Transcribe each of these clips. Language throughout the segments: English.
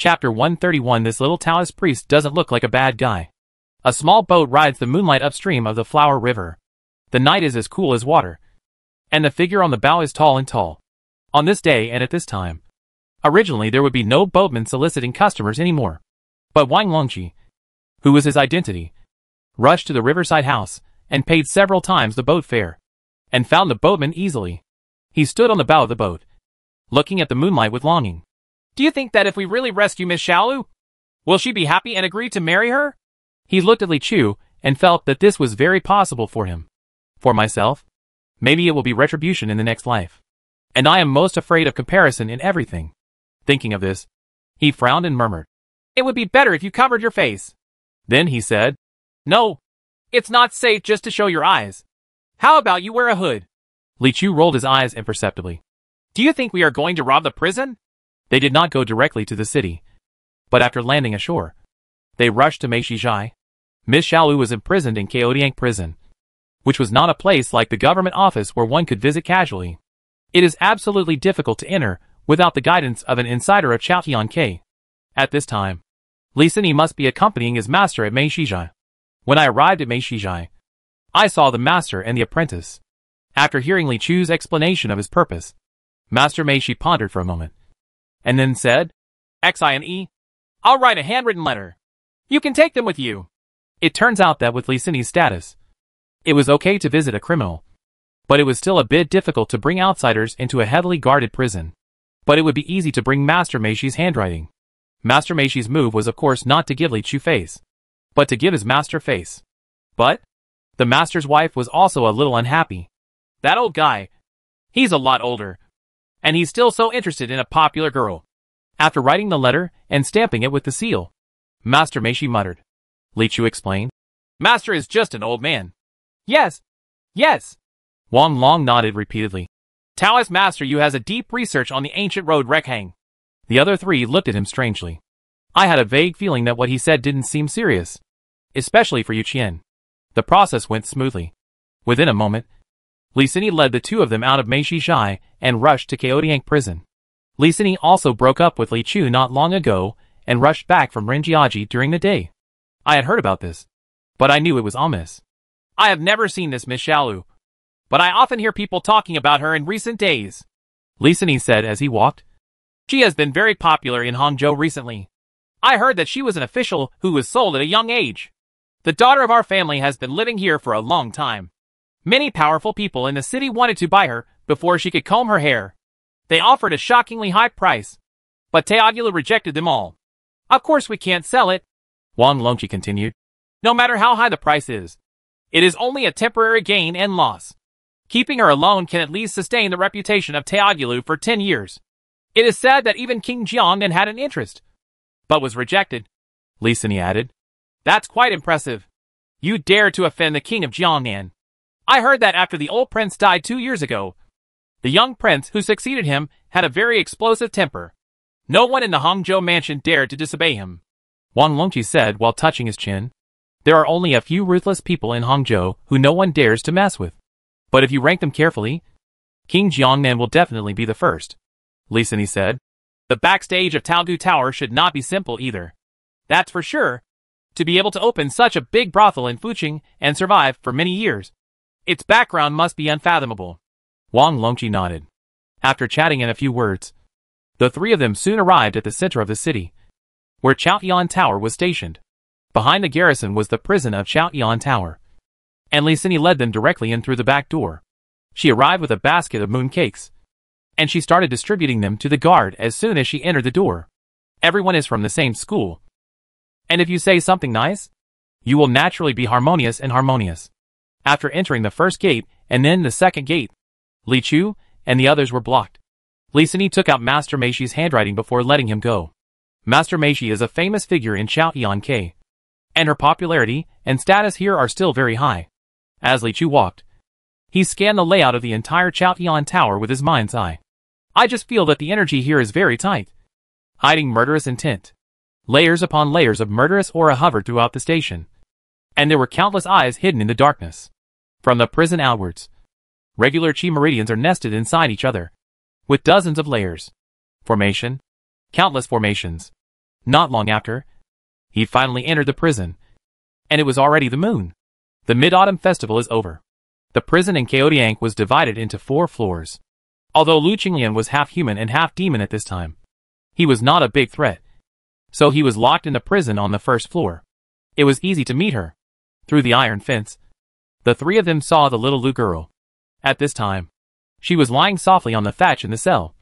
Chapter 131 This little Taoist priest doesn't look like a bad guy. A small boat rides the moonlight upstream of the Flower River. The night is as cool as water. And the figure on the bow is tall and tall. On this day and at this time. Originally there would be no boatman soliciting customers anymore. But Wang Longqi, who was his identity, rushed to the riverside house and paid several times the boat fare, and found the boatman easily. He stood on the bow of the boat, looking at the moonlight with longing. Do you think that if we really rescue Miss Xiaolu, will she be happy and agree to marry her? He looked at Li Chu and felt that this was very possible for him. For myself, maybe it will be retribution in the next life. And I am most afraid of comparison in everything. Thinking of this, he frowned and murmured, It would be better if you covered your face. Then he said, No, it's not safe just to show your eyes. How about you wear a hood? Li Chu rolled his eyes imperceptibly. Do you think we are going to rob the prison? They did not go directly to the city. But after landing ashore, they rushed to Meishizhai. Miss Xiaolu was imprisoned in Chaodiang prison, which was not a place like the government office where one could visit casually. It is absolutely difficult to enter without the guidance of an insider of Chaotian K. At this time, Li Sini must be accompanying his master at Meishizhai. When I arrived at Meishizhai, I saw the master and the apprentice. After hearing Li Chu's explanation of his purpose, Master Meishi pondered for a moment, and then said, X, I, and E, I'll write a handwritten letter. You can take them with you. It turns out that with Li Sini's status, it was okay to visit a criminal, but it was still a bit difficult to bring outsiders into a heavily guarded prison. But it would be easy to bring Master Meishi's handwriting. Master Meishi's move was of course not to give Li Chu face, but to give his master face. But, the master's wife was also a little unhappy. That old guy, he's a lot older. And he's still so interested in a popular girl. After writing the letter and stamping it with the seal, Master Meishi muttered. Li Chu explained. Master is just an old man. Yes. Yes. Wang Long nodded repeatedly. Taoist Master Yu has a deep research on the ancient road Rekhang. The other three looked at him strangely. I had a vague feeling that what he said didn't seem serious. Especially for Yu Qian. The process went smoothly. Within a moment, Li Sini led the two of them out of Meishizhai and rushed to Chaodiang prison. Li Sini also broke up with Li Chu not long ago and rushed back from Renjiaji during the day. I had heard about this, but I knew it was ominous. I have never seen this Miss Xiaolu, but I often hear people talking about her in recent days. Li Sini said as he walked. She has been very popular in Hangzhou recently. I heard that she was an official who was sold at a young age. The daughter of our family has been living here for a long time. Many powerful people in the city wanted to buy her before she could comb her hair. They offered a shockingly high price, but Teodulu rejected them all. Of course we can't sell it, Wang Longqi continued. No matter how high the price is, it is only a temporary gain and loss. Keeping her alone can at least sustain the reputation of Teodulu for 10 years. It is said that even King Jiangnan had an interest, but was rejected. Li Sini added. That's quite impressive. You dare to offend the king of Jiangnan. I heard that after the old prince died two years ago, the young prince who succeeded him had a very explosive temper. No one in the Hangzhou mansion dared to disobey him. Wang Longqi said while touching his chin. There are only a few ruthless people in Hangzhou who no one dares to mess with. But if you rank them carefully, King Jiangnan will definitely be the first. Li Sini said. The backstage of Taogu Tower should not be simple either. That's for sure. To be able to open such a big brothel in Fuqing and survive for many years. Its background must be unfathomable. Wang Longqi nodded. After chatting in a few words, the three of them soon arrived at the center of the city, where Chaotian Tower was stationed. Behind the garrison was the prison of Chaotian Tower. And Li Sini led them directly in through the back door. She arrived with a basket of moon cakes, and she started distributing them to the guard as soon as she entered the door. Everyone is from the same school. And if you say something nice, you will naturally be harmonious and harmonious. After entering the first gate and then the second gate, Li Chu and the others were blocked. Li Sini took out Master Meishi's handwriting before letting him go. Master Meishi is a famous figure in Chaotian K, and her popularity and status here are still very high. As Li Chu walked, he scanned the layout of the entire Chaotian Tower with his mind's eye. I just feel that the energy here is very tight, hiding murderous intent. Layers upon layers of murderous aura hovered throughout the station, and there were countless eyes hidden in the darkness. From the prison outwards, regular chi meridians are nested inside each other, with dozens of layers. Formation, countless formations, Not long after, he finally entered the prison, and it was already the moon. The Mid-Autumn Festival is over. The prison in Chaotiank was divided into four floors. Although Lu Qinglian was half human and half demon at this time, he was not a big threat. So he was locked in the prison on the first floor. It was easy to meet her. Through the iron fence, the three of them saw the little Lu girl. At this time, she was lying softly on the thatch in the cell.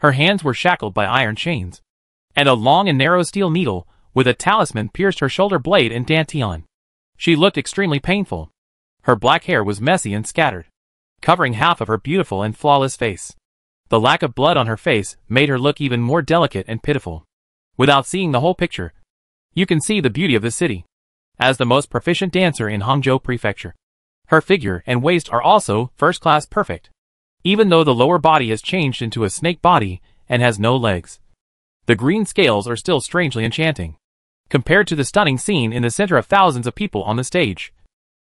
Her hands were shackled by iron chains, and a long and narrow steel needle with a talisman pierced her shoulder blade and dantian. She looked extremely painful. Her black hair was messy and scattered, covering half of her beautiful and flawless face. The lack of blood on her face made her look even more delicate and pitiful. Without seeing the whole picture, you can see the beauty of the city. As the most proficient dancer in Hangzhou Prefecture, her figure and waist are also first-class perfect, even though the lower body has changed into a snake body and has no legs. The green scales are still strangely enchanting, compared to the stunning scene in the center of thousands of people on the stage.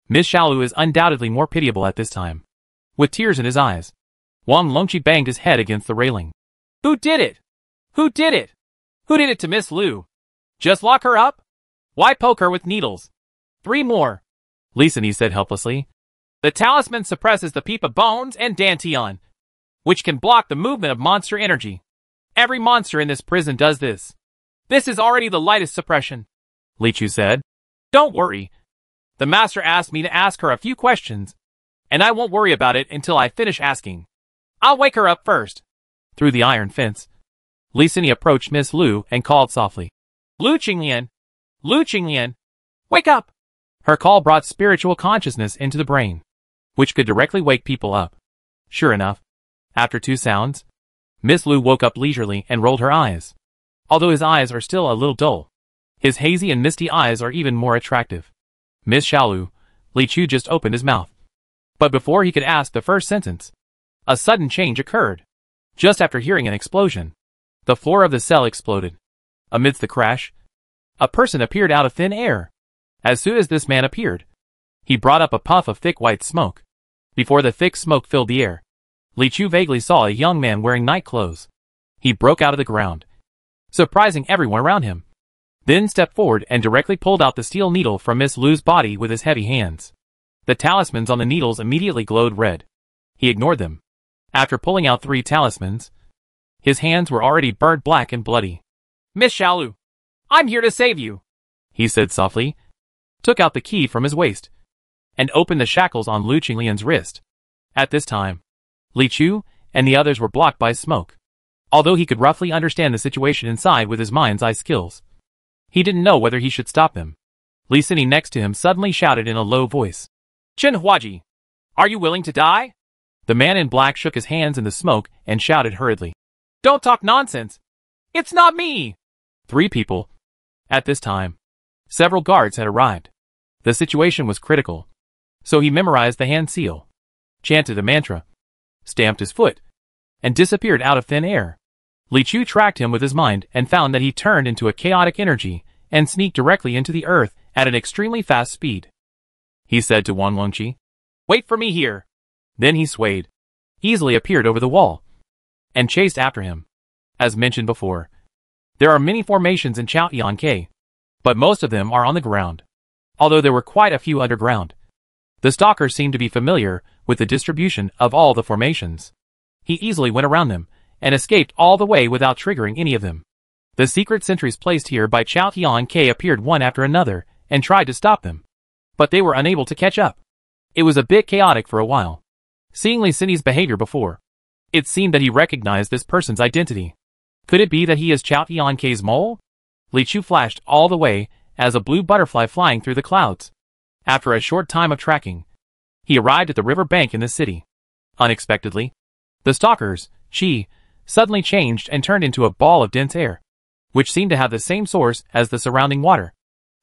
Miss Xiaolu is undoubtedly more pitiable at this time. With tears in his eyes, Wang Longqi banged his head against the railing. Who did it? Who did it? Who did it to Miss Lu? Just lock her up? Why poke her with needles? Three more. Li said helplessly. The talisman suppresses the Pipa bones and Dantian, which can block the movement of monster energy. Every monster in this prison does this. This is already the lightest suppression. Li Chu said. Don't worry, the master asked me to ask her a few questions, and I won't worry about it until I finish asking. I'll wake her up first. Through the iron fence, Lisini approached Miss Lu and called softly. Lu Qinglian! Lu Qinglian! Wake up! Her call brought spiritual consciousness into the brain, which could directly wake people up. Sure enough, after two sounds, Miss Lu woke up leisurely and rolled her eyes. Although his eyes are still a little dull, his hazy and misty eyes are even more attractive. Miss Xiaolu, Li Chu just opened his mouth. But before he could ask the first sentence, a sudden change occurred. Just after hearing an explosion, the floor of the cell exploded. Amidst the crash, a person appeared out of thin air. As soon as this man appeared, he brought up a puff of thick white smoke. Before the thick smoke filled the air, Li Chu vaguely saw a young man wearing night clothes. He broke out of the ground, surprising everyone around him then stepped forward and directly pulled out the steel needle from Miss Lu's body with his heavy hands. The talismans on the needles immediately glowed red. He ignored them. After pulling out three talismans, his hands were already burned black and bloody. Miss Xiaolu, I'm here to save you, he said softly, took out the key from his waist, and opened the shackles on Lu Qinglian's wrist. At this time, Li Chu and the others were blocked by smoke. Although he could roughly understand the situation inside with his mind's eye skills, he didn't know whether he should stop them. Li Sini next to him suddenly shouted in a low voice. Chen Huaji, are you willing to die? The man in black shook his hands in the smoke and shouted hurriedly. Don't talk nonsense. It's not me. Three people. At this time, several guards had arrived. The situation was critical. So he memorized the hand seal, chanted a mantra, stamped his foot, and disappeared out of thin air. Li Chu tracked him with his mind and found that he turned into a chaotic energy and sneaked directly into the earth at an extremely fast speed. He said to Wang Longqi, Wait for me here. Then he swayed, easily appeared over the wall, and chased after him. As mentioned before, there are many formations in Chaotian K, but most of them are on the ground, although there were quite a few underground. The stalker seemed to be familiar with the distribution of all the formations. He easily went around them, and escaped all the way without triggering any of them. The secret sentries placed here by Chao Tian K appeared one after another and tried to stop them. But they were unable to catch up. It was a bit chaotic for a while. Seeing Li Sini's behavior before, it seemed that he recognized this person's identity. Could it be that he is Chao Tian K's mole? Li Chu flashed all the way as a blue butterfly flying through the clouds. After a short time of tracking, he arrived at the river bank in the city. Unexpectedly, the stalkers, Chi, suddenly changed and turned into a ball of dense air, which seemed to have the same source as the surrounding water.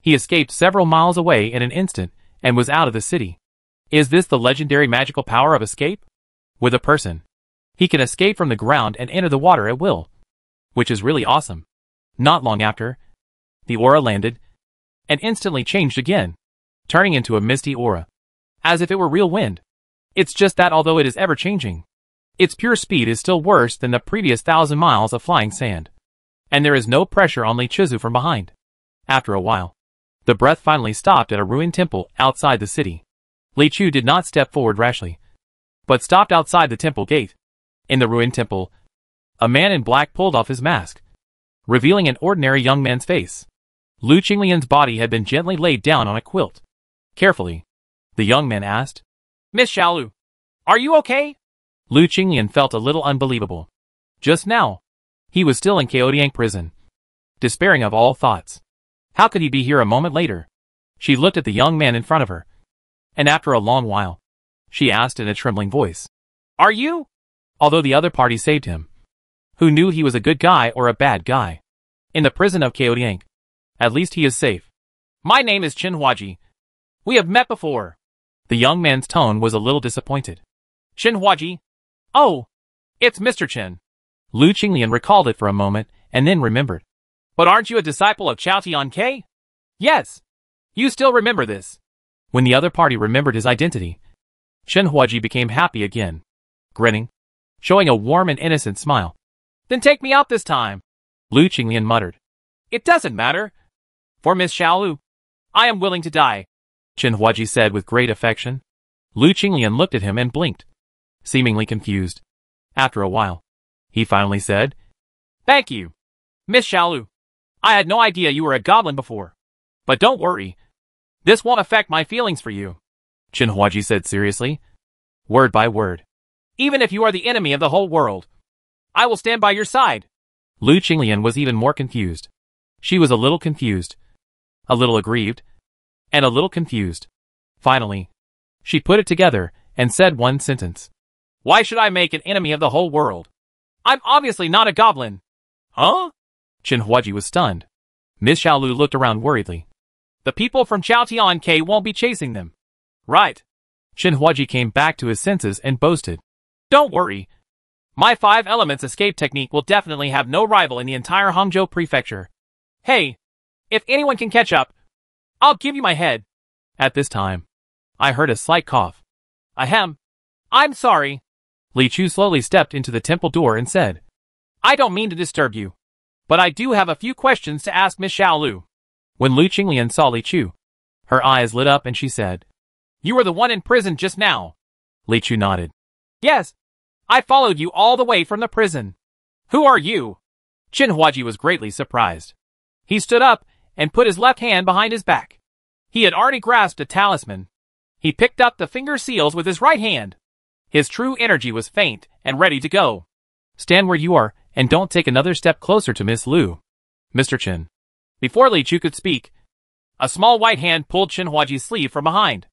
He escaped several miles away in an instant and was out of the city. Is this the legendary magical power of escape? With a person, he can escape from the ground and enter the water at will, which is really awesome. Not long after, the aura landed and instantly changed again, turning into a misty aura, as if it were real wind. It's just that although it is ever changing, its pure speed is still worse than the previous thousand miles of flying sand. and there is no pressure on Li Chizu from behind. After a while, the breath finally stopped at a ruined temple outside the city. Li Chu did not step forward rashly, but stopped outside the temple gate. In the ruined temple, a man in black pulled off his mask, revealing an ordinary young man's face. Lu Qinglian's body had been gently laid down on a quilt. Carefully, the young man asked, Miss Xiaolu, are you okay? Lu Qinglian felt a little unbelievable. Just now, he was still in Chaodiang prison, despairing of all thoughts. How could he be here a moment later? She looked at the young man in front of her, and after a long while, she asked in a trembling voice, Are you? Although the other party saved him, who knew he was a good guy or a bad guy? In the prison of Chaodiang, at least he is safe. My name is Chen Huaji. We have met before. The young man's tone was a little disappointed. Chen Huaji? Oh, it's Mr. Chen. Lu Qinglian recalled it for a moment and then remembered. But aren't you a disciple of Chao Tian Yes. You still remember this. When the other party remembered his identity, Chen Huaji became happy again, grinning, showing a warm and innocent smile. Then take me out this time. Lu Qinglian muttered. It doesn't matter. For Miss Xiaolu, I am willing to die. Chen Huaji said with great affection. Lu Qinglian looked at him and blinked, seemingly confused. After a while, he finally said, Thank you. Miss Xiaolu, I had no idea you were a goblin before. But don't worry. This won't affect my feelings for you. Chen Huaji said seriously, word by word. Even if you are the enemy of the whole world, I will stand by your side. Lu Qinglian was even more confused. She was a little confused, a little aggrieved, and a little confused. Finally, she put it together and said one sentence. Why should I make an enemy of the whole world? I'm obviously not a goblin. Huh? Chen Huaji was stunned. Miss Xiaolu looked around worriedly. The people from Chaotian K won't be chasing them. Right. Chen Huaji came back to his senses and boasted. Don't worry. My five elements escape technique will definitely have no rival in the entire Hangzhou prefecture. Hey, if anyone can catch up, I'll give you my head. At this time, I heard a slight cough. Ahem. I'm sorry. Li Chu slowly stepped into the temple door and said, I don't mean to disturb you, but I do have a few questions to ask Miss Xiao Lu. When Lu Qinglian saw Li Chu, her eyes lit up and she said, You were the one in prison just now. Li Chu nodded. Yes. I followed you all the way from the prison. Who are you? Chen Huaji was greatly surprised. He stood up and put his left hand behind his back. He had already grasped a talisman. He picked up the finger seals with his right hand. His true energy was faint and ready to go. Stand where you are and don't take another step closer to Miss Lu. Mr. Chen. Before Li Chu could speak, a small white hand pulled Chen Huaji's sleeve from behind.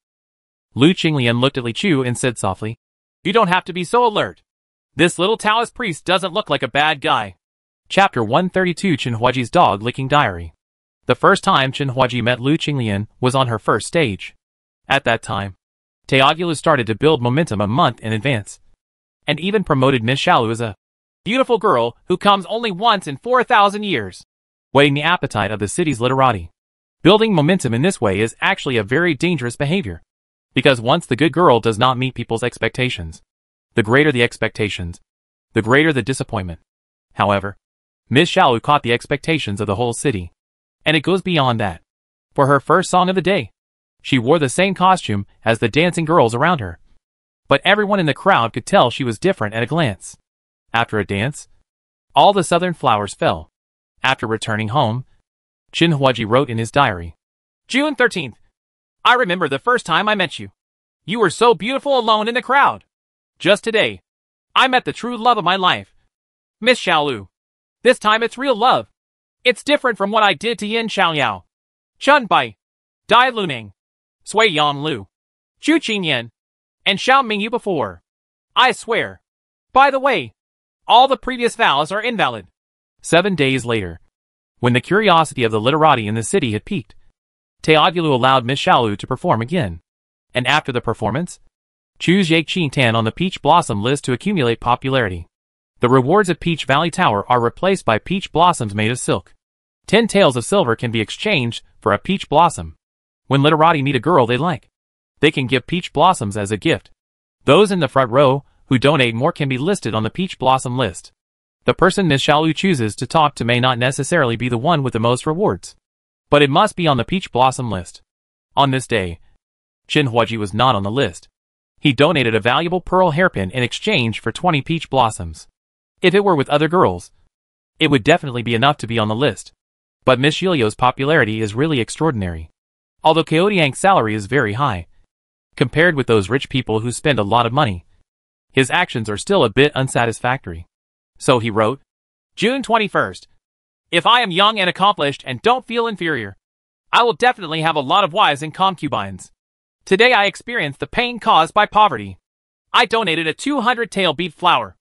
Lu Qinglian looked at Li Chu and said softly, You don't have to be so alert. This little Taoist priest doesn't look like a bad guy. Chapter 132 Chen Huaji's Dog Licking Diary The first time Chen Huaji met Lu Qinglian was on her first stage. At that time, Teogulu started to build momentum a month in advance, and even promoted Miss Xiaolu as a beautiful girl who comes only once in 4,000 years, whetting the appetite of the city's literati. Building momentum in this way is actually a very dangerous behavior, because once the good girl does not meet people's expectations, the greater the expectations, the greater the disappointment. However, Miss Xiaolu caught the expectations of the whole city, and it goes beyond that. For her first song of the day, she wore the same costume as the dancing girls around her. But everyone in the crowd could tell she was different at a glance. After a dance, all the southern flowers fell. After returning home, Chen Huaji wrote in his diary. June 13th. I remember the first time I met you. You were so beautiful alone in the crowd. Just today, I met the true love of my life. Miss Xiaolu. This time it's real love. It's different from what I did to Yin Xiaoyao. Chun Bai. Dai Luning. Sui Yan Lu, Zhu Qingyan, and Xiao Mingyu before. I swear. By the way, all the previous vows are invalid. Seven days later, when the curiosity of the literati in the city had peaked, Teogulu allowed Miss Xiaolu to perform again. And after the performance, choose Yak Qing Tan on the Peach Blossom list to accumulate popularity. The rewards at Peach Valley Tower are replaced by peach blossoms made of silk. Ten tails of silver can be exchanged for a peach blossom. When literati meet a girl they like, they can give peach blossoms as a gift. Those in the front row who donate more can be listed on the peach blossom list. The person Miss Xiaolu chooses to talk to may not necessarily be the one with the most rewards. But it must be on the peach blossom list. On this day, Chen Huaji was not on the list. He donated a valuable pearl hairpin in exchange for 20 peach blossoms. If it were with other girls, it would definitely be enough to be on the list. But Miss Yulio's popularity is really extraordinary. Although Coyote salary is very high, compared with those rich people who spend a lot of money, his actions are still a bit unsatisfactory. So he wrote, June 21st. If I am young and accomplished and don't feel inferior, I will definitely have a lot of wives and concubines. Today I experienced the pain caused by poverty. I donated a 200 tail beet flower,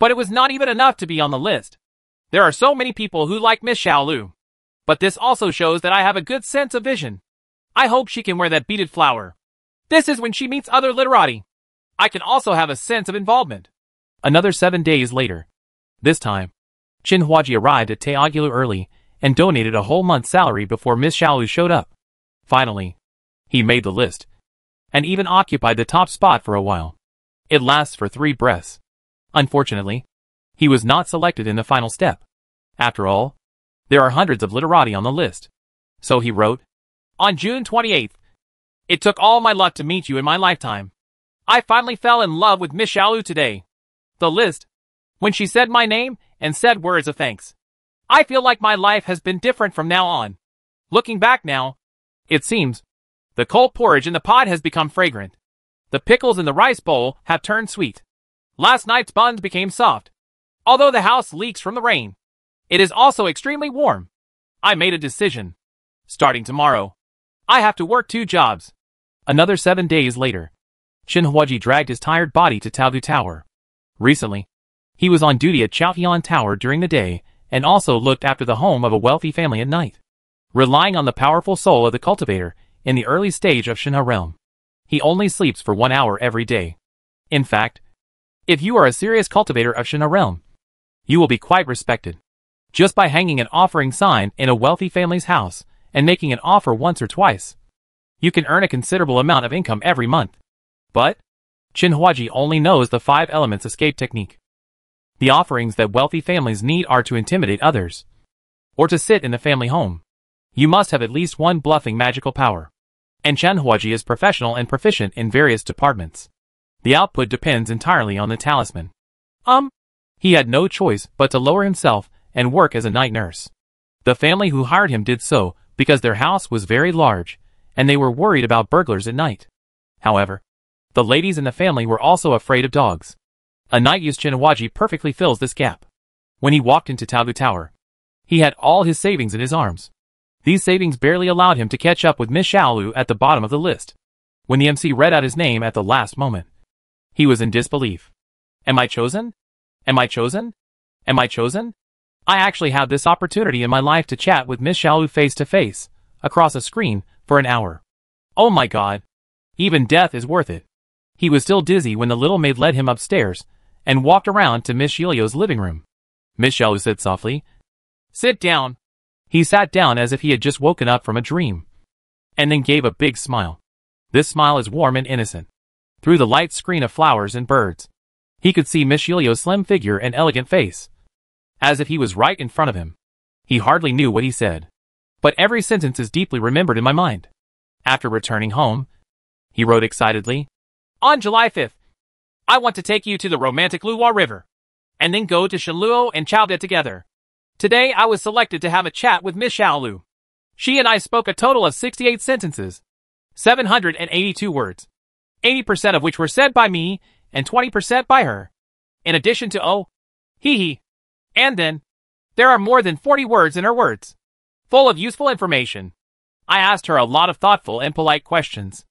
but it was not even enough to be on the list. There are so many people who like Miss Xiaolu. But this also shows that I have a good sense of vision. I hope she can wear that beaded flower. This is when she meets other literati. I can also have a sense of involvement. Another seven days later. This time, Chin Huaji arrived at Taegulu early and donated a whole month's salary before Miss Xiaolu showed up. Finally, he made the list and even occupied the top spot for a while. It lasts for three breaths. Unfortunately, he was not selected in the final step. After all, there are hundreds of literati on the list. So he wrote, On June 28th, it took all my luck to meet you in my lifetime. I finally fell in love with Miss Xiaolu today. The list, when she said my name and said words of thanks. I feel like my life has been different from now on. Looking back now, it seems the cold porridge in the pot has become fragrant. The pickles in the rice bowl have turned sweet. Last night's buns became soft. Although the house leaks from the rain, it is also extremely warm. I made a decision. Starting tomorrow, I have to work two jobs. Another seven days later, Shin Huaji dragged his tired body to Taogu Tower. Recently, he was on duty at Chaotian Tower during the day and also looked after the home of a wealthy family at night. Relying on the powerful soul of the cultivator, in the early stage of Shinha realm. He only sleeps for one hour every day. In fact, if you are a serious cultivator of Shinha realm, you will be quite respected. Just by hanging an offering sign in a wealthy family's house and making an offer once or twice, you can earn a considerable amount of income every month. But, Chin Huaji only knows the five elements escape technique. The offerings that wealthy families need are to intimidate others, or to sit in the family home. You must have at least one bluffing magical power and Chen Huaji is professional and proficient in various departments. The output depends entirely on the talisman. Um, he had no choice but to lower himself and work as a night nurse. The family who hired him did so because their house was very large, and they were worried about burglars at night. However, the ladies in the family were also afraid of dogs. A night use Chen Huaji perfectly fills this gap. When he walked into Taogu Tower, he had all his savings in his arms. These savings barely allowed him to catch up with Miss Xiaolu at the bottom of the list. When the MC read out his name at the last moment, he was in disbelief. Am I chosen? Am I chosen? Am I chosen? I actually had this opportunity in my life to chat with Miss Xiaolu face to face, across a screen, for an hour. Oh my god. Even death is worth it. He was still dizzy when the little maid led him upstairs, and walked around to Miss Yulio's living room. Miss Xiaolu said softly, Sit down. He sat down as if he had just woken up from a dream, and then gave a big smile. This smile is warm and innocent. Through the light screen of flowers and birds, he could see Miss Yulio's slim figure and elegant face, as if he was right in front of him. He hardly knew what he said, but every sentence is deeply remembered in my mind. After returning home, he wrote excitedly, On July 5th, I want to take you to the romantic Luo River, and then go to Shenluo and Chaoda together. Today I was selected to have a chat with Miss Xiaolu. She and I spoke a total of 68 sentences, 782 words, 80% of which were said by me and 20% by her. In addition to oh, he he. And then, there are more than 40 words in her words, full of useful information. I asked her a lot of thoughtful and polite questions.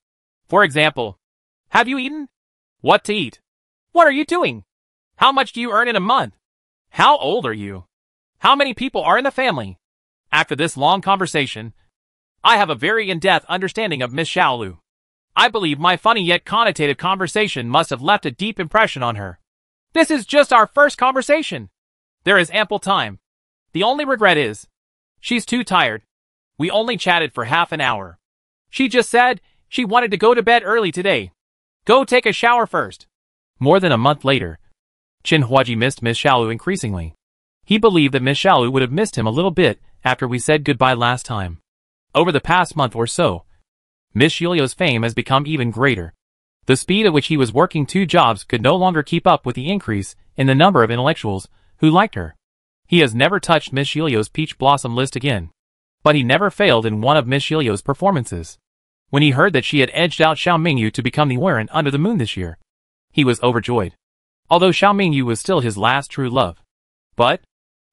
For example, have you eaten? What to eat? What are you doing? How much do you earn in a month? How old are you? How many people are in the family? After this long conversation, I have a very in-depth understanding of Miss Xiaolu. I believe my funny yet connotative conversation must have left a deep impression on her. This is just our first conversation. There is ample time. The only regret is, she's too tired. We only chatted for half an hour. She just said she wanted to go to bed early today. Go take a shower first. More than a month later, Chin Huaji missed Miss Xiaolu increasingly. He believed that Miss Xiaolu would have missed him a little bit after we said goodbye last time. Over the past month or so, Miss Xiaolu's fame has become even greater. The speed at which he was working two jobs could no longer keep up with the increase in the number of intellectuals who liked her. He has never touched Miss Xiaolu's peach blossom list again. But he never failed in one of Miss Xiaolu's performances. When he heard that she had edged out Xiao Mingyu to become the Warren under the moon this year, he was overjoyed. Although Xiao Mingyu was still his last true love. But,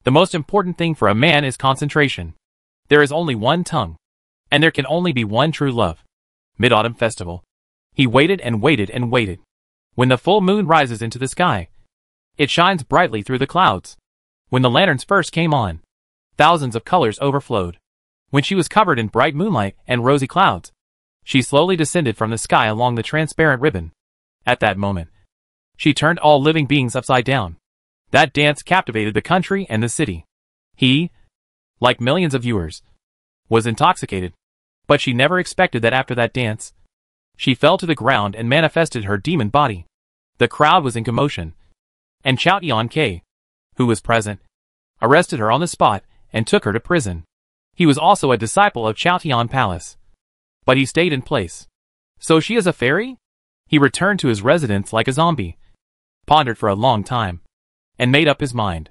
the most important thing for a man is concentration. There is only one tongue. And there can only be one true love. Mid-Autumn Festival. He waited and waited and waited. When the full moon rises into the sky, it shines brightly through the clouds. When the lanterns first came on, thousands of colors overflowed. When she was covered in bright moonlight and rosy clouds, she slowly descended from the sky along the transparent ribbon. At that moment, she turned all living beings upside down. That dance captivated the country and the city. He, like millions of viewers, was intoxicated. But she never expected that after that dance, she fell to the ground and manifested her demon body. The crowd was in commotion. And Chao Tian Ke, who was present, arrested her on the spot and took her to prison. He was also a disciple of Chao Tian Palace. But he stayed in place. So she is a fairy? He returned to his residence like a zombie, pondered for a long time, and made up his mind.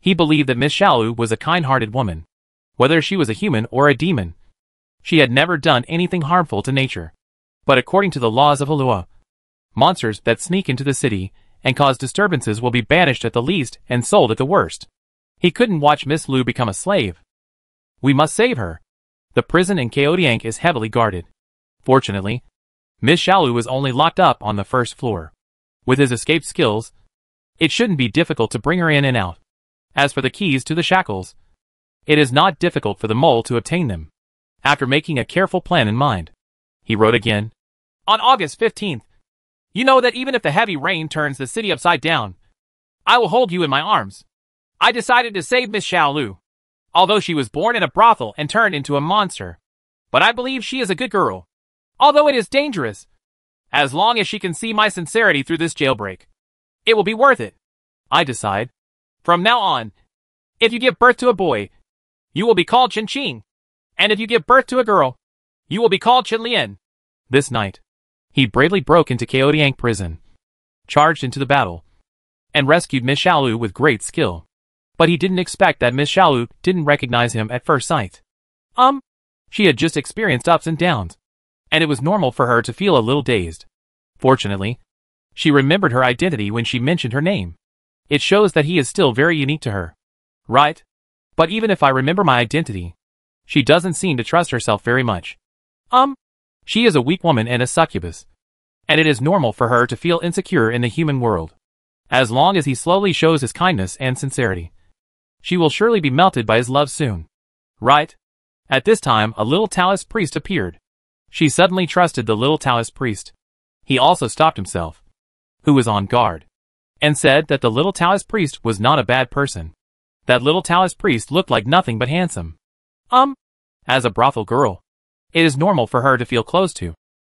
He believed that Miss Xiaolu was a kind-hearted woman. Whether she was a human or a demon, she had never done anything harmful to nature. But according to the laws of Alua, monsters that sneak into the city and cause disturbances will be banished at the least and sold at the worst. He couldn't watch Miss Lu become a slave. We must save her. The prison in Chaodiank is heavily guarded. Fortunately, Miss Xiaolu was only locked up on the first floor. With his escape skills, it shouldn't be difficult to bring her in and out. As for the keys to the shackles, it is not difficult for the mole to obtain them. After making a careful plan in mind, he wrote again. On August 15th, you know that even if the heavy rain turns the city upside down, I will hold you in my arms. I decided to save Miss Xiaolu, although she was born in a brothel and turned into a monster. But I believe she is a good girl, although it is dangerous. As long as she can see my sincerity through this jailbreak, it will be worth it. I decide. From now on, if you give birth to a boy, you will be called Chen Qing. And if you give birth to a girl, you will be called Chen Lian. This night, he bravely broke into Chaodiank prison, charged into the battle, and rescued Miss Xiaolu with great skill. But he didn't expect that Miss Xiaolu didn't recognize him at first sight. Um, she had just experienced ups and downs, and it was normal for her to feel a little dazed. Fortunately, she remembered her identity when she mentioned her name. It shows that he is still very unique to her. Right? But even if I remember my identity, she doesn't seem to trust herself very much. Um, she is a weak woman and a succubus. And it is normal for her to feel insecure in the human world. As long as he slowly shows his kindness and sincerity. She will surely be melted by his love soon. Right? At this time, a little Taoist priest appeared. She suddenly trusted the little Taoist priest. He also stopped himself, who was on guard, and said that the little Taoist priest was not a bad person. That little Taoist priest looked like nothing but handsome. Um, as a brothel girl, it is normal for her to feel close to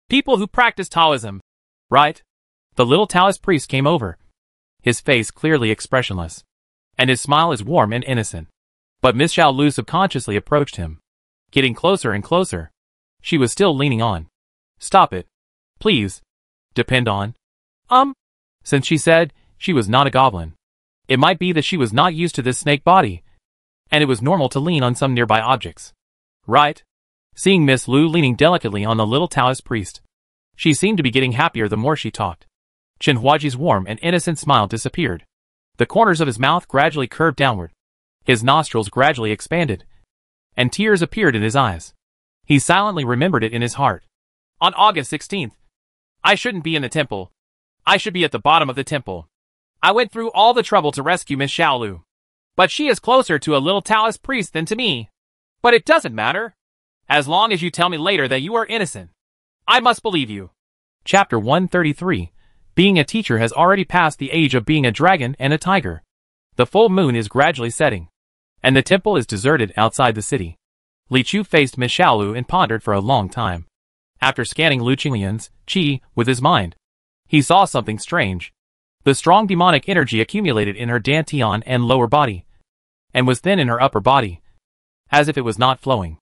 people who practice Taoism, right? The little Taoist priest came over, his face clearly expressionless, and his smile is warm and innocent. But Miss Xiaolu subconsciously approached him, getting closer and closer. She was still leaning on. Stop it. Please. Depend on. Um. Since she said she was not a goblin. It might be that she was not used to this snake body, and it was normal to lean on some nearby objects. Right? Seeing Miss Lu leaning delicately on the little Taoist priest, she seemed to be getting happier the more she talked. Chen Huaji's warm and innocent smile disappeared. The corners of his mouth gradually curved downward. His nostrils gradually expanded, and tears appeared in his eyes. He silently remembered it in his heart. On August 16th, I shouldn't be in the temple. I should be at the bottom of the temple. I went through all the trouble to rescue Miss Xiaolu. But she is closer to a little Taoist priest than to me. But it doesn't matter. As long as you tell me later that you are innocent. I must believe you. Chapter 133 Being a teacher has already passed the age of being a dragon and a tiger. The full moon is gradually setting. And the temple is deserted outside the city. Li Chu faced Miss Xiaolu and pondered for a long time. After scanning Lu Qinglian's qi with his mind, he saw something strange. The strong demonic energy accumulated in her dantian and lower body. and was thin in her upper body, as if it was not flowing.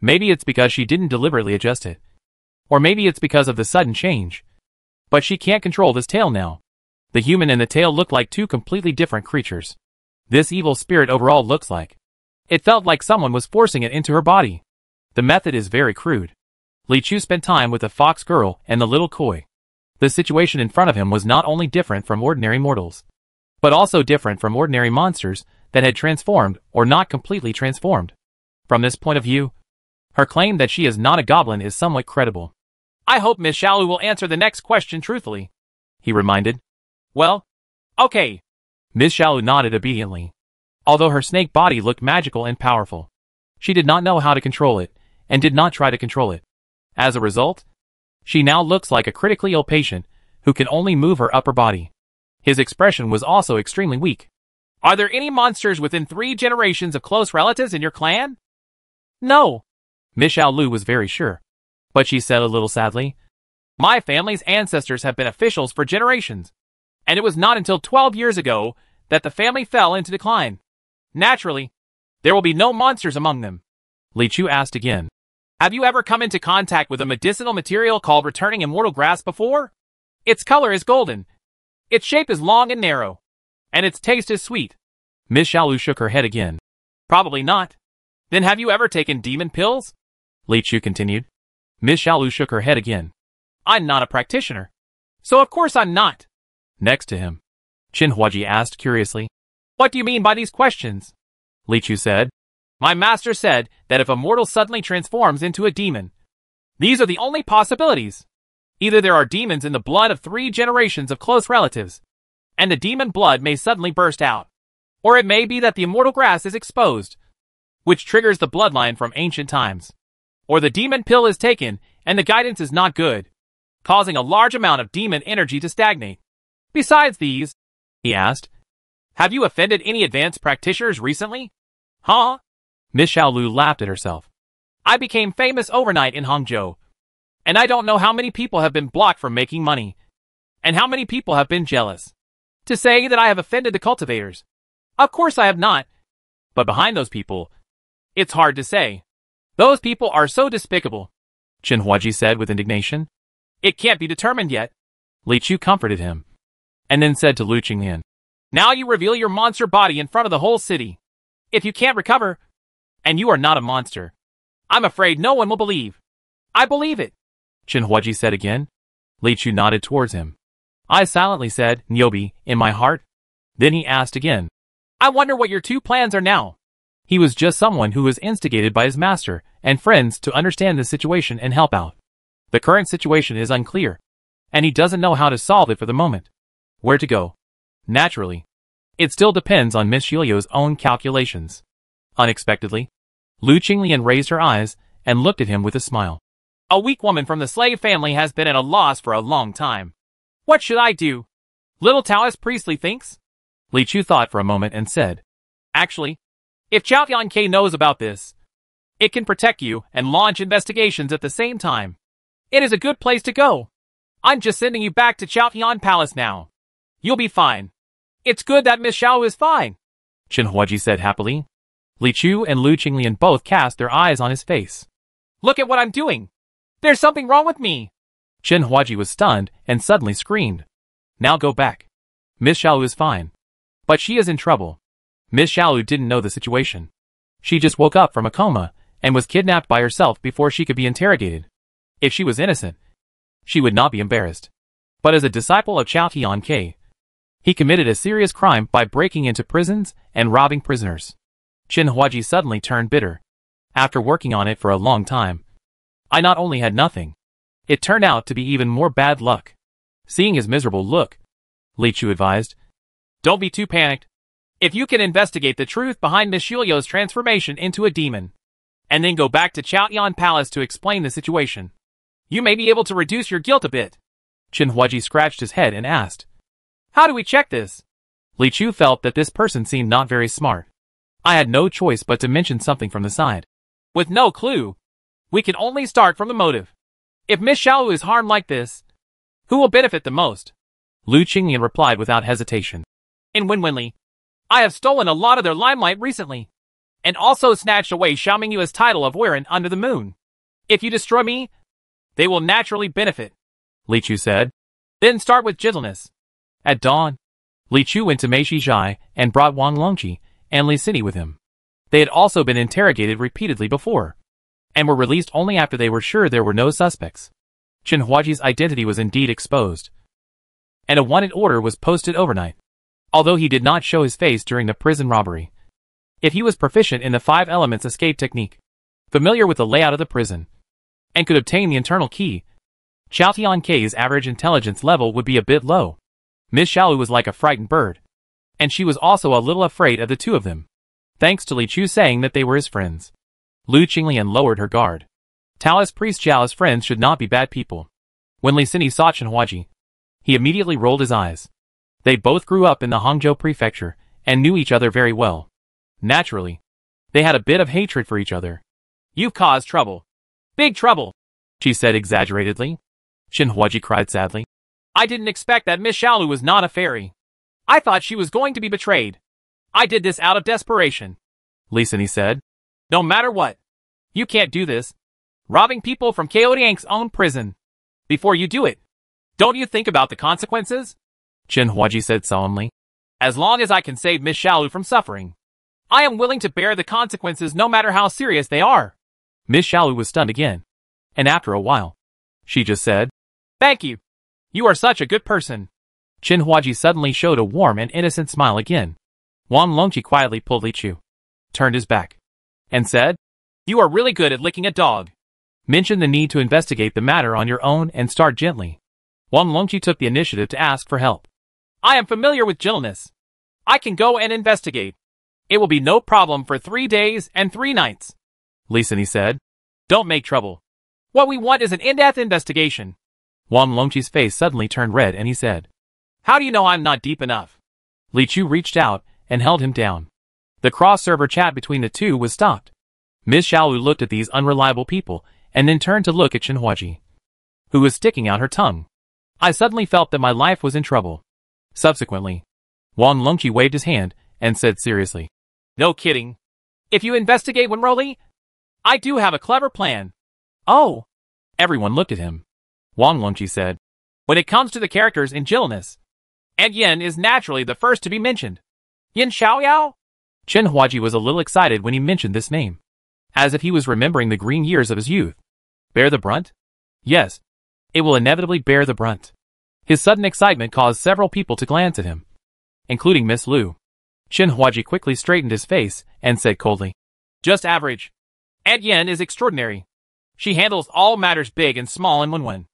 Maybe it's because she didn't deliberately adjust it. Or maybe it's because of the sudden change. But she can't control this tail now. The human and the tail look like two completely different creatures. This evil spirit overall looks like. It felt like someone was forcing it into her body. The method is very crude. Li Chu spent time with the fox girl and the little koi. The situation in front of him was not only different from ordinary mortals, but also different from ordinary monsters that had transformed or not completely transformed. From this point of view, her claim that she is not a goblin is somewhat credible. I hope Miss Xiaolu will answer the next question truthfully, he reminded. Well, okay. Miss Xiaolu nodded obediently. Although her snake body looked magical and powerful, she did not know how to control it, and did not try to control it. As a result, she now looks like a critically ill patient who can only move her upper body. His expression was also extremely weak. Are there any monsters within three generations of close relatives in your clan? No. Miss Xiaolu was very sure. But she said a little sadly, My family's ancestors have been officials for generations, and it was not until 12 years ago that the family fell into decline. Naturally, there will be no monsters among them. Li Chu asked again. Have you ever come into contact with a medicinal material called returning immortal grass before? Its color is golden. Its shape is long and narrow. And its taste is sweet. Miss Xiaolu shook her head again. Probably not. Then have you ever taken demon pills? Li Chu continued. Miss Xiaolu shook her head again. I'm not a practitioner. So of course I'm not. Next to him, Qin Huaji asked curiously. What do you mean by these questions? Li Chu said. My master said that if a mortal suddenly transforms into a demon, these are the only possibilities. Either there are demons in the blood of three generations of close relatives, and the demon blood may suddenly burst out. Or it may be that the immortal grass is exposed, which triggers the bloodline from ancient times. Or the demon pill is taken, and the guidance is not good, causing a large amount of demon energy to stagnate. Besides these, he asked, have you offended any advanced practitioners recently? Huh? Miss Xiaolu laughed at herself. I became famous overnight in Hangzhou, and I don't know how many people have been blocked from making money, and how many people have been jealous. To say that I have offended the cultivators. Of course I have not. But behind those people, it's hard to say. Those people are so despicable, Qin Huaji said with indignation. It can't be determined yet. Li Chu comforted him, and then said to Lu Qinglian, Now you reveal your monster body in front of the whole city. If you can't recover, and you are not a monster, I'm afraid no one will believe. I believe it. Qin Huaji said again. Li Chu nodded towards him. I silently said, Niobi, in my heart. Then he asked again. I wonder what your two plans are now. He was just someone who was instigated by his master and friends to understand the situation and help out. The current situation is unclear, and he doesn't know how to solve it for the moment. Where to go? Naturally. It still depends on Miss Shilio's own calculations. Unexpectedly, Lu Qinglian raised her eyes and looked at him with a smile. A weak woman from the slave family has been at a loss for a long time. What should I do? Little Taoist Priestley thinks? Li Chu thought for a moment and said, Actually, if Chao K knows about this, it can protect you and launch investigations at the same time. It is a good place to go. I'm just sending you back to Chao Yan Palace now. You'll be fine. It's good that Miss Xiao is fine. Qin Huaji said happily. Li Chu and Lu Qinglian both cast their eyes on his face. Look at what I'm doing. There's something wrong with me. Chen Huaji was stunned and suddenly screamed. Now go back. Miss Xiao is fine. But she is in trouble. Miss Xiaolu didn't know the situation. She just woke up from a coma and was kidnapped by herself before she could be interrogated. If she was innocent, she would not be embarrassed. But as a disciple of Chao Tian he committed a serious crime by breaking into prisons and robbing prisoners. Qin Huaji suddenly turned bitter. After working on it for a long time, I not only had nothing, it turned out to be even more bad luck. Seeing his miserable look, Li Chu advised, Don't be too panicked. If you can investigate the truth behind Miss Shulio's transformation into a demon, and then go back to Chaoyan Palace to explain the situation, you may be able to reduce your guilt a bit. Qin Huaji scratched his head and asked, How do we check this? Li Chu felt that this person seemed not very smart. I had no choice but to mention something from the side. With no clue, we can only start from the motive. If Miss Xiao is harmed like this, who will benefit the most? Lu Qinglian replied without hesitation. In Wenwenli, I have stolen a lot of their limelight recently, and also snatched away Xiao Mingyu's title of Weiren under the moon. If you destroy me, they will naturally benefit, Li Chu said. Then start with gentleness. At dawn, Li Chu went to Meishi Zhai and brought Wang Longqi and Sini with him. They had also been interrogated repeatedly before, and were released only after they were sure there were no suspects. Chen Huaji's identity was indeed exposed, and a wanted order was posted overnight. Although he did not show his face during the prison robbery, if he was proficient in the five elements escape technique, familiar with the layout of the prison, and could obtain the internal key, Chao Tian K's average intelligence level would be a bit low. Miss Xiaolu was like a frightened bird, and she was also a little afraid of the two of them, thanks to Li Chu saying that they were his friends. Lu Qinglian lowered her guard. Taoist priest Zhao's friends should not be bad people. When Li Sini saw Chen Huaji, he immediately rolled his eyes. They both grew up in the Hangzhou prefecture and knew each other very well. Naturally, they had a bit of hatred for each other. You've caused trouble. Big trouble, she said exaggeratedly. Huaji cried sadly. I didn't expect that Miss Xiaolu was not a fairy. I thought she was going to be betrayed. I did this out of desperation. Sini said. No matter what. You can't do this. Robbing people from Kaoliang's own prison. Before you do it, don't you think about the consequences? Chen Huaji said solemnly. As long as I can save Miss Xiaolu from suffering, I am willing to bear the consequences no matter how serious they are. Miss Xiaolu was stunned again. And after a while, she just said, Thank you. You are such a good person. Chen Huaji suddenly showed a warm and innocent smile again. Wang Longqi quietly pulled Li Chu, turned his back, and said, You are really good at licking a dog. Mention the need to investigate the matter on your own and start gently. Wang Longqi took the initiative to ask for help. I am familiar with gentleness. I can go and investigate. It will be no problem for three days and three nights. Li Sini said. Don't make trouble. What we want is an in-depth investigation. Wang Longqi's face suddenly turned red and he said, How do you know I'm not deep enough? Li Chu reached out and held him down. The cross-server chat between the two was stopped. Ms. Xiaolu looked at these unreliable people and then turned to look at Chen Huaji, who was sticking out her tongue. I suddenly felt that my life was in trouble. Subsequently, Wang Longqi waved his hand and said seriously, No kidding. If you investigate Wenroli, I do have a clever plan. Oh! Everyone looked at him. Wang Longqi said, When it comes to the characters in gentleness, and Yin is naturally the first to be mentioned. Yin Xiaoyao? Chen Huaji was a little excited when he mentioned this name, as if he was remembering the green years of his youth. Bear the brunt? Yes, it will inevitably bear the brunt. His sudden excitement caused several people to glance at him, including Miss Lu. Chen Huaji quickly straightened his face and said coldly, Just average. Aunt Yen is extraordinary. She handles all matters big and small in Wenwen.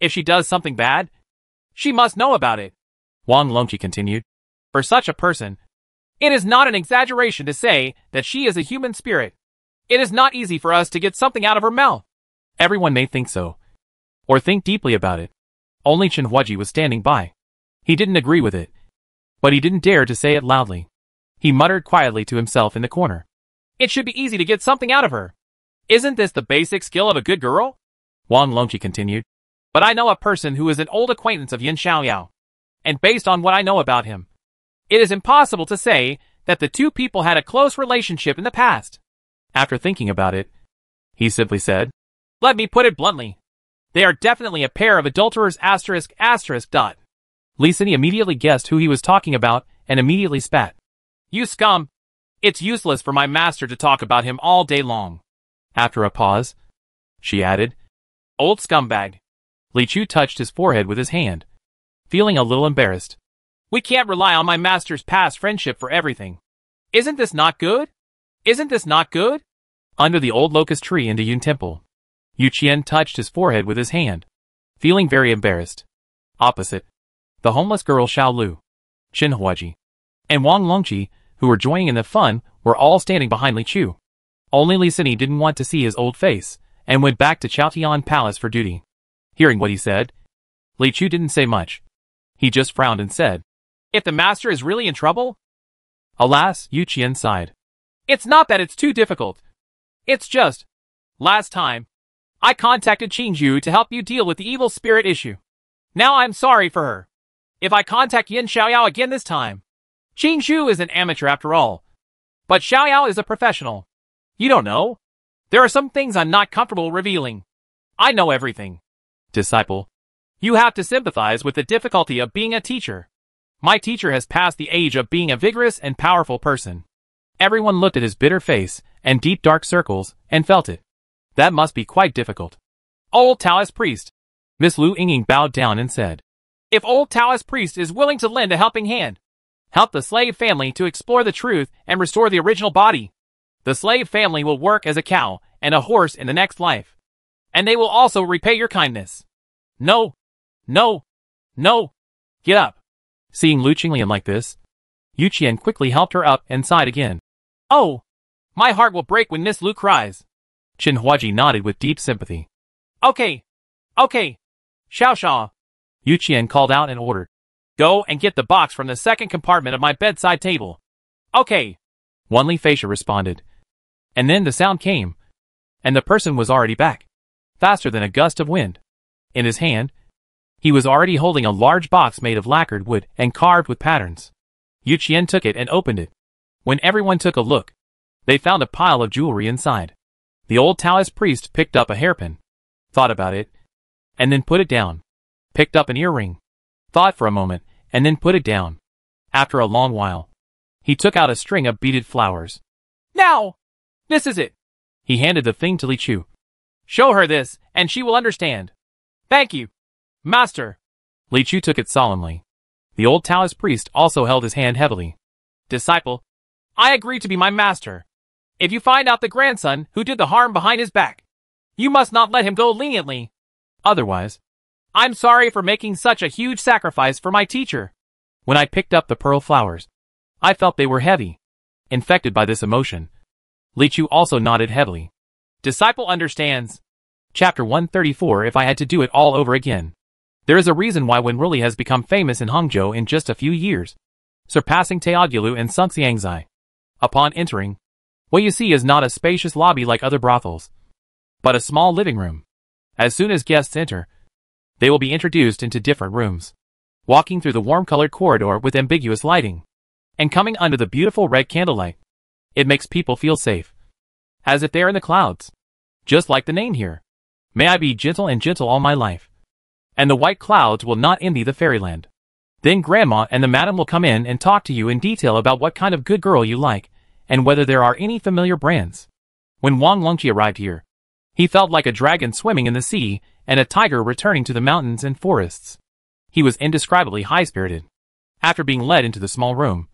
If she does something bad, she must know about it. Wang Longqi continued. For such a person, it is not an exaggeration to say that she is a human spirit. It is not easy for us to get something out of her mouth. Everyone may think so, or think deeply about it. Only Chen Huaji was standing by. He didn't agree with it, but he didn't dare to say it loudly. He muttered quietly to himself in the corner. It should be easy to get something out of her. Isn't this the basic skill of a good girl? Wang Longqi continued. But I know a person who is an old acquaintance of Yin Xiaoyao. And based on what I know about him, it is impossible to say that the two people had a close relationship in the past. After thinking about it, he simply said, Let me put it bluntly. They are definitely a pair of adulterers asterisk asterisk dot. Sini immediately guessed who he was talking about and immediately spat. You scum! It's useless for my master to talk about him all day long. After a pause, she added, Old scumbag. Li Chu touched his forehead with his hand, feeling a little embarrassed. We can't rely on my master's past friendship for everything. Isn't this not good? Isn't this not good? Under the old locust tree in the Yun Temple, Yu Qian touched his forehead with his hand, feeling very embarrassed. Opposite, the homeless girl Xiao Lu, Chen Huaji, and Wang Longqi, who were joining in the fun, were all standing behind Li Chu. Only Li Sini didn't want to see his old face, and went back to Chaotian Palace for duty. Hearing what he said, Li Chu didn't say much. He just frowned and said, If the master is really in trouble? Alas, Yu Qian sighed. It's not that it's too difficult. It's just, last time, I contacted Qingju to help you deal with the evil spirit issue. Now I'm sorry for her. If I contact Yin Xiaoyao again this time, Qing Zhu is an amateur after all. But Xiao Yao is a professional. You don't know? There are some things I'm not comfortable revealing. I know everything. Disciple. You have to sympathize with the difficulty of being a teacher. My teacher has passed the age of being a vigorous and powerful person. Everyone looked at his bitter face and deep dark circles and felt it. That must be quite difficult. Old Taoist priest. Miss Lu Yinging bowed down and said, If old Taoist priest is willing to lend a helping hand, help the slave family to explore the truth and restore the original body. The slave family will work as a cow and a horse in the next life. And they will also repay your kindness. No. No. No. Get up. Seeing Lu Qinglian like this, Yu Qian quickly helped her up and sighed again. Oh! My heart will break when Miss Lu cries. Chen Huaji nodded with deep sympathy. Okay. Okay. Xiao Xia. Yu Qian called out and ordered. Go and get the box from the second compartment of my bedside table. Okay. Wan Li Feisha responded. And then the sound came. And the person was already back. Faster than a gust of wind. In his hand, he was already holding a large box made of lacquered wood and carved with patterns. Yu Qian took it and opened it. When everyone took a look, they found a pile of jewelry inside. The old Taoist priest picked up a hairpin, thought about it, and then put it down. Picked up an earring, thought for a moment, and then put it down. After a long while, he took out a string of beaded flowers. Now! This is it! He handed the thing to Li Chu. Show her this, and she will understand. Thank you. Master. Li Chu took it solemnly. The old Taoist priest also held his hand heavily. Disciple, I agree to be my master. If you find out the grandson who did the harm behind his back, you must not let him go leniently. Otherwise, I'm sorry for making such a huge sacrifice for my teacher. When I picked up the pearl flowers, I felt they were heavy. Infected by this emotion, Li Chu also nodded heavily. Disciple understands. Chapter 134 If I had to do it all over again. There is a reason why Wen Ruli has become famous in Hangzhou in just a few years, surpassing Taoyuelu and Sungxiangzai. Upon entering, what you see is not a spacious lobby like other brothels, but a small living room. As soon as guests enter, they will be introduced into different rooms, walking through the warm-colored corridor with ambiguous lighting, and coming under the beautiful red candlelight. It makes people feel safe, as if they are in the clouds, just like the name here. May I be gentle and gentle all my life, and the white clouds will not envy the fairyland. Then grandma and the madam will come in and talk to you in detail about what kind of good girl you like, and whether there are any familiar brands. When Wang Longqi arrived here, he felt like a dragon swimming in the sea and a tiger returning to the mountains and forests. He was indescribably high-spirited. After being led into the small room,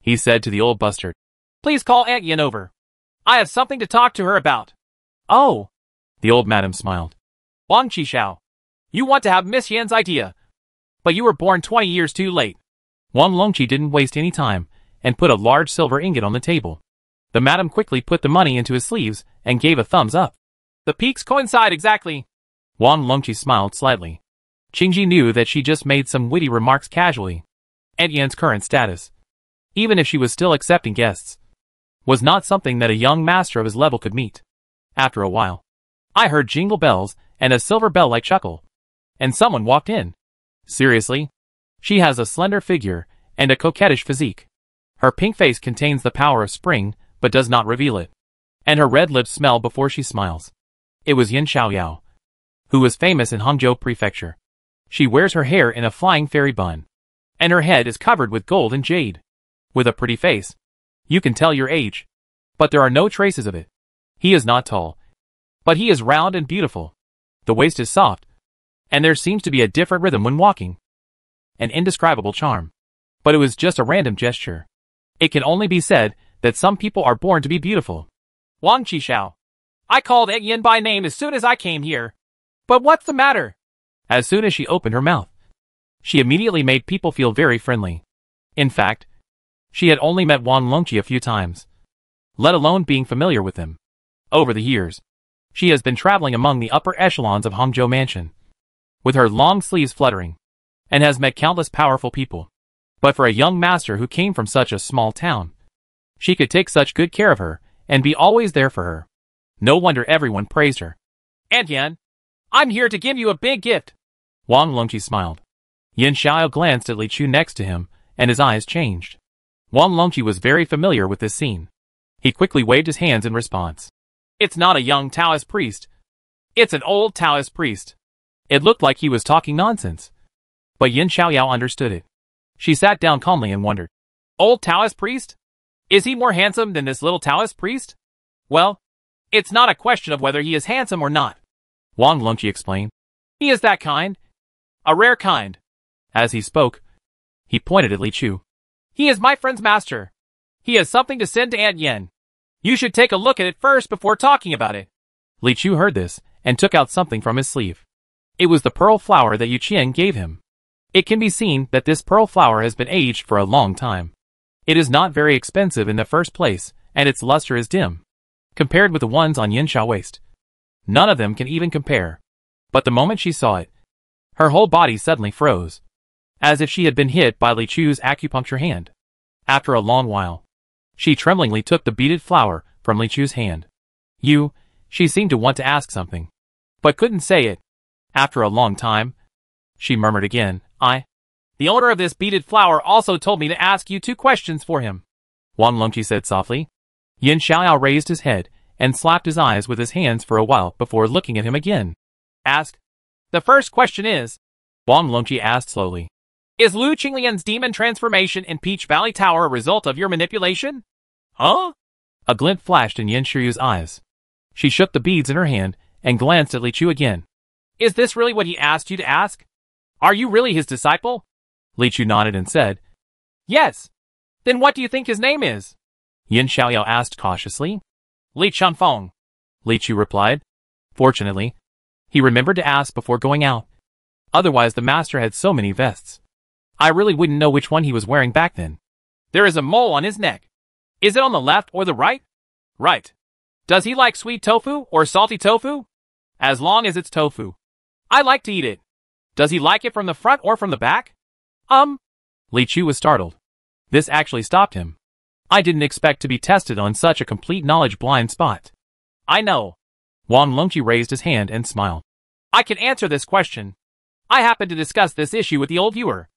he said to the old bustard, Please call Aunt Yin over. I have something to talk to her about. Oh, the old madam smiled. Wang Qishao, you want to have Miss Yan's idea, but you were born 20 years too late. Wang Longqi didn't waste any time and put a large silver ingot on the table. The madam quickly put the money into his sleeves and gave a thumbs up. The peaks coincide exactly. Wang Longqi smiled slightly. Qingji knew that she just made some witty remarks casually. Aunt Yan's current status, even if she was still accepting guests, was not something that a young master of his level could meet. After a while, I heard jingle bells and a silver bell-like chuckle. And someone walked in. Seriously? She has a slender figure and a coquettish physique. Her pink face contains the power of spring, but does not reveal it. And her red lips smell before she smiles. It was Yin Xiaoyao, who was famous in Hangzhou Prefecture. She wears her hair in a flying fairy bun. And her head is covered with gold and jade. With a pretty face. You can tell your age. But there are no traces of it. He is not tall. But he is round and beautiful. The waist is soft. And there seems to be a different rhythm when walking. An indescribable charm. But it was just a random gesture. It can only be said that some people are born to be beautiful. Wang Qishao. I called Egg Yin by name as soon as I came here. But what's the matter? As soon as she opened her mouth, she immediately made people feel very friendly. In fact, she had only met Wang Longqi a few times, let alone being familiar with him. Over the years, she has been traveling among the upper echelons of Hangzhou Mansion, with her long sleeves fluttering, and has met countless powerful people. But for a young master who came from such a small town, she could take such good care of her and be always there for her. No wonder everyone praised her. Aunt Yan, I'm here to give you a big gift. Wang Longqi smiled. Yin Xiao glanced at Li Chu next to him, and his eyes changed. Wang Longqi was very familiar with this scene. He quickly waved his hands in response. It's not a young Taoist priest. It's an old Taoist priest. It looked like he was talking nonsense. But Yin Xiaoyao understood it. She sat down calmly and wondered. Old Taoist priest? Is he more handsome than this little Taoist priest? Well, it's not a question of whether he is handsome or not. Wang Longqi explained. He is that kind. A rare kind. As he spoke, he pointed at Li Chu. He is my friend's master. He has something to send to Aunt Yen. You should take a look at it first before talking about it. Li Chu heard this and took out something from his sleeve. It was the pearl flower that Yu Qian gave him. It can be seen that this pearl flower has been aged for a long time. It is not very expensive in the first place, and its luster is dim, compared with the ones on Yin Yinsha waist. None of them can even compare. But the moment she saw it, her whole body suddenly froze, as if she had been hit by Li Chu's acupuncture hand. After a long while, she tremblingly took the beaded flower from Li Chu's hand. You, she seemed to want to ask something, but couldn't say it. After a long time, she murmured again, I. The owner of this beaded flower also told me to ask you two questions for him. Wang Longqi said softly. Yin Xiaoyao raised his head and slapped his eyes with his hands for a while before looking at him again. Ask. The first question is, Wang Longqi asked slowly. Is Lu Qinglian's demon transformation in Peach Valley Tower a result of your manipulation? Huh? A glint flashed in Yin Shiyu's eyes. She shook the beads in her hand and glanced at Li Chu again. Is this really what he asked you to ask? Are you really his disciple? Li Chu nodded and said, Yes. Then what do you think his name is? Yin Xiaoyao asked cautiously. Li Chunfeng. Li Chu replied. Fortunately, he remembered to ask before going out. Otherwise the master had so many vests. I really wouldn't know which one he was wearing back then. There is a mole on his neck. Is it on the left or the right? Right. Does he like sweet tofu or salty tofu? As long as it's tofu. I like to eat it. Does he like it from the front or from the back? Um. Li Chu was startled. This actually stopped him. I didn't expect to be tested on such a complete knowledge blind spot. I know. Wang Longqi raised his hand and smiled. I can answer this question. I happened to discuss this issue with the old viewer.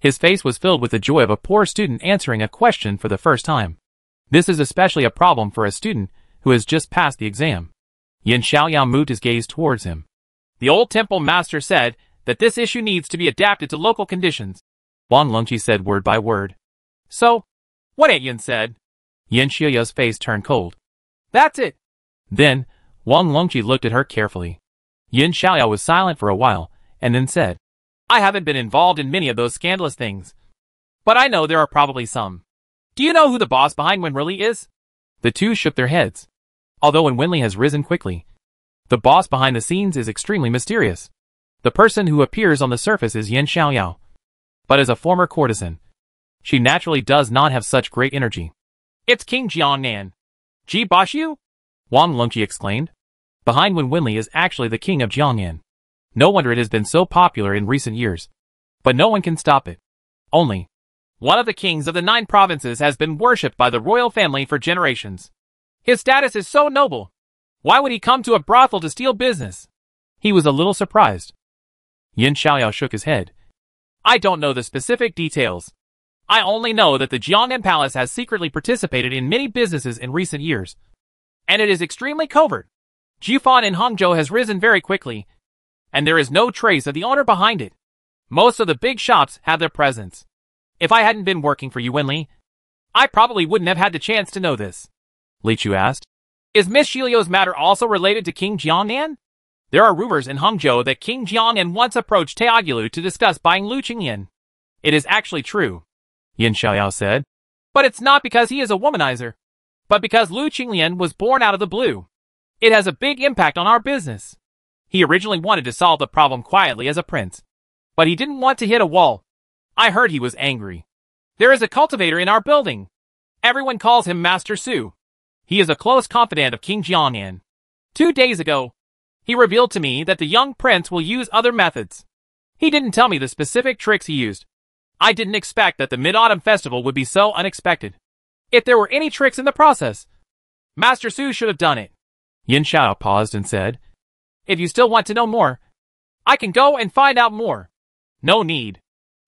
His face was filled with the joy of a poor student answering a question for the first time. This is especially a problem for a student who has just passed the exam. Yin Xiaoyao moved his gaze towards him. The old temple master said that this issue needs to be adapted to local conditions. Wang Longqi said word by word. So, what Yin said? Yin Xiaoyao's face turned cold. That's it. Then, Wang Longqi looked at her carefully. Yin Xiaoyao was silent for a while, and then said, I haven't been involved in many of those scandalous things. But I know there are probably some. Do you know who the boss behind Wen Wenli is? The two shook their heads. Although Wen Wenli has risen quickly, the boss behind the scenes is extremely mysterious. The person who appears on the surface is Yin Xiaoyao. But as a former courtesan, she naturally does not have such great energy. It's King Jiangnan. Ji Bashu? Wang Longqi exclaimed. Behind Wen Wenli is actually the king of Jiangnan. No wonder it has been so popular in recent years. But no one can stop it. Only, one of the kings of the nine provinces has been worshipped by the royal family for generations. His status is so noble. Why would he come to a brothel to steal business? He was a little surprised. Yin Xiaoyao shook his head. I don't know the specific details. I only know that the Jiangnan Palace has secretly participated in many businesses in recent years. And it is extremely covert. Jifan in Hangzhou has risen very quickly, and there is no trace of the owner behind it. Most of the big shops have their presence. If I hadn't been working for Yuanli, I probably wouldn't have had the chance to know this. Li Chu asked. Is Miss Shiliu's matter also related to King Jiangnan? There are rumors in Hangzhou that King Jiangnan once approached Teogyulu to discuss buying Lu Qinglian. It is actually true. Yin Xiaoyao said. But it's not because he is a womanizer, but because Lu Qinglian was born out of the blue. It has a big impact on our business. He originally wanted to solve the problem quietly as a prince, but he didn't want to hit a wall. I heard he was angry. There is a cultivator in our building. Everyone calls him Master Su. He is a close confidant of King Jiangnan. Two days ago, he revealed to me that the young prince will use other methods. He didn't tell me the specific tricks he used. I didn't expect that the Mid-Autumn Festival would be so unexpected. If there were any tricks in the process, Master Su should have done it. Yin Shao paused and said, If you still want to know more, I can go and find out more. No need.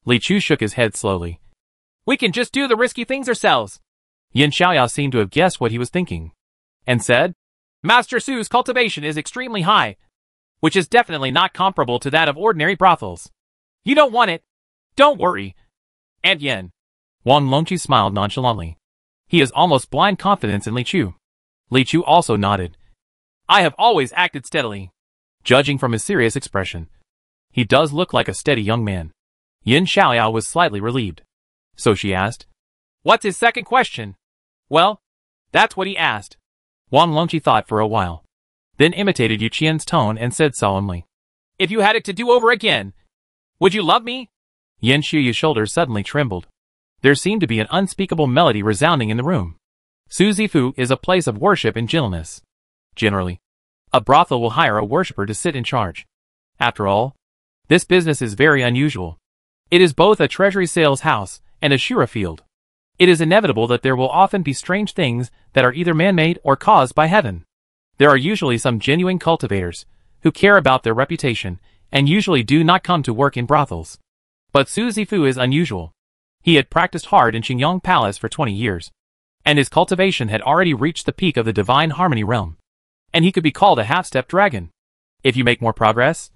Li Chu shook his head slowly. We can just do the risky things ourselves. Yin Xiaoyao seemed to have guessed what he was thinking, and said, Master Su's cultivation is extremely high, which is definitely not comparable to that of ordinary brothels. You don't want it. Don't worry. And Yen. Wang Longqi smiled nonchalantly. He has almost blind confidence in Li Chu. Li Chu also nodded. I have always acted steadily. Judging from his serious expression, he does look like a steady young man. Yin Xiaoyao was slightly relieved. So she asked, What's his second question? Well, that's what he asked. Wang Longqi thought for a while, then imitated Yu Qian's tone and said solemnly, If you had it to do over again, would you love me? Yin Xiaoyao's shoulders suddenly trembled. There seemed to be an unspeakable melody resounding in the room. Su Zifu is a place of worship and gentleness. Generally, a brothel will hire a worshipper to sit in charge. After all, this business is very unusual. It is both a treasury sales house and a shura field. It is inevitable that there will often be strange things that are either man-made or caused by heaven. There are usually some genuine cultivators who care about their reputation and usually do not come to work in brothels. But Su Zifu is unusual. He had practiced hard in Qingyang Palace for 20 years, and his cultivation had already reached the peak of the divine harmony realm. And he could be called a half-step dragon. If you make more progress,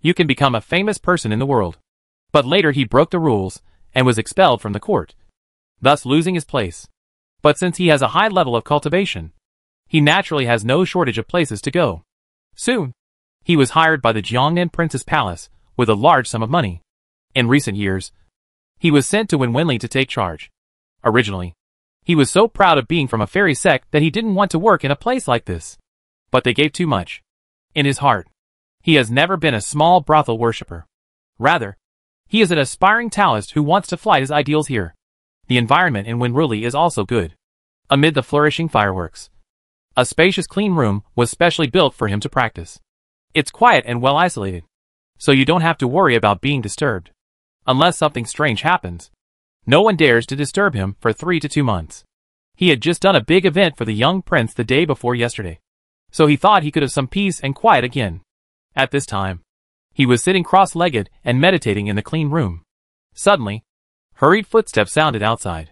you can become a famous person in the world. But later he broke the rules and was expelled from the court, thus losing his place. But since he has a high level of cultivation, he naturally has no shortage of places to go. Soon, he was hired by the Jiangnan Prince's Palace with a large sum of money. In recent years, he was sent to Wenwenli to take charge. Originally, he was so proud of being from a fairy sect that he didn't want to work in a place like this. But they gave too much. In his heart, he has never been a small brothel worshipper. Rather, he is an aspiring Taoist who wants to fly his ideals here. The environment in Wenruli is also good. Amid the flourishing fireworks, a spacious clean room was specially built for him to practice. It's quiet and well isolated, so you don't have to worry about being disturbed. Unless something strange happens. No one dares to disturb him for three to two months. He had just done a big event for the young prince the day before yesterday. So he thought he could have some peace and quiet again. At this time, he was sitting cross-legged and meditating in the clean room. Suddenly, hurried footsteps sounded outside.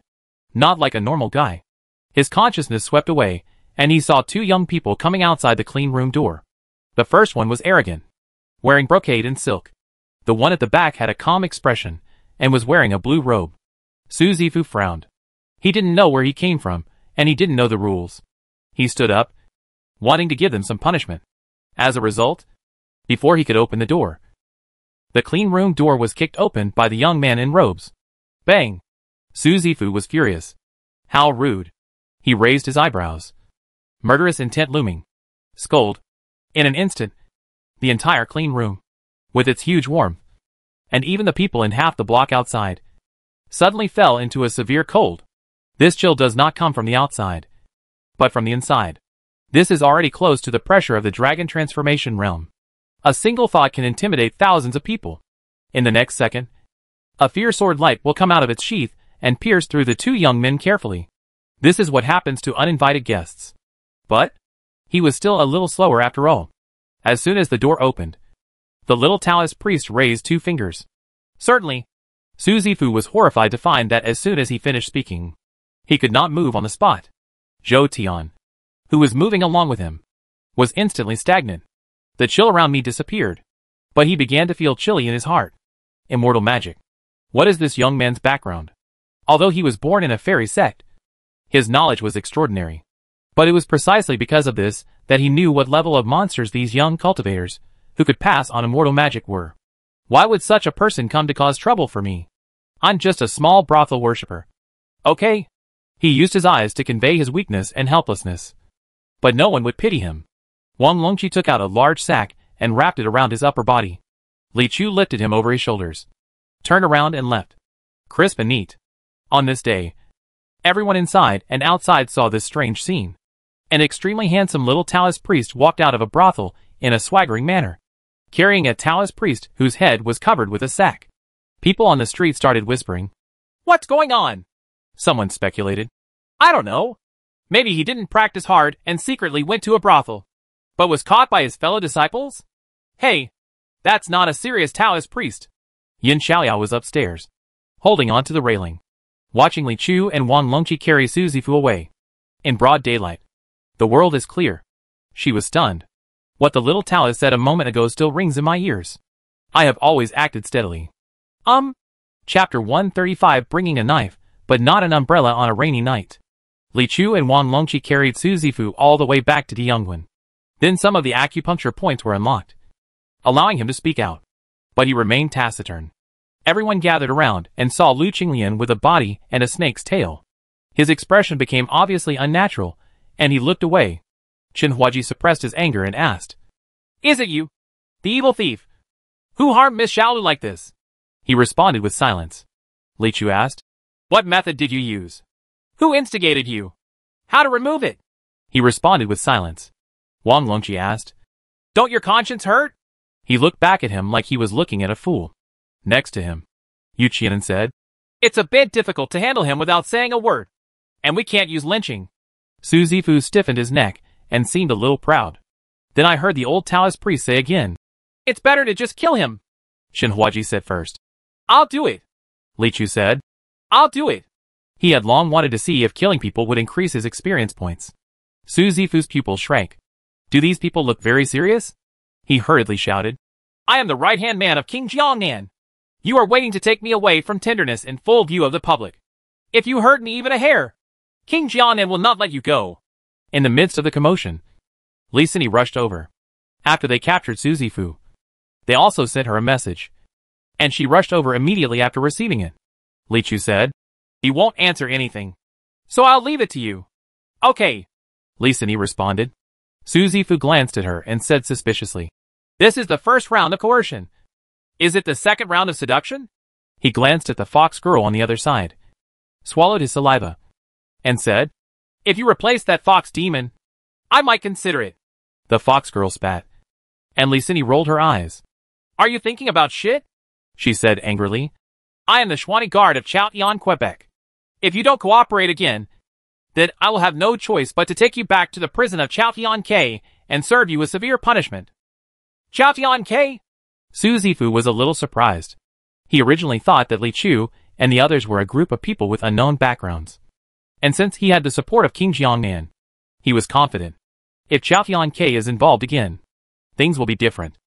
Not like a normal guy. His consciousness swept away, and he saw two young people coming outside the clean room door. The first one was arrogant, wearing brocade and silk. The one at the back had a calm expression and was wearing a blue robe. Su Zifu frowned. He didn't know where he came from, and he didn't know the rules. He stood up, wanting to give them some punishment. As a result, before he could open the door, the clean room door was kicked open by the young man in robes. Bang! Su Zifu was furious. How rude. He raised his eyebrows. Murderous intent looming. Scold, in an instant, the entire clean room, with its huge warmth, and even the people in half the block outside, suddenly fell into a severe cold. This chill does not come from the outside, but from the inside. This is already close to the pressure of the dragon transformation realm. A single thought can intimidate thousands of people. In the next second, a fierce sword light will come out of its sheath and pierce through the two young men carefully. This is what happens to uninvited guests. But, he was still a little slower after all. As soon as the door opened, the little Taoist priest raised two fingers. Certainly, Su Zifu was horrified to find that as soon as he finished speaking, he could not move on the spot. Zhou Tian, who was moving along with him, was instantly stagnant. The chill around me disappeared, but he began to feel chilly in his heart. Immortal magic. What is this young man's background? Although he was born in a fairy sect, his knowledge was extraordinary. But it was precisely because of this that he knew what level of monsters these young cultivators, who could pass on immortal magic were. Why would such a person come to cause trouble for me? I'm just a small brothel worshipper. Okay? He used his eyes to convey his weakness and helplessness. But no one would pity him. Wang Longqi took out a large sack and wrapped it around his upper body. Li Chu lifted him over his shoulders, turned around and left. Crisp and neat. On this day, everyone inside and outside saw this strange scene. An extremely handsome little Taoist priest walked out of a brothel in a swaggering manner, carrying a Taoist priest whose head was covered with a sack. People on the street started whispering, What's going on? Someone speculated. I don't know. Maybe he didn't practice hard and secretly went to a brothel, but was caught by his fellow disciples? Hey, that's not a serious Taoist priest. Yin Xiaoyao was upstairs, holding on to the railing. watching Li Chu and Wang Longqi carry Su Zifu away. In broad daylight. The world is clear. She was stunned. What the little Taoist said a moment ago still rings in my ears. I have always acted steadily. Um. Chapter 135 Bringing a knife, but not an umbrella on a rainy night. Li Chu and Wang Longqi carried Su Zifu all the way back to Diangwen. Then some of the acupuncture points were unlocked, allowing him to speak out. But he remained taciturn. Everyone gathered around and saw Lu Qinglian with a body and a snake's tail. His expression became obviously unnatural, and he looked away. Chen Huaji suppressed his anger and asked, Is it you? The evil thief? Who harmed Miss Xiaolu like this? He responded with silence. Li Chu asked, What method did you use? Who instigated you? How to remove it? He responded with silence. Wang Longqi asked, Don't your conscience hurt? He looked back at him like he was looking at a fool. Next to him, Yu Qianan said, It's a bit difficult to handle him without saying a word. And we can't use lynching. Su Zifu stiffened his neck and seemed a little proud. Then I heard the old Taoist priest say again, It's better to just kill him. Chen Huaji said first. I'll do it. Li Chu said. I'll do it. He had long wanted to see if killing people would increase his experience points. Su Zifu's pupils shrank. Do these people look very serious? He hurriedly shouted. I am the right-hand man of King Jiangnan. You are waiting to take me away from tenderness in full view of the public. If you hurt me even a hair, King Jiangnan will not let you go. In the midst of the commotion, Li Sini rushed over. After they captured Su Zifu, they also sent her a message. And she rushed over immediately after receiving it. Li Chu said, He won't answer anything. So I'll leave it to you. Okay. Li Sini responded. Su Zifu glanced at her and said suspiciously, This is the first round of coercion. Is it the second round of seduction? He glanced at the fox girl on the other side, swallowed his saliva, and said, If you replace that fox demon, I might consider it. The fox girl spat, and Li Sini rolled her eyes. Are you thinking about shit? She said angrily. I am the Xuanyi Guard of Chao Chaotian, Quebec. If you don't cooperate again, then I will have no choice but to take you back to the prison of Chao Chaotian K and serve you a severe punishment. Chaotian K? Su Zifu was a little surprised. He originally thought that Li Chu and the others were a group of people with unknown backgrounds. And since he had the support of King Jiangnan, he was confident. If Chaotian K is involved again, things will be different.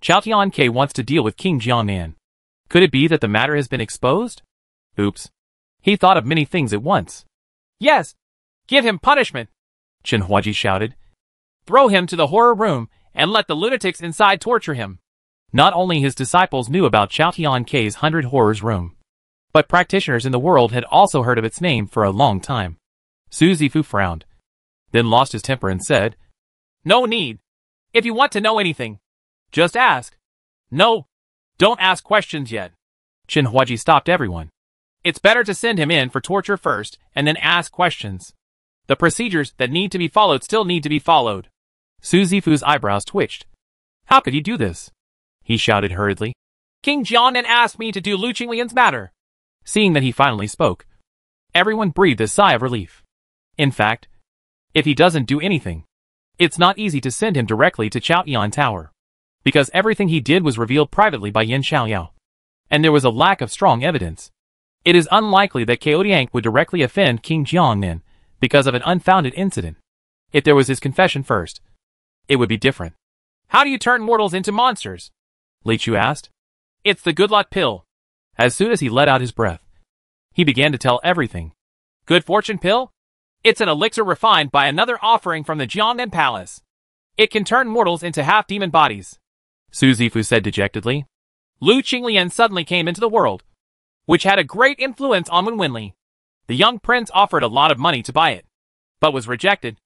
Chaotian K wants to deal with King Jiangnan. Could it be that the matter has been exposed? Oops. He thought of many things at once. Yes. Give him punishment. Chen Huaji shouted. Throw him to the horror room and let the lunatics inside torture him. Not only his disciples knew about Chaotian K's Hundred Horrors Room, but practitioners in the world had also heard of its name for a long time. Su Zifu frowned, then lost his temper and said, No need. If you want to know anything, just ask. No, don't ask questions yet. Chen Huaji stopped everyone. It's better to send him in for torture first and then ask questions. The procedures that need to be followed still need to be followed. Su Zifu's eyebrows twitched. How could he do this? He shouted hurriedly. King Jiangnan asked me to do Lu Qinglian's matter. Seeing that he finally spoke, everyone breathed a sigh of relief. In fact, if he doesn't do anything, it's not easy to send him directly to Chaotian Tower. Because everything he did was revealed privately by Yin Xiaoyao. And there was a lack of strong evidence. It is unlikely that Chaotiank would directly offend King Jiangnan because of an unfounded incident. If there was his confession first, it would be different. How do you turn mortals into monsters? Li Chu asked. It's the good luck pill. As soon as he let out his breath, he began to tell everything. Good fortune pill? It's an elixir refined by another offering from the Jiangnan Palace. It can turn mortals into half-demon bodies. Su Zifu said dejectedly. Lu Qinglian suddenly came into the world, which had a great influence on Wen Winli. The young prince offered a lot of money to buy it, but was rejected.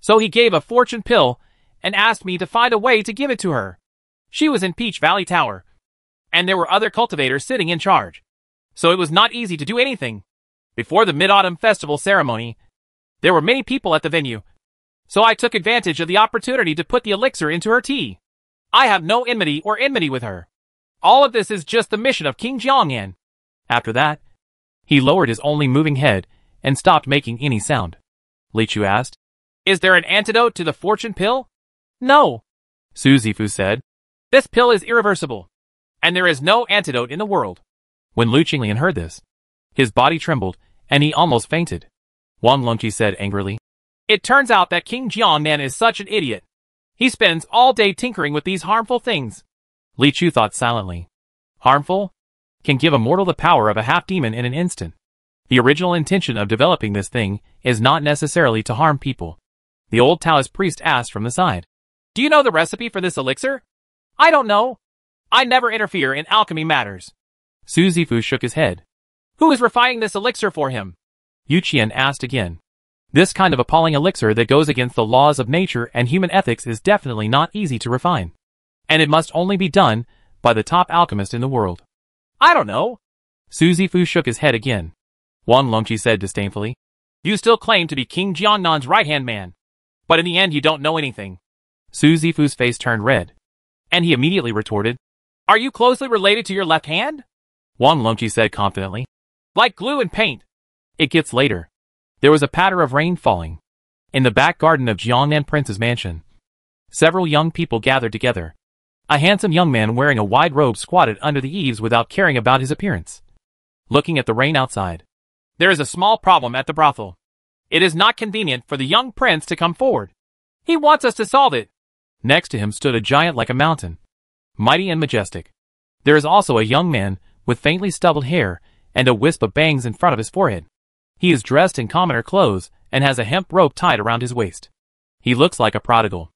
So he gave a fortune pill and asked me to find a way to give it to her. She was in Peach Valley Tower, and there were other cultivators sitting in charge. So it was not easy to do anything. Before the Mid-Autumn Festival ceremony, there were many people at the venue. So I took advantage of the opportunity to put the elixir into her tea. I have no enmity or enmity with her. All of this is just the mission of King Jiangnan. After that, he lowered his only moving head and stopped making any sound. Li Chu asked, Is there an antidote to the fortune pill? No. Su Zifu said, This pill is irreversible, and there is no antidote in the world. When Lu Qinglian heard this, his body trembled and he almost fainted. Wang Longqi said angrily. It turns out that King Jiangnan is such an idiot. He spends all day tinkering with these harmful things. Li Chu thought silently. Harmful? Can give a mortal the power of a half-demon in an instant. The original intention of developing this thing is not necessarily to harm people. The old Taoist priest asked from the side. Do you know the recipe for this elixir? I don't know. I never interfere in alchemy matters. Su Zifu shook his head. Who is refining this elixir for him? Yu Qian asked again. This kind of appalling elixir that goes against the laws of nature and human ethics is definitely not easy to refine. And it must only be done by the top alchemist in the world. I don't know. Su Zifu shook his head again. Wang Longqi said disdainfully. You still claim to be King Jiangnan's right-hand man. But in the end you don't know anything. Su Zifu's face turned red. And he immediately retorted. Are you closely related to your left hand? Wang Longqi said confidently. Like glue and paint. It gets later. There was a patter of rain falling. In the back garden of Jiangnan Prince's mansion. Several young people gathered together. A handsome young man wearing a wide robe squatted under the eaves without caring about his appearance. Looking at the rain outside. There is a small problem at the brothel. It is not convenient for the young prince to come forward. He wants us to solve it. Next to him stood a giant like a mountain. Mighty and majestic. There is also a young man with faintly stubbled hair and a wisp of bangs in front of his forehead. He is dressed in commoner clothes and has a hemp rope tied around his waist. He looks like a prodigal.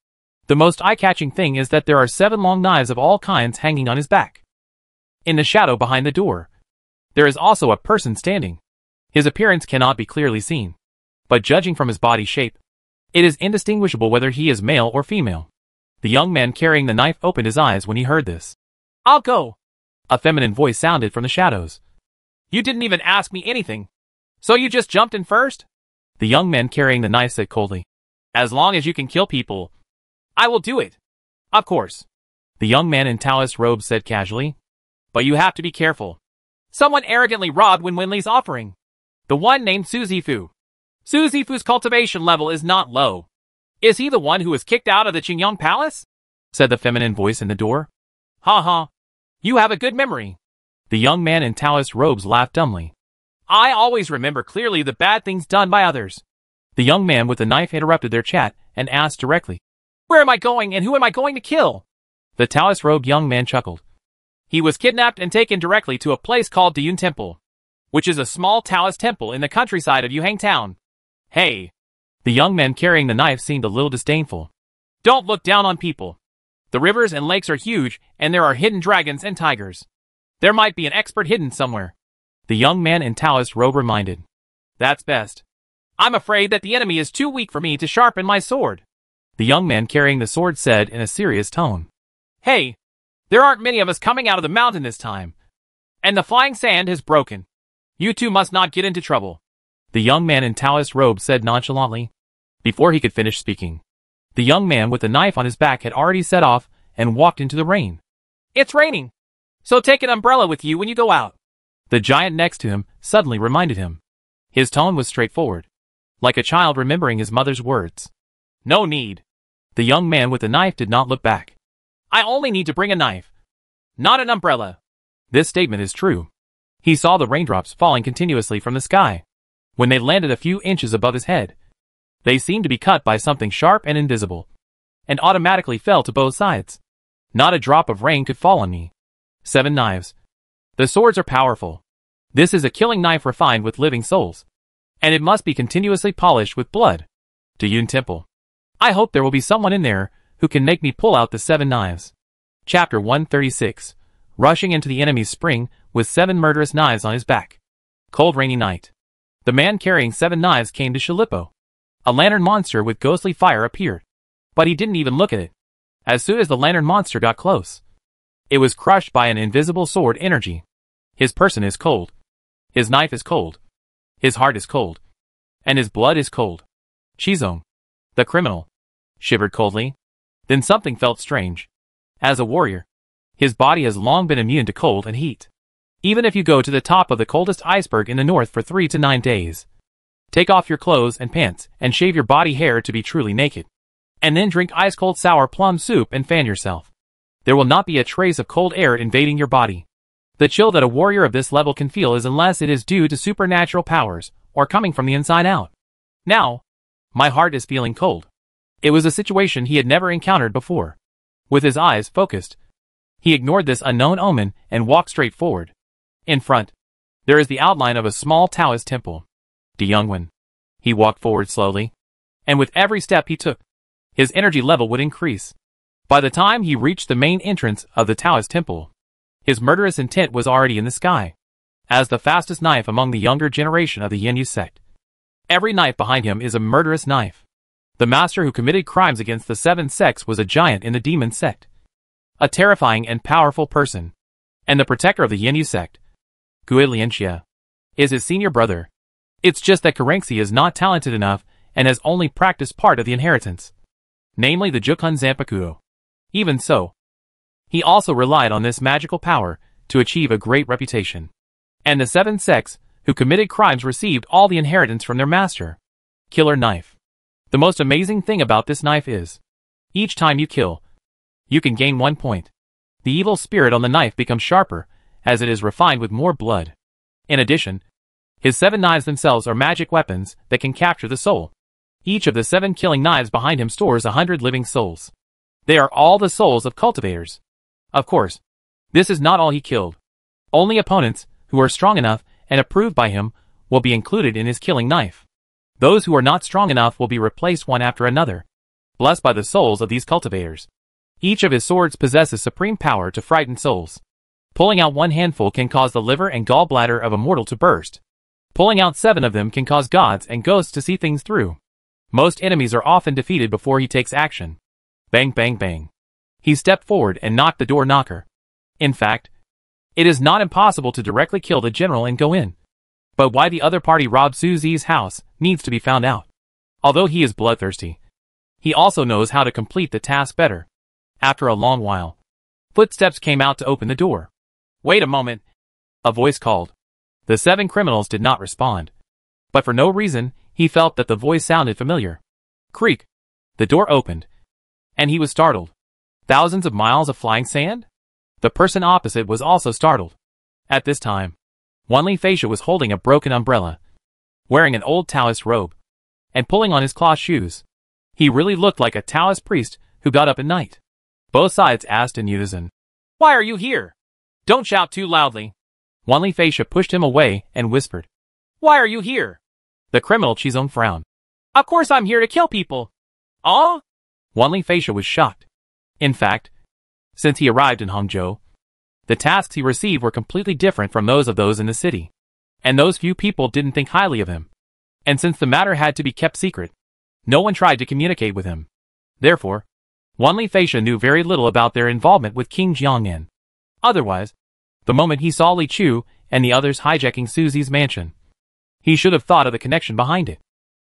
The most eye-catching thing is that there are seven long knives of all kinds hanging on his back. In the shadow behind the door, there is also a person standing. His appearance cannot be clearly seen. But judging from his body shape, it is indistinguishable whether he is male or female. The young man carrying the knife opened his eyes when he heard this. I'll go. A feminine voice sounded from the shadows. You didn't even ask me anything. So you just jumped in first? The young man carrying the knife said coldly. As long as you can kill people, I will do it. Of course. The young man in Taoist robes said casually. But you have to be careful. Someone arrogantly robbed Wen Wenli's offering. The one named Su Zifu. Su Zifu's cultivation level is not low. Is he the one who was kicked out of the Qingyang Palace? said the feminine voice in the door. Ha ha. You have a good memory. The young man in Taoist robes laughed dumbly. I always remember clearly the bad things done by others. The young man with the knife interrupted their chat and asked directly. Where am I going and who am I going to kill? The Taoist robed young man chuckled. He was kidnapped and taken directly to a place called Diyun Temple which is a small Taoist temple in the countryside of Yuhang Town. Hey! The young man carrying the knife seemed a little disdainful. Don't look down on people. The rivers and lakes are huge, and there are hidden dragons and tigers. There might be an expert hidden somewhere. The young man in Taoist robe reminded. That's best. I'm afraid that the enemy is too weak for me to sharpen my sword. The young man carrying the sword said in a serious tone. Hey, there aren't many of us coming out of the mountain this time. And the flying sand has broken. You two must not get into trouble. The young man in Taoist robe said nonchalantly. Before he could finish speaking, the young man with the knife on his back had already set off and walked into the rain. It's raining. So take an umbrella with you when you go out. The giant next to him suddenly reminded him. His tone was straightforward, like a child remembering his mother's words. No need. The young man with the knife did not look back. I only need to bring a knife, not an umbrella. This statement is true. He saw the raindrops falling continuously from the sky. When they landed a few inches above his head, they seemed to be cut by something sharp and invisible, and automatically fell to both sides. Not a drop of rain could fall on me. Seven knives. The swords are powerful. This is a killing knife refined with living souls. And it must be continuously polished with blood. To Yun Temple. I hope there will be someone in there who can make me pull out the seven knives. Chapter 136 Rushing into the enemy's spring, with seven murderous knives on his back. Cold rainy night. The man carrying seven knives came to Shalipo. A lantern monster with ghostly fire appeared. But he didn't even look at it. As soon as the lantern monster got close, it was crushed by an invisible sword energy. His person is cold. His knife is cold. His heart is cold. And his blood is cold. Chizong, the criminal, shivered coldly. Then something felt strange. As a warrior, his body has long been immune to cold and heat. Even if you go to the top of the coldest iceberg in the north for three to nine days. Take off your clothes and pants and shave your body hair to be truly naked. And then drink ice-cold sour plum soup and fan yourself. There will not be a trace of cold air invading your body. The chill that a warrior of this level can feel is unless it is due to supernatural powers or coming from the inside out. Now, my heart is feeling cold. It was a situation he had never encountered before. With his eyes focused, he ignored this unknown omen and walked straight forward. In front, there is the outline of a small Taoist temple. De Youngwen. He walked forward slowly, and with every step he took, his energy level would increase. By the time he reached the main entrance of the Taoist temple, his murderous intent was already in the sky. As the fastest knife among the younger generation of the Yanyu sect. Every knife behind him is a murderous knife. The master who committed crimes against the seven sects was a giant in the demon sect. A terrifying and powerful person. And the protector of the Yanyu sect. Gui Lianxia. Is his senior brother. It's just that Karenxi is not talented enough and has only practiced part of the inheritance. Namely the Jukun Zanpakuo. Even so, he also relied on this magical power to achieve a great reputation. And the seven sects who committed crimes received all the inheritance from their master. Killer Knife. The most amazing thing about this knife is, each time you kill, you can gain one point. The evil spirit on the knife becomes sharper, as it is refined with more blood. In addition, his seven knives themselves are magic weapons that can capture the soul. Each of the seven killing knives behind him stores a hundred living souls. They are all the souls of cultivators. Of course, this is not all he killed. Only opponents, who are strong enough and approved by him will be included in his killing knife. Those who are not strong enough will be replaced one after another, blessed by the souls of these cultivators. Each of his swords possesses supreme power to frighten souls. Pulling out one handful can cause the liver and gallbladder of a mortal to burst. Pulling out seven of them can cause gods and ghosts to see things through. Most enemies are often defeated before he takes action. Bang bang bang. He stepped forward and knocked the door knocker. In fact, it is not impossible to directly kill the general and go in. But why the other party robbed Su Zi's house needs to be found out. Although he is bloodthirsty, he also knows how to complete the task better. After a long while, footsteps came out to open the door. Wait a moment. A voice called. The seven criminals did not respond. But for no reason, he felt that the voice sounded familiar. Creak. The door opened. And he was startled. Thousands of miles of flying sand? The person opposite was also startled. At this time, Wanli Feisha was holding a broken umbrella, wearing an old Taoist robe, and pulling on his cloth shoes. He really looked like a Taoist priest who got up at night. Both sides asked in unison, Why are you here? Don't shout too loudly. Wanli Feisha pushed him away and whispered, Why are you here? The criminal Chizong frowned. Of course I'm here to kill people. Oh? Wanli Feisha was shocked. In fact, since he arrived in Hangzhou. The tasks he received were completely different from those of those in the city. And those few people didn't think highly of him. And since the matter had to be kept secret, no one tried to communicate with him. Therefore, Wanli Feisha knew very little about their involvement with King Jiangnan. Otherwise, the moment he saw Li Chu and the others hijacking Su Zi's mansion, he should have thought of the connection behind it.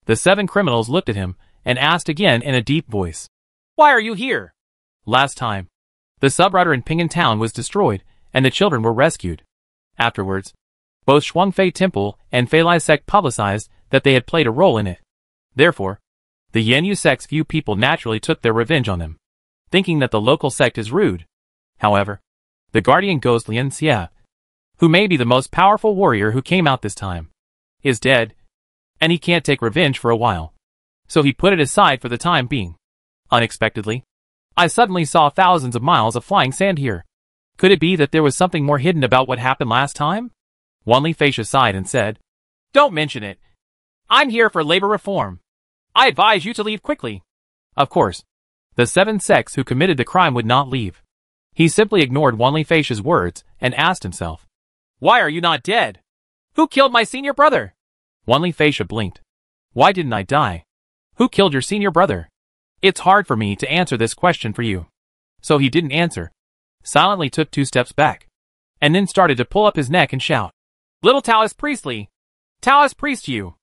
The seven criminals looked at him and asked again in a deep voice, Why are you here? Last time, the subrouter in Pingan town was destroyed, and the children were rescued. Afterwards, both Shuangfei Temple and Feilai sect publicized that they had played a role in it. Therefore, the Yanyu sect's few people naturally took their revenge on them, thinking that the local sect is rude. However, the guardian ghost Lian Xia, who may be the most powerful warrior who came out this time, is dead, and he can't take revenge for a while. So he put it aside for the time being. Unexpectedly, I suddenly saw thousands of miles of flying sand here. Could it be that there was something more hidden about what happened last time? Wanli Feisha sighed and said, Don't mention it. I'm here for labor reform. I advise you to leave quickly. Of course, the seven sects who committed the crime would not leave. He simply ignored Wanli Feisha's words and asked himself, Why are you not dead? Who killed my senior brother? Wanli Feisha blinked. Why didn't I die? Who killed your senior brother? It's hard for me to answer this question for you. So he didn't answer. Silently took two steps back. And then started to pull up his neck and shout. Little Taoist Priestly! Taoist Priest you!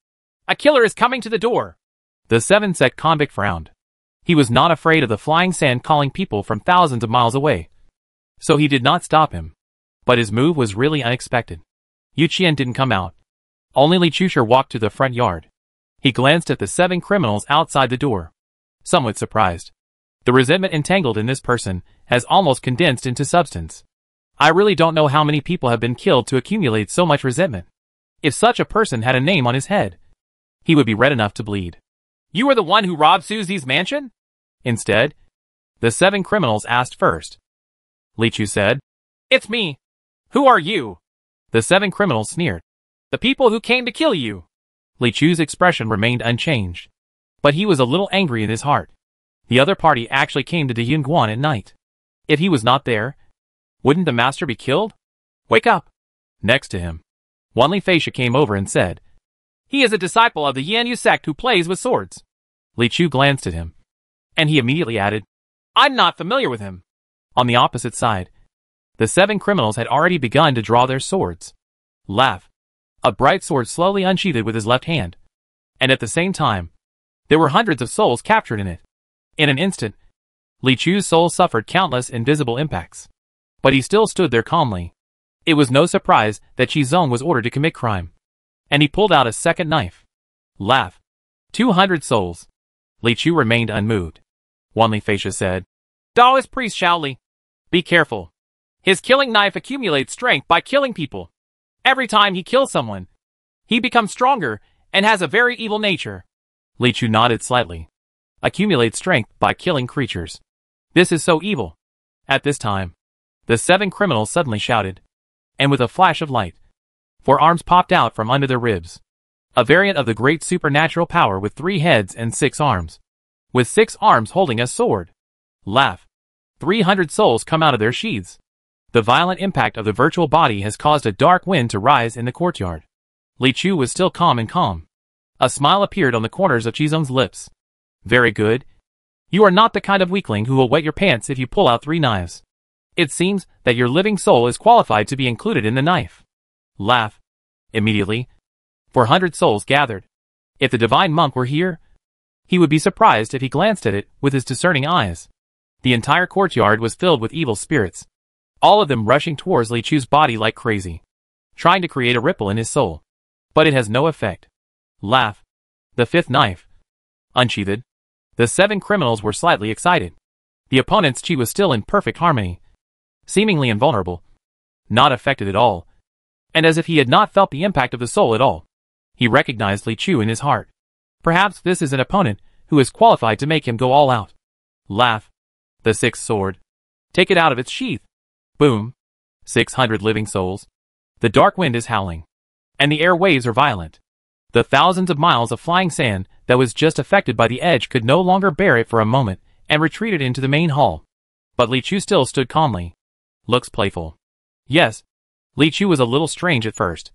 A killer is coming to the door! The seven sect convict frowned. He was not afraid of the flying sand calling people from thousands of miles away. So he did not stop him. But his move was really unexpected. Yu Qian didn't come out. Only Li Chushir walked to the front yard. He glanced at the seven criminals outside the door somewhat surprised. The resentment entangled in this person has almost condensed into substance. I really don't know how many people have been killed to accumulate so much resentment. If such a person had a name on his head, he would be red enough to bleed. You are the one who robbed Su Zi's mansion? Instead, the seven criminals asked first. Li Chu said, It's me. Who are you? The seven criminals sneered. The people who came to kill you. Li Chu's expression remained unchanged. But he was a little angry in his heart. The other party actually came to the Yun Guan at night. If he was not there, wouldn't the master be killed? Wake up! Next to him, Wan Wanli Feisha came over and said, He is a disciple of the Yanyu sect who plays with swords. Li Chu glanced at him, and he immediately added, I'm not familiar with him. On the opposite side, the seven criminals had already begun to draw their swords. Laugh. A bright sword slowly unsheathed with his left hand. And at the same time, there were hundreds of souls captured in it. In an instant, Li Chu's soul suffered countless invisible impacts. But he still stood there calmly. It was no surprise that Qi Zong was ordered to commit crime. And he pulled out a second knife. Laugh. Two hundred souls. Li Chu remained unmoved. Wanli Feisha said, Taoist priest Shaoli. Be careful. His killing knife accumulates strength by killing people. Every time he kills someone, he becomes stronger and has a very evil nature. Li Chu nodded slightly. Accumulate strength by killing creatures. This is so evil. At this time, the seven criminals suddenly shouted. And with a flash of light, four arms popped out from under their ribs. A variant of the great supernatural power with three heads and six arms. With six arms holding a sword. Laugh. Three hundred souls come out of their sheaths. The violent impact of the virtual body has caused a dark wind to rise in the courtyard. Li Chu was still calm and calm. A smile appeared on the corners of Chizong's lips. Very good. You are not the kind of weakling who will wet your pants if you pull out three knives. It seems that your living soul is qualified to be included in the knife. Laugh. Immediately. Four hundred souls gathered. If the divine monk were here, he would be surprised if he glanced at it with his discerning eyes. The entire courtyard was filled with evil spirits all of them rushing towards Li Chu's body like crazy, trying to create a ripple in his soul. But it has no effect. Laugh. The fifth knife. Unsheathed. The seven criminals were slightly excited. The opponent's chi was still in perfect harmony, seemingly invulnerable, not affected at all, and as if he had not felt the impact of the soul at all. He recognized Li Chu in his heart. Perhaps this is an opponent who is qualified to make him go all out. Laugh. The sixth sword. Take it out of its sheath. Boom. 600 living souls. The dark wind is howling. And the air waves are violent. The thousands of miles of flying sand that was just affected by the edge could no longer bear it for a moment and retreated into the main hall. But Li Chu still stood calmly. Looks playful. Yes, Li Chu was a little strange at first.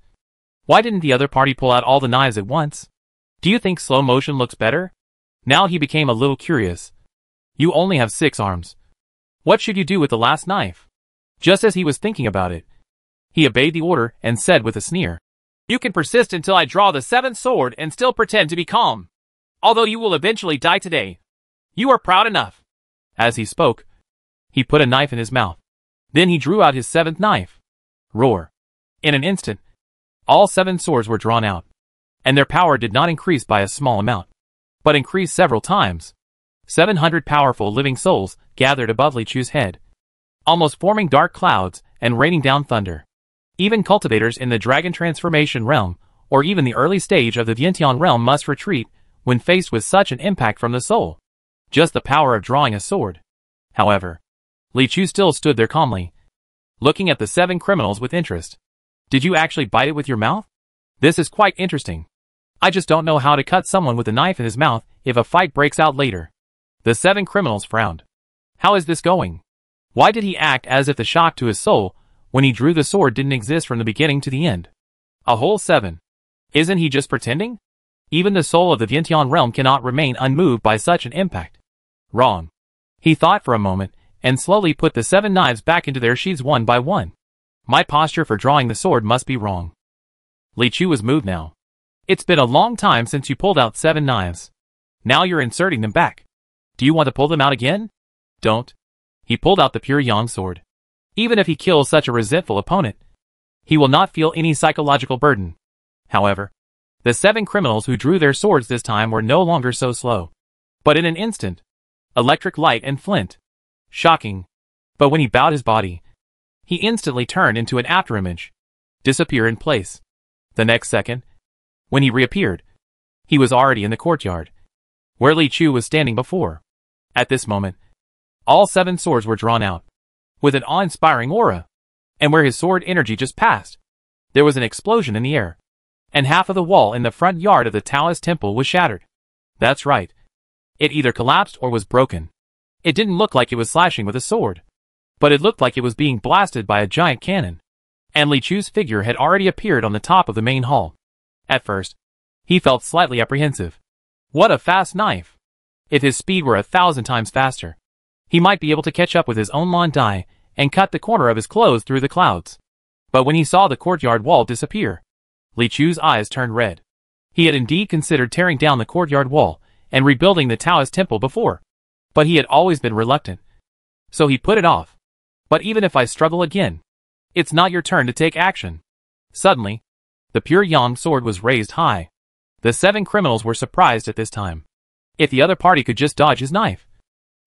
Why didn't the other party pull out all the knives at once? Do you think slow motion looks better? Now he became a little curious. You only have six arms. What should you do with the last knife? Just as he was thinking about it, he obeyed the order and said with a sneer, You can persist until I draw the seventh sword and still pretend to be calm. Although you will eventually die today. You are proud enough. As he spoke, he put a knife in his mouth. Then he drew out his seventh knife. Roar. In an instant, all seven swords were drawn out, and their power did not increase by a small amount, but increased several times. Seven hundred powerful living souls gathered above Li Chu's head, almost forming dark clouds and raining down thunder. Even cultivators in the dragon transformation realm, or even the early stage of the Vientiane realm must retreat when faced with such an impact from the soul. Just the power of drawing a sword. However, Li Chu still stood there calmly, looking at the seven criminals with interest. Did you actually bite it with your mouth? This is quite interesting. I just don't know how to cut someone with a knife in his mouth if a fight breaks out later. The seven criminals frowned. How is this going? Why did he act as if the shock to his soul, when he drew the sword didn't exist from the beginning to the end? A whole seven. Isn't he just pretending? Even the soul of the Vientiane realm cannot remain unmoved by such an impact. Wrong. He thought for a moment, and slowly put the seven knives back into their sheaths one by one. My posture for drawing the sword must be wrong. Li Chu was moved now. It's been a long time since you pulled out seven knives. Now you're inserting them back. Do you want to pull them out again? Don't. He pulled out the pure yang sword. Even if he kills such a resentful opponent, he will not feel any psychological burden. However, the seven criminals who drew their swords this time were no longer so slow. But in an instant, electric light and flint. Shocking. But when he bowed his body, he instantly turned into an afterimage. Disappear in place. The next second, when he reappeared, he was already in the courtyard, where Li Chu was standing before. At this moment, all seven swords were drawn out, with an awe-inspiring aura, and where his sword energy just passed, there was an explosion in the air, and half of the wall in the front yard of the Taoist temple was shattered. That's right. It either collapsed or was broken. It didn't look like it was slashing with a sword, but it looked like it was being blasted by a giant cannon. And Li Chu's figure had already appeared on the top of the main hall. At first, he felt slightly apprehensive. What a fast knife! If his speed were a thousand times faster, he might be able to catch up with his own Lan Dai and cut the corner of his clothes through the clouds. But when he saw the courtyard wall disappear, Li Chu's eyes turned red. He had indeed considered tearing down the courtyard wall and rebuilding the Taoist temple before, but he had always been reluctant. So he put it off. But even if I struggle again, it's not your turn to take action. Suddenly, the pure yang sword was raised high. The seven criminals were surprised at this time. If the other party could just dodge his knife,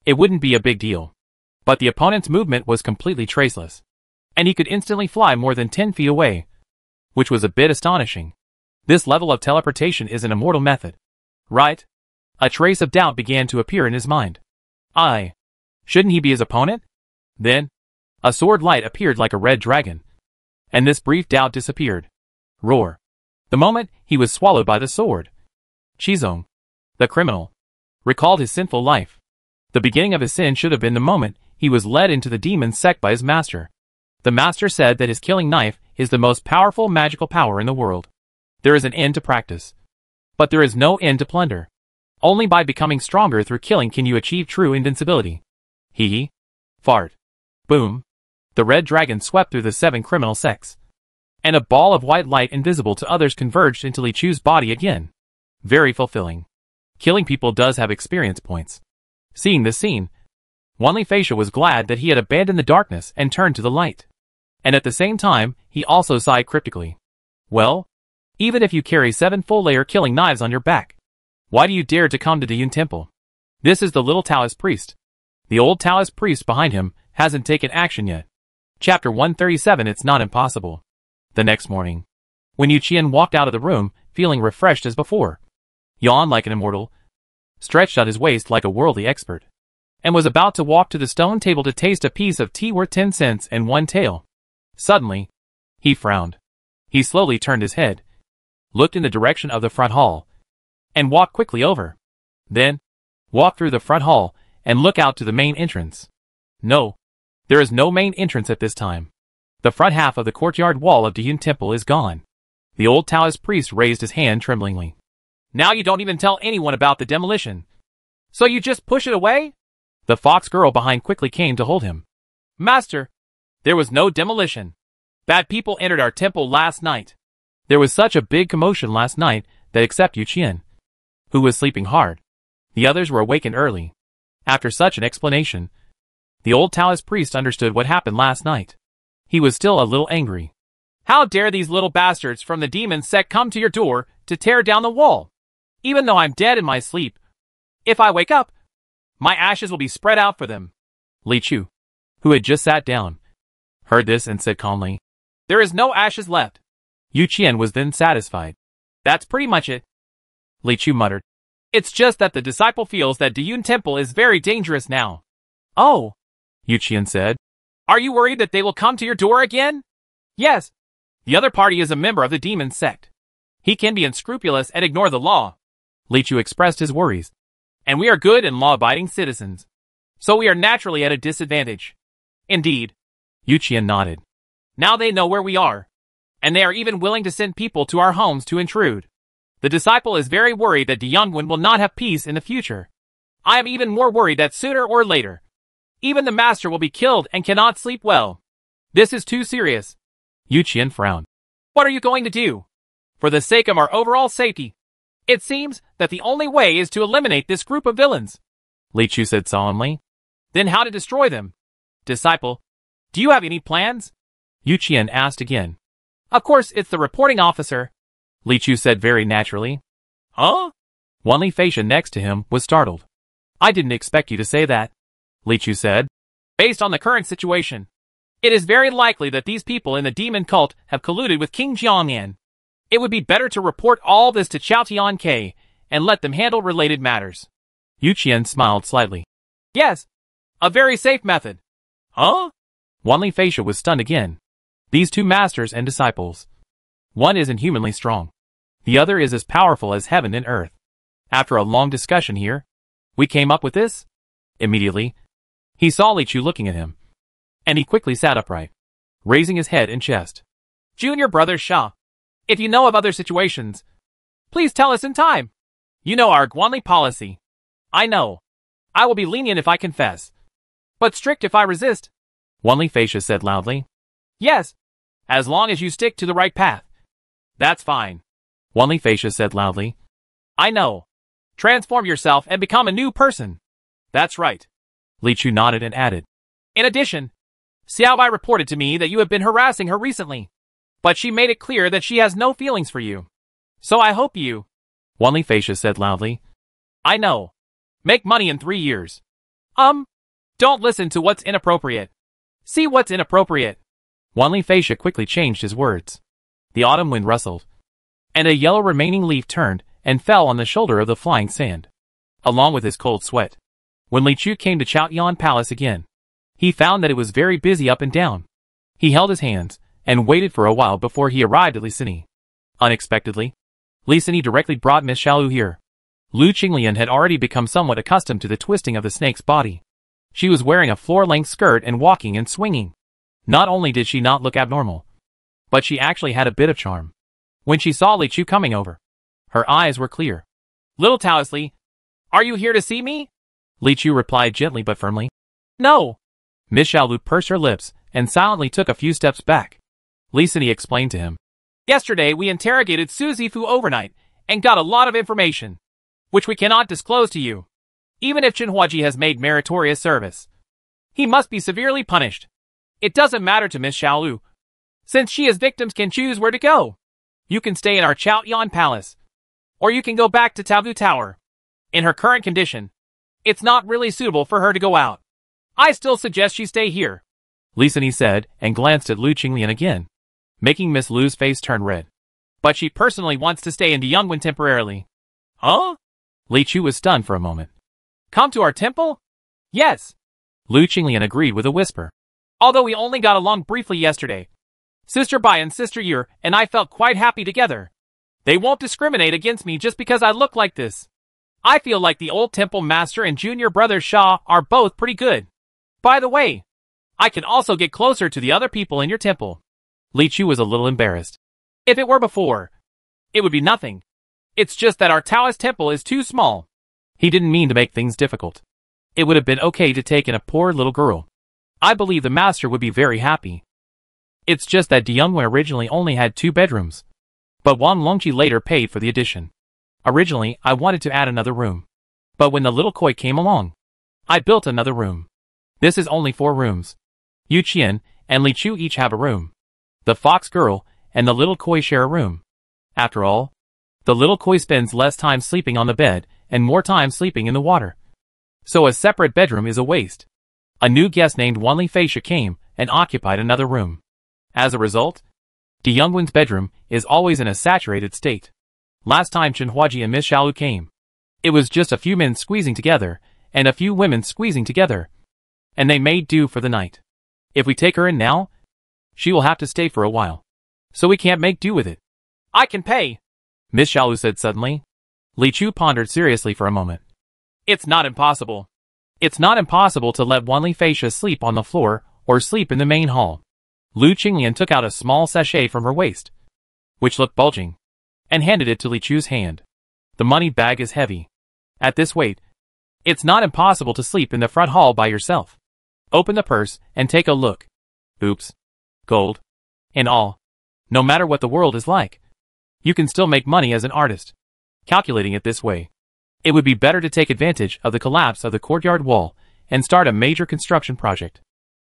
it wouldn't be a big deal. But the opponent's movement was completely traceless, and he could instantly fly more than 10 feet away, which was a bit astonishing. This level of teleportation is an immortal method. Right? A trace of doubt began to appear in his mind. I. Shouldn't he be his opponent? Then, a sword light appeared like a red dragon. And this brief doubt disappeared. Roar. The moment he was swallowed by the sword. Chizong, the criminal, recalled his sinful life. The beginning of his sin should have been the moment he was led into the demon sect by his master. The master said that his killing knife is the most powerful magical power in the world. There is an end to practice. But there is no end to plunder. Only by becoming stronger through killing can you achieve true invincibility. Hee hee. Fart. Boom. The red dragon swept through the seven criminal sects. And a ball of white light invisible to others converged into Li Chu's body again. Very fulfilling. Killing people does have experience points. Seeing this scene, Wanli Feisha was glad that he had abandoned the darkness and turned to the light. And at the same time, he also sighed cryptically. Well, even if you carry seven full-layer killing knives on your back, why do you dare to come to the Yun Temple? This is the little Taoist priest. The old Taoist priest behind him hasn't taken action yet. Chapter 137 It's not impossible. The next morning, when Yu Qian walked out of the room, feeling refreshed as before, yawned like an immortal, stretched out his waist like a worldly expert, and was about to walk to the stone table to taste a piece of tea worth ten cents and one tail. Suddenly, he frowned. He slowly turned his head, looked in the direction of the front hall, and walked quickly over. Then, walk through the front hall and look out to the main entrance. No, there is no main entrance at this time. The front half of the courtyard wall of Diyun Temple is gone. The old Taoist priest raised his hand tremblingly. Now you don't even tell anyone about the demolition. So you just push it away? The fox girl behind quickly came to hold him. Master, there was no demolition. Bad people entered our temple last night. There was such a big commotion last night that except Yu Qian, who was sleeping hard. The others were awakened early. After such an explanation, the old Taoist priest understood what happened last night. He was still a little angry. How dare these little bastards from the demon sect come to your door to tear down the wall? Even though I'm dead in my sleep, if I wake up, my ashes will be spread out for them. Li Chu, who had just sat down, heard this and said calmly, There is no ashes left. Yu Qian was then satisfied. That's pretty much it. Li Chu muttered. It's just that the disciple feels that Diyun Temple is very dangerous now. Oh, Yu Qian said. Are you worried that they will come to your door again? Yes. The other party is a member of the demon sect. He can be unscrupulous and ignore the law. Li Chu expressed his worries. And we are good and law-abiding citizens. So we are naturally at a disadvantage. Indeed. Yu Qian nodded. Now they know where we are. And they are even willing to send people to our homes to intrude. The disciple is very worried that Diyunwen will not have peace in the future. I am even more worried that sooner or later, even the master will be killed and cannot sleep well. This is too serious. Yu Qian frowned. What are you going to do? For the sake of our overall safety, it seems that the only way is to eliminate this group of villains. Li Chu said solemnly. Then how to destroy them? Disciple, do you have any plans? Yu Qian asked again. Of course, it's the reporting officer, Li Chu said very naturally. Huh? Wan Li Feisha next to him was startled. I didn't expect you to say that, Li Chu said. Based on the current situation, it is very likely that these people in the demon cult have colluded with King Jiangnan. It would be better to report all this to Chao Tian K and let them handle related matters. Yu Qian smiled slightly. Yes, a very safe method. Huh? Wanli Feisha was stunned again. These two masters and disciples. One is inhumanly strong. The other is as powerful as heaven and earth. After a long discussion here, we came up with this? Immediately, he saw Li Chu looking at him. And he quickly sat upright, raising his head and chest. Junior brother Sha, if you know of other situations, please tell us in time. You know our Guanli policy. I know. I will be lenient if I confess. But strict if I resist. Wanli Feisha said loudly. Yes. As long as you stick to the right path. That's fine. Wanli Feisha said loudly. I know. Transform yourself and become a new person. That's right. Li Chu nodded and added. In addition, Xiaobai reported to me that you have been harassing her recently. But she made it clear that she has no feelings for you. So I hope you... Wanli Feisha said loudly. I know. Make money in three years. Um, don't listen to what's inappropriate. See what's inappropriate. Wanli Feisha quickly changed his words. The autumn wind rustled, and a yellow remaining leaf turned and fell on the shoulder of the flying sand, along with his cold sweat. When Li Chu came to Chaotian Palace again, he found that it was very busy up and down. He held his hands and waited for a while before he arrived at Lisini. Unexpectedly, Lisini directly brought Miss Xiaolu here. Lu Qinglian had already become somewhat accustomed to the twisting of the snake's body. She was wearing a floor-length skirt and walking and swinging. Not only did she not look abnormal, but she actually had a bit of charm. When she saw Li Chu coming over, her eyes were clear. Little Taoisli, are you here to see me? Li Chu replied gently but firmly. No. Miss Xiaolu pursed her lips and silently took a few steps back. Sini explained to him. Yesterday we interrogated Su Zifu overnight and got a lot of information, which we cannot disclose to you. Even if Chen Huaji has made meritorious service, he must be severely punished. It doesn't matter to Miss Xiaolu, since she as victims can choose where to go. You can stay in our Chaotian Palace, or you can go back to Taodu Tower. In her current condition, it's not really suitable for her to go out. I still suggest she stay here. Lisini said and glanced at Lu Qinglian again, making Miss Lu's face turn red. But she personally wants to stay in the Yongwen temporarily. Huh? Li Chu was stunned for a moment. Come to our temple? Yes. Lu Qinglian agreed with a whisper. Although we only got along briefly yesterday. Sister Bai and Sister Yer and I felt quite happy together. They won't discriminate against me just because I look like this. I feel like the old temple master and junior brother Sha are both pretty good. By the way, I can also get closer to the other people in your temple. Li Chu was a little embarrassed. If it were before, it would be nothing. It's just that our Taoist temple is too small. He didn't mean to make things difficult. It would have been okay to take in a poor little girl. I believe the master would be very happy. It's just that Dianwen originally only had two bedrooms. But Wang Longqi later paid for the addition. Originally, I wanted to add another room. But when the little koi came along, I built another room. This is only four rooms. Yu Qian and Li Chu each have a room. The fox girl and the little koi share a room. After all, the little koi spends less time sleeping on the bed and more time sleeping in the water. So a separate bedroom is a waste. A new guest named Wanli Feisha came and occupied another room. As a result, Di Yongwen's bedroom is always in a saturated state. Last time Chen Huaji and Miss Xiaolu came, it was just a few men squeezing together and a few women squeezing together. And they made do for the night. If we take her in now, she will have to stay for a while. So we can't make do with it. I can pay, Miss Xiaolu said suddenly. Li Chu pondered seriously for a moment. It's not impossible. It's not impossible to let Wanli Feisha sleep on the floor or sleep in the main hall. Lu Qinglian took out a small sachet from her waist, which looked bulging, and handed it to Li Chu's hand. The money bag is heavy. At this weight, it's not impossible to sleep in the front hall by yourself. Open the purse and take a look. Oops. Gold. And all. No matter what the world is like, you can still make money as an artist calculating it this way. It would be better to take advantage of the collapse of the courtyard wall and start a major construction project.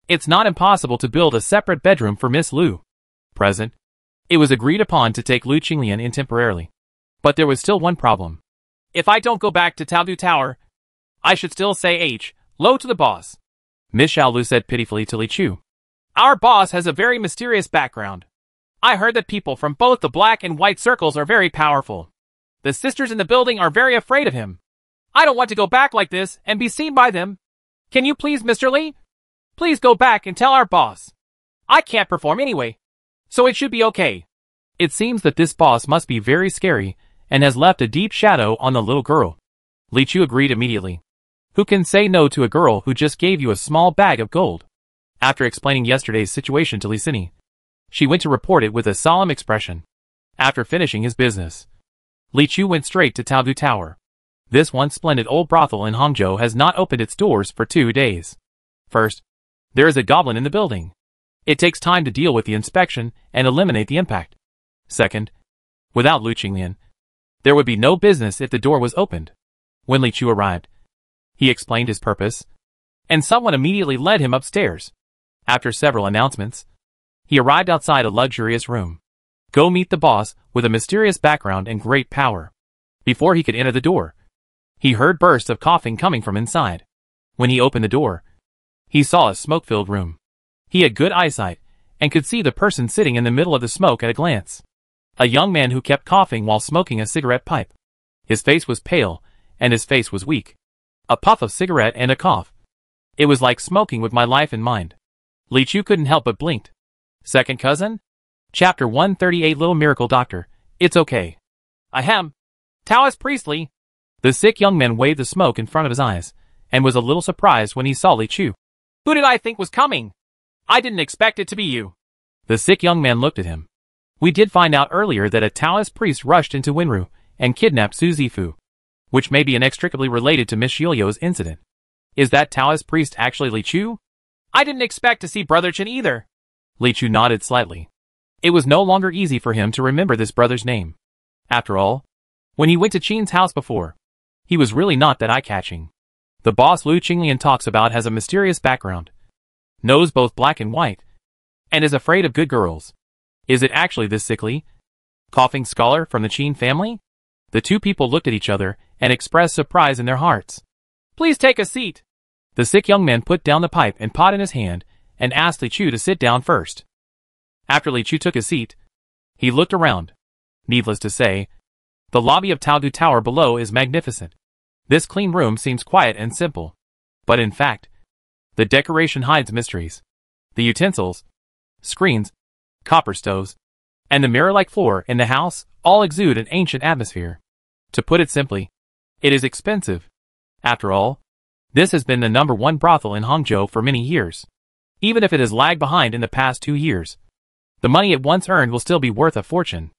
It's not impossible to build a separate bedroom for Miss Lu. Present. It was agreed upon to take Lu Qinglian in temporarily. But there was still one problem. If I don't go back to Taodu Tower, I should still say H, low to the boss. Miss Xiaolu said pitifully to Li Chu. Our boss has a very mysterious background. I heard that people from both the black and white circles are very powerful. The sisters in the building are very afraid of him. I don't want to go back like this and be seen by them. Can you please, Mr. Lee? Please go back and tell our boss. I can't perform anyway, so it should be okay. It seems that this boss must be very scary and has left a deep shadow on the little girl. Li Chu agreed immediately. Who can say no to a girl who just gave you a small bag of gold? After explaining yesterday's situation to Lisini. She went to report it with a solemn expression. After finishing his business, Li Chu went straight to Taodu Tower. This once splendid old brothel in Hangzhou has not opened its doors for two days. First, there is a goblin in the building. It takes time to deal with the inspection and eliminate the impact. Second, without Lu Qinglian, there would be no business if the door was opened. When Li Chu arrived, he explained his purpose, and someone immediately led him upstairs. After several announcements, he arrived outside a luxurious room. Go meet the boss with a mysterious background and great power. Before he could enter the door, he heard bursts of coughing coming from inside. When he opened the door, he saw a smoke-filled room. He had good eyesight and could see the person sitting in the middle of the smoke at a glance. A young man who kept coughing while smoking a cigarette pipe. His face was pale and his face was weak. A puff of cigarette and a cough. It was like smoking with my life in mind. Li Chu couldn't help but blinked. Second cousin? Chapter 138 Little Miracle Doctor. It's okay. Ahem. Taoist Priestley. The sick young man waved the smoke in front of his eyes, and was a little surprised when he saw Li Chu. Who did I think was coming? I didn't expect it to be you. The sick young man looked at him. We did find out earlier that a Taoist priest rushed into Winru and kidnapped Su Zifu, which may be inextricably related to Miss Xiaolu's incident. Is that Taoist priest actually Li Chu? I didn't expect to see Brother Chen either. Li Chu nodded slightly. It was no longer easy for him to remember this brother's name. After all, when he went to Qin's house before, he was really not that eye-catching. The boss Lu Qinglian talks about has a mysterious background, knows both black and white, and is afraid of good girls. Is it actually this sickly, coughing scholar from the Qin family? The two people looked at each other and expressed surprise in their hearts. Please take a seat. The sick young man put down the pipe and pot in his hand and asked Li Chu to sit down first. After Li Chu took his seat, he looked around. Needless to say, the lobby of Taodu Tower below is magnificent. This clean room seems quiet and simple. But in fact, the decoration hides mysteries. The utensils, screens, copper stoves, and the mirror-like floor in the house all exude an ancient atmosphere. To put it simply, it is expensive. After all, this has been the number one brothel in Hangzhou for many years. Even if it has lagged behind in the past two years, the money it once earned will still be worth a fortune.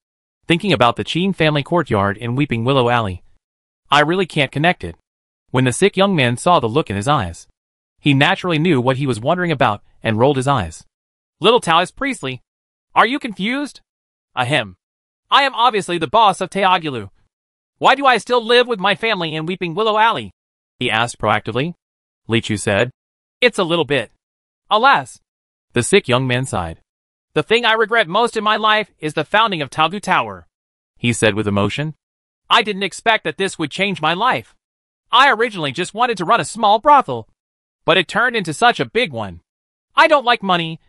Thinking about the Qin family courtyard in Weeping Willow Alley, I really can't connect it. When the sick young man saw the look in his eyes, he naturally knew what he was wondering about and rolled his eyes. Little Taoist Priestley, are you confused? Ahem. I am obviously the boss of Teogilu. Why do I still live with my family in Weeping Willow Alley? He asked proactively. Li Chu said. It's a little bit. Alas. The sick young man sighed. The thing I regret most in my life is the founding of Taodu Tower. He said with emotion. I didn't expect that this would change my life. I originally just wanted to run a small brothel, but it turned into such a big one. I don't like money.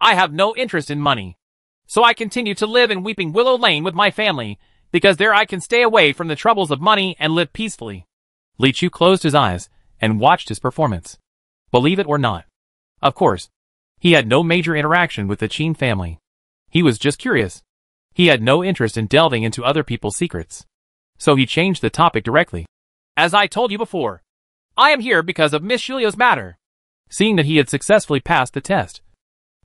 I have no interest in money. So I continue to live in Weeping Willow Lane with my family, because there I can stay away from the troubles of money and live peacefully. Li Chu closed his eyes and watched his performance. Believe it or not. Of course, he had no major interaction with the Qin family. He was just curious. He had no interest in delving into other people's secrets. So he changed the topic directly. As I told you before, I am here because of Miss Xiaolu's matter. Seeing that he had successfully passed the test,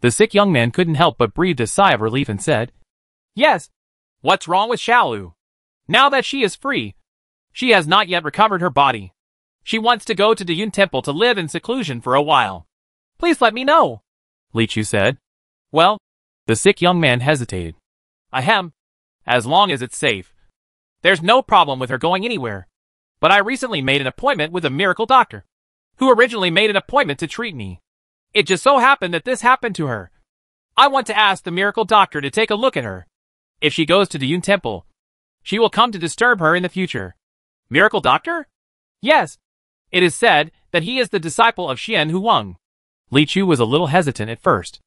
the sick young man couldn't help but breathe a sigh of relief and said, Yes. What's wrong with Xiaolu? Now that she is free, she has not yet recovered her body. She wants to go to the Yun Temple to live in seclusion for a while. Please let me know. Li Chu said. Well, the sick young man hesitated. Ahem. As long as it's safe. There's no problem with her going anywhere. But I recently made an appointment with a miracle doctor, who originally made an appointment to treat me. It just so happened that this happened to her. I want to ask the miracle doctor to take a look at her. If she goes to the Yun Temple, she will come to disturb her in the future. Miracle doctor? Yes. It is said that he is the disciple of Xian Huang. Li Chu was a little hesitant at first.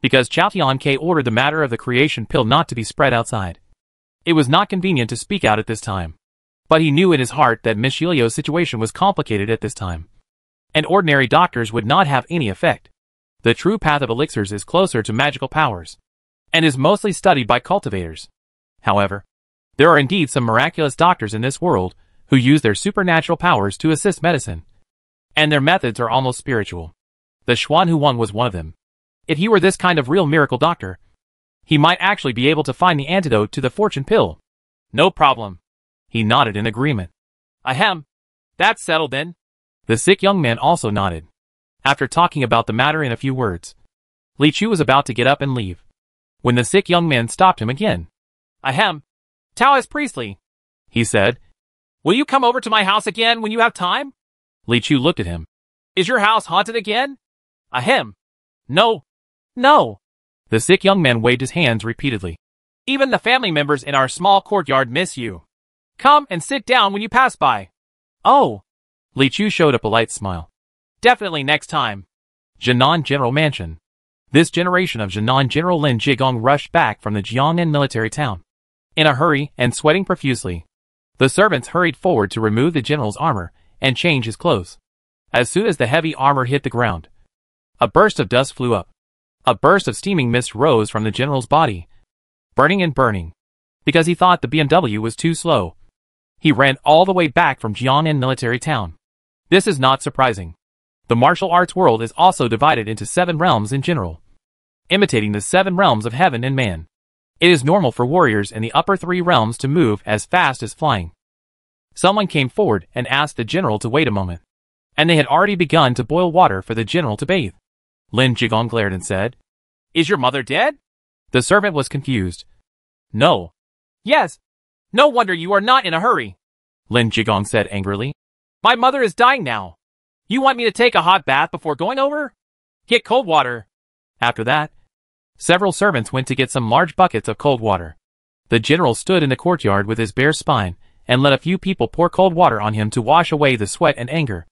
because Chao Tian-Ke ordered the matter of the creation pill not to be spread outside. It was not convenient to speak out at this time. But he knew in his heart that Miss Yulio's situation was complicated at this time. And ordinary doctors would not have any effect. The true path of elixirs is closer to magical powers, and is mostly studied by cultivators. However, there are indeed some miraculous doctors in this world who use their supernatural powers to assist medicine. And their methods are almost spiritual. The Xuan Huang was one of them. If he were this kind of real miracle doctor, he might actually be able to find the antidote to the fortune pill. No problem. He nodded in agreement. Ahem. That's settled then. The sick young man also nodded. After talking about the matter in a few words, Li Chu was about to get up and leave. When the sick young man stopped him again. Ahem. Taoist Priestley, he said, Will you come over to my house again when you have time? Li Chu looked at him. Is your house haunted again? Ahem. No. No. The sick young man waved his hands repeatedly. Even the family members in our small courtyard miss you. Come and sit down when you pass by. Oh. Li Chu showed a polite smile. Definitely next time. Jinan General Mansion. This generation of Jinan General Lin Jigong rushed back from the Jiangnan military town. In a hurry and sweating profusely, the servants hurried forward to remove the general's armor and change his clothes. As soon as the heavy armor hit the ground, a burst of dust flew up. A burst of steaming mist rose from the general's body, burning and burning, because he thought the BMW was too slow. He ran all the way back from Jiangnan military town. This is not surprising. The martial arts world is also divided into seven realms in general, imitating the seven realms of heaven and man. It is normal for warriors in the upper three realms to move as fast as flying. Someone came forward and asked the general to wait a moment. And they had already begun to boil water for the general to bathe. Lin Jigong glared and said, Is your mother dead? The servant was confused. No. Yes. No wonder you are not in a hurry. Lin Jigong said angrily. My mother is dying now. You want me to take a hot bath before going over? Get cold water. After that, Several servants went to get some large buckets of cold water. The general stood in the courtyard with his bare spine and let a few people pour cold water on him to wash away the sweat and anger.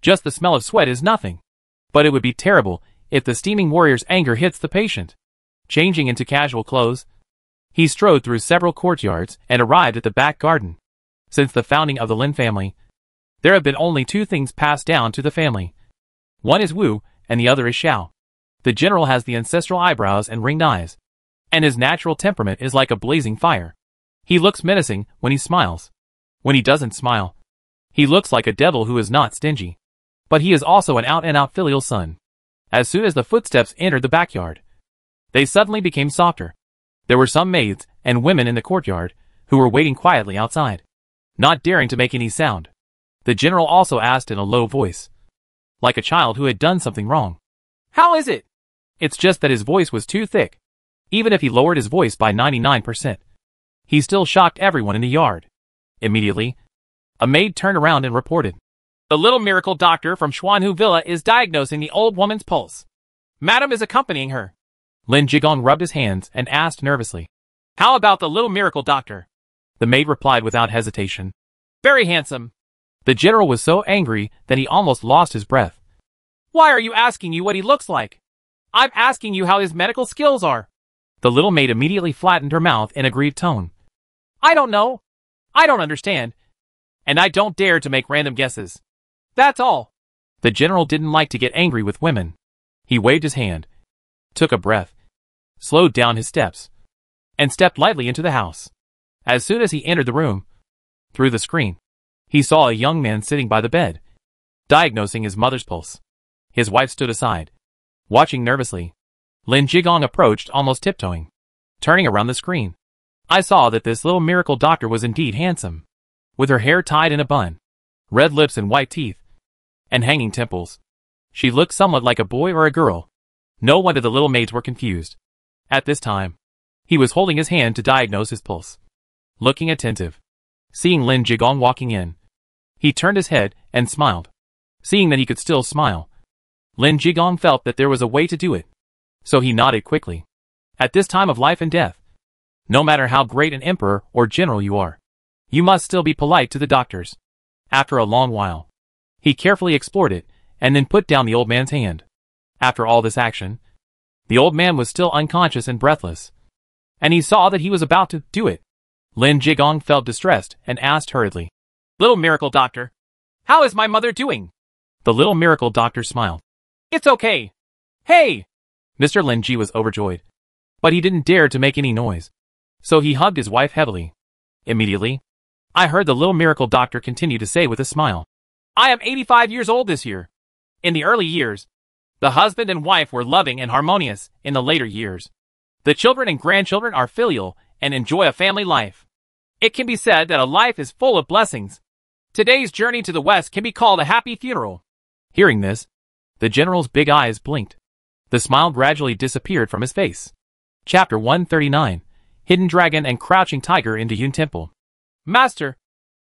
Just the smell of sweat is nothing. But it would be terrible if the steaming warrior's anger hits the patient. Changing into casual clothes, he strode through several courtyards and arrived at the back garden. Since the founding of the Lin family, there have been only two things passed down to the family. One is Wu, and the other is Xiao. The general has the ancestral eyebrows and ringed eyes, and his natural temperament is like a blazing fire. He looks menacing when he smiles. When he doesn't smile, he looks like a devil who is not stingy. But he is also an out-and-out filial son. As soon as the footsteps entered the backyard, they suddenly became softer. There were some maids and women in the courtyard who were waiting quietly outside, not daring to make any sound. The general also asked in a low voice, like a child who had done something wrong. How is it? It's just that his voice was too thick. Even if he lowered his voice by 99%, he still shocked everyone in the yard. Immediately, a maid turned around and reported. The little miracle doctor from Xuanhu Villa is diagnosing the old woman's pulse. Madam is accompanying her. Lin Jigong rubbed his hands and asked nervously. How about the little miracle doctor? The maid replied without hesitation. Very handsome. The general was so angry that he almost lost his breath. Why are you asking you what he looks like? I'm asking you how his medical skills are. The little maid immediately flattened her mouth in a grieved tone. I don't know. I don't understand. And I don't dare to make random guesses. That's all. The general didn't like to get angry with women. He waved his hand, took a breath, slowed down his steps, and stepped lightly into the house. As soon as he entered the room, through the screen, he saw a young man sitting by the bed, diagnosing his mother's pulse. His wife stood aside, Watching nervously, Lin Jigong approached almost tiptoeing, turning around the screen. I saw that this little miracle doctor was indeed handsome, with her hair tied in a bun, red lips and white teeth, and hanging temples. She looked somewhat like a boy or a girl. No wonder the little maids were confused. At this time, he was holding his hand to diagnose his pulse. Looking attentive. Seeing Lin Jigong walking in, he turned his head and smiled. Seeing that he could still smile, Lin Jigong felt that there was a way to do it. So he nodded quickly. At this time of life and death, no matter how great an emperor or general you are, you must still be polite to the doctors. After a long while, he carefully explored it and then put down the old man's hand. After all this action, The old man was still unconscious and breathless. And he saw that he was about to do it. Lin Jigong felt distressed and asked hurriedly. Little miracle doctor, how is my mother doing? The little miracle doctor smiled. It's okay. Hey! Mr. Lin Ji was overjoyed. But he didn't dare to make any noise. So he hugged his wife heavily. Immediately, I heard the little miracle doctor continue to say with a smile. I am 85 years old this year. In the early years, the husband and wife were loving and harmonious in the later years. The children and grandchildren are filial and enjoy a family life. It can be said that a life is full of blessings. Today's journey to the west can be called a happy funeral. Hearing this, the general's big eyes blinked. The smile gradually disappeared from his face. Chapter 139 Hidden Dragon and Crouching Tiger into Yun Temple. Master!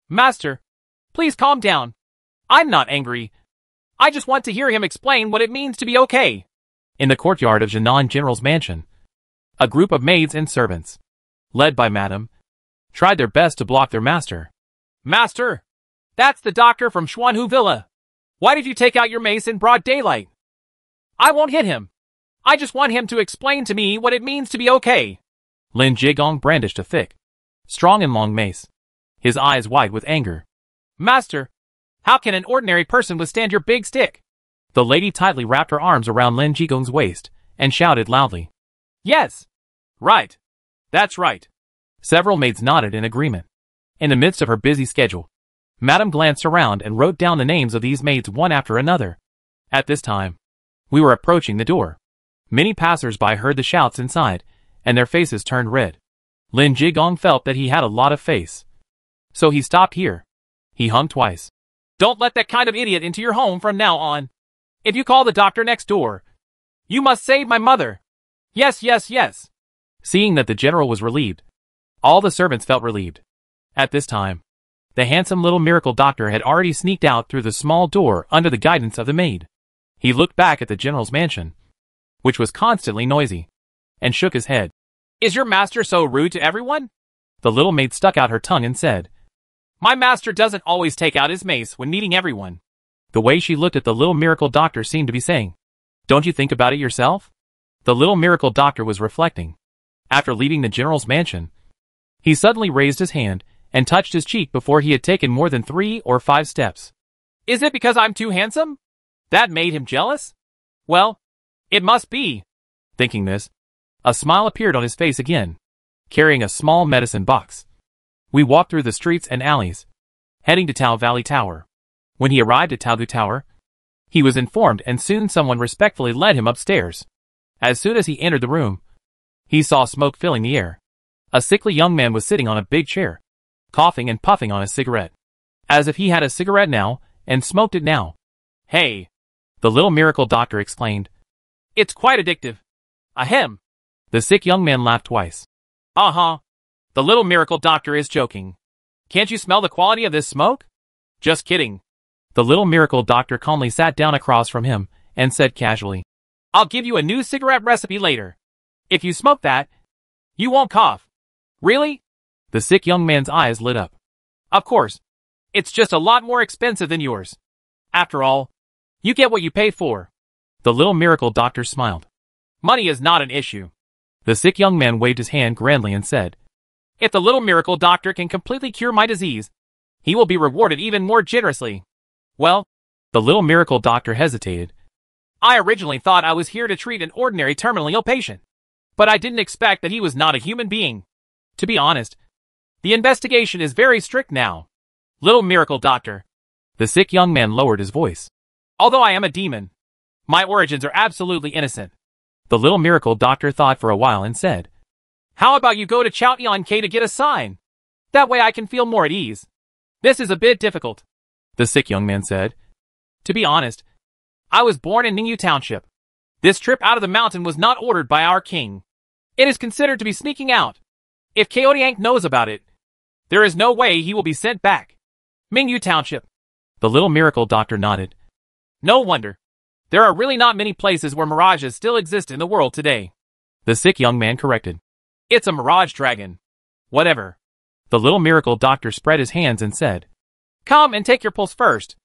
Master! Please calm down. I'm not angry. I just want to hear him explain what it means to be okay. In the courtyard of Jinan General's mansion, a group of maids and servants, led by Madame, tried their best to block their master. Master! That's the doctor from Xuanhu Villa. Why did you take out your mace in broad daylight? I won't hit him. I just want him to explain to me what it means to be okay. Lin Jigong brandished a thick, strong and long mace, his eyes wide with anger. Master, how can an ordinary person withstand your big stick? The lady tightly wrapped her arms around Lin Jigong's waist and shouted loudly. Yes. Right. That's right. Several maids nodded in agreement. In the midst of her busy schedule, Madame glanced around and wrote down the names of these maids one after another. At this time, we were approaching the door. Many passers-by heard the shouts inside, and their faces turned red. Lin Jigong felt that he had a lot of face. So he stopped here. He hung twice. Don't let that kind of idiot into your home from now on. If you call the doctor next door, you must save my mother. Yes, yes, yes. Seeing that the general was relieved, all the servants felt relieved. At this time, the handsome little miracle doctor had already sneaked out through the small door under the guidance of the maid. He looked back at the general's mansion, which was constantly noisy, and shook his head. Is your master so rude to everyone? The little maid stuck out her tongue and said, My master doesn't always take out his mace when meeting everyone. The way she looked at the little miracle doctor seemed to be saying, Don't you think about it yourself? The little miracle doctor was reflecting. After leaving the general's mansion, he suddenly raised his hand and touched his cheek before he had taken more than three or five steps. Is it because I'm too handsome? That made him jealous? Well, it must be. Thinking this, a smile appeared on his face again, carrying a small medicine box. We walked through the streets and alleys, heading to Tao Valley Tower. When he arrived at Taodu Tower, he was informed and soon someone respectfully led him upstairs. As soon as he entered the room, he saw smoke filling the air. A sickly young man was sitting on a big chair, coughing and puffing on a cigarette. As if he had a cigarette now and smoked it now. Hey! The little miracle doctor exclaimed. It's quite addictive. Ahem. The sick young man laughed twice. Uh-huh. The little miracle doctor is joking. Can't you smell the quality of this smoke? Just kidding. The little miracle doctor calmly sat down across from him and said casually, I'll give you a new cigarette recipe later. If you smoke that, you won't cough. Really? The sick young man's eyes lit up. Of course. It's just a lot more expensive than yours. After all, you get what you pay for. The little miracle doctor smiled. Money is not an issue. The sick young man waved his hand grandly and said, If the little miracle doctor can completely cure my disease, he will be rewarded even more generously. Well, the little miracle doctor hesitated. I originally thought I was here to treat an ordinary terminally ill patient, but I didn't expect that he was not a human being. To be honest, the investigation is very strict now. Little miracle doctor. The sick young man lowered his voice. Although I am a demon, my origins are absolutely innocent. The little miracle doctor thought for a while and said, How about you go to Chow K to get a sign? That way I can feel more at ease. This is a bit difficult. The sick young man said. To be honest, I was born in Ningyu Township. This trip out of the mountain was not ordered by our king. It is considered to be sneaking out. If Kaodiank knows about it, there is no way he will be sent back. Mingyu Township. The little miracle doctor nodded. No wonder. There are really not many places where mirages still exist in the world today. The sick young man corrected. It's a mirage dragon. Whatever. The little miracle doctor spread his hands and said, Come and take your pulse first.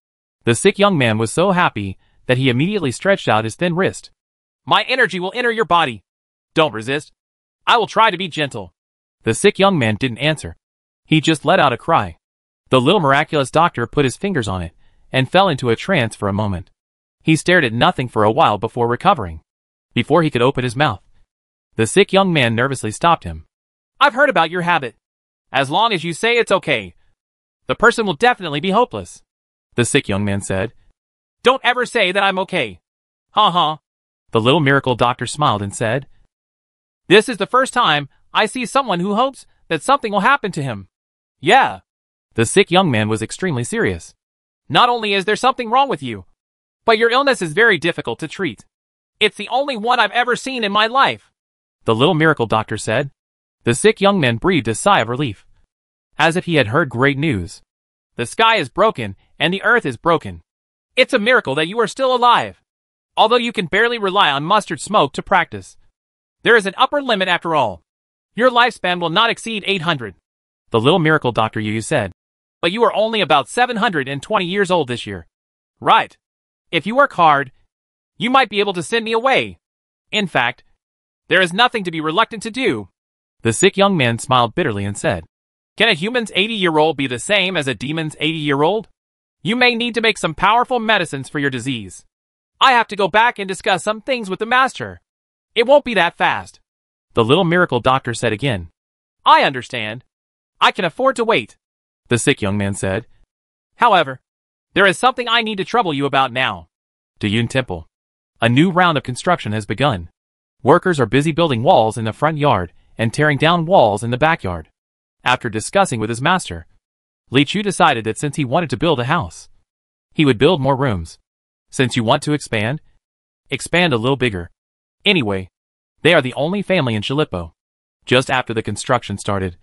The sick young man was so happy that he immediately stretched out his thin wrist. My energy will enter your body. Don't resist. I will try to be gentle. The sick young man didn't answer. He just let out a cry. The little miraculous doctor put his fingers on it and fell into a trance for a moment. He stared at nothing for a while before recovering. Before he could open his mouth, the sick young man nervously stopped him. I've heard about your habit. As long as you say it's okay, the person will definitely be hopeless. The sick young man said. Don't ever say that I'm okay. Ha ha. The little miracle doctor smiled and said, This is the first time I see someone who hopes that something will happen to him. Yeah. The sick young man was extremely serious. Not only is there something wrong with you, but your illness is very difficult to treat. It's the only one I've ever seen in my life. The little miracle doctor said. The sick young man breathed a sigh of relief. As if he had heard great news. The sky is broken, and the earth is broken. It's a miracle that you are still alive. Although you can barely rely on mustard smoke to practice. There is an upper limit after all. Your lifespan will not exceed 800. The little miracle Dr. Yu said. But you are only about 720 years old this year. Right. If you work hard, you might be able to send me away. In fact, there is nothing to be reluctant to do. The sick young man smiled bitterly and said, Can a human's 80-year-old be the same as a demon's 80-year-old? You may need to make some powerful medicines for your disease. I have to go back and discuss some things with the master. It won't be that fast. The little miracle doctor said again. I understand. I can afford to wait. The sick young man said. However, there is something I need to trouble you about now. Dayun Temple. A new round of construction has begun. Workers are busy building walls in the front yard and tearing down walls in the backyard. After discussing with his master, Li Chu decided that since he wanted to build a house, he would build more rooms. Since you want to expand, expand a little bigger. Anyway, they are the only family in Shilippo. Just after the construction started,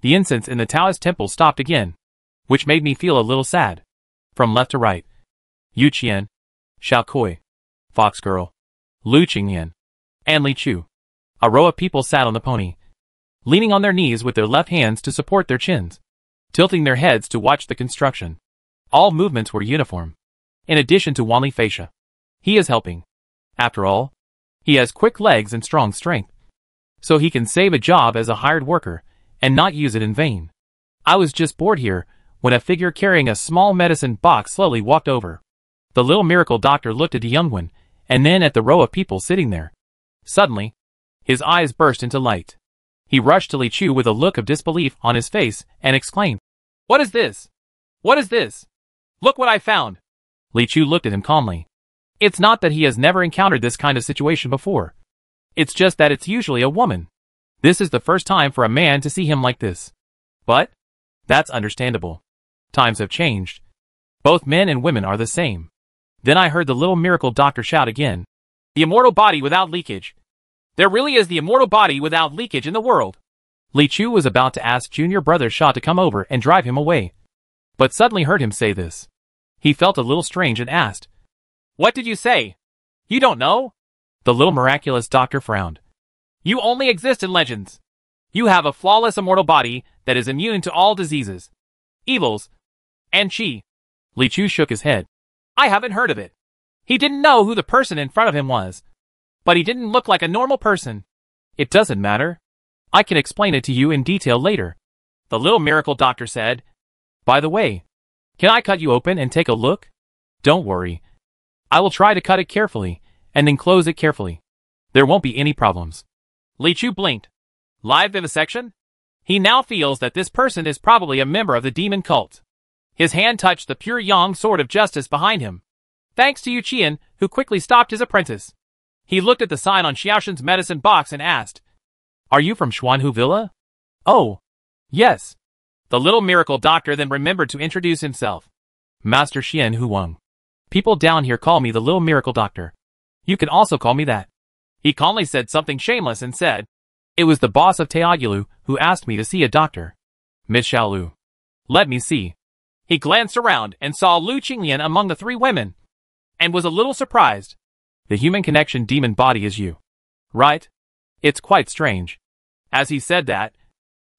the incense in the Taoist temple stopped again, which made me feel a little sad. From left to right, Yu Qian, Xiao Kui, Fox Girl, Lu Qinglian, and Li Chu. A row of people sat on the pony, leaning on their knees with their left hands to support their chins, tilting their heads to watch the construction. All movements were uniform. In addition to Wanli Fascia, he is helping. After all, he has quick legs and strong strength. So he can save a job as a hired worker and not use it in vain. I was just bored here when a figure carrying a small medicine box slowly walked over. The little miracle doctor looked at the young one and then at the row of people sitting there. Suddenly, his eyes burst into light. He rushed to Li Chu with a look of disbelief on his face and exclaimed, What is this? What is this? Look what I found. Li Chu looked at him calmly. It's not that he has never encountered this kind of situation before. It's just that it's usually a woman. This is the first time for a man to see him like this. But, that's understandable. Times have changed. Both men and women are the same. Then I heard the little miracle doctor shout again. The immortal body without leakage. There really is the immortal body without leakage in the world. Li Chu was about to ask junior brother Sha to come over and drive him away. But suddenly heard him say this. He felt a little strange and asked, what did you say? You don't know? The little miraculous doctor frowned. You only exist in legends. You have a flawless immortal body that is immune to all diseases, evils, and chi. Li Chu shook his head. I haven't heard of it. He didn't know who the person in front of him was. But he didn't look like a normal person. It doesn't matter. I can explain it to you in detail later. The little miracle doctor said. By the way, can I cut you open and take a look? Don't worry, I will try to cut it carefully, and then close it carefully. There won't be any problems. Li Chu blinked. Live vivisection? He now feels that this person is probably a member of the demon cult. His hand touched the pure yang sword of justice behind him. Thanks to Yu Qian, who quickly stopped his apprentice. He looked at the sign on Xiaoshen's medicine box and asked, Are you from Xuanhu Villa? Oh, yes. The little miracle doctor then remembered to introduce himself. Master Xian Huang. People down here call me the little miracle doctor. You can also call me that. He calmly said something shameless and said, It was the boss of Teogulu who asked me to see a doctor. Miss Xiaolu. Let me see. He glanced around and saw Lu Qinglian among the three women, and was a little surprised. The human connection demon body is you. Right? It's quite strange. As he said that,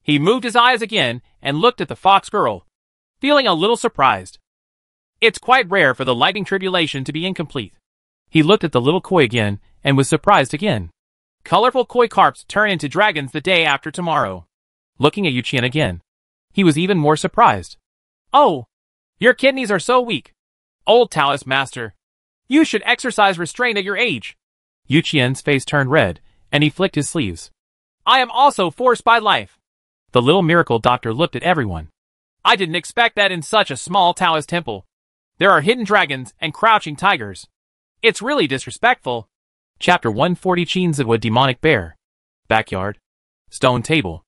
he moved his eyes again and looked at the fox girl, feeling a little surprised. It's quite rare for the lightning tribulation to be incomplete. He looked at the little koi again and was surprised again. Colorful koi carps turn into dragons the day after tomorrow. Looking at Yuqian again, he was even more surprised. Oh, your kidneys are so weak. Old Taoist master, you should exercise restraint at your age. Yuqian's face turned red, and he flicked his sleeves. I am also forced by life. The little miracle doctor looked at everyone. I didn't expect that in such a small Taoist temple. There are hidden dragons and crouching tigers. It's really disrespectful. Chapter 140 Chinzadwa Demonic Bear. Backyard. Stone table.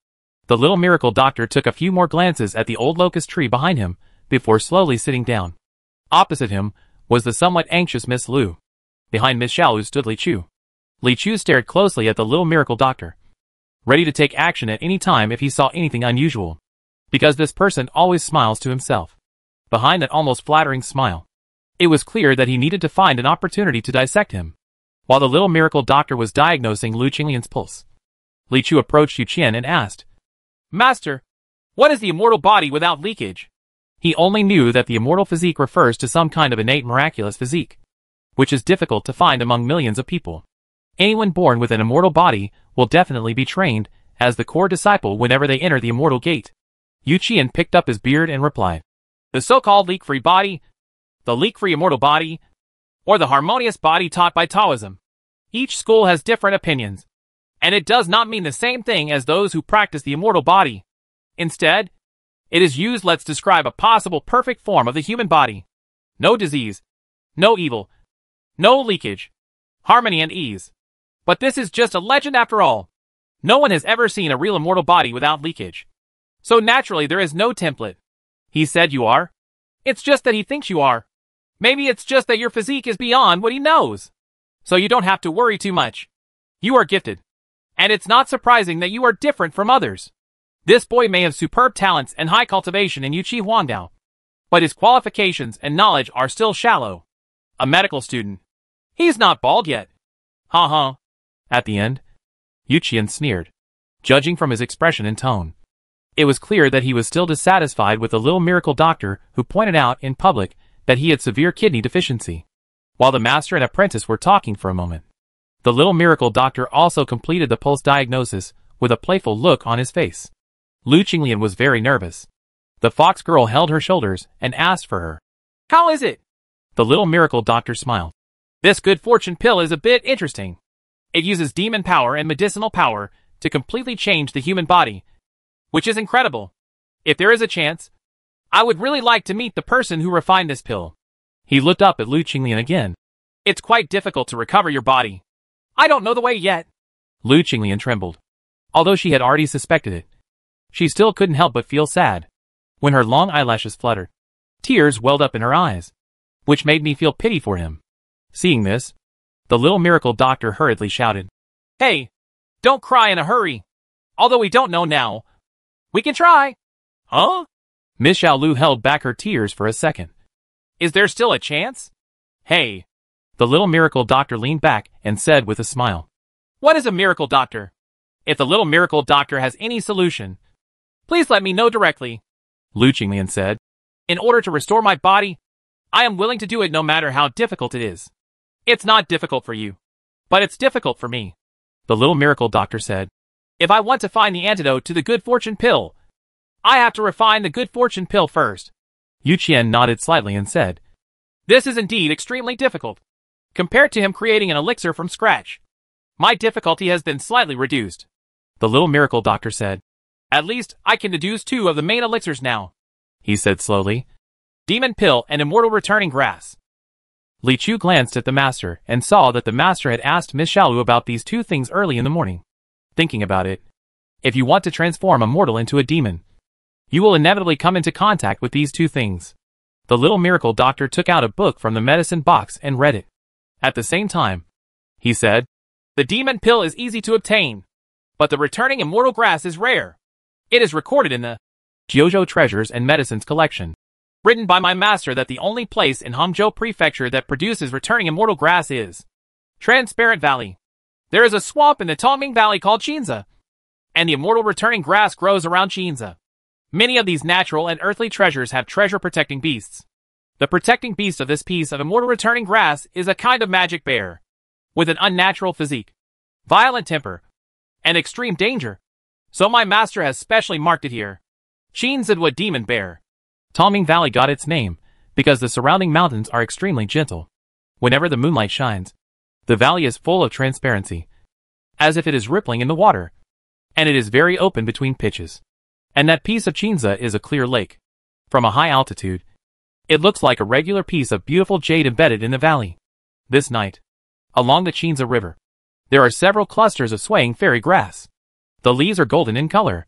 The little miracle doctor took a few more glances at the old locust tree behind him before slowly sitting down. Opposite him was the somewhat anxious Miss Lu. Behind Miss Xiaolu stood Li Chu. Li Chu stared closely at the little miracle doctor, ready to take action at any time if he saw anything unusual. Because this person always smiles to himself. Behind that almost flattering smile, it was clear that he needed to find an opportunity to dissect him. While the little miracle doctor was diagnosing Lu Qinglian's pulse, Li Chu approached Yu Qian and asked, Master, what is the immortal body without leakage? He only knew that the immortal physique refers to some kind of innate miraculous physique, which is difficult to find among millions of people. Anyone born with an immortal body will definitely be trained as the core disciple whenever they enter the immortal gate. Yu Qian picked up his beard and replied, The so-called leak-free body, the leak-free immortal body, or the harmonious body taught by Taoism. Each school has different opinions, and it does not mean the same thing as those who practice the immortal body. Instead, it is used let's describe a possible perfect form of the human body. No disease, no evil, no leakage, harmony and ease. But this is just a legend after all. No one has ever seen a real immortal body without leakage. So naturally there is no template. He said you are. It's just that he thinks you are. Maybe it's just that your physique is beyond what he knows. So you don't have to worry too much. You are gifted. And it's not surprising that you are different from others. This boy may have superb talents and high cultivation in Yuqi Huangdao. But his qualifications and knowledge are still shallow. A medical student. He's not bald yet. Ha ha. At the end, Yu Qian sneered, judging from his expression and tone. It was clear that he was still dissatisfied with the little miracle doctor who pointed out in public that he had severe kidney deficiency. While the master and apprentice were talking for a moment, the little miracle doctor also completed the pulse diagnosis with a playful look on his face. Lu Qinglian was very nervous. The fox girl held her shoulders and asked for her. How is it? The little miracle doctor smiled. This good fortune pill is a bit interesting. It uses demon power and medicinal power to completely change the human body, which is incredible. If there is a chance, I would really like to meet the person who refined this pill. He looked up at Lu Qinglian again. It's quite difficult to recover your body. I don't know the way yet. Lu Qinglian trembled. Although she had already suspected it, she still couldn't help but feel sad. When her long eyelashes fluttered, tears welled up in her eyes, which made me feel pity for him. Seeing this, the little miracle doctor hurriedly shouted, Hey, don't cry in a hurry. Although we don't know now, we can try. Huh? Miss Xiaolu held back her tears for a second. Is there still a chance? Hey. The little miracle doctor leaned back and said with a smile. What is a miracle doctor? If the little miracle doctor has any solution, please let me know directly. Lu Qinglian said. In order to restore my body, I am willing to do it no matter how difficult it is. It's not difficult for you, but it's difficult for me. The little miracle doctor said. If I want to find the antidote to the good fortune pill, I have to refine the good fortune pill first. Yu Qian nodded slightly and said, This is indeed extremely difficult. Compared to him creating an elixir from scratch, my difficulty has been slightly reduced. The little miracle doctor said, At least I can deduce two of the main elixirs now. He said slowly, Demon pill and immortal returning grass. Li Chu glanced at the master and saw that the master had asked Miss Xiaolu about these two things early in the morning. Thinking about it, if you want to transform a mortal into a demon, you will inevitably come into contact with these two things. The little miracle doctor took out a book from the medicine box and read it. At the same time, he said, The demon pill is easy to obtain, but the returning immortal grass is rare. It is recorded in the Jiuzhou Treasures and Medicines collection. Written by my master that the only place in Hangzhou Prefecture that produces returning immortal grass is Transparent Valley. There is a swamp in the Tongming Valley called Qinza, and the immortal returning grass grows around Qinza. Many of these natural and earthly treasures have treasure-protecting beasts. The protecting beast of this piece of immortal returning grass is a kind of magic bear, with an unnatural physique, violent temper, and extreme danger. So my master has specially marked it here. Sheen Zidwood Demon Bear. Tongming Valley got its name because the surrounding mountains are extremely gentle. Whenever the moonlight shines, the valley is full of transparency, as if it is rippling in the water, and it is very open between pitches. And that piece of Chinza is a clear lake. From a high altitude, it looks like a regular piece of beautiful jade embedded in the valley. This night, along the Chinza River, there are several clusters of swaying fairy grass. The leaves are golden in color.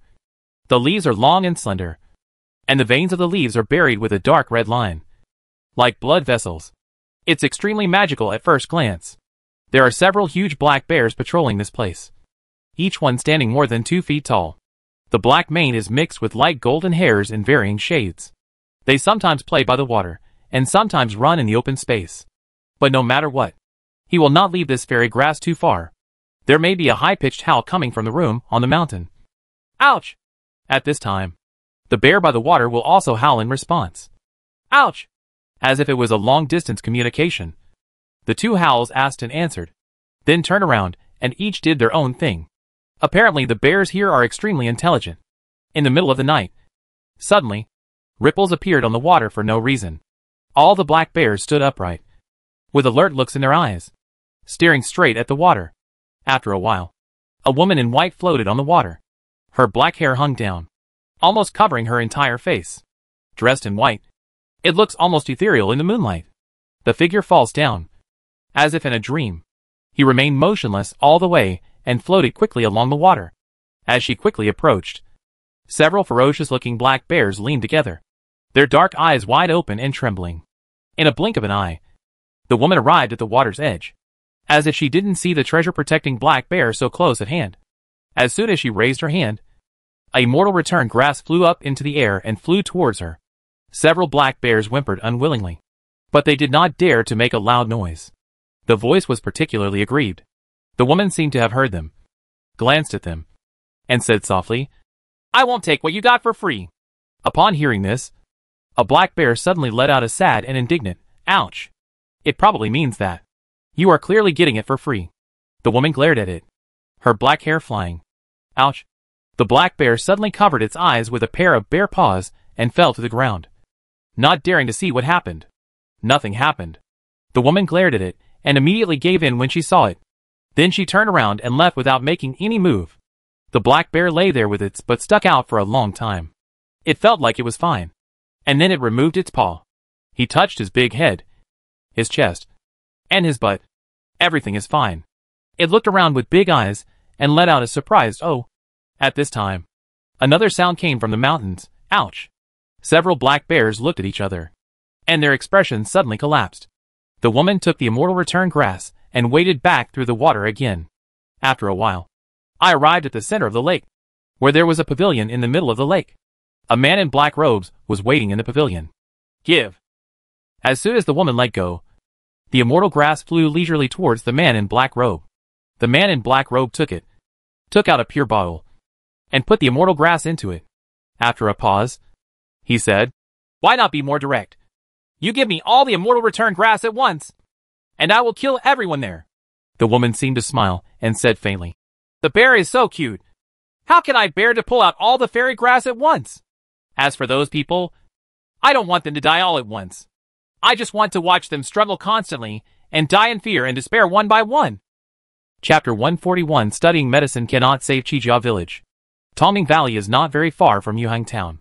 The leaves are long and slender, and the veins of the leaves are buried with a dark red line, like blood vessels. It's extremely magical at first glance. There are several huge black bears patrolling this place, each one standing more than two feet tall. The black mane is mixed with light golden hairs in varying shades. They sometimes play by the water, and sometimes run in the open space. But no matter what, he will not leave this fairy grass too far. There may be a high-pitched howl coming from the room on the mountain. Ouch! At this time, the bear by the water will also howl in response. Ouch! As if it was a long-distance communication. The two howls asked and answered, then turned around, and each did their own thing. Apparently the bears here are extremely intelligent. In the middle of the night, suddenly, ripples appeared on the water for no reason. All the black bears stood upright, with alert looks in their eyes staring straight at the water. After a while, a woman in white floated on the water. Her black hair hung down, almost covering her entire face. Dressed in white, it looks almost ethereal in the moonlight. The figure falls down, as if in a dream. He remained motionless all the way and floated quickly along the water. As she quickly approached, several ferocious-looking black bears leaned together, their dark eyes wide open and trembling. In a blink of an eye, the woman arrived at the water's edge as if she didn't see the treasure-protecting black bear so close at hand. As soon as she raised her hand, a mortal return grass flew up into the air and flew towards her. Several black bears whimpered unwillingly, but they did not dare to make a loud noise. The voice was particularly aggrieved. The woman seemed to have heard them, glanced at them, and said softly, I won't take what you got for free. Upon hearing this, a black bear suddenly let out a sad and indignant, ouch. It probably means that. You are clearly getting it for free. The woman glared at it, her black hair flying. Ouch. The black bear suddenly covered its eyes with a pair of bare paws and fell to the ground, not daring to see what happened. Nothing happened. The woman glared at it and immediately gave in when she saw it. Then she turned around and left without making any move. The black bear lay there with its butt stuck out for a long time. It felt like it was fine. And then it removed its paw. He touched his big head, his chest, and his butt. Everything is fine. It looked around with big eyes and let out a surprised oh. At this time, another sound came from the mountains. Ouch. Several black bears looked at each other, and their expressions suddenly collapsed. The woman took the immortal return grass and waded back through the water again. After a while, I arrived at the center of the lake, where there was a pavilion in the middle of the lake. A man in black robes was waiting in the pavilion. Give. As soon as the woman let go, the immortal grass flew leisurely towards the man in black robe. The man in black robe took it, took out a pure bottle, and put the immortal grass into it. After a pause, he said, Why not be more direct? You give me all the immortal return grass at once, and I will kill everyone there. The woman seemed to smile and said faintly, The bear is so cute. How can I bear to pull out all the fairy grass at once? As for those people, I don't want them to die all at once. I just want to watch them struggle constantly and die in fear and despair one by one. Chapter 141 Studying Medicine Cannot Save Chijia Village. Tongming Valley is not very far from Yuhang Town.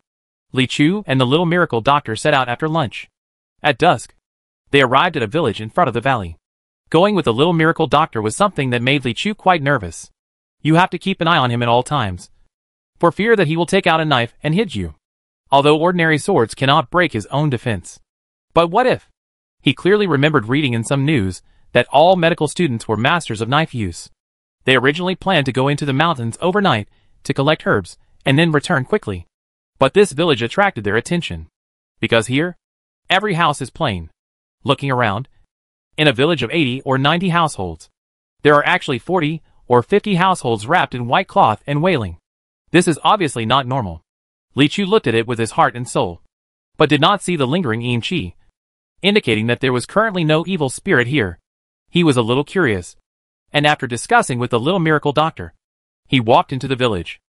Li Chu and the little miracle doctor set out after lunch. At dusk, they arrived at a village in front of the valley. Going with the little miracle doctor was something that made Li Chu quite nervous. You have to keep an eye on him at all times, for fear that he will take out a knife and hit you. Although ordinary swords cannot break his own defense. But what if? He clearly remembered reading in some news that all medical students were masters of knife use. They originally planned to go into the mountains overnight to collect herbs and then return quickly. But this village attracted their attention. Because here, every house is plain. Looking around, in a village of 80 or 90 households, there are actually 40 or 50 households wrapped in white cloth and wailing. This is obviously not normal. Li Chu looked at it with his heart and soul, but did not see the lingering Yin Chi, indicating that there was currently no evil spirit here. He was a little curious, and after discussing with the little miracle doctor, he walked into the village.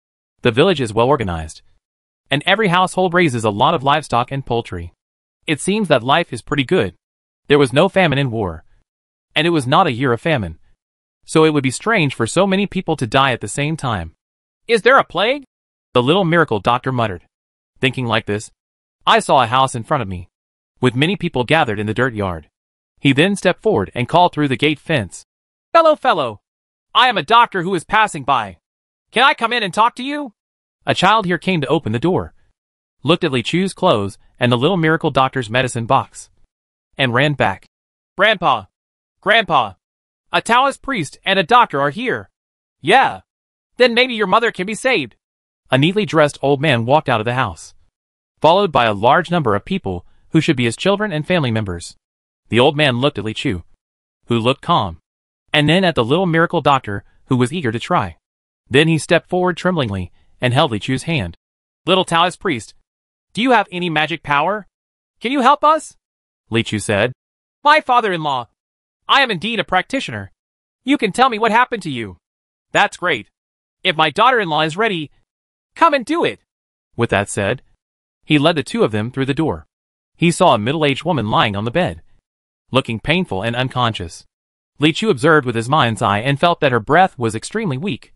The village is well organized, and every household raises a lot of livestock and poultry. It seems that life is pretty good. There was no famine in war, and it was not a year of famine. So it would be strange for so many people to die at the same time. Is there a plague? The little miracle doctor muttered. Thinking like this, I saw a house in front of me, with many people gathered in the dirt yard. He then stepped forward and called through the gate fence. Fellow fellow, I am a doctor who is passing by. Can I come in and talk to you? A child here came to open the door, looked at Li Chu's clothes and the little miracle doctor's medicine box, and ran back. Grandpa, Grandpa, a Taoist priest and a doctor are here. Yeah. Then maybe your mother can be saved. A neatly dressed old man walked out of the house, followed by a large number of people who should be his children and family members. The old man looked at Li Chu, who looked calm, and then at the little miracle doctor who was eager to try. Then he stepped forward tremblingly and held Li Chu's hand. Little Taoist priest, do you have any magic power? Can you help us? Li Chu said. My father-in-law. I am indeed a practitioner. You can tell me what happened to you. That's great. If my daughter-in-law is ready, come and do it. With that said, he led the two of them through the door. He saw a middle-aged woman lying on the bed, looking painful and unconscious. Li Chu observed with his mind's eye and felt that her breath was extremely weak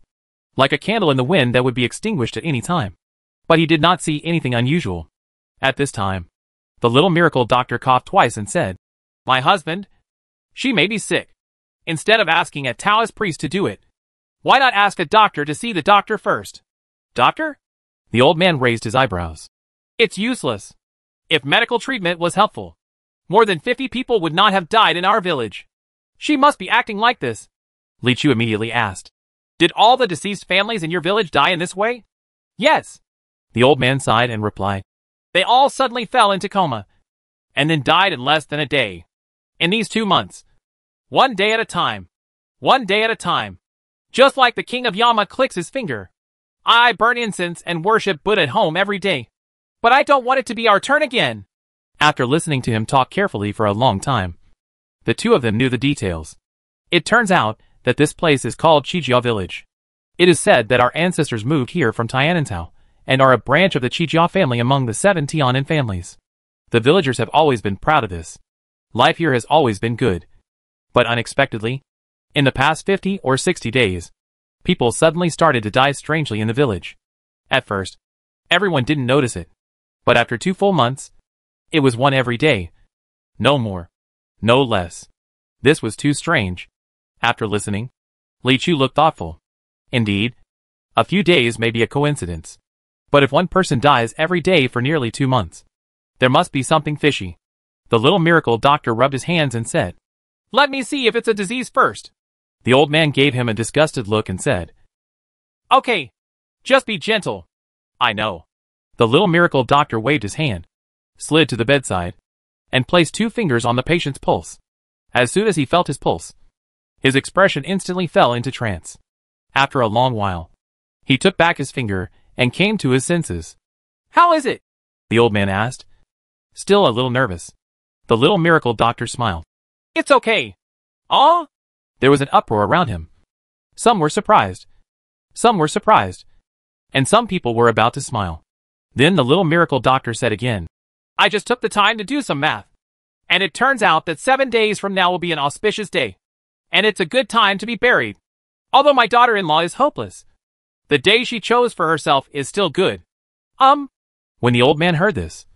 like a candle in the wind that would be extinguished at any time. But he did not see anything unusual. At this time, the little miracle doctor coughed twice and said, My husband, she may be sick. Instead of asking a Taoist priest to do it, why not ask a doctor to see the doctor first? Doctor? The old man raised his eyebrows. It's useless. If medical treatment was helpful, more than 50 people would not have died in our village. She must be acting like this. Li Chu immediately asked, did all the deceased families in your village die in this way? Yes. The old man sighed and replied. They all suddenly fell into coma, and then died in less than a day. In these two months. One day at a time. One day at a time. Just like the king of Yama clicks his finger. I burn incense and worship Buddha at home every day. But I don't want it to be our turn again. After listening to him talk carefully for a long time, the two of them knew the details. It turns out that this place is called Qijia Village. It is said that our ancestors moved here from Tianantao and are a branch of the Qijia family among the seven Tianan families. The villagers have always been proud of this. Life here has always been good. But unexpectedly, in the past 50 or 60 days, people suddenly started to die strangely in the village. At first, everyone didn't notice it. But after two full months, it was one every day. No more. No less. This was too strange. After listening, Li Chu looked thoughtful. Indeed, a few days may be a coincidence. But if one person dies every day for nearly two months, there must be something fishy. The little miracle doctor rubbed his hands and said, Let me see if it's a disease first. The old man gave him a disgusted look and said, Okay, just be gentle. I know. The little miracle doctor waved his hand, slid to the bedside, and placed two fingers on the patient's pulse. As soon as he felt his pulse, his expression instantly fell into trance. After a long while, he took back his finger and came to his senses. How is it? The old man asked, still a little nervous. The little miracle doctor smiled. It's okay. Ah? There was an uproar around him. Some were surprised. Some were surprised. And some people were about to smile. Then the little miracle doctor said again, I just took the time to do some math. And it turns out that seven days from now will be an auspicious day and it's a good time to be buried. Although my daughter-in-law is hopeless. The day she chose for herself is still good. Um. When the old man heard this,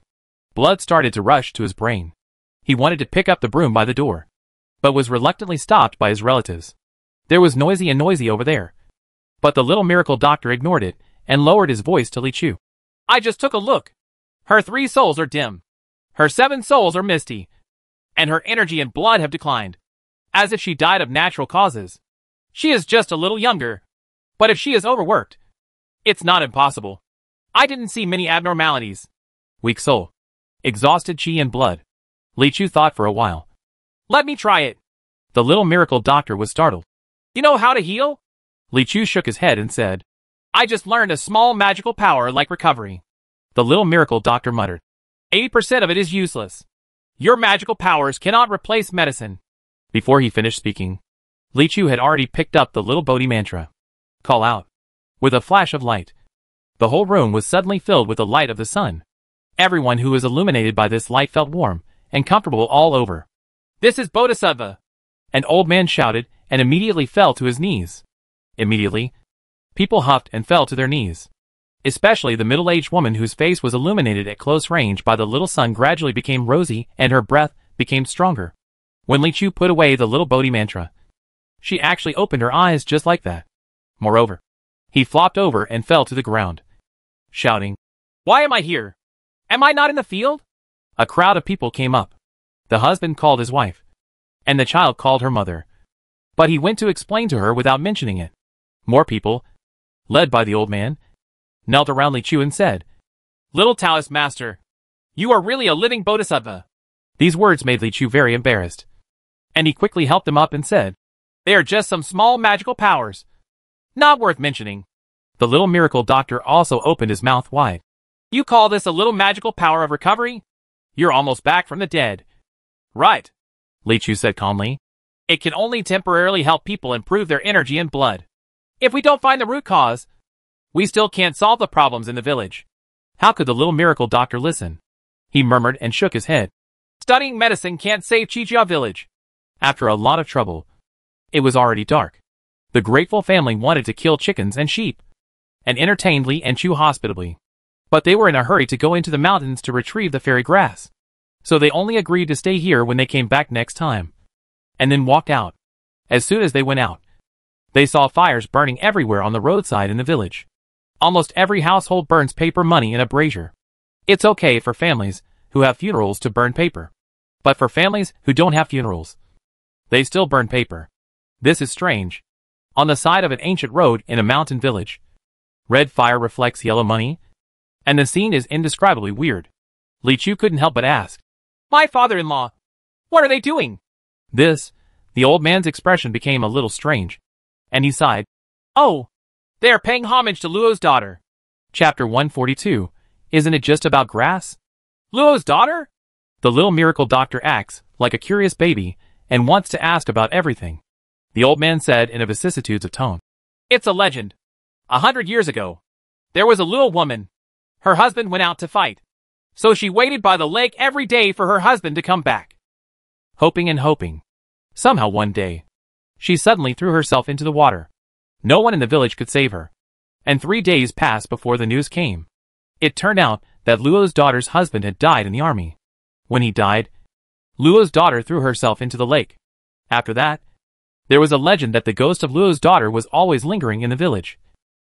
blood started to rush to his brain. He wanted to pick up the broom by the door, but was reluctantly stopped by his relatives. There was noisy and noisy over there. But the little miracle doctor ignored it and lowered his voice to Li Chu. I just took a look. Her three souls are dim. Her seven souls are misty. And her energy and blood have declined as if she died of natural causes. She is just a little younger. But if she is overworked, it's not impossible. I didn't see many abnormalities. Weak soul. Exhausted chi and blood. Li Chu thought for a while. Let me try it. The little miracle doctor was startled. You know how to heal? Li Chu shook his head and said, I just learned a small magical power like recovery. The little miracle doctor muttered. 80% of it is useless. Your magical powers cannot replace medicine. Before he finished speaking, Li Chu had already picked up the little Bodhi mantra. Call out. With a flash of light. The whole room was suddenly filled with the light of the sun. Everyone who was illuminated by this light felt warm and comfortable all over. This is Bodhisattva. An old man shouted and immediately fell to his knees. Immediately, people huffed and fell to their knees. Especially the middle-aged woman whose face was illuminated at close range by the little sun gradually became rosy and her breath became stronger. When Li Chu put away the little Bodhi mantra, she actually opened her eyes just like that. Moreover, he flopped over and fell to the ground, shouting, Why am I here? Am I not in the field? A crowd of people came up. The husband called his wife, and the child called her mother. But he went to explain to her without mentioning it. More people, led by the old man, knelt around Li Chu and said, Little Taoist master, you are really a living bodhisattva. These words made Li Chu very embarrassed. And he quickly helped them up and said, They are just some small magical powers. Not worth mentioning. The little miracle doctor also opened his mouth wide. You call this a little magical power of recovery? You're almost back from the dead. Right. Li Chu said calmly. It can only temporarily help people improve their energy and blood. If we don't find the root cause, we still can't solve the problems in the village. How could the little miracle doctor listen? He murmured and shook his head. Studying medicine can't save Chijia village. After a lot of trouble, it was already dark. The grateful family wanted to kill chickens and sheep, and entertained Li and Chu hospitably. But they were in a hurry to go into the mountains to retrieve the fairy grass. So they only agreed to stay here when they came back next time. And then walked out. As soon as they went out, they saw fires burning everywhere on the roadside in the village. Almost every household burns paper money in a brazier. It's okay for families who have funerals to burn paper. But for families who don't have funerals, they still burn paper. This is strange. On the side of an ancient road in a mountain village, red fire reflects yellow money, and the scene is indescribably weird. Li Chu couldn't help but ask, My father-in-law, what are they doing? This, the old man's expression became a little strange, and he sighed, Oh, they are paying homage to Luo's daughter. Chapter 142, Isn't it just about grass? Luo's daughter? The little miracle doctor acts like a curious baby and wants to ask about everything. The old man said in a vicissitudes of tone. It's a legend. A hundred years ago, there was a little woman. Her husband went out to fight. So she waited by the lake every day for her husband to come back. Hoping and hoping. Somehow one day, she suddenly threw herself into the water. No one in the village could save her. And three days passed before the news came. It turned out that Luo's daughter's husband had died in the army. When he died, Luo's daughter threw herself into the lake. After that, there was a legend that the ghost of Luo's daughter was always lingering in the village,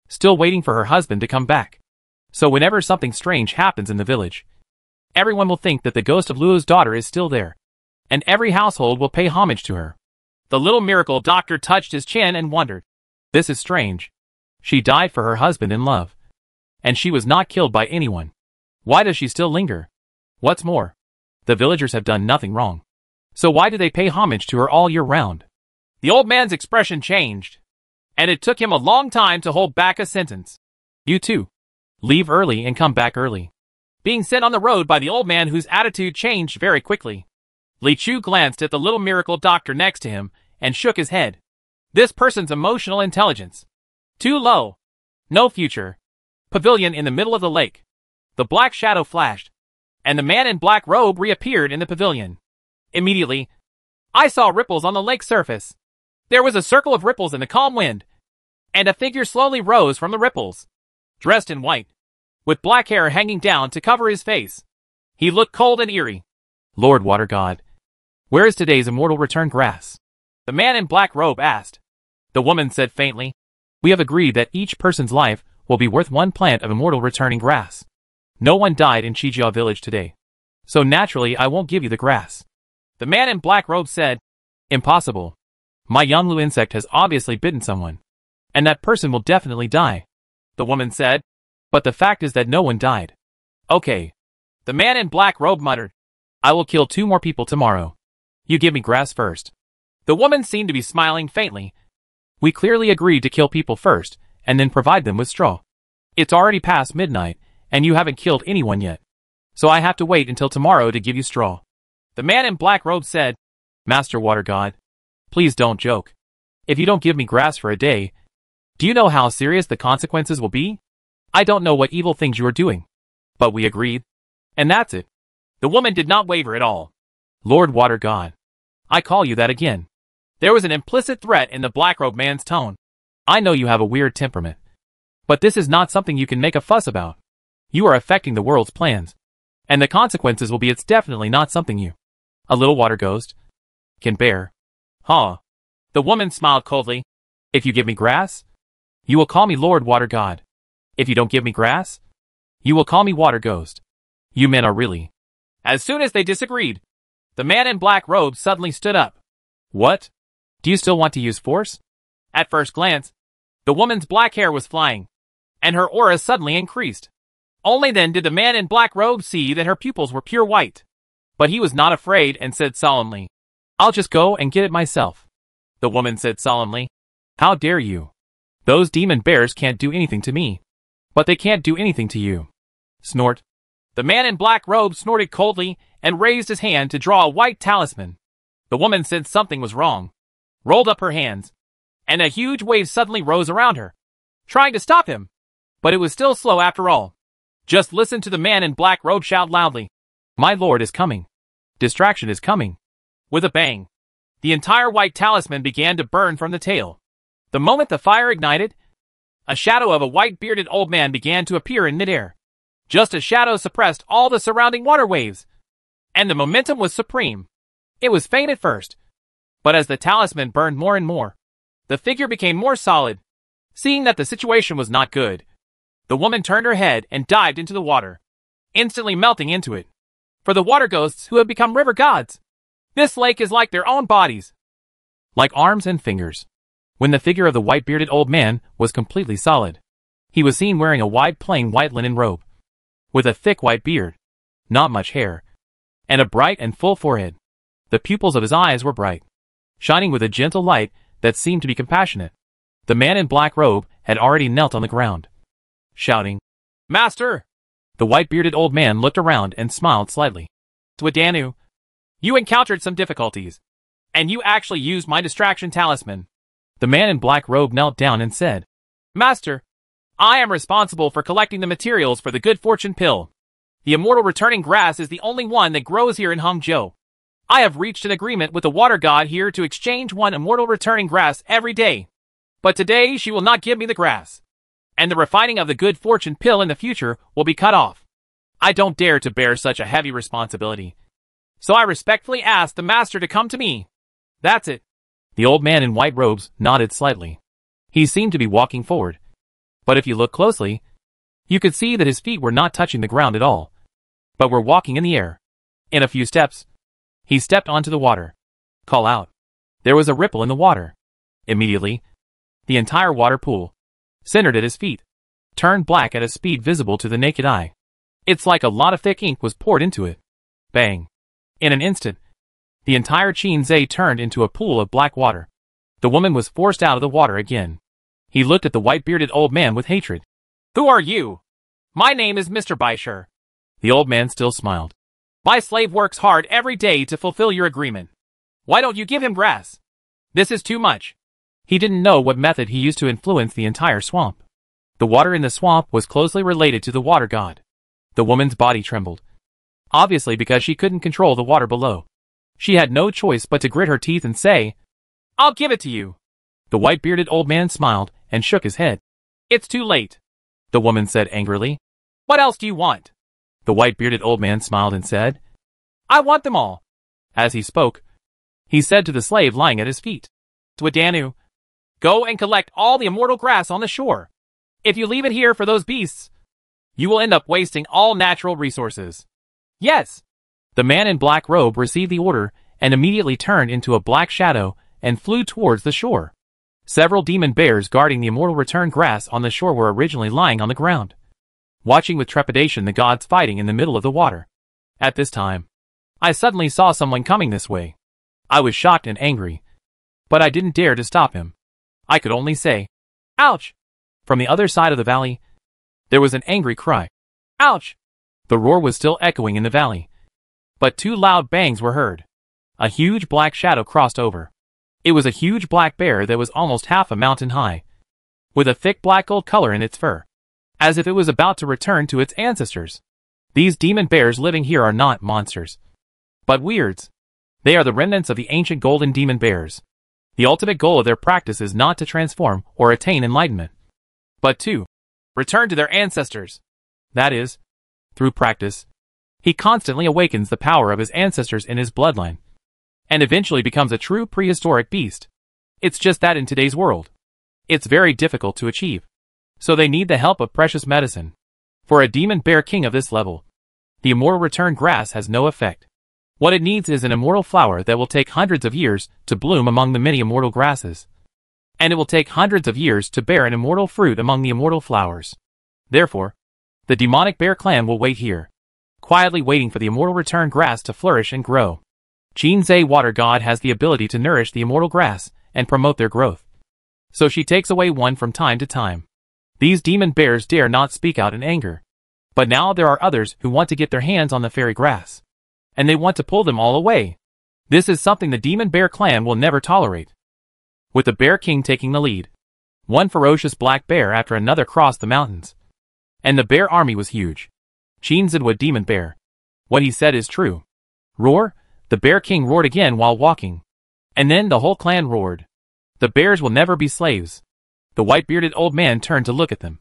still waiting for her husband to come back. So whenever something strange happens in the village, everyone will think that the ghost of Luo's daughter is still there, and every household will pay homage to her. The little miracle doctor touched his chin and wondered. This is strange. She died for her husband in love. And she was not killed by anyone. Why does she still linger? What's more, the villagers have done nothing wrong. So why do they pay homage to her all year round? The old man's expression changed, and it took him a long time to hold back a sentence. You too. Leave early and come back early. Being sent on the road by the old man whose attitude changed very quickly. Li Chu glanced at the little miracle doctor next to him and shook his head. This person's emotional intelligence. Too low. No future. Pavilion in the middle of the lake. The black shadow flashed, and the man in black robe reappeared in the pavilion. Immediately, I saw ripples on the lake surface. There was a circle of ripples in the calm wind, and a figure slowly rose from the ripples, dressed in white, with black hair hanging down to cover his face. He looked cold and eerie. Lord Water God, where is today's immortal return grass? The man in black robe asked. The woman said faintly, We have agreed that each person's life will be worth one plant of immortal returning grass. No one died in Chijia village today. So naturally I won't give you the grass. The man in black robe said, Impossible. My Yanglu insect has obviously bitten someone. And that person will definitely die. The woman said, But the fact is that no one died. Okay. The man in black robe muttered, I will kill two more people tomorrow. You give me grass first. The woman seemed to be smiling faintly. We clearly agreed to kill people first, and then provide them with straw. It's already past midnight, and you haven't killed anyone yet. So I have to wait until tomorrow to give you straw. The man in black robe said, Master Water God, please don't joke. If you don't give me grass for a day, do you know how serious the consequences will be? I don't know what evil things you are doing. But we agreed. And that's it. The woman did not waver at all. Lord Water God, I call you that again. There was an implicit threat in the black-robed man's tone. I know you have a weird temperament. But this is not something you can make a fuss about. You are affecting the world's plans. And the consequences will be it's definitely not something you, a little water ghost, can bear. Huh. The woman smiled coldly. If you give me grass, you will call me Lord Water God. If you don't give me grass, you will call me Water Ghost. You men are really. As soon as they disagreed, the man in black robes suddenly stood up. What? Do you still want to use force? At first glance, the woman's black hair was flying, and her aura suddenly increased. Only then did the man in black robes see that her pupils were pure white. But he was not afraid and said solemnly, I'll just go and get it myself. The woman said solemnly, How dare you? Those demon bears can't do anything to me. But they can't do anything to you. Snort. The man in black robes snorted coldly and raised his hand to draw a white talisman. The woman sensed something was wrong, rolled up her hands, and a huge wave suddenly rose around her, trying to stop him. But it was still slow after all. Just listen to the man in black robe shout loudly. My lord is coming. Distraction is coming. With a bang, the entire white talisman began to burn from the tail. The moment the fire ignited, a shadow of a white bearded old man began to appear in midair. Just as shadow suppressed all the surrounding water waves, and the momentum was supreme. It was faint at first, but as the talisman burned more and more, the figure became more solid. Seeing that the situation was not good, the woman turned her head and dived into the water, instantly melting into it. For the water ghosts who have become river gods, this lake is like their own bodies. Like arms and fingers. When the figure of the white-bearded old man was completely solid, he was seen wearing a wide plain white linen robe, with a thick white beard, not much hair, and a bright and full forehead. The pupils of his eyes were bright, shining with a gentle light that seemed to be compassionate. The man in black robe had already knelt on the ground, shouting, Master! The white-bearded old man looked around and smiled slightly. Twadanu, you encountered some difficulties, and you actually used my distraction talisman. The man in black robe knelt down and said, Master, I am responsible for collecting the materials for the good fortune pill. The immortal returning grass is the only one that grows here in Hangzhou. I have reached an agreement with the water god here to exchange one immortal returning grass every day. But today she will not give me the grass. And the refining of the good fortune pill in the future will be cut off. I don't dare to bear such a heavy responsibility. So I respectfully asked the master to come to me. That's it. The old man in white robes nodded slightly. He seemed to be walking forward. But if you look closely, you could see that his feet were not touching the ground at all, but were walking in the air. In a few steps, he stepped onto the water. Call out. There was a ripple in the water. Immediately, the entire water pool, centered at his feet, turned black at a speed visible to the naked eye. It's like a lot of thick ink was poured into it. Bang. In an instant, the entire Qinzai turned into a pool of black water. The woman was forced out of the water again. He looked at the white-bearded old man with hatred. Who are you? My name is Mr. Baishur. The old man still smiled. My slave works hard every day to fulfill your agreement. Why don't you give him grass? This is too much. He didn't know what method he used to influence the entire swamp. The water in the swamp was closely related to the water god. The woman's body trembled. Obviously because she couldn't control the water below. She had no choice but to grit her teeth and say, I'll give it to you. The white-bearded old man smiled and shook his head. It's too late. The woman said angrily. What else do you want? The white-bearded old man smiled and said, I want them all. As he spoke, he said to the slave lying at his feet, Twadanu, go and collect all the immortal grass on the shore. If you leave it here for those beasts, you will end up wasting all natural resources. Yes. The man in black robe received the order and immediately turned into a black shadow and flew towards the shore. Several demon bears guarding the immortal return grass on the shore were originally lying on the ground, watching with trepidation the gods fighting in the middle of the water. At this time, I suddenly saw someone coming this way. I was shocked and angry, but I didn't dare to stop him. I could only say, Ouch! From the other side of the valley, there was an angry cry. Ouch! The roar was still echoing in the valley. But two loud bangs were heard. A huge black shadow crossed over. It was a huge black bear that was almost half a mountain high, with a thick black gold color in its fur, as if it was about to return to its ancestors. These demon bears living here are not monsters, but weirds. They are the remnants of the ancient golden demon bears. The ultimate goal of their practice is not to transform or attain enlightenment, but to return to their ancestors. That is, through practice, he constantly awakens the power of his ancestors in his bloodline, and eventually becomes a true prehistoric beast. It's just that in today's world, it's very difficult to achieve. So they need the help of precious medicine. For a demon bear king of this level, the immortal return grass has no effect. What it needs is an immortal flower that will take hundreds of years to bloom among the many immortal grasses. And it will take hundreds of years to bear an immortal fruit among the immortal flowers. Therefore, the demonic bear clan will wait here, quietly waiting for the immortal return grass to flourish and grow. Jinzei water god has the ability to nourish the immortal grass and promote their growth. So she takes away one from time to time. These demon bears dare not speak out in anger. But now there are others who want to get their hands on the fairy grass. And they want to pull them all away. This is something the demon bear clan will never tolerate. With the bear king taking the lead. One ferocious black bear after another crossed the mountains. And the bear army was huge. Chinzidwa demon bear. What he said is true. Roar, the bear king roared again while walking. And then the whole clan roared. The bears will never be slaves. The white-bearded old man turned to look at them.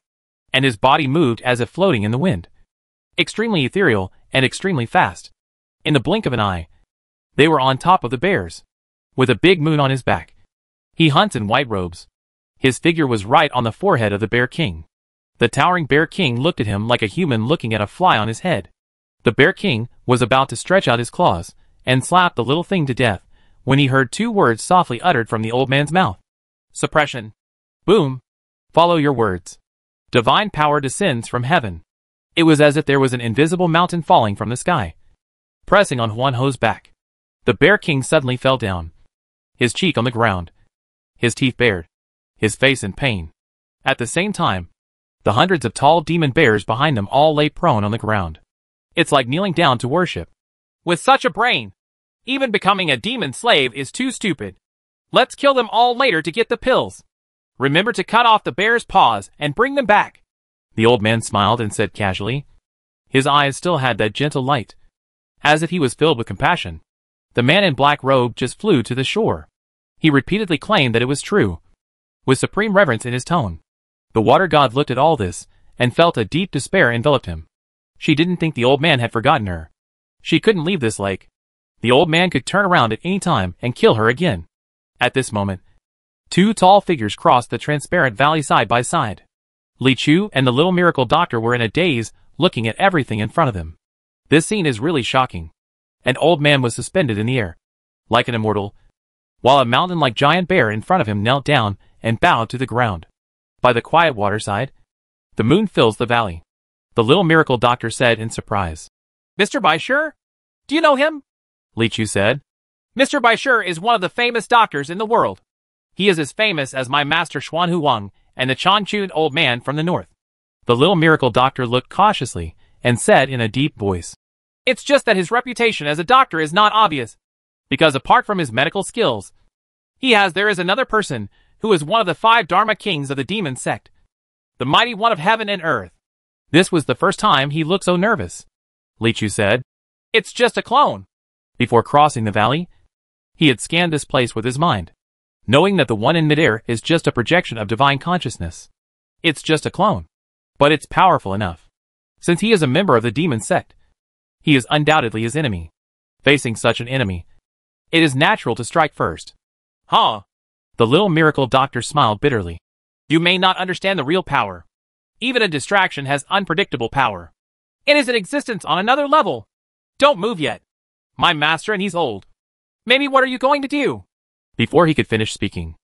And his body moved as if floating in the wind. Extremely ethereal and extremely fast. In the blink of an eye, they were on top of the bears. With a big moon on his back. He hunts in white robes. His figure was right on the forehead of the bear king. The towering bear king looked at him like a human looking at a fly on his head. The bear king was about to stretch out his claws and slap the little thing to death when he heard two words softly uttered from the old man's mouth. Suppression. Boom. Follow your words. Divine power descends from heaven. It was as if there was an invisible mountain falling from the sky, pressing on Huan Ho's back. The bear king suddenly fell down, his cheek on the ground, his teeth bared, his face in pain. At the same time, the hundreds of tall demon bears behind them all lay prone on the ground. It's like kneeling down to worship. With such a brain, even becoming a demon slave is too stupid. Let's kill them all later to get the pills. Remember to cut off the bear's paws and bring them back. The old man smiled and said casually. His eyes still had that gentle light, as if he was filled with compassion. The man in black robe just flew to the shore. He repeatedly claimed that it was true, with supreme reverence in his tone. The water god looked at all this, and felt a deep despair enveloped him. She didn't think the old man had forgotten her. She couldn't leave this lake. The old man could turn around at any time and kill her again. At this moment, two tall figures crossed the transparent valley side by side. Li Chu and the little miracle doctor were in a daze, looking at everything in front of them. This scene is really shocking. An old man was suspended in the air, like an immortal, while a mountain-like giant bear in front of him knelt down and bowed to the ground. By the quiet waterside, the moon fills the valley. The little miracle doctor said in surprise. Mr. Baishur? Do you know him? Li Chu said. Mr. Baishur is one of the famous doctors in the world. He is as famous as my master Xuan Hu Wang and the Chun old man from the north. The little miracle doctor looked cautiously and said in a deep voice. It's just that his reputation as a doctor is not obvious. Because apart from his medical skills, he has there is another person who is one of the five Dharma kings of the demon sect, the mighty one of heaven and earth. This was the first time he looked so nervous. Li Chu said, It's just a clone. Before crossing the valley, he had scanned this place with his mind, knowing that the one in midair is just a projection of divine consciousness. It's just a clone, but it's powerful enough. Since he is a member of the demon sect, he is undoubtedly his enemy. Facing such an enemy, it is natural to strike first. Huh? The little miracle doctor smiled bitterly. You may not understand the real power. Even a distraction has unpredictable power. It is an existence on another level. Don't move yet. My master and he's old. Maybe what are you going to do? Before he could finish speaking,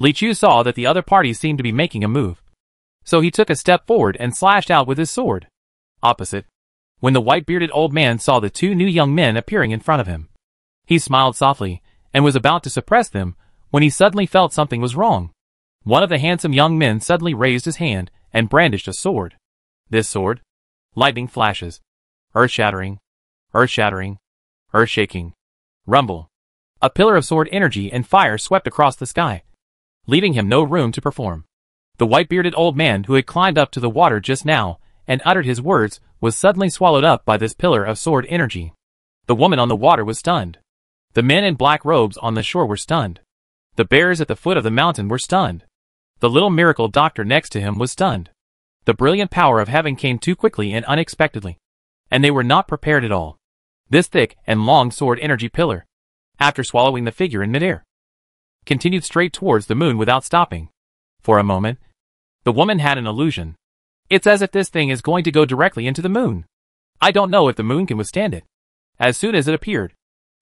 Li Chu saw that the other party seemed to be making a move. So he took a step forward and slashed out with his sword. Opposite, when the white-bearded old man saw the two new young men appearing in front of him, he smiled softly and was about to suppress them when he suddenly felt something was wrong. One of the handsome young men suddenly raised his hand and brandished a sword. This sword, lightning flashes, earth-shattering, earth-shattering, Earth-shaking. Rumble. A pillar of sword energy and fire swept across the sky, leaving him no room to perform. The white-bearded old man who had climbed up to the water just now and uttered his words was suddenly swallowed up by this pillar of sword energy. The woman on the water was stunned. The men in black robes on the shore were stunned. The bears at the foot of the mountain were stunned. The little miracle doctor next to him was stunned. The brilliant power of heaven came too quickly and unexpectedly. And they were not prepared at all. This thick and long sword energy pillar, after swallowing the figure in midair, continued straight towards the moon without stopping. For a moment, the woman had an illusion. It's as if this thing is going to go directly into the moon. I don't know if the moon can withstand it. As soon as it appeared,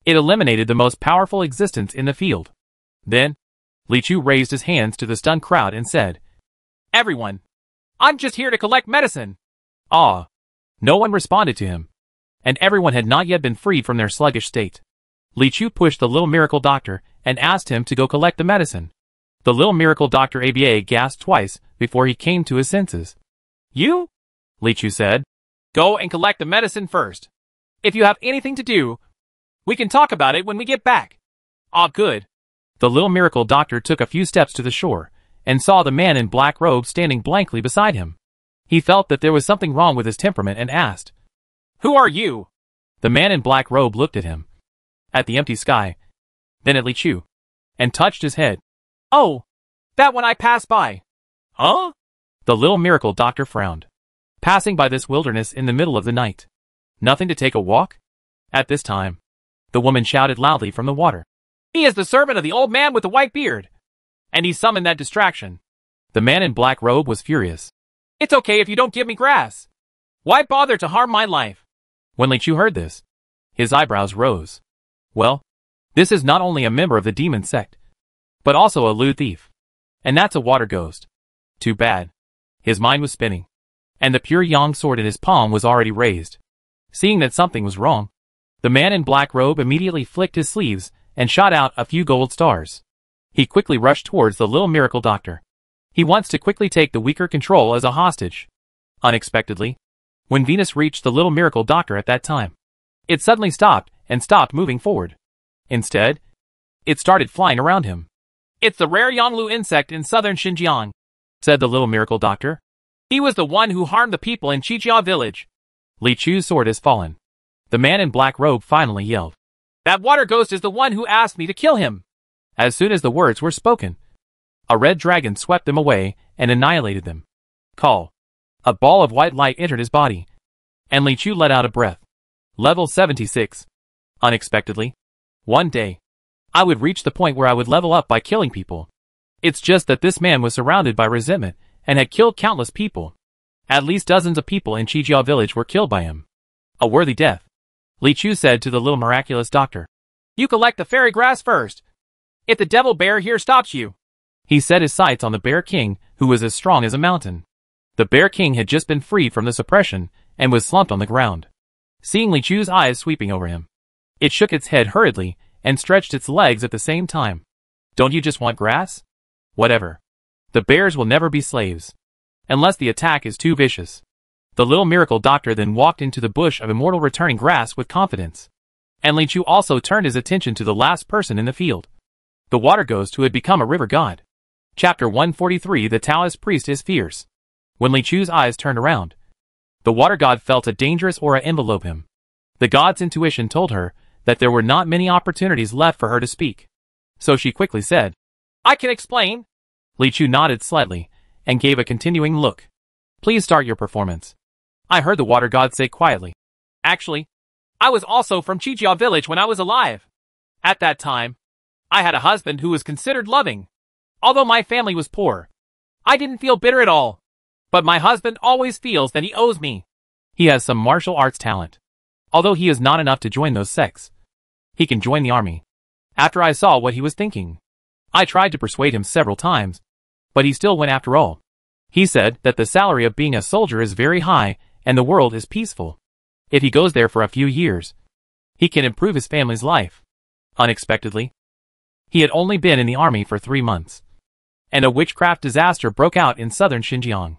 it eliminated the most powerful existence in the field. Then, Li Chu raised his hands to the stunned crowd and said, Everyone, I'm just here to collect medicine. Ah. No one responded to him. And everyone had not yet been freed from their sluggish state. Li Chu pushed the little miracle doctor and asked him to go collect the medicine. The little miracle doctor ABA gasped twice before he came to his senses. You? Li Chu said. Go and collect the medicine first. If you have anything to do, we can talk about it when we get back. Ah, good. The little miracle doctor took a few steps to the shore and saw the man in black robe standing blankly beside him. He felt that there was something wrong with his temperament and asked, Who are you? The man in black robe looked at him, at the empty sky, then at Li Chu, and touched his head. Oh, that one I passed by. Huh? The little miracle doctor frowned. Passing by this wilderness in the middle of the night. Nothing to take a walk? At this time, the woman shouted loudly from the water. He is the servant of the old man with the white beard. And he summoned that distraction. The man in black robe was furious. It's okay if you don't give me grass. Why bother to harm my life? When Li Chu heard this, his eyebrows rose. Well, this is not only a member of the demon sect, but also a lewd thief. And that's a water ghost. Too bad. His mind was spinning. And the pure yang sword in his palm was already raised. Seeing that something was wrong, the man in black robe immediately flicked his sleeves and shot out a few gold stars. He quickly rushed towards the little miracle doctor. He wants to quickly take the weaker control as a hostage. Unexpectedly, when Venus reached the little miracle doctor at that time, it suddenly stopped and stopped moving forward. Instead, it started flying around him. It's the rare Yanglu insect in southern Xinjiang, said the little miracle doctor. He was the one who harmed the people in Chijia village. Li Chu's sword has fallen. The man in black robe finally yelled. That water ghost is the one who asked me to kill him. As soon as the words were spoken, a red dragon swept them away and annihilated them. Call. A ball of white light entered his body, and Li Chu let out a breath. Level 76. Unexpectedly. One day, I would reach the point where I would level up by killing people. It's just that this man was surrounded by resentment and had killed countless people. At least dozens of people in Chijia village were killed by him. A worthy death. Li Chu said to the little miraculous doctor. You collect the fairy grass first. If the devil bear here stops you. He set his sights on the bear king, who was as strong as a mountain. The bear king had just been freed from the suppression and was slumped on the ground. Seeing Li Chu's eyes sweeping over him, it shook its head hurriedly and stretched its legs at the same time. Don't you just want grass? Whatever. The bears will never be slaves. Unless the attack is too vicious. The little miracle doctor then walked into the bush of immortal returning grass with confidence. And Li Chu also turned his attention to the last person in the field. The water ghost who had become a river god. Chapter 143 The Taoist priest is fierce. When Li Chu's eyes turned around, the water god felt a dangerous aura envelope him. The god's intuition told her that there were not many opportunities left for her to speak. So she quickly said, I can explain. Li Chu nodded slightly and gave a continuing look. Please start your performance. I heard the water god say quietly. Actually, I was also from Chijia village when I was alive. At that time, I had a husband who was considered loving. Although my family was poor, I didn't feel bitter at all. But my husband always feels that he owes me. He has some martial arts talent. Although he is not enough to join those sects. He can join the army. After I saw what he was thinking, I tried to persuade him several times, but he still went after all. He said that the salary of being a soldier is very high and the world is peaceful. If he goes there for a few years, he can improve his family's life. Unexpectedly, he had only been in the army for three months. And a witchcraft disaster broke out in southern Xinjiang.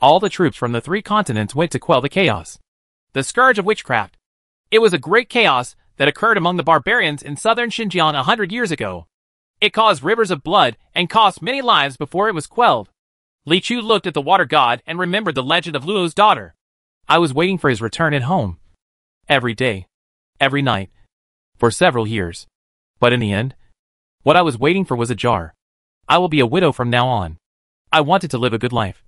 All the troops from the three continents went to quell the chaos. The scourge of witchcraft. It was a great chaos that occurred among the barbarians in southern Xinjiang a hundred years ago. It caused rivers of blood and cost many lives before it was quelled. Li Chu looked at the water god and remembered the legend of Luo's daughter. I was waiting for his return at home. Every day. Every night. For several years. But in the end, what I was waiting for was a jar. I will be a widow from now on. I wanted to live a good life.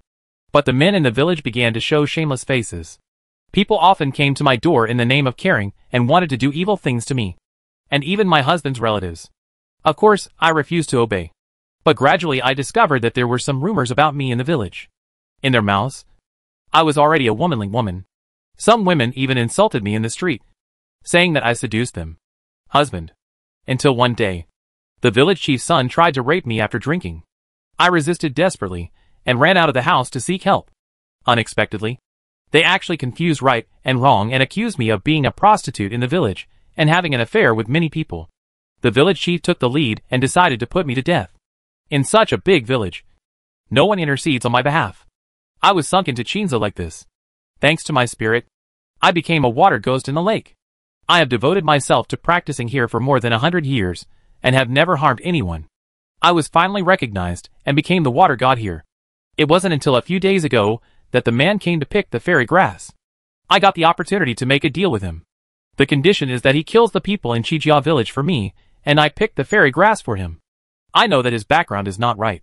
But the men in the village began to show shameless faces. People often came to my door in the name of caring and wanted to do evil things to me. And even my husband's relatives. Of course, I refused to obey. But gradually I discovered that there were some rumors about me in the village. In their mouths, I was already a womanly woman. Some women even insulted me in the street, saying that I seduced them. Husband. Until one day, the village chief's son tried to rape me after drinking. I resisted desperately and ran out of the house to seek help. Unexpectedly, they actually confused right and wrong and accused me of being a prostitute in the village and having an affair with many people. The village chief took the lead and decided to put me to death. In such a big village, no one intercedes on my behalf. I was sunk into Chinza like this. Thanks to my spirit, I became a water ghost in the lake. I have devoted myself to practicing here for more than a hundred years and have never harmed anyone. I was finally recognized and became the water god here. It wasn't until a few days ago that the man came to pick the fairy grass. I got the opportunity to make a deal with him. The condition is that he kills the people in Chijia village for me, and I pick the fairy grass for him. I know that his background is not right.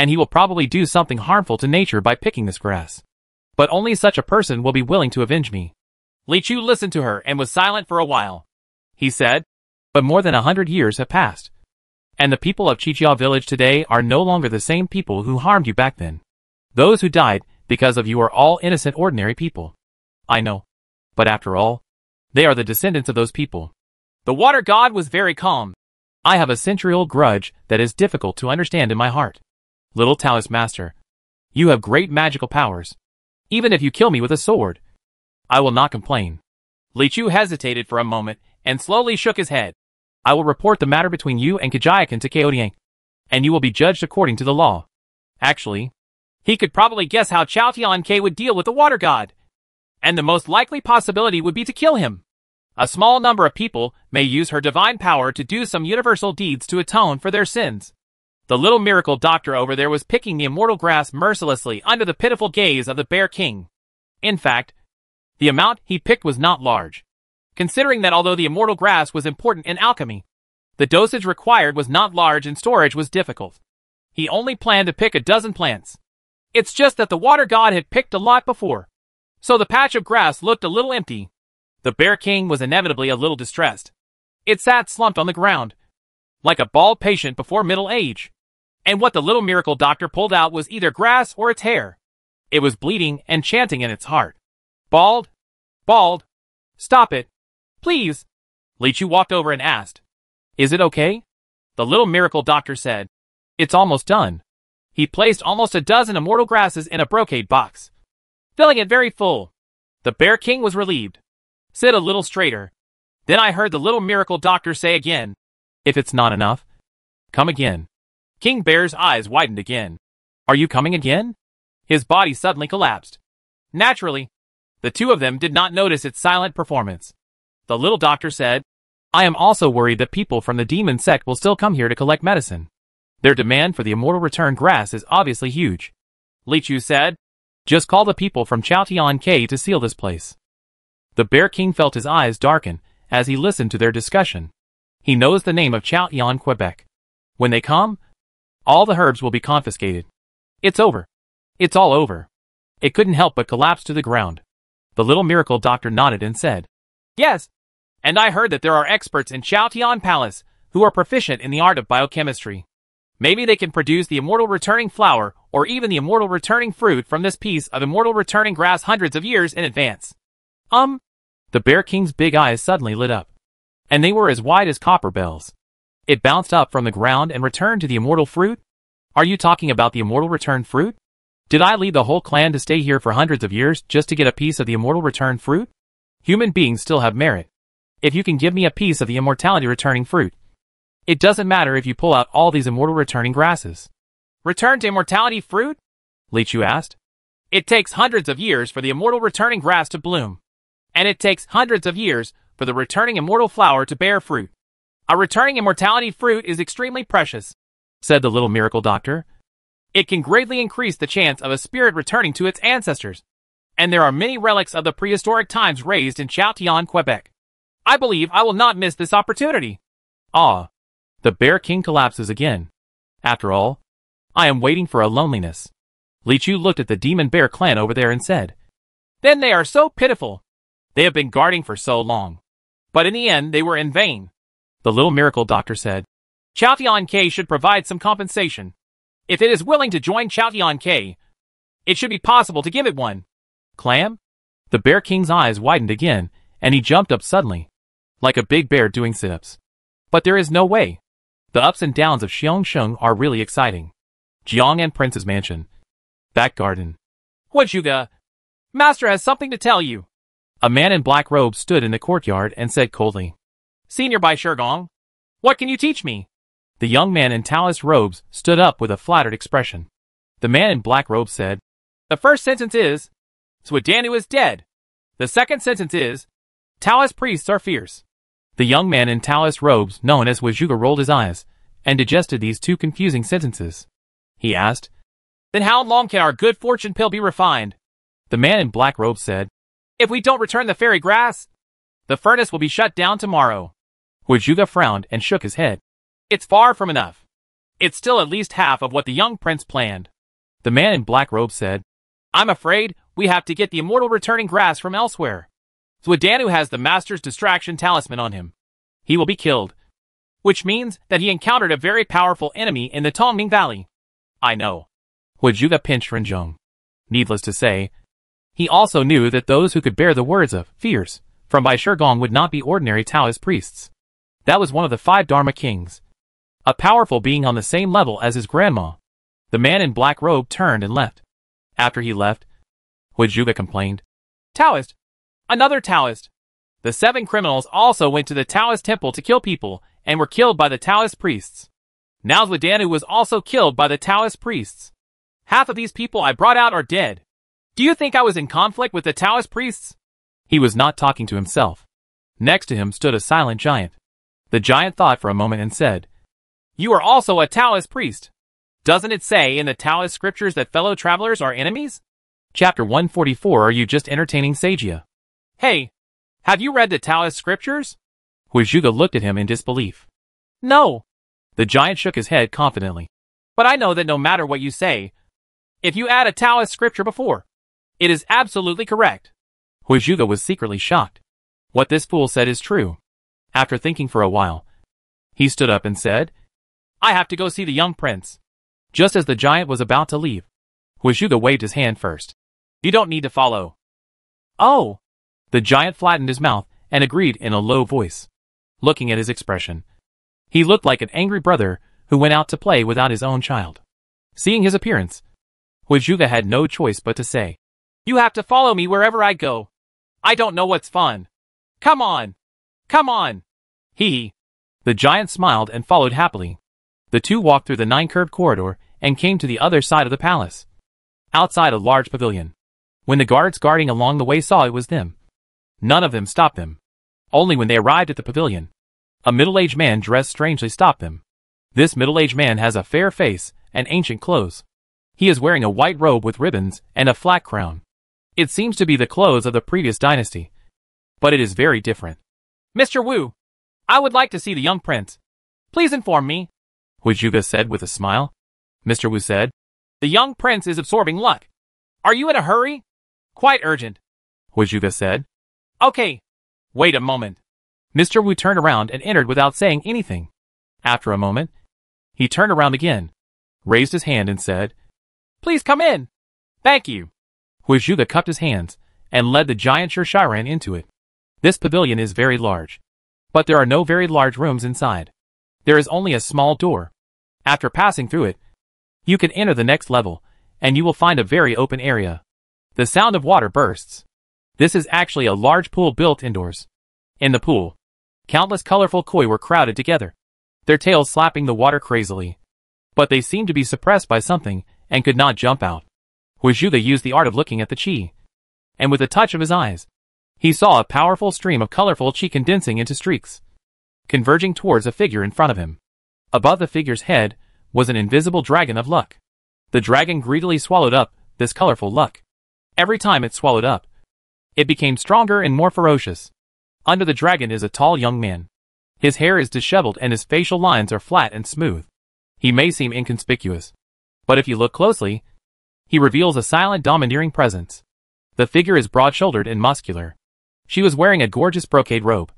And he will probably do something harmful to nature by picking this grass. But only such a person will be willing to avenge me. Li Chu listened to her and was silent for a while. He said, but more than a hundred years have passed. And the people of Chijia village today are no longer the same people who harmed you back then. Those who died because of you are all innocent ordinary people. I know. But after all, they are the descendants of those people. The water god was very calm. I have a century-old grudge that is difficult to understand in my heart. Little Taoist master, you have great magical powers. Even if you kill me with a sword, I will not complain. Li Chu hesitated for a moment and slowly shook his head. I will report the matter between you and Kajayakan to Kaodiang, and you will be judged according to the law. Actually, he could probably guess how Chao Tian Ke would deal with the water god. And the most likely possibility would be to kill him. A small number of people may use her divine power to do some universal deeds to atone for their sins. The little miracle doctor over there was picking the immortal grass mercilessly under the pitiful gaze of the Bear King. In fact, the amount he picked was not large considering that although the immortal grass was important in alchemy, the dosage required was not large and storage was difficult. He only planned to pick a dozen plants. It's just that the water god had picked a lot before. So the patch of grass looked a little empty. The Bear King was inevitably a little distressed. It sat slumped on the ground, like a bald patient before middle age. And what the little miracle doctor pulled out was either grass or its hair. It was bleeding and chanting in its heart. Bald? Bald? Stop it. Please. Li Chu walked over and asked. Is it okay? The little miracle doctor said. It's almost done. He placed almost a dozen immortal grasses in a brocade box, filling it very full. The Bear King was relieved. Sit a little straighter. Then I heard the little miracle doctor say again. If it's not enough, come again. King Bear's eyes widened again. Are you coming again? His body suddenly collapsed. Naturally, the two of them did not notice its silent performance. The little doctor said, I am also worried that people from the demon sect will still come here to collect medicine. Their demand for the immortal return grass is obviously huge. Li Chu said, Just call the people from Chao Tian K to seal this place. The Bear King felt his eyes darken as he listened to their discussion. He knows the name of Chao Tian Quebec. When they come, all the herbs will be confiscated. It's over. It's all over. It couldn't help but collapse to the ground. The little miracle doctor nodded and said, Yes, and I heard that there are experts in Tian Palace who are proficient in the art of biochemistry. Maybe they can produce the immortal returning flower or even the immortal returning fruit from this piece of immortal returning grass hundreds of years in advance. Um, the Bear King's big eyes suddenly lit up. And they were as wide as copper bells. It bounced up from the ground and returned to the immortal fruit? Are you talking about the immortal return fruit? Did I lead the whole clan to stay here for hundreds of years just to get a piece of the immortal return fruit? Human beings still have merit if you can give me a piece of the immortality returning fruit. It doesn't matter if you pull out all these immortal returning grasses. Return to immortality fruit? Li Chu asked. It takes hundreds of years for the immortal returning grass to bloom. And it takes hundreds of years for the returning immortal flower to bear fruit. A returning immortality fruit is extremely precious, said the little miracle doctor. It can greatly increase the chance of a spirit returning to its ancestors. And there are many relics of the prehistoric times raised in Chaotian, Quebec. I believe I will not miss this opportunity. Ah. The Bear King collapses again. After all, I am waiting for a loneliness. Li Chu looked at the Demon Bear clan over there and said, Then they are so pitiful. They have been guarding for so long. But in the end, they were in vain. The little miracle doctor said, Chaotian K should provide some compensation. If it is willing to join Chaotian K, it should be possible to give it one. Clam? The Bear King's eyes widened again, and he jumped up suddenly, like a big bear doing sit-ups. But there is no way. The ups and downs of Xiongsheng are really exciting. Jiang and Prince's mansion. Back garden. Huizhuge, Master has something to tell you. A man in black robes stood in the courtyard and said coldly, Senior Bai Shergong. what can you teach me? The young man in Taoist robes stood up with a flattered expression. The man in black robes said, The first sentence is, Suidanu is dead. The second sentence is, Taoist priests are fierce. The young man in Taoist robes, known as Huizhuge, rolled his eyes and digested these two confusing sentences. He asked, Then how long can our good fortune pill be refined? The man in black robes said, If we don't return the fairy grass, the furnace will be shut down tomorrow. Huizhuge frowned and shook his head. It's far from enough. It's still at least half of what the young prince planned. The man in black robe said, I'm afraid we have to get the immortal returning grass from elsewhere. Suidanu has the master's distraction talisman on him. He will be killed. Which means that he encountered a very powerful enemy in the Tongming Valley. I know. Huizhuge pinched Renjong. Needless to say, he also knew that those who could bear the words of fierce from Bai Shigong would not be ordinary Taoist priests. That was one of the five Dharma kings, a powerful being on the same level as his grandma. The man in black robe turned and left. After he left, Huizhuge complained. Taoist! Another Taoist! The seven criminals also went to the Taoist temple to kill people and were killed by the Taoist priests. Now Suidanu was also killed by the Taoist priests. Half of these people I brought out are dead. Do you think I was in conflict with the Taoist priests? He was not talking to himself. Next to him stood a silent giant. The giant thought for a moment and said, you are also a Taoist priest. Doesn't it say in the Taoist scriptures that fellow travelers are enemies? Chapter 144 Are you just entertaining Sagia? Hey, have you read the Taoist scriptures? Huizhuge looked at him in disbelief. No. The giant shook his head confidently. But I know that no matter what you say, if you add a Taoist scripture before, it is absolutely correct. Huizhuge was secretly shocked. What this fool said is true. After thinking for a while, he stood up and said, I have to go see the young prince. Just as the giant was about to leave, Huizhuge waved his hand first. You don't need to follow. Oh! The giant flattened his mouth and agreed in a low voice. Looking at his expression, he looked like an angry brother who went out to play without his own child. Seeing his appearance, Huizhuge had no choice but to say, You have to follow me wherever I go. I don't know what's fun. Come on! Come on! He. The giant smiled and followed happily. The two walked through the nine-curved corridor and came to the other side of the palace. Outside a large pavilion. When the guards guarding along the way saw it was them, none of them stopped them. Only when they arrived at the pavilion, a middle-aged man dressed strangely stopped them. This middle-aged man has a fair face and ancient clothes. He is wearing a white robe with ribbons and a flat crown. It seems to be the clothes of the previous dynasty. But it is very different. Mr. Wu, I would like to see the young prince. Please inform me. Huizhuge said with a smile. Mr. Wu said, The young prince is absorbing luck. Are you in a hurry? Quite urgent. Huizhuge said. Okay. Wait a moment. Mr. Wu turned around and entered without saying anything. After a moment, he turned around again, raised his hand and said, Please come in. Thank you. Huizhuge cupped his hands and led the giant Shirshiran into it. This pavilion is very large. But there are no very large rooms inside. There is only a small door. After passing through it, you can enter the next level, and you will find a very open area. The sound of water bursts. This is actually a large pool built indoors. In the pool, countless colorful koi were crowded together, their tails slapping the water crazily. But they seemed to be suppressed by something and could not jump out. Huizhuge used the art of looking at the chi. And with a touch of his eyes, He saw a powerful stream of colorful chi condensing into streaks, converging towards a figure in front of him. Above the figure's head was an invisible dragon of luck. The dragon greedily swallowed up this colorful luck. Every time it swallowed up, it became stronger and more ferocious. Under the dragon is a tall young man. His hair is disheveled and his facial lines are flat and smooth. He may seem inconspicuous, but if you look closely, he reveals a silent domineering presence. The figure is broad-shouldered and muscular. She was wearing a gorgeous brocade robe,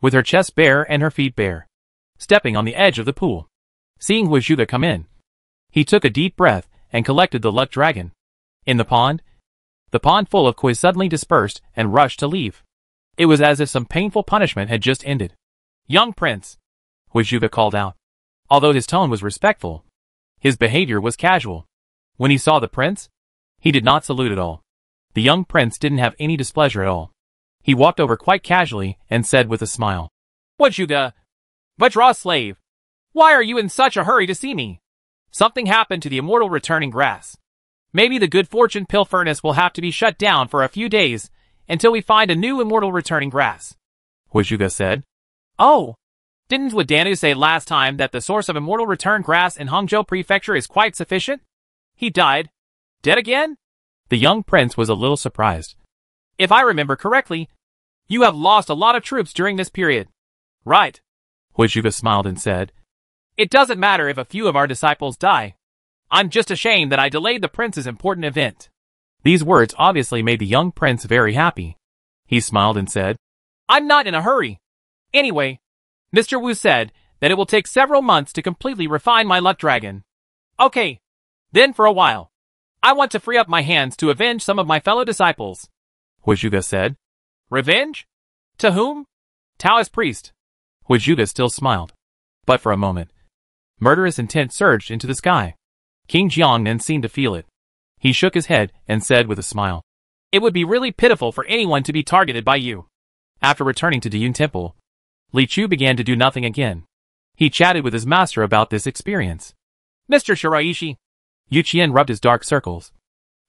with her chest bare and her feet bare, stepping on the edge of the pool. Seeing Huizhuge come in, he took a deep breath and collected the luck dragon. In the pond, the pond full of koi suddenly dispersed and rushed to leave. It was as if some painful punishment had just ended. Young prince, Huizhuge called out. Although his tone was respectful, his behavior was casual. When he saw the prince, he did not salute at all. The young prince didn't have any displeasure at all. He walked over quite casually and said with a smile, Huizhuge? Vajra slave, why are you in such a hurry to see me? Something happened to the immortal returning grass. Maybe the good fortune pill furnace will have to be shut down for a few days until we find a new immortal returning grass. Huizhuge said. Oh, didn't Wadanu say last time that the source of immortal return grass in Hangzhou Prefecture is quite sufficient? He died. Dead again? The young prince was a little surprised. If I remember correctly, you have lost a lot of troops during this period. Right. Huizhuge smiled and said, It doesn't matter if a few of our disciples die. I'm just ashamed that I delayed the prince's important event. These words obviously made the young prince very happy. He smiled and said, I'm not in a hurry. Anyway, Mr. Wu said that it will take several months to completely refine my luck dragon. Okay, then for a while. I want to free up my hands to avenge some of my fellow disciples. Huizhuge said. Revenge? To whom? Taoist priest. Huizhuge still smiled. But for a moment, murderous intent surged into the sky. King Jiang then seemed to feel it. He shook his head and said with a smile, It would be really pitiful for anyone to be targeted by you. After returning to Diyun Temple, Li Chu began to do nothing again. He chatted with his master about this experience. Mr. Shiraishi. Yu Qian rubbed his dark circles,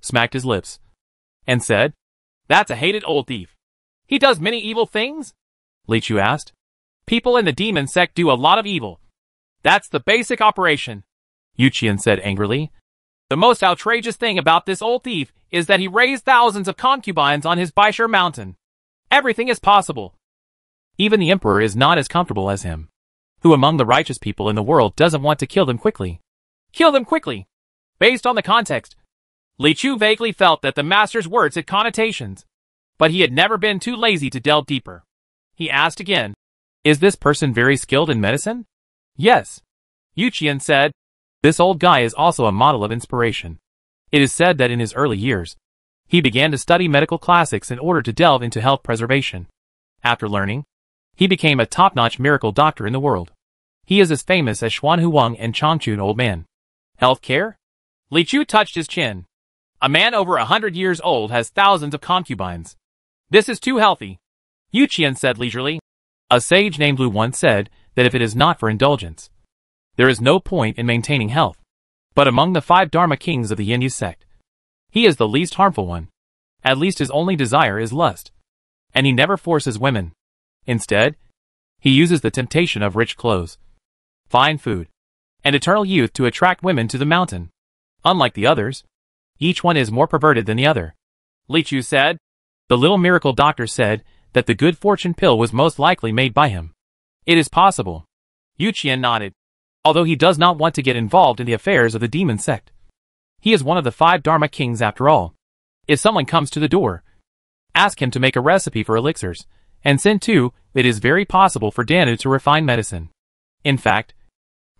smacked his lips, and said, That's a hated old thief. He does many evil things? Li Chu asked. People in the demon sect do a lot of evil. That's the basic operation. Yu Qian said angrily. The most outrageous thing about this old thief is that he raised thousands of concubines on his Baishur mountain. Everything is possible. Even the emperor is not as comfortable as him. Who among the righteous people in the world doesn't want to kill them quickly? Kill them quickly. Based on the context, Li Chu vaguely felt that the master's words had connotations, but he had never been too lazy to delve deeper. He asked again, Is this person very skilled in medicine? Yes. Yu Qian said, This old guy is also a model of inspiration. It is said that in his early years, he began to study medical classics in order to delve into health preservation. After learning, he became a top-notch miracle doctor in the world. He is as famous as Xuan Huang and Changchun Old Man. Healthcare? Li Chu touched his chin. A man over a hundred years old has thousands of concubines. This is too healthy. Yu Qian said leisurely. A sage named Lu once said that if it is not for indulgence, there is no point in maintaining health. But among the five Dharma kings of the Yin Yu sect, he is the least harmful one. At least his only desire is lust. And he never forces women. Instead, he uses the temptation of rich clothes, fine food, and eternal youth to attract women to the mountain. Unlike the others, each one is more perverted than the other. Li Chu said. The little miracle doctor said that the good fortune pill was most likely made by him. It is possible. Yu Qian nodded. Although he does not want to get involved in the affairs of the demon sect. He is one of the five Dharma kings after all. If someone comes to the door, ask him to make a recipe for elixirs, and send two, it is very possible for Danu to refine medicine. In fact,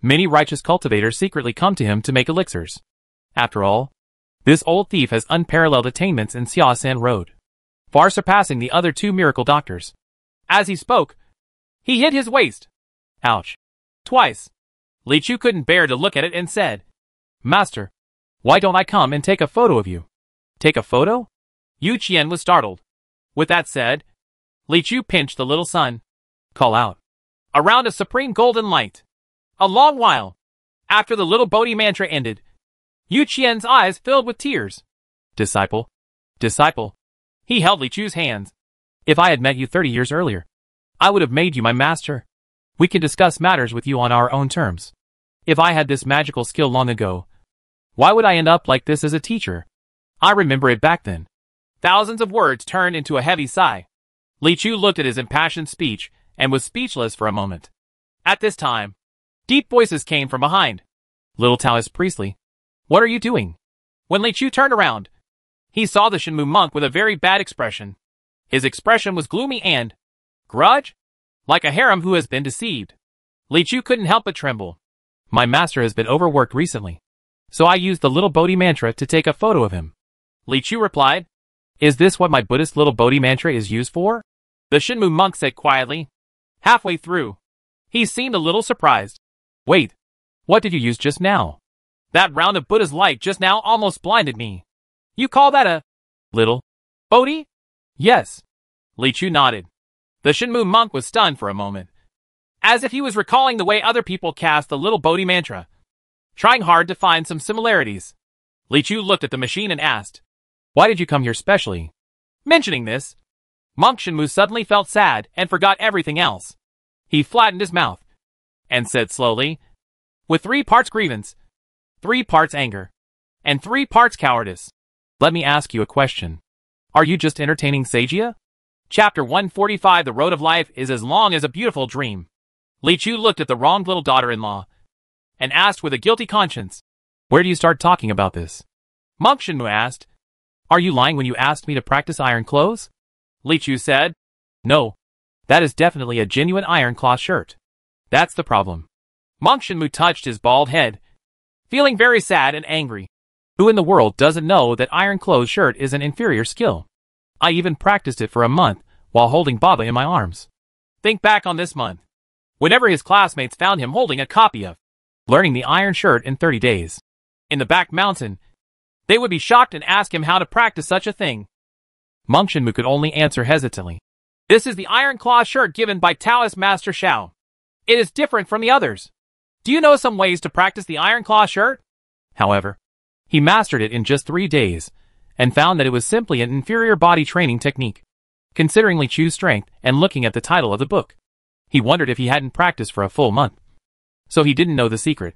many righteous cultivators secretly come to him to make elixirs. After all, this old thief has unparalleled attainments in Xiaosan Road, far surpassing the other two miracle doctors. As he spoke, he hit his waist. Ouch. Twice. Li Chu couldn't bear to look at it and said, Master, why don't I come and take a photo of you? Take a photo? Yu Qian was startled. With that said, Li Chu pinched the little sun. Call out. Around a supreme golden light. A long while. After the little Bodhi mantra ended, Yu Qian's eyes filled with tears. Disciple. Disciple. He held Li Chu's hands. If I had met you 30 years earlier, I would have made you my master. We can discuss matters with you on our own terms. If I had this magical skill long ago, why would I end up like this as a teacher? I remember it back then. Thousands of words turned into a heavy sigh. Li Chu looked at his impassioned speech and was speechless for a moment. At this time, deep voices came from behind. Little Taoist Priestley, what are you doing? When Li Chu turned around, he saw the Shenmu monk with a very bad expression. His expression was gloomy and grudge, like a harem who has been deceived. Li Chu couldn't help but tremble. My master has been overworked recently, so I used the little Bodhi mantra to take a photo of him. Li Chu replied, Is this what my Buddhist little Bodhi mantra is used for? The Shenmu monk said quietly. Halfway through, he seemed a little surprised. Wait, what did you use just now? That round of Buddha's light just now almost blinded me. You call that a little Bodhi? Yes. Li Chu nodded. The Shenmu monk was stunned for a moment, as if he was recalling the way other people cast the little Bodhi mantra, trying hard to find some similarities. Li Chu looked at the machine and asked, Why did you come here specially? Mentioning this, Monk Shenmu suddenly felt sad and forgot everything else. He flattened his mouth and said slowly, with three parts grievance, three parts anger, and three parts cowardice. Let me ask you a question. Are you just entertaining Sagia? Chapter 145 The Road of Life is as long as a beautiful dream. Li Chu looked at the wronged little daughter-in-law and asked with a guilty conscience, Where do you start talking about this? Monk Shenmu asked, Are you lying when you asked me to practice iron clothes? Li Chu said, No. That is definitely a genuine iron cloth shirt. That's the problem. Monk Shenmu touched his bald head, feeling very sad and angry. Who in the world doesn't know that iron clothes shirt is an inferior skill? I even practiced it for a month while holding Baba in my arms. Think back on this month. Whenever his classmates found him holding a copy of Learning the Iron Shirt in 30 Days in the back mountain, they would be shocked and ask him how to practice such a thing. Monk Shenmu could only answer hesitantly. This is the Iron Claw shirt given by Taoist Master Shao. It is different from the others. Do you know some ways to practice the Iron Claw shirt? However, he mastered it in just three days, and found that it was simply an inferior body training technique. Considering Li Chu's strength and looking at the title of the book, he wondered if he hadn't practiced for a full month. So he didn't know the secret.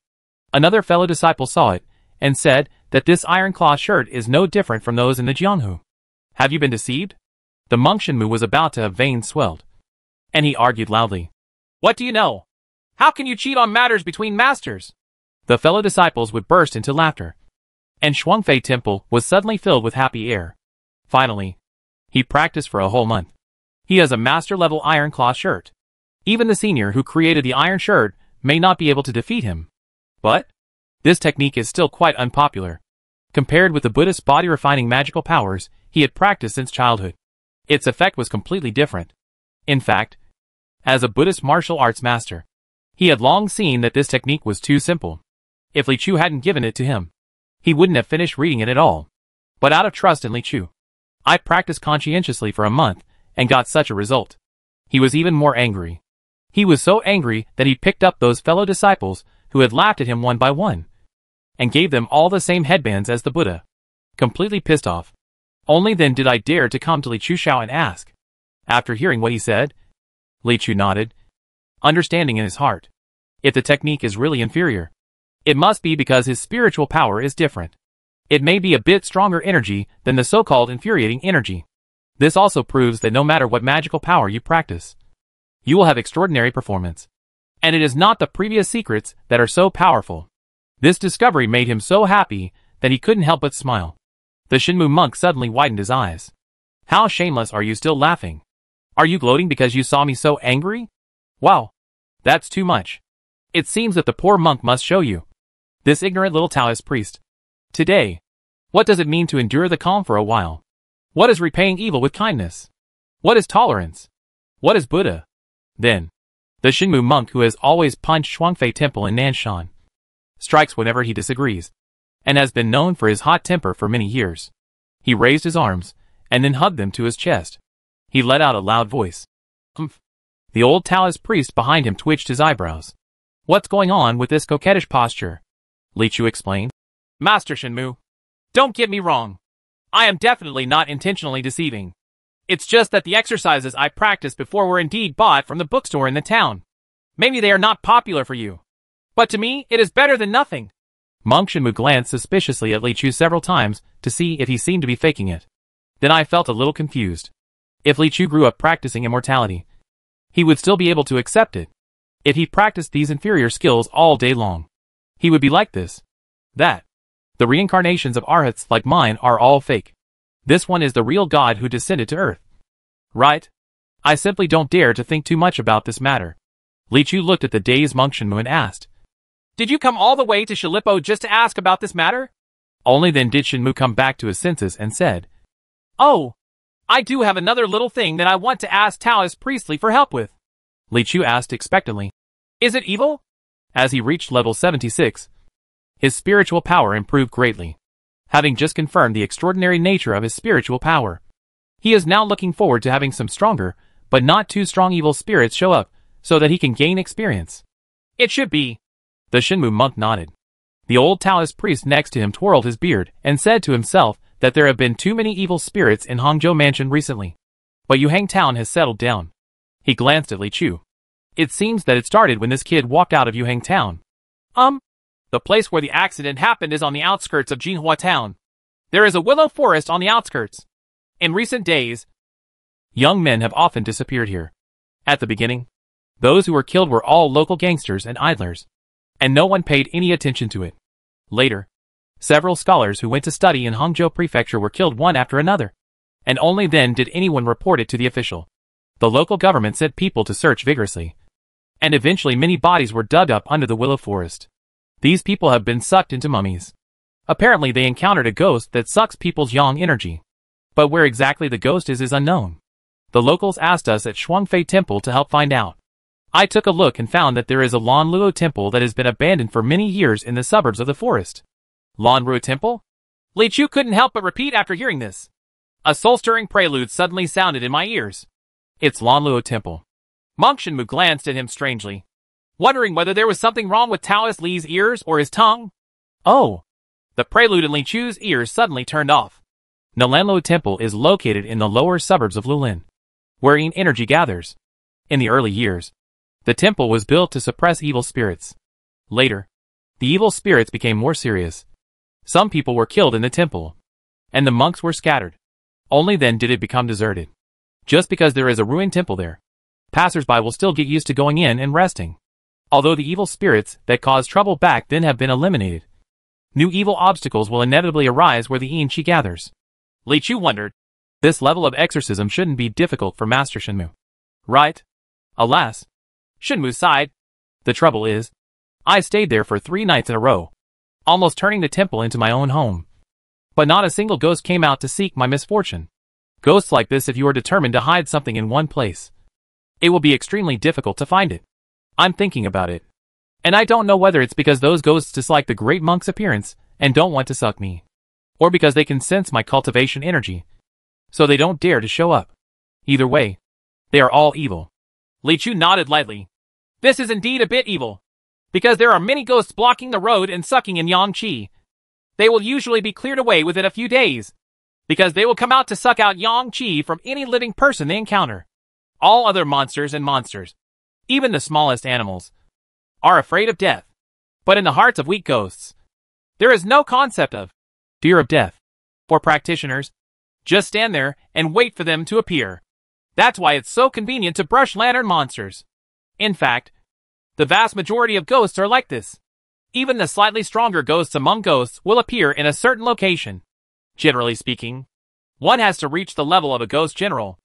Another fellow disciple saw it, and said that this iron claw shirt is no different from those in the Jianghu. Have you been deceived? The monk Shenmu was about to have veins swelled. And he argued loudly. What do you know? How can you cheat on matters between masters? The fellow disciples would burst into laughter. And Shuangfei Temple was suddenly filled with happy air. Finally, he practiced for a whole month. He has a master-level iron claw shirt. Even the senior who created the iron shirt may not be able to defeat him. But, this technique is still quite unpopular. Compared with the Buddhist body-refining magical powers he had practiced since childhood, its effect was completely different. In fact, as a Buddhist martial arts master, he had long seen that this technique was too simple. If Li Chu hadn't given it to him, he wouldn't have finished reading it at all. But out of trust in Li Chu, I practiced conscientiously for a month and got such a result. He was even more angry. He was so angry that he picked up those fellow disciples who had laughed at him one by one and gave them all the same headbands as the Buddha. Completely pissed off. Only then did I dare to come to Li Chu Shao and ask. After hearing what he said, Li Chu nodded, understanding in his heart. If the technique is really inferior, it must be because his spiritual power is different. It may be a bit stronger energy than the so-called infuriating energy. This also proves that no matter what magical power you practice, you will have extraordinary performance. And it is not the previous secrets that are so powerful. This discovery made him so happy that he couldn't help but smile. The Shenmu monk suddenly widened his eyes. How shameless are you still laughing? Are you gloating because you saw me so angry? Wow. That's too much. It seems that the poor monk must show you. This ignorant little Taoist priest. Today. What does it mean to endure the calm for a while? What is repaying evil with kindness? What is tolerance? What is Buddha? Then, the Shenmu monk who has always punched Shuangfei Temple in Nanshan, strikes whenever he disagrees, and has been known for his hot temper for many years. He raised his arms, and then hugged them to his chest. He let out a loud voice. Humph. The old Taoist priest behind him twitched his eyebrows. What's going on with this coquettish posture? Li Chu explained. Master Shenmu, don't get me wrong. I am definitely not intentionally deceiving. It's just that the exercises I practiced before were indeed bought from the bookstore in the town. Maybe they are not popular for you. But to me, it is better than nothing. Monk Shenmu glanced suspiciously at Li Chu several times to see if he seemed to be faking it. Then I felt a little confused. If Li Chu grew up practicing immortality, he would still be able to accept it. If he practiced these inferior skills all day long, he would be like this. That. The reincarnations of arhats like mine are all fake. This one is the real god who descended to earth. Right? I simply don't dare to think too much about this matter. Li Chu looked at the dazed Monk Shenmu and asked, Did you come all the way to Shilippo just to ask about this matter? Only then did Shenmu come back to his senses and said, Oh, I do have another little thing that I want to ask Taoist Priest Li for help with. Li Chu asked expectantly. Is it evil? As he reached level 76, his spiritual power improved greatly. Having just confirmed the extraordinary nature of his spiritual power, he is now looking forward to having some stronger, but not too strong evil spirits show up, so that he can gain experience. It should be. The Shenmu monk nodded. The old Taoist priest next to him twirled his beard and said to himself that there have been too many evil spirits in Hangzhou Mansion recently. But Yuhang Town has settled down. He glanced at Li Chu. It seems that it started when this kid walked out of Yuhang Town. Um, the place where the accident happened is on the outskirts of Jinhua Town. There is a willow forest on the outskirts. In recent days, young men have often disappeared here. At the beginning, those who were killed were all local gangsters and idlers, and no one paid any attention to it. Later, Several scholars who went to study in Hangzhou Prefecture were killed one after another. And only then did anyone report it to the official. The local government sent people to search vigorously. And eventually many bodies were dug up under the willow forest. These people have been sucked into mummies. Apparently they encountered a ghost that sucks people's yang energy. But where exactly the ghost is is unknown. The locals asked us at Shuangfei Temple to help find out. I took a look and found that there is a Lan Luo temple that has been abandoned for many years in the suburbs of the forest. Lanru Temple? Li Chu couldn't help but repeat after hearing this. A soul-stirring prelude suddenly sounded in my ears. It's Lanluo Temple. Monk Shenmu glanced at him strangely, wondering whether there was something wrong with Taoist Li's ears or his tongue. Oh! The prelude in Li Chu's ears suddenly turned off. Nalanluo Temple is located in the lower suburbs of Lulin, where Yin energy gathers. In the early years, the temple was built to suppress evil spirits. Later, the evil spirits became more serious some people were killed in the temple, and the monks were scattered. Only then did it become deserted. Just because there is a ruined temple there, passersby will still get used to going in and resting. Although the evil spirits that caused trouble back then have been eliminated, new evil obstacles will inevitably arise where the Qi gathers. Li Chu wondered. This level of exorcism shouldn't be difficult for Master Shenmu. Right? Alas. Shenmu sighed. The trouble is, I stayed there for three nights in a row, almost turning the temple into my own home. But not a single ghost came out to seek my misfortune. Ghosts like this if you are determined to hide something in one place. It will be extremely difficult to find it. I'm thinking about it. And I don't know whether it's because those ghosts dislike the great monk's appearance and don't want to suck me. Or because they can sense my cultivation energy. So they don't dare to show up. Either way, they are all evil. Li Chu nodded lightly. This is indeed a bit evil because there are many ghosts blocking the road and sucking in Yang Qi. They will usually be cleared away within a few days, because they will come out to suck out Yang Qi from any living person they encounter. All other monsters and monsters, even the smallest animals, are afraid of death. But in the hearts of weak ghosts, there is no concept of fear of death. For practitioners, just stand there and wait for them to appear. That's why it's so convenient to brush lantern monsters. In fact, the vast majority of ghosts are like this. Even the slightly stronger ghosts among ghosts will appear in a certain location. Generally speaking, one has to reach the level of a ghost general,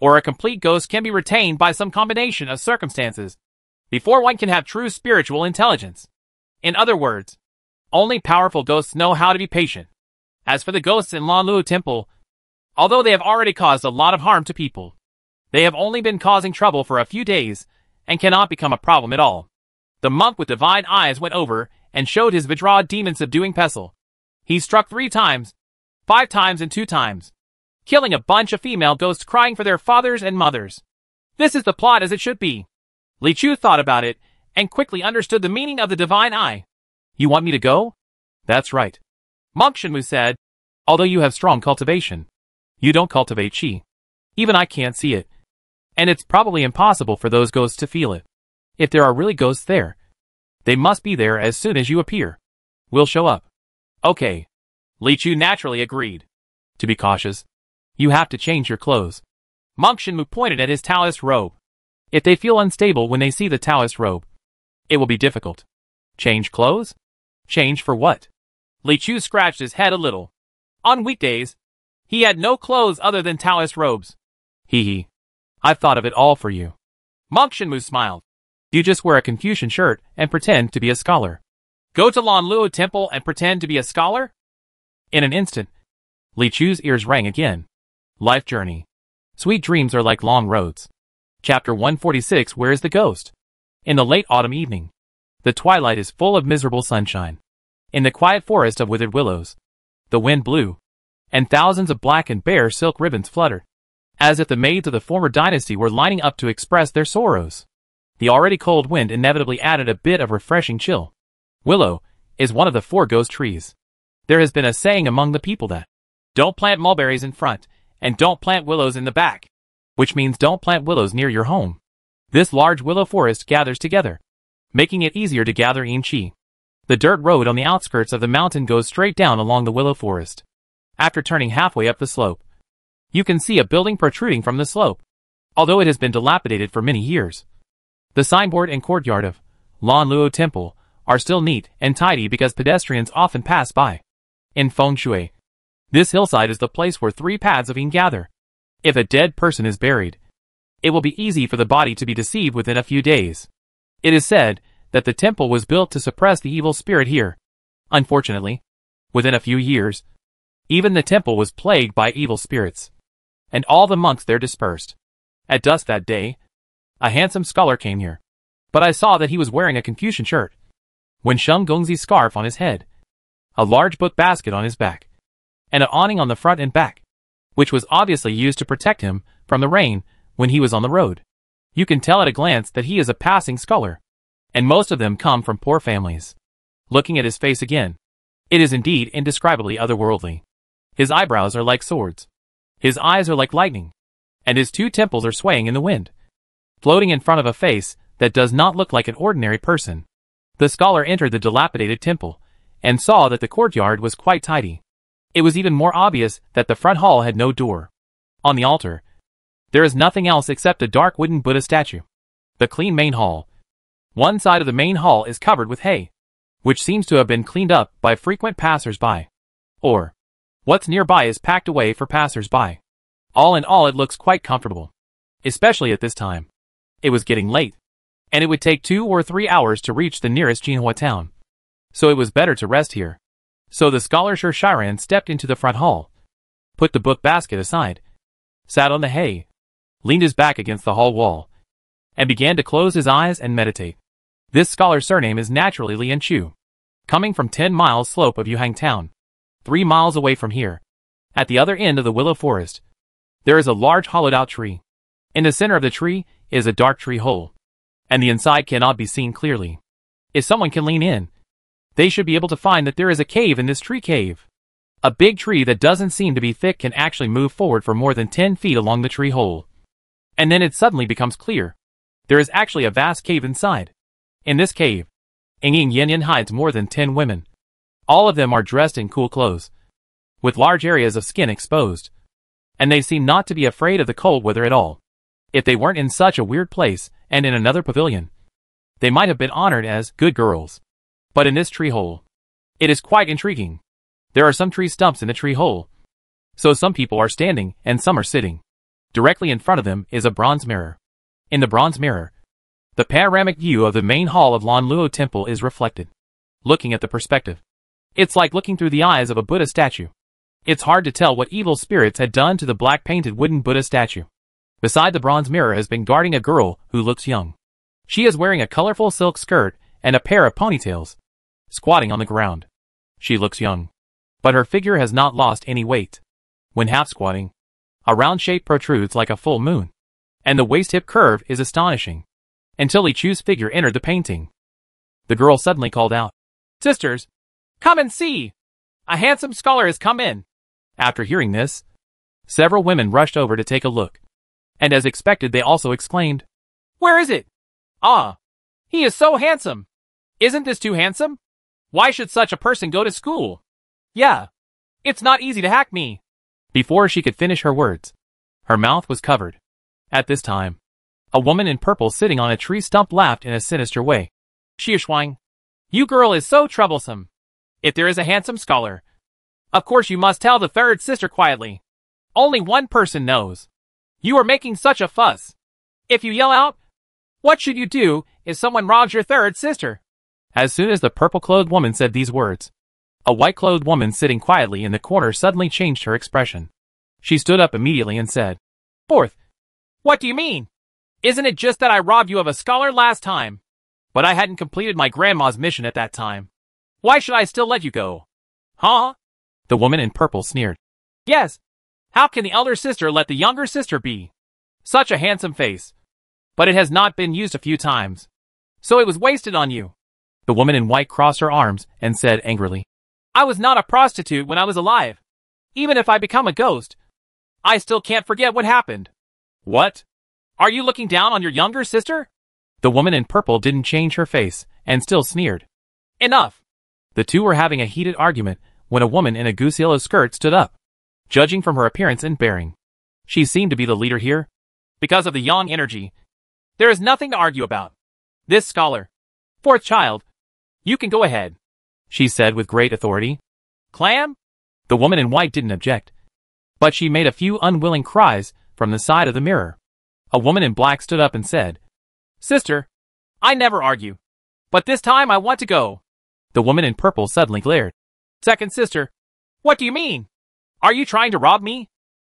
or a complete ghost can be retained by some combination of circumstances, before one can have true spiritual intelligence. In other words, only powerful ghosts know how to be patient. As for the ghosts in Lanluo Temple, although they have already caused a lot of harm to people, they have only been causing trouble for a few days and cannot become a problem at all. The monk with divine eyes went over and showed his Vajra demon subduing pestle. He struck three times, five times and two times, killing a bunch of female ghosts crying for their fathers and mothers. This is the plot as it should be. Li Chu thought about it and quickly understood the meaning of the divine eye. You want me to go? That's right. Monk Shenmu said, although you have strong cultivation, you don't cultivate qi. Even I can't see it. And it's probably impossible for those ghosts to feel it. If there are really ghosts there, they must be there as soon as you appear. We'll show up. Okay. Li Chu naturally agreed. To be cautious, you have to change your clothes. Monk Shenmu pointed at his Taoist robe. If they feel unstable when they see the Taoist robe, it will be difficult. Change clothes? Change for what? Li Chu scratched his head a little. On weekdays, he had no clothes other than Taoist robes. Hee hee. I've thought of it all for you. Monk Shenmu smiled. You just wear a Confucian shirt and pretend to be a scholar. Go to Lan Luo Temple and pretend to be a scholar? In an instant, Li Chu's ears rang again. Life Journey. Sweet dreams are like long roads. Chapter 146 Where is the Ghost? In the late autumn evening. The twilight is full of miserable sunshine. In the quiet forest of withered willows. The wind blew. And thousands of black and bare silk ribbons fluttered. As if the maids of the former dynasty were lining up to express their sorrows. The already cold wind inevitably added a bit of refreshing chill. Willow is one of the four ghost trees. There has been a saying among the people that don't plant mulberries in front and don't plant willows in the back, which means don't plant willows near your home. This large willow forest gathers together, making it easier to gather in chi. The dirt road on the outskirts of the mountain goes straight down along the willow forest. After turning halfway up the slope, you can see a building protruding from the slope, although it has been dilapidated for many years. The signboard and courtyard of Lan Luo Temple are still neat and tidy because pedestrians often pass by. In Feng Shui, this hillside is the place where three paths of yin gather. If a dead person is buried, it will be easy for the body to be deceived within a few days. It is said that the temple was built to suppress the evil spirit here. Unfortunately, within a few years, even the temple was plagued by evil spirits, and all the monks there dispersed. At dusk that day, a handsome scholar came here, but I saw that he was wearing a Confucian shirt. When Sheng Gongzi's scarf on his head, a large book basket on his back, and an awning on the front and back, which was obviously used to protect him from the rain when he was on the road. You can tell at a glance that he is a passing scholar, and most of them come from poor families. Looking at his face again, it is indeed indescribably otherworldly. His eyebrows are like swords. His eyes are like lightning, and his two temples are swaying in the wind, floating in front of a face that does not look like an ordinary person. The scholar entered the dilapidated temple and saw that the courtyard was quite tidy. It was even more obvious that the front hall had no door. On the altar, there is nothing else except a dark wooden Buddha statue. The clean main hall. One side of the main hall is covered with hay, which seems to have been cleaned up by frequent passers-by. Or, what's nearby is packed away for passers-by. All in all it looks quite comfortable. Especially at this time. It was getting late and it would take two or three hours to reach the nearest Jinhua town. So it was better to rest here. So the scholar Shiran stepped into the front hall, put the book basket aside, sat on the hay, leaned his back against the hall wall, and began to close his eyes and meditate. This scholar's surname is naturally Lian Chu, coming from 10 miles slope of Yuhang town, three miles away from here. At the other end of the willow forest, there is a large hollowed out tree. In the center of the tree is a dark tree hole and the inside cannot be seen clearly. If someone can lean in, they should be able to find that there is a cave in this tree cave. A big tree that doesn't seem to be thick can actually move forward for more than 10 feet along the tree hole. And then it suddenly becomes clear. There is actually a vast cave inside. In this cave, Ying Yanyan hides more than 10 women. All of them are dressed in cool clothes, with large areas of skin exposed. And they seem not to be afraid of the cold weather at all. If they weren't in such a weird place, and in another pavilion, they might have been honored as good girls. But in this tree hole, it is quite intriguing. There are some tree stumps in the tree hole. So some people are standing and some are sitting. Directly in front of them is a bronze mirror. In the bronze mirror, the panoramic view of the main hall of Lan Luo Temple is reflected. Looking at the perspective, it's like looking through the eyes of a Buddha statue. It's hard to tell what evil spirits had done to the black painted wooden Buddha statue. Beside the bronze mirror has been guarding a girl who looks young. She is wearing a colorful silk skirt and a pair of ponytails, squatting on the ground. She looks young, but her figure has not lost any weight. When half squatting, a round shape protrudes like a full moon, and the waist hip curve is astonishing. Until Li Chu's figure entered the painting. The girl suddenly called out, Sisters, come and see! A handsome scholar has come in. After hearing this, several women rushed over to take a look. And as expected they also exclaimed, Where is it? Ah, he is so handsome. Isn't this too handsome? Why should such a person go to school? Yeah, it's not easy to hack me. Before she could finish her words, her mouth was covered. At this time, a woman in purple sitting on a tree stump laughed in a sinister way. Xiushuang, you girl is so troublesome. If there is a handsome scholar, of course you must tell the third sister quietly. Only one person knows. You are making such a fuss. If you yell out, what should you do if someone robs your third sister? As soon as the purple-clothed woman said these words, a white-clothed woman sitting quietly in the corner suddenly changed her expression. She stood up immediately and said, Fourth, what do you mean? Isn't it just that I robbed you of a scholar last time? But I hadn't completed my grandma's mission at that time. Why should I still let you go? Huh? The woman in purple sneered. Yes. How can the elder sister let the younger sister be? Such a handsome face. But it has not been used a few times. So it was wasted on you. The woman in white crossed her arms and said angrily, I was not a prostitute when I was alive. Even if I become a ghost, I still can't forget what happened. What? Are you looking down on your younger sister? The woman in purple didn't change her face and still sneered. Enough. The two were having a heated argument when a woman in a goose yellow skirt stood up. Judging from her appearance and bearing, she seemed to be the leader here. Because of the yang energy, there is nothing to argue about. This scholar, fourth child, you can go ahead, she said with great authority. Clam? The woman in white didn't object, but she made a few unwilling cries from the side of the mirror. A woman in black stood up and said, Sister, I never argue, but this time I want to go. The woman in purple suddenly glared. Second sister, what do you mean? Are you trying to rob me?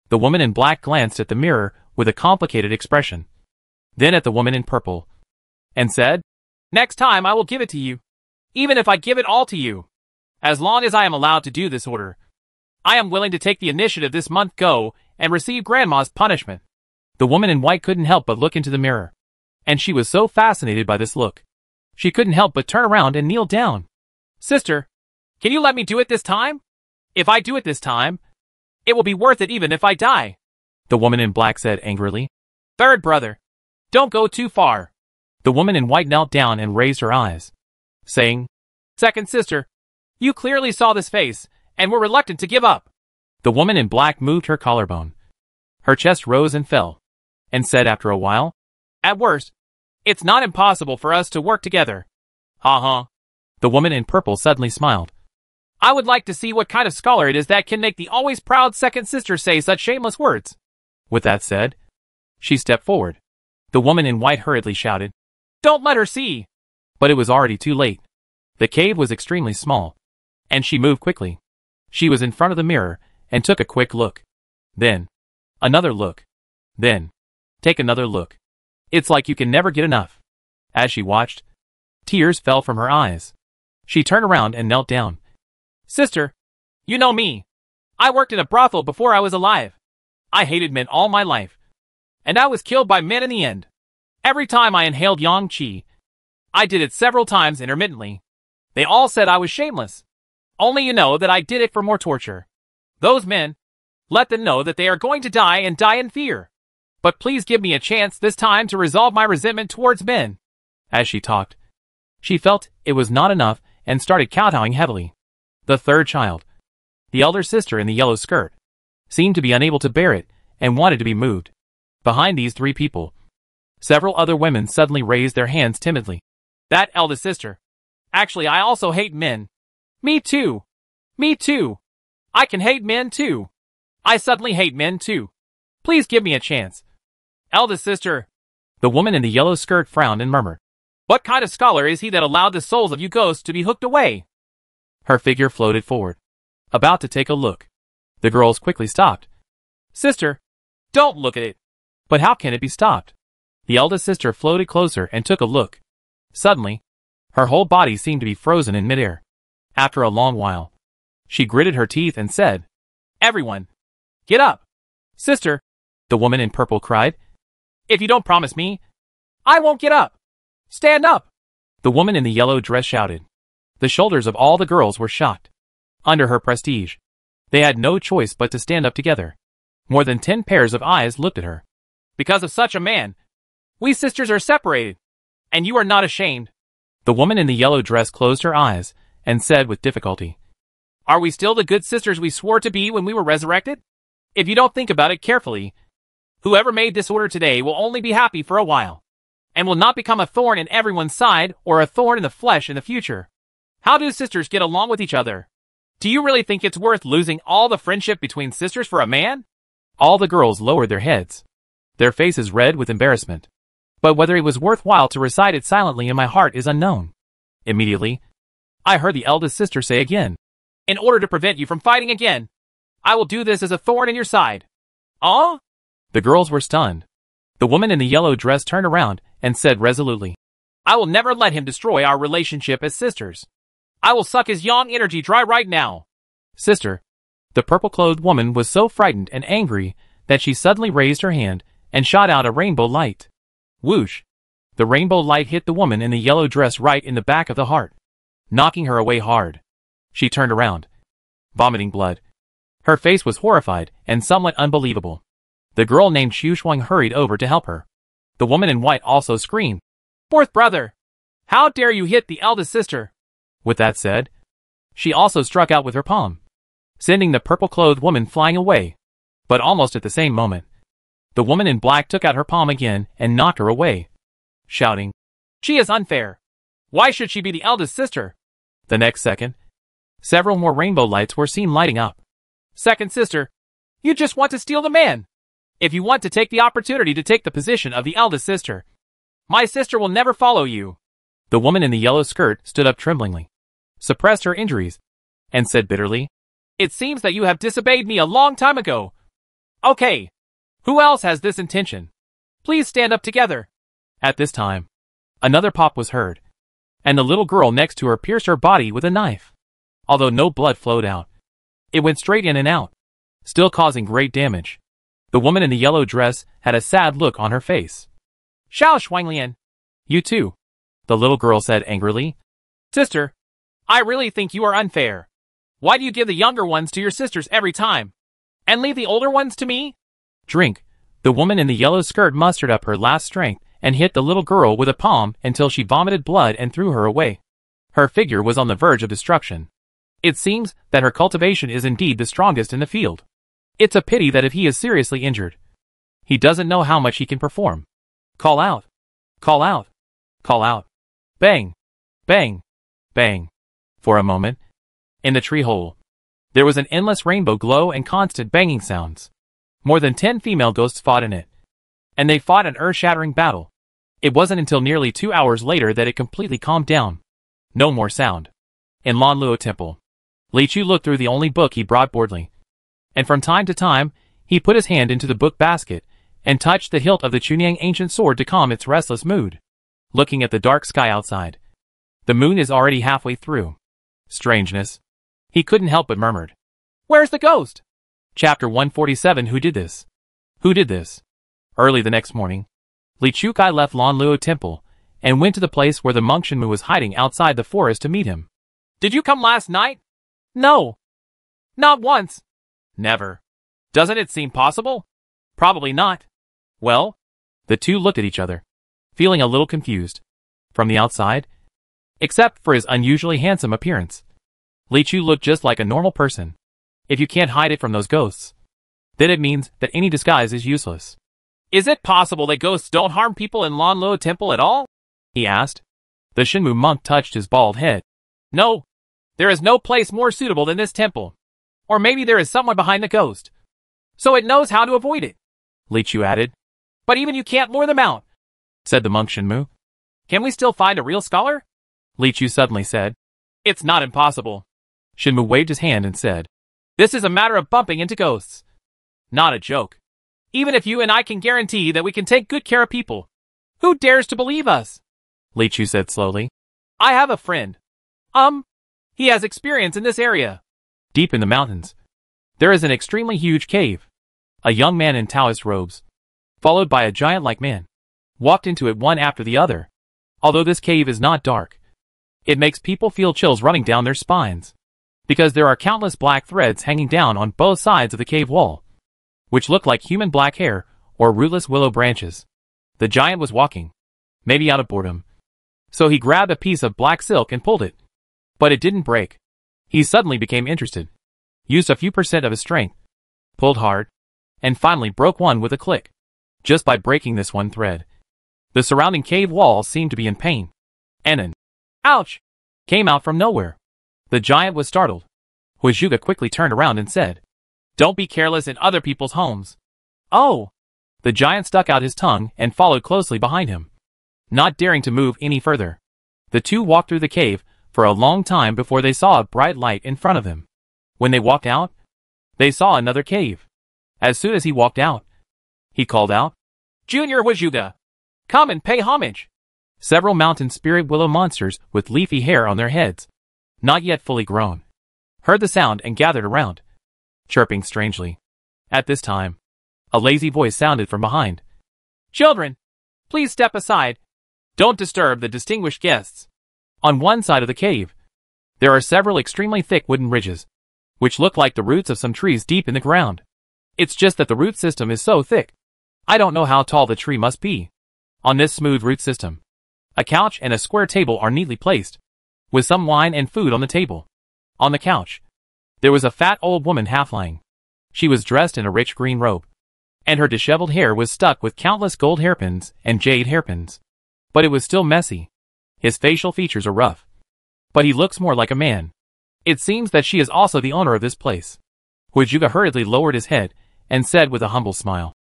The woman in black glanced at the mirror with a complicated expression, then at the woman in purple, and said, Next time I will give it to you even if I give it all to you. As long as I am allowed to do this order, I am willing to take the initiative this month go and receive Grandma's punishment. The woman in white couldn't help but look into the mirror. And she was so fascinated by this look. She couldn't help but turn around and kneel down. Sister, can you let me do it this time? If I do it this time, it will be worth it even if I die. The woman in black said angrily. Third brother, don't go too far. The woman in white knelt down and raised her eyes saying, Second sister, you clearly saw this face, and were reluctant to give up. The woman in black moved her collarbone. Her chest rose and fell, and said after a while, At worst, it's not impossible for us to work together. Ha-ha. The woman in purple suddenly smiled. I would like to see what kind of scholar it is that can make the always proud second sister say such shameless words. With that said, she stepped forward. The woman in white hurriedly shouted, Don't let her see! But it was already too late. The cave was extremely small, and she moved quickly. She was in front of the mirror and took a quick look. Then, another look. Then, take another look. It's like you can never get enough. As she watched, tears fell from her eyes. She turned around and knelt down. Sister, you know me. I worked in a brothel before I was alive. I hated men all my life. And I was killed by men in the end. Every time I inhaled yang qi, I did it several times intermittently. They all said I was shameless. Only you know that I did it for more torture. Those men, let them know that they are going to die and die in fear. But please give me a chance this time to resolve my resentment towards men. As she talked, she felt it was not enough and started kowtowing heavily. The third child, the elder sister in the yellow skirt, seemed to be unable to bear it and wanted to be moved. Behind these three people, several other women suddenly raised their hands timidly. That eldest sister. Actually, I also hate men. Me too. Me too. I can hate men too. I suddenly hate men too. Please give me a chance. Eldest sister. The woman in the yellow skirt frowned and murmured. What kind of scholar is he that allowed the souls of you ghosts to be hooked away? Her figure floated forward, about to take a look. The girls quickly stopped. Sister, don't look at it. But how can it be stopped? The eldest sister floated closer and took a look. Suddenly, her whole body seemed to be frozen in midair. After a long while, she gritted her teeth and said, Everyone, get up! Sister, the woman in purple cried. If you don't promise me, I won't get up! Stand up! The woman in the yellow dress shouted. The shoulders of all the girls were shocked. Under her prestige, they had no choice but to stand up together. More than ten pairs of eyes looked at her. Because of such a man. We sisters are separated. And you are not ashamed. The woman in the yellow dress closed her eyes and said with difficulty, Are we still the good sisters we swore to be when we were resurrected? If you don't think about it carefully, whoever made this order today will only be happy for a while, and will not become a thorn in everyone's side or a thorn in the flesh in the future. How do sisters get along with each other? Do you really think it's worth losing all the friendship between sisters for a man? All the girls lowered their heads, their faces red with embarrassment. But whether it was worthwhile to recite it silently in my heart is unknown. Immediately, I heard the eldest sister say again, In order to prevent you from fighting again, I will do this as a thorn in your side. Oh? The girls were stunned. The woman in the yellow dress turned around and said resolutely, I will never let him destroy our relationship as sisters. I will suck his yang energy dry right now. Sister, the purple-clothed woman was so frightened and angry that she suddenly raised her hand and shot out a rainbow light. Whoosh! The rainbow light hit the woman in the yellow dress right in the back of the heart, knocking her away hard. She turned around, vomiting blood. Her face was horrified and somewhat unbelievable. The girl named Xu Shuang hurried over to help her. The woman in white also screamed, Fourth brother! How dare you hit the eldest sister? With that said, she also struck out with her palm, sending the purple-clothed woman flying away. But almost at the same moment, the woman in black took out her palm again and knocked her away, shouting, She is unfair. Why should she be the eldest sister? The next second, several more rainbow lights were seen lighting up. Second sister, you just want to steal the man. If you want to take the opportunity to take the position of the eldest sister, my sister will never follow you. The woman in the yellow skirt stood up tremblingly, suppressed her injuries, and said bitterly, It seems that you have disobeyed me a long time ago. Okay. Who else has this intention? Please stand up together. At this time, another pop was heard, and the little girl next to her pierced her body with a knife. Although no blood flowed out, it went straight in and out, still causing great damage. The woman in the yellow dress had a sad look on her face. Xiao Shuanglian. You too, the little girl said angrily. Sister, I really think you are unfair. Why do you give the younger ones to your sisters every time? And leave the older ones to me? Drink. The woman in the yellow skirt mustered up her last strength and hit the little girl with a palm until she vomited blood and threw her away. Her figure was on the verge of destruction. It seems that her cultivation is indeed the strongest in the field. It's a pity that if he is seriously injured, he doesn't know how much he can perform. Call out. Call out. Call out. Bang. Bang. Bang. For a moment, in the tree hole, there was an endless rainbow glow and constant banging sounds. More than ten female ghosts fought in it. And they fought an earth-shattering battle. It wasn't until nearly two hours later that it completely calmed down. No more sound. In Lan Luo Temple, Li Chu looked through the only book he brought boldly. And from time to time, he put his hand into the book basket and touched the hilt of the Chunyang ancient sword to calm its restless mood. Looking at the dark sky outside. The moon is already halfway through. Strangeness. He couldn't help but murmured. Where's the ghost? Chapter 147 Who did this? Who did this? Early the next morning, Li Chukai left Lan Luo Temple and went to the place where the monk Shenmu was hiding outside the forest to meet him. Did you come last night? No. Not once. Never. Doesn't it seem possible? Probably not. Well, the two looked at each other, feeling a little confused. From the outside, except for his unusually handsome appearance, Li Chu looked just like a normal person. If you can't hide it from those ghosts, then it means that any disguise is useless. Is it possible that ghosts don't harm people in Lan Luo Temple at all? He asked. The Shenmu monk touched his bald head. No. There is no place more suitable than this temple. Or maybe there is someone behind the ghost. So it knows how to avoid it. Li Chu added. But even you can't lure them out, said the monk Shenmu. Can we still find a real scholar? Li Chu suddenly said. It's not impossible. Shenmu waved his hand and said. This is a matter of bumping into ghosts. Not a joke. Even if you and I can guarantee that we can take good care of people. Who dares to believe us? Li Chu said slowly. I have a friend. Um, he has experience in this area. Deep in the mountains, there is an extremely huge cave. A young man in Taoist robes, followed by a giant-like man, walked into it one after the other. Although this cave is not dark, it makes people feel chills running down their spines, because there are countless black threads hanging down on both sides of the cave wall, which look like human black hair or rootless willow branches. The giant was walking. Maybe out of boredom. So he grabbed a piece of black silk and pulled it. But it didn't break. He suddenly became interested. Used a few percent of his strength. Pulled hard. And finally broke one with a click. Just by breaking this one thread. The surrounding cave wall seemed to be in pain. An ouch came out from nowhere. The giant was startled. Huizuge quickly turned around and said, Don't be careless in other people's homes. Oh! The giant stuck out his tongue and followed closely behind him. Not daring to move any further. The two walked through the cave for a long time before they saw a bright light in front of them. When they walked out, they saw another cave. As soon as he walked out, he called out, Junior Wajuga, come and pay homage. Several mountain spirit willow monsters with leafy hair on their heads, not yet fully grown, heard the sound and gathered around, chirping strangely. At this time, a lazy voice sounded from behind. Children, please step aside. Don't disturb the distinguished guests. On one side of the cave, there are several extremely thick wooden ridges, which look like the roots of some trees deep in the ground. It's just that the root system is so thick. I don't know how tall the tree must be. On this smooth root system, a couch and a square table are neatly placed, with some wine and food on the table. On the couch, there was a fat old woman half lying. She was dressed in a rich green robe, and her disheveled hair was stuck with countless gold hairpins and jade hairpins. But it was still messy. His facial features are rough. But he looks more like a man. It seems that she is also the owner of this place. Huizuge hurriedly lowered his head and said with a humble smile,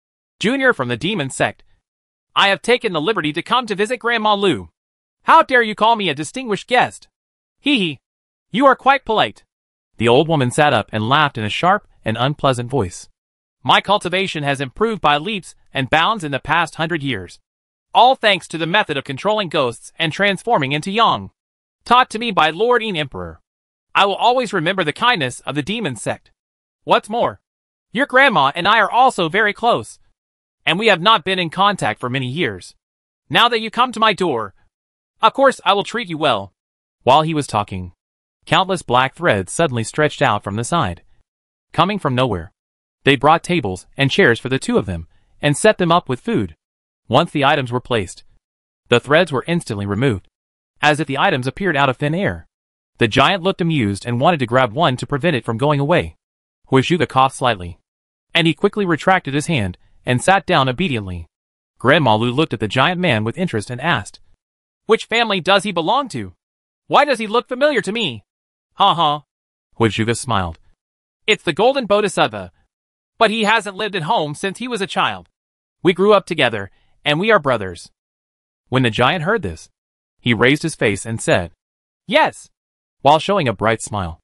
Junior from the demon sect, I have taken the liberty to come to visit Grandma Lu. How dare you call me a distinguished guest? Hee hee. You are quite polite. The old woman sat up and laughed in a sharp and unpleasant voice. My cultivation has improved by leaps and bounds in the past hundred years. All thanks to the method of controlling ghosts and transforming into yang. Taught to me by Lord Yin Emperor. I will always remember the kindness of the demon sect. What's more, your grandma and I are also very close and we have not been in contact for many years. Now that you come to my door, of course I will treat you well. While he was talking, countless black threads suddenly stretched out from the side. Coming from nowhere, they brought tables and chairs for the two of them, and set them up with food. Once the items were placed, the threads were instantly removed, as if the items appeared out of thin air. The giant looked amused and wanted to grab one to prevent it from going away. Huizuge coughed slightly, and he quickly retracted his hand and sat down obediently. Grandma Lu looked at the giant man with interest and asked, Which family does he belong to? Why does he look familiar to me? Ha ha. Huizuge smiled. It's the Golden Bodhisattva. But he hasn't lived at home since he was a child. We grew up together, and we are brothers. When the giant heard this, he raised his face and said, Yes, while showing a bright smile.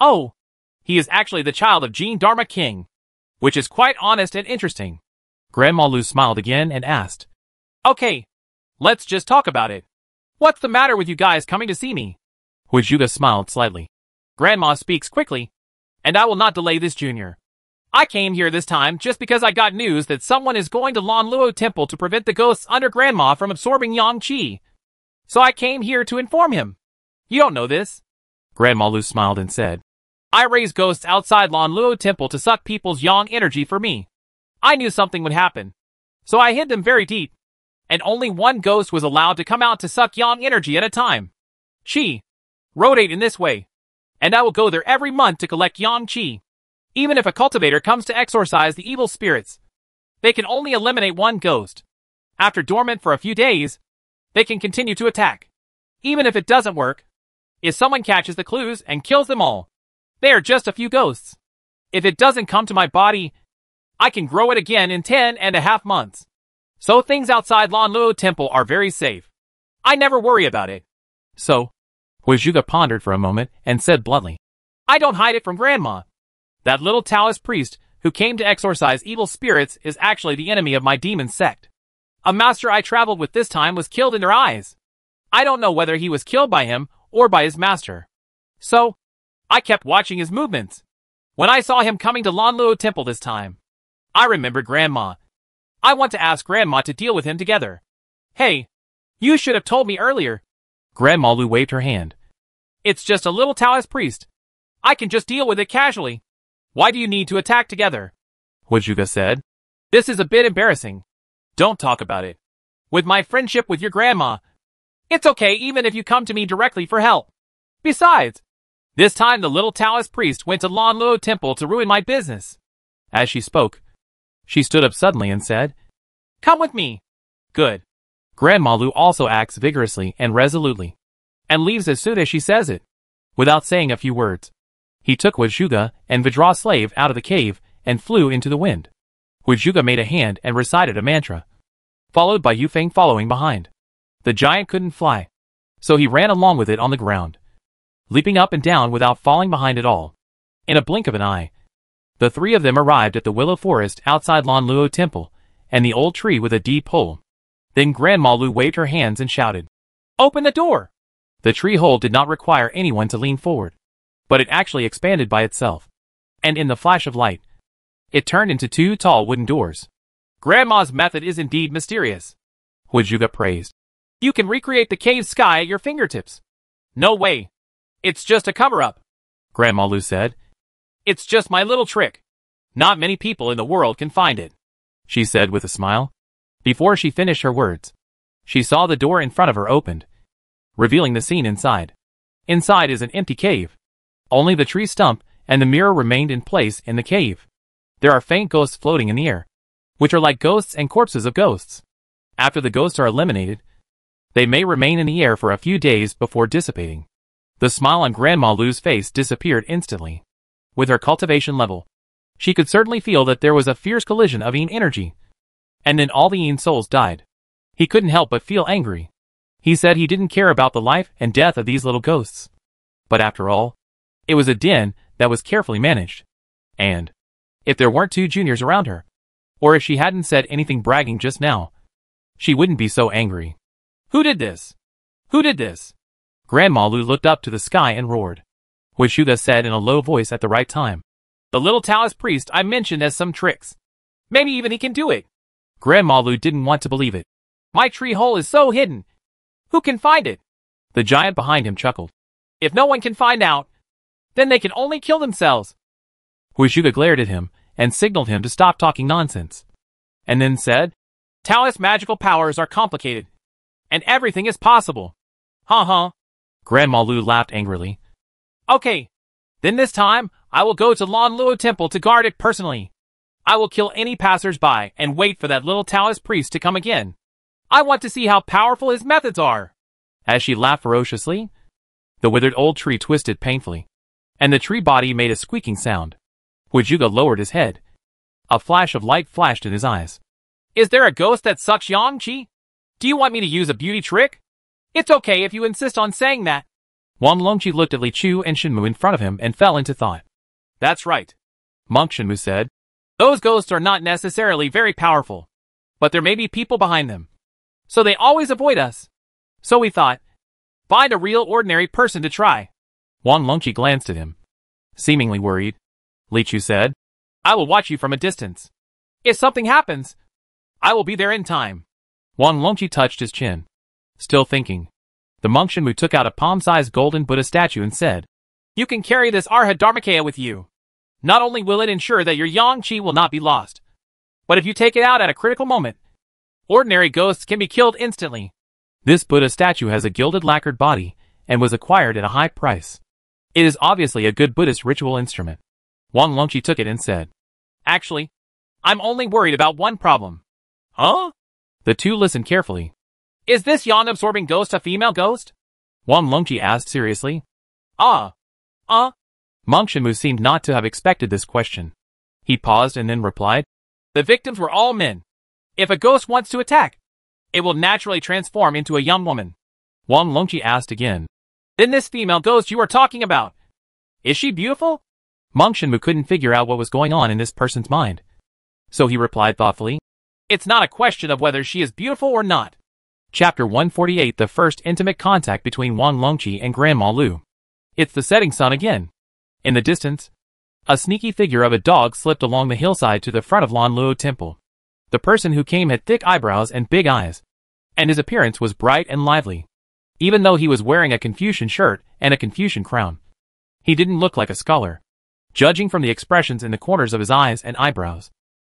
Oh, he is actually the child of Jean Dharma King, which is quite honest and interesting. Grandma Lu smiled again and asked, Okay, let's just talk about it. What's the matter with you guys coming to see me? Huizuge smiled slightly. Grandma speaks quickly, and I will not delay this junior. I came here this time just because I got news that someone is going to Lan Luo Temple to prevent the ghosts under Grandma from absorbing Yang Qi. So I came here to inform him. You don't know this. Grandma Lu smiled and said, I raise ghosts outside Lan Luo Temple to suck people's Yang energy for me. I knew something would happen. So I hid them very deep. And only one ghost was allowed to come out to suck yang energy at a time. Chi. Rotate in this way. And I will go there every month to collect yang chi. Even if a cultivator comes to exorcise the evil spirits, they can only eliminate one ghost. After dormant for a few days, they can continue to attack. Even if it doesn't work, if someone catches the clues and kills them all, they are just a few ghosts. If it doesn't come to my body I can grow it again in ten and a half months. So things outside Lan Luo Temple are very safe. I never worry about it. So, Huizuge pondered for a moment and said bluntly, I don't hide it from Grandma. That little Taoist priest who came to exorcise evil spirits is actually the enemy of my demon sect. A master I traveled with this time was killed in their eyes. I don't know whether he was killed by him or by his master. So, I kept watching his movements. When I saw him coming to Lan Luo Temple this time, I remember Grandma. I want to ask Grandma to deal with him together. Hey, you should have told me earlier. Grandma Lu waved her hand. It's just a little Taoist priest. I can just deal with it casually. Why do you need to attack together? Huizuge said. This is a bit embarrassing. Don't talk about it. With my friendship with your grandma, it's okay even if you come to me directly for help. Besides, this time the little Taoist priest went to Lan Luo Temple to ruin my business. As she spoke, she stood up suddenly and said, Come with me. Good. Grandma Lu also acts vigorously and resolutely, and leaves as soon as she says it, without saying a few words. He took Huizhuge and Vidra slave out of the cave and flew into the wind. Huizhuge made a hand and recited a mantra, followed by Yufeng following behind. The giant couldn't fly, so he ran along with it on the ground, leaping up and down without falling behind at all. In a blink of an eye, the three of them arrived at the willow forest outside Lanluo Temple and the old tree with a deep hole. Then Grandma Lu waved her hands and shouted, Open the door! The tree hole did not require anyone to lean forward, but it actually expanded by itself. And in the flash of light, it turned into two tall wooden doors. Grandma's method is indeed mysterious. Huizhuge praised. You can recreate the cave sky at your fingertips. No way. It's just a cover-up. Grandma Lu said. It's just my little trick. Not many people in the world can find it. She said with a smile. Before she finished her words, she saw the door in front of her opened, revealing the scene inside. Inside is an empty cave. Only the tree stump and the mirror remained in place in the cave. There are faint ghosts floating in the air, which are like ghosts and corpses of ghosts. After the ghosts are eliminated, they may remain in the air for a few days before dissipating. The smile on Grandma Lu's face disappeared instantly. With her cultivation level, she could certainly feel that there was a fierce collision of Yin energy. And then all the Yin souls died. He couldn't help but feel angry. He said he didn't care about the life and death of these little ghosts. But after all, it was a den that was carefully managed. And, if there weren't two juniors around her, or if she hadn't said anything bragging just now, she wouldn't be so angry. Who did this? Who did this? Grandma Lu looked up to the sky and roared. Huizhuge said in a low voice at the right time. The little Taoist priest I mentioned has some tricks. Maybe even he can do it. Grandma Lu didn't want to believe it. My tree hole is so hidden, who can find it? The giant behind him chuckled. If no one can find out, then they can only kill themselves. Huizhuge glared at him and signaled him to stop talking nonsense. And then said, Taoist magical powers are complicated, and everything is possible. Ha huh. Grandma Lu laughed angrily. Okay, then this time I will go to Lanluo Temple to guard it personally. I will kill any passers-by and wait for that little Taoist priest to come again. I want to see how powerful his methods are. As she laughed ferociously, the withered old tree twisted painfully, and the tree body made a squeaking sound. Huizhuge lowered his head. A flash of light flashed in his eyes. Is there a ghost that sucks yang qi? Do you want me to use a beauty trick? It's okay if you insist on saying that. Wang Longqi looked at Li Chu and Shenmu in front of him and fell into thought. That's right. Monk Shenmu said. Those ghosts are not necessarily very powerful, but there may be people behind them so they always avoid us. So we thought, find a real ordinary person to try. Wang Longqi glanced at him. Seemingly worried, Li Chu said, I will watch you from a distance. If something happens, I will be there in time. Wang Longqi touched his chin. Still thinking, the monk Shenmu took out a palm-sized golden Buddha statue and said, You can carry this Arhat Dharmakaya with you. Not only will it ensure that your Yang Qi will not be lost, but if you take it out at a critical moment, Ordinary ghosts can be killed instantly. This Buddha statue has a gilded lacquered body and was acquired at a high price. It is obviously a good Buddhist ritual instrument. Wang Longqi took it and said, Actually, I'm only worried about one problem. Huh? The two listened carefully. Is this yang-absorbing ghost a female ghost? Wang Longqi asked seriously. Ah. Uh. Monk Shenmu seemed not to have expected this question. He paused and then replied, The victims were all men. If a ghost wants to attack, it will naturally transform into a young woman. Wang Longqi asked again. Then this female ghost you are talking about, is she beautiful? Monk Shenmu couldn't figure out what was going on in this person's mind. So he replied thoughtfully, It's not a question of whether she is beautiful or not. Chapter 148 The first intimate contact between Wang Longqi and Grandma Lu. It's the setting sun again. In the distance, a sneaky figure of a dog slipped along the hillside to the front of Lanluo Temple. The person who came had thick eyebrows and big eyes, and his appearance was bright and lively. Even though he was wearing a Confucian shirt and a Confucian crown, he didn't look like a scholar, judging from the expressions in the corners of his eyes and eyebrows.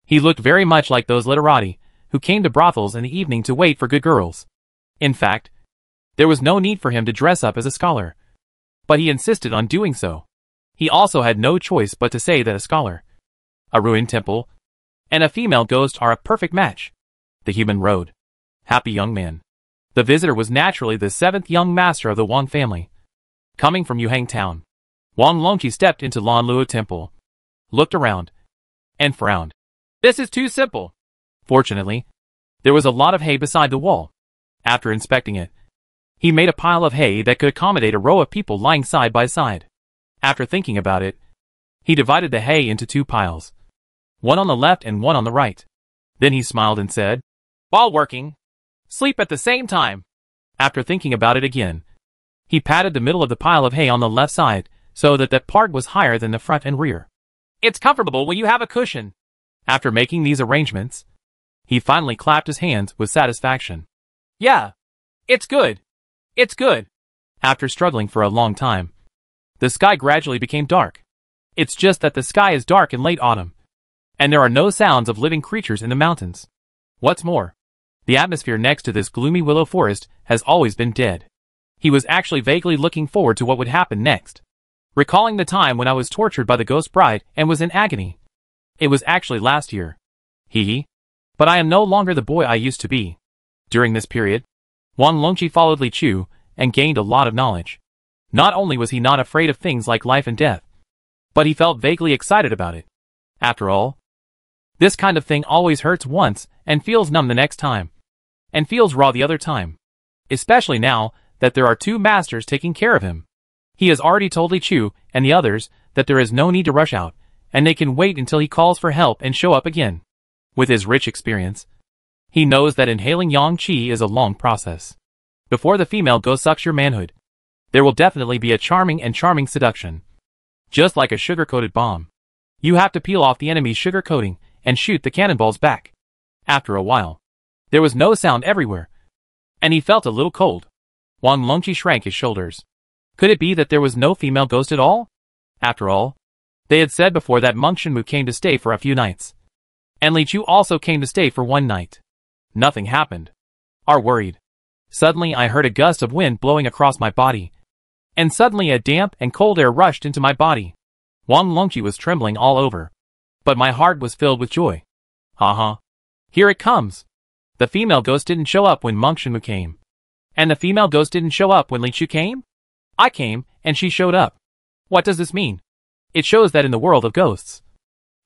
He looked very much like those literati who came to brothels in the evening to wait for good girls. In fact, there was no need for him to dress up as a scholar. But he insisted on doing so. He also had no choice but to say that a scholar, a ruined temple, and a female ghost are a perfect match. The human road. Happy young man. The visitor was naturally the seventh young master of the Wang family. Coming from Yuhang town, Wang Longqi stepped into Lanluo temple, looked around, and frowned. This is too simple. Fortunately, there was a lot of hay beside the wall. After inspecting it, he made a pile of hay that could accommodate a row of people lying side by side. After thinking about it, he divided the hay into two piles, one on the left and one on the right. Then he smiled and said, While working, sleep at the same time. After thinking about it again, he patted the middle of the pile of hay on the left side so that that part was higher than the front and rear. It's comfortable when you have a cushion. After making these arrangements, he finally clapped his hands with satisfaction. Yeah, it's good. It's good. After struggling for a long time, the sky gradually became dark. It's just that the sky is dark in late autumn, and there are no sounds of living creatures in the mountains. What's more, the atmosphere next to this gloomy willow forest has always been dead. He was actually vaguely looking forward to what would happen next. Recalling the time when I was tortured by the ghost bride and was in agony. It was actually last year. Hee hee. But I am no longer the boy I used to be. During this period, Wang Longqi followed Li Chu and gained a lot of knowledge. Not only was he not afraid of things like life and death, but he felt vaguely excited about it. After all, this kind of thing always hurts once and feels numb the next time, and feels raw the other time. Especially now that there are two masters taking care of him. He has already told Li Chu and the others that there is no need to rush out, and they can wait until he calls for help and show up again. With his rich experience, he knows that inhaling yang qi is a long process. Before the female goes sucks your manhood, there will definitely be a charming and charming seduction. Just like a sugar-coated bomb. You have to peel off the enemy's sugar coating and shoot the cannonballs back. After a while, there was no sound everywhere, and he felt a little cold. Wang Longqi shrank his shoulders. Could it be that there was no female ghost at all? After all, they had said before that Monk Shenmu came to stay for a few nights. And Li Chu also came to stay for one night. Nothing happened. Are worried. Suddenly I heard a gust of wind blowing across my body. And suddenly a damp and cold air rushed into my body. Wang Longqi was trembling all over. But my heart was filled with joy. Haha. Uh-huh. Here it comes. The female ghost didn't show up when Monk Shenmu came. And the female ghost didn't show up when Li Chu came? I came, and she showed up. What does this mean? It shows that in the world of ghosts,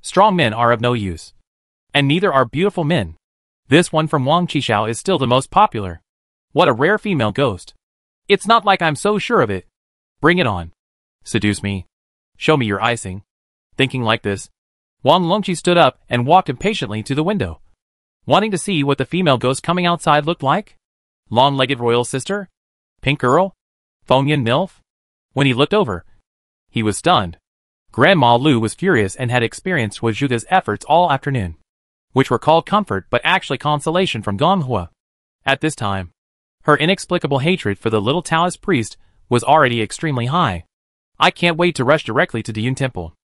strong men are of no use. And neither are beautiful men. This one from Wang Qishao is still the most popular. What a rare female ghost. It's not like I'm so sure of it. Bring it on. Seduce me. Show me your icing. Thinking like this, Wang Longqi stood up and walked impatiently to the window. Wanting to see what the female ghost coming outside looked like? Long-legged royal sister? Pink girl? Fengyan MILF? When he looked over, he was stunned. Grandma Lu was furious and had experienced Zhuge's efforts all afternoon, which were called comfort but actually consolation from Gonghua. At this time, her inexplicable hatred for the little Taoist priest was already extremely high. I can't wait to rush directly to Diyun Temple.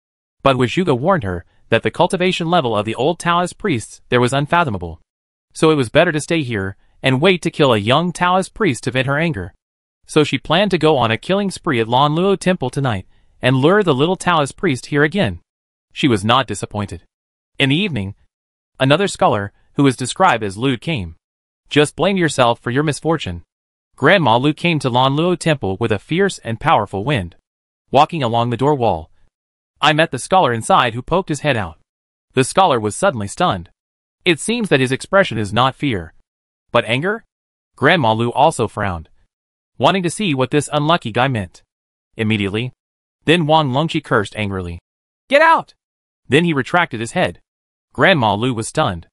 But Zhuge warned her that the cultivation level of the old Taoist priests there was unfathomable. So it was better to stay here and wait to kill a young Taoist priest to vent her anger. So she planned to go on a killing spree at Lanluo Temple tonight and lure the little Taoist priest here again. She was not disappointed. In the evening, another scholar, who was described as Lude came. Just blame yourself for your misfortune. Grandma Lu came to Lanluo Temple with a fierce and powerful wind. Walking along the door wall, I met the scholar inside who poked his head out. The scholar was suddenly stunned. It seems that his expression is not fear, but anger? Grandma Lu also frowned, wanting to see what this unlucky guy meant. Immediately, then Wang Longqi cursed angrily. Get out! Then he retracted his head. Grandma Lu was stunned.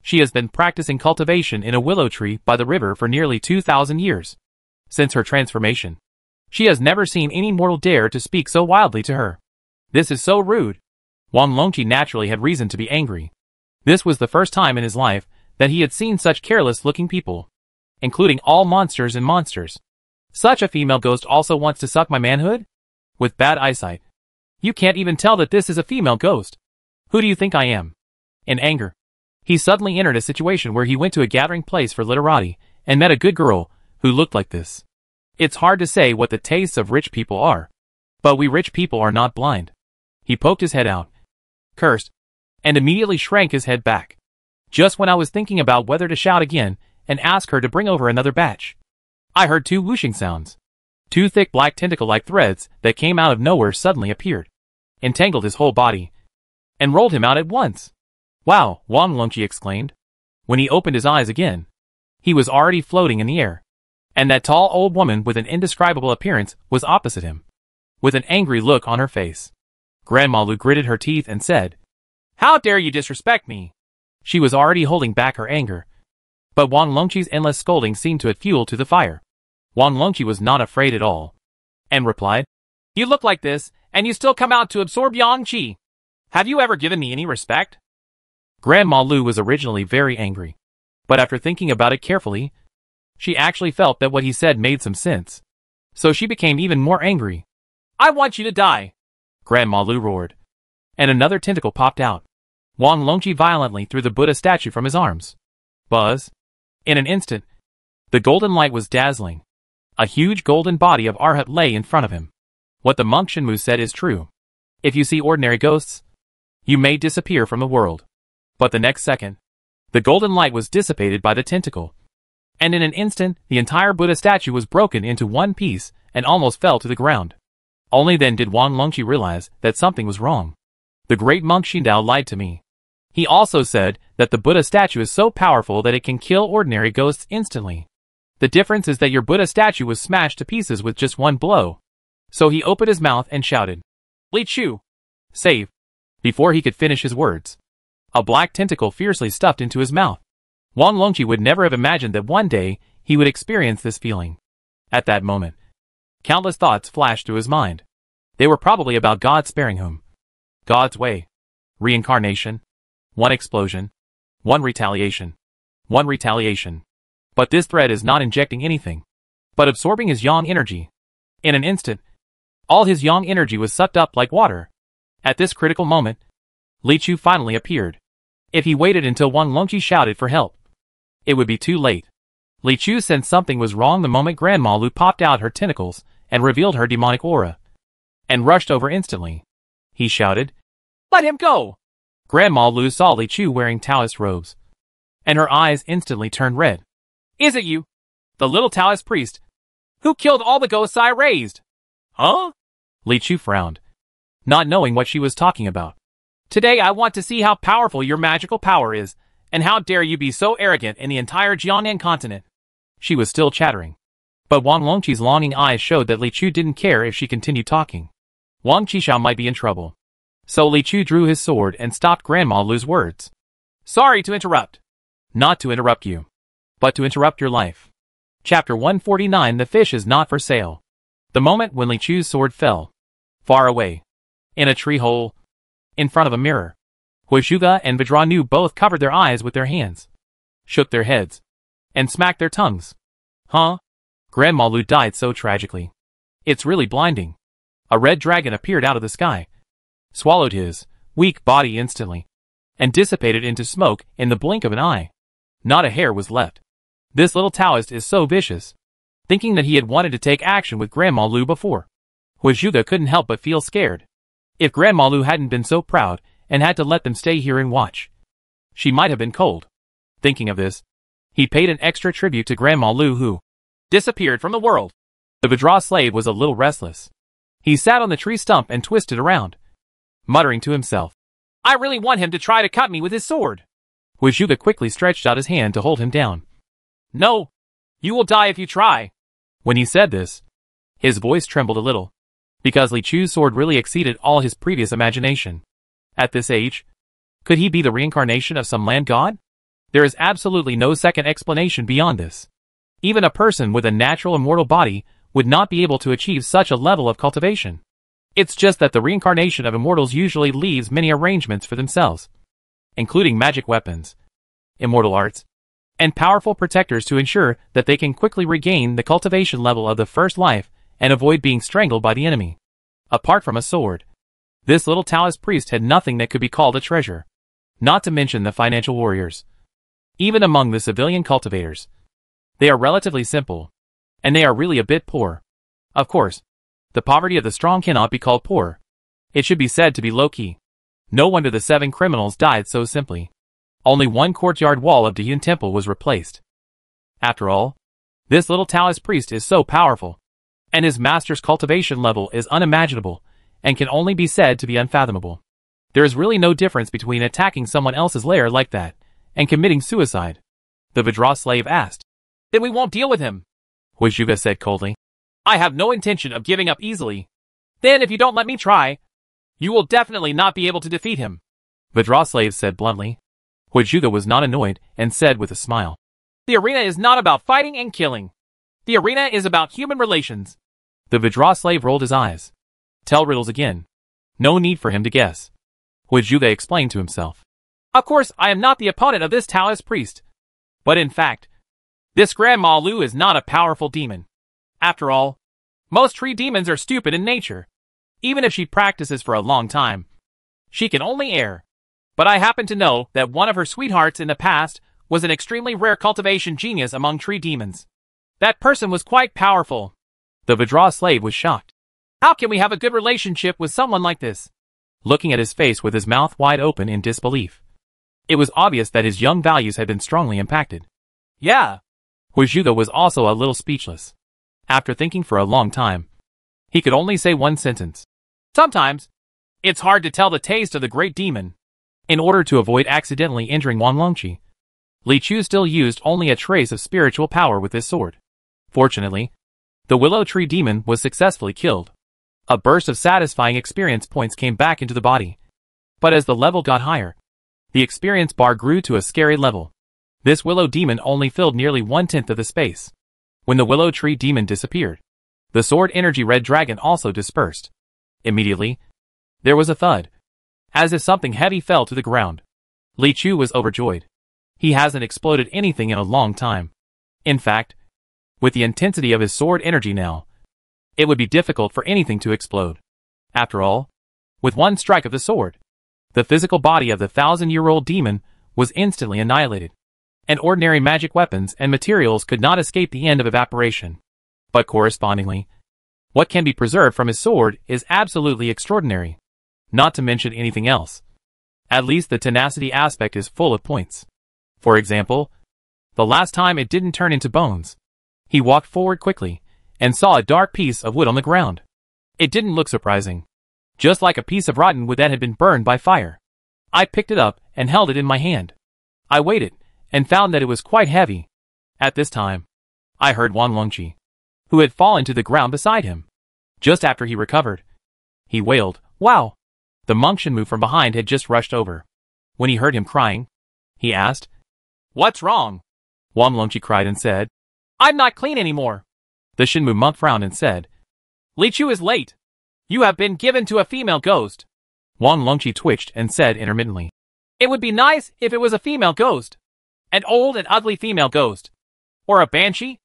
She has been practicing cultivation in a willow tree by the river for nearly 2,000 years. Since her transformation, she has never seen any mortal dare to speak so wildly to her. This is so rude. Wang Longqi naturally had reason to be angry. This was the first time in his life that he had seen such careless-looking people, including all monsters and monsters. Such a female ghost also wants to suck my manhood? With bad eyesight. You can't even tell that this is a female ghost. Who do you think I am? In anger, he suddenly entered a situation where he went to a gathering place for literati and met a good girl who looked like this. It's hard to say what the tastes of rich people are. But we rich people are not blind. He poked his head out, cursed, and immediately shrank his head back. Just when I was thinking about whether to shout again and ask her to bring over another batch, I heard two whooshing sounds. Two thick black tentacle-like threads that came out of nowhere suddenly appeared, entangled his whole body, and rolled him out at once. Wow, Wang Longqi exclaimed. When he opened his eyes again, he was already floating in the air, and that tall old woman with an indescribable appearance was opposite him, with an angry look on her face. Grandma Lu gritted her teeth and said, How dare you disrespect me? She was already holding back her anger, but Wang Longqi's endless scolding seemed to add fuel to the fire. Wang Longqi was not afraid at all, and replied, You look like this, and you still come out to absorb Yang Qi. Have you ever given me any respect? Grandma Lu was originally very angry, but after thinking about it carefully, she actually felt that what he said made some sense. So she became even more angry. I want you to die, Grandma Lu roared. And another tentacle popped out. Wang Longqi violently threw the Buddha statue from his arms. Buzz. In an instant, the golden light was dazzling. A huge golden body of Arhat lay in front of him. What the monk Shenmu said is true. If you see ordinary ghosts, you may disappear from the world. But the next second, the golden light was dissipated by the tentacle. And in an instant, the entire Buddha statue was broken into one piece and almost fell to the ground. Only then did Wang Longqi realize that something was wrong. The great monk Xindao lied to me. He also said that the Buddha statue is so powerful that it can kill ordinary ghosts instantly. The difference is that your Buddha statue was smashed to pieces with just one blow. So he opened his mouth and shouted, Li Chu! Save! Before he could finish his words, a black tentacle fiercely stuffed into his mouth. Wang Longqi would never have imagined that one day he would experience this feeling. At that moment, countless thoughts flashed through his mind. They were probably about God sparing him. God's way. Reincarnation. One explosion. One retaliation. One retaliation. But this thread is not injecting anything, but absorbing his yang energy. In an instant, all his yang energy was sucked up like water. At this critical moment, Li Chu finally appeared. If he waited until Wang Longqi shouted for help, it would be too late. Li Chu sensed something was wrong the moment Grandma Lu popped out her tentacles and revealed her demonic aura, and rushed over instantly. He shouted, Let him go! Grandma Lu saw Li Chu wearing Taoist robes, and her eyes instantly turned red. Is it you? The little Taoist priest? Who killed all the ghosts I raised? Huh? Li Chu frowned, not knowing what she was talking about. Today I want to see how powerful your magical power is, and how dare you be so arrogant in the entire Jiangnan continent. She was still chattering. But Wang Longqi's longing eyes showed that Li Chu didn't care if she continued talking. Wang Qishao might be in trouble. So Li Chu drew his sword and stopped Grandma Lu's words. Sorry to interrupt. Not to interrupt you but to interrupt your life. Chapter 149 The Fish is Not for Sale. The moment when Li Chu's sword fell. Far away. In a tree hole. In front of a mirror. Huizhuge and Vajra both covered their eyes with their hands. Shook their heads. And smacked their tongues. Huh? Grandma Lu died so tragically. It's really blinding. A red dragon appeared out of the sky. Swallowed his weak body instantly. And dissipated into smoke in the blink of an eye. Not a hair was left. This little Taoist is so vicious. Thinking that he had wanted to take action with Grandma Lu before. Huizhuge couldn't help but feel scared. If Grandma Lu hadn't been so proud and had to let them stay here and watch, she might have been cold. Thinking of this, he paid an extra tribute to Grandma Lu who disappeared from the world. The Vajra slave was a little restless. He sat on the tree stump and twisted around, muttering to himself. I really want him to try to cut me with his sword. Huizhuge quickly stretched out his hand to hold him down. No. You will die if you try. When he said this, his voice trembled a little, because Li Chu's sword really exceeded all his previous imagination. At this age, could he be the reincarnation of some land god? There is absolutely no second explanation beyond this. Even a person with a natural immortal body would not be able to achieve such a level of cultivation. It's just that the reincarnation of immortals usually leaves many arrangements for themselves, including magic weapons, immortal arts, and powerful protectors to ensure that they can quickly regain the cultivation level of the first life and avoid being strangled by the enemy. Apart from a sword, this little Taoist priest had nothing that could be called a treasure. not to mention the financial warriors. Even among the civilian cultivators, they are relatively simple, and they are really a bit poor. Of course, the poverty of the strong cannot be called poor. It should be said to be low-key. No wonder the seven criminals died so simply. Only one courtyard wall of Dayun Temple was replaced. After all, this little Taoist priest is so powerful, and his master's cultivation level is unimaginable and can only be said to be unfathomable. There is really no difference between attacking someone else's lair like that and committing suicide. The Vajra slave asked. Then we won't deal with him, Huizhuge said coldly. I have no intention of giving up easily. Then if you don't let me try, you will definitely not be able to defeat him. Vajra slave said bluntly. Huizhuge was not annoyed and said with a smile. The arena is not about fighting and killing. The arena is about human relations. The Vajra slave rolled his eyes. Tell riddles again. No need for him to guess. Huizhuge explained to himself. Of course, I am not the opponent of this Taoist priest. But in fact, this Grandma Lu is not a powerful demon. After all, most tree demons are stupid in nature. Even if she practices for a long time, she can only err. But I happen to know that one of her sweethearts in the past was an extremely rare cultivation genius among tree demons. That person was quite powerful. The Vajra slave was shocked. How can we have a good relationship with someone like this? Looking at his face with his mouth wide open in disbelief. It was obvious that his young values had been strongly impacted. Yeah. Huizhuge was also a little speechless. After thinking for a long time, he could only say one sentence. Sometimes, it's hard to tell the taste of the great demon. In order to avoid accidentally injuring Wang Longqi, Li Chu still used only a trace of spiritual power with his sword. Fortunately, the willow tree demon was successfully killed. A burst of satisfying experience points came back into the body. But as the level got higher, the experience bar grew to a scary level. This willow demon only filled nearly one-tenth of the space. When the willow tree demon disappeared, the sword energy red dragon also dispersed. Immediately, there was a thud, as if something heavy fell to the ground. Li Chu was overjoyed. He hasn't exploded anything in a long time. In fact, with the intensity of his sword energy now, it would be difficult for anything to explode. After all, with one strike of the sword, the physical body of the thousand-year-old demon was instantly annihilated, and ordinary magic weapons and materials could not escape the end of evaporation. But correspondingly, what can be preserved from his sword is absolutely extraordinary, not to mention anything else. At least the tenacity aspect is full of points. For example, the last time it didn't turn into bones. He walked forward quickly and saw a dark piece of wood on the ground. It didn't look surprising. Just like a piece of rotten wood that had been burned by fire. I picked it up and held it in my hand. I weighed it and found that it was quite heavy. At this time, I heard Wang Longqi, who had fallen to the ground beside him. Just after he recovered, he wailed, Wow! The monk Shenmu from behind had just rushed over. When he heard him crying, he asked, What's wrong? Wang Longqi cried and said, I'm not clean anymore. The Shenmu monk frowned and said, Li Chu is late. You have been given to a female ghost. Wang Longqi twitched and said intermittently, It would be nice if it was a female ghost. An old and ugly female ghost. Or a banshee.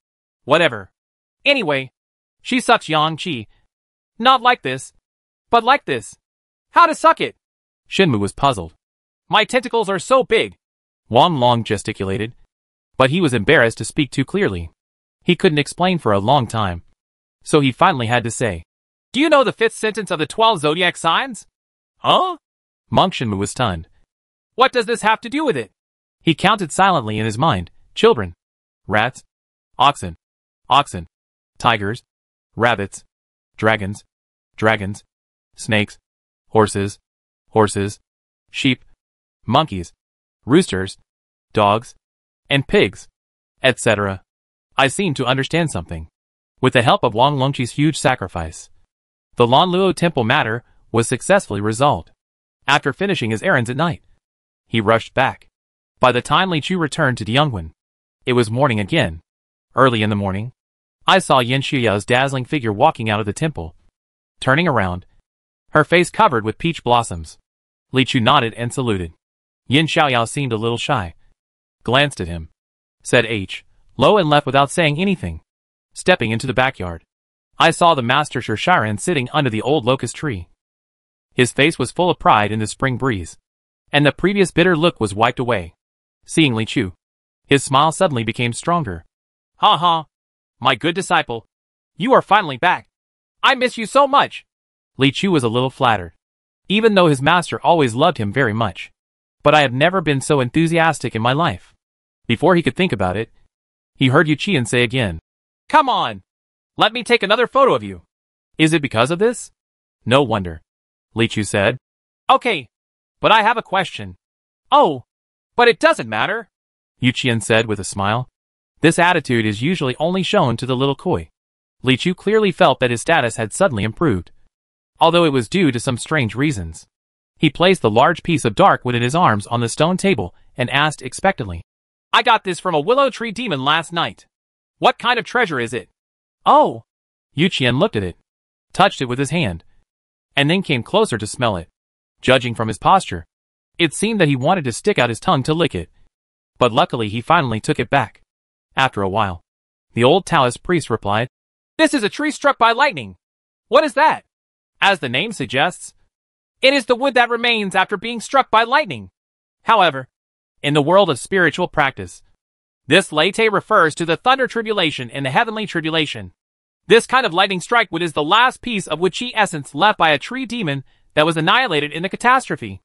Whatever. Anyway, she sucks Yang Qi. Not like this. But like this. How to suck it? Shenmu was puzzled. My tentacles are so big. Wang Long gesticulated. But he was embarrassed to speak too clearly. He couldn't explain for a long time. So he finally had to say, Do you know the fifth sentence of the twelve zodiac signs? Huh? Monk Shenmu was stunned. What does this have to do with it? He counted silently in his mind. Children. Rats. Oxen. Oxen. Tigers. Rabbits. Dragons. Dragons. Snakes. Horses. Horses. Sheep. Monkeys. Roosters. Dogs. And pigs. Etc. I seem to understand something. With the help of Wang Longqi's huge sacrifice, the Lanluo temple matter was successfully resolved. After finishing his errands at night, he rushed back. By the time Li Chu returned to Diangyuan, it was morning again. Early in the morning, I saw Yin Xiaoyao's dazzling figure walking out of the temple. Turning around, her face covered with peach blossoms. Li Chu nodded and saluted. Yin Xiaoyao seemed a little shy. Glanced at him. Said H. Low and left without saying anything. Stepping into the backyard. I saw the master Shirshiren sitting under the old locust tree. His face was full of pride in the spring breeze. and the previous bitter look was wiped away. Seeing Li Chu, his smile suddenly became stronger. Ha ha, my good disciple. You are finally back. I miss you so much. Li Chu was a little flattered, even though his master always loved him very much. But I have never been so enthusiastic in my life. Before he could think about it, he heard Yu Qian say again, Come on, let me take another photo of you. Is it because of this? No wonder. Li Chu said. Okay, but I have a question. Oh, but it doesn't matter. Yu Qian said with a smile. This attitude is usually only shown to the little koi. Li Chu clearly felt that his status had suddenly improved. Although it was due to some strange reasons. He placed the large piece of dark wood in his arms on the stone table and asked expectantly. I got this from a willow tree demon last night. What kind of treasure is it? Oh! Yu Qian looked at it, touched it with his hand, and then came closer to smell it. Judging from his posture, it seemed that he wanted to stick out his tongue to lick it. But luckily he finally took it back. After a while, the old Taoist priest replied, This is a tree struck by lightning. What is that? As the name suggests, it is the wood that remains after being struck by lightning. However, in the world of spiritual practice, this laite refers to the thunder tribulation and the heavenly tribulation. This kind of lightning strike wood is the last piece of Wu Chi essence left by a tree demon that was annihilated in the catastrophe.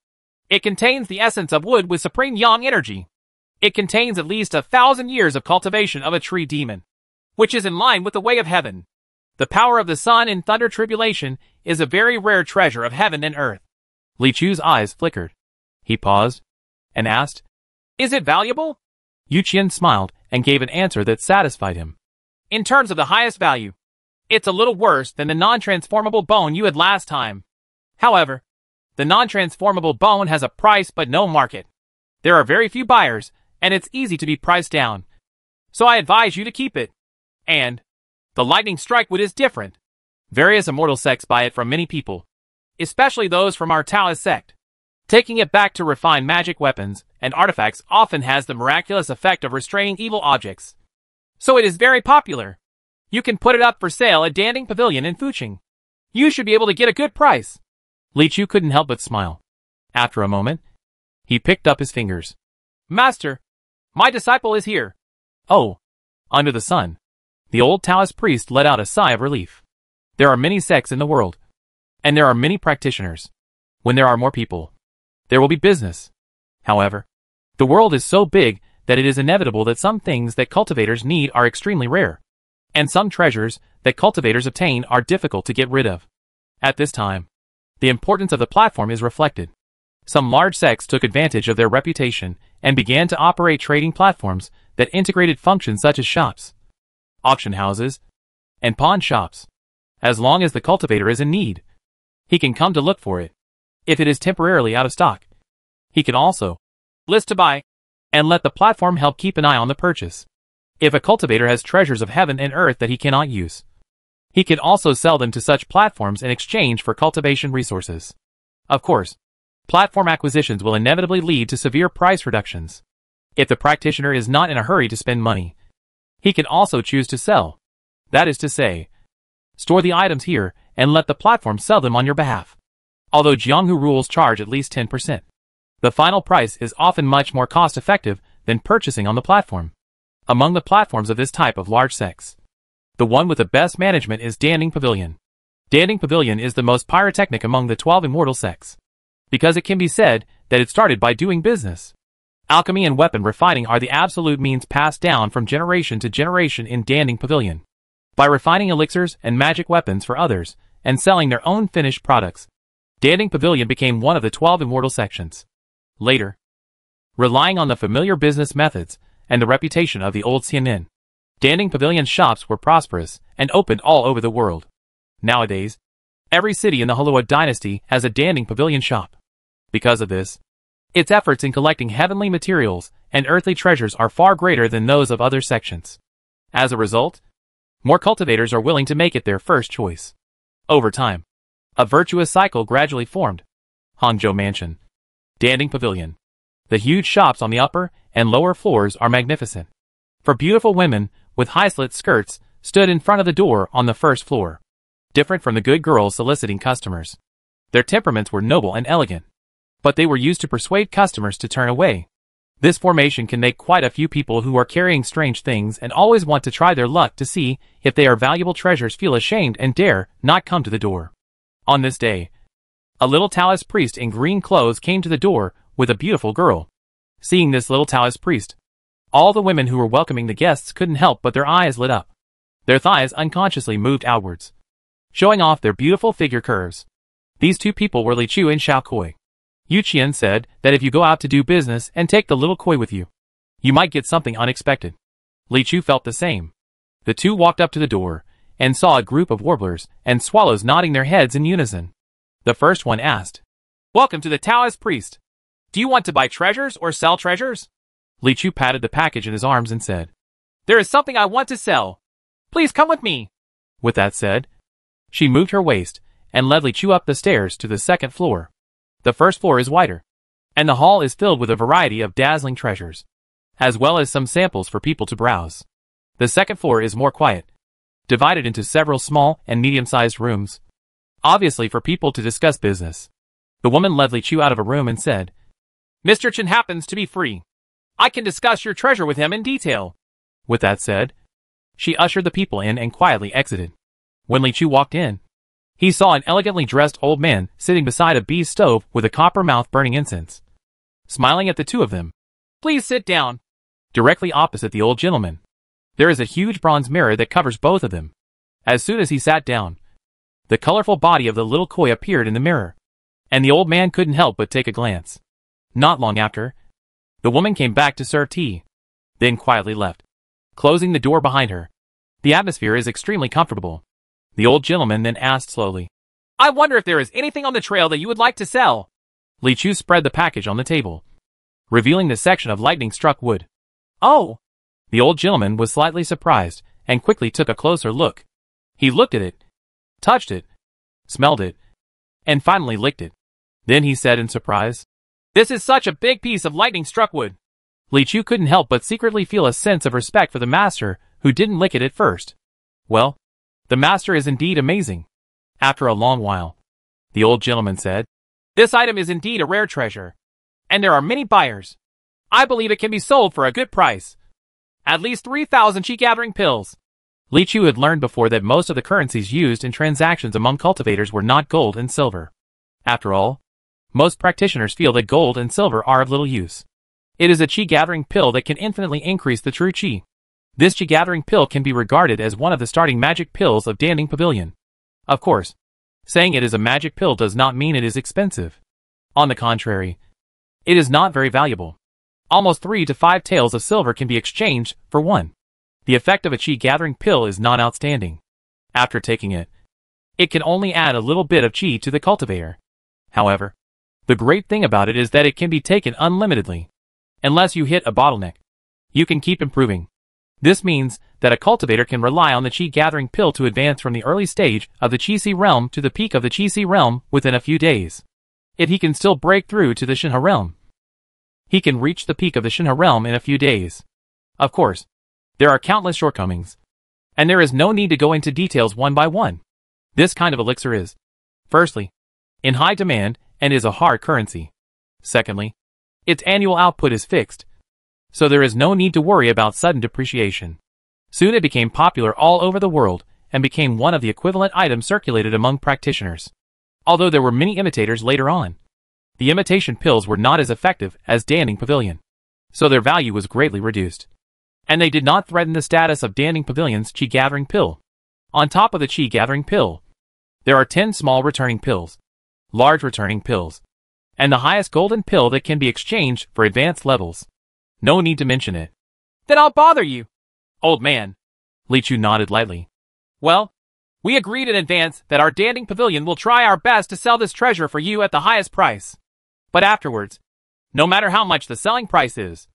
It contains the essence of wood with supreme yang energy. It contains at least a thousand years of cultivation of a tree demon, which is in line with the way of heaven. The power of the sun in thunder tribulation is a very rare treasure of heaven and earth. Li Chu's eyes flickered. He paused and asked, Is it valuable? Yu Qian smiled and gave an answer that satisfied him. In terms of the highest value, it's a little worse than the non-transformable bone you had last time. However, the non-transformable bone has a price but no market. There are very few buyers, and it's easy to be priced down. So I advise you to keep it. And, the lightning strike wood is different. Various immortal sects buy it from many people, especially those from our Taoist sect. Taking it back to refine magic weapons and artifacts often has the miraculous effect of restraining evil objects. So it is very popular. You can put it up for sale at Danding Pavilion in Fucheng. You should be able to get a good price. Li Chu couldn't help but smile. After a moment, he picked up his fingers. Master, my disciple is here. Oh, under the sun. The old Taoist priest let out a sigh of relief. There are many sects in the world. And there are many practitioners. When there are more people, there will be business. However, the world is so big that it is inevitable that some things that cultivators need are extremely rare. And some treasures that cultivators obtain are difficult to get rid of. At this time, the importance of the platform is reflected. Some large sects took advantage of their reputation and began to operate trading platforms that integrated functions such as shops, auction houses, and pawn shops. As long as the cultivator is in need, he can come to look for it. If it is temporarily out of stock, he can also list to buy and let the platform help keep an eye on the purchase. If a cultivator has treasures of heaven and earth that he cannot use, he can also sell them to such platforms in exchange for cultivation resources. Of course, platform acquisitions will inevitably lead to severe price reductions. If the practitioner is not in a hurry to spend money, he can also choose to sell. That is to say, store the items here and let the platform sell them on your behalf. Although Jianghu rules charge at least 10%, the final price is often much more cost-effective than purchasing on the platform. Among the platforms of this type of large sects, the one with the best management is Danding Pavilion. Danding Pavilion is the most pyrotechnic among the 12 immortal sects, because it can be said that it started by doing business. Alchemy and weapon refining are the absolute means passed down from generation to generation in Danding Pavilion. By refining elixirs and magic weapons for others, and selling their own finished products, Danding Pavilion became one of the 12 immortal sections. Later, relying on the familiar business methods, and the reputation of the old Xianmin. Danding Pavilion shops were prosperous and opened all over the world. Nowadays, every city in the Hulua dynasty has a Danding Pavilion shop. Because of this, its efforts in collecting heavenly materials and earthly treasures are far greater than those of other sections. As a result, more cultivators are willing to make it their first choice. Over time, a virtuous cycle gradually formed. Hangzhou Mansion, Danding Pavilion, the huge shops on the upper and lower floors are magnificent. For beautiful women with high-slit skirts stood in front of the door on the first floor, different from the good girls soliciting customers. Their temperaments were noble and elegant. but they were used to persuade customers to turn away. This formation can make quite a few people who are carrying strange things and always want to try their luck to see if they are valuable treasures feel ashamed and dare not come to the door. On this day, a little Taoist priest in green clothes came to the door with a beautiful girl. Seeing this little Taoist priest, all the women who were welcoming the guests couldn't help but their eyes lit up. Their thighs unconsciously moved outwards, showing off their beautiful figure curves. These two people were Li Chu and Xiao Kui. Yu Qian said that if you go out to do business and take the little koi with you, you might get something unexpected. Li Chu felt the same. The two walked up to the door and saw a group of warblers and swallows nodding their heads in unison. The first one asked, Welcome to the Taoist priest. Do you want to buy treasures or sell treasures? Li Chu patted the package in his arms and said, There is something I want to sell. Please come with me. With that said, she moved her waist and led Li Chu up the stairs to the second floor. The first floor is wider, and the hall is filled with a variety of dazzling treasures, as well as some samples for people to browse. The second floor is more quiet, divided into several small and medium-sized rooms, obviously for people to discuss business. The woman led Li Chu out of a room and said, Mr. Chen happens to be free. I can discuss your treasure with him in detail. With that said, she ushered the people in and quietly exited. When Li Chu walked in, he saw an elegantly dressed old man sitting beside a bee's stove with a copper mouth burning incense. Smiling at the two of them. Please sit down. Directly opposite the old gentleman. There is a huge bronze mirror that covers both of them. As soon as he sat down, the colorful body of the little koi appeared in the mirror, and the old man couldn't help but take a glance. Not long after, the woman came back to serve tea, then quietly left, closing the door behind her. The atmosphere is extremely comfortable. The old gentleman then asked slowly, I wonder if there is anything on the trail that you would like to sell. Li Chu spread the package on the table, revealing the section of lightning-struck wood. Oh! The old gentleman was slightly surprised and quickly took a closer look. He looked at it, touched it, smelled it, and finally licked it. Then he said in surprise, This is such a big piece of lightning-struck wood. Li Chu couldn't help but secretly feel a sense of respect for the master who didn't lick it at first. Well, the master is indeed amazing. After a long while, the old gentleman said, This item is indeed a rare treasure, and there are many buyers. I believe it can be sold for a good price. At least 3,000 chi gathering pills. Li Chu had learned before that most of the currencies used in transactions among cultivators were not gold and silver. After all, most practitioners feel that gold and silver are of little use. It is a chi gathering pill that can infinitely increase the true chi. This chi gathering pill can be regarded as one of the starting magic pills of Danding Pavilion. Of course, saying it is a magic pill does not mean it is expensive. On the contrary, it is not very valuable. Almost three to five taels of silver can be exchanged for one. The effect of a chi gathering pill is not outstanding. After taking it, it can only add a little bit of chi to the cultivator. However, the great thing about it is that it can be taken unlimitedly. Unless you hit a bottleneck, you can keep improving. This means that a cultivator can rely on the chi gathering pill to advance from the early stage of the Qi realm to the peak of the Qi realm within a few days. If he can still break through to the Shinhe realm, he can reach the peak of the Shinhe realm in a few days. Of course, there are countless shortcomings, and there is no need to go into details one by one. This kind of elixir is, firstly, in high demand and is a hard currency. Secondly, its annual output is fixed, so there is no need to worry about sudden depreciation. Soon it became popular all over the world and became one of the equivalent items circulated among practitioners. Although there were many imitators later on, the imitation pills were not as effective as Danding Pavilion, so their value was greatly reduced. And they did not threaten the status of Danding Pavilion's Qi Gathering Pill. On top of the Qi Gathering Pill, there are 10 small returning pills, large returning pills, and the highest golden pill that can be exchanged for advanced levels. No need to mention it. Then I'll bother you. Old man. Li Chu nodded lightly. Well, we agreed in advance that our Danding Pavilion will try our best to sell this treasure for you at the highest price. But afterwards, no matter how much the selling price is,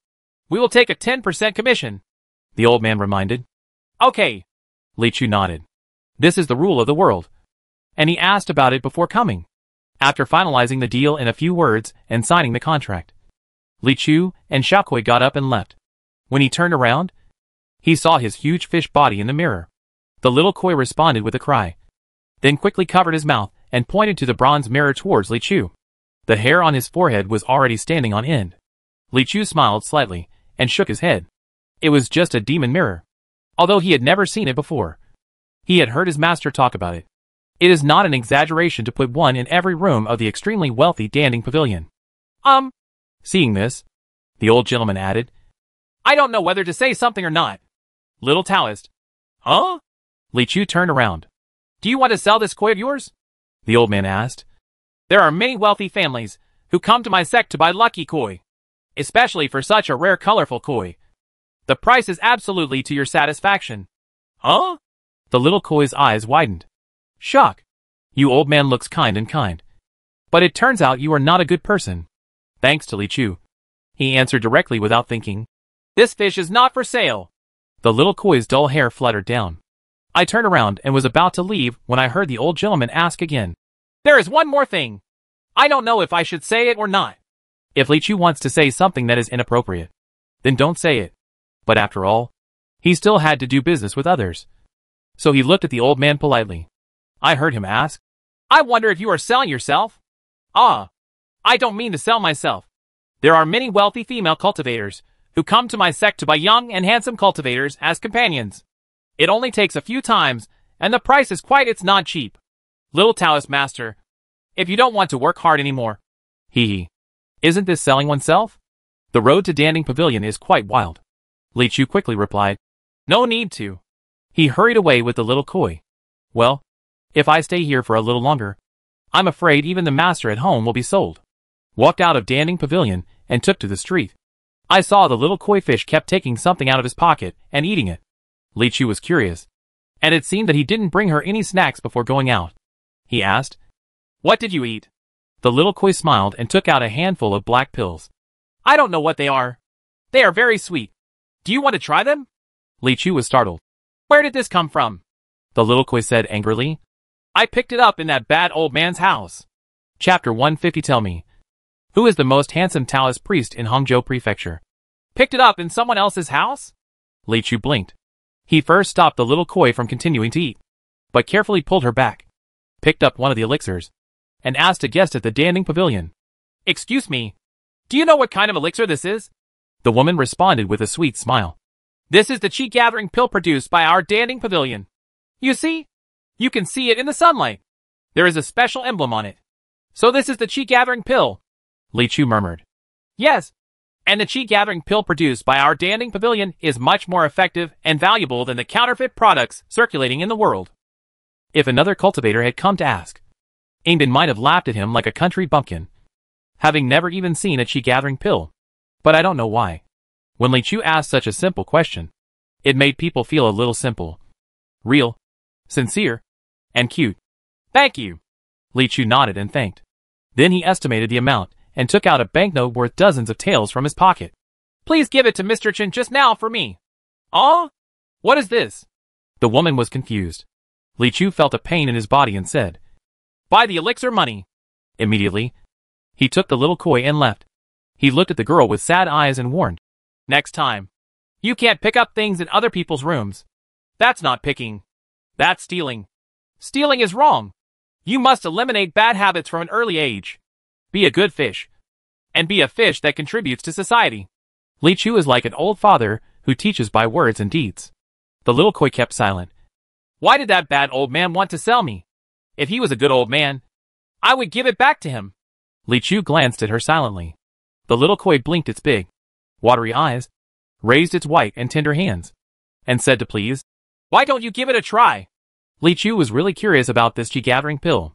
we will take a 10% commission, the old man reminded. Okay. Li Chu nodded. This is the rule of the world. And he asked about it before coming. After finalizing the deal in a few words and signing the contract, Li Chu and Xiaokui got up and left. When he turned around, he saw his huge fish body in the mirror. The little koi responded with a cry, then quickly covered his mouth and pointed to the bronze mirror towards Li Chu. The hair on his forehead was already standing on end. Li Chu smiled slightly and shook his head. It was just a demon mirror. Although he had never seen it before. He had heard his master talk about it. It is not an exaggeration to put one in every room of the extremely wealthy Danding Pavilion. Um, Seeing this, the old gentleman added, I don't know whether to say something or not. Little Taoist. Huh? Li Chu turned around. Do you want to sell this koi of yours? The old man asked. There are many wealthy families who come to my sect to buy lucky koi, especially for such a rare colorful koi. The price is absolutely to your satisfaction. Huh? The little koi's eyes widened. Shock. You old man looks kind and kind. But it turns out you are not a good person. Thanks to Li Chu. He answered directly without thinking. This fish is not for sale. The little koi's dull hair fluttered down. I turned around and was about to leave when I heard the old gentleman ask again. There is one more thing. I don't know if I should say it or not. If Li Chu wants to say something that is inappropriate, then don't say it. But after all, he still had to do business with others. So he looked at the old man politely. I heard him ask, I wonder if you are selling yourself? Ah, I don't mean to sell myself. There are many wealthy female cultivators who come to my sect to buy young and handsome cultivators as companions. It only takes a few times, and the price is quite it's not cheap. Little Taoist Master, if you don't want to work hard anymore. Hee hee. Isn't this selling oneself? The road to Danding Pavilion is quite wild. Li Chu quickly replied, No need to. He hurried away with the little koi. Well, if I stay here for a little longer, I'm afraid even the master at home will be sold. Walked out of Danding Pavilion and took to the street. I saw the little koi fish kept taking something out of his pocket and eating it. Li Chu was curious, and it seemed that he didn't bring her any snacks before going out. He asked, What did you eat? The little koi smiled and took out a handful of black pills. I don't know what they are. They are very sweet. Do you want to try them? Li Chu was startled. Where did this come from? The little koi said angrily. I picked it up in that bad old man's house. Chapter 150 Tell me. Who is the most handsome Taoist priest in Hangzhou Prefecture? Picked it up in someone else's house? Li Chu blinked. He first stopped the little koi from continuing to eat, but carefully pulled her back, picked up one of the elixirs, and asked a guest at the Danding Pavilion. Excuse me. Do you know what kind of elixir this is? The woman responded with a sweet smile. This is the chi gathering pill produced by our Danding Pavilion. You see? You can see it in the sunlight. There is a special emblem on it. So this is the chi gathering pill. Li Chu murmured. Yes. And the chi gathering pill produced by our Danding Pavilion is much more effective and valuable than the counterfeit products circulating in the world. If another cultivator had come to ask, Aingbin might have laughed at him like a country bumpkin, having never even seen a chi gathering pill. But I don't know why. When Li Chu asked such a simple question, it made people feel a little simple, real, sincere, and cute. Thank you. Li Chu nodded and thanked. Then he estimated the amount and took out a banknote worth dozens of taels from his pocket. Please give it to Mr. Chen just now for me. Ah? What is this? The woman was confused. Li Chu felt a pain in his body and said, Buy the elixir money. Immediately, he took the little koi and left. He looked at the girl with sad eyes and warned, Next time, you can't pick up things in other people's rooms. That's not picking. That's stealing. Stealing is wrong. You must eliminate bad habits from an early age. Be a good fish. And be a fish that contributes to society. Li Chu is like an old father who teaches by words and deeds. The little koi kept silent. Why did that bad old man want to sell me? If he was a good old man, I would give it back to him. Li Chu glanced at her silently. The little koi blinked its big, watery eyes, raised its white and tender hands, and said to please, Why don't you give it a try? Li Chu was really curious about this chi-gathering pill.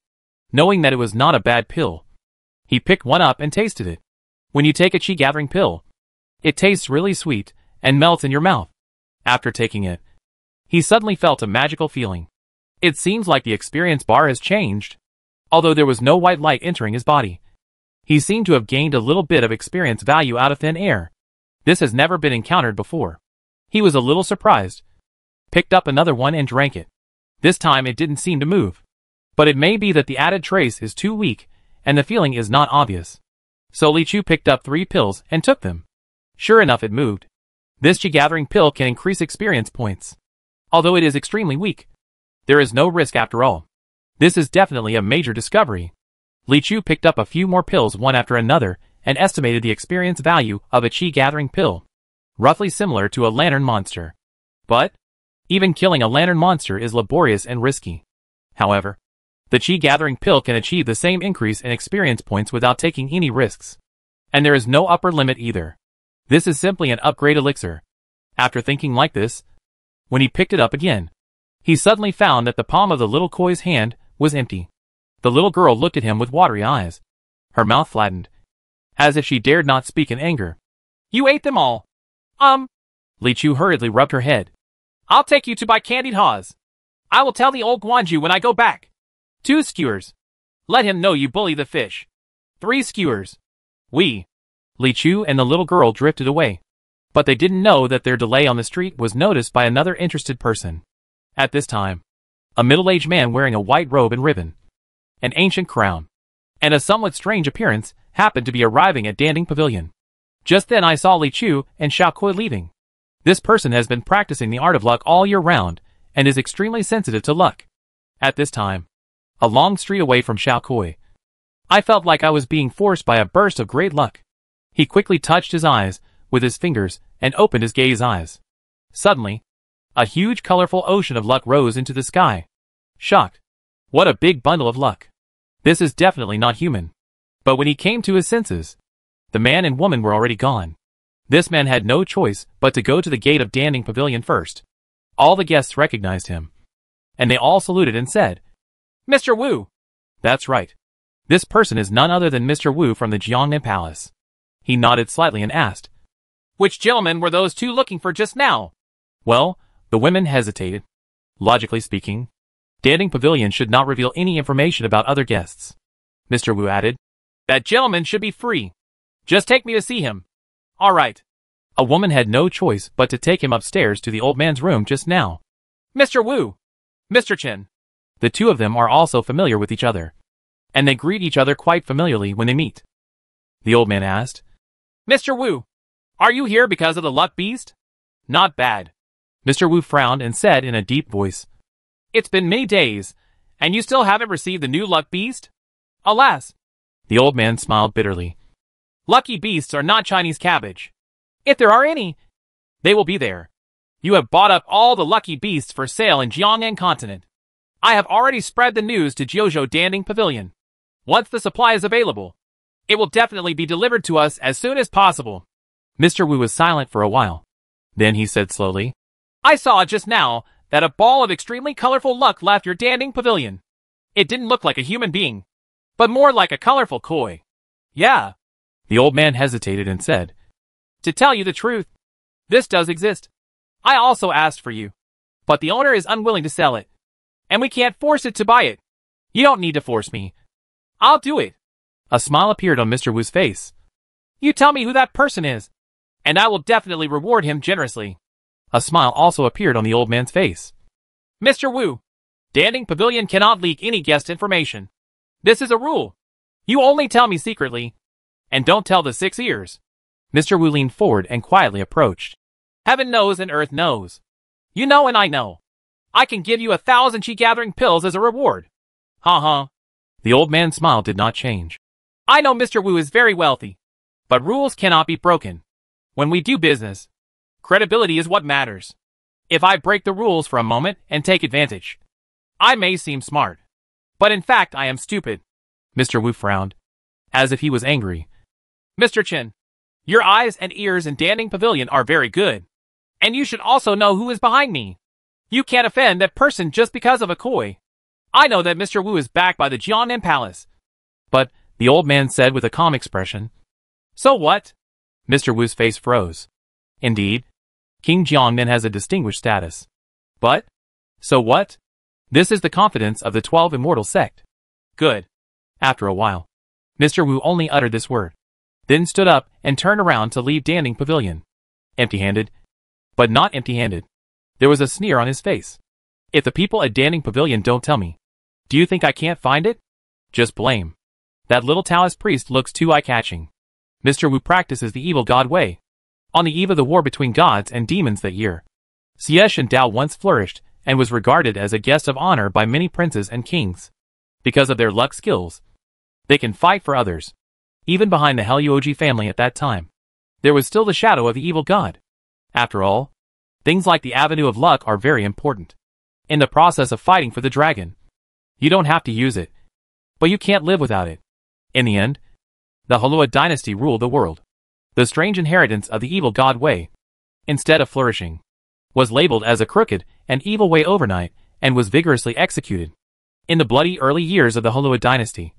Knowing that it was not a bad pill, he picked one up and tasted it. When you take a chi-gathering pill, it tastes really sweet and melts in your mouth. After taking it, he suddenly felt a magical feeling. It seems like the experience bar has changed. Although there was no white light entering his body, he seemed to have gained a little bit of experience value out of thin air. This has never been encountered before. He was a little surprised. Picked up another one and drank it. This time it didn't seem to move. But it may be that the added trace is too weak, and the feeling is not obvious. So Li Chu picked up three pills and took them. Sure enough it moved. This chi-gathering pill can increase experience points. Although it is extremely weak. There is no risk after all. This is definitely a major discovery. Li Chu picked up a few more pills one after another and estimated the experience value of a chi gathering pill, roughly similar to a lantern monster. But, even killing a lantern monster is laborious and risky. However, the chi gathering pill can achieve the same increase in experience points without taking any risks. And there is no upper limit either. This is simply an upgrade elixir. After thinking like this, when he picked it up again, he suddenly found that the palm of the little koi's hand was empty. The little girl looked at him with watery eyes. Her mouth flattened, as if she dared not speak in anger. You ate them all. Um. Li Chu hurriedly rubbed her head. I'll take you to buy candied haws. I will tell the old Guanju when I go back. Two skewers. Let him know you bully the fish. Three skewers. We. Li Chu and the little girl drifted away. But they didn't know that their delay on the street was noticed by another interested person. At this time, a middle-aged man wearing a white robe and ribbon, an ancient crown, and a somewhat strange appearance happened to be arriving at Danding Pavilion. Just then I saw Li Chu and Xiao Kui leaving. This person has been practicing the art of luck all year round and is extremely sensitive to luck. At this time, a long street away from Xiao Kui, I felt like I was being forced by a burst of great luck. He quickly touched his eyes with his fingers and opened his gaze eyes. Suddenly, a huge colorful ocean of luck rose into the sky. Shocked. What a big bundle of luck. This is definitely not human. But when he came to his senses, the man and woman were already gone. This man had no choice but to go to the gate of Danding Pavilion first. All the guests recognized him. And they all saluted and said, Mr. Wu. That's right. This person is none other than Mr. Wu from the Jiangnan Palace. He nodded slightly and asked, Which gentlemen were those two looking for just now? Well, the women hesitated. Logically speaking, Danding Pavilion should not reveal any information about other guests. Mr. Wu added, That gentleman should be free. Just take me to see him. All right. A woman had no choice but to take him upstairs to the old man's room just now. Mr. Wu. Mr. Chen. The two of them are also familiar with each other. And they greet each other quite familiarly when they meet. The old man asked, Mr. Wu, are you here because of the luck beast? Not bad. Mr. Wu frowned and said in a deep voice, It's been many days, and you still haven't received the new luck beast? Alas. The old man smiled bitterly. Lucky beasts are not Chinese cabbage. If there are any, they will be there. You have bought up all the lucky beasts for sale in Jiangnan continent. I have already spread the news to Jiuzhou Danding Pavilion. Once the supply is available, it will definitely be delivered to us as soon as possible. Mr. Wu was silent for a while. Then he said slowly, I saw just now that a ball of extremely colorful luck left your Danding Pavilion. It didn't look like a human being, but more like a colorful koi. Yeah. The old man hesitated and said, To tell you the truth, this does exist. I also asked for you, but the owner is unwilling to sell it, and we can't force it to buy it. You don't need to force me. I'll do it. A smile appeared on Mr. Wu's face. You tell me who that person is, and I will definitely reward him generously. A smile also appeared on the old man's face. Mr. Wu, Danding Pavilion cannot leak any guest information. This is a rule. You only tell me secretly, and don't tell the six ears. Mr. Wu leaned forward and quietly approached. Heaven knows and earth knows. You know and I know. I can give you a thousand chi gathering pills as a reward. Ha ha. The old man's smile did not change. I know Mr. Wu is very wealthy, but rules cannot be broken. When we do business, credibility is what matters. If I break the rules for a moment and take advantage, I may seem smart, but in fact I am stupid. Mr. Wu frowned, as if he was angry. Mr. Chen, your eyes and ears in Danding Pavilion are very good, and you should also know who is behind me. You can't offend that person just because of a koi. I know that Mr. Wu is backed by the Jiangnan Palace. But the old man said with a calm expression. So what? Mr. Wu's face froze. Indeed, King Jiangnan has a distinguished status. But, so what? This is the confidence of the Twelve Immortal Sect. Good. After a while, Mr. Wu only uttered this word, then stood up and turned around to leave Danding Pavilion. Empty-handed, but not empty-handed. There was a sneer on his face. If the people at Danding Pavilion don't tell me, do you think I can't find it? Just blame. That little Taoist priest looks too eye-catching. Mr. Wu practices the evil god way. On the eve of the war between gods and demons that year, Xie and Dao once flourished and was regarded as a guest of honor by many princes and kings. Because of their luck skills. They can fight for others. Even behind the Heluoji family at that time, there was still the shadow of the evil god. After all, things like the Avenue of Luck are very important. In the process of fighting for the dragon, you don't have to use it, but you can't live without it. In the end, the Halua dynasty ruled the world. The strange inheritance of the evil god Wei, instead of flourishing, was labeled as a crooked and evil way overnight and was vigorously executed. In the bloody early years of the Halua dynasty,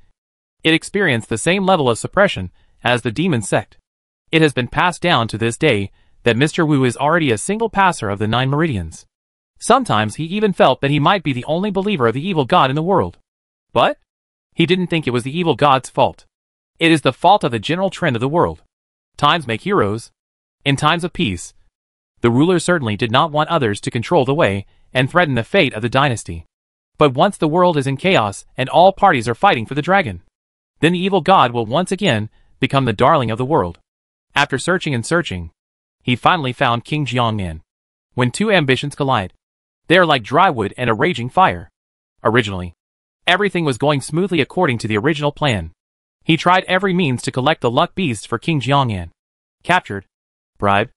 it experienced the same level of suppression as the demon sect. It has been passed down to this day that Mr. Wu is already a single passer of the nine meridians. Sometimes he even felt that he might be the only believer of the evil god in the world. But he didn't think it was the evil god's fault. It is the fault of the general trend of the world. Times make heroes. In times of peace, the ruler certainly did not want others to control the way and threaten the fate of the dynasty. But once the world is in chaos and all parties are fighting for the dragon, then the evil god will once again become the darling of the world. After searching and searching, he finally found King Jiangnan. When two ambitions collide, they are like dry wood and a raging fire. Originally, everything was going smoothly according to the original plan. He tried every means to collect the luck beasts for King Jiangnan, captured, bribed,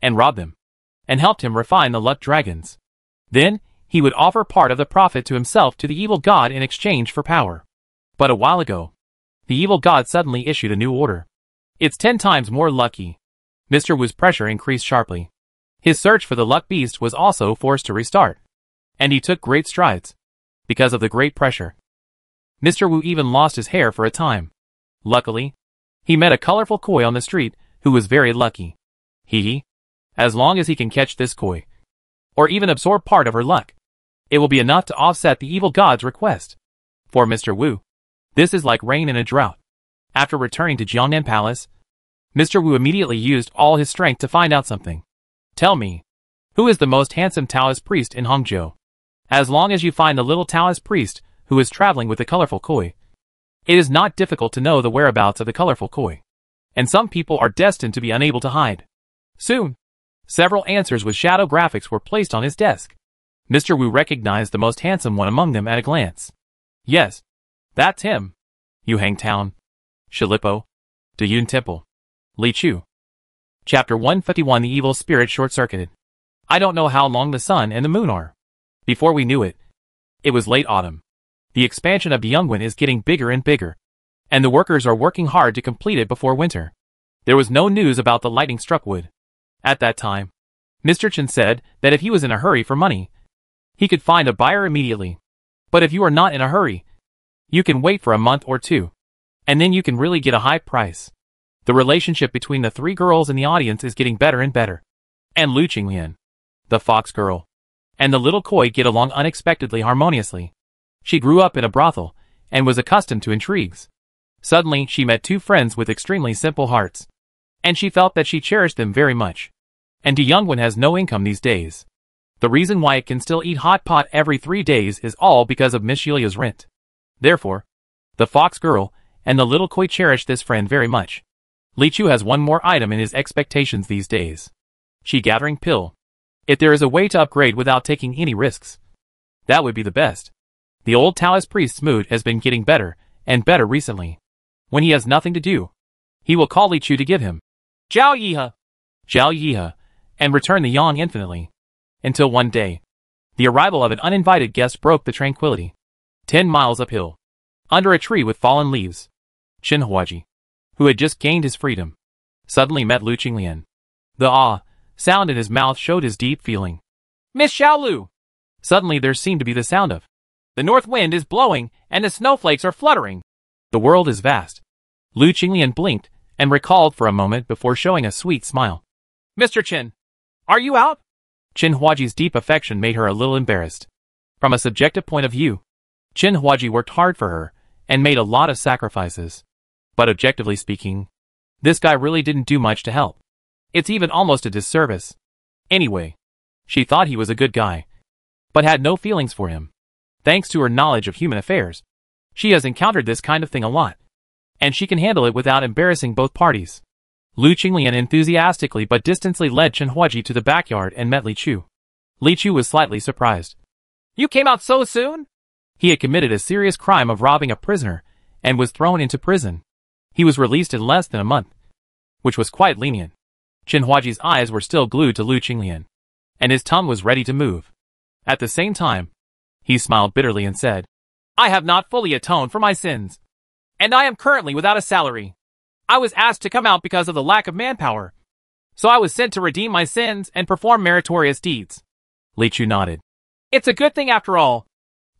and robbed them, and helped him refine the luck dragons. Then, he would offer part of the profit to himself to the evil god in exchange for power. But a while ago, the evil god suddenly issued a new order. It's ten times more lucky. Mr. Wu's pressure increased sharply. His search for the luck beast was also forced to restart. And he took great strides. Because of the great pressure. Mr. Wu even lost his hair for a time. Luckily, he met a colorful koi on the street who was very lucky. Hee. As long as he can catch this koi, or even absorb part of her luck, it will be enough to offset the evil god's request. For Mr. Wu, this is like rain in a drought. After returning to Jiangnan Palace, Mr. Wu immediately used all his strength to find out something. Tell me, who is the most handsome Taoist priest in Hangzhou? As long as you find the little Taoist priest who is traveling with the colorful koi, it is not difficult to know the whereabouts of the colorful koi. And some people are destined to be unable to hide. Soon, several answers with shadow graphics were placed on his desk. Mr. Wu recognized the most handsome one among them at a glance. Yes, that's him. Yuhang Town. Shilipo. Dayun Temple. Li Chu. Chapter 151 The Evil Spirit Short-Circuited. I don't know how long the sun and the moon are. Before we knew it, it was late autumn. The expansion of Yungwen is getting bigger and bigger. And the workers are working hard to complete it before winter. There was no news about the lightning struck wood. At that time, Mr. Chen said that if he was in a hurry for money, he could find a buyer immediately. But if you are not in a hurry, you can wait for a month or two. And then you can really get a high price. The relationship between the three girls in the audience is getting better and better. And Lu Qinglian, the fox girl, and the little koi get along unexpectedly harmoniously. She grew up in a brothel, and was accustomed to intrigues. Suddenly, she met two friends with extremely simple hearts. And she felt that she cherished them very much. And De Youngwen has no income these days. The reason why it can still eat hot pot every three days is all because of Miss Yulia's rent. Therefore, the fox girl and the little koi cherish this friend very much. Li Chu has one more item in his expectations these days. She gathering pill. If there is a way to upgrade without taking any risks, that would be the best. The old Taoist priest's mood has been getting better and better recently. When he has nothing to do, he will call Li Chu to give him Zhao Yihe, Zhao Yihe, and return the yang infinitely. Until one day, the arrival of an uninvited guest broke the tranquility. Ten miles uphill. Under a tree with fallen leaves. Chen Huaji, who had just gained his freedom, suddenly met Lu Qinglian. The ah sound in his mouth showed his deep feeling. Miss Xiaolu! Suddenly there seemed to be the sound of. The north wind is blowing and the snowflakes are fluttering. The world is vast. Lu Qinglian blinked and recalled for a moment before showing a sweet smile. Mr. Chen, are you out? Chen Huaji's deep affection made her a little embarrassed. From a subjective point of view, Chen Huaji worked hard for her and made a lot of sacrifices. But objectively speaking, this guy really didn't do much to help. It's even almost a disservice. Anyway, she thought he was a good guy, but had no feelings for him. Thanks to her knowledge of human affairs, she has encountered this kind of thing a lot, and she can handle it without embarrassing both parties. Lu Qinglian enthusiastically but distantly led Chen Huaji to the backyard and met Li Chu. Li Chu was slightly surprised. You came out so soon? He had committed a serious crime of robbing a prisoner and was thrown into prison. He was released in less than a month, which was quite lenient. Chen Huaji's eyes were still glued to Lu Qinglian, and his tongue was ready to move. At the same time, he smiled bitterly and said, I have not fully atoned for my sins, and I am currently without a salary. I was asked to come out because of the lack of manpower, so I was sent to redeem my sins and perform meritorious deeds. Li Chu nodded. It's a good thing after all.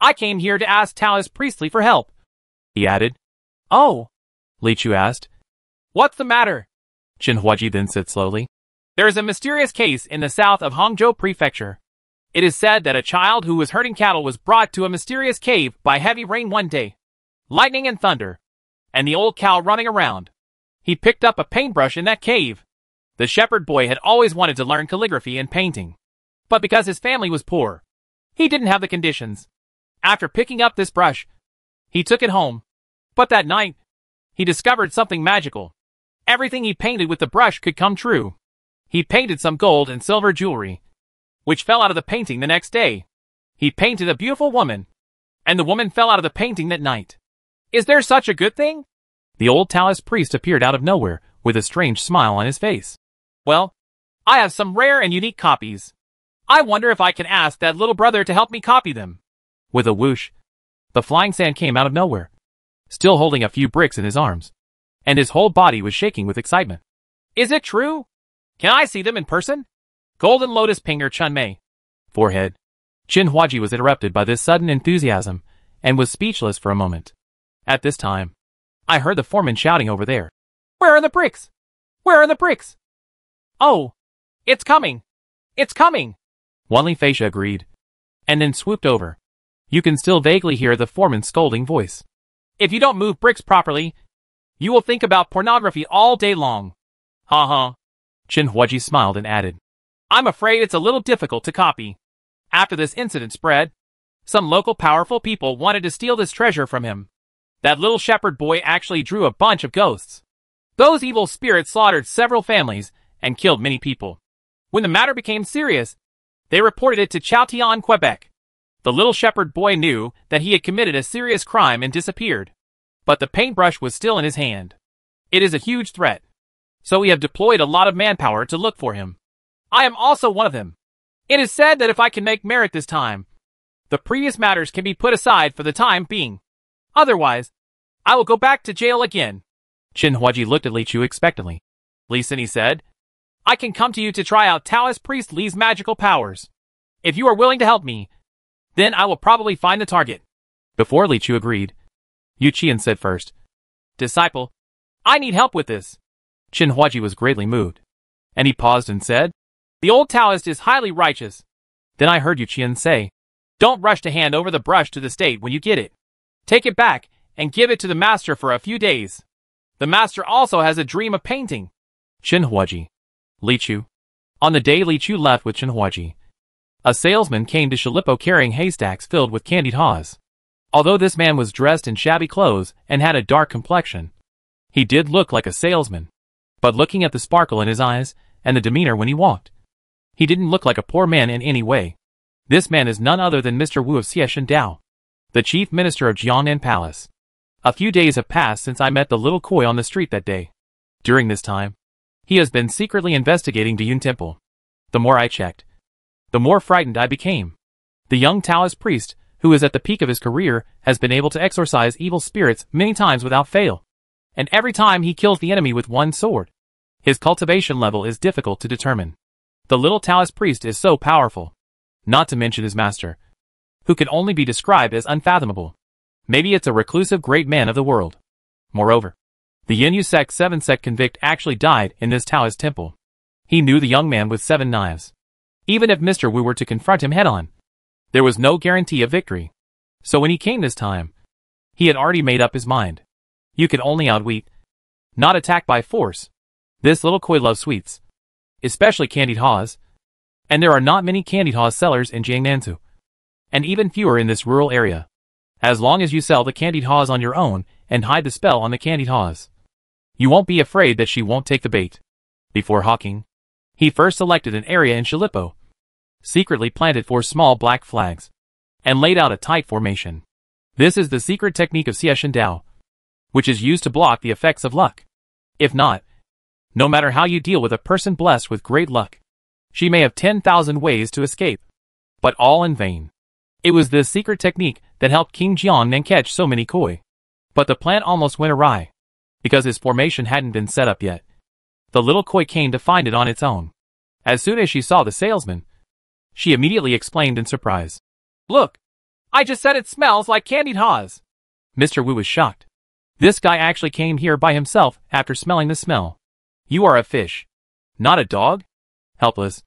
I came here to ask Taoist Priest Li for help. He added. Oh, Li Chu asked. What's the matter? Chen Huaji then said slowly. There is a mysterious case in the south of Hangzhou Prefecture. It is said that a child who was herding cattle was brought to a mysterious cave by heavy rain one day, lightning and thunder, and the old cow running around. He picked up a paintbrush in that cave. The shepherd boy had always wanted to learn calligraphy and painting. But because his family was poor, he didn't have the conditions. After picking up this brush, he took it home. But that night, he discovered something magical. Everything he painted with the brush could come true. He painted some gold and silver jewelry, which fell out of the painting the next day. He painted a beautiful woman, and the woman fell out of the painting that night. Is there such a good thing? The old Taoist priest appeared out of nowhere with a strange smile on his face. Well, I have some rare and unique copies. I wonder if I can ask that little brother to help me copy them. With a whoosh, the flying sand came out of nowhere, still holding a few bricks in his arms, and his whole body was shaking with excitement. Is it true? Can I see them in person? Golden Lotus Pinger Chun Mei. Forehead. Chen Huaji was interrupted by this sudden enthusiasm and was speechless for a moment. At this time, I heard the foreman shouting over there. Where are the bricks? Where are the bricks? Oh, it's coming. It's coming. Wanli Feisha agreed, and then swooped over. You can still vaguely hear the foreman's scolding voice. If you don't move bricks properly, you will think about pornography all day long. Ha ha. Chen Huaji smiled and added, I'm afraid it's a little difficult to copy. After this incident spread, some local powerful people wanted to steal this treasure from him. That little shepherd boy actually drew a bunch of ghosts. Those evil spirits slaughtered several families and killed many people. When the matter became serious, they reported it to Chaotian, Quebec. The little shepherd boy knew that he had committed a serious crime and disappeared. But the paintbrush was still in his hand. It is a huge threat. So we have deployed a lot of manpower to look for him. I am also one of them. It is said that if I can make merit this time, the previous matters can be put aside for the time being. Otherwise, I will go back to jail again. Chen Huaji looked at Li Chu expectantly. Lisini said, I can come to you to try out Taoist Priest Li's magical powers. If you are willing to help me, then I will probably find the target. Before Li Chu agreed, Yu Qian said first, Disciple, I need help with this. Chen Huaji was greatly moved, and he paused and said, The old Taoist is highly righteous. Then I heard Yu Qian say, Don't rush to hand over the brush to the state when you get it. Take it back and give it to the master for a few days. The master also has a dream of painting. Chen Huaji, Li Chu. On the day Li Chu left with Chen Huaji, a salesman came to Shilipo carrying haystacks filled with candied haws. Although this man was dressed in shabby clothes and had a dark complexion, he did look like a salesman. But looking at the sparkle in his eyes and the demeanor when he walked, he didn't look like a poor man in any way. This man is none other than Mr. Wu of Xieshan Dao, the chief minister of Jiangnan Palace. A few days have passed since I met the little koi on the street that day. During this time, he has been secretly investigating the Yun Temple. The more I checked, the more frightened I became. The young Taoist priest, who is at the peak of his career, has been able to exorcise evil spirits many times without fail. And every time he kills the enemy with one sword. His cultivation level is difficult to determine. The little Taoist priest is so powerful. Not to mention his master, who can only be described as unfathomable. Maybe it's a reclusive great man of the world. Moreover, the Yin Yu sect 7 sect convict actually died in this Taoist temple. He knew the young man with seven knives. Even if Mr. Wu were to confront him head-on, there was no guarantee of victory. So when he came this time, he had already made up his mind. You could only outwit, not attack by force. This little koi loves sweets, especially candied haws, and there are not many candied haws sellers in Jiangnanzu, and even fewer in this rural area. As long as you sell the candied haws on your own and hide the spell on the candied haws, you won't be afraid that she won't take the bait. Before hawking, he first selected an area in Shilipo, secretly planted four small black flags, and laid out a tight formation. This is the secret technique of Xieshan Dao. which is used to block the effects of luck. If not, no matter how you deal with a person blessed with great luck, she may have 10,000 ways to escape, but all in vain. It was this secret technique that helped King Jiang catch so many koi. But the plan almost went awry, because his formation hadn't been set up yet. The little koi came to find it on its own. As soon as she saw the salesman, she immediately exclaimed in surprise. Look! I just said it smells like candied haws. Mr. Wu was shocked. This guy actually came here by himself after smelling the smell. You are a fish. Not a dog? Helpless.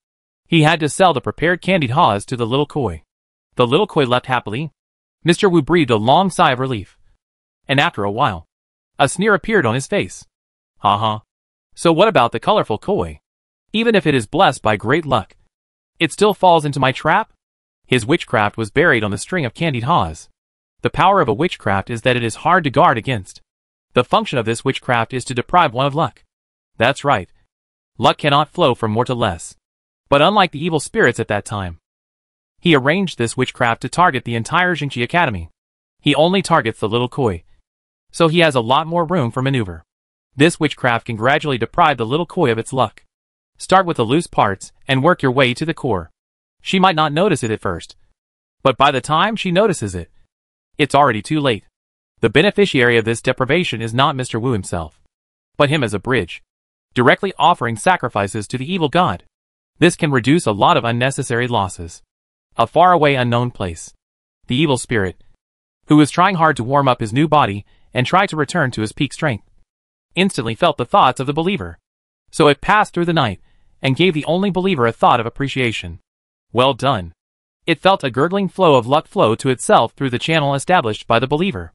He had to sell the prepared candied haws to the little koi. The little koi left happily. Mr. Wu breathed a long sigh of relief. And after a while, a sneer appeared on his face. Ha ha. So what about the colorful koi? Even if it is blessed by great luck, it still falls into my trap? His witchcraft was buried on the string of candied haws. The power of a witchcraft is that it is hard to guard against. The function of this witchcraft is to deprive one of luck. That's right. Luck cannot flow from more to less. But unlike the evil spirits at that time, he arranged this witchcraft to target the entire Jingqi Academy. He only targets the little koi. So he has a lot more room for maneuver. This witchcraft can gradually deprive the little koi of its luck. Start with the loose parts and work your way to the core. She might not notice it at first. But by the time she notices it, it's already too late. The beneficiary of this deprivation is not Mr. Wu himself, but him as a bridge directly offering sacrifices to the evil god. This can reduce a lot of unnecessary losses. A faraway unknown place. The evil spirit, who is trying hard to warm up his new body and try to return to his peak strength, instantly felt the thoughts of the believer. So it passed through the night and gave the only believer a thought of appreciation. Well done. It felt a gurgling flow of luck flow to itself through the channel established by the believer.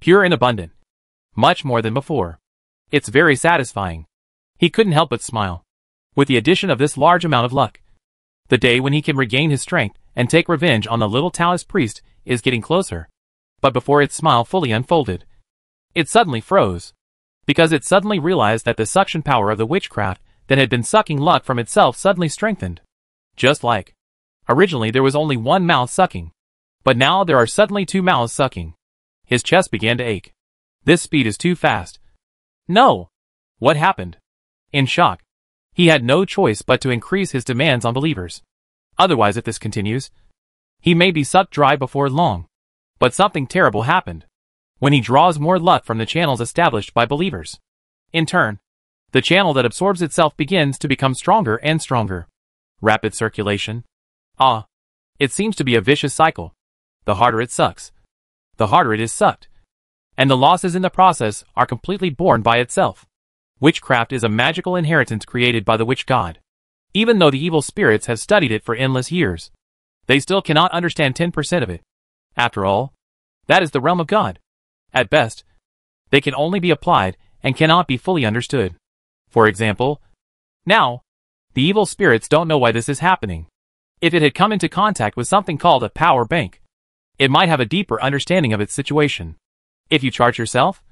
Pure and abundant. Much more than before. It's very satisfying. He couldn't help but smile. With the addition of this large amount of luck, the day when he can regain his strength and take revenge on the little Taoist priest is getting closer. But before its smile fully unfolded, it suddenly froze. Because it suddenly realized that the suction power of the witchcraft that had been sucking luck from itself suddenly strengthened. Just like, originally there was only one mouth sucking. But now there are suddenly two mouths sucking. His chest began to ache. This speed is too fast. No! What happened? In shock, he had no choice but to increase his demands on believers. Otherwise, if this continues, he may be sucked dry before long. But something terrible happened. When he draws more luck from the channels established by believers. In turn, the channel that absorbs itself begins to become stronger and stronger. Rapid circulation. Ah. It seems to be a vicious cycle. The harder it sucks, the harder it is sucked. And the losses in the process are completely borne by itself. Witchcraft is a magical inheritance created by the witch god. Even though the evil spirits have studied it for endless years, they still cannot understand 10% of it. After all, that is the realm of God. At best, they can only be applied and cannot be fully understood. For example, now, the evil spirits don't know why this is happening. If it had come into contact with something called a power bank, it might have a deeper understanding of its situation. If you charge yourself,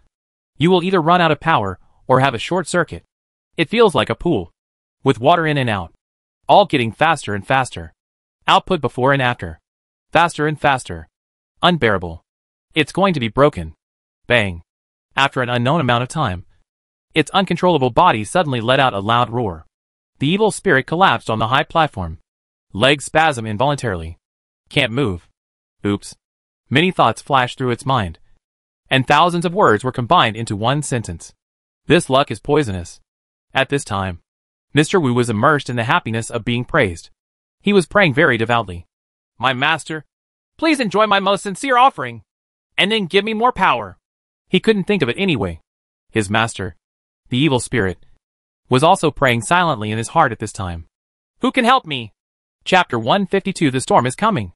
you will either run out of power or have a short circuit. It feels like a pool, with water in and out, all getting faster and faster. Output before and after. Faster and faster. Unbearable. It's going to be broken. Bang. After an unknown amount of time, its uncontrollable body suddenly let out a loud roar. The evil spirit collapsed on the high platform. Legs spasm involuntarily. Can't move. Oops. Many thoughts flashed through its mind. And thousands of words were combined into one sentence. This luck is poisonous. At this time, Mr. Wu was immersed in the happiness of being praised. He was praying very devoutly. My master, please enjoy my most sincere offering, and then give me more power. He couldn't think of it anyway. His master, the evil spirit, was also praying silently in his heart at this time. Who can help me? Chapter 152 The Storm is Coming.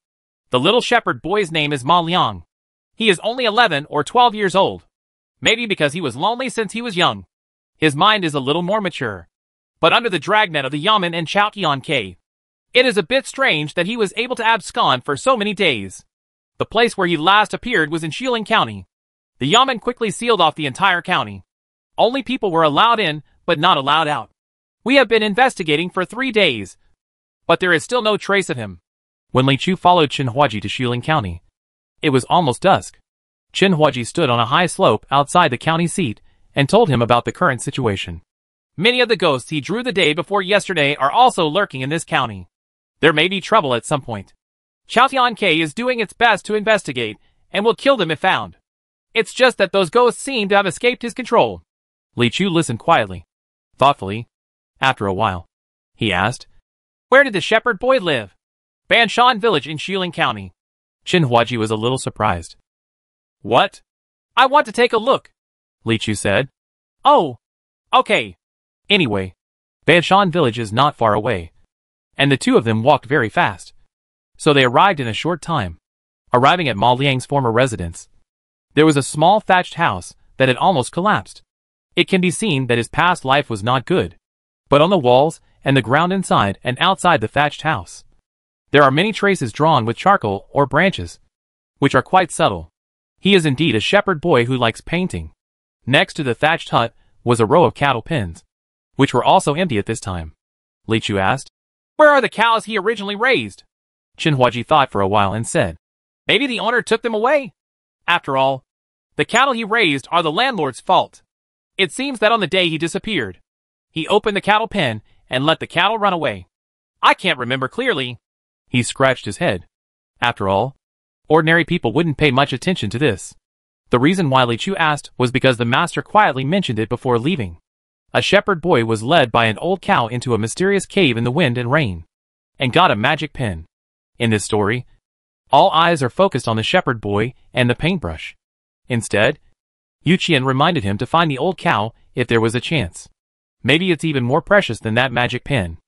The little shepherd boy's name is Ma Liang. He is only 11 or 12 years old. Maybe because he was lonely since he was young. His mind is a little more mature. But under the dragnet of the Yamen and Chaotian cave, it is a bit strange that he was able to abscond for so many days. The place where he last appeared was in Xiling County. The Yamen quickly sealed off the entire county. Only people were allowed in, but not allowed out. We have been investigating for three days, but there is still no trace of him. When Li Chu followed Chen Huaji to Xiling County, it was almost dusk. Chen Huaji stood on a high slope outside the county seat and told him about the current situation. Many of the ghosts he drew the day before yesterday are also lurking in this county. There may be trouble at some point. Chaotian K is doing its best to investigate and will kill them if found. It's just that those ghosts seem to have escaped his control. Li Chu listened quietly, thoughtfully. After a while, he asked, Where did the shepherd boy live? Banshan village in Xiling County. Chen Huaji was a little surprised. What? I want to take a look, Li Chu said. Oh, okay. Anyway, Banshan village is not far away, and the two of them walked very fast. So they arrived in a short time. Arriving at Ma Liang's former residence, there was a small thatched house that had almost collapsed. It can be seen that his past life was not good. But on the walls and the ground inside and outside the thatched house, there are many traces drawn with charcoal or branches, which are quite subtle. He is indeed a shepherd boy who likes painting. Next to the thatched hut was a row of cattle pens, which were also empty at this time. Li Chu asked, Where are the cows he originally raised? Chen Huaji thought for a while and said, Maybe the owner took them away. After all, the cattle he raised are the landlord's fault. It seems that on the day he disappeared, he opened the cattle pen and let the cattle run away. I can't remember clearly. He scratched his head. After all, ordinary people wouldn't pay much attention to this. The reason why Li Chu asked was because the master quietly mentioned it before leaving. A shepherd boy was led by an old cow into a mysterious cave in the wind and rain, and got a magic pen. In this story, all eyes are focused on the shepherd boy and the paintbrush. Instead, Yu Qian reminded him to find the old cow if there was a chance. Maybe it's even more precious than that magic pen.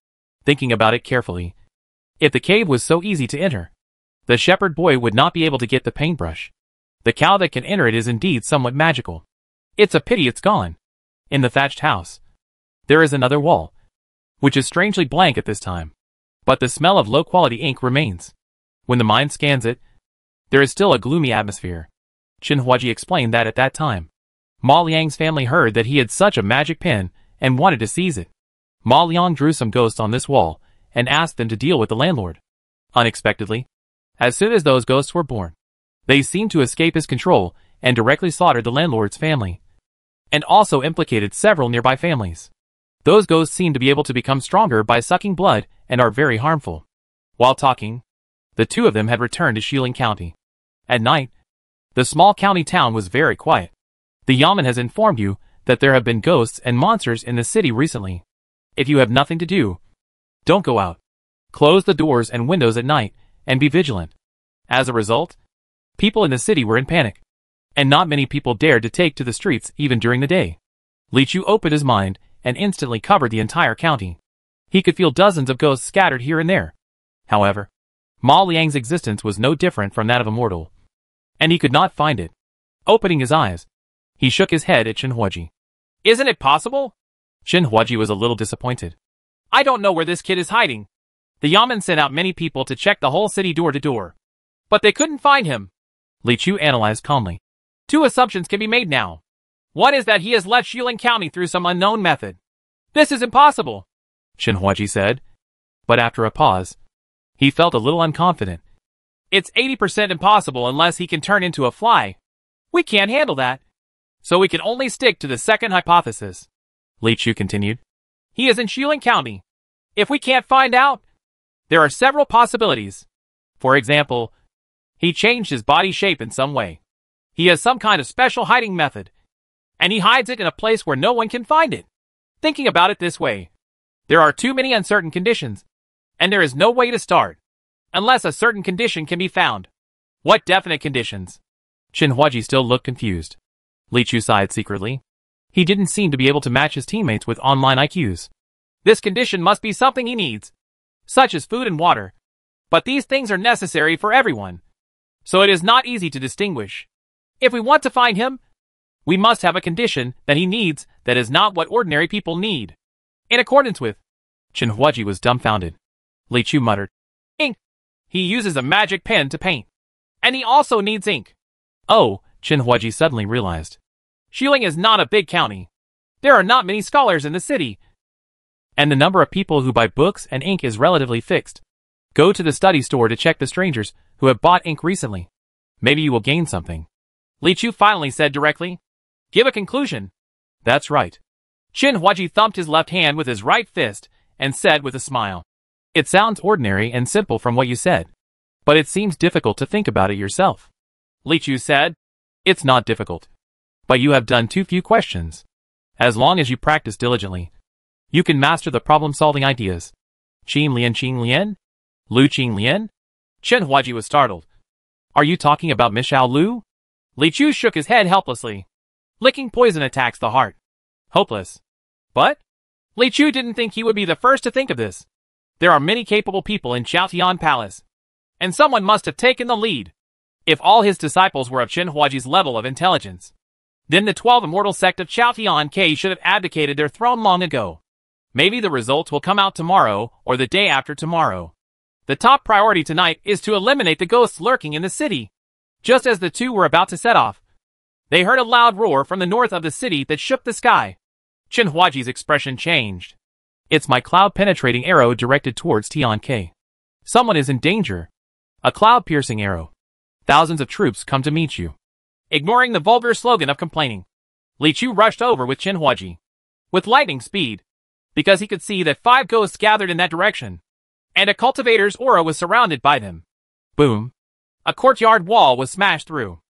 Thinking about it carefully, if the cave was so easy to enter, the shepherd boy would not be able to get the paintbrush. The cow that can enter it is indeed somewhat magical. It's a pity it's gone. In the thatched house, there is another wall, which is strangely blank at this time. But the smell of low-quality ink remains. When the mind scans it, there is still a gloomy atmosphere. Chen Huaji explained that at that time, Ma Liang's family heard that he had such a magic pen and wanted to seize it. Ma Liang drew some ghosts on this wall and asked them to deal with the landlord. Unexpectedly, as soon as those ghosts were born, they seemed to escape his control and directly slaughtered the landlord's family, and also implicated several nearby families. Those ghosts seem to be able to become stronger by sucking blood and are very harmful. While talking, the two of them had returned to Xiling County. At night, the small county town was very quiet. The Yamen has informed you that there have been ghosts and monsters in the city recently. If you have nothing to do, don't go out. Close the doors and windows at night and be vigilant. As a result, people in the city were in panic, and not many people dared to take to the streets even during the day. Li Chu opened his mind and instantly covered the entire county. He could feel dozens of ghosts scattered here and there. However, Ma Liang's existence was no different from that of a mortal, and he could not find it. Opening his eyes, he shook his head at Chen Huaji. Isn't it possible? Chen Huaji was a little disappointed. I don't know where this kid is hiding. The Yamen sent out many people to check the whole city door to door. But they couldn't find him. Li Chu analyzed calmly. Two assumptions can be made now. One is that he has left Xiling County through some unknown method. This is impossible, Chen Huaji said. But after a pause, he felt a little unconfident. It's 80% impossible unless he can turn into a fly. We can't handle that. So we can only stick to the second hypothesis. Li Chu continued. He is in Xiling County. If we can't find out, there are several possibilities. For example, he changed his body shape in some way. He has some kind of special hiding method, and he hides it in a place where no one can find it. Thinking about it this way, there are too many uncertain conditions, and there is no way to start, unless a certain condition can be found. What definite conditions? Chen Huaji still looked confused. Li Chu sighed secretly. He didn't seem to be able to match his teammates with online IQs. This condition must be something he needs, such as food and water. But these things are necessary for everyone. So it is not easy to distinguish. If we want to find him, we must have a condition that he needs that is not what ordinary people need. In accordance with, Chen Huaji was dumbfounded. Li Chu muttered, Ink. He uses a magic pen to paint. And he also needs ink. Oh, Chen Huaji suddenly realized. Xiling is not a big county. There are not many scholars in the city. And the number of people who buy books and ink is relatively fixed. Go to the study store to check the strangers who have bought ink recently. Maybe you will gain something. Li Chu finally said directly. Give a conclusion. That's right. Chen Huaji thumped his left hand with his right fist and said with a smile. It sounds ordinary and simple from what you said. But it seems difficult to think about it yourself. Li Chu said. It's not difficult. But you have done too few questions. As long as you practice diligently, you can master the problem-solving ideas. Qin Lian Qin Lian? Lu Qin Lian? Chen Huaji was startled. Are you talking about Miss Xiaolu? Li Chu shook his head helplessly. Licking poison attacks the heart. Hopeless. But? Li Chu didn't think he would be the first to think of this. There are many capable people in Chaotian Palace. And someone must have taken the lead. If all his disciples were of Chen Huaji's level of intelligence, then the twelve immortal sect of Chaotian K should have abdicated their throne long ago. Maybe the results will come out tomorrow or the day after tomorrow. The top priority tonight is to eliminate the ghosts lurking in the city. Just as the two were about to set off, they heard a loud roar from the north of the city that shook the sky. Chen Huaji's expression changed. It's my cloud-penetrating arrow directed towards Tian K. Someone is in danger. A cloud-piercing arrow. Thousands of troops come to meet you. Ignoring the vulgar slogan of complaining, Li Chu rushed over with Chen Huaji. With lightning speed, because he could see that five ghosts gathered in that direction, and a cultivator's aura was surrounded by them. Boom. A courtyard wall was smashed through.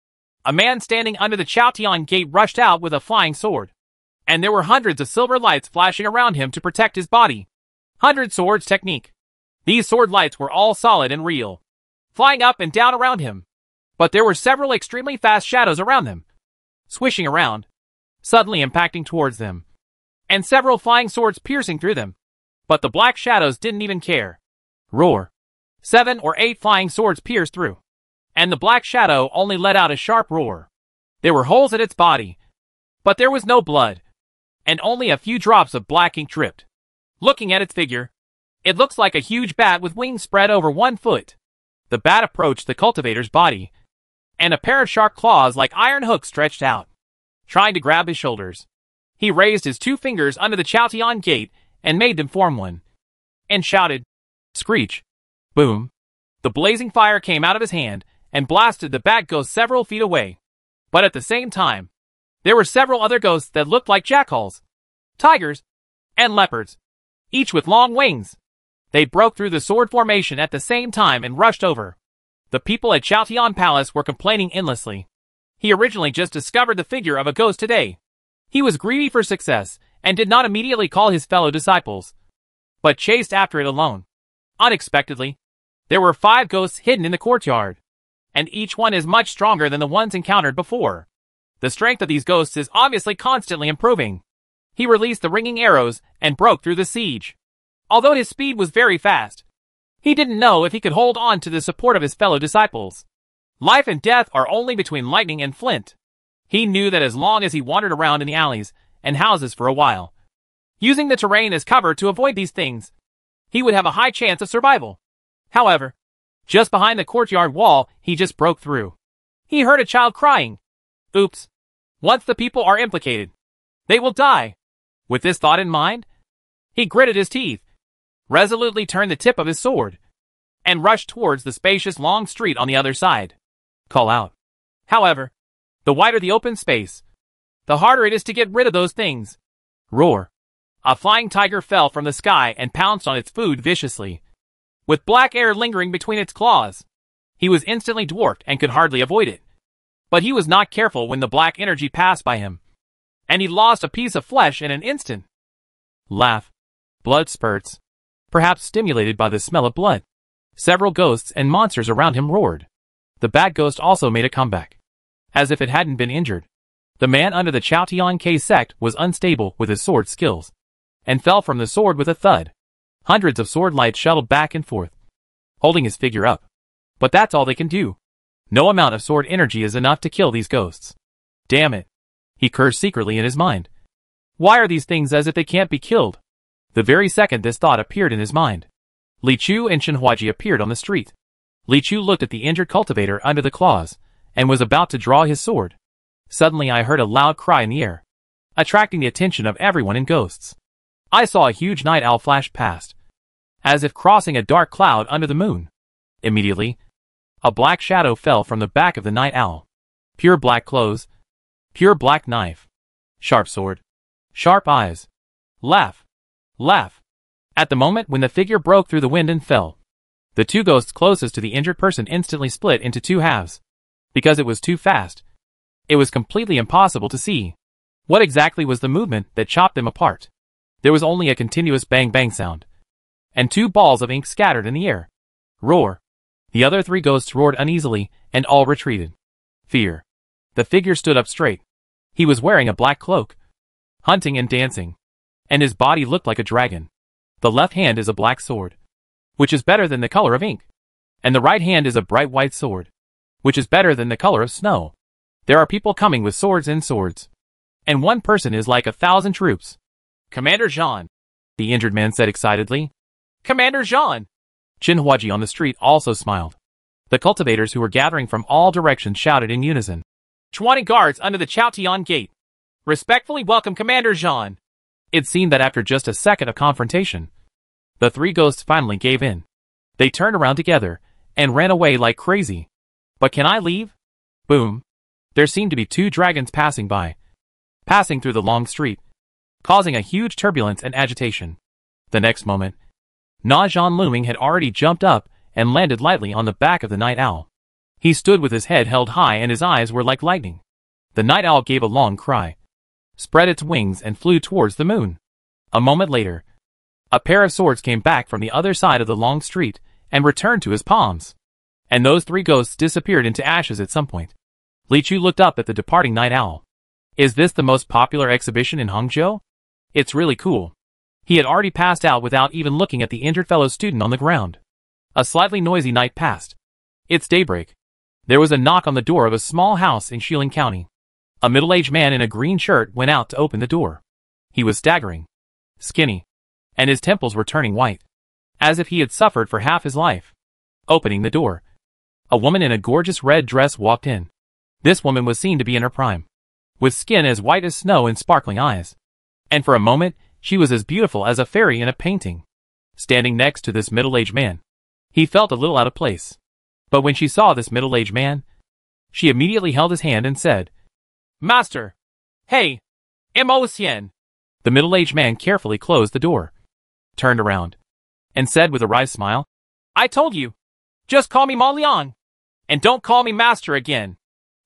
A man standing under the Chaotian gate rushed out with a flying sword. And there were hundreds of silver lights flashing around him to protect his body. Hundred swords technique. These sword lights were all solid and real. Flying up and down around him. But there were several extremely fast shadows around them. Swishing around. Suddenly impacting towards them. And several flying swords piercing through them. But the black shadows didn't even care. Roar. Seven or eight flying swords pierced through. And the black shadow only let out a sharp roar. There were holes in its body. But there was no blood. And only a few drops of black ink dripped. Looking at its figure, it looks like a huge bat with wings spread over one foot. The bat approached the cultivator's body and a pair of sharp claws like iron hooks stretched out, trying to grab his shoulders. He raised his two fingers under the Chaotian gate and made them form one, and shouted, Screech! Boom! The blazing fire came out of his hand and blasted the bat ghost several feet away. But at the same time, there were several other ghosts that looked like jackals, tigers, and leopards, each with long wings. They broke through the sword formation at the same time and rushed over. The people at Chaotian Palace were complaining endlessly. He originally just discovered the figure of a ghost today. He was greedy for success and did not immediately call his fellow disciples, but chased after it alone. Unexpectedly, there were five ghosts hidden in the courtyard, and each one is much stronger than the ones encountered before. The strength of these ghosts is obviously constantly improving. He released the ringing arrows and broke through the siege. Although his speed was very fast, he didn't know if he could hold on to the support of his fellow disciples. Life and death are only between lightning and flint. He knew that as long as he wandered around in the alleys and houses for a while, using the terrain as cover to avoid these things, he would have a high chance of survival. However, just behind the courtyard wall, he just broke through. He heard a child crying. Oops. Once the people are implicated, they will die. With this thought in mind, he gritted his teeth resolutely turned the tip of his sword, and rushed towards the spacious long street on the other side. Call out. However, the wider the open space, the harder it is to get rid of those things. Roar. A flying tiger fell from the sky and pounced on its food viciously. With black air lingering between its claws, he was instantly dwarfed and could hardly avoid it. But he was not careful when the black energy passed by him, and he lost a piece of flesh in an instant. Laugh. Blood spurts perhaps stimulated by the smell of blood. Several ghosts and monsters around him roared. The bad ghost also made a comeback. As if it hadn't been injured. The man under the Chaotian K sect was unstable with his sword skills, and fell from the sword with a thud. Hundreds of sword lights shuttled back and forth, holding his figure up. But that's all they can do. No amount of sword energy is enough to kill these ghosts. Damn it. He cursed secretly in his mind. Why are these things as if they can't be killed? The very second this thought appeared in his mind, Li Chu and Chen Huaji appeared on the street. Li Chu looked at the injured cultivator under the claws, and was about to draw his sword. Suddenly I heard a loud cry in the air, attracting the attention of everyone in ghosts. I saw a huge night owl flash past, as if crossing a dark cloud under the moon. Immediately, a black shadow fell from the back of the night owl. Pure black clothes. Pure black knife. Sharp sword. Sharp eyes. Laugh. Laugh. At the moment when the figure broke through the wind and fell, the two ghosts closest to the injured person instantly split into two halves. Because it was too fast. It was completely impossible to see. What exactly was the movement that chopped them apart? There was only a continuous bang-bang sound. And two balls of ink scattered in the air. Roar. The other three ghosts roared uneasily, and all retreated. Fear. The figure stood up straight. He was wearing a black cloak. Hunting and dancing. And his body looked like a dragon. The left hand is a black sword. Which is better than the color of ink. And the right hand is a bright white sword. Which is better than the color of snow. There are people coming with swords and swords. And one person is like a thousand troops. Commander Zhan. The injured man said excitedly. Commander Zhan. Chin on the street also smiled. The cultivators who were gathering from all directions shouted in unison. 20 guards under the Chaotian gate. Respectfully welcome Commander Zhan. It seemed that after just a second of confrontation, the three ghosts finally gave in. They turned around together and ran away like crazy. But can I leave? Boom. There seemed to be two dragons passing by, passing through the long street, causing a huge turbulence and agitation. The next moment, Na Zhan Luming had already jumped up and landed lightly on the back of the night owl. He stood with his head held high and his eyes were like lightning. The night owl gave a long cry, spread its wings and flew towards the moon. A moment later, a pair of swords came back from the other side of the long street and returned to his palms. And those three ghosts disappeared into ashes at some point. Li Chu looked up at the departing night owl. Is this the most popular exhibition in Hangzhou? It's really cool. He had already passed out without even looking at the injured fellow student on the ground. A slightly noisy night passed. It's daybreak. There was a knock on the door of a small house in Xiling County. A middle-aged man in a green shirt went out to open the door. He was staggering, skinny, and his temples were turning white, as if he had suffered for half his life. Opening the door, a woman in a gorgeous red dress walked in. This woman was seen to be in her prime, with skin as white as snow and sparkling eyes. And for a moment, she was as beautiful as a fairy in a painting. Standing next to this middle-aged man, he felt a little out of place. But when she saw this middle-aged man, she immediately held his hand and said, Master! Hey! Mo Xian! The middle-aged man carefully closed the door, turned around, and said with a wry smile, I told you! Just call me Ma Liang! And don't call me Master again!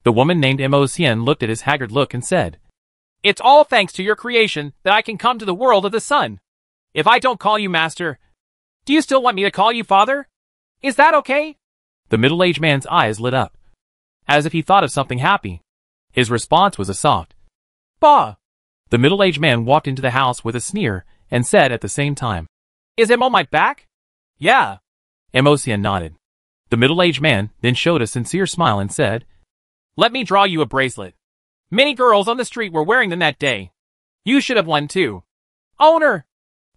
The woman named Mo Xian looked at his haggard look and said, it's all thanks to your creation that I can come to the world of the sun. If I don't call you master, do you still want me to call you father? Is that okay? The middle-aged man's eyes lit up, as if he thought of something happy. His response was a soft, Bah! The middle-aged man walked into the house with a sneer and said at the same time, Is Mo my back? Yeah. Mo Xian nodded. The middle-aged man then showed a sincere smile and said, Let me draw you a bracelet. Many girls on the street were wearing them that day. You should have one too. Owner!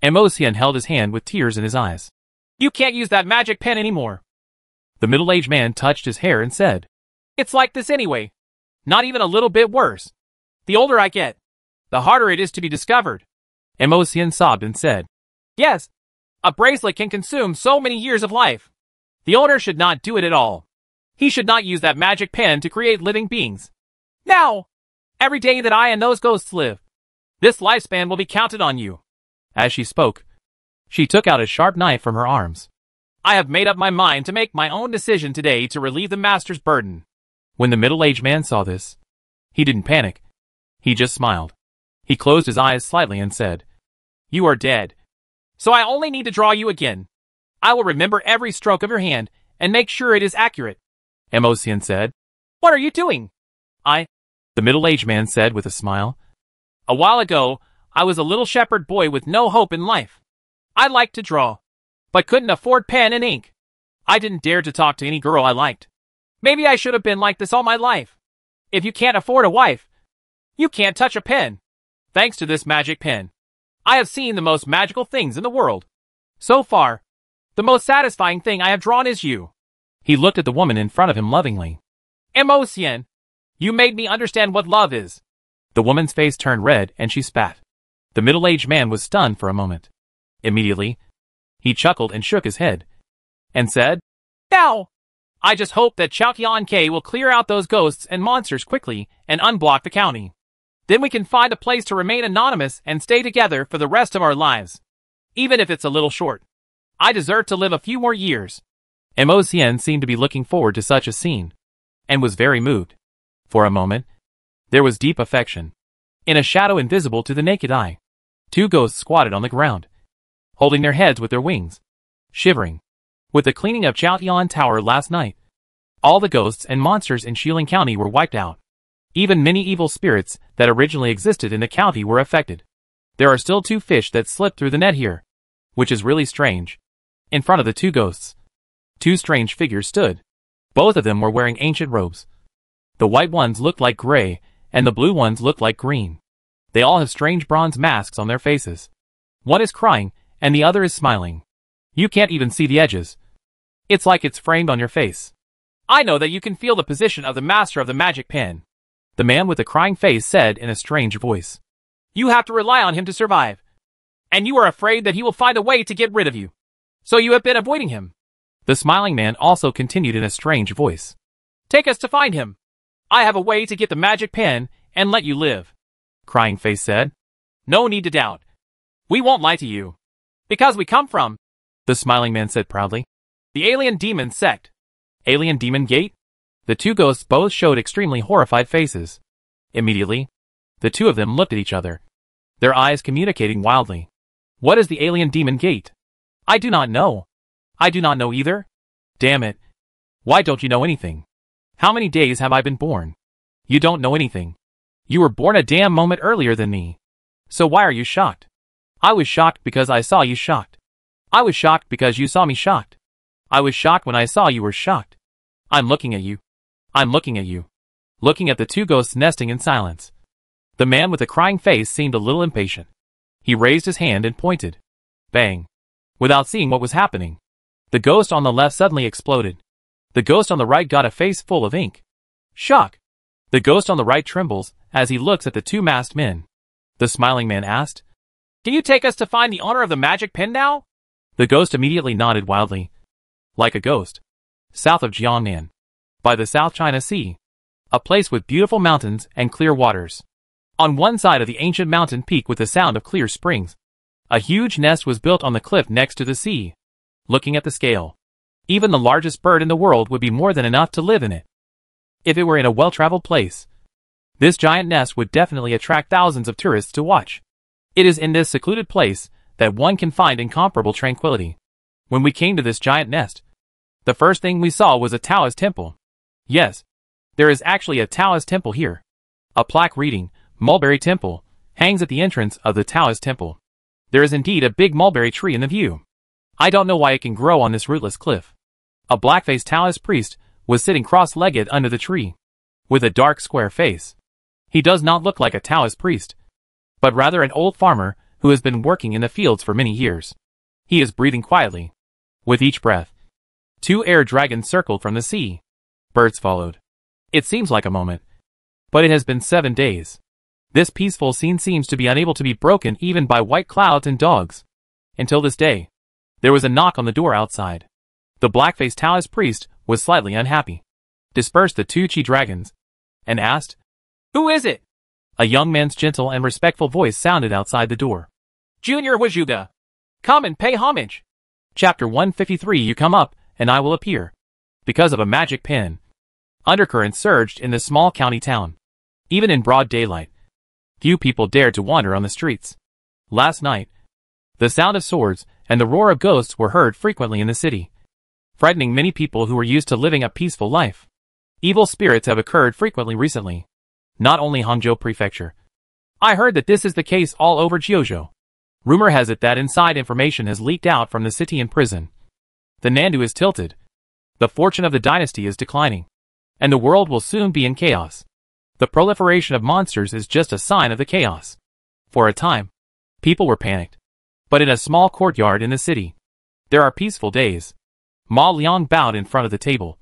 Mo Xian held his hand with tears in his eyes. You can't use that magic pen anymore. The middle-aged man touched his hair and said, It's like this anyway. Not even a little bit worse. The older I get, the harder it is to be discovered. Mo Xian sobbed and said, Yes, a bracelet can consume so many years of life. The owner should not do it at all. He should not use that magic pen to create living beings. Now, every day that I and those ghosts live. This lifespan will be counted on you. As she spoke, she took out a sharp knife from her arms. I have made up my mind to make my own decision today to relieve the master's burden. When the middle-aged man saw this, he didn't panic. He just smiled. He closed his eyes slightly and said, You are dead. So I only need to draw you again. I will remember every stroke of your hand and make sure it is accurate. Mo Xian said. What are you doing? I, the middle-aged man said with a smile. A while ago, I was a little shepherd boy with no hope in life. I liked to draw, but couldn't afford pen and ink. I didn't dare to talk to any girl I liked. Maybe I should have been like this all my life. If you can't afford a wife, you can't touch a pen. Thanks to this magic pen, I have seen the most magical things in the world. So far, the most satisfying thing I have drawn is you. He looked at the woman in front of him lovingly. Emotion! You made me understand what love is. The woman's face turned red and she spat. The middle-aged man was stunned for a moment. Immediately, he chuckled and shook his head, and said, Now, I just hope that Chao Tian K will clear out those ghosts and monsters quickly and unblock the county. Then we can find a place to remain anonymous and stay together for the rest of our lives. Even if it's a little short. I deserve to live a few more years. Mo Xian seemed to be looking forward to such a scene, and was very moved. For a moment, there was deep affection. In a shadow invisible to the naked eye, two ghosts squatted on the ground, holding their heads with their wings, shivering. With the cleaning of Chaotian Tower last night, all the ghosts and monsters in Xiling County were wiped out. Even many evil spirits that originally existed in the county were affected. There are still two fish that slipped through the net here, which is really strange. In front of the two ghosts, two strange figures stood. Both of them were wearing ancient robes. The white ones looked like gray, and the blue ones looked like green. They all have strange bronze masks on their faces. One is crying, and the other is smiling. You can't even see the edges. It's like it's framed on your face. I know that you can feel the position of the master of the magic pen. The man with the crying face said in a strange voice. You have to rely on him to survive. And you are afraid that he will find a way to get rid of you. So you have been avoiding him. The smiling man also continued in a strange voice. Take us to find him. I have a way to get the magic pen and let you live. Crying face said. No need to doubt. We won't lie to you. Because we come from, the smiling man said proudly, the alien demon sect. Alien demon gate? The two ghosts both showed extremely horrified faces. Immediately, the two of them looked at each other, their eyes communicating wildly. What is the alien demon gate? I do not know. I do not know either. Damn it. Why don't you know anything? How many days have I been born? You don't know anything. You were born a damn moment earlier than me. So why are you shocked? I was shocked because I saw you shocked. I was shocked because you saw me shocked. I was shocked when I saw you were shocked. I'm looking at you. I'm looking at you. Looking at the two ghosts nesting in silence. The man with the crying face seemed a little impatient. He raised his hand and pointed. Bang. Without seeing what was happening. The ghost on the left suddenly exploded. The ghost on the right got a face full of ink. Shock. The ghost on the right trembles as he looks at the two masked men. The smiling man asked, Can you take us to find the owner of the magic pen now? The ghost immediately nodded wildly. Like a ghost. South of Jiangnan by the South China Sea, a place with beautiful mountains and clear waters. On one side of the ancient mountain peak with the sound of clear springs, a huge nest was built on the cliff next to the sea. Looking at the scale, even the largest bird in the world would be more than enough to live in it. If it were in a well-traveled place, this giant nest would definitely attract thousands of tourists to watch. It is in this secluded place that one can find incomparable tranquility. When we came to this giant nest, the first thing we saw was a Taoist temple. Yes, there is actually a Taoist temple here. A plaque reading, Mulberry Temple, hangs at the entrance of the Taoist temple. There is indeed a big mulberry tree in the view. I don't know why it can grow on this rootless cliff. A black-faced Taoist priest was sitting cross-legged under the tree, with a dark square face. He does not look like a Taoist priest, but rather an old farmer who has been working in the fields for many years. He is breathing quietly. With each breath, two air dragons circled from the sea. Birds followed. It seems like a moment. But it has been seven days. This peaceful scene seems to be unable to be broken even by white clouds and dogs. Until this day. There was a knock on the door outside. The black-faced Taoist priest was slightly unhappy. Dispersed the two chi dragons. And asked, Who is it? A young man's gentle and respectful voice sounded outside the door. Junior Wajuga. Come and pay homage. Chapter 153 You come up, and I will appear. Because of a magic pen, Undercurrents surged in this small county town. Even in broad daylight, few people dared to wander on the streets. Last night, the sound of swords and the roar of ghosts were heard frequently in the city, frightening many people who were used to living a peaceful life. Evil spirits have occurred frequently recently, not only Hangzhou Prefecture. I heard that this is the case all over Jiuzhou. Rumor has it that inside information has leaked out from the city and prison. The Nandu is tilted. The fortune of the dynasty is declining and the world will soon be in chaos. The proliferation of monsters is just a sign of the chaos. For a time, people were panicked. But in a small courtyard in the city, there are peaceful days. Ma Liang bowed in front of the table,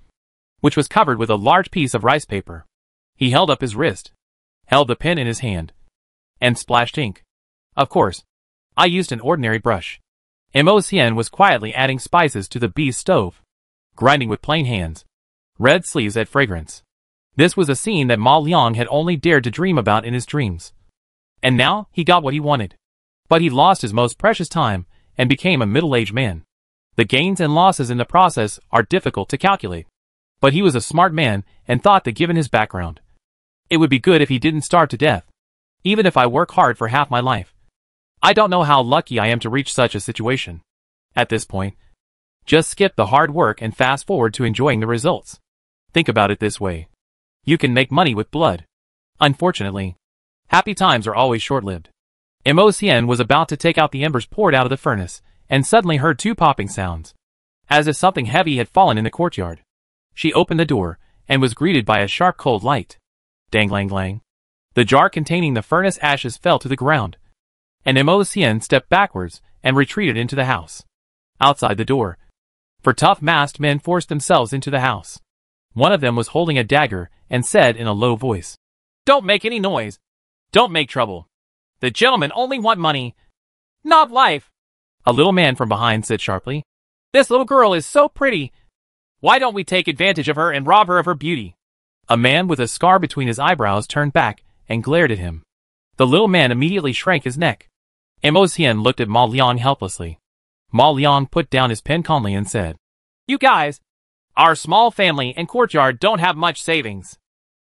which was covered with a large piece of rice paper. He held up his wrist, held the pen in his hand, and splashed ink. Of course, I used an ordinary brush. Mo Xian was quietly adding spices to the beast stove, grinding with plain hands. Red sleeves at fragrance. This was a scene that Ma Liang had only dared to dream about in his dreams. And now, he got what he wanted. But he lost his most precious time, and became a middle-aged man. The gains and losses in the process are difficult to calculate. But he was a smart man, and thought that given his background, it would be good if he didn't starve to death. Even if I work hard for half my life. I don't know how lucky I am to reach such a situation. At this point, just skip the hard work and fast forward to enjoying the results. Think about it this way. You can make money with blood. Unfortunately, happy times are always short-lived. Mo Xian was about to take out the embers poured out of the furnace, and suddenly heard two popping sounds. As if something heavy had fallen in the courtyard. She opened the door, and was greeted by a sharp cold light. Dang-lang-lang. The jar containing the furnace ashes fell to the ground. And Mo Xian stepped backwards, and retreated into the house. Outside the door, for tough masked men forced themselves into the house. One of them was holding a dagger, and said in a low voice, Don't make any noise. Don't make trouble. The gentlemen only want money, not life. A little man from behind said sharply, This little girl is so pretty. Why don't we take advantage of her and rob her of her beauty? A man with a scar between his eyebrows turned back and glared at him. The little man immediately shrank his neck. Mo Xian looked at Ma Liang helplessly. Ma Liang put down his pen calmly and said, You guys, our small family and courtyard don't have much savings.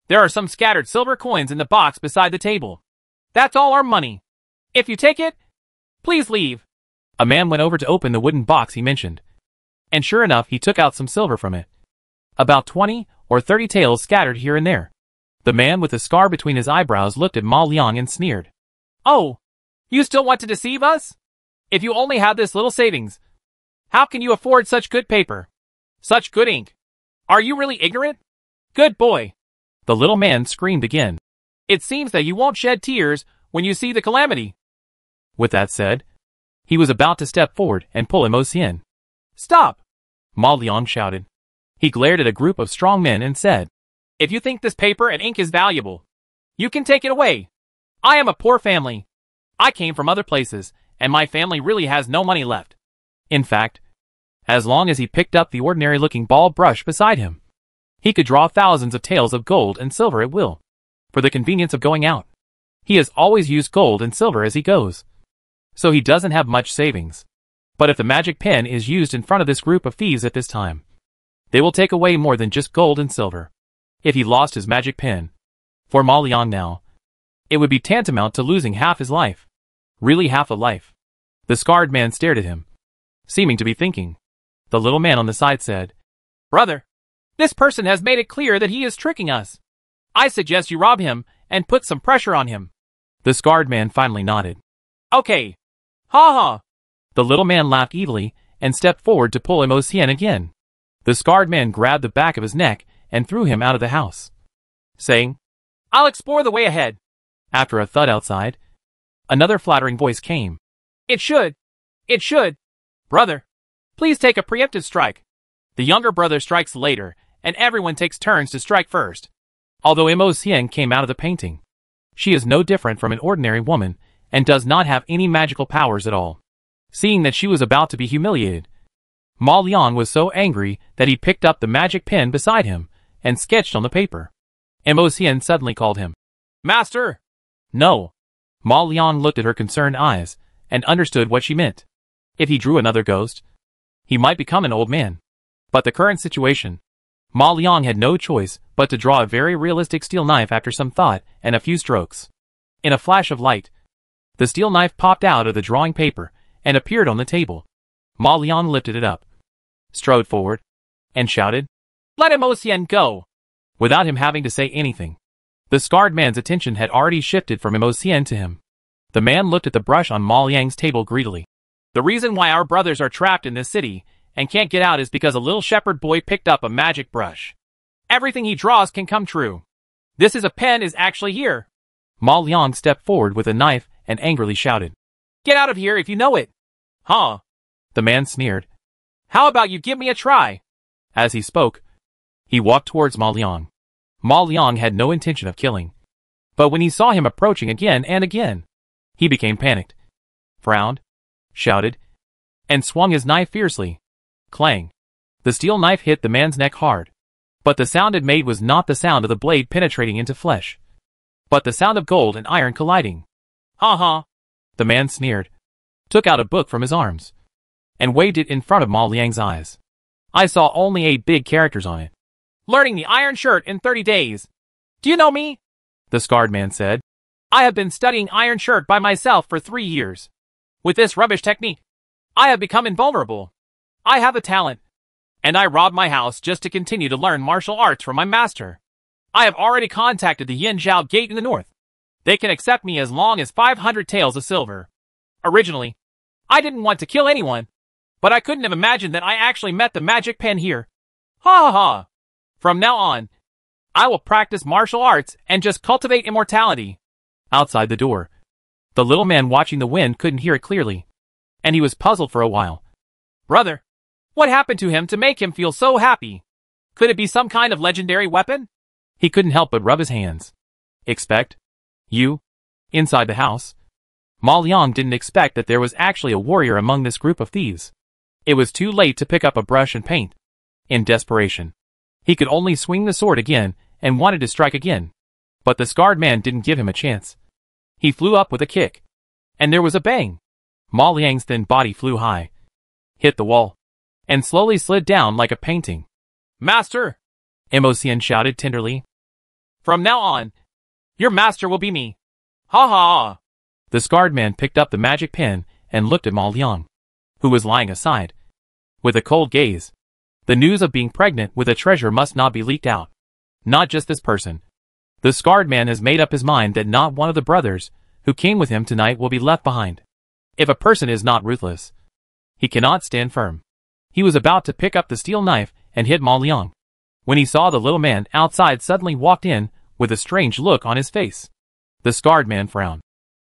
There are some scattered silver coins in the box beside the table. That's all our money. If you take it, please leave. A man went over to open the wooden box he mentioned. And sure enough, he took out some silver from it. About 20 or 30 taels scattered here and there. The man with the scar between his eyebrows looked at Ma Liang and sneered. Oh, you still want to deceive us? If you only had this little savings, how can you afford such good paper? Such good ink? Are you really ignorant? Good boy. The little man screamed again. It seems that you won't shed tears when you see the calamity. With that said, he was about to step forward and pull Mo Xian. Stop! Ma Liang shouted. He glared at a group of strong men and said, If you think this paper and ink is valuable, you can take it away. I am a poor family. I came from other places, and my family really has no money left. In fact, as long as he picked up the ordinary-looking ball brush beside him, he could draw thousands of taels of gold and silver at will for the convenience of going out. He has always used gold and silver as he goes. So he doesn't have much savings. But if the magic pen is used in front of this group of thieves at this time, they will take away more than just gold and silver. If he lost his magic pen, for Ma Liang now, it would be tantamount to losing half his life. Really half a life. The scarred man stared at him, seeming to be thinking. The little man on the side said, Brother, this person has made it clear that he is tricking us. I suggest you rob him and put some pressure on him. The scarred man finally nodded. Okay. Ha ha. The little man laughed evilly and stepped forward to pull Mo Xian again. The scarred man grabbed the back of his neck and threw him out of the house, saying, I'll explore the way ahead. After a thud outside, another flattering voice came. It should. It should. Brother, please take a preemptive strike. The younger brother strikes later, and everyone takes turns to strike first. Although Mo Xian came out of the painting, she is no different from an ordinary woman and does not have any magical powers at all. Seeing that she was about to be humiliated, Ma Liang was so angry that he picked up the magic pen beside him and sketched on the paper. Mo Xian suddenly called him. Master! No. Ma Liang looked at her concerned eyes and understood what she meant. If he drew another ghost, he might become an old man. But the current situation, Ma Liang had no choice but to draw a very realistic steel knife after some thought and a few strokes. In a flash of light, the steel knife popped out of the drawing paper and appeared on the table. Ma Liang lifted it up, strode forward, and shouted, Let Mo Xian go! Without him having to say anything. The scarred man's attention had already shifted from Mo Xian to him. The man looked at the brush on Ma Liang's table greedily. The reason why our brothers are trapped in this city and can't get out is because a little shepherd boy picked up a magic brush. Everything he draws can come true. This is a pen is actually here. Ma Liang stepped forward with a knife and angrily shouted. Get out of here if you know it. Huh? The man sneered. How about you give me a try? As he spoke, he walked towards Ma Liang. Ma Liang had no intention of killing. But when he saw him approaching again and again, he became panicked, frowned, shouted, and swung his knife fiercely. Clang. The steel knife hit the man's neck hard. But the sound it made was not the sound of the blade penetrating into flesh, but the sound of gold and iron colliding. Ha ha! The man sneered, took out a book from his arms, and waved it in front of Ma Liang's eyes. I saw only eight big characters on it. Learning the iron shirt in 30 days. Do you know me? The scarred man said. I have been studying iron shirt by myself for three years. With this rubbish technique, I have become invulnerable. I have a talent, and I robbed my house just to continue to learn martial arts from my master. I have already contacted the Yin Zhao Gate in the north. They can accept me as long as 500 taels of silver. Originally, I didn't want to kill anyone, but I couldn't have imagined that I actually met the magic pen here. Ha ha ha! From now on, I will practice martial arts and just cultivate immortality. Outside the door, the little man watching the wind couldn't hear it clearly, and he was puzzled for a while. Brother, what happened to him to make him feel so happy? Could it be some kind of legendary weapon? He couldn't help but rub his hands. Expect? You? Inside the house? Ma Liang didn't expect that there was actually a warrior among this group of thieves. It was too late to pick up a brush and paint. In desperation, he could only swing the sword again and wanted to strike again. But the scarred man didn't give him a chance. He flew up with a kick. And there was a bang. Ma Liang's thin body flew high, hit the wall, and slowly slid down like a painting. Master! Mo Xian shouted tenderly. From now on, your master will be me. Ha ha! The scarred man picked up the magic pen and looked at Ma Liang, who was lying aside. With a cold gaze, the news of being pregnant with a treasure must not be leaked out. Not just this person. The scarred man has made up his mind that not one of the brothers who came with him tonight will be left behind. If a person is not ruthless, he cannot stand firm. He was about to pick up the steel knife and hit Ma Liang when he saw the little man outside suddenly walked in with a strange look on his face. The scarred man frowned.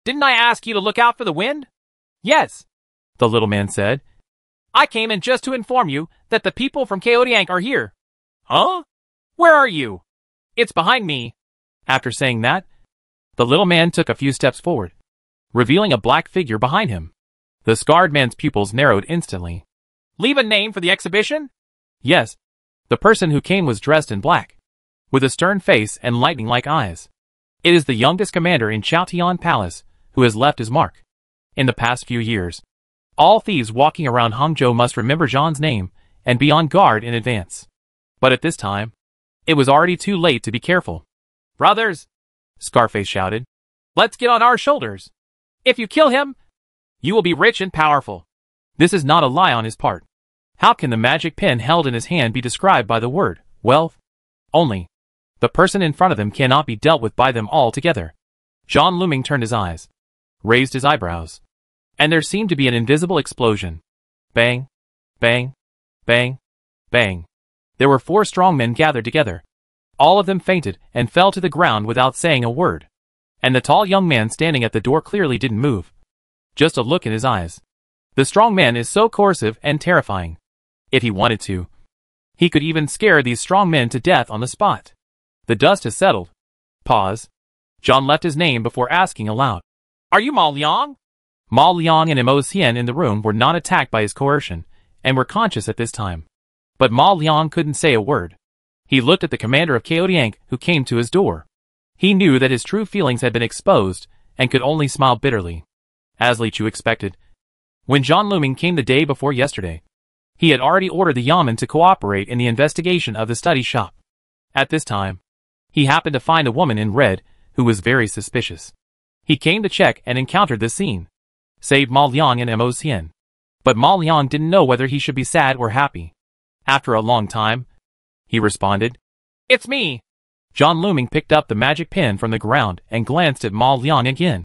Didn't I ask you to look out for the wind? Yes, the little man said. I came in just to inform you that the people from Chaodiank are here. Huh? Where are you? It's behind me. After saying that, the little man took a few steps forward, revealing a black figure behind him. The scarred man's pupils narrowed instantly. Leave a name for the exhibition? Yes, the person who came was dressed in black, with a stern face and lightning-like eyes. It is the youngest commander in Chaotian Palace who has left his mark. In the past few years, all thieves walking around Hangzhou must remember Zhan's name and be on guard in advance. But at this time, it was already too late to be careful. Brothers, Scarface shouted, let's get on our shoulders. If you kill him, you will be rich and powerful. This is not a lie on his part. How can the magic pen held in his hand be described by the word, wealth? Only. The person in front of them cannot be dealt with by them all together. Zhan Luming turned his eyes, raised his eyebrows, and there seemed to be an invisible explosion. Bang, bang, bang, bang. There were four strong men gathered together. All of them fainted and fell to the ground without saying a word. And the tall young man standing at the door clearly didn't move. Just a look in his eyes. The strong man is so coercive and terrifying if he wanted to. He could even scare these strong men to death on the spot. The dust has settled. Pause. John left his name before asking aloud. Are you Ma Liang? Ma Liang and Mo Xian in the room were not attacked by his coercion, and were conscious at this time. But Ma Liang couldn't say a word. He looked at the commander of Chaodiank who came to his door. He knew that his true feelings had been exposed, and could only smile bitterly. As Li Chu expected. When Zhan Luming came the day before yesterday, he had already ordered the Yamen to cooperate in the investigation of the study shop. At this time, he happened to find a woman in red who was very suspicious. He came to check and encountered this scene. Save Ma Liang and Mo Xian. But Ma Liang didn't know whether he should be sad or happy. After a long time, he responded, It's me. Zhan Luming picked up the magic pen from the ground and glanced at Ma Liang again.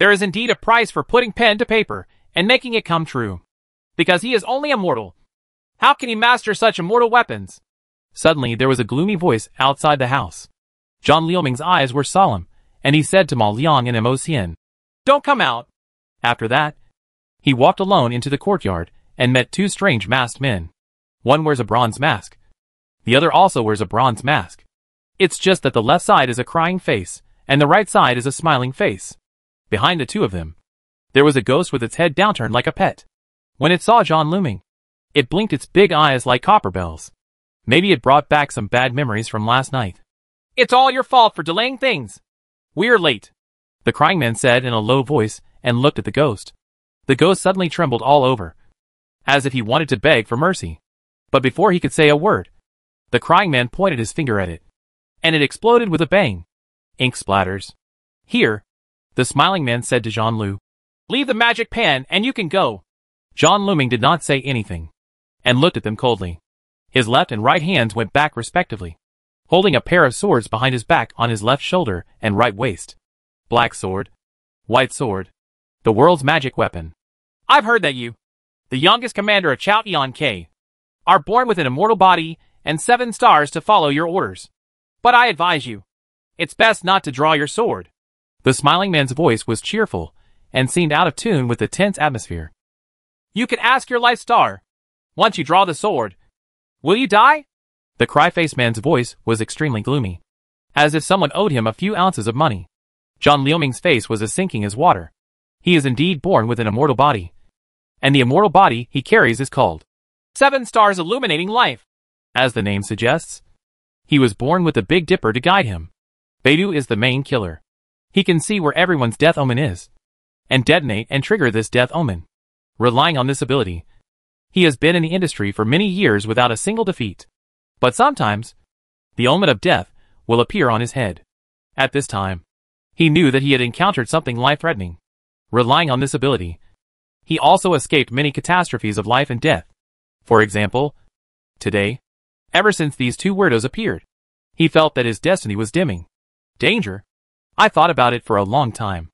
There is indeed a price for putting pen to paper and making it come true. Because he is only a mortal, how can he master such immortal weapons? Suddenly there was a gloomy voice outside the house. Zhan Liuming's eyes were solemn, and he said to Ma Liang and Mo Xian, Don't come out. After that, he walked alone into the courtyard and met two strange masked men. One wears a bronze mask. The other also wears a bronze mask. It's just that the left side is a crying face, and the right side is a smiling face. Behind the two of them, there was a ghost with its head downturned like a pet. When it saw Zhan Luming, it blinked its big eyes like copper bells. Maybe it brought back some bad memories from last night. It's all your fault for delaying things. We're late. The crying man said in a low voice and looked at the ghost. The ghost suddenly trembled all over, as if he wanted to beg for mercy. But before he could say a word, the crying man pointed his finger at it, and it exploded with a bang. Ink splatters. Here, the smiling man said to Jean Lu. Leave the magic pan and you can go. Zhan Luming did not say anything, and looked at them coldly. His left and right hands went back respectively, holding a pair of swords behind his back on his left shoulder and right waist. Black sword. White sword. The world's magic weapon. I've heard that you, the youngest commander of Chao Yan K, are born with an immortal body and seven stars to follow your orders. But I advise you, it's best not to draw your sword. The smiling man's voice was cheerful and seemed out of tune with the tense atmosphere. You can ask your life star. Once you draw the sword, will you die? The cry-faced man's voice was extremely gloomy, as if someone owed him a few ounces of money. Zhan Liuming's face was as sinking as water. He is indeed born with an immortal body, and the immortal body he carries is called Seven Stars Illuminating Life. As the name suggests, he was born with the Big Dipper to guide him. Beidou is the main killer. He can see where everyone's death omen is, and detonate and trigger this death omen. Relying on this ability, he has been in the industry for many years without a single defeat. But sometimes, the omen of death will appear on his head. At this time, he knew that he had encountered something life-threatening. Relying on this ability, he also escaped many catastrophes of life and death. For example, today, ever since these two weirdos appeared, he felt that his destiny was dimming. Danger? I thought about it for a long time.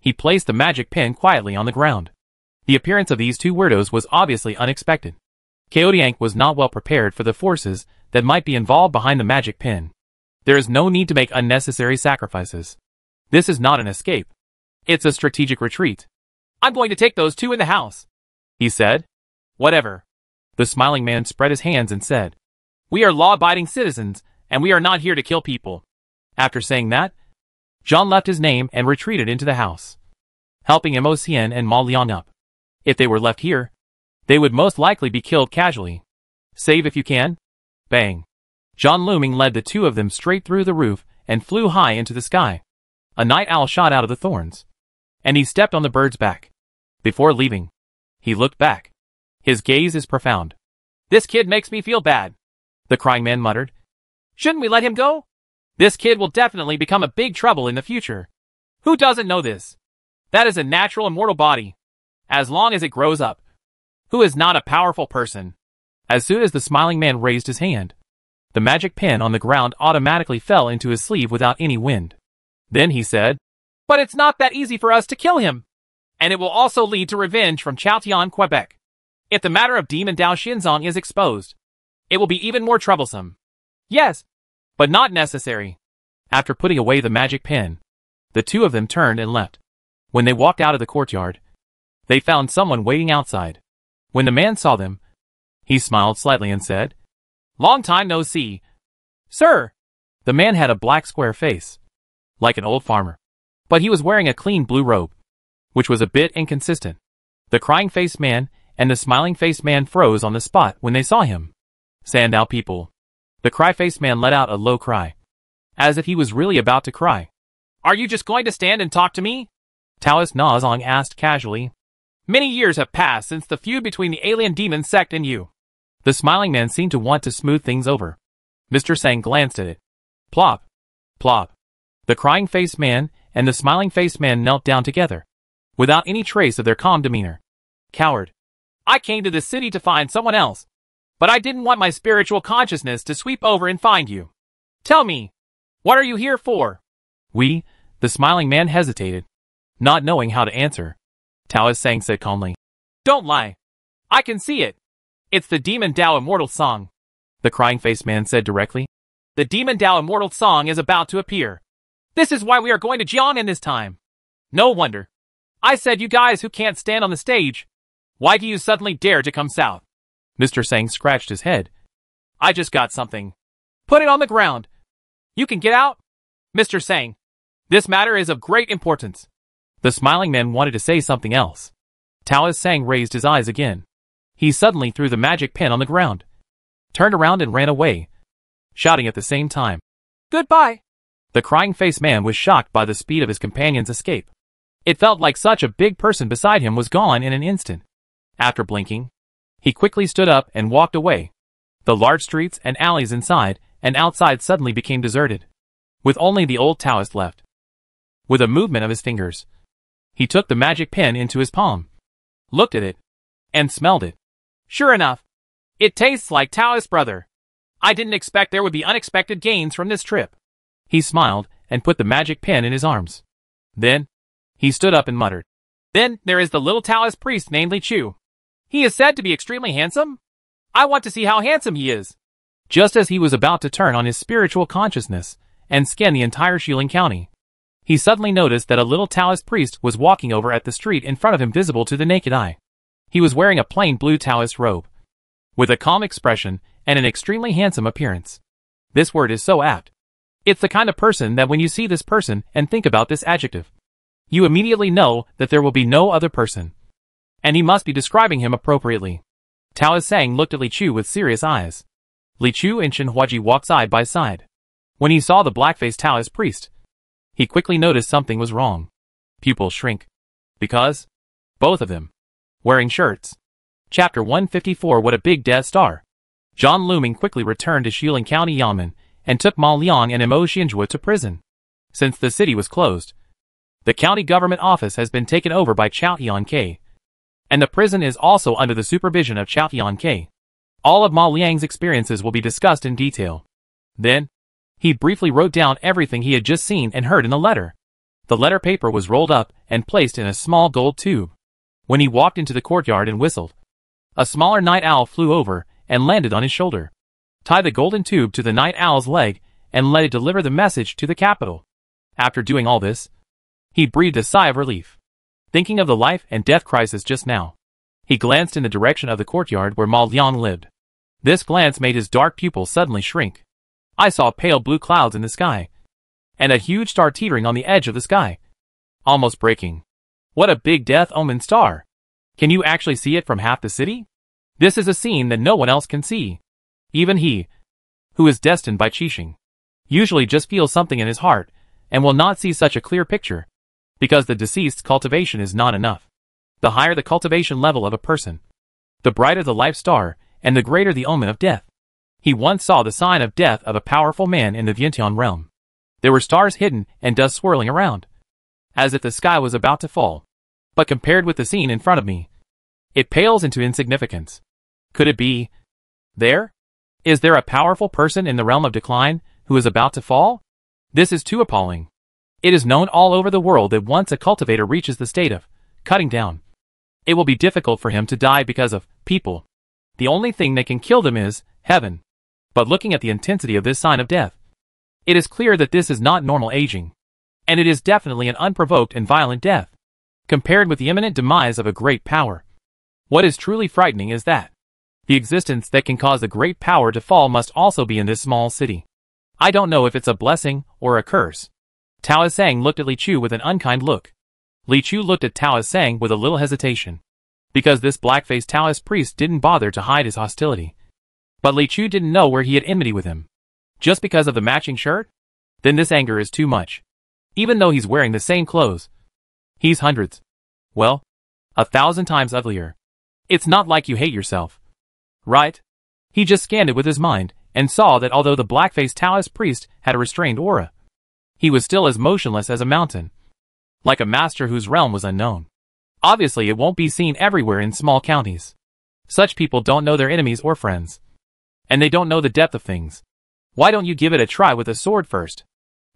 He placed the magic pin quietly on the ground. The appearance of these two weirdos was obviously unexpected. Chaotiank was not well prepared for the forces that might be involved behind the magic pin. There is no need to make unnecessary sacrifices. This is not an escape. It's a strategic retreat. I'm going to take those two in the house. He said. Whatever. The smiling man spread his hands and said, We are law-abiding citizens, and we are not here to kill people. After saying that, John left his name and retreated into the house, helping Mo Xian and Ma Liang up. If they were left here, they would most likely be killed casually. Save if you can. Bang. Zhan Luming led the two of them straight through the roof and flew high into the sky. A night owl shot out of the thorns and he stepped on the bird's back. Before leaving, he looked back. His gaze is profound. This kid makes me feel bad. The crying man muttered. Shouldn't we let him go? This kid will definitely become a big trouble in the future. Who doesn't know this? That is a natural immortal body. As long as it grows up. Who is not a powerful person? As soon as the smiling man raised his hand, the magic pen on the ground automatically fell into his sleeve without any wind. Then he said, but it's not that easy for us to kill him. And it will also lead to revenge from Chaotian, Quebec. If the matter of Demon Dao Xinzong is exposed, it will be even more troublesome. Yes, but not necessary. After putting away the magic pen, the two of them turned and left. When they walked out of the courtyard, they found someone waiting outside. When the man saw them, he smiled slightly and said, Long time no see. Sir! The man had a black square face, like an old farmer but he was wearing a clean blue robe, which was a bit inconsistent. The crying-faced man and the smiling-faced man froze on the spot when they saw him. Sandow people. The cry-faced man let out a low cry, as if he was really about to cry. Are you just going to stand and talk to me? Taoist Nazong asked casually. Many years have passed since the feud between the alien demon sect and you. The smiling man seemed to want to smooth things over. Mr. Sang glanced at it. Plop. Plop. The crying-faced man and the smiling-faced man knelt down together, without any trace of their calm demeanor. Coward. I came to this city to find someone else, but I didn't want my spiritual consciousness to sweep over and find you. Tell me, what are you here for? We, the smiling man hesitated, not knowing how to answer. Taoist Sang said calmly. Don't lie. I can see it. It's the Demon Dao Immortal Song. The crying-faced man said directly. The Demon Dao Immortal Song is about to appear. This is why we are going to Jiangnan this time. No wonder. I said you guys who can't stand on the stage. Why do you suddenly dare to come south? Mr. Sang scratched his head. I just got something. Put it on the ground. You can get out? Mr. Sang, this matter is of great importance. The smiling man wanted to say something else. Taoist Sang raised his eyes again. He suddenly threw the magic pen on the ground. turned around and ran away, shouting at the same time. Goodbye! The crying-faced man was shocked by the speed of his companion's escape. It felt like such a big person beside him was gone in an instant. After blinking, he quickly stood up and walked away. The large streets and alleys inside and outside suddenly became deserted, with only the old Taoist left. With a movement of his fingers, he took the magic pen into his palm, looked at it, and smelled it. Sure enough, it tastes like Taoist brother. I didn't expect there would be unexpected gains from this trip. He smiled and put the magic pen in his arms. Then, he stood up and muttered. Then there is the little Taoist priest named Li Chu. He is said to be extremely handsome. I want to see how handsome he is. Just as he was about to turn on his spiritual consciousness and scan the entire Xiling County, he suddenly noticed that a little Taoist priest was walking over at the street in front of him visible to the naked eye. He was wearing a plain blue Taoist robe, with a calm expression and an extremely handsome appearance. This word is so apt. It's the kind of person that when you see this person and think about this adjective, you immediately know that there will be no other person. And he must be describing him appropriately. Tao Sang looked at Li Chu with serious eyes. Li Chu and Chen Huaji walked side by side. When he saw the black-faced Taoist priest, he quickly noticed something was wrong. Pupils shrink. Because? Both of them. Wearing shirts. Chapter 154 What a Big Death Star. Zhan Luming quickly returned to Shilin County Yamen and took Ma Liang and Mo Xianjue to prison. Since the city was closed, the county government office has been taken over by Chao Yan K. And the prison is also under the supervision of Chao Yan K. All of Ma Liang's experiences will be discussed in detail. Then, he briefly wrote down everything he had just seen and heard in the letter. The letter paper was rolled up and placed in a small gold tube. When he walked into the courtyard and whistled, a smaller night owl flew over and landed on his shoulder. Tie the golden tube to the night owl's leg and let it deliver the message to the capital. After doing all this, he breathed a sigh of relief. Thinking of the life and death crisis just now, he glanced in the direction of the courtyard where Ma Liang lived. This glance made his dark pupils suddenly shrink. I saw pale blue clouds in the sky, and a huge star teetering on the edge of the sky, almost breaking. What a big death omen star! Can you actually see it from half the city? This is a scene that no one else can see. Even he, who is destined by Qixing, usually just feels something in his heart and will not see such a clear picture, because the deceased's cultivation is not enough. The higher the cultivation level of a person, the brighter the life star, and the greater the omen of death. He once saw the sign of death of a powerful man in the Vientian realm. There were stars hidden and dust swirling around, as if the sky was about to fall. But compared with the scene in front of me, it pales into insignificance. Could it be? There? Is there a powerful person in the realm of decline who is about to fall? This is too appalling. It is known all over the world that once a cultivator reaches the state of cutting down, it will be difficult for him to die because of people. The only thing that can kill them is heaven. But looking at the intensity of this sign of death, it is clear that this is not normal aging. And it is definitely an unprovoked and violent death, compared with the imminent demise of a great power. What is truly frightening is that the existence that can cause a great power to fall must also be in this small city. I don't know if it's a blessing or a curse. Tao Sang looked at Li Chu with an unkind look. Li Chu looked at Tao Sang with a little hesitation. Because this black-faced Taoist priest didn't bother to hide his hostility. But Li Chu didn't know where he had enmity with him. Just because of the matching shirt? Then this anger is too much. Even though he's wearing the same clothes. He's hundreds. Well, a thousand times uglier. It's not like you hate yourself. Right? He just scanned it with his mind, and saw that although the black-faced Taoist priest had a restrained aura, he was still as motionless as a mountain. Like a master whose realm was unknown. Obviously it won't be seen everywhere in small counties. Such people don't know their enemies or friends. And they don't know the depth of things. Why don't you give it a try with a sword first?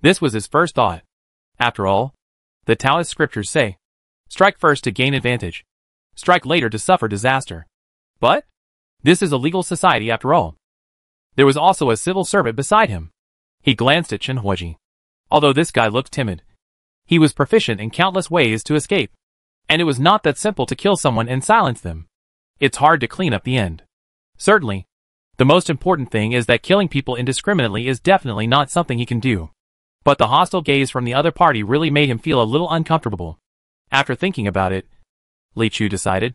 This was his first thought. After all, the Taoist scriptures say, strike first to gain advantage. Strike later to suffer disaster. But? This is a legal society after all. There was also a civil servant beside him. He glanced at Chen Huaji. Although this guy looked timid, he was proficient in countless ways to escape. And it was not that simple to kill someone and silence them. It's hard to clean up the end. Certainly, the most important thing is that killing people indiscriminately is definitely not something he can do. But the hostile gaze from the other party really made him feel a little uncomfortable. After thinking about it, Li Chu decided,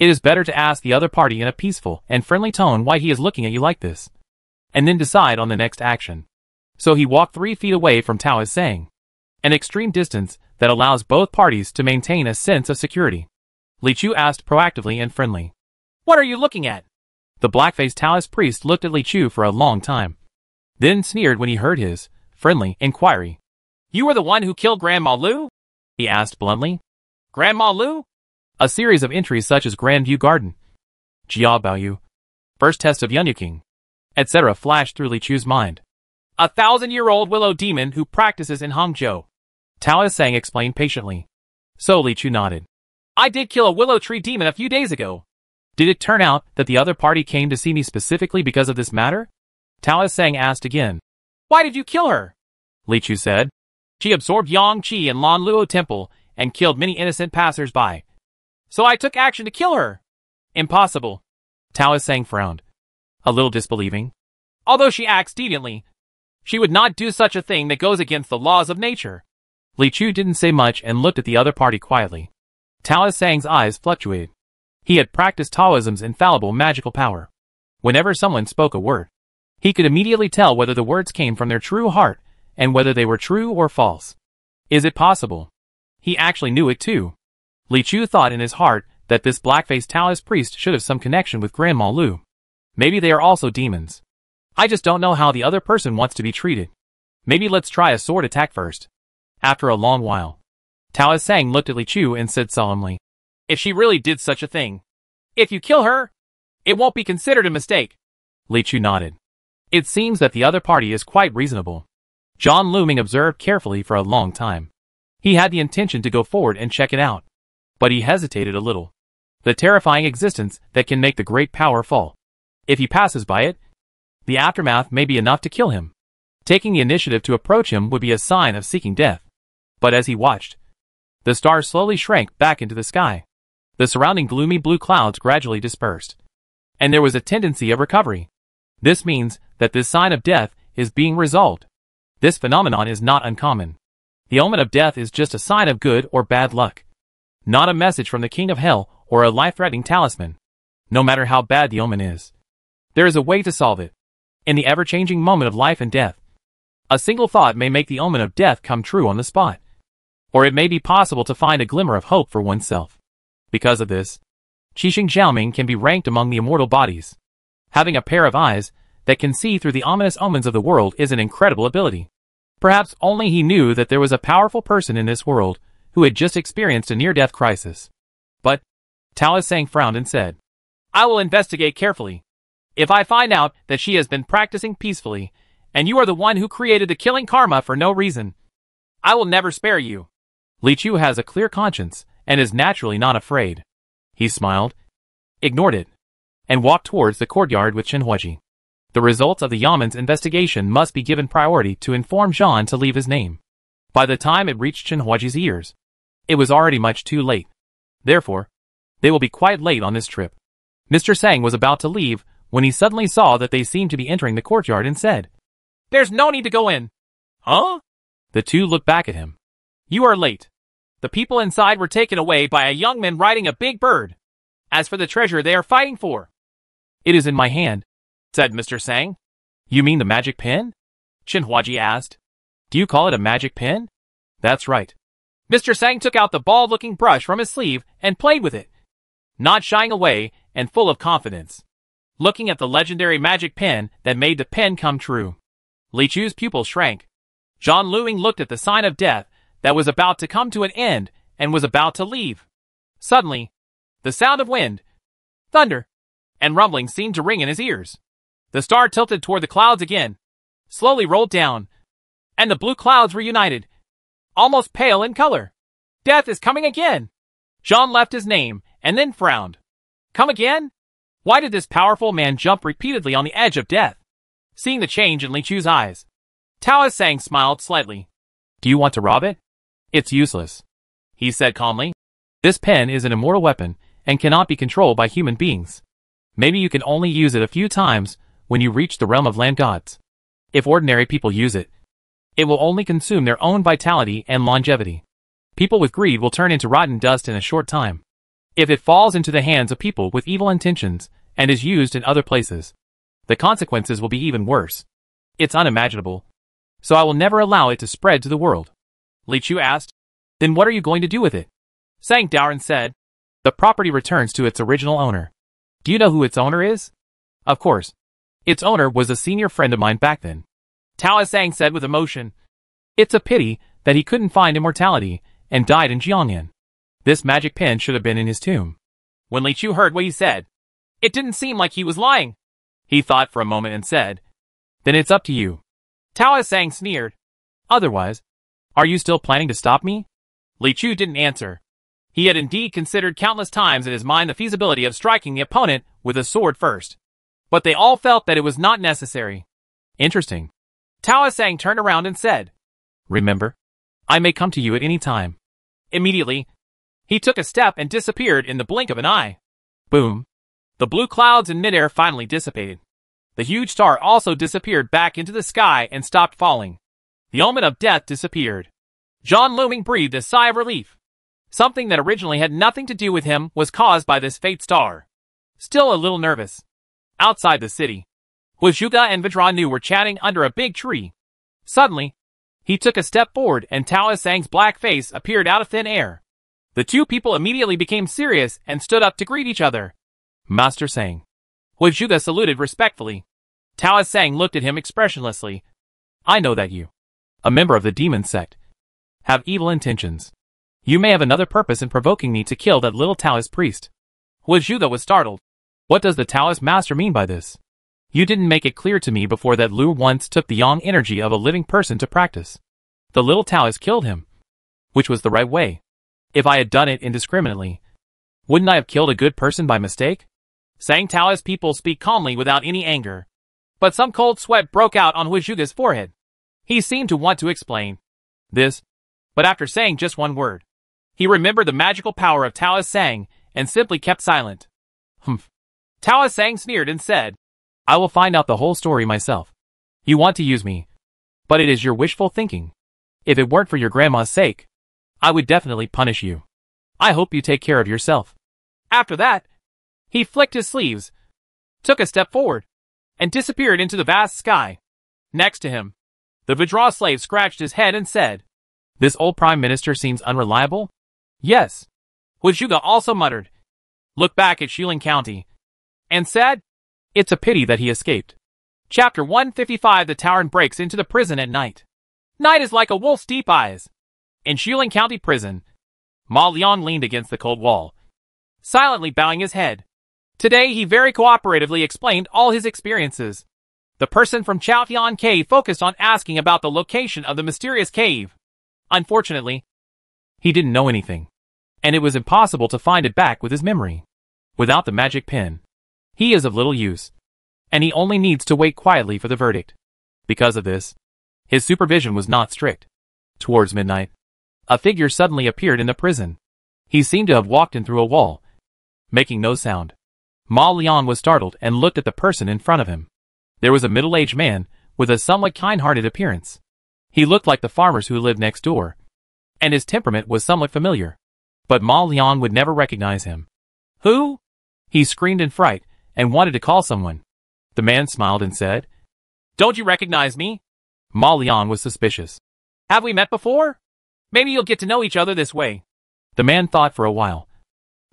It is better to ask the other party in a peaceful and friendly tone why he is looking at you like this. And then decide on the next action. So he walked three feet away from Tao Sang, an extreme distance that allows both parties to maintain a sense of security. Li Chu asked proactively and friendly. What are you looking at? The black-faced Taoist priest looked at Li Chu for a long time, then sneered when he heard his friendly inquiry. You were the one who killed Grandma Lu? He asked bluntly. Grandma Lu? A series of entries such as Grandview Garden, Jia Baoyu, First Test of Yunyuking, etc. flashed through Li Chu's mind. A thousand-year-old willow demon who practices in Hangzhou. Taoist Sang explained patiently. So Li Chu nodded. I did kill a willow tree demon a few days ago. Did it turn out that the other party came to see me specifically because of this matter? Taoist Sang asked again. Why did you kill her? Li Chu said. She absorbed Yang Qi in Lanluo Temple and killed many innocent passers-by. So I took action to kill her. Impossible. Taoist Sang frowned. A little disbelieving. Although she acts deviantly, she would not do such a thing that goes against the laws of nature. Li Chu didn't say much and looked at the other party quietly. Taoist Sang's eyes fluctuated. He had practiced Taoism's infallible magical power. Whenever someone spoke a word, he could immediately tell whether the words came from their true heart and whether they were true or false. Is it possible? He actually knew it too. Li Chu thought in his heart that this black-faced Taoist priest should have some connection with Grandma Lu. Maybe they are also demons. I just don't know how the other person wants to be treated. Maybe let's try a sword attack first. After a long while, Tao Sang looked at Li Chu and said solemnly, If she really did such a thing, if you kill her, it won't be considered a mistake. Li Chu nodded. It seems that the other party is quite reasonable. Zhan Luming observed carefully for a long time. He had the intention to go forward and check it out. But he hesitated a little. The terrifying existence that can make the great power fall. If he passes by it, the aftermath may be enough to kill him. Taking the initiative to approach him would be a sign of seeking death. But as he watched, the stars slowly shrank back into the sky. The surrounding gloomy blue clouds gradually dispersed. And there was a tendency of recovery. This means that this sign of death is being resolved. This phenomenon is not uncommon. The omen of death is just a sign of good or bad luck. Not a message from the king of hell or a life-threatening talisman. No matter how bad the omen is. There is a way to solve it in the ever-changing moment of life and death. A single thought may make the omen of death come true on the spot. Or it may be possible to find a glimmer of hope for oneself. Because of this, Qixing Xiaoming can be ranked among the immortal bodies. Having a pair of eyes that can see through the ominous omens of the world is an incredible ability. Perhaps only he knew that there was a powerful person in this world who had just experienced a near-death crisis. But, Taoist Sang frowned and said, I will investigate carefully. If I find out that she has been practicing peacefully, and you are the one who created the killing karma for no reason, I will never spare you. Li Chu has a clear conscience and is naturally not afraid. He smiled, ignored it, and walked towards the courtyard with Chen Huaji. The results of the Yamen's investigation must be given priority to inform Jean to leave his name. By the time it reached Chen Huaji's ears, it was already much too late. Therefore, they will be quite late on this trip. Mr. Sang was about to leave when he suddenly saw that they seemed to be entering the courtyard and said, There's no need to go in. Huh? The two looked back at him. You are late. The people inside were taken away by a young man riding a big bird. As for the treasure they are fighting for. It is in my hand, said Mr. Sang. You mean the magic pen? Chen Huaji asked. Do you call it a magic pen? That's right. Mr. Sang took out the bald-looking brush from his sleeve and played with it, not shying away and full of confidence looking at the legendary magic pen that made the pen come true. Li Chu's pupils shrank. Zhan Luming looked at the sign of death that was about to come to an end and was about to leave. Suddenly, the sound of wind, thunder, and rumbling seemed to ring in his ears. The star tilted toward the clouds again, slowly rolled down, and the blue clouds reunited, almost pale in color. Death is coming again! John left his name and then frowned. Come again? Why did this powerful man jump repeatedly on the edge of death? Seeing the change in Li Chu's eyes, Tao Sang smiled slightly. Do you want to rob it? It's useless. He said calmly. This pen is an immortal weapon and cannot be controlled by human beings. Maybe you can only use it a few times when you reach the realm of land gods. If ordinary people use it, it will only consume their own vitality and longevity. People with greed will turn into rotten dust in a short time. If it falls into the hands of people with evil intentions and is used in other places, the consequences will be even worse. It's unimaginable. So I will never allow it to spread to the world. Li Chu asked. Then what are you going to do with it? Sang Daoren said. The property returns to its original owner. Do you know who its owner is? Of course. Its owner was a senior friend of mine back then. Tao Sang said with emotion. It's a pity that he couldn't find immortality and died in Jiangyan. This magic pen should have been in his tomb. When Li Chu heard what he said, it didn't seem like he was lying. He thought for a moment and said, Then it's up to you. Tao Sang sneered. Otherwise, are you still planning to stop me? Li Chu didn't answer. He had indeed considered countless times in his mind the feasibility of striking the opponent with a sword first. But they all felt that it was not necessary. Interesting. Tao Sang turned around and said, Remember, I may come to you at any time. Immediately, he took a step and disappeared in the blink of an eye. Boom. The blue clouds in midair finally dissipated. The huge star also disappeared back into the sky and stopped falling. The omen of death disappeared. Zhan Luming breathed a sigh of relief. Something that originally had nothing to do with him was caused by this fate star. Still a little nervous. Outside the city, Huizhuge and Vajra Nu were chatting under a big tree. Suddenly, he took a step forward and Tao Sang's black face appeared out of thin air. The two people immediately became serious and stood up to greet each other. Master Sang. Huizhuge saluted respectfully. Tao Sang looked at him expressionlessly. I know that you, a member of the demon sect, have evil intentions. You may have another purpose in provoking me to kill that little Taoist priest. Huizhuge was startled. What does the Taoist master mean by this? You didn't make it clear to me before that Lu once took the yang energy of a living person to practice. The little Taoist killed him. Which was the right way. If I had done it indiscriminately, wouldn't I have killed a good person by mistake? Sang Taoist people speak calmly without any anger. But some cold sweat broke out on Huizhuge's forehead. He seemed to want to explain this, but after saying just one word, he remembered the magical power of Taoist Sang and simply kept silent. Humph. Taoist Sang sneered and said, I will find out the whole story myself. You want to use me, but it is your wishful thinking. If it weren't for your grandma's sake, I would definitely punish you. I hope you take care of yourself. After that, he flicked his sleeves, took a step forward, and disappeared into the vast sky. Next to him, the Vajra slave scratched his head and said, This old prime minister seems unreliable? Yes. Huizhuge also muttered, looked back at Shilin County, and said, It's a pity that he escaped. Chapter 155 The Taoren breaks into the prison at night. Night is like a wolf's deep eyes. In Shilin County Prison, Ma Liang leaned against the cold wall, silently bowing his head. Today he very cooperatively explained all his experiences. The person from Chaotian Cave focused on asking about the location of the mysterious cave. Unfortunately, he didn't know anything, and it was impossible to find it back with his memory. Without the magic pen, he is of little use, and he only needs to wait quietly for the verdict. Because of this, his supervision was not strict. Towards midnight, a figure suddenly appeared in the prison. He seemed to have walked in through a wall, making no sound. Ma Liang was startled and looked at the person in front of him. There was a middle-aged man with a somewhat kind-hearted appearance. He looked like the farmers who lived next door, and his temperament was somewhat familiar. But Ma Liang would never recognize him. Who? He screamed in fright and wanted to call someone. The man smiled and said, Don't you recognize me? Ma Liang was suspicious. Have we met before? Maybe you'll get to know each other this way. The man thought for a while,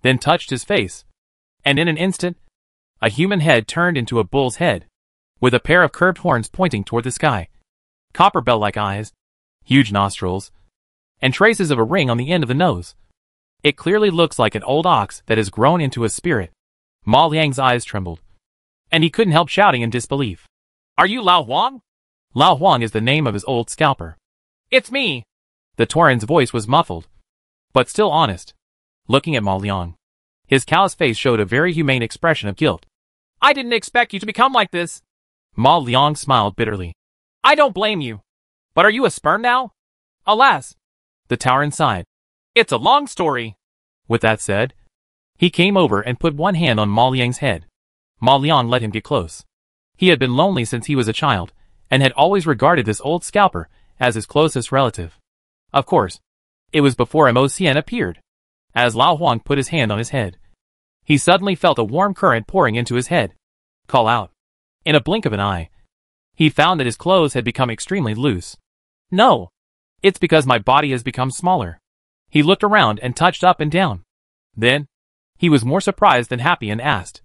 then touched his face, and in an instant, a human head turned into a bull's head, with a pair of curved horns pointing toward the sky, copper bell-like eyes, huge nostrils, and traces of a ring on the end of the nose. It clearly looks like an old ox that has grown into a spirit. Ma Liang's eyes trembled, and he couldn't help shouting in disbelief. Are you Lao Huang? Lao Huang is the name of his old scalper. It's me, the Tauren's voice was muffled, but still honest. Looking at Ma Liang, his callous face showed a very humane expression of guilt. I didn't expect you to become like this. Ma Liang smiled bitterly. I don't blame you. But are you a sperm now? Alas. The Tauren sighed. It's a long story. With that said, he came over and put one hand on Ma Liang's head. Ma Liang let him get close. He had been lonely since he was a child, and had always regarded this old scalper as his closest relative. Of course, it was before Mo appeared. As Lao Huang put his hand on his head, he suddenly felt a warm current pouring into his head. Call out. In a blink of an eye, he found that his clothes had become extremely loose. No. It's because my body has become smaller. He looked around and touched up and down. Then, he was more surprised than happy and asked,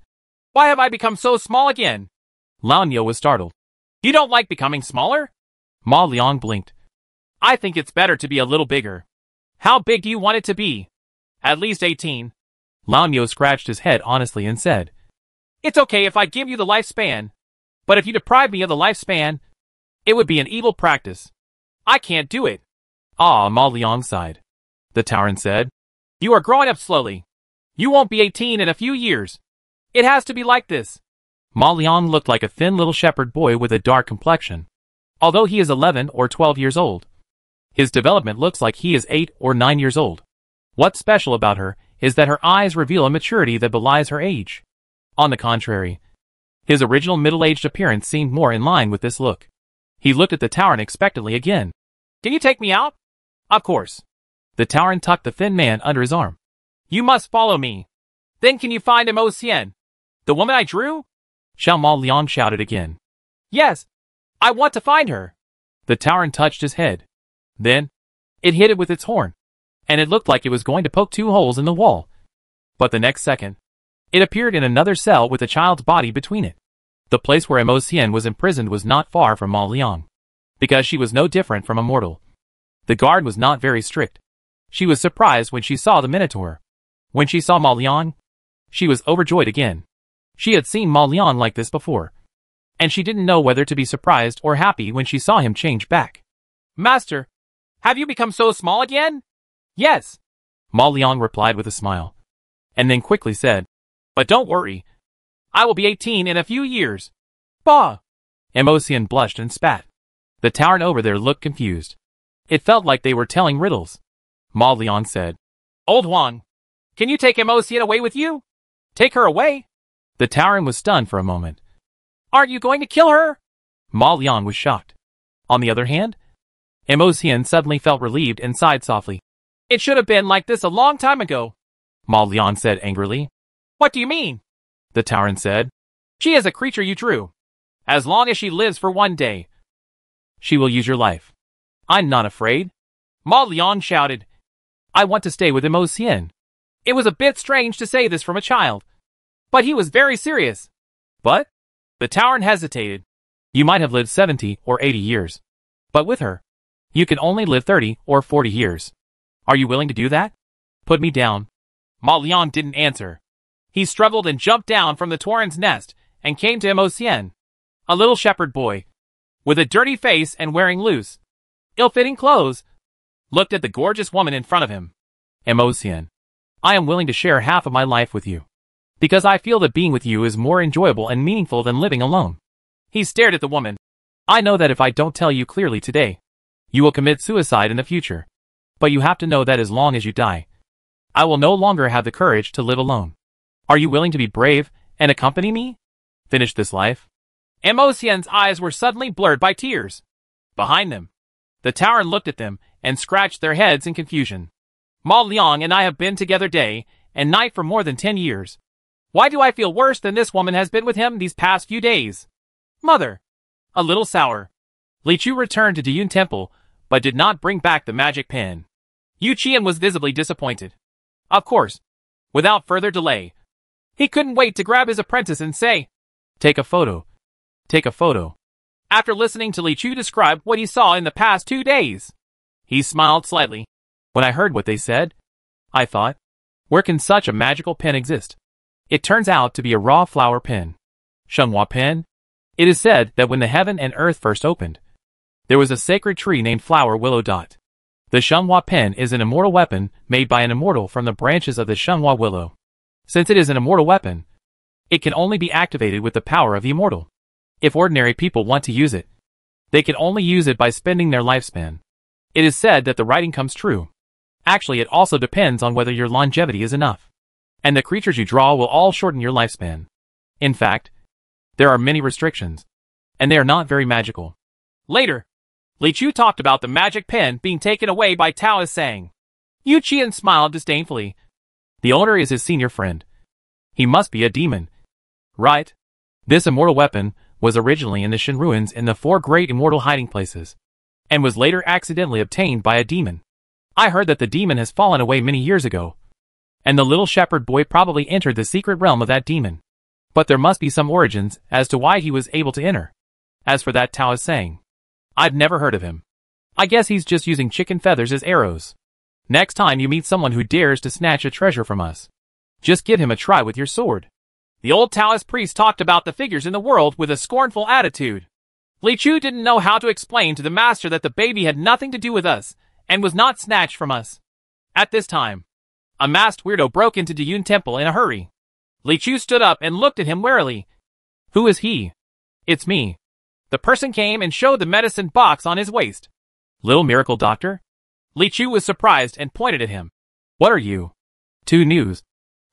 Why have I become so small again? Lao Niu was startled. You don't like becoming smaller? Ma Liang blinked. I think it's better to be a little bigger. How big do you want it to be? At least 18. Lao Niu scratched his head honestly and said, It's okay if I give you the lifespan. But if you deprive me of the lifespan, it would be an evil practice. I can't do it. Ah, Ma Liang sighed. The Tauren said, You are growing up slowly. You won't be 18 in a few years. It has to be like this. Ma Liang looked like a thin little shepherd boy with a dark complexion. Although he is 11 or 12 years old. His development looks like he is 8 or 9 years old. What's special about her is that her eyes reveal a maturity that belies her age. On the contrary, his original middle-aged appearance seemed more in line with this look. He looked at the Tauren expectantly again. Can you take me out? Of course. The Tauren tucked the thin man under his arm. You must follow me. Then can you find Mo Xian? The woman I drew? Xiao Ma Liang shouted again. Yes. I want to find her. The Tauren touched his head. Then, it hit it with its horn and it looked like it was going to poke two holes in the wall. But the next second, it appeared in another cell with a child's body between it. The place where Emo Xian was imprisoned was not far from Ma Liang, because she was no different from a mortal. The guard was not very strict. She was surprised when she saw the Minotaur. When she saw Ma Liang, she was overjoyed again. She had seen Ma Liang like this before, and she didn't know whether to be surprised or happy when she saw him change back. Master, have you become so small again? Yes, Ma Liang replied with a smile, and then quickly said, But don't worry. I will be 18 in a few years. Bah! Emo Xian blushed and spat. The Tauren over there looked confused. It felt like they were telling riddles. Ma Liang said, Old Huang, can you take Emo Xian away with you? Take her away? The Tauren was stunned for a moment. Aren't you going to kill her? Ma Liang was shocked. On the other hand, Emo Xian suddenly felt relieved and sighed softly. It should have been like this a long time ago. Ma Liang said angrily. What do you mean? The Tauren said. She is a creature you drew. As long as she lives for one day. She will use your life. I'm not afraid. Ma Liang shouted. I want to stay with Emo Xian. It was a bit strange to say this from a child. But he was very serious. But? The Tauren hesitated. You might have lived 70 or 80 years. But with her, you can only live 30 or 40 years. Are you willing to do that? Put me down. Ma Liang didn't answer. He struggled and jumped down from the Tauren's nest and came to Emo Xian, a little shepherd boy, with a dirty face and wearing loose, ill-fitting clothes, looked at the gorgeous woman in front of him. Emo Xian, I am willing to share half of my life with you, because I feel that being with you is more enjoyable and meaningful than living alone. He stared at the woman. I know that if I don't tell you clearly today, you will commit suicide in the future. But you have to know that as long as you die, I will no longer have the courage to live alone. Are you willing to be brave and accompany me? Finish this life? Emo Xian's eyes were suddenly blurred by tears. Behind them, the Tauren looked at them and scratched their heads in confusion. Ma Liang and I have been together day and night for more than ten years. Why do I feel worse than this woman has been with him these past few days? Mother. A little sour. Li Chu returned to Diyun Temple but did not bring back the magic pen. Yu Qian was visibly disappointed. Of course, without further delay, he couldn't wait to grab his apprentice and say, Take a photo. Take a photo. After listening to Li Chu describe what he saw in the past two days, he smiled slightly. When I heard what they said, I thought, where can such a magical pen exist? It turns out to be a raw flower pen. Shenghua pen? It is said that when the heaven and earth first opened, there was a sacred tree named Flower Willow Dot. The Shenghua pen is an immortal weapon made by an immortal from the branches of the Shenghua willow. Since it is an immortal weapon, it can only be activated with the power of the immortal. If ordinary people want to use it, they can only use it by spending their lifespan. It is said that the writing comes true. Actually, it also depends on whether your longevity is enough. And the creatures you draw will all shorten your lifespan. In fact, there are many restrictions, and they are not very magical. Later, Li Chu talked about the magic pen being taken away by Taoist Sang. Yu Qian smiled disdainfully. The owner is his senior friend. He must be a demon. Right? This immortal weapon was originally in the Shen ruins in the four great immortal hiding places, and was later accidentally obtained by a demon. I heard that the demon has fallen away many years ago, and the little shepherd boy probably entered the secret realm of that demon. But there must be some origins as to why he was able to enter. As for that Taoist Sang, I've never heard of him. I guess he's just using chicken feathers as arrows. Next time you meet someone who dares to snatch a treasure from us, just give him a try with your sword. The old Taoist priest talked about the figures in the world with a scornful attitude. Li Chu didn't know how to explain to the master that the baby had nothing to do with us, and was not snatched from us. At this time, a masked weirdo broke into Dayun Temple in a hurry. Li Chu stood up and looked at him warily. Who is he? It's me. The person came and showed the medicine box on his waist. Little miracle doctor? Li Chu was surprised and pointed at him. What are you? Two news.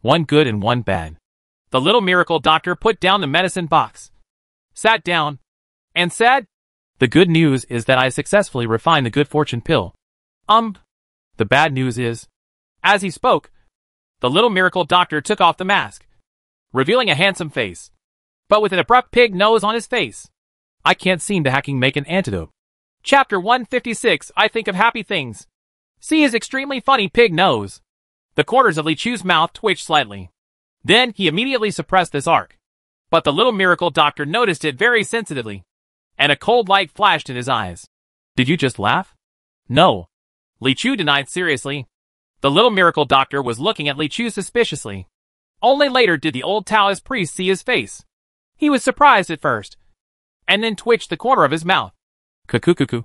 One good and one bad. The little miracle doctor put down the medicine box, sat down, and said, The good news is that I successfully refined the good fortune pill. Um, the bad news is, as he spoke, the little miracle doctor took off the mask, revealing a handsome face, but with an abrupt pig nose on his face. I can't seem to hacking make an antidote. Chapter 156 I Think of Happy Things. See his extremely funny pig nose. The corners of Li Chu's mouth twitched slightly. Then he immediately suppressed this arc. But the little miracle doctor noticed it very sensitively, and a cold light flashed in his eyes. Did you just laugh? No. Li Chu denied seriously. The little miracle doctor was looking at Li Chu suspiciously. Only later did the old Taoist priest see his face. He was surprised at first, and then twitched the corner of his mouth. Cuckoo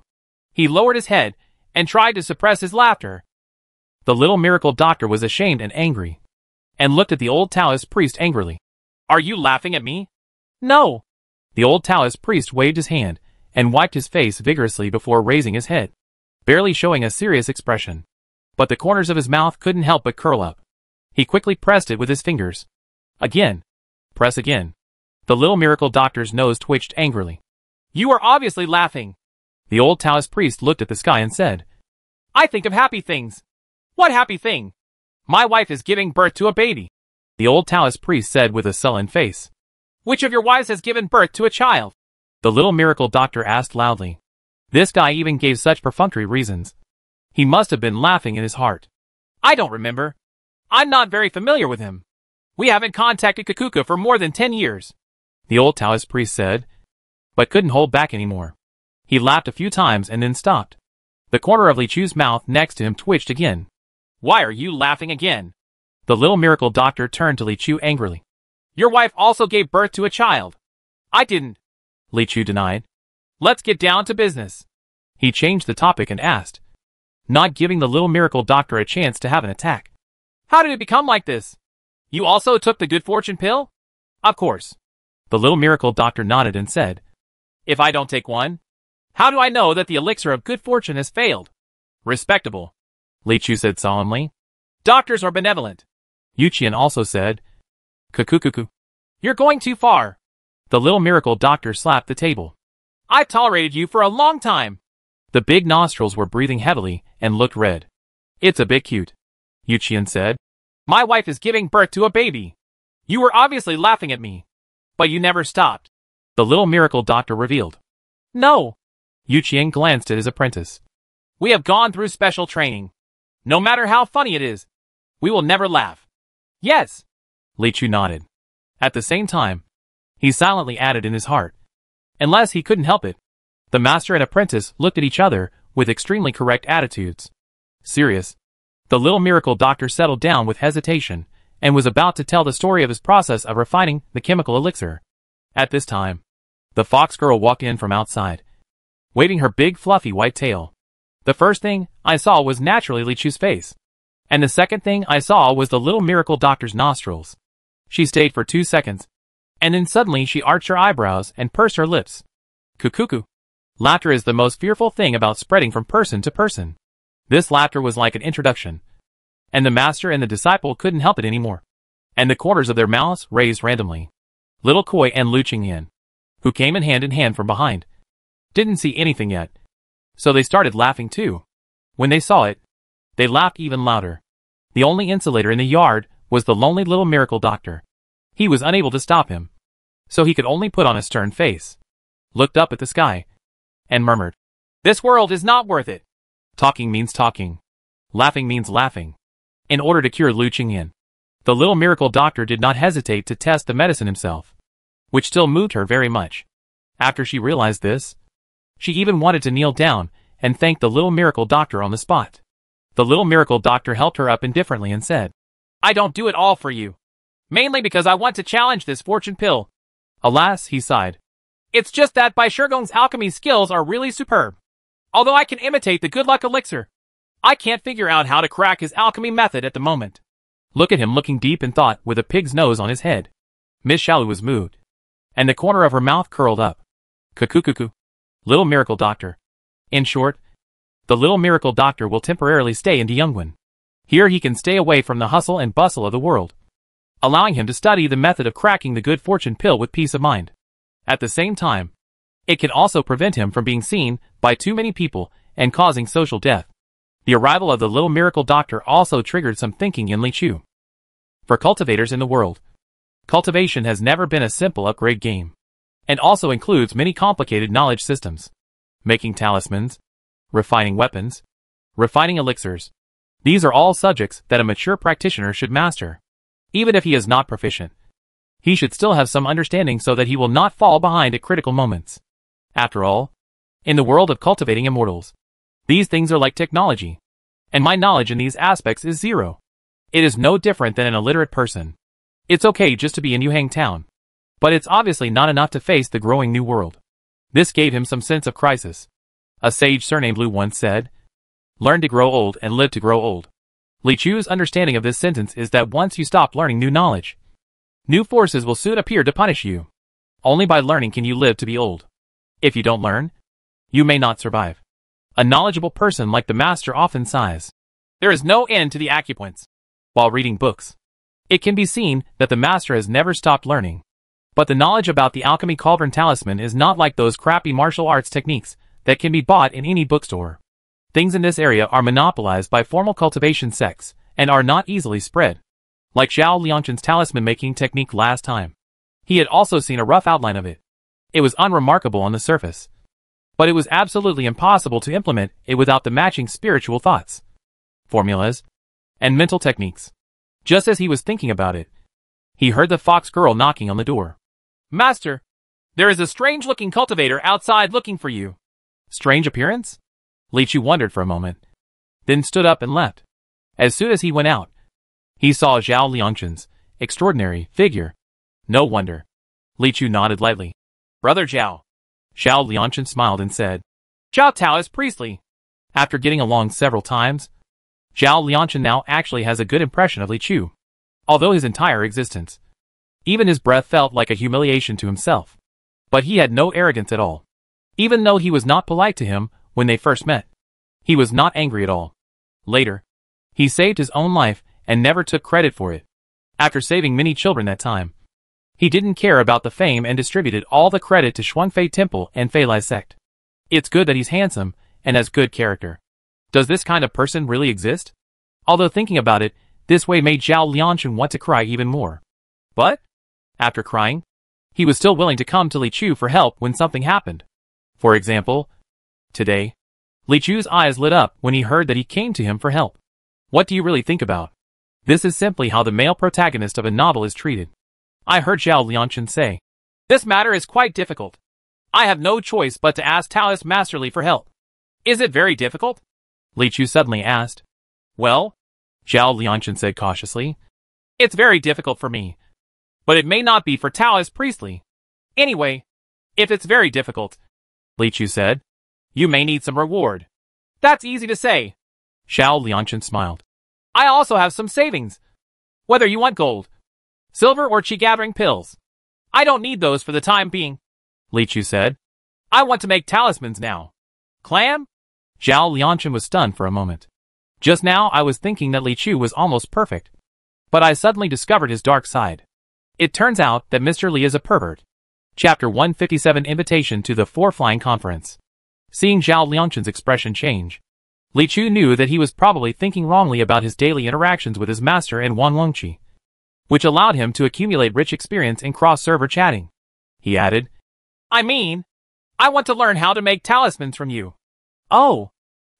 He lowered his head and tried to suppress his laughter. The little miracle doctor was ashamed and angry, and looked at the old Taoist priest angrily. Are you laughing at me? No. The old Taoist priest waved his hand and wiped his face vigorously before raising his head, barely showing a serious expression. But the corners of his mouth couldn't help but curl up. He quickly pressed it with his fingers. Again. Press again. The little miracle doctor's nose twitched angrily. You are obviously laughing. The old Taoist priest looked at the sky and said, I think of happy things. What happy thing? My wife is giving birth to a baby. The old Taoist priest said with a sullen face. Which of your wives has given birth to a child? The little miracle doctor asked loudly. This guy even gave such perfunctory reasons. He must have been laughing in his heart. I don't remember. I'm not very familiar with him. We haven't contacted Kakuka for more than ten years the old Taoist priest said, but couldn't hold back anymore. He laughed a few times and then stopped. The corner of Li Chu's mouth next to him twitched again. Why are you laughing again? The little miracle doctor turned to Li Chu angrily. Your wife also gave birth to a child. I didn't. Li Chu denied. Let's get down to business. He changed the topic and asked, not giving the little miracle doctor a chance to have an attack. How did it become like this? You also took the good fortune pill? Of course. The little miracle doctor nodded and said, If I don't take one, how do I know that the elixir of good fortune has failed? Respectable. Li Chu said solemnly. Doctors are benevolent. Yu Qian also said, Kukukuku. You're going too far. The little miracle doctor slapped the table. I've tolerated you for a long time. The big nostrils were breathing heavily and looked red. It's a bit cute. Yu Qian said. My wife is giving birth to a baby. You were obviously laughing at me. But you never stopped. The little miracle doctor revealed. No. Yu Qian glanced at his apprentice. We have gone through special training. No matter how funny it is, we will never laugh. Yes. Li Chu nodded. At the same time, he silently added in his heart. Unless he couldn't help it. The master and apprentice looked at each other with extremely correct attitudes. Serious. The little miracle doctor settled down with hesitation and was about to tell the story of his process of refining the chemical elixir. At this time, the fox girl walked in from outside, waving her big fluffy white tail. The first thing I saw was naturally Li Chu's face. And the second thing I saw was the little miracle doctor's nostrils. She stayed for two seconds, and then suddenly she arched her eyebrows and pursed her lips. Cuckoo. Laughter is the most fearful thing about spreading from person to person. This laughter was like an introduction, and the master and the disciple couldn't help it anymore. And the corners of their mouths raised randomly. Little Koi and Lu Qinglian, who came in hand in hand from behind, didn't see anything yet. So they started laughing too. When they saw it, they laughed even louder. The only insulator in the yard was the lonely little miracle doctor. He was unable to stop him. So he could only put on a stern face, looked up at the sky, and murmured, This world is not worth it. Talking means talking. Laughing means laughing. In order to cure Lu Qinglian, the little miracle doctor did not hesitate to test the medicine himself, which still moved her very much. After she realized this, she even wanted to kneel down and thank the little miracle doctor on the spot. The little miracle doctor helped her up indifferently and said, I don't do it all for you. Mainly because I want to challenge this fortune pill. Alas, he sighed. It's just that Bai Shigong's alchemy skills are really superb. Although I can imitate the good luck elixir, I can't figure out how to crack his alchemy method at the moment. Look at him looking deep in thought with a pig's nose on his head. Miss Xiaolu was moved, and the corner of her mouth curled up. Cuckoo. Little miracle doctor. In short, the little miracle doctor will temporarily stay in Yongwen. Here he can stay away from the hustle and bustle of the world, allowing him to study the method of cracking the good fortune pill with peace of mind. At the same time, it can also prevent him from being seen by too many people and causing social death. The arrival of the little miracle doctor also triggered some thinking in Li Chu. For cultivators in the world, cultivation has never been a simple upgrade game, and also includes many complicated knowledge systems. Making talismans, refining weapons, refining elixirs. These are all subjects that a mature practitioner should master. Even if he is not proficient, he should still have some understanding so that he will not fall behind at critical moments. After all, in the world of cultivating immortals, these things are like technology, and my knowledge in these aspects is zero. It is no different than an illiterate person. It's okay just to be in Yuhang town, but it's obviously not enough to face the growing new world. This gave him some sense of crisis. A sage surnamed Lu once said, Learn to grow old and live to grow old. Li Chu's understanding of this sentence is that once you stop learning new knowledge, new forces will soon appear to punish you. Only by learning can you live to be old. If you don't learn, you may not survive. A knowledgeable person like the master often sighs. There is no end to the acupoints. While reading books, it can be seen that the master has never stopped learning. But the knowledge about the alchemy cauldron talisman is not like those crappy martial arts techniques that can be bought in any bookstore. Things in this area are monopolized by formal cultivation sects and are not easily spread. Like Zhao Liangchen's talisman making technique last time. He had also seen a rough outline of it. It was unremarkable on the surface. But it was absolutely impossible to implement it without the matching spiritual thoughts, formulas, and mental techniques. Just as he was thinking about it, he heard the fox girl knocking on the door. Master, there is a strange-looking cultivator outside looking for you. Strange appearance? Li Chu wondered for a moment, then stood up and left. As soon as he went out, he saw Zhao Liangchen's extraordinary figure. No wonder. Li Chu nodded lightly. Brother Zhao. Zhao Liangchen smiled and said, Zhao Tao is priestly. After getting along several times, Zhao Liangchen now actually has a good impression of Li Chu. Although his entire existence, even his breath felt like a humiliation to himself. But he had no arrogance at all. Even though he was not polite to him when they first met, he was not angry at all. Later, he saved his own life and never took credit for it. After saving many children that time, he didn't care about the fame and distributed all the credit to Xuanfei Temple and Feilai sect. It's good that he's handsome and has good character. Does this kind of person really exist? Although thinking about it, this way made Zhao Liangchen want to cry even more. But, after crying, he was still willing to come to Li Chu for help when something happened. For example, today, Li Chu's eyes lit up when he heard that he came to him for help. What do you really think about? This is simply how the male protagonist of a novel is treated. I heard Zhao Liangchen say, This matter is quite difficult. I have no choice but to ask Taoist Master Li for help. Is it very difficult? Li Chu suddenly asked. Well, Zhao Liangchen said cautiously, It's very difficult for me. But it may not be for Taoist Priest Li. Anyway, if it's very difficult, Li Chu said, you may need some reward. That's easy to say. Zhao Liangchen smiled. I also have some savings. Whether you want gold, silver or chi gathering pills. I don't need those for the time being. Li Chu said. I want to make talismans now. Clam? Zhao Liangchen was stunned for a moment. Just now I was thinking that Li Chu was almost perfect. But I suddenly discovered his dark side. It turns out that Mr. Li is a pervert. Chapter 157 Invitation to the Four Flying Conference Seeing Zhao Liangchen's expression change, Li Chu knew that he was probably thinking wrongly about his daily interactions with his master and Wan Longqi. Which allowed him to accumulate rich experience in cross-server chatting. He added, I mean, I want to learn how to make talismans from you. Oh!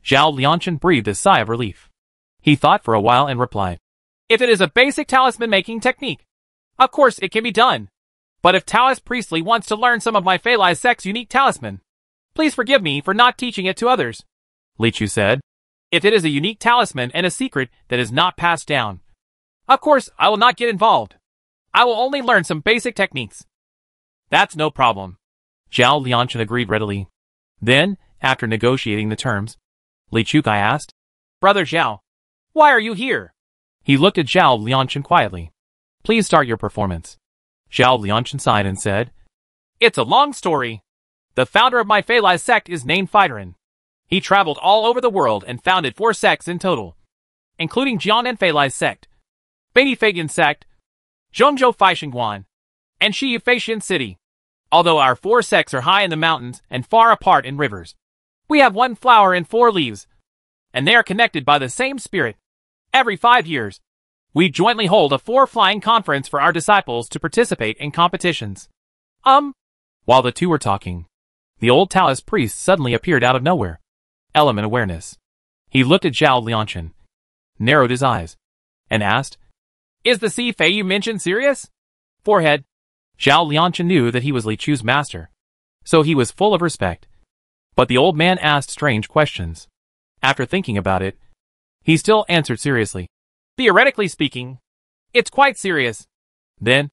Zhao Liangchen breathed a sigh of relief. He thought for a while and replied, If it is a basic talisman making technique, of course it can be done. But if Taoist Priest Li wants to learn some of my Fei Lai Sect's unique talisman, please forgive me for not teaching it to others. Li Chu said, If it is a unique talisman and a secret that is not passed down, of course I will not get involved. I will only learn some basic techniques. That's no problem. Zhao Liangchen agreed readily. Then, after negotiating the terms, Li Chukai asked, Brother Zhao, why are you here? He looked at Zhao Liangchen quietly. Please start your performance. Zhao Liangchen sighed and said, It's a long story. The founder of my Fei Lai sect is named Phaidron. He traveled all over the world and founded four sects in total, including Jian and Feilai sect, Beini Feiyan sect, Zhongzhou Feixingguan, and Shi Feixian city. Although our four sects are high in the mountains and far apart in rivers, we have one flower and four leaves, and they are connected by the same spirit. Every five years, we jointly hold a four-flying conference for our disciples to participate in competitions. Um, while the two were talking, the old Taoist priest suddenly appeared out of nowhere. Element awareness. He looked at Zhao Liangchen, narrowed his eyes, and asked, Is the Si Fei you mentioned serious? Forehead. Zhao Liangchen knew that he was Li Chu's master, so he was full of respect. But the old man asked strange questions. After thinking about it, he still answered seriously. Theoretically speaking, it's quite serious. Then,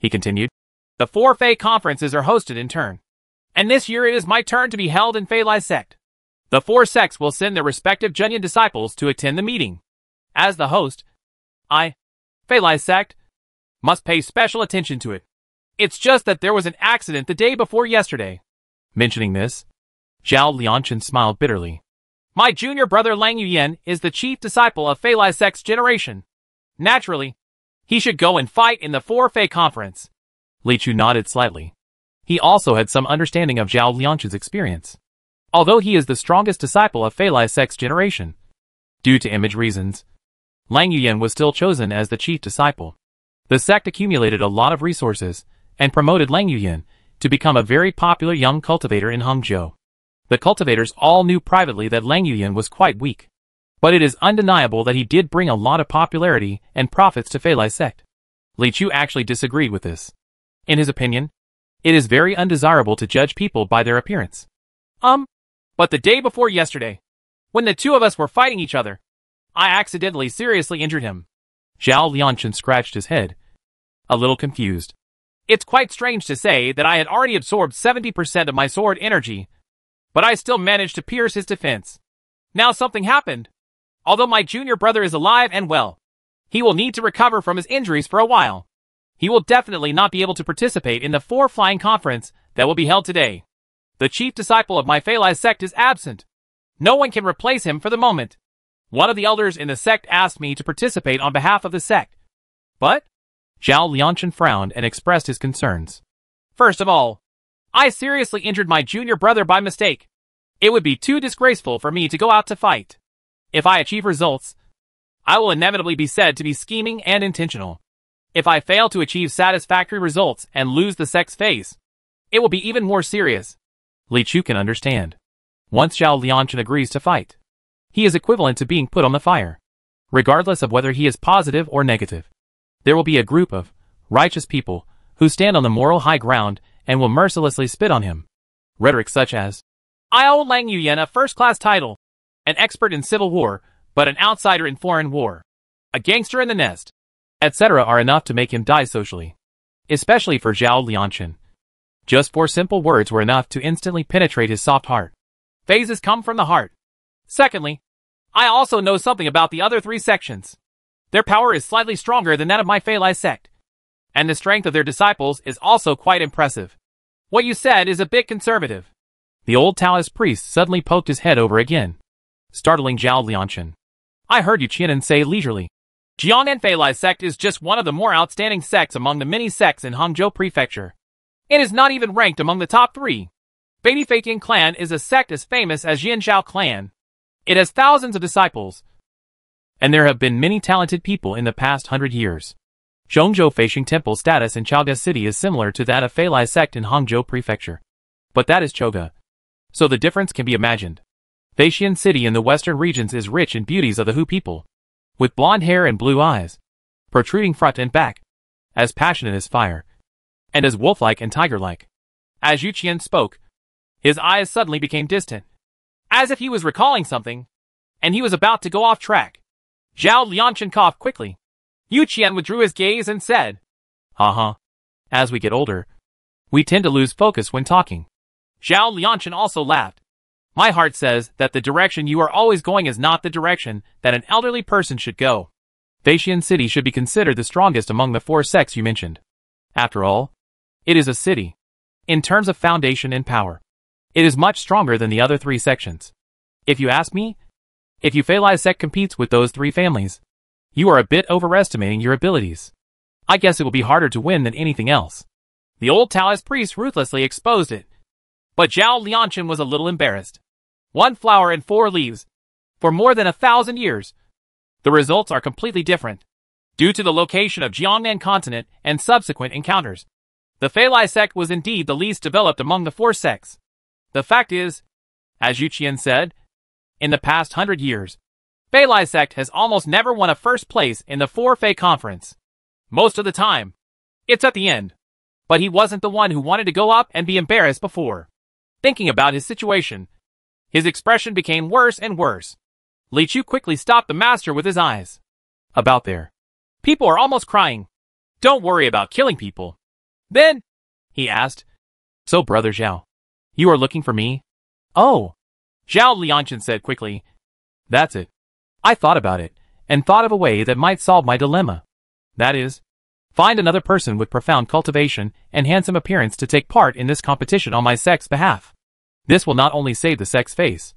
he continued, the four Fei conferences are hosted in turn. And this year it is my turn to be held in Fei Lai sect. The four sects will send their respective Zhenyan disciples to attend the meeting. As the host, I, Lai sect, must pay special attention to it. It's just that there was an accident the day before yesterday. Mentioning this, Zhao Liangchen smiled bitterly. My junior brother Lang Yuyan is the chief disciple of Lai Sect's generation. Naturally, he should go and fight in the Four Fei Conference. Li Chu nodded slightly. He also had some understanding of Zhao Liangchen's experience. Although he is the strongest disciple of Lai Sect's generation, due to image reasons, Lang Yuyan was still chosen as the chief disciple. The sect accumulated a lot of resources and promoted Lang Yuyan to become a very popular young cultivator in Hangzhou. The cultivators all knew privately that Lang Yuyan was quite weak. But it is undeniable that he did bring a lot of popularity and profits to Fei Lai sect. Li Chu actually disagreed with this. In his opinion, it is very undesirable to judge people by their appearance. Um, but the day before yesterday, when the two of us were fighting each other, I accidentally seriously injured him. Zhao Liangchen scratched his head, a little confused. It's quite strange to say that I had already absorbed 70% of my sword energy but I still managed to pierce his defense. Now something happened. Although my junior brother is alive and well, he will need to recover from his injuries for a while. He will definitely not be able to participate in the four flying conference that will be held today. The chief disciple of my Fei sect is absent. No one can replace him for the moment. One of the elders in the sect asked me to participate on behalf of the sect. But? Zhao Liangchen frowned and expressed his concerns. First of all, I seriously injured my junior brother by mistake. It would be too disgraceful for me to go out to fight. If I achieve results, I will inevitably be said to be scheming and intentional. If I fail to achieve satisfactory results and lose the sex phase, it will be even more serious. Li Chu can understand. Once Zhao Liangchen agrees to fight, he is equivalent to being put on the fire, regardless of whether he is positive or negative. There will be a group of righteous people who stand on the moral high ground and will mercilessly spit on him. Rhetoric such as, I owe Lang Yuyan a first-class title, an expert in civil war, but an outsider in foreign war, a gangster in the nest, etc. are enough to make him die socially. Especially for Zhao Liangchen. Just four simple words were enough to instantly penetrate his soft heart. Phases come from the heart. Secondly, I also know something about the other three sections. Their power is slightly stronger than that of my Fei Lai sect and the strength of their disciples is also quite impressive. What you said is a bit conservative. The old Taoist priest suddenly poked his head over again, startling Zhao Liangchen. I heard you Qianan say leisurely. Jian and Fei Lai sect is just one of the more outstanding sects among the many sects in Hangzhou Prefecture. It is not even ranked among the top three. Beini Feiyan clan is a sect as famous as Zhao clan. It has thousands of disciples. And there have been many talented people in the past hundred years. Zhongzhou Feisheng Temple status in Chaoge City is similar to that of Feilai sect in Hangzhou Prefecture. But that is Chaoge. So the difference can be imagined. Feixian City in the western regions is rich in beauties of the Hu people. With blonde hair and blue eyes. Protruding front and back. As passionate as fire. And as wolf-like and tiger-like. As Yu Qian spoke, his eyes suddenly became distant. As if he was recalling something, and he was about to go off track. Zhao Liangchen coughed quickly. Yu Qian withdrew his gaze and said, Uh-huh. As we get older, we tend to lose focus when talking. Zhao Liangchen also laughed. My heart says that the direction you are always going is not the direction that an elderly person should go. Feixian City should be considered the strongest among the four sects you mentioned. After all, it is a city. In terms of foundation and power, it is much stronger than the other three sections. If you ask me, if you Feilai sect competes with those three families, you are a bit overestimating your abilities. I guess it will be harder to win than anything else. The old Taoist priest ruthlessly exposed it. But Zhao Liangchen was a little embarrassed. One flower and four leaves. For more than a thousand years. The results are completely different. Due to the location of Jiangnan continent and subsequent encounters. The Feilai sect was indeed the least developed among the four sects. The fact is, as Yu Qian said, in the past hundred years, Feilai sect has almost never won a first place in the Four Fei conference. Most of the time, it's at the end. But he wasn't the one who wanted to go up and be embarrassed before. Thinking about his situation, his expression became worse and worse. Li Chu quickly stopped the master with his eyes. About there. People are almost crying. Don't worry about killing people. Then, he asked. So brother Zhao, you are looking for me? Oh. Zhao Liangchen said quickly. That's it. I thought about it, and thought of a way that might solve my dilemma. That is, find another person with profound cultivation and handsome appearance to take part in this competition on my sex behalf. This will not only save the sex face,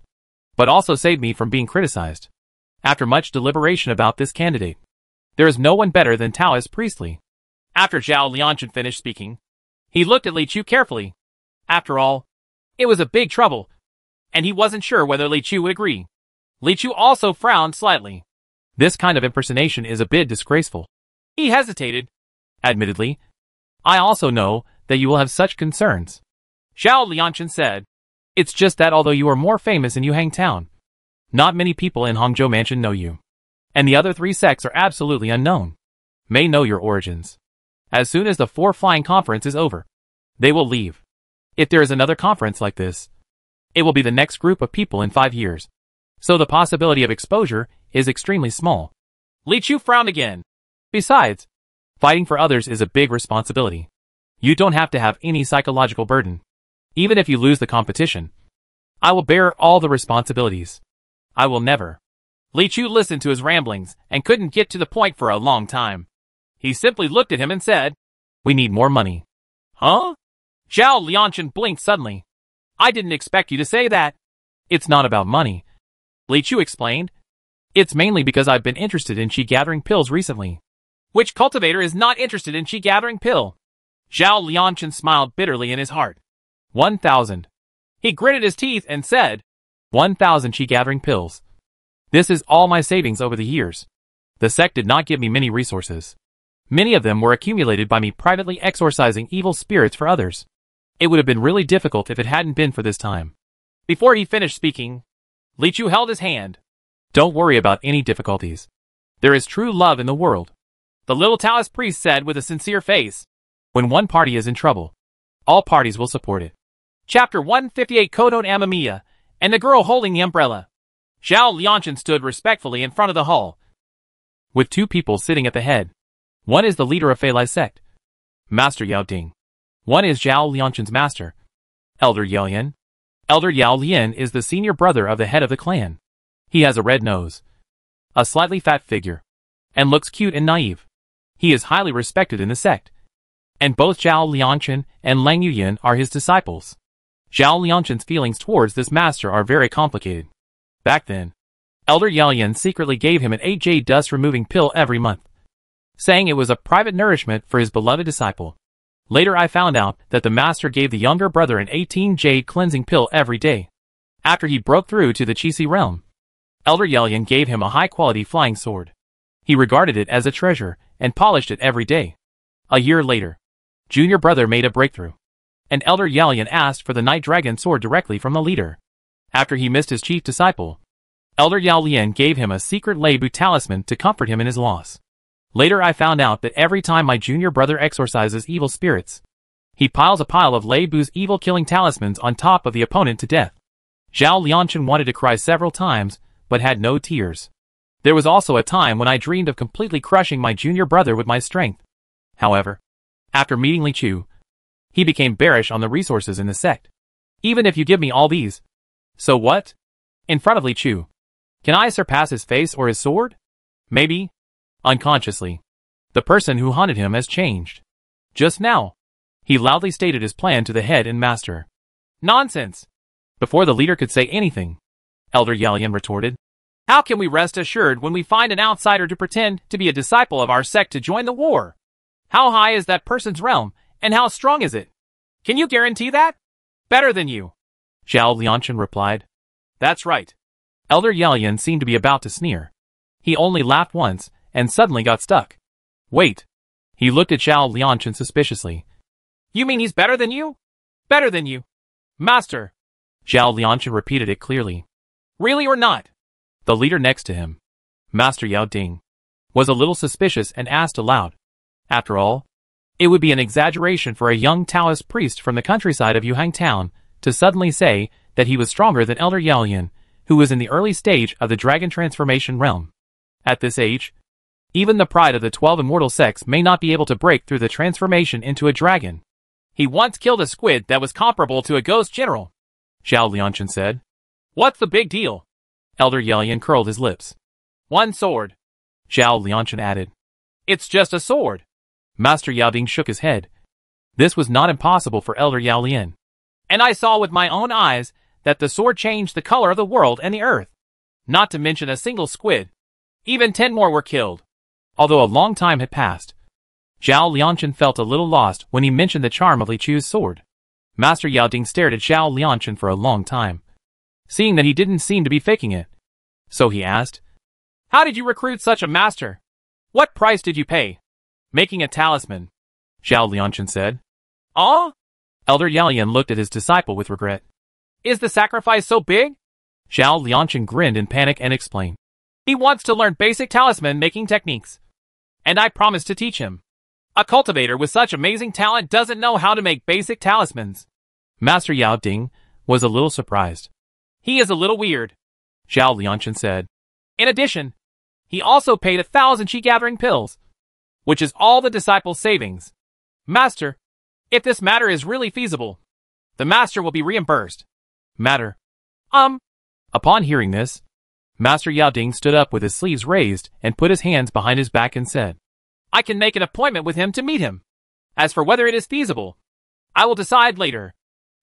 but also save me from being criticized. After much deliberation about this candidate, there is no one better than Taoist Priest Li. After Zhao Liangchen finished speaking, he looked at Li Chu carefully. After all, it was a big trouble, and he wasn't sure whether Li Chu would agree. Li Chu also frowned slightly. This kind of impersonation is a bit disgraceful. He hesitated. Admittedly, I also know that you will have such concerns. Zhao Liangchen said. It's just that although you are more famous in Yuhang Town, not many people in Hangzhou Mansion know you. And the other three sects are absolutely unknown. May know your origins. As soon as the Four Flying Conference is over, they will leave. If there is another conference like this, it will be the next group of people in five years so the possibility of exposure is extremely small. Li Chu frowned again. Besides, fighting for others is a big responsibility. You don't have to have any psychological burden. Even if you lose the competition, I will bear all the responsibilities. I will never. Li Chu listened to his ramblings and couldn't get to the point for a long time. He simply looked at him and said, We need more money. Huh? Zhao Liangchen blinked suddenly. I didn't expect you to say that. It's not about money. Li Chu explained. It's mainly because I've been interested in chi gathering pills recently. Which cultivator is not interested in chi gathering pill? Zhao Liangchen smiled bitterly in his heart. One thousand. He gritted his teeth and said, One thousand chi gathering pills. This is all my savings over the years. The sect did not give me many resources. Many of them were accumulated by me privately exorcising evil spirits for others. It would have been really difficult if it hadn't been for this time. Before he finished speaking, Li Chu held his hand. Don't worry about any difficulties. There is true love in the world. The little Taoist priest said with a sincere face. When one party is in trouble, all parties will support it. Chapter 158 Kodon Amamiya, and the girl holding the umbrella. Zhao Liangchen stood respectfully in front of the hall. With two people sitting at the head. One is the leader of Feilai sect, Master Yao Ding. One is Zhao Liangchen's master, Elder Yao Yan. Elder Yao Lian is the senior brother of the head of the clan. He has a red nose, a slightly fat figure, and looks cute and naive. He is highly respected in the sect. And both Zhao Liangchen and Lang Yuyan are his disciples. Zhao Liangchen's feelings towards this master are very complicated. Back then, Elder Yao Yan secretly gave him an 8 jade dust removing pill every month, saying it was a private nourishment for his beloved disciple. Later I found out that the master gave the younger brother an 18 jade cleansing pill every day. After he broke through to the Qixi realm, Elder Yelian gave him a high-quality flying sword. He regarded it as a treasure and polished it every day. A year later, Junior brother made a breakthrough. And Elder Yalian asked for the Night Dragon sword directly from the leader. After he missed his chief disciple, Elder Yao Lian gave him a secret Leibu talisman to comfort him in his loss. Later I found out that every time my junior brother exorcises evil spirits, he piles a pile of Leibu's evil-killing talismans on top of the opponent to death. Zhao Liangchen wanted to cry several times, but had no tears. There was also a time when I dreamed of completely crushing my junior brother with my strength. However, after meeting Li Chu, he became bearish on the resources in the sect. Even if you give me all these. So what? In front of Li Chu, can I surpass his face or his sword? Maybe. Unconsciously. The person who haunted him has changed. Just now. He loudly stated his plan to the head and master. Nonsense! Before the leader could say anything, Elder Yalian retorted. How can we rest assured when we find an outsider to pretend to be a disciple of our sect to join the war? How high is that person's realm, and how strong is it? Can you guarantee that? Better than you. Zhao Liangchen replied. That's right. Elder Yalian seemed to be about to sneer. He only laughed once, and suddenly got stuck. Wait. He looked at Zhao Liangchen suspiciously. You mean he's better than you? Better than you. Master. Zhao Liangchen repeated it clearly. Really or not? The leader next to him, Master Yao Ding, was a little suspicious and asked aloud. After all, it would be an exaggeration for a young Taoist priest from the countryside of Yuhang Town to suddenly say that he was stronger than Elder Yalian who was in the early stage of the dragon transformation realm. At this age, even the pride of the twelve immortal sects may not be able to break through the transformation into a dragon. He once killed a squid that was comparable to a ghost general, Zhao Liangchen said. What's the big deal? Elder Yelian curled his lips. One sword, Zhao Liangchen added. It's just a sword. Master Yao Ding shook his head. This was not impossible for Elder Yao Lian. And I saw with my own eyes that the sword changed the color of the world and the earth. Not to mention a single squid. Even ten more were killed. Although a long time had passed, Zhao Liangchen felt a little lost when he mentioned the charm of Li Chu's sword. Master Yao Ding stared at Zhao Liangchen for a long time, seeing that he didn't seem to be faking it. So he asked, How did you recruit such a master? What price did you pay? Making a talisman, Zhao Liangchen said. Ah? Elder Yalian looked at his disciple with regret. Is the sacrifice so big? Zhao Liangchen grinned in panic and explained. He wants to learn basic talisman making techniques. And I promised to teach him. A cultivator with such amazing talent doesn't know how to make basic talismans. Master Yao Ding was a little surprised. He is a little weird, Zhao Liangchen said. In addition, he also paid a thousand chi gathering pills, which is all the disciples' savings. Master, if this matter is really feasible, the master will be reimbursed matter. Um. Upon hearing this, Master Yao Ding stood up with his sleeves raised and put his hands behind his back and said, I can make an appointment with him to meet him. As for whether it is feasible, I will decide later.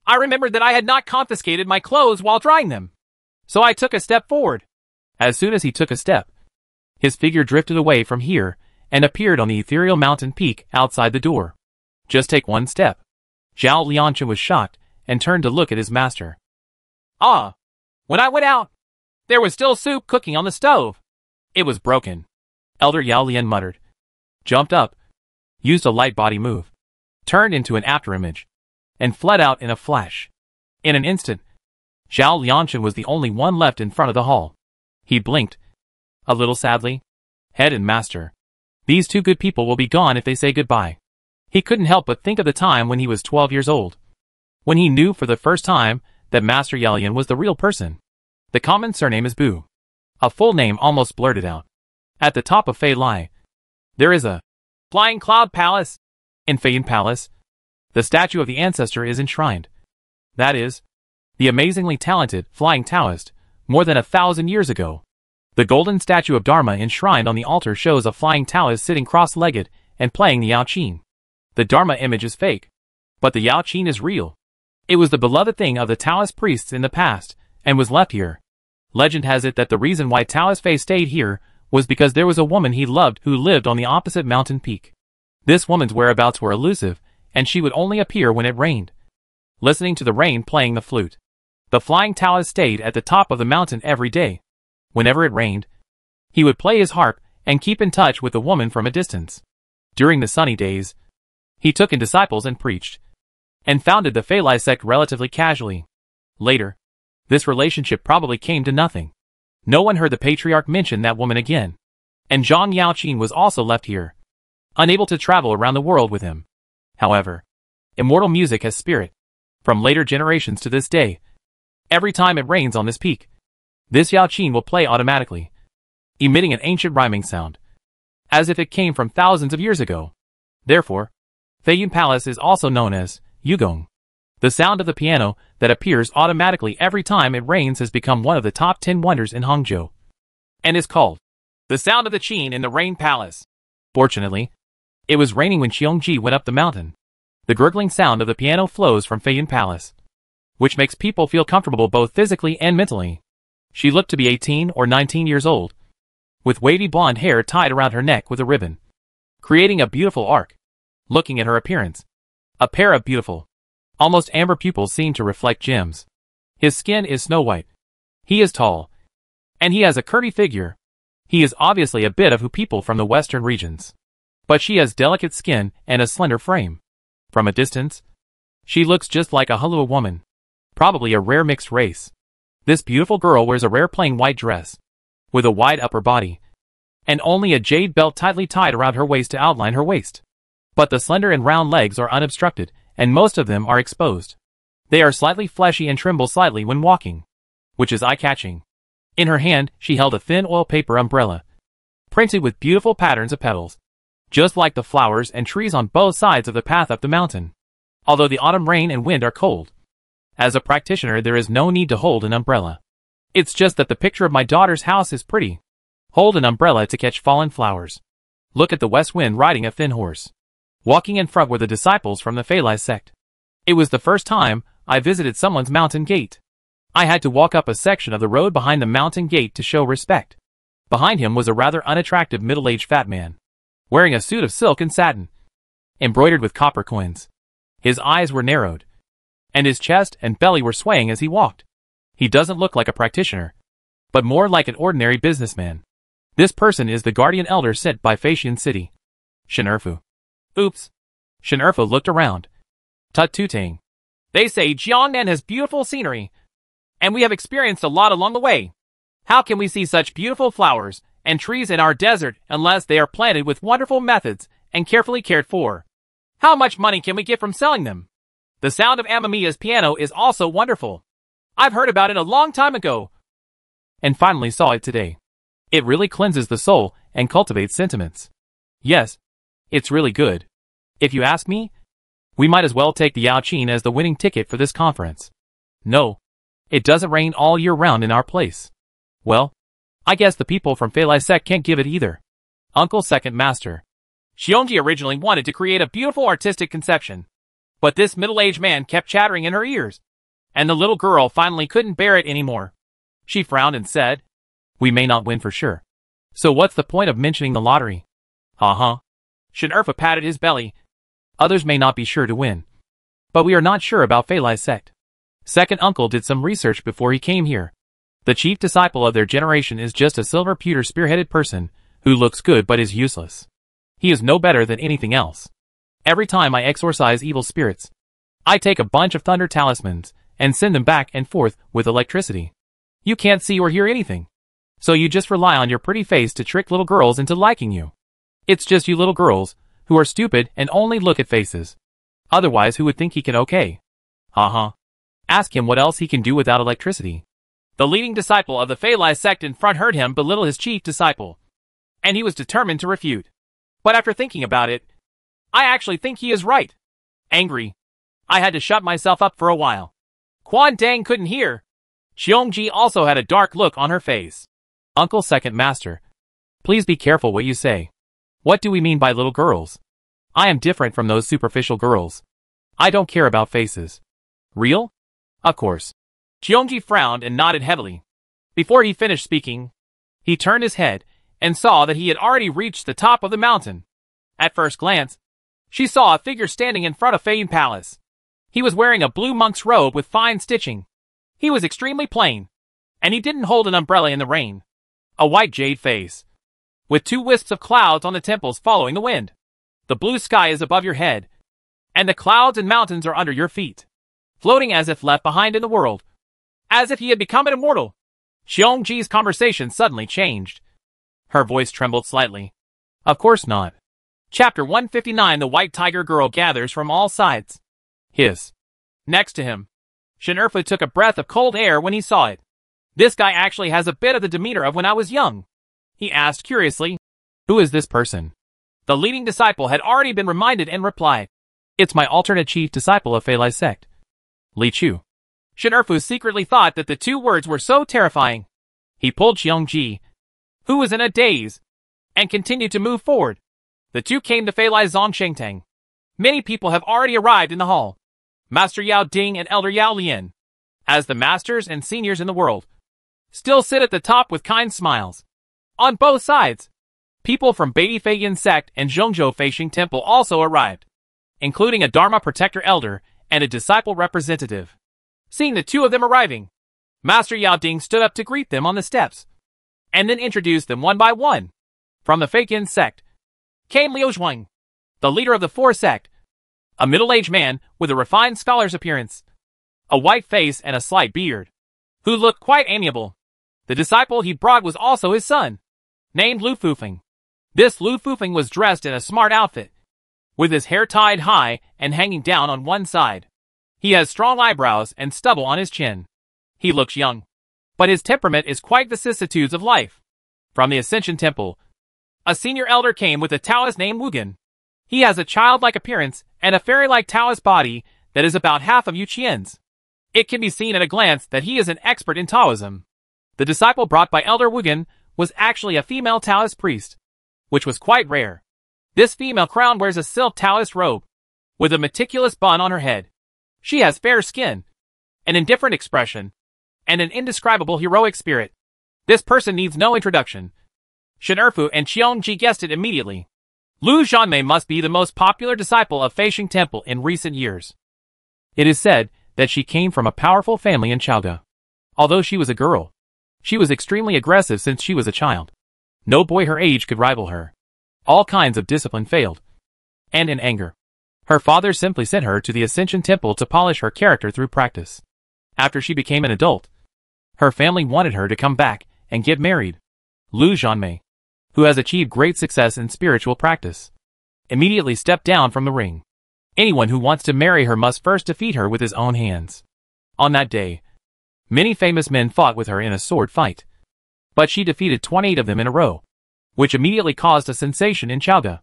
I remembered that I had not confiscated my clothes while drying them. So I took a step forward. As soon as he took a step, his figure drifted away from here and appeared on the ethereal mountain peak outside the door. Just take one step. Zhao Liangchen was shocked and turned to look at his master. Ah, when I went out, there was still soup cooking on the stove. It was broken. Elder Yao Lian muttered, jumped up, used a light body move, turned into an afterimage, and fled out in a flash. In an instant, Zhao Liangchen was the only one left in front of the hall. He blinked, a little sadly. Head and master. These two good people will be gone if they say goodbye. He couldn't help but think of the time when he was 12 years old. When he knew for the first time that Master Yelian was the real person. The common surname is Bu. A full name almost blurted out. At the top of Fei Lai, there is a Flying Cloud Palace. In Fei Palace, the statue of the ancestor is enshrined. That is, the amazingly talented Flying Taoist, more than a thousand years ago. The golden statue of Dharma enshrined on the altar shows a flying Taoist sitting cross-legged and playing the Yao Qin. The Dharma image is fake, but the Yao Qin is real. It was the beloved thing of the Taoist priests in the past, and was left here. Legend has it that the reason why Taoist Fei stayed here was because there was a woman he loved who lived on the opposite mountain peak. This woman's whereabouts were elusive, and she would only appear when it rained. Listening to the rain playing the flute. The flying Taoist stayed at the top of the mountain every day. Whenever it rained, he would play his harp and keep in touch with the woman from a distance. During the sunny days, he took in disciples and preached, and founded the Feilai sect relatively casually. Later, this relationship probably came to nothing. No one heard the patriarch mention that woman again. And Zhang Yaoqin was also left here, unable to travel around the world with him. However, immortal music has spirit. From later generations to this day, every time it rains on this peak, this Yaoqin will play automatically, emitting an ancient rhyming sound, as if it came from thousands of years ago. Therefore, Feiyun Palace is also known as Yugong. The sound of the piano that appears automatically every time it rains has become one of the top 10 wonders in Hangzhou, and is called the sound of the Qin in the Rain Palace. Fortunately, it was raining when Xiongji went up the mountain. The gurgling sound of the piano flows from Feiyun Palace, which makes people feel comfortable both physically and mentally. She looked to be 18 or 19 years old, with wavy blonde hair tied around her neck with a ribbon, creating a beautiful arc. Looking at her appearance, a pair of beautiful, almost amber pupils seem to reflect gems. His skin is snow white. He is tall, and he has a curvy figure. He is obviously a bit of who people from the western regions. But she has delicate skin and a slender frame. From a distance, she looks just like a Halua woman. Probably a rare mixed race. This beautiful girl wears a rare plain white dress, with a wide upper body, and only a jade belt tightly tied around her waist to outline her waist. But the slender and round legs are unobstructed, and most of them are exposed. They are slightly fleshy and tremble slightly when walking, which is eye-catching. In her hand, she held a thin oil paper umbrella, printed with beautiful patterns of petals, just like the flowers and trees on both sides of the path up the mountain. Although the autumn rain and wind are cold. As a practitioner there is no need to hold an umbrella. It's just that the picture of my daughter's house is pretty. Hold an umbrella to catch fallen flowers. Look at the west wind riding a thin horse. Walking in front were the disciples from the Feilai sect. It was the first time I visited someone's mountain gate. I had to walk up a section of the road behind the mountain gate to show respect. Behind him was a rather unattractive middle-aged fat man wearing a suit of silk and satin, embroidered with copper coins. His eyes were narrowed, and his chest and belly were swaying as he walked. He doesn't look like a practitioner, but more like an ordinary businessman. This person is the guardian elder sent by Feitian City. Shen'erfu. Oops. Shen'erfu looked around. Tut Tutang. They say Jiangnan has beautiful scenery, and we have experienced a lot along the way. How can we see such beautiful flowers and trees in our desert unless they are planted with wonderful methods and carefully cared for. How much money can we get from selling them? The sound of Amamiya's piano is also wonderful. I've heard about it a long time ago. And finally saw it today. It really cleanses the soul and cultivates sentiments. Yes, it's really good. If you ask me, we might as well take the Yaoqin as the winning ticket for this conference. No, it doesn't rain all year round in our place. Well, I guess the people from Feilai Sect can't give it either. Uncle Second Master. Xiongji originally wanted to create a beautiful artistic conception. But this middle-aged man kept chattering in her ears. And the little girl finally couldn't bear it anymore. She frowned and said, We may not win for sure. So what's the point of mentioning the lottery? Uh-huh. Shen'erfu patted his belly. Others may not be sure to win. But we are not sure about Feilai sect. Second uncle did some research before he came here. The chief disciple of their generation is just a silver pewter spearheaded person who looks good but is useless. He is no better than anything else. Every time I exorcise evil spirits, I take a bunch of thunder talismans and send them back and forth with electricity. You can't see or hear anything. So you just rely on your pretty face to trick little girls into liking you. It's just you little girls who are stupid and only look at faces. Otherwise who would think he can okay? Uh-huh. Ask him what else he can do without electricity. The leading disciple of the Feilai sect in front heard him belittle his chief disciple, and he was determined to refute. But after thinking about it, I actually think he is right. Angry, I had to shut myself up for a while. Quan Dang couldn't hear. Xiongji also had a dark look on her face. Uncle Second Master, please be careful what you say. What do we mean by little girls? I am different from those superficial girls. I don't care about faces. Real? Of course. Xiongji frowned and nodded heavily. Before he finished speaking, he turned his head and saw that he had already reached the top of the mountain. At first glance, she saw a figure standing in front of Feiyun Palace. He was wearing a blue monk's robe with fine stitching. He was extremely plain, and he didn't hold an umbrella in the rain. A white jade face. With two wisps of clouds on the temples following the wind. The blue sky is above your head, and the clouds and mountains are under your feet, floating as if left behind in the world, as if he had become an immortal. Xiongji's conversation suddenly changed. Her voice trembled slightly. Of course not. Chapter 159 The White Tiger Girl gathers from all sides. His. Next to him. Shen'erfu took a breath of cold air when he saw it. This guy actually has a bit of the demeanor of when I was young. He asked curiously, Who is this person? The leading disciple had already been reminded and replied, It's my alternate chief disciple of Fei sect. Li Chu. Shen'erfu secretly thought that the two words were so terrifying. He pulled Xiongji, who was in a daze, and continued to move forward. The two came to Lai's Zongshengtang. Many people have already arrived in the hall. Master Yao Ding and Elder Yao Lian, as the masters and seniors in the world, still sit at the top with kind smiles. On both sides, people from Beiti Feiyin sect and Zhongzhou Feixing Temple also arrived, including a Dharma Protector Elder and a disciple representative. Seeing the two of them arriving, Master Yao Ding stood up to greet them on the steps, and then introduced them one by one. From the Feiyin sect, came Liu Zhuang, the leader of the Four sect, a middle-aged man with a refined scholar's appearance, a white face and a slight beard, who looked quite amiable. The disciple he brought was also his son, named Lu Fufeng. This Lu Fufeng was dressed in a smart outfit, with his hair tied high and hanging down on one side. He has strong eyebrows and stubble on his chin. He looks young, but his temperament is quite vicissitudes of life. From the Ascension Temple, a senior elder came with a Taoist named Wugen. He has a childlike appearance and a fairy-like Taoist body that is about half of Yu Qian's. It can be seen at a glance that he is an expert in Taoism. The disciple brought by Elder Wugen was actually a female Taoist priest, which was quite rare. This female crown wears a silk Taoist robe, with a meticulous bun on her head. She has fair skin, an indifferent expression, and an indescribable heroic spirit. This person needs no introduction. Shen'erfu and Xiongji guessed it immediately. Lu Zhanmei must be the most popular disciple of Feixing Temple in recent years. It is said that she came from a powerful family in Chaoge. Although she was a girl, she was extremely aggressive since she was a child. No boy her age could rival her. All kinds of discipline failed. And in anger, her father simply sent her to the Ascension Temple to polish her character through practice. After she became an adult, her family wanted her to come back and get married. Lu Zhanmei, who has achieved great success in spiritual practice, immediately stepped down from the ring. Anyone who wants to marry her must first defeat her with his own hands. On that day, many famous men fought with her in a sword fight. But she defeated 28 of them in a row, which immediately caused a sensation in Chaoge.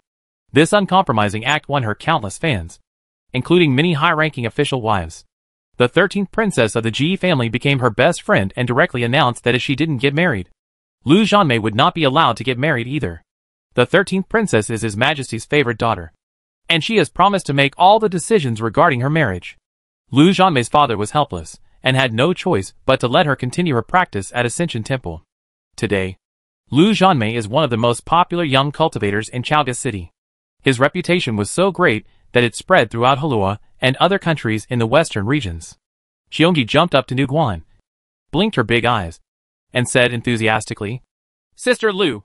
This uncompromising act won her countless fans, including many high-ranking official wives. The 13th princess of the Ji family became her best friend and directly announced that if she didn't get married, Lu Zhanmei would not be allowed to get married either. The 13th princess is His Majesty's favorite daughter, and she has promised to make all the decisions regarding her marriage. Lu Zhanmei's father was helpless, and had no choice but to let her continue her practice at Ascension Temple. Today, Lu Zhanmei is one of the most popular young cultivators in Chaoge City. His reputation was so great that it spread throughout Halua and other countries in the western regions. Xiongji jumped up to Nu Guan, blinked her big eyes, and said enthusiastically, Sister Lu,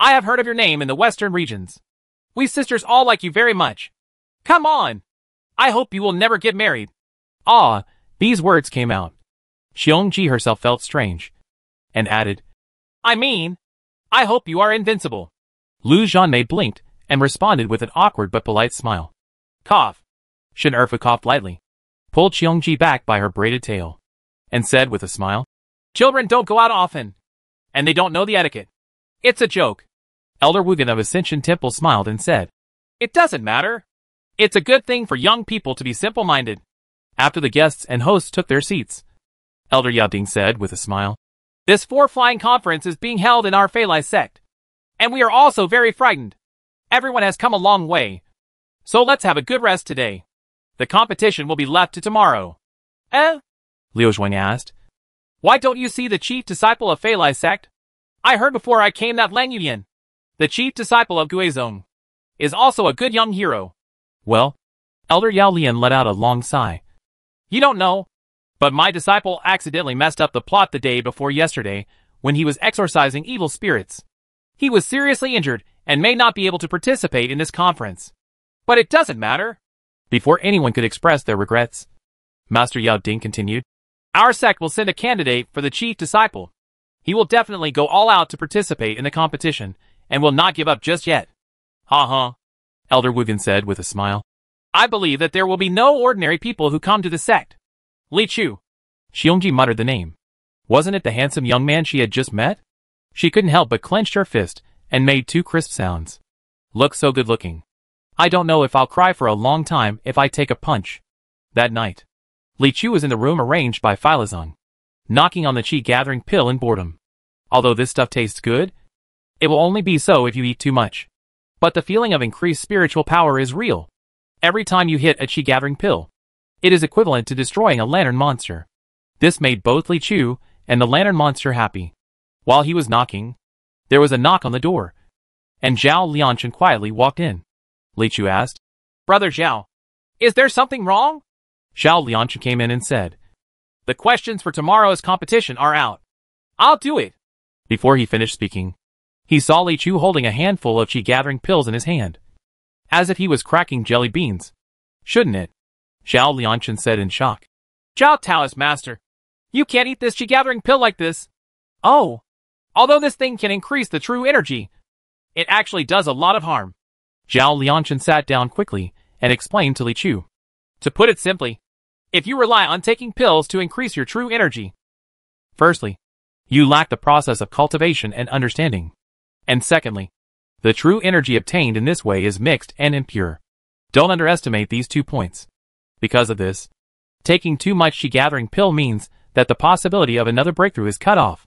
I have heard of your name in the western regions. We sisters all like you very much. Come on! I hope you will never get married. Ah, these words came out. Xiongji herself felt strange, and added, I mean, I hope you are invincible. Lu Zhanmei blinked and responded with an awkward but polite smile. Cough. Shen'erfu coughed lightly, pulled Xiongji back by her braided tail, and said with a smile, Children don't go out often. And they don't know the etiquette. It's a joke. Elder Wugen of Ascension Temple smiled and said, It doesn't matter. It's a good thing for young people to be simple-minded. After the guests and hosts took their seats, Elder Yao said with a smile, This four-flying conference is being held in our Fei sect. And we are also very frightened. Everyone has come a long way. So let's have a good rest today. The competition will be left to tomorrow. Eh? Liu Zhuang asked, why don't you see the chief disciple of Fei sect? I heard before I came that Lang Yuyan, the chief disciple of Guizhong, is also a good young hero. Well, Elder Yao Lian let out a long sigh. You don't know, but my disciple accidentally messed up the plot the day before yesterday when he was exorcising evil spirits. He was seriously injured and may not be able to participate in this conference. But it doesn't matter. Before anyone could express their regrets, Master Yao Ding continued, Our sect will send a candidate for the chief disciple. He will definitely go all out to participate in the competition and will not give up just yet. Ha ha, Elder Wugen said with a smile. I believe that there will be no ordinary people who come to the sect. Li Chu. Xiongji muttered the name. Wasn't it the handsome young man she had just met? She couldn't help but clenched her fist and made two crisp sounds. Look so good looking. I don't know if I'll cry for a long time if I take a punch. That night, Li Chu was in the room arranged by Filazon, knocking on the chi gathering pill in boredom. Although this stuff tastes good, it will only be so if you eat too much. But the feeling of increased spiritual power is real. Every time you hit a chi gathering pill, it is equivalent to destroying a lantern monster. This made both Li Chu and the lantern monster happy. While he was knocking, there was a knock on the door, and Zhao Liangchen quietly walked in. Li Chu asked, Brother Zhao, is there something wrong? Zhao Liangchen came in and said, The questions for tomorrow's competition are out. I'll do it. Before he finished speaking, he saw Li Chu holding a handful of chi-gathering pills in his hand, as if he was cracking jelly beans. Shouldn't it? Zhao Liangchen said in shock. Zhao Taoist master, you can't eat this chi-gathering pill like this. Oh, although this thing can increase the true energy, it actually does a lot of harm. Zhao Liangchen sat down quickly and explained to Li Chu. To put it simply, if you rely on taking pills to increase your true energy, firstly, you lack the process of cultivation and understanding. And secondly, the true energy obtained in this way is mixed and impure. Don't underestimate these two points. Because of this, taking too much chi-gathering pill means that the possibility of another breakthrough is cut off.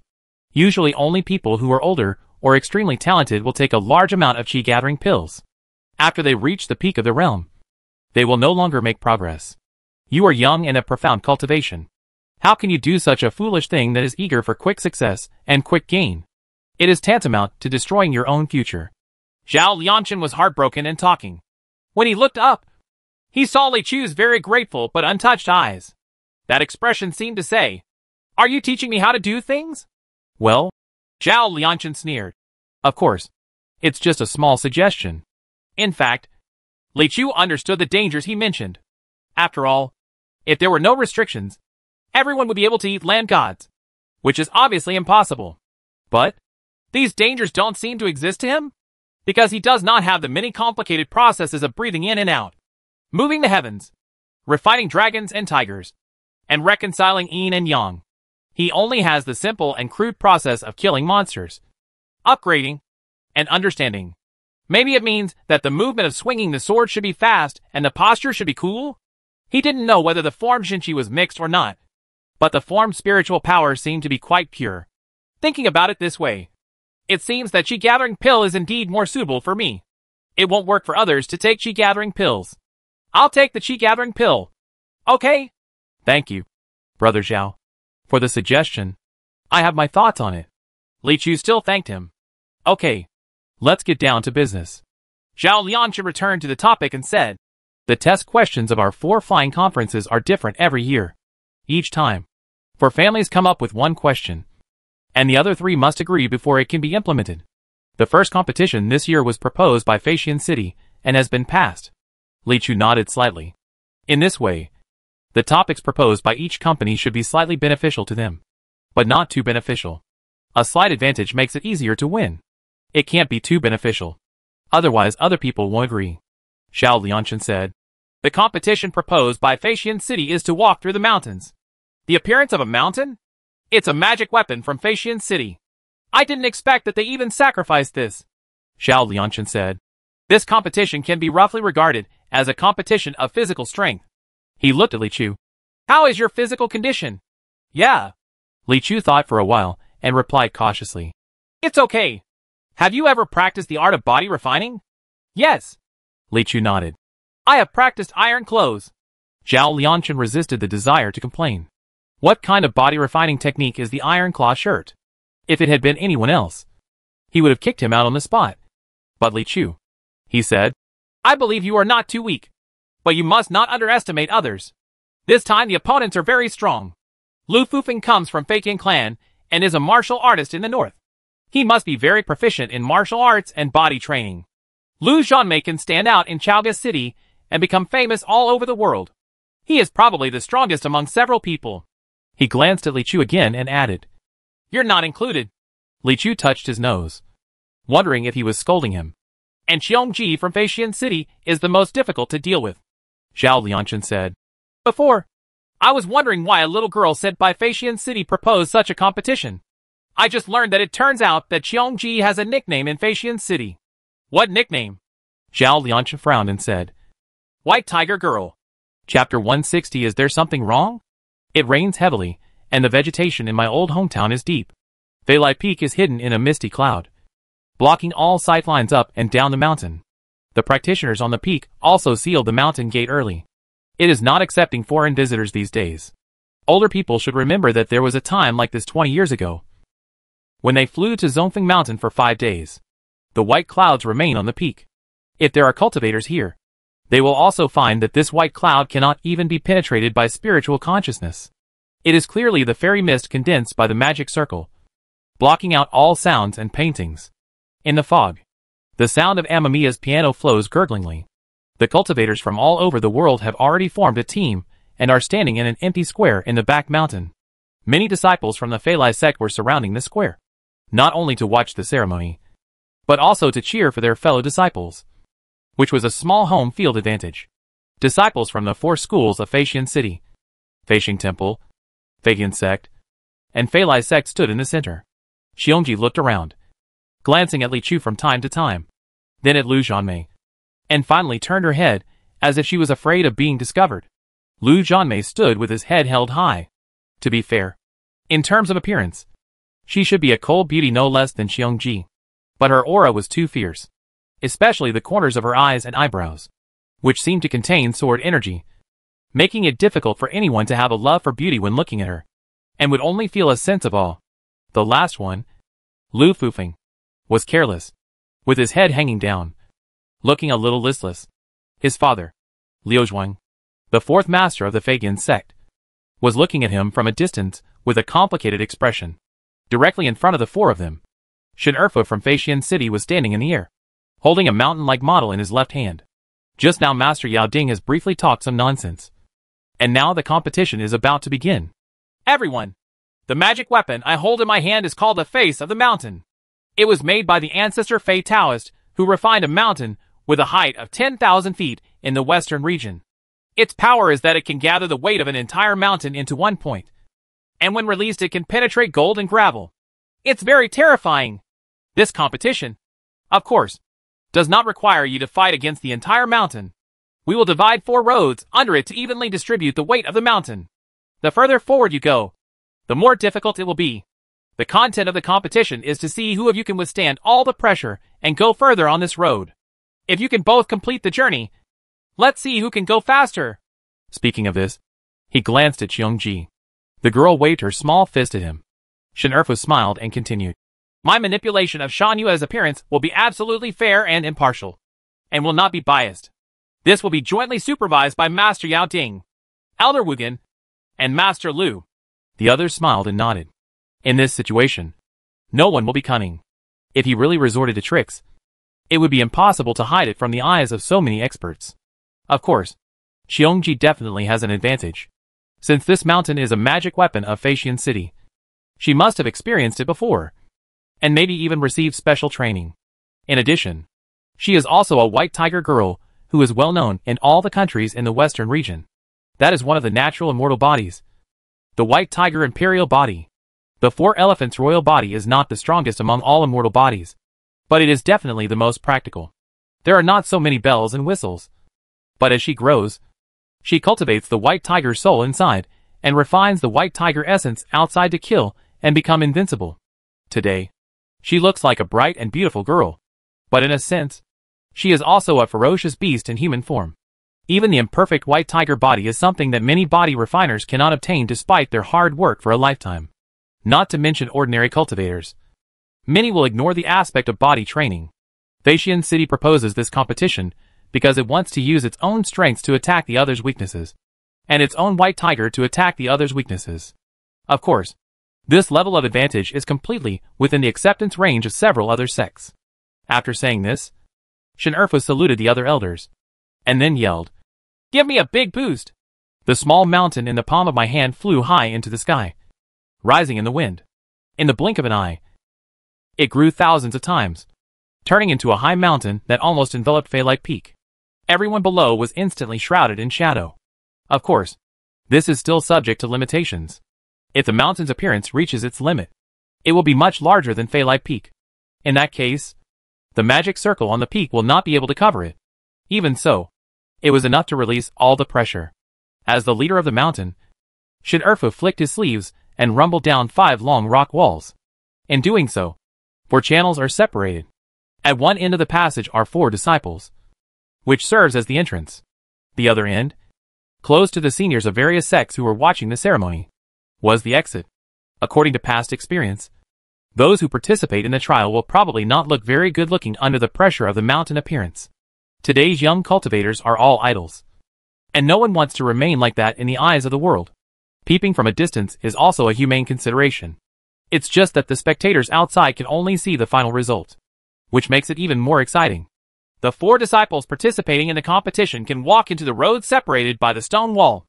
Usually only people who are older or extremely talented will take a large amount of chi-gathering pills. After they reach the peak of the realm, they will no longer make progress. You are young and have profound cultivation. How can you do such a foolish thing that is eager for quick success and quick gain? It is tantamount to destroying your own future. Zhao Liangchen was heartbroken and talking. When he looked up, he saw Li Chu's very grateful but untouched eyes. That expression seemed to say, Are you teaching me how to do things? Well, Zhao Liangchen sneered. Of course. It's just a small suggestion. In fact, Li Chu understood the dangers he mentioned. After all, if there were no restrictions, everyone would be able to eat land gods, which is obviously impossible. But, these dangers don't seem to exist to him, because he does not have the many complicated processes of breathing in and out, moving the heavens, refining dragons and tigers, and reconciling yin and yang. He only has the simple and crude process of killing monsters, upgrading, and understanding. Maybe it means that the movement of swinging the sword should be fast and the posture should be cool? He didn't know whether the form Shinchi was mixed or not, but the form spiritual power seemed to be quite pure. Thinking about it this way, it seems that chi-gathering pill is indeed more suitable for me. It won't work for others to take chi-gathering pills. I'll take the chi-gathering pill. Okay? Thank you, Brother Zhao for the suggestion. I have my thoughts on it. Li Chu still thanked him. Okay, let's get down to business. Zhao Liangchen returned to the topic and said, The test questions of our four flying conferences are different every year. Each time. For families come up with one question. And the other three must agree before it can be implemented. The first competition this year was proposed by Feixian City and has been passed. Li Chu nodded slightly. In this way, the topics proposed by each company should be slightly beneficial to them, but not too beneficial. A slight advantage makes it easier to win. It can't be too beneficial. Otherwise other people won't agree. Zhao Liangchen said. The competition proposed by Feixian City is to walk through the mountains. The appearance of a mountain? It's a magic weapon from Feixian City. I didn't expect that they even sacrificed this. Zhao Liangchen said. This competition can be roughly regarded as a competition of physical strength. He looked at Li Chu. How is your physical condition? Yeah. Li Chu thought for a while and replied cautiously. It's okay. Have you ever practiced the art of body refining? Yes. Li Chu nodded. I have practiced iron clothes. Zhao Liangchen resisted the desire to complain. What kind of body refining technique is the iron claw shirt? If it had been anyone else, he would have kicked him out on the spot. But Li Chu, he said, I believe you are not too weak but you must not underestimate others. This time the opponents are very strong. Lu Fufeng comes from Feiqian clan and is a martial artist in the north. He must be very proficient in martial arts and body training. Lu Zhanmei can stand out in Chaoge City and become famous all over the world. He is probably the strongest among several people. He glanced at Li Chu again and added, You're not included. Li Chu touched his nose, wondering if he was scolding him. And Xiong Ji from Feixian City is the most difficult to deal with. Zhao Liangchen said. Before, I was wondering why a little girl sent by Feixian City proposed such a competition. I just learned that it turns out that Xiong Ji has a nickname in Feixian City. What nickname? Zhao Liangchen frowned and said, White Tiger Girl. Chapter 160 Is there something wrong? It rains heavily, and the vegetation in my old hometown is deep. Feilai Peak is hidden in a misty cloud, blocking all sight lines up and down the mountain. The practitioners on the peak also sealed the mountain gate early. It is not accepting foreign visitors these days. Older people should remember that there was a time like this 20 years ago, when they flew to Zongfeng Mountain for five days. The white clouds remain on the peak. If there are cultivators here, they will also find that this white cloud cannot even be penetrated by spiritual consciousness. It is clearly the fairy mist condensed by the magic circle, blocking out all sounds and paintings. In the fog, the sound of Amamiya's piano flows gurglingly. The cultivators from all over the world have already formed a team and are standing in an empty square in the back mountain. Many disciples from the Feilai sect were surrounding the square, not only to watch the ceremony, but also to cheer for their fellow disciples which was a small home field advantage. Disciples from the four schools of Feixian City, Feixing Temple, Feigian Sect, and Feilai Sect stood in the center. Xiongji looked around, glancing at Li Chu from time to time, then at Lu Zhanmei, and finally turned her head as if she was afraid of being discovered. Lu Zhanmei stood with his head held high. To be fair, in terms of appearance, she should be a cold beauty no less than Xiongji, but her aura was too fierce especially the corners of her eyes and eyebrows, which seemed to contain sword energy, making it difficult for anyone to have a love for beauty when looking at her, and would only feel a sense of awe. The last one, Lu Fufeng, was careless, with his head hanging down, looking a little listless. His father, Liu Zhuang, the fourth master of the Feigian sect, was looking at him from a distance with a complicated expression. Directly in front of the four of them, Shen Erfu from Feixian City was standing in the air holding a mountain-like model in his left hand. Just now Master Yao Ding has briefly talked some nonsense. And now the competition is about to begin. Everyone! The magic weapon I hold in my hand is called the Face of the Mountain. It was made by the ancestor Fei Taoist who refined a mountain with a height of 10,000 feet in the western region. Its power is that it can gather the weight of an entire mountain into one point. And when released it can penetrate gold and gravel. It's very terrifying. This competition, of course, does not require you to fight against the entire mountain. We will divide four roads under it to evenly distribute the weight of the mountain. The further forward you go, the more difficult it will be. The content of the competition is to see who of you can withstand all the pressure and go further on this road. If you can both complete the journey, let's see who can go faster. Speaking of this, he glanced at Xiongji. The girl waved her small fist at him. Shen Erfu smiled and continued. My manipulation of Shan Yue's appearance will be absolutely fair and impartial, and will not be biased. This will be jointly supervised by Master Yao Ding, Elder Wugen, and Master Lu. The others smiled and nodded. In this situation, no one will be cunning. If he really resorted to tricks, it would be impossible to hide it from the eyes of so many experts. Of course, Xiongji definitely has an advantage. Since this mountain is a magic weapon of Feixian City, she must have experienced it before and maybe even receive special training. In addition, she is also a white tiger girl who is well known in all the countries in the western region. That is one of the natural immortal bodies. The white tiger imperial body. The four elephants royal body is not the strongest among all immortal bodies, but it is definitely the most practical. There are not so many bells and whistles. But as she grows, she cultivates the white tiger soul inside and refines the white tiger essence outside to kill and become invincible. Today, she looks like a bright and beautiful girl. But in a sense, she is also a ferocious beast in human form. Even the imperfect white tiger body is something that many body refiners cannot obtain despite their hard work for a lifetime. Not to mention ordinary cultivators. Many will ignore the aspect of body training. Feixian City proposes this competition because it wants to use its own strengths to attack the other's weaknesses, and its own white tiger to attack the other's weaknesses. Of course, This level of advantage is completely within the acceptance range of several other sects. After saying this, Shen Erfu saluted the other elders, and then yelled, Give me a big boost! The small mountain in the palm of my hand flew high into the sky, rising in the wind. In the blink of an eye, it grew thousands of times, turning into a high mountain that almost enveloped Feilai Peak. Everyone below was instantly shrouded in shadow. Of course, this is still subject to limitations. If the mountain's appearance reaches its limit, it will be much larger than Feilai Peak. In that case, the magic circle on the peak will not be able to cover it. Even so, it was enough to release all the pressure. As the leader of the mountain, Shen Erfu flicked his sleeves and rumbled down five long rock walls. In doing so, four channels are separated. At one end of the passage are four disciples, which serves as the entrance. The other end, closed to the seniors of various sects who were watching the ceremony, was the exit. According to past experience, those who participate in the trial will probably not look very good looking under the pressure of the mountain appearance. Today's young cultivators are all idols. And no one wants to remain like that in the eyes of the world. Peeping from a distance is also a humane consideration. It's just that the spectators outside can only see the final result, which makes it even more exciting. The four disciples participating in the competition can walk into the road separated by the stone wall.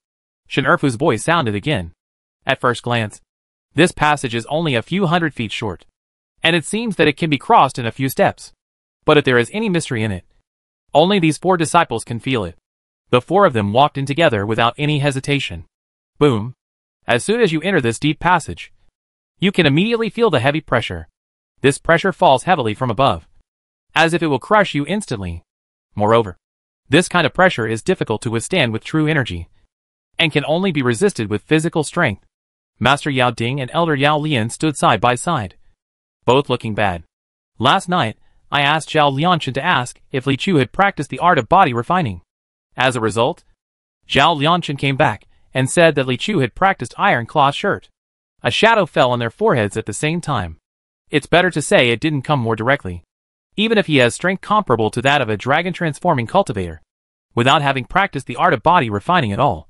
Shen Erfu's voice sounded again. At first glance, this passage is only a few hundred feet short, and it seems that it can be crossed in a few steps. But if there is any mystery in it, only these four disciples can feel it. The four of them walked in together without any hesitation. Boom. As soon as you enter this deep passage, you can immediately feel the heavy pressure. This pressure falls heavily from above, as if it will crush you instantly. Moreover, this kind of pressure is difficult to withstand with true energy, and can only be resisted with physical strength. Master Yao Ding and Elder Yao Lian stood side by side, both looking bad. Last night, I asked Zhao Liangchen to ask if Li Chu had practiced the art of body refining. As a result, Zhao Liangchen came back and said that Li Chu had practiced iron cloth shirt. A shadow fell on their foreheads at the same time. It's better to say it didn't come more directly. Even if he has strength comparable to that of a dragon transforming cultivator, without having practiced the art of body refining at all.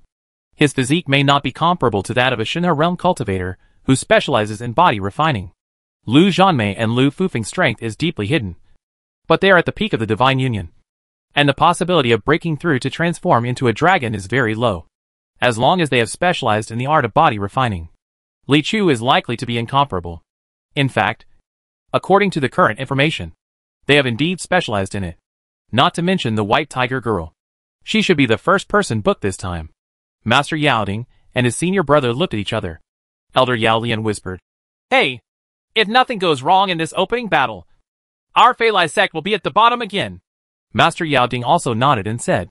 His physique may not be comparable to that of a Shinra realm cultivator who specializes in body refining. Lu Zhanmei and Lu Fufeng's strength is deeply hidden. But they are at the peak of the divine union. And the possibility of breaking through to transform into a dragon is very low. As long as they have specialized in the art of body refining. Li Chu is likely to be incomparable. In fact, according to the current information, they have indeed specialized in it. Not to mention the White Tiger Girl. She should be the first person booked this time. Master Yaoding and his senior brother looked at each other. Elder Yao Lian whispered, Hey, if nothing goes wrong in this opening battle, our Feilai sect will be at the bottom again. Master Yaoding also nodded and said,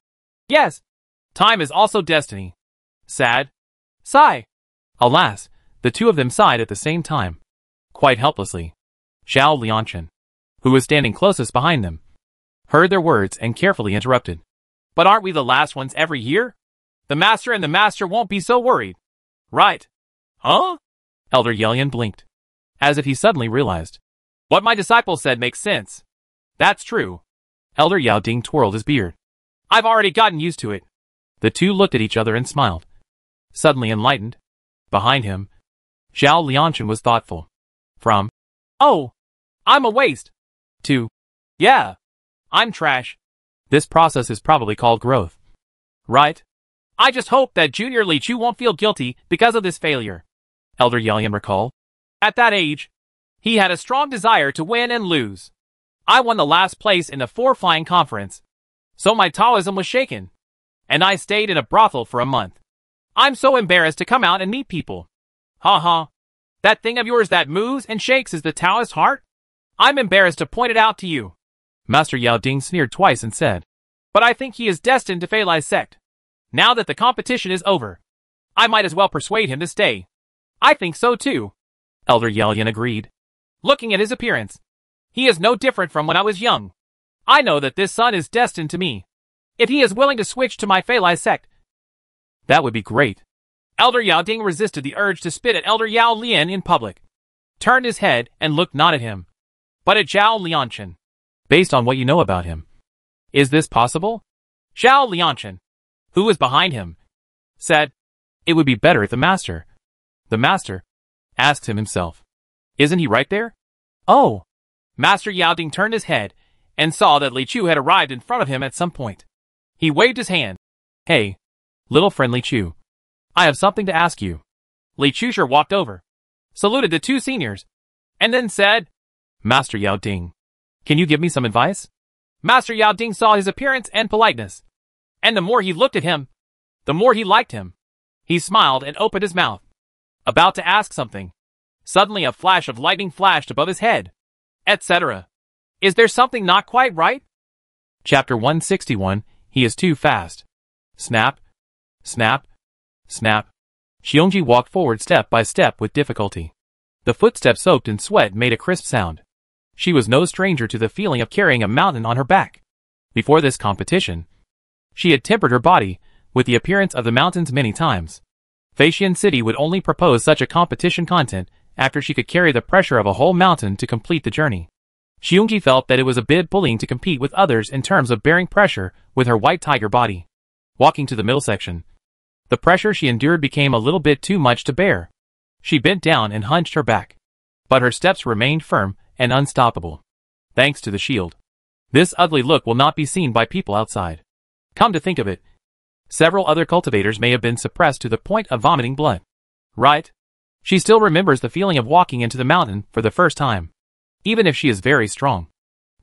Yes, time is also destiny. Sad. Sigh. Alas, the two of them sighed at the same time. Quite helplessly. Zhao Liangchen, who was standing closest behind them, heard their words and carefully interrupted. But aren't we the last ones every year? The master and the master won't be so worried. Right. Huh? Elder Yelian blinked, as if he suddenly realized. What my disciple said makes sense. That's true. Elder Yao Ding twirled his beard. I've already gotten used to it. The two looked at each other and smiled. Suddenly enlightened. Behind him, Zhao Lianshan was thoughtful. From, Oh, I'm a waste. To, Yeah, I'm trash. This process is probably called growth. Right? I just hope that Junior Li Chu won't feel guilty because of this failure. Elder Yelian recalled. At that age, he had a strong desire to win and lose. I won the last place in the four flying conference, so my Taoism was shaken, and I stayed in a brothel for a month. I'm so embarrassed to come out and meet people. Ha ha. That thing of yours that moves and shakes is the Taoist heart? I'm embarrassed to point it out to you. Master Yao Ding sneered twice and said, But I think he is destined to fail Feilai's sect. Now that the competition is over, I might as well persuade him to stay. I think so too. Elder Yelian agreed. Looking at his appearance, he is no different from when I was young. I know that this son is destined to me. If he is willing to switch to my Feilai sect, that would be great. Elder Yao Ding resisted the urge to spit at Elder Yao Lian in public, turned his head and looked not at him, but at Zhao Liangchen. Based on what you know about him, is this possible? Zhao Liangchen, who was behind him, said, It would be better if the master, the master, asked him himself. Isn't he right there? Oh! Master Yao Ding turned his head and saw that Li Chu had arrived in front of him at some point. He waved his hand. Hey, little friend Li Chu. I have something to ask you. Li Chushire walked over, saluted the two seniors, and then said, Master Yao Ding, can you give me some advice? Master Yao Ding saw his appearance and politeness, and the more he looked at him, the more he liked him. He smiled and opened his mouth, about to ask something. Suddenly a flash of lightning flashed above his head, etc. Is there something not quite right? Chapter 161 He is too fast. Snap, snap, snap. Xiongji walked forward step by step with difficulty. The footsteps soaked in sweat made a crisp sound. She was no stranger to the feeling of carrying a mountain on her back. Before this competition, she had tempered her body with the appearance of the mountains many times. Feixian City would only propose such a competition content after she could carry the pressure of a whole mountain to complete the journey. Xiongji felt that it was a bit bullying to compete with others in terms of bearing pressure with her white tiger body. Walking to the middle section, the pressure she endured became a little bit too much to bear. She bent down and hunched her back. But her steps remained firm and unstoppable. Thanks to the shield. This ugly look will not be seen by people outside. Come to think of it, several other cultivators may have been suppressed to the point of vomiting blood. Right? She still remembers the feeling of walking into the mountain for the first time. Even if she is very strong,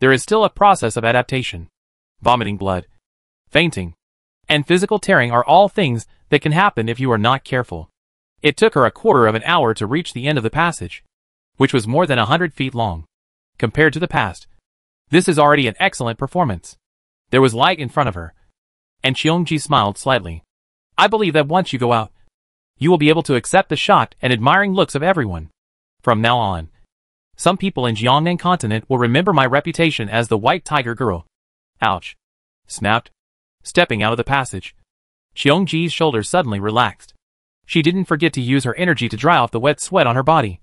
there is still a process of adaptation. Vomiting blood, fainting, and physical tearing are all things that can happen if you are not careful. It took her a quarter of an hour to reach the end of the passage, which was more than a hundred feet long. Compared to the past, this is already an excellent performance. There was light in front of her, and Xiongji smiled slightly. I believe that once you go out, you will be able to accept the shocked and admiring looks of everyone. From now on, some people in Jiangnan continent will remember my reputation as the white tiger girl. Ouch. Snapped. Stepping out of the passage. Xiongji's shoulders suddenly relaxed. She didn't forget to use her energy to dry off the wet sweat on her body,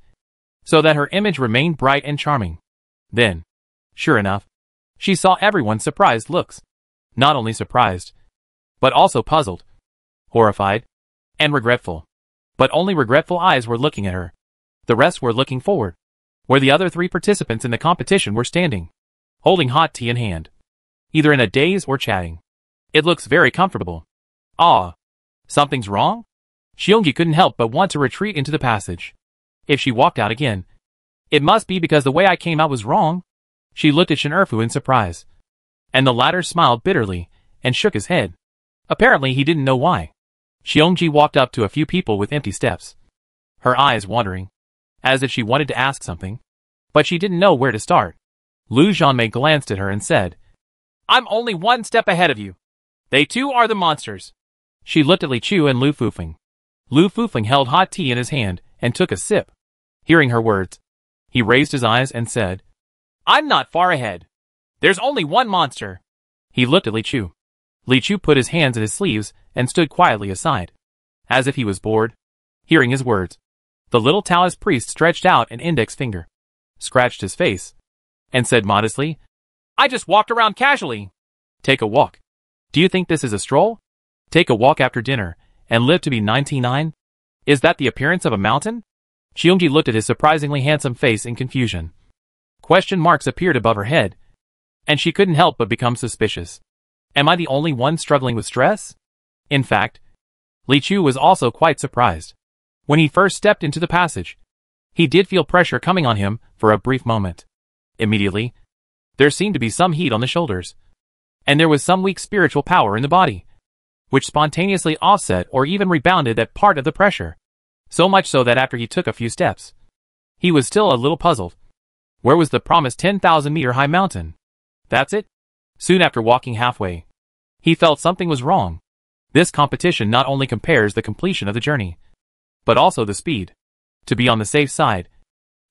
so that her image remained bright and charming. Then, sure enough, she saw everyone's surprised looks. Not only surprised, but also puzzled, horrified, and regretful. But only regretful eyes were looking at her. The rest were looking forward, where the other three participants in the competition were standing, holding hot tea in hand, either in a daze or chatting. It looks very comfortable. Ah, something's wrong? Xiongji couldn't help but want to retreat into the passage. If she walked out again, it must be because the way I came out was wrong. She looked at Shen Erfu in surprise. And the latter smiled bitterly and shook his head. Apparently he didn't know why. Xiongji walked up to a few people with empty steps. Her eyes wandering, as if she wanted to ask something. But she didn't know where to start. Lu Zhanmei glanced at her and said, I'm only one step ahead of you. They too are the monsters. She looked at Li Chu and Lu Fufeng. Lu Fufeng held hot tea in his hand and took a sip. Hearing her words, he raised his eyes and said, I'm not far ahead. There's only one monster. He looked at Li Chu. Li Chu put his hands in his sleeves and stood quietly aside, as if he was bored. Hearing his words, the little Taoist priest stretched out an index finger, scratched his face, and said modestly, I just walked around casually. Take a walk. Do you think this is a stroll? Take a walk after dinner and live to be 99? Is that the appearance of a mountain? Xiongji looked at his surprisingly handsome face in confusion. Question marks appeared above her head, and she couldn't help but become suspicious. Am I the only one struggling with stress? In fact, Li Chu was also quite surprised. When he first stepped into the passage, he did feel pressure coming on him for a brief moment. Immediately, there seemed to be some heat on the shoulders, and there was some weak spiritual power in the body, which spontaneously offset or even rebounded that part of the pressure. So much so that after he took a few steps, he was still a little puzzled. Where was the promised 10,000 meter high mountain? That's it? Soon after walking halfway, he felt something was wrong. This competition not only compares the completion of the journey, but also the speed. To be on the safe side,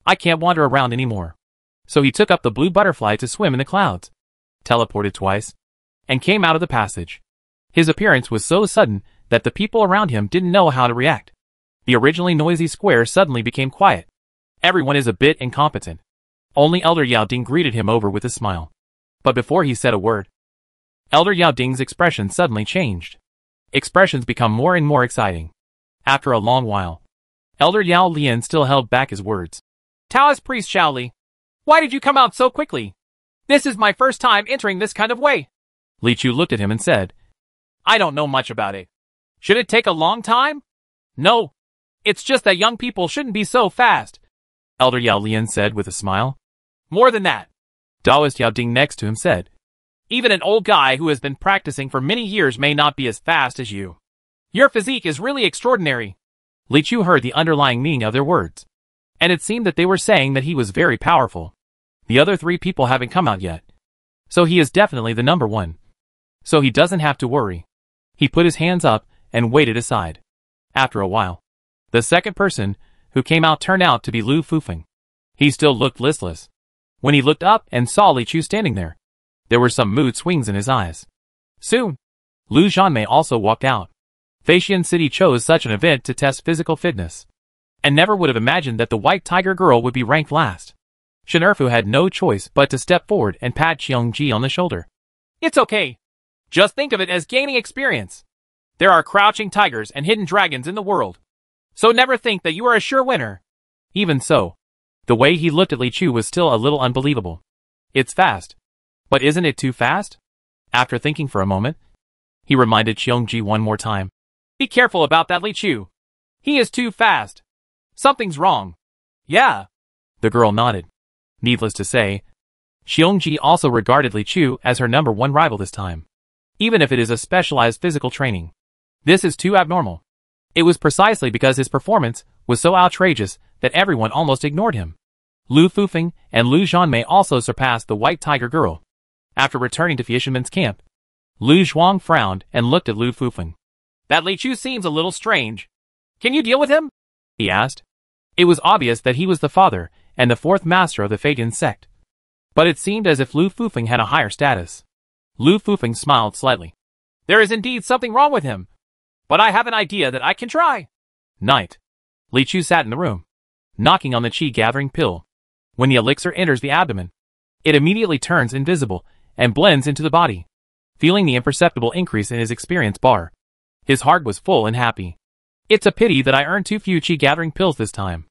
I can't wander around anymore. So he took up the blue butterfly to swim in the clouds, teleported twice, and came out of the passage. His appearance was so sudden that the people around him didn't know how to react. The originally noisy square suddenly became quiet. Everyone is a bit incompetent. Only Elder Yao Ding greeted him over with a smile. But before he said a word, Elder Yao Ding's expression suddenly changed. Expressions become more and more exciting. After a long while, Elder Yao Lian still held back his words. Taoist priest Xiao Li, why did you come out so quickly? This is my first time entering this kind of way. Li Chu looked at him and said, I don't know much about it. Should it take a long time? No. It's just that young people shouldn't be so fast. Elder Yao Lian said with a smile. More than that. Taoist Yao Ding next to him said, Even an old guy who has been practicing for many years may not be as fast as you. Your physique is really extraordinary. Li Chu heard the underlying meaning of their words. And it seemed that they were saying that he was very powerful. The other three people haven't come out yet. So he is definitely the number one. So he doesn't have to worry. He put his hands up and waited aside. After a while, the second person who came out turned out to be Lu Fufeng. He still looked listless. When he looked up and saw Li Chu standing there, there were some mood swings in his eyes. Soon, Lu Zhanmei also walked out. Feixian City chose such an event to test physical fitness, and never would have imagined that the White Tiger girl would be ranked last. Shen Erfu had no choice but to step forward and pat Qiong Ji on the shoulder. It's okay. Just think of it as gaining experience. There are crouching tigers and hidden dragons in the world. So never think that you are a sure winner. Even so, the way he looked at Li Chu was still a little unbelievable. It's fast. But isn't it too fast? After thinking for a moment, he reminded Ji one more time. Be careful about that Li Chu. He is too fast. Something's wrong. Yeah. The girl nodded. Needless to say, Xiongji also regarded Li Chu as her number one rival this time. Even if it is a specialized physical training. This is too abnormal. It was precisely because his performance was so outrageous that everyone almost ignored him. Lu Fufeng and Lu Zhanmei also surpassed the White Tiger Girl. After returning to Fisherman's camp, Lu Zhuang frowned and looked at Lu Fufeng. That Li Chu seems a little strange. Can you deal with him? He asked. It was obvious that he was the father and the fourth master of the Feidian sect. But it seemed as if Lu Fufeng had a higher status. Lu Fufeng smiled slightly. There is indeed something wrong with him. But I have an idea that I can try. Night. Li Chu sat in the room, knocking on the chi-gathering pill. When the elixir enters the abdomen, it immediately turns invisible and blends into the body. Feeling the imperceptible increase in his experience bar, his heart was full and happy. It's a pity that I earned too few chi gathering pills this time.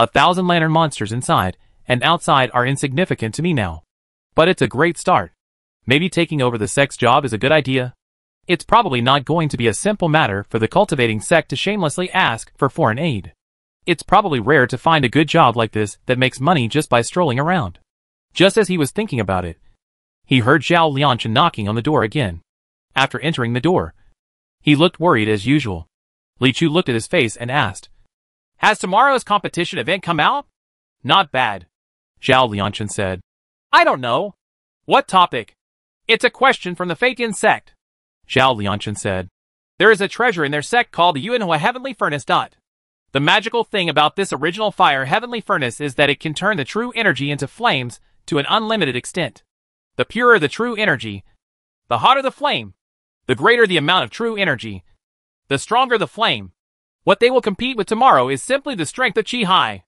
A thousand lantern monsters inside and outside are insignificant to me now. But it's a great start. Maybe taking over the sect's job is a good idea. It's probably not going to be a simple matter for the cultivating sect to shamelessly ask for foreign aid. It's probably rare to find a good job like this that makes money just by strolling around. Just as he was thinking about it, he heard Zhao Liangchen knocking on the door again. After entering the door, he looked worried as usual. Li Chu looked at his face and asked, Has tomorrow's competition event come out? Not bad. Zhao Liangchen said. I don't know. What topic? It's a question from the Feidian sect. Zhao Liangchen said. There is a treasure in their sect called the Yuanhua Heavenly Furnace. Dot. The magical thing about this original fire heavenly furnace is that it can turn the true energy into flames to an unlimited extent. The purer the true energy, the hotter the flame, the greater the amount of true energy, the stronger the flame. What they will compete with tomorrow is simply the strength of Chi Hai.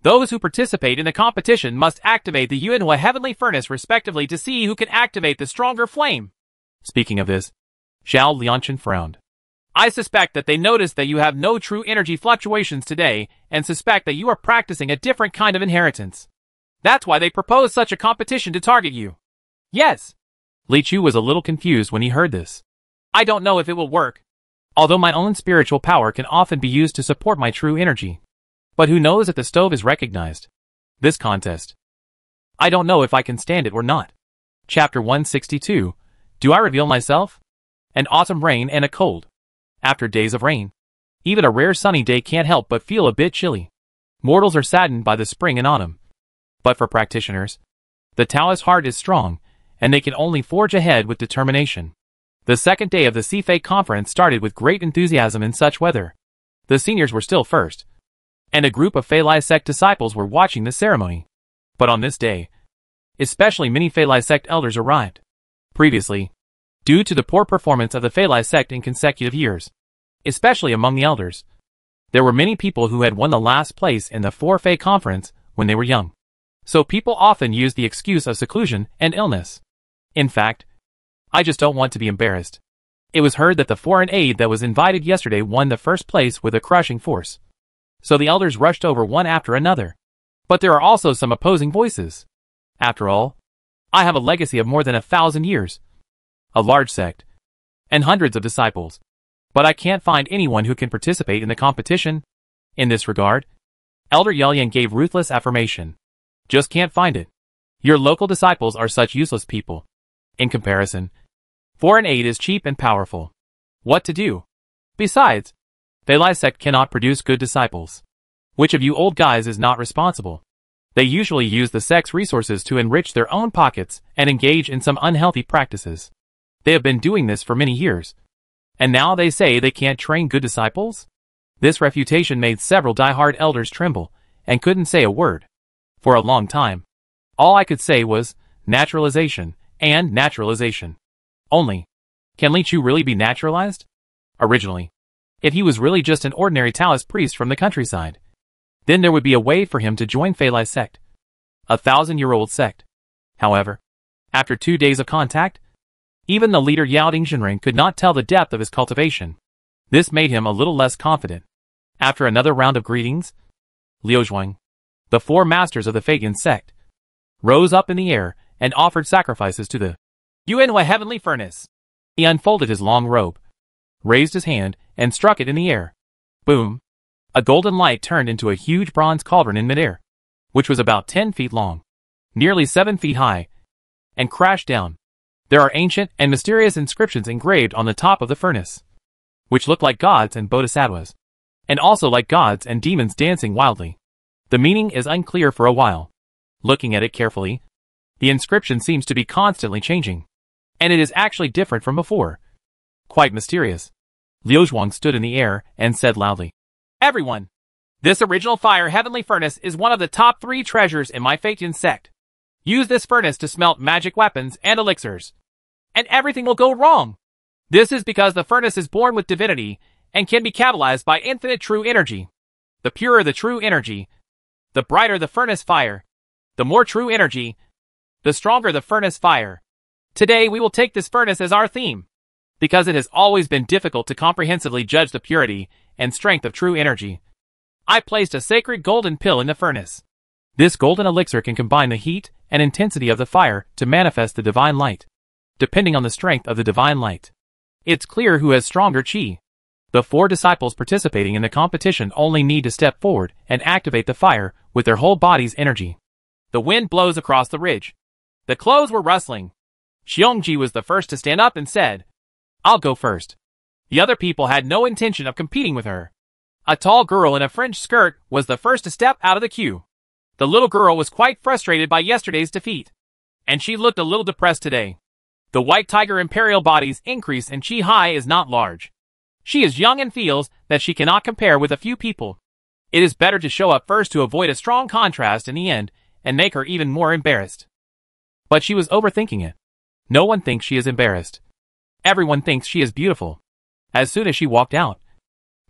Those who participate in the competition must activate the Yuanhua Heavenly Furnace respectively to see who can activate the stronger flame. Speaking of this, Xiao Lianchen frowned. I suspect that they noticed that you have no true energy fluctuations today and suspect that you are practicing a different kind of inheritance. That's why they proposed such a competition to target you. Yes. Li Chu was a little confused when he heard this. I don't know if it will work. Although my own spiritual power can often be used to support my true energy. But who knows if the stove is recognized? This contest. I don't know if I can stand it or not. Chapter 162. Do I reveal myself? An autumn rain and a cold. After days of rain. Even a rare sunny day can't help but feel a bit chilly. Mortals are saddened by the spring and autumn. But for practitioners, the Taoist heart is strong, and they can only forge ahead with determination. The second day of the CFA conference started with great enthusiasm in such weather. The seniors were still first, and a group of Fei Lai sect disciples were watching the ceremony. But on this day, especially many Fei Lai sect elders arrived. Previously, due to the poor performance of the Fei sect in consecutive years, especially among the elders, there were many people who had won the last place in the Four Fei conference when they were young. So people often used the excuse of seclusion and illness. In fact, I just don't want to be embarrassed. It was heard that the foreign aid that was invited yesterday won the first place with a crushing force. So the elders rushed over one after another. But there are also some opposing voices. After all, I have a legacy of more than a thousand years, a large sect, and hundreds of disciples. But I can't find anyone who can participate in the competition. In this regard, Elder Yelian gave ruthless affirmation. Just can't find it. Your local disciples are such useless people. In comparison, foreign aid is cheap and powerful. What to do? Besides, Feilai sect cannot produce good disciples. Which of you old guys is not responsible? They usually use the sect's resources to enrich their own pockets and engage in some unhealthy practices. They have been doing this for many years. And now they say they can't train good disciples? This refutation made several die-hard elders tremble and couldn't say a word. For a long time. All I could say was, naturalization and naturalization. Only, can Li Chu really be naturalized? Originally, if he was really just an ordinary Taoist priest from the countryside, then there would be a way for him to join Feilai sect. A thousand-year-old sect. However, after two days of contact, even the leader Yao Dingzhenring could not tell the depth of his cultivation. This made him a little less confident. After another round of greetings, Liu Zhuang, the four masters of the Feiyan sect, rose up in the air and offered sacrifices to the Yuanhua heavenly furnace. He unfolded his long robe, raised his hand, and struck it in the air. Boom! A golden light turned into a huge bronze cauldron in midair, which was about 10 feet long, nearly 7 feet high, and crashed down. There are ancient and mysterious inscriptions engraved on the top of the furnace, which look like gods and bodhisattvas, and also like gods and demons dancing wildly. The meaning is unclear for a while. Looking at it carefully, the inscription seems to be constantly changing, and it is actually different from before. Quite mysterious. Liu Zhuang stood in the air and said loudly, Everyone! This original fire heavenly furnace is one of the top three treasures in my Feiyan sect. Use this furnace to smelt magic weapons and elixirs. And everything will go wrong. This is because the furnace is born with divinity and can be catalyzed by infinite true energy. The purer the true energy, the brighter the furnace fire. The more true energy, the stronger the furnace fire. Today we will take this furnace as our theme, because it has always been difficult to comprehensively judge the purity and strength of true energy. I placed a sacred golden pill in the furnace. This golden elixir can combine the heat and intensity of the fire to manifest the divine light, depending on the strength of the divine light. It's clear who has stronger chi. The four disciples participating in the competition only need to step forward and activate the fire with their whole body's energy. The wind blows across the ridge. The clothes were rustling. Xiongji was the first to stand up and said, I'll go first. The other people had no intention of competing with her. A tall girl in a French skirt was the first to step out of the queue. The little girl was quite frustrated by yesterday's defeat. And she looked a little depressed today. The White Tiger Imperial body's increase in Chi Hai is not large. She is young and feels that she cannot compare with a few people. It is better to show up first to avoid a strong contrast in the end and make her even more embarrassed. But she was overthinking it. No one thinks she is embarrassed. Everyone thinks she is beautiful. As soon as she walked out,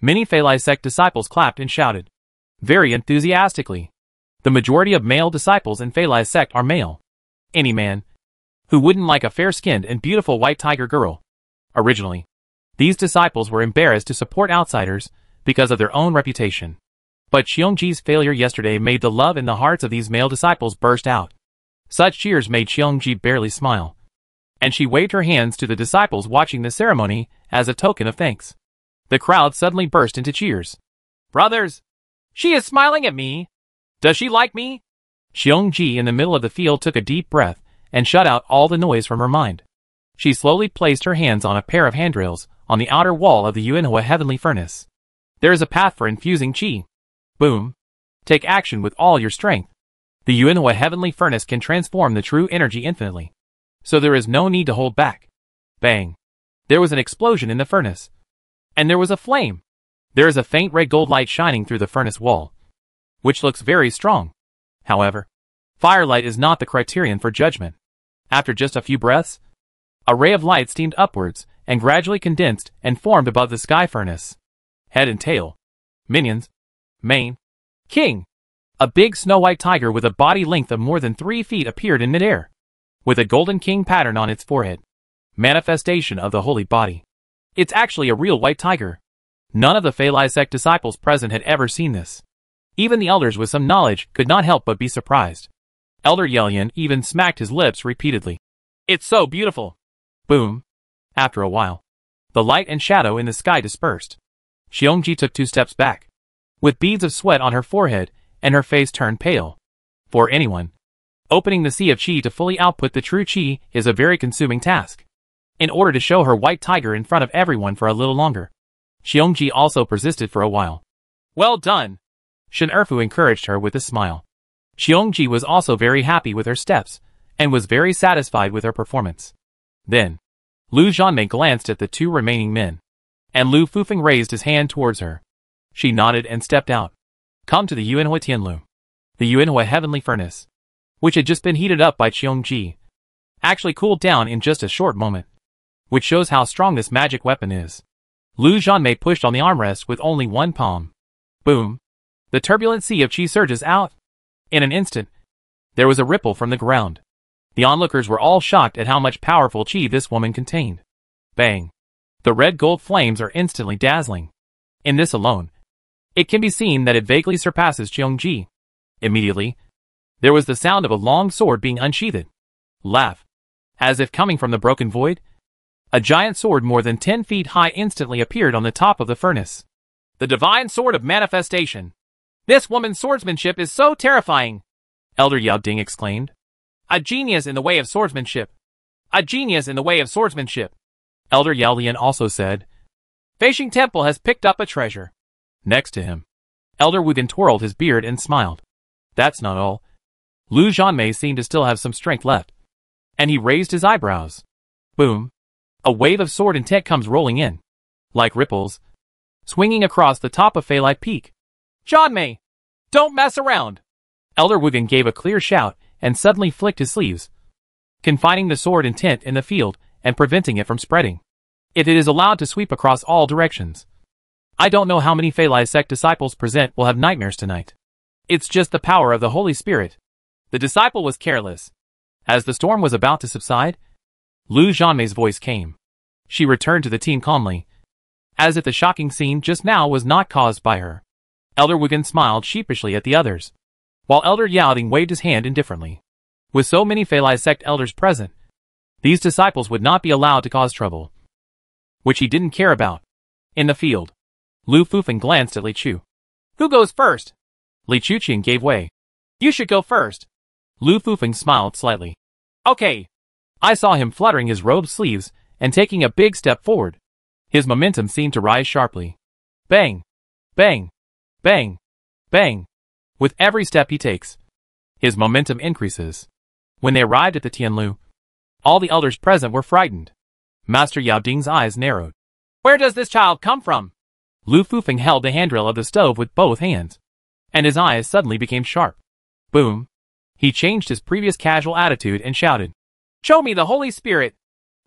many Feilai sect disciples clapped and shouted, very enthusiastically. The majority of male disciples in Feilai sect are male. Any man who wouldn't like a fair-skinned and beautiful white tiger girl. Originally, these disciples were embarrassed to support outsiders because of their own reputation. But Xiongji's failure yesterday made the love in the hearts of these male disciples burst out. Such cheers made Xiongji barely smile. And she waved her hands to the disciples watching the ceremony as a token of thanks. The crowd suddenly burst into cheers. Brothers! She is smiling at me! Does she like me? Xiong Ji in the middle of the field took a deep breath and shut out all the noise from her mind. She slowly placed her hands on a pair of handrails on the outer wall of the Yuanhua heavenly furnace. There is a path for infusing qi. Boom. Take action with all your strength. The Yuanhua heavenly furnace can transform the true energy infinitely. So there is no need to hold back. Bang. There was an explosion in the furnace. And there was a flame. There is a faint red gold light shining through the furnace wall, which looks very strong. However, firelight is not the criterion for judgment. After just a few breaths, a ray of light steamed upwards and gradually condensed and formed above the sky furnace. Head and tail. Minions. Mane. King. A big snow-white tiger with a body length of more than three feet appeared in midair, with a golden king pattern on its forehead manifestation of the holy body. It's actually a real white tiger. None of the Feilai sect disciples present had ever seen this. Even the elders with some knowledge could not help but be surprised. Elder Yelian even smacked his lips repeatedly. It's so beautiful. Boom. After a while, the light and shadow in the sky dispersed. Xiongji took two steps back, with beads of sweat on her forehead and her face turned pale. For anyone, opening the sea of qi to fully output the true qi is a very consuming task. In order to show her white tiger in front of everyone for a little longer, Xiongji also persisted for a while. Well done. Shen Erfu encouraged her with a smile. Xiongji was also very happy with her steps, and was very satisfied with her performance. Then, Lu Zhanmei glanced at the two remaining men, and Lu Fufeng raised his hand towards her. She nodded and stepped out. Come to the Yuanhua Tianlu. The Yuanhua Heavenly Furnace, which had just been heated up by Qiongji, actually cooled down in just a short moment, which shows how strong this magic weapon is. Lu Zhanmei pushed on the armrest with only one palm. Boom. The turbulent sea of qi surges out. In an instant, there was a ripple from the ground. The onlookers were all shocked at how much powerful qi this woman contained. Bang. The red gold flames are instantly dazzling. In this alone, it can be seen that it vaguely surpasses Qiongji. Immediately, there was the sound of a long sword being unsheathed. Laugh. As if coming from the broken void, a giant sword more than 10 feet high instantly appeared on the top of the furnace. The divine sword of manifestation. This woman's swordsmanship is so terrifying, Elder Yao Ding exclaimed. A genius in the way of swordsmanship. A genius in the way of swordsmanship. Elder Yao Lian also said. Feixing Temple has picked up a treasure. Next to him, Elder Wugan twirled his beard and smiled. That's not all. Lu Zhanmei seemed to still have some strength left. And he raised his eyebrows. Boom. A wave of sword intent comes rolling in, like ripples, swinging across the top of Feilai Peak. Zhanmei! Don't mess around! Elder Wugan gave a clear shout and suddenly flicked his sleeves, confining the sword intent in the field and preventing it from spreading. If it is allowed to sweep across all directions. I don't know how many Feilai sect disciples present will have nightmares tonight. It's just the power of the Holy Spirit. The disciple was careless. As the storm was about to subside, Lu Zhanmei's voice came. She returned to the team calmly, as if the shocking scene just now was not caused by her. Elder Wugan smiled sheepishly at the others, while Elder Yaoding waved his hand indifferently. With so many Feilai sect elders present, these disciples would not be allowed to cause trouble, which he didn't care about. In the field, Lu Fufeng glanced at Li Chu. Who goes first? Li Chuqian gave way. You should go first. Lu Fufeng smiled slightly. Okay, I saw him fluttering his robe sleeves and taking a big step forward. His momentum seemed to rise sharply. Bang! Bang! Bang! Bang! With every step he takes, his momentum increases. When they arrived at the Tianlu, all the elders present were frightened. Master Yao Ding's eyes narrowed. Where does this child come from? Lu Fufeng held the handrail of the stove with both hands, and his eyes suddenly became sharp. Boom! He changed his previous casual attitude and shouted. Show me the Holy Spirit.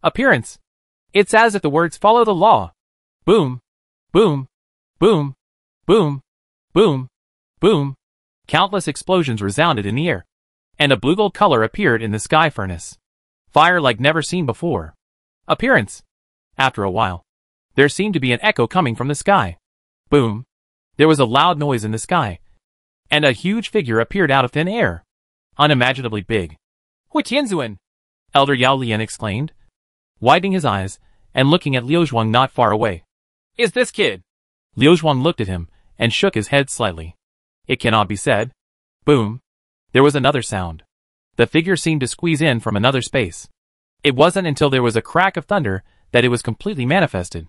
Appearance. It's as if the words follow the law. Boom. Boom. Boom. Boom. Boom. Boom. Countless explosions resounded in the air. And a blue gold color appeared in the sky furnace. Fire like never seen before. Appearance. After a while, there seemed to be an echo coming from the sky. Boom. There was a loud noise in the sky. And a huge figure appeared out of thin air. Unimaginably big. Hui Tianzuan, Elder Yao Lian exclaimed, widening his eyes and looking at Liu Zhuang not far away. Is this kid? Liu Zhuang looked at him and shook his head slightly. It cannot be said. Boom. There was another sound. The figure seemed to squeeze in from another space. It wasn't until there was a crack of thunder that it was completely manifested.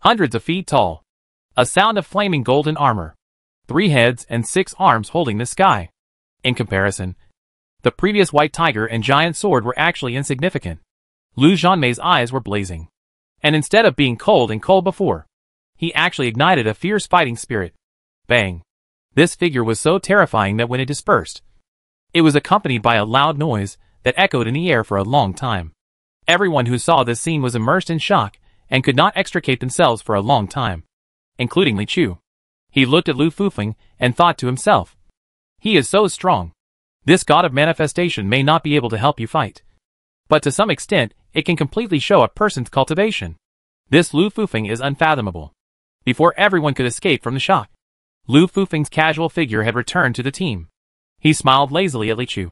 Hundreds of feet tall. A sound of flaming golden armor. Three heads and six arms holding the sky. In comparison, the previous white tiger and giant sword were actually insignificant. Lu Zhanmei's eyes were blazing. And instead of being cold and cold before, he actually ignited a fierce fighting spirit. Bang. This figure was so terrifying that when it dispersed, it was accompanied by a loud noise that echoed in the air for a long time. Everyone who saw this scene was immersed in shock and could not extricate themselves for a long time, including Li Chu. He looked at Lu Fufeng and thought to himself, he is so strong. This god of manifestation may not be able to help you fight. But to some extent, it can completely show a person's cultivation. This Lu Fufeng is unfathomable. before everyone could escape from the shock. Lu Fufeng's casual figure had returned to the team. He smiled lazily at Li Chu.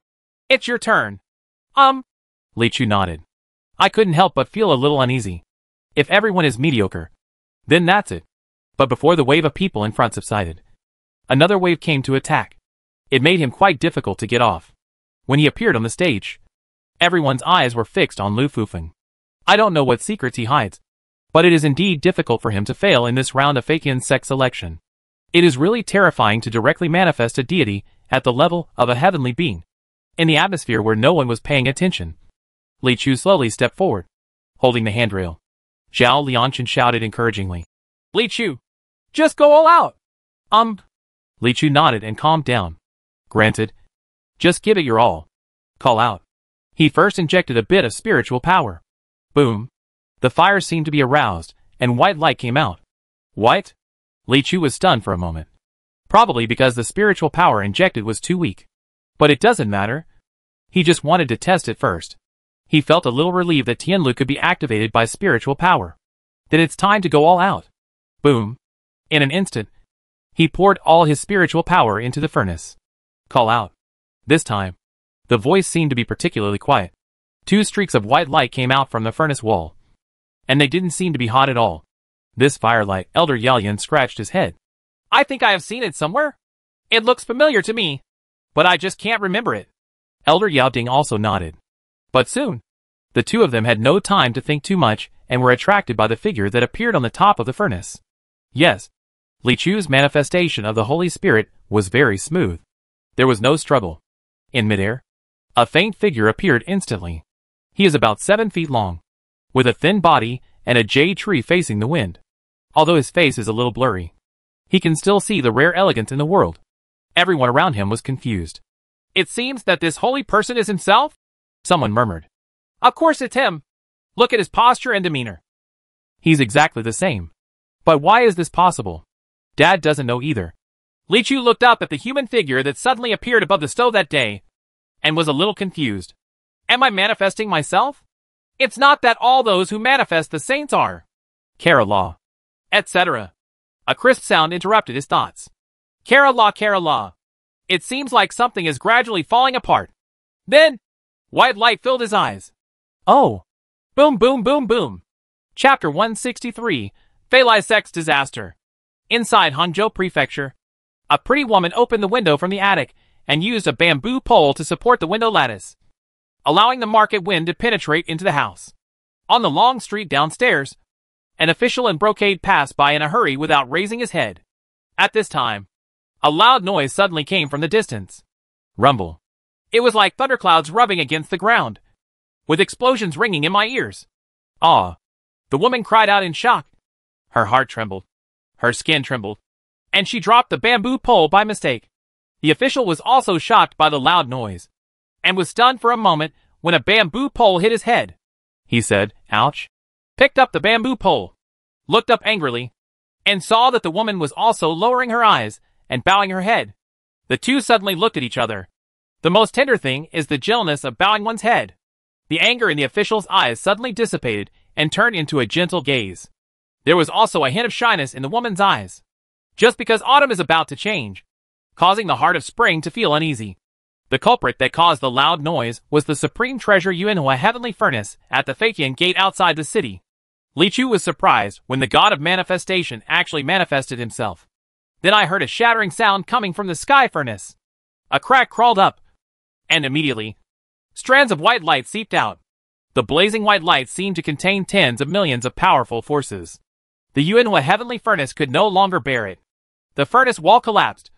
It's your turn. Um. Li Chu nodded. I couldn't help but feel a little uneasy. If everyone is mediocre, then that's it. But before the wave of people in front subsided, another wave came to attack. It made him quite difficult to get off. When he appeared on the stage, everyone's eyes were fixed on Lu Fufeng. I don't know what secrets he hides, but it is indeed difficult for him to fail in this round of Fakian sex selection. It is really terrifying to directly manifest a deity at the level of a heavenly being, in the atmosphere where no one was paying attention. Li Chu slowly stepped forward, holding the handrail. Zhao Liangchen shouted encouragingly. Li Chu, just go all out. Um. Li Chu nodded and calmed down. Granted. Just give it your all. Call out. He first injected a bit of spiritual power. Boom. The fire seemed to be aroused, and white light came out. White? Li Chu was stunned for a moment. Probably because the spiritual power injected was too weak. But it doesn't matter. He just wanted to test it first. He felt a little relieved that Tianlu could be activated by spiritual power. Then it's time to go all out. Boom. In an instant, he poured all his spiritual power into the furnace. Call out. This time, the voice seemed to be particularly quiet. Two streaks of white light came out from the furnace wall. And they didn't seem to be hot at all. This firelight, Elder Yao Lian scratched his head. I think I have seen it somewhere. It looks familiar to me, but I just can't remember it. Elder Yao Ding also nodded. But soon, the two of them had no time to think too much and were attracted by the figure that appeared on the top of the furnace. Yes, Li Chu's manifestation of the Holy Spirit was very smooth. There was no struggle. In midair, a faint figure appeared instantly. He is about seven feet long, with a thin body and a jade tree facing the wind. Although his face is a little blurry, he can still see the rare elegance in the world. Everyone around him was confused. It seems that this holy person is himself? Someone murmured. Of course it's him. Look at his posture and demeanor. He's exactly the same. But why is this possible? Dad doesn't know either. Li Chu looked up at the human figure that suddenly appeared above the stove that day, and was a little confused. Am I manifesting myself? It's not that all those who manifest the saints are. Kara Law. Etc. A crisp sound interrupted his thoughts. Kara Law. It seems like something is gradually falling apart. Then, white light filled his eyes. Oh. Boom, boom, boom, boom. Chapter 163 Feilai Sex Disaster. Inside Hangzhou Prefecture, a pretty woman opened the window from the attic and used a bamboo pole to support the window lattice, allowing the market wind to penetrate into the house. On the long street downstairs, an official in brocade passed by in a hurry without raising his head. At this time, a loud noise suddenly came from the distance. Rumble. It was like thunderclouds rubbing against the ground, with explosions ringing in my ears. Ah! The woman cried out in shock. Her heart trembled. Her skin trembled. And she dropped the bamboo pole by mistake. The official was also shocked by the loud noise, and was stunned for a moment when a bamboo pole hit his head. He said, ouch, picked up the bamboo pole, looked up angrily, and saw that the woman was also lowering her eyes and bowing her head. The two suddenly looked at each other. The most tender thing is the gentleness of bowing one's head. The anger in the official's eyes suddenly dissipated and turned into a gentle gaze. There was also a hint of shyness in the woman's eyes. Just because autumn is about to change, causing the heart of spring to feel uneasy. The culprit that caused the loud noise was the supreme treasure Yuanhua heavenly furnace at the Fakian gate outside the city. Li Chu was surprised when the god of manifestation actually manifested himself. Then I heard a shattering sound coming from the sky furnace. A crack crawled up, and immediately, strands of white light seeped out. The blazing white light seemed to contain tens of millions of powerful forces. The Yuanhua heavenly furnace could no longer bear it. The furnace wall collapsed,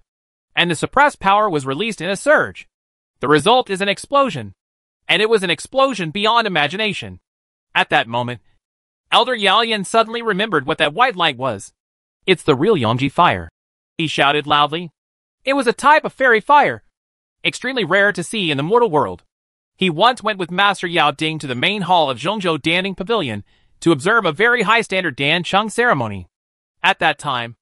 and the suppressed power was released in a surge. The result is an explosion. And it was an explosion beyond imagination. At that moment, Elder Yao Lian suddenly remembered what that white light was. It's the real Yongji fire. He shouted loudly. It was a type of fairy fire, extremely rare to see in the mortal world. He once went with Master Yao Ding to the main hall of Zhongzhou Danning Pavilion to observe a very high standard Dan Chung ceremony. At that time,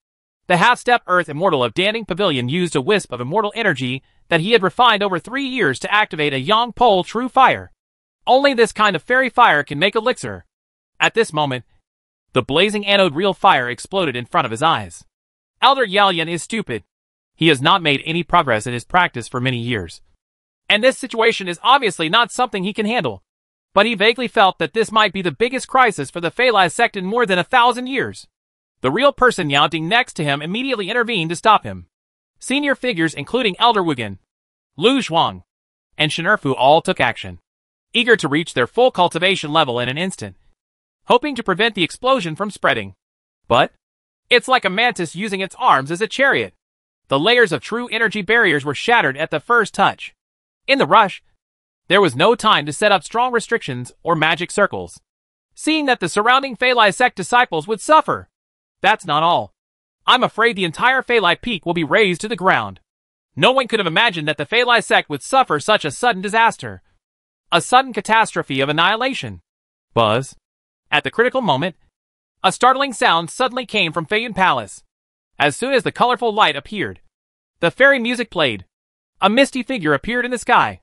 the half-step Earth Immortal of Danning Pavilion used a wisp of immortal energy that he had refined over three years to activate a Yang Pole True Fire. Only this kind of fairy fire can make elixir. At this moment, The blazing anode real fire exploded in front of his eyes. Elder Yao Lian is stupid. He has not made any progress in his practice for many years. And this situation is obviously not something he can handle. But he vaguely felt that this might be the biggest crisis for the Feilai sect in more than a thousand years. The real person Yao Ding next to him immediately intervened to stop him. Senior figures including Elder Wugan, Lu Zhuang, and Shen Erfu all took action, eager to reach their full cultivation level in an instant, hoping to prevent the explosion from spreading. But, it's like a mantis using its arms as a chariot. The layers of true energy barriers were shattered at the first touch. In the rush, there was no time to set up strong restrictions or magic circles. Seeing that the surrounding Feilai sect disciples would suffer. That's not all. I'm afraid the entire Feilai peak will be razed to the ground. No one could have imagined that the Feilai sect would suffer such a sudden disaster. A sudden catastrophe of annihilation. Buzz. At the critical moment, a startling sound suddenly came from Feiyun Palace. As soon as the colorful light appeared, the fairy music played. A misty figure appeared in the sky.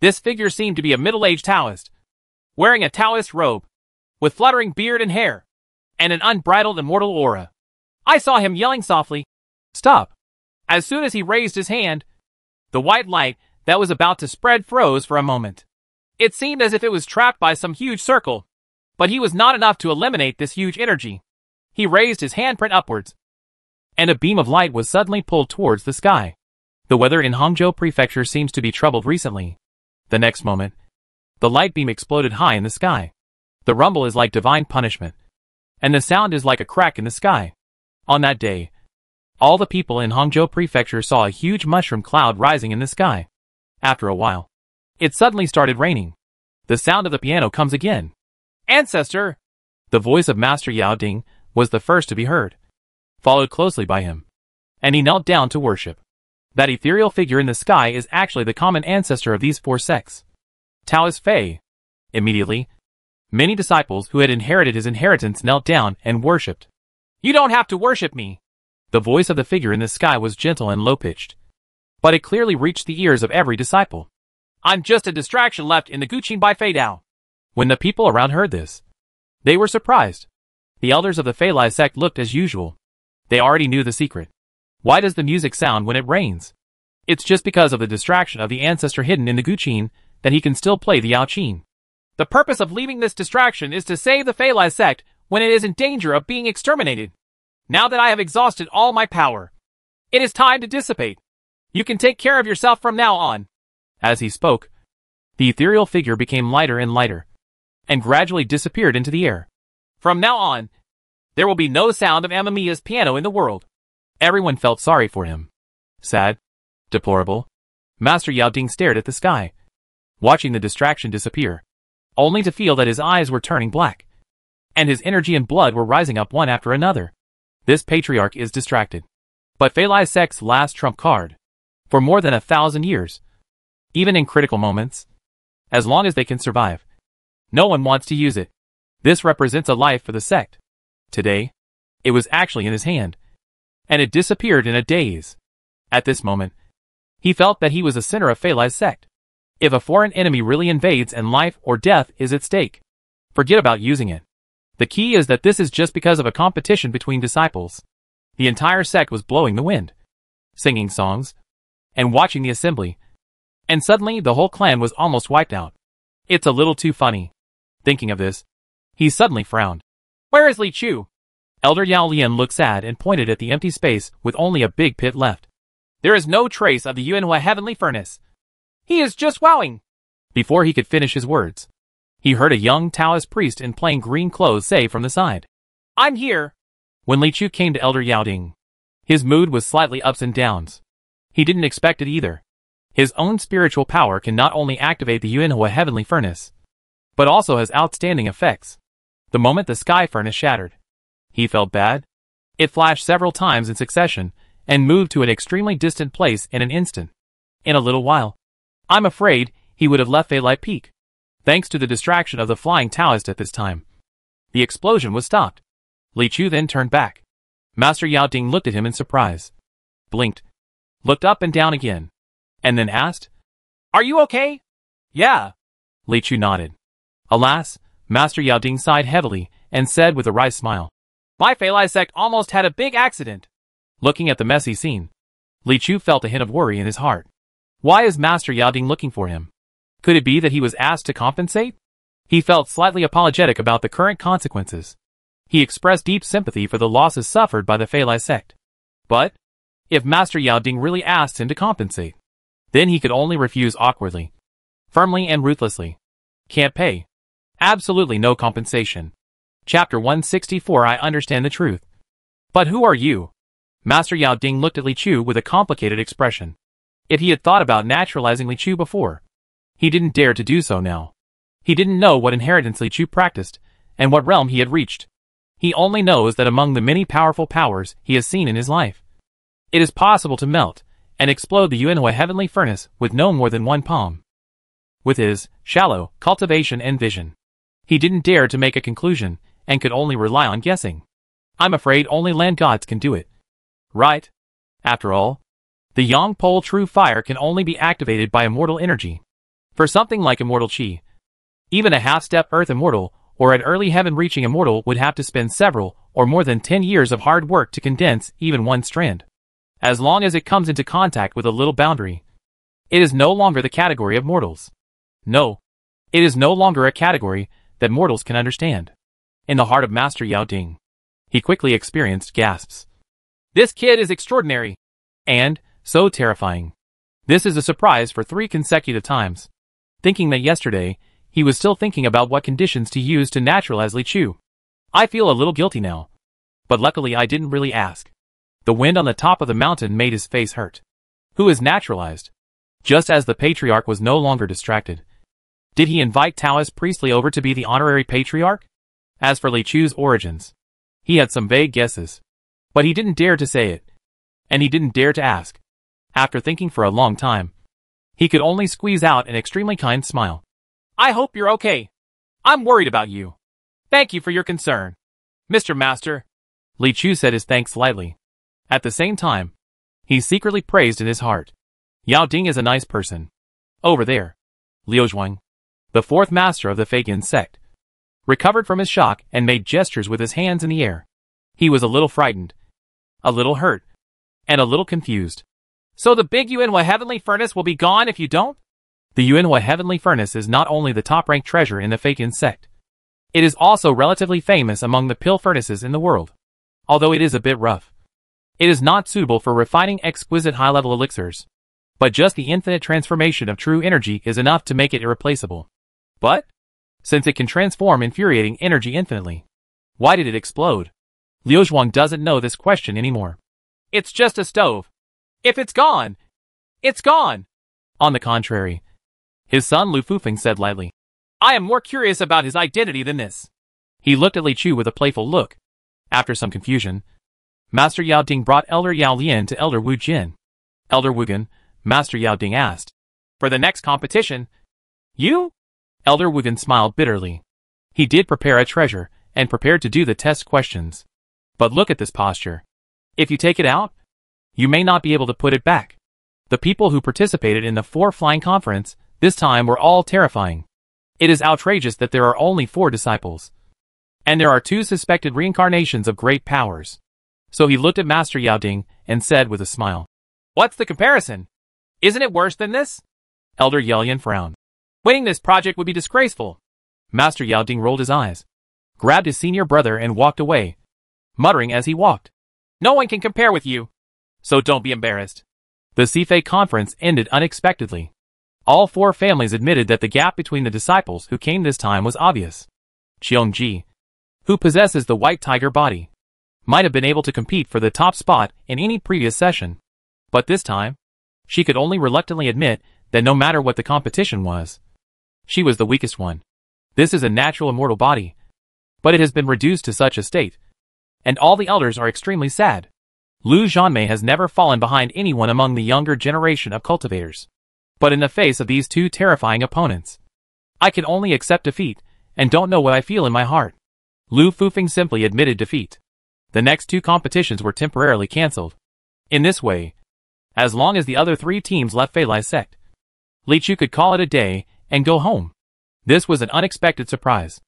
This figure seemed to be a middle-aged Taoist, wearing a Taoist robe, with fluttering beard and hair, and an unbridled immortal aura. I saw him yelling softly, Stop! As soon as he raised his hand, the white light that was about to spread froze for a moment. It seemed as if it was trapped by some huge circle, but he was not enough to eliminate this huge energy. He raised his handprint upwards, and a beam of light was suddenly pulled towards the sky. The weather in Hangzhou Prefecture seems to be troubled recently. The next moment, the light beam exploded high in the sky. The rumble is like divine punishment, and the sound is like a crack in the sky. On that day, all the people in Hangzhou Prefecture saw a huge mushroom cloud rising in the sky. After a while, it suddenly started raining. The sound of the piano comes again. Ancestor! The voice of Master Yao Ding was the first to be heard, followed closely by him. And he knelt down to worship. That ethereal figure in the sky is actually the common ancestor of these four sects. Taoist Fei. Immediately, many disciples who had inherited his inheritance knelt down and worshipped. You don't have to worship me. The voice of the figure in the sky was gentle and low-pitched. But it clearly reached the ears of every disciple. I'm just a distraction left in the Guqin by Fei Dao. When the people around heard this, they were surprised. The elders of the Feilai sect looked as usual. They already knew the secret. Why does the music sound when it rains? It's just because of the distraction of the ancestor hidden in the Guqin that he can still play the Yaoqin. The purpose of leaving this distraction is to save the Feilai sect when it is in danger of being exterminated. Now that I have exhausted all my power, it is time to dissipate. You can take care of yourself from now on. As he spoke, the ethereal figure became lighter and lighter, and gradually disappeared into the air. From now on, there will be no sound of Amamiya's piano in the world. Everyone felt sorry for him. Sad. Deplorable. Master Yao Ding stared at the sky, watching the distraction disappear, only to feel that his eyes were turning black, and his energy and blood were rising up one after another. This patriarch is distracted. But Feilai Sect's last trump card. For more than a thousand years. Even in critical moments. As long as they can survive. No one wants to use it. This represents a life for the sect. Today, it was actually in his hand, and it disappeared in a daze. At this moment, he felt that he was a center of Feilai's sect. If a foreign enemy really invades and life or death is at stake, forget about using it. The key is that this is just because of a competition between disciples. The entire sect was blowing the wind, singing songs, and watching the assembly. And suddenly the whole clan was almost wiped out. It's a little too funny. Thinking of this, he suddenly frowned. Where is Li Chu? Elder Yao Lian looked sad and pointed at the empty space with only a big pit left. There is no trace of the Yuanhua heavenly furnace. He is just wowing. Before he could finish his words, he heard a young Taoist priest in plain green clothes say from the side, I'm here. When Li Chu came to Elder Yao Ding, his mood was slightly ups and downs. He didn't expect it either. His own spiritual power can not only activate the Yuanhua heavenly furnace, but also has outstanding effects. The moment the sky furnace shattered, he felt bad. It flashed several times in succession and moved to an extremely distant place in an instant. In a little while, I'm afraid he would have left Feilai Peak, thanks to the distraction of the flying Taoist at this time. The explosion was stopped. Li Chu then turned back. Master Yao Ding looked at him in surprise, blinked, looked up and down again, and then asked, Are you okay? Yeah. Li Chu nodded. Alas, Master Yao Ding sighed heavily and said with a wry smile. My Feilai sect almost had a big accident. Looking at the messy scene, Li Chu felt a hint of worry in his heart. Why is Master Yao Ding looking for him? Could it be that he was asked to compensate? He felt slightly apologetic about the current consequences. He expressed deep sympathy for the losses suffered by the Feilai sect. But, if Master Yao Ding really asked him to compensate, then he could only refuse awkwardly, firmly and ruthlessly. Can't pay. Absolutely no compensation. Chapter 164 I understand the truth. But who are you? Master Yao Ding looked at Li Chu with a complicated expression. If he had thought about naturalizing Li Chu before, he didn't dare to do so now. He didn't know what inheritance Li Chu practiced, and what realm he had reached. He only knows that among the many powerful powers he has seen in his life, it is possible to melt and explode the Yuanhui heavenly furnace with no more than one palm. With his shallow cultivation and vision, he didn't dare to make a conclusion and could only rely on guessing. I'm afraid only land gods can do it. Right? After all, the Yang Pole True Fire can only be activated by immortal energy. For something like immortal chi, even a half-step Earth immortal or an early heaven reaching immortal would have to spend several or more than 10 years of hard work to condense even one strand. As long as it comes into contact with a little boundary, it is no longer the category of mortals. No, it is no longer a category that mortals can understand. In the heart of Master Yao Ding, he quickly experienced gasps. This kid is extraordinary. And, so terrifying. This is a surprise for three consecutive times. Thinking that yesterday, he was still thinking about what conditions to use to naturalize Li Chu. I feel a little guilty now. But luckily I didn't really ask. The wind on the top of the mountain made his face hurt. Who is naturalized? Just as the patriarch was no longer distracted. Did he invite Taoist Priest Li over to be the honorary patriarch? As for Li Chu's origins, he had some vague guesses. But he didn't dare to say it. And he didn't dare to ask. After thinking for a long time, he could only squeeze out an extremely kind smile. I hope you're okay. I'm worried about you. Thank you for your concern. Mr. Master. Li Chu said his thanks lightly. At the same time, he secretly praised in his heart. Yao Ding is a nice person. Over there. Liu Zhuang, the fourth master of the Feigen sect, recovered from his shock and made gestures with his hands in the air. He was a little frightened, a little hurt, and a little confused. So the big Yuanhui heavenly furnace will be gone if you don't? The Yuanhui heavenly furnace is not only the top-ranked treasure in the Feigen sect. It is also relatively famous among the pill furnaces in the world. Although it is a bit rough. It is not suitable for refining exquisite high-level elixirs. But just the infinite transformation of true energy is enough to make it irreplaceable. But, since it can transform infuriating energy infinitely, why did it explode? Liu Zhuang doesn't know this question anymore. It's just a stove. If it's gone, it's gone. On the contrary, his son Lu Fufeng said lightly. I am more curious about his identity than this. He looked at Li Chu with a playful look. After some confusion, Master Yao Ding brought Elder Yao Lian to Elder Wu Jin. Elder Wu Wugen, Master Yao Ding asked. For the next competition? You? Elder Wu Wugen smiled bitterly. He did prepare a treasure, and prepared to do the test questions. But look at this posture. If you take it out, you may not be able to put it back. The people who participated in the four flying conference, this time were all terrifying. It is outrageous that there are only four disciples. And there are two suspected reincarnations of great powers. So he looked at Master Yao Ding and said with a smile. What's the comparison? Isn't it worse than this? Elder Yao Lian frowned. Winning this project would be disgraceful. Master Yao Ding rolled his eyes, grabbed his senior brother and walked away, muttering as he walked. No one can compare with you. So don't be embarrassed. The Sifei conference ended unexpectedly. All four families admitted that the gap between the disciples who came this time was obvious. Qiong Ji, who possesses the white tiger body, might have been able to compete for the top spot in any previous session. But this time, she could only reluctantly admit that no matter what the competition was, she was the weakest one. This is a natural immortal body, but it has been reduced to such a state and all the elders are extremely sad. Lu Zhanmei has never fallen behind anyone among the younger generation of cultivators. But in the face of these two terrifying opponents, I can only accept defeat, and don't know what I feel in my heart. Lu Fufeng simply admitted defeat. The next two competitions were temporarily cancelled. In this way, as long as the other three teams left Feilai sect, Li Chu could call it a day and go home. This was an unexpected surprise.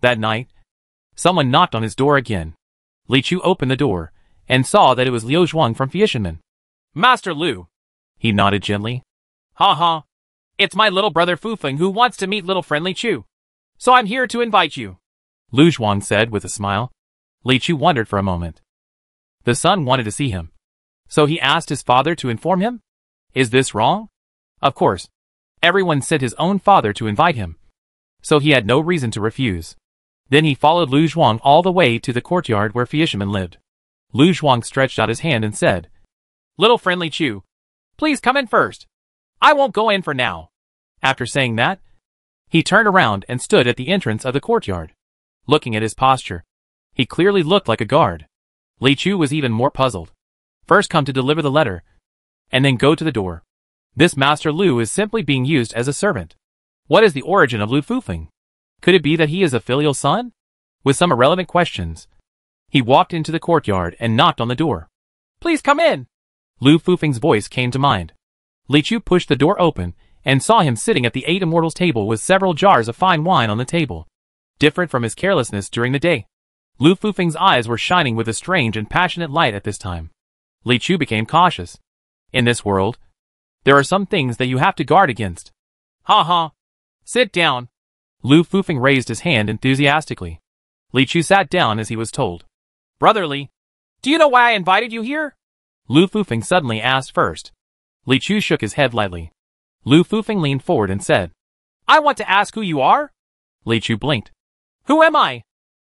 That night, Someone knocked on his door again. Li Chu opened the door, and saw that it was Liu Zhuang from Fisherman. Master Lu. He nodded gently. Ha ha. It's my little brother Fufeng who wants to meet little friendly Chu. So I'm here to invite you. Liu Zhuang said with a smile. Li Chu wondered for a moment. The son wanted to see him. So he asked his father to inform him? Is this wrong? Of course. Everyone sent his own father to invite him. So he had no reason to refuse. Then he followed Liu Zhuang all the way to the courtyard where Fisherman lived. Lu Zhuang stretched out his hand and said, Little friendly Chu, please come in first. I won't go in for now. After saying that, he turned around and stood at the entrance of the courtyard. Looking at his posture, he clearly looked like a guard. Li Chu was even more puzzled. First come to deliver the letter, and then go to the door. This Master Lu is simply being used as a servant. What is the origin of Lu Fufeng? Could it be that he is a filial son? With some irrelevant questions, he walked into the courtyard and knocked on the door. Please come in. Lu Fufeng's voice came to mind. Li Chu pushed the door open and saw him sitting at the Eight Immortals table with several jars of fine wine on the table. Different from his carelessness during the day. Lu Fufeng's eyes were shining with a strange and passionate light at this time. Li Chu became cautious. In this world, there are some things that you have to guard against. Ha ha. Sit down. Lu Fufeng raised his hand enthusiastically. Li Chu sat down as he was told. Brotherly, do you know why I invited you here? Lu Fufeng suddenly asked first. Li Chu shook his head lightly. Lu Fufeng leaned forward and said, I want to ask who you are? Li Chu blinked. Who am I?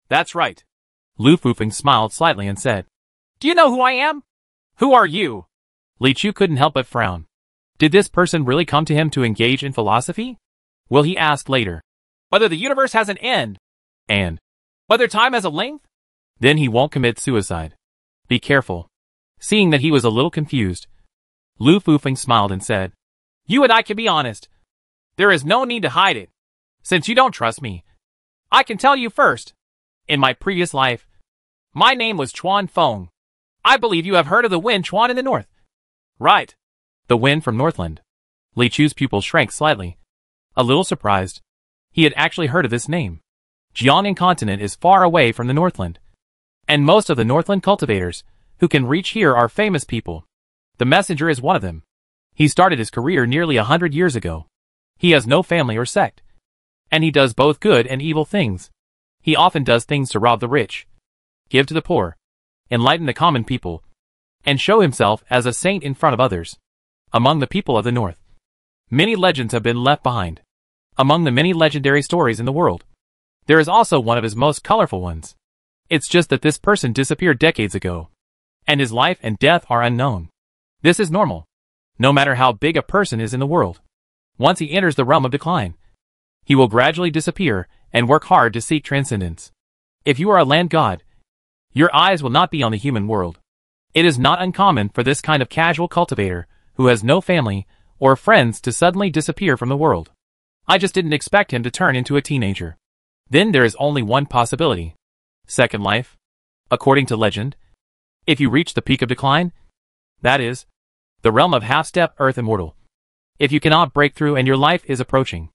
That's right. Lu Fufeng smiled slightly and said, Do you know who I am? Who are you? Li Chu couldn't help but frown. Did this person really come to him to engage in philosophy? Will he ask later? Whether the universe has an end. And whether time has a length? Then he won't commit suicide. Be careful. Seeing that he was a little confused, Lu Fufeng smiled and said, You and I can be honest. There is no need to hide it. Since you don't trust me, I can tell you first. In my previous life, my name was Chuan Feng. I believe you have heard of the wind Chuan in the north. Right. The wind from Northland. Li Chu's pupils shrank slightly. A little surprised. He had actually heard of this name. Jiangnan continent is far away from the Northland. And most of the Northland cultivators who can reach here are famous people. The messenger is one of them. He started his career nearly a hundred years ago. He has no family or sect. And he does both good and evil things. He often does things to rob the rich, give to the poor, enlighten the common people, and show himself as a saint in front of others. Among the people of the North, many legends have been left behind. Among the many legendary stories in the world, there is also one of his most colorful ones. It's just that this person disappeared decades ago, and his life and death are unknown. This is normal, no matter how big a person is in the world. Once he enters the realm of decline, he will gradually disappear and work hard to seek transcendence. If you are a land god, your eyes will not be on the human world. It is not uncommon for this kind of casual cultivator, who has no family or friends to suddenly disappear from the world. I just didn't expect him to turn into a teenager. Then there is only one possibility. Second life. According to legend, if you reach the peak of decline, that is, the realm of half-step earth immortal. If you cannot break through and your life is approaching,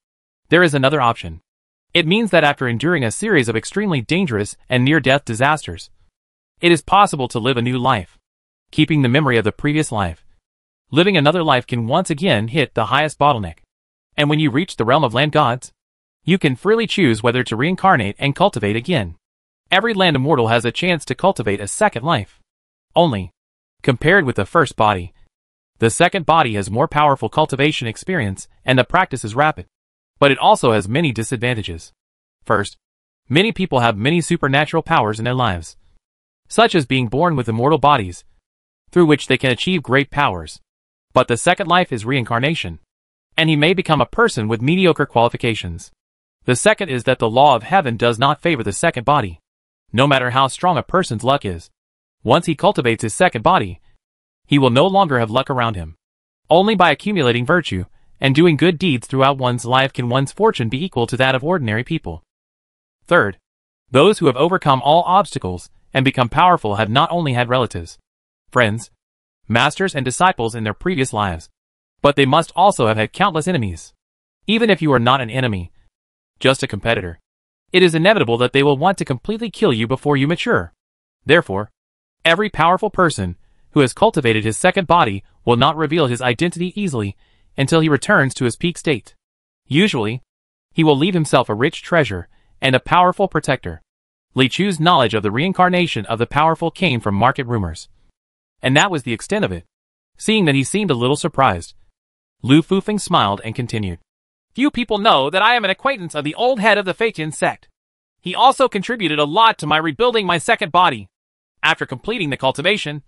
there is another option. It means that after enduring a series of extremely dangerous and near-death disasters, it is possible to live a new life, keeping the memory of the previous life. Living another life can once again hit the highest bottleneck. And when you reach the realm of land gods, you can freely choose whether to reincarnate and cultivate again. Every land immortal has a chance to cultivate a second life. Only, compared with the first body, the second body has more powerful cultivation experience and the practice is rapid but it also has many disadvantages. First, many people have many supernatural powers in their lives, such as being born with immortal bodies, through which they can achieve great powers. But the second life is reincarnation, and he may become a person with mediocre qualifications. The second is that the law of heaven does not favor the second body, no matter how strong a person's luck is. Once he cultivates his second body, he will no longer have luck around him. Only by accumulating virtue and doing good deeds throughout one's life can one's fortune be equal to that of ordinary people. Third, those who have overcome all obstacles and become powerful have not only had relatives, friends, masters and disciples in their previous lives, but they must also have had countless enemies. Even if you are not an enemy, just a competitor, it is inevitable that they will want to completely kill you before you mature. Therefore, every powerful person who has cultivated his second body will not reveal his identity easily until he returns to his peak state. Usually, he will leave himself a rich treasure and a powerful protector. Li Chu's knowledge of the reincarnation of the powerful came from market rumors. And that was the extent of it. Seeing that he seemed a little surprised, Lu Fufeng smiled and continued. Few people know that I am an acquaintance of the old head of the Feitian sect. He also contributed a lot to my rebuilding my second body. After completing the cultivation,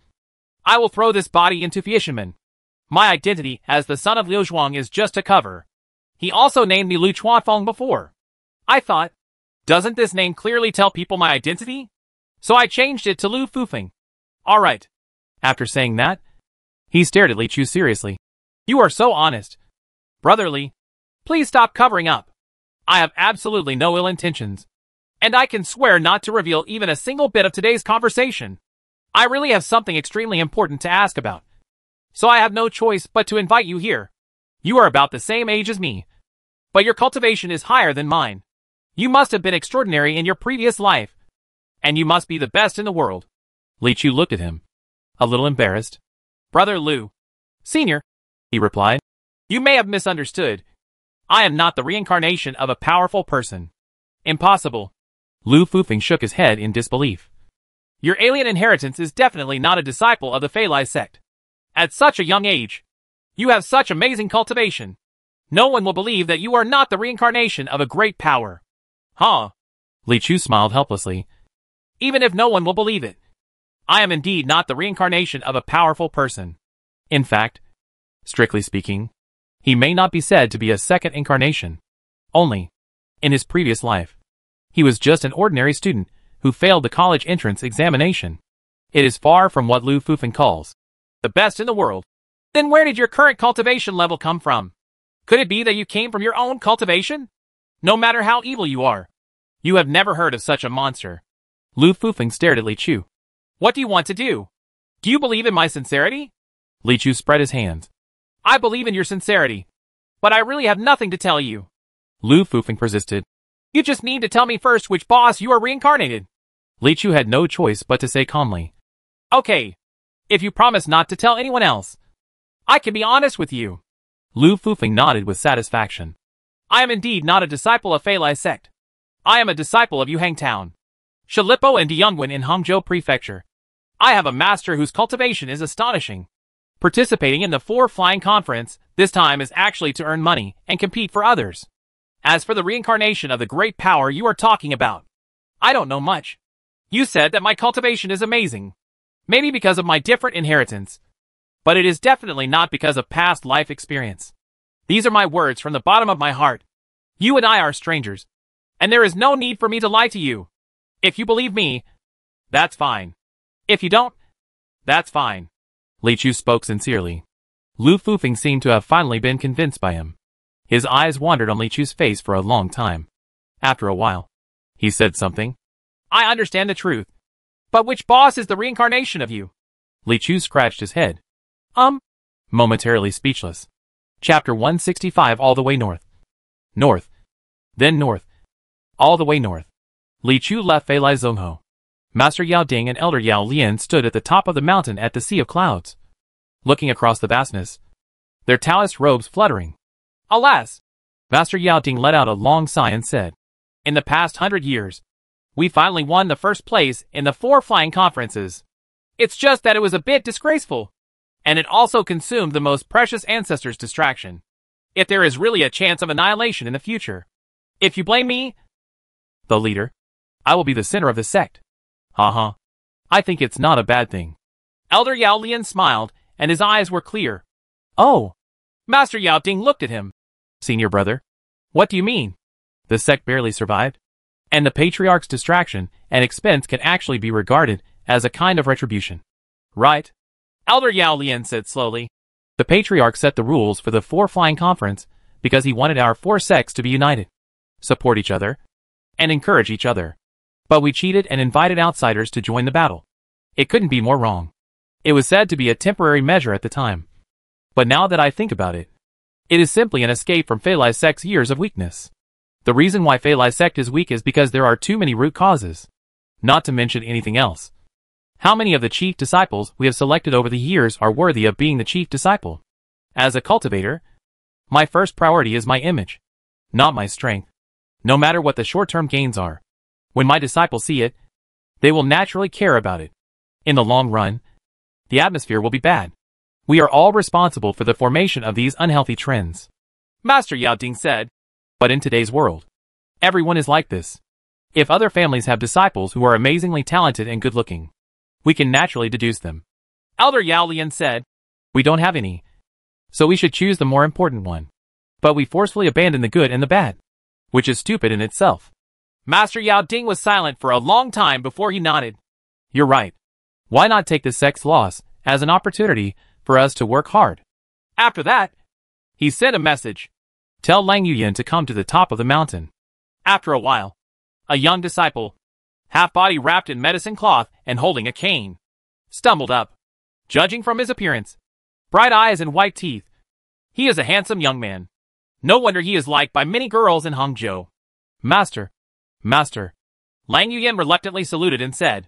I will throw this body into Fisherman. My identity as the son of Liu Zhuang is just a cover. He also named me Lu Chuanfeng before. I thought, doesn't this name clearly tell people my identity? So I changed it to Lu Fufeng. Alright. After saying that, he stared at Li Chu seriously. You are so honest. Brotherly, please stop covering up. I have absolutely no ill intentions. And I can swear not to reveal even a single bit of today's conversation. I really have something extremely important to ask about. So I have no choice but to invite you here. You are about the same age as me. But your cultivation is higher than mine. You must have been extraordinary in your previous life. And you must be the best in the world. Li Chu looked at him. A little embarrassed. Brother Lu. Senior, he replied. You may have misunderstood. I am not the reincarnation of a powerful person. Impossible. Lu Fufeng shook his head in disbelief. Your alien inheritance is definitely not a disciple of the Feilai sect. At such a young age, you have such amazing cultivation. No one will believe that you are not the reincarnation of a great power. Huh? Li Chu smiled helplessly. Even if no one will believe it, I am indeed not the reincarnation of a powerful person. In fact, strictly speaking, he may not be said to be a second incarnation. Only, in his previous life, he was just an ordinary student who failed the college entrance examination. It is far from what Lu Fufeng calls the best in the world. Then where did your current cultivation level come from? Could it be that you came from your own cultivation? No matter how evil you are, you have never heard of such a monster. Lu Fufeng stared at Li Chu. What do you want to do? Do you believe in my sincerity? Li Chu spread his hands. I believe in your sincerity. But I really have nothing to tell you. Lu Fufeng persisted. You just need to tell me first which boss you are reincarnated. Li Chu had no choice but to say calmly. Okay. If you promise not to tell anyone else, I can be honest with you. Lu Fufeng nodded with satisfaction. I am indeed not a disciple of Feilai sect. I am a disciple of Yuhang Town. Shilipo and Deyungwen in Hangzhou Prefecture. I have a master whose cultivation is astonishing. Participating in the Four Flying Conference, this time is actually to earn money and compete for others. As for the reincarnation of the great power you are talking about, I don't know much. You said that my cultivation is amazing. Maybe because of my different inheritance. But it is definitely not because of past life experience. These are my words from the bottom of my heart. You and I are strangers. And there is no need for me to lie to you. If you believe me, that's fine. If you don't, that's fine. Li Chu spoke sincerely. Lu Fufeng seemed to have finally been convinced by him. His eyes wandered on Li Chu's face for a long time. After a while, he said something. I understand the truth. But which boss is the reincarnation of you? Li Chu scratched his head. Um, momentarily speechless. Chapter 165 All the way north. North. Then north. All the way north. Li Chu left Feilai Zhonghe. Master Yao Ding and Elder Yao Lian stood at the top of the mountain at the Sea of Clouds, looking across the vastness, their Taoist robes fluttering. Alas! Master Yao Ding let out a long sigh and said, In the past hundred years, we finally won the first place in the four flying conferences. It's just that it was a bit disgraceful. And it also consumed the most precious ancestor's distraction. If there is really a chance of annihilation in the future. If you blame me, the leader, I will be the center of the sect. Haha. Uh-huh. I think it's not a bad thing. Elder Yao Lian smiled, and his eyes were clear. Oh. Master Yao Ding looked at him. Senior brother. What do you mean? The sect barely survived? and the patriarch's distraction and expense can actually be regarded as a kind of retribution. Right? Elder Yao Lian said slowly. The patriarch set the rules for the Four Flying Conference because he wanted our four sects to be united, support each other, and encourage each other. But we cheated and invited outsiders to join the battle. It couldn't be more wrong. It was said to be a temporary measure at the time. But now that I think about it, it is simply an escape from Feilai sect's years of weakness. The reason why Fei Lai sect is weak is because there are too many root causes. Not to mention anything else. How many of the chief disciples we have selected over the years are worthy of being the chief disciple? As a cultivator, my first priority is my image, not my strength. No matter what the short-term gains are. When my disciples see it, they will naturally care about it. In the long run, the atmosphere will be bad. We are all responsible for the formation of these unhealthy trends. Master Yao Ding said. But in today's world, everyone is like this. If other families have disciples who are amazingly talented and good-looking, we can naturally deduce them. Elder Yao Lian said. We don't have any. So we should choose the more important one. But we forcefully abandon the good and the bad. Which is stupid in itself. Master Yao Ding was silent for a long time before he nodded. You're right. Why not take this sex loss as an opportunity for us to work hard? After that, he sent a message. Tell Lang Yuyan to come to the top of the mountain. After a while, a young disciple, half body wrapped in medicine cloth and holding a cane, stumbled up. Judging from his appearance, bright eyes and white teeth, he is a handsome young man. No wonder he is liked by many girls in Hangzhou. Master, Master. Lang Yuyan reluctantly saluted and said,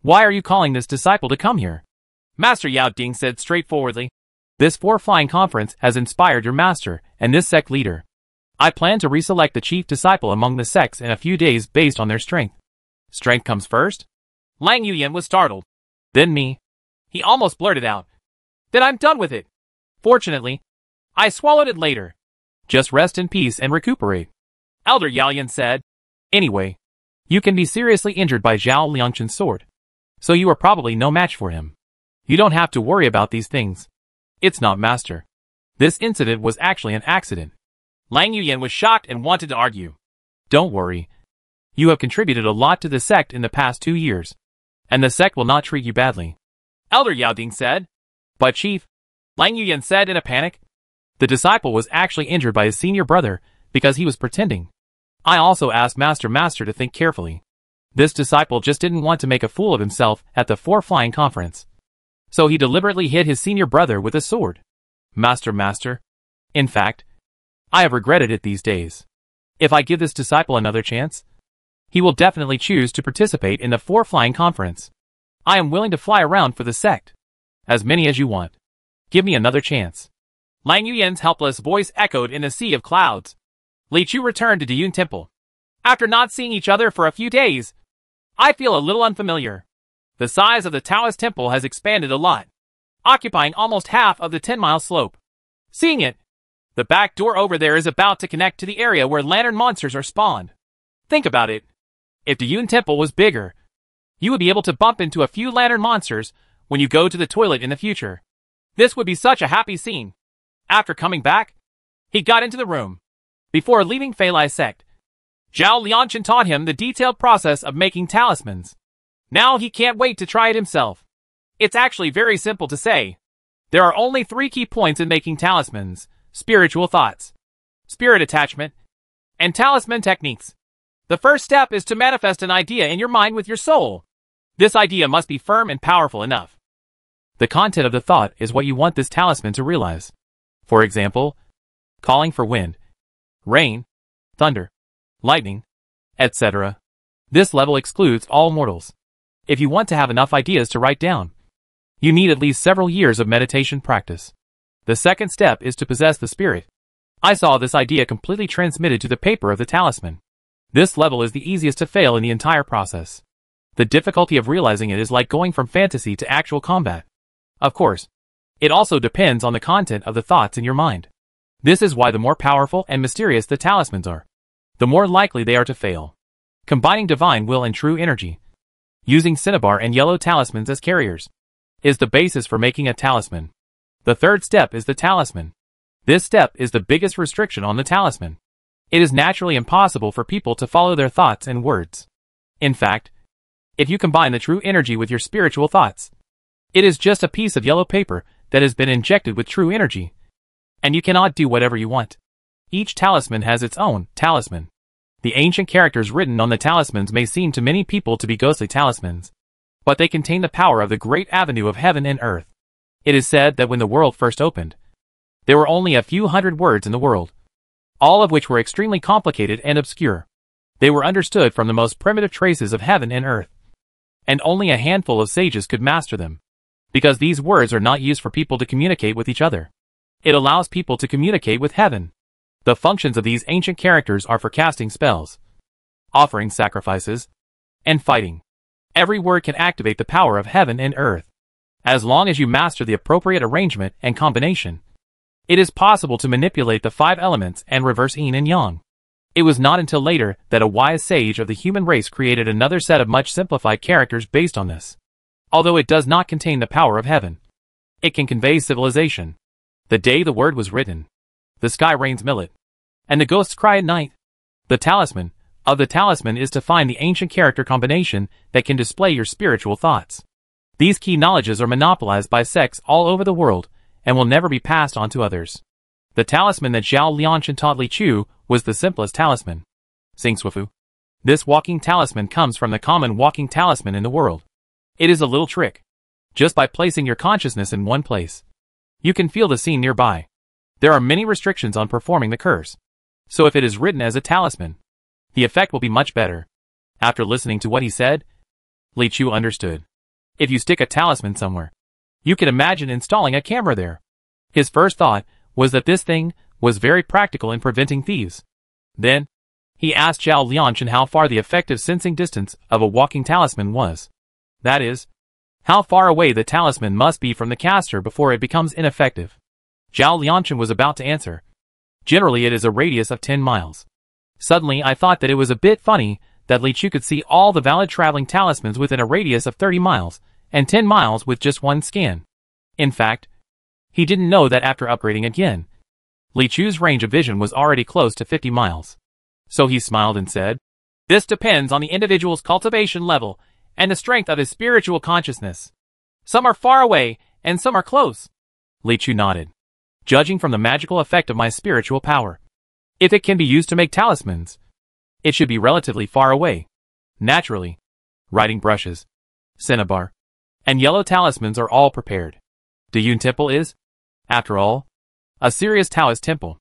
Why are you calling this disciple to come here? Master Yao Ding said straightforwardly, This Four Flying Conference has inspired your master and this sect leader. I plan to reselect the chief disciple among the sects in a few days based on their strength. Strength comes first? Lang Yuyan was startled. Then me. He almost blurted out. Then I'm done with it. Fortunately, I swallowed it later. Just rest in peace and recuperate. Elder Yaoyan said. Anyway, you can be seriously injured by Zhao Liangchen's sword. So you are probably no match for him. You don't have to worry about these things. It's not master. This incident was actually an accident. Lang Yuyan was shocked and wanted to argue. Don't worry. You have contributed a lot to the sect in the past two years. And the sect will not treat you badly. Elder Yao Ding said. But chief, Lang Yuyan said in a panic, the disciple was actually injured by his senior brother because he was pretending. I also asked Master Master to think carefully. This disciple just didn't want to make a fool of himself at the Four Flying Conference. So he deliberately hit his senior brother with a sword. Master Master. In fact, I have regretted it these days. If I give this disciple another chance, he will definitely choose to participate in the Four Flying Conference. I am willing to fly around for the sect. As many as you want. Give me another chance. Lang Yuyan's helpless voice echoed in a sea of clouds. Li Chu returned to Diyun Temple. After not seeing each other for a few days, I feel a little unfamiliar. The size of the Taoist temple has expanded a lot, occupying almost half of the 10-mile slope. Seeing it, the back door over there is about to connect to the area where lantern monsters are spawned. Think about it. If the Yun Temple was bigger, you would be able to bump into a few lantern monsters when you go to the toilet in the future. This would be such a happy scene. After coming back, he got into the room. Before leaving Fei Lai sect, Zhao Liangchen taught him the detailed process of making talismans. Now he can't wait to try it himself. It's actually very simple to say. There are only three key points in making talismans, spiritual thoughts, spirit attachment, and talisman techniques. The first step is to manifest an idea in your mind with your soul. This idea must be firm and powerful enough. The content of the thought is what you want this talisman to realize. For example, calling for wind, rain, thunder, lightning, etc. This level excludes all mortals. If you want to have enough ideas to write down, you need at least several years of meditation practice. The second step is to possess the spirit. I saw this idea completely transmitted to the paper of the talisman. This level is the easiest to fail in the entire process. The difficulty of realizing it is like going from fantasy to actual combat. Of course, it also depends on the content of the thoughts in your mind. This is why the more powerful and mysterious the talismans are, the more likely they are to fail. Combining divine will and true energy, using cinnabar and yellow talismans as carriers, is the basis for making a talisman. The third step is the talisman. This step is the biggest restriction on the talisman. It is naturally impossible for people to follow their thoughts and words. In fact, if you combine the true energy with your spiritual thoughts, it is just a piece of yellow paper that has been injected with true energy. And you cannot do whatever you want. Each talisman has its own talisman. The ancient characters written on the talismans may seem to many people to be ghostly talismans, but they contain the power of the great avenue of heaven and earth. It is said that when the world first opened, there were only a few hundred words in the world. all of which were extremely complicated and obscure. They were understood from the most primitive traces of heaven and earth. And only a handful of sages could master them. Because these words are not used for people to communicate with each other. It allows people to communicate with heaven. The functions of these ancient characters are for casting spells, offering sacrifices, and fighting. Every word can activate the power of heaven and earth. As long as you master the appropriate arrangement and combination, it is possible to manipulate the five elements and reverse yin and yang. It was not until later that a wise sage of the human race created another set of much simplified characters based on this. Although it does not contain the power of heaven, it can convey civilization. The day the word was written, the sky rains millet, and the ghosts cry at night. The talisman of the talisman is to find the ancient character combination that can display your spiritual thoughts. These key knowledges are monopolized by sects all over the world and will never be passed on to others. The talisman that Zhao Liangchen taught Li Chu was the simplest talisman. Sing Swifu. This walking talisman comes from the common walking talisman in the world. It is a little trick. Just by placing your consciousness in one place, you can feel the scene nearby. There are many restrictions on performing the curse. So if it is written as a talisman, the effect will be much better. After listening to what he said, Li Chu understood. If you stick a talisman somewhere, you can imagine installing a camera there. His first thought was that this thing was very practical in preventing thieves. Then, he asked Zhao Liangchen how far the effective sensing distance of a walking talisman was. That is, how far away the talisman must be from the caster before it becomes ineffective. Zhao Liangchen was about to answer. Generally it is a radius of 10 miles. Suddenly I thought that it was a bit funny that Li Chu could see all the valid traveling talismans within a radius of 30 miles, and 10 miles with just one scan. In fact, he didn't know that after upgrading again, Li Chu's range of vision was already close to 50 miles. So he smiled and said, This depends on the individual's cultivation level and the strength of his spiritual consciousness. Some are far away and some are close. Li Chu nodded. Judging from the magical effect of my spiritual power, if it can be used to make talismans, it should be relatively far away. Naturally, writing brushes, cinnabar, and yellow talismans are all prepared. Dayun Temple is, after all, a serious Taoist temple.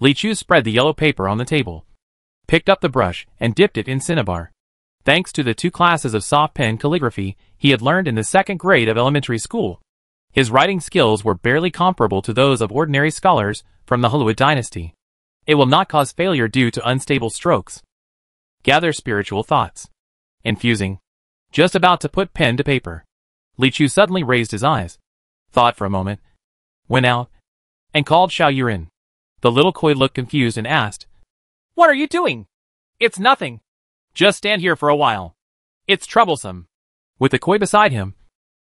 Li Chu spread the yellow paper on the table, picked up the brush, and dipped it in cinnabar. Thanks to the two classes of soft pen calligraphy he had learned in the second grade of elementary school, his writing skills were barely comparable to those of ordinary scholars from the Hulud dynasty. It will not cause failure due to unstable strokes. Gather spiritual thoughts. Infusing. Just about to put pen to paper. Li Chu suddenly raised his eyes, thought for a moment, went out, and called Xiao Yurin. The little koi looked confused and asked, What are you doing? It's nothing. Just stand here for a while. It's troublesome. With the koi beside him,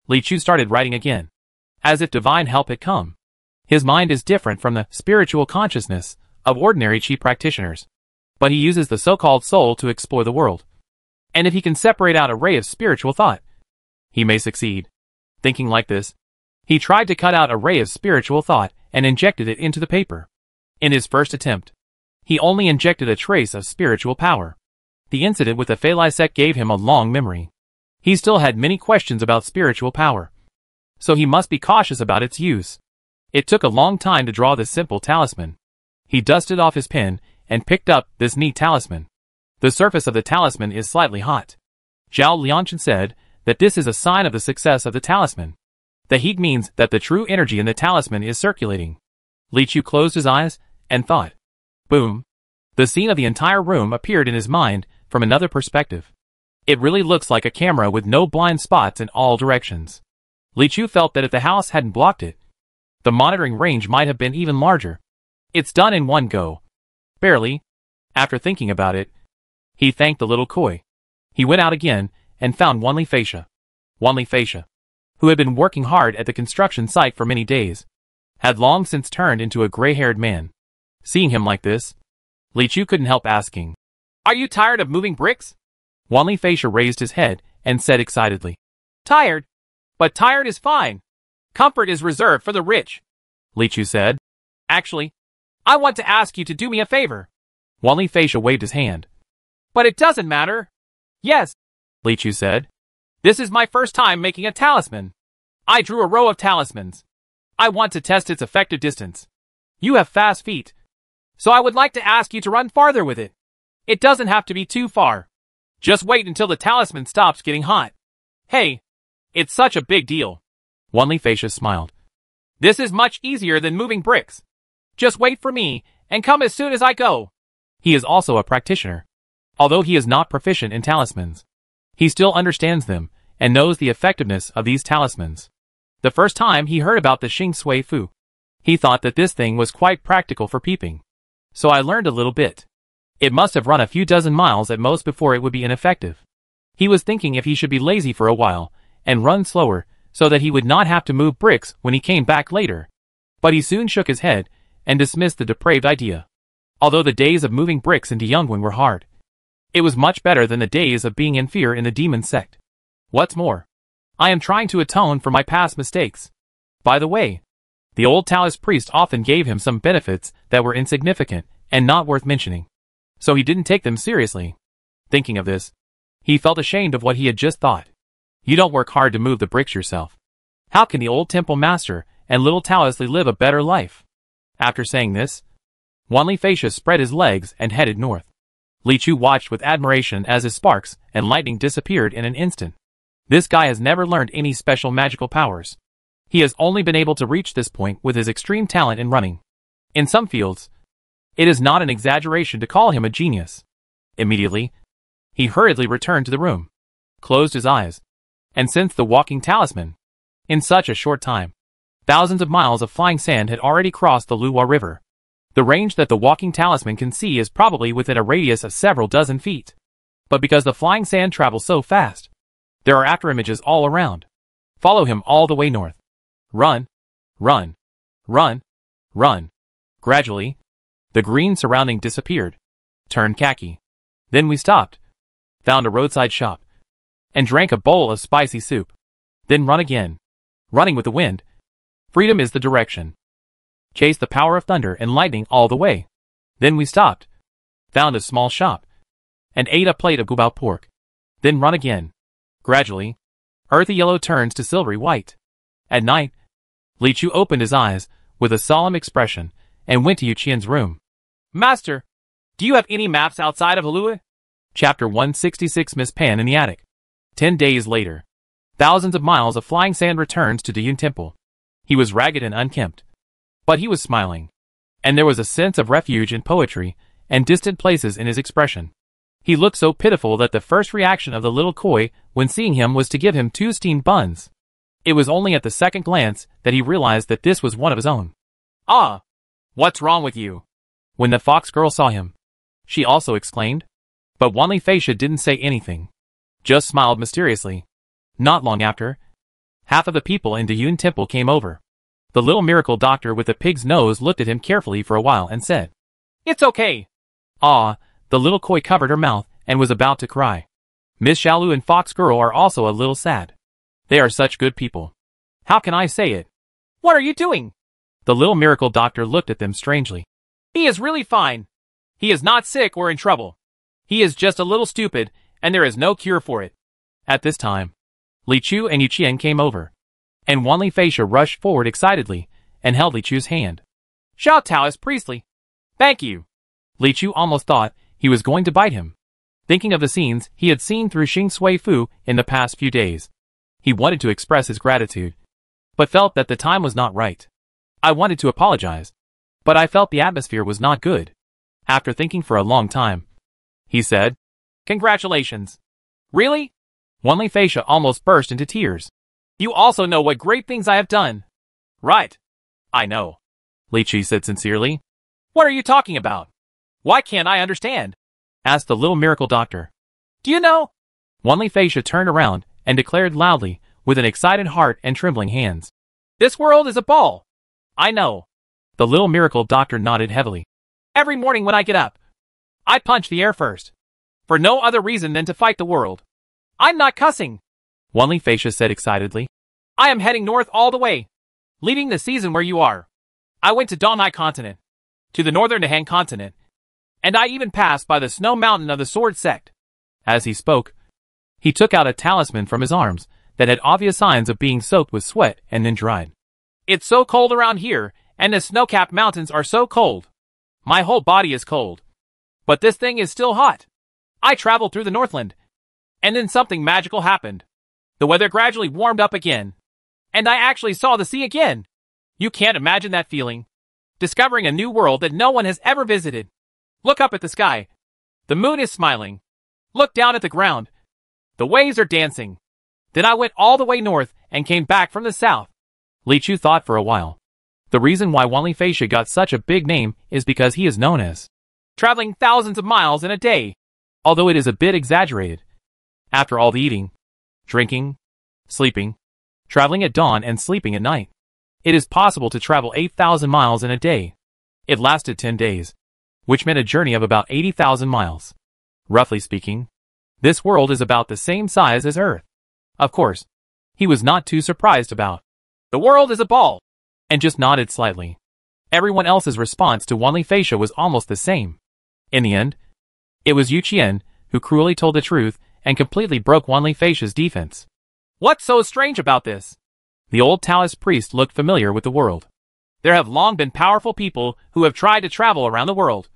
Li Chu started writing again, as if divine help had come. His mind is different from the spiritual consciousness of ordinary chi practitioners, but he uses the so-called soul to explore the world. And if he can separate out a ray of spiritual thought, he may succeed. Thinking like this, he tried to cut out a ray of spiritual thought and injected it into the paper. In his first attempt, he only injected a trace of spiritual power. The incident with the sect gave him a long memory. He still had many questions about spiritual power. So he must be cautious about its use. It took a long time to draw this simple talisman. He dusted off his pen and picked up this neat talisman. The surface of the talisman is slightly hot. Zhao Liangchen said that this is a sign of the success of the talisman. The heat means that the true energy in the talisman is circulating. Li Chu closed his eyes and thought. Boom. The scene of the entire room appeared in his mind from another perspective. It really looks like a camera with no blind spots in all directions. Li Chu felt that if the house hadn't blocked it, the monitoring range might have been even larger. It's done in one go. Barely. After thinking about it, he thanked the little koi. He went out again and found Wanli Feisha. Wanli Feisha, who had been working hard at the construction site for many days, had long since turned into a gray-haired man. Seeing him like this, Li Chu couldn't help asking, Are you tired of moving bricks? Wanli Feisha raised his head and said excitedly, Tired? But tired is fine. Comfort is reserved for the rich. Li Chu said, Actually, I want to ask you to do me a favor. Wanli Feisha waved his hand. But it doesn't matter. Yes, Li Chu said. This is my first time making a talisman. I drew a row of talismans. I want to test its effective distance. You have fast feet. So I would like to ask you to run farther with it. It doesn't have to be too far. Just wait until the talisman stops getting hot. Hey, it's such a big deal. Wanli Feisha smiled. This is much easier than moving bricks. Just wait for me, and come as soon as I go. He is also a practitioner. Although he is not proficient in talismans, he still understands them and knows the effectiveness of these talismans. The first time he heard about the Xing Sui Fu, he thought that this thing was quite practical for peeping. So I learned a little bit. It must have run a few dozen miles at most before it would be ineffective. He was thinking if he should be lazy for a while and run slower so that he would not have to move bricks when he came back later. But he soon shook his head and dismissed the depraved idea. Although the days of moving bricks into Yongwen were hard, it was much better than the days of being in fear in the demon sect. What's more, I am trying to atone for my past mistakes. By the way, the old Taoist priest often gave him some benefits that were insignificant and not worth mentioning. So he didn't take them seriously. Thinking of this, he felt ashamed of what he had just thought. You don't work hard to move the bricks yourself. How can the old temple master and little Taoist live a better life? After saying this, Wanli Feisha spread his legs and headed north. Li Chu watched with admiration as his sparks and lightning disappeared in an instant. This guy has never learned any special magical powers. He has only been able to reach this point with his extreme talent in running. In some fields, it is not an exaggeration to call him a genius. Immediately, he hurriedly returned to the room, closed his eyes, and sensed the walking talisman. In such a short time, thousands of miles of flying sand had already crossed the Luhua River. The range that the walking talisman can see is probably within a radius of several dozen feet. But because the flying sand travels so fast, there are afterimages all around. Follow him all the way north. Run, run, run, run. Gradually, the green surrounding disappeared, turned khaki. Then we stopped, found a roadside shop, and drank a bowl of spicy soup. Then run again. Running with the wind. Freedom is the direction. Chase the power of thunder and lightning all the way. Then we stopped, found a small shop, and ate a plate of gubao pork. Then run again. Gradually, earthy yellow turns to silvery white. At night, Li Chu opened his eyes with a solemn expression and went to Yu Qian's room. Master, do you have any maps outside of Halua? Chapter 166 Miss Pan in the Attic. Ten days later, thousands of miles of flying sand returns to Dayun Temple. He was ragged and unkempt, but he was smiling, and there was a sense of refuge in poetry and distant places in his expression. He looked so pitiful that the first reaction of the little koi when seeing him was to give him two steamed buns. It was only at the second glance that he realized that this was one of his own. Ah, what's wrong with you? When the fox girl saw him, she also exclaimed. But Wanli Feisha didn't say anything, just smiled mysteriously. Not long after, half of the people in Dayun Temple came over. The little miracle doctor with the pig's nose looked at him carefully for a while and said, It's okay. Ah, the little koi covered her mouth and was about to cry. Miss Xiaolu and Fox Girl are also a little sad. They are such good people. How can I say it? What are you doing? The little miracle doctor looked at them strangely. He is really fine. He is not sick or in trouble. He is just a little stupid, and there is no cure for it. At this time, Li Chu and Yu Qian came over, and Wanli Feisha rushed forward excitedly and held Li Chu's hand. Xiao Taoist Priest Li. Thank you. Li Chu almost thought he was going to bite him. Thinking of the scenes he had seen through Xing Sui Fu in the past few days, he wanted to express his gratitude, but felt that the time was not right. I wanted to apologize, but I felt the atmosphere was not good. After thinking for a long time, he said, Congratulations. Really? Wanli Feisha almost burst into tears. You also know what great things I have done. Right. I know. Li Chu said sincerely. What are you talking about? Why can't I understand? asked the little miracle doctor. Do you know? Wanli Feisha turned around and declared loudly, with an excited heart and trembling hands. This world is a ball. I know. The little miracle doctor nodded heavily. Every morning when I get up, I punch the air first. For no other reason than to fight the world. I'm not cussing. Wanli Feisha said excitedly. I am heading north all the way. Leaving the season where you are. I went to Donghai continent. To the northern Nahang continent. And I even passed by the snow mountain of the sword sect. As he spoke, he took out a talisman from his arms that had obvious signs of being soaked with sweat and then dried. It's so cold around here, and the snow-capped mountains are so cold. My whole body is cold. But this thing is still hot. I traveled through the Northland. And then something magical happened. The weather gradually warmed up again. And I actually saw the sea again. You can't imagine that feeling. Discovering a new world that no one has ever visited. Look up at the sky. The moon is smiling. Look down at the ground. The waves are dancing. Then I went all the way north and came back from the south. Li Chu thought for a while. The reason why Wanli Feisha got such a big name is because he is known as traveling thousands of miles in a day. Although it is a bit exaggerated. After all the eating, drinking, sleeping, traveling at dawn and sleeping at night, it is possible to travel 8,000 miles in a day. It lasted 10 days, which meant a journey of about 80,000 miles. Roughly speaking, this world is about the same size as Earth. Of course, he was not too surprised about. The world is a ball. And just nodded slightly. Everyone else's response to Wanli Feisha was almost the same. In the end, it was Yu Qian who cruelly told the truth and completely broke Wanli Feisha's defense. What's so strange about this? The old Taoist priest looked familiar with the world. There have long been powerful people who have tried to travel around the world,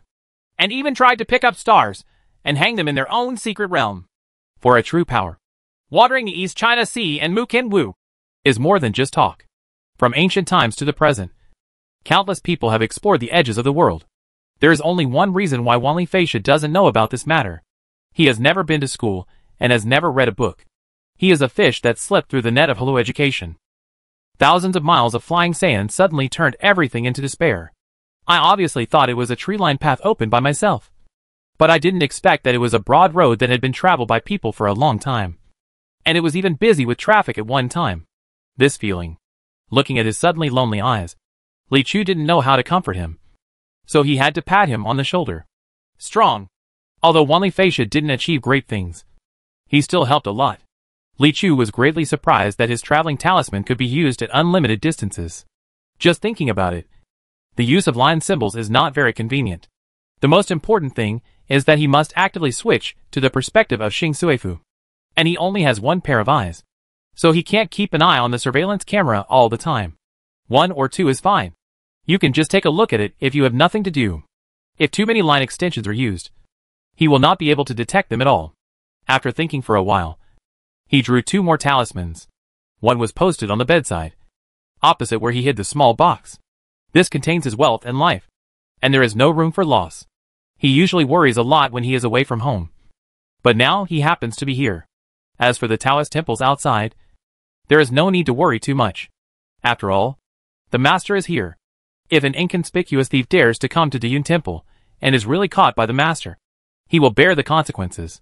and even tried to pick up stars and hang them in their own secret realm. For a true power, watering the East China Sea and Mukin Wu is more than just talk. From ancient times to the present, countless people have explored the edges of the world. There is only one reason why Wanli Feisha doesn't know about this matter. He has never been to school and has never read a book. He is a fish that slipped through the net of hello education. Thousands of miles of flying sand suddenly turned everything into despair. I obviously thought it was a tree-lined path opened by myself. But I didn't expect that it was a broad road that had been traveled by people for a long time. And it was even busy with traffic at one time. This feeling. Looking at his suddenly lonely eyes. Li Chu didn't know how to comfort him. So he had to pat him on the shoulder. Strong. Although Wanli Feisha didn't achieve great things. He still helped a lot. Li Chu was greatly surprised that his traveling talisman could be used at unlimited distances. Just thinking about it, the use of line symbols is not very convenient. The most important thing is that he must actively switch to the perspective of Xing Suifu. And he only has one pair of eyes. So he can't keep an eye on the surveillance camera all the time. One or two is fine. You can just take a look at it if you have nothing to do. If too many line extensions are used, he will not be able to detect them at all. After thinking for a while, he drew two more talismans. One was posted on the bedside, opposite where he hid the small box. This contains his wealth and life, and there is no room for loss. He usually worries a lot when he is away from home. But now he happens to be here. As for the Taoist temples outside, there is no need to worry too much. After all, the master is here. If an inconspicuous thief dares to come to Dayun Temple and is really caught by the master, he will bear the consequences.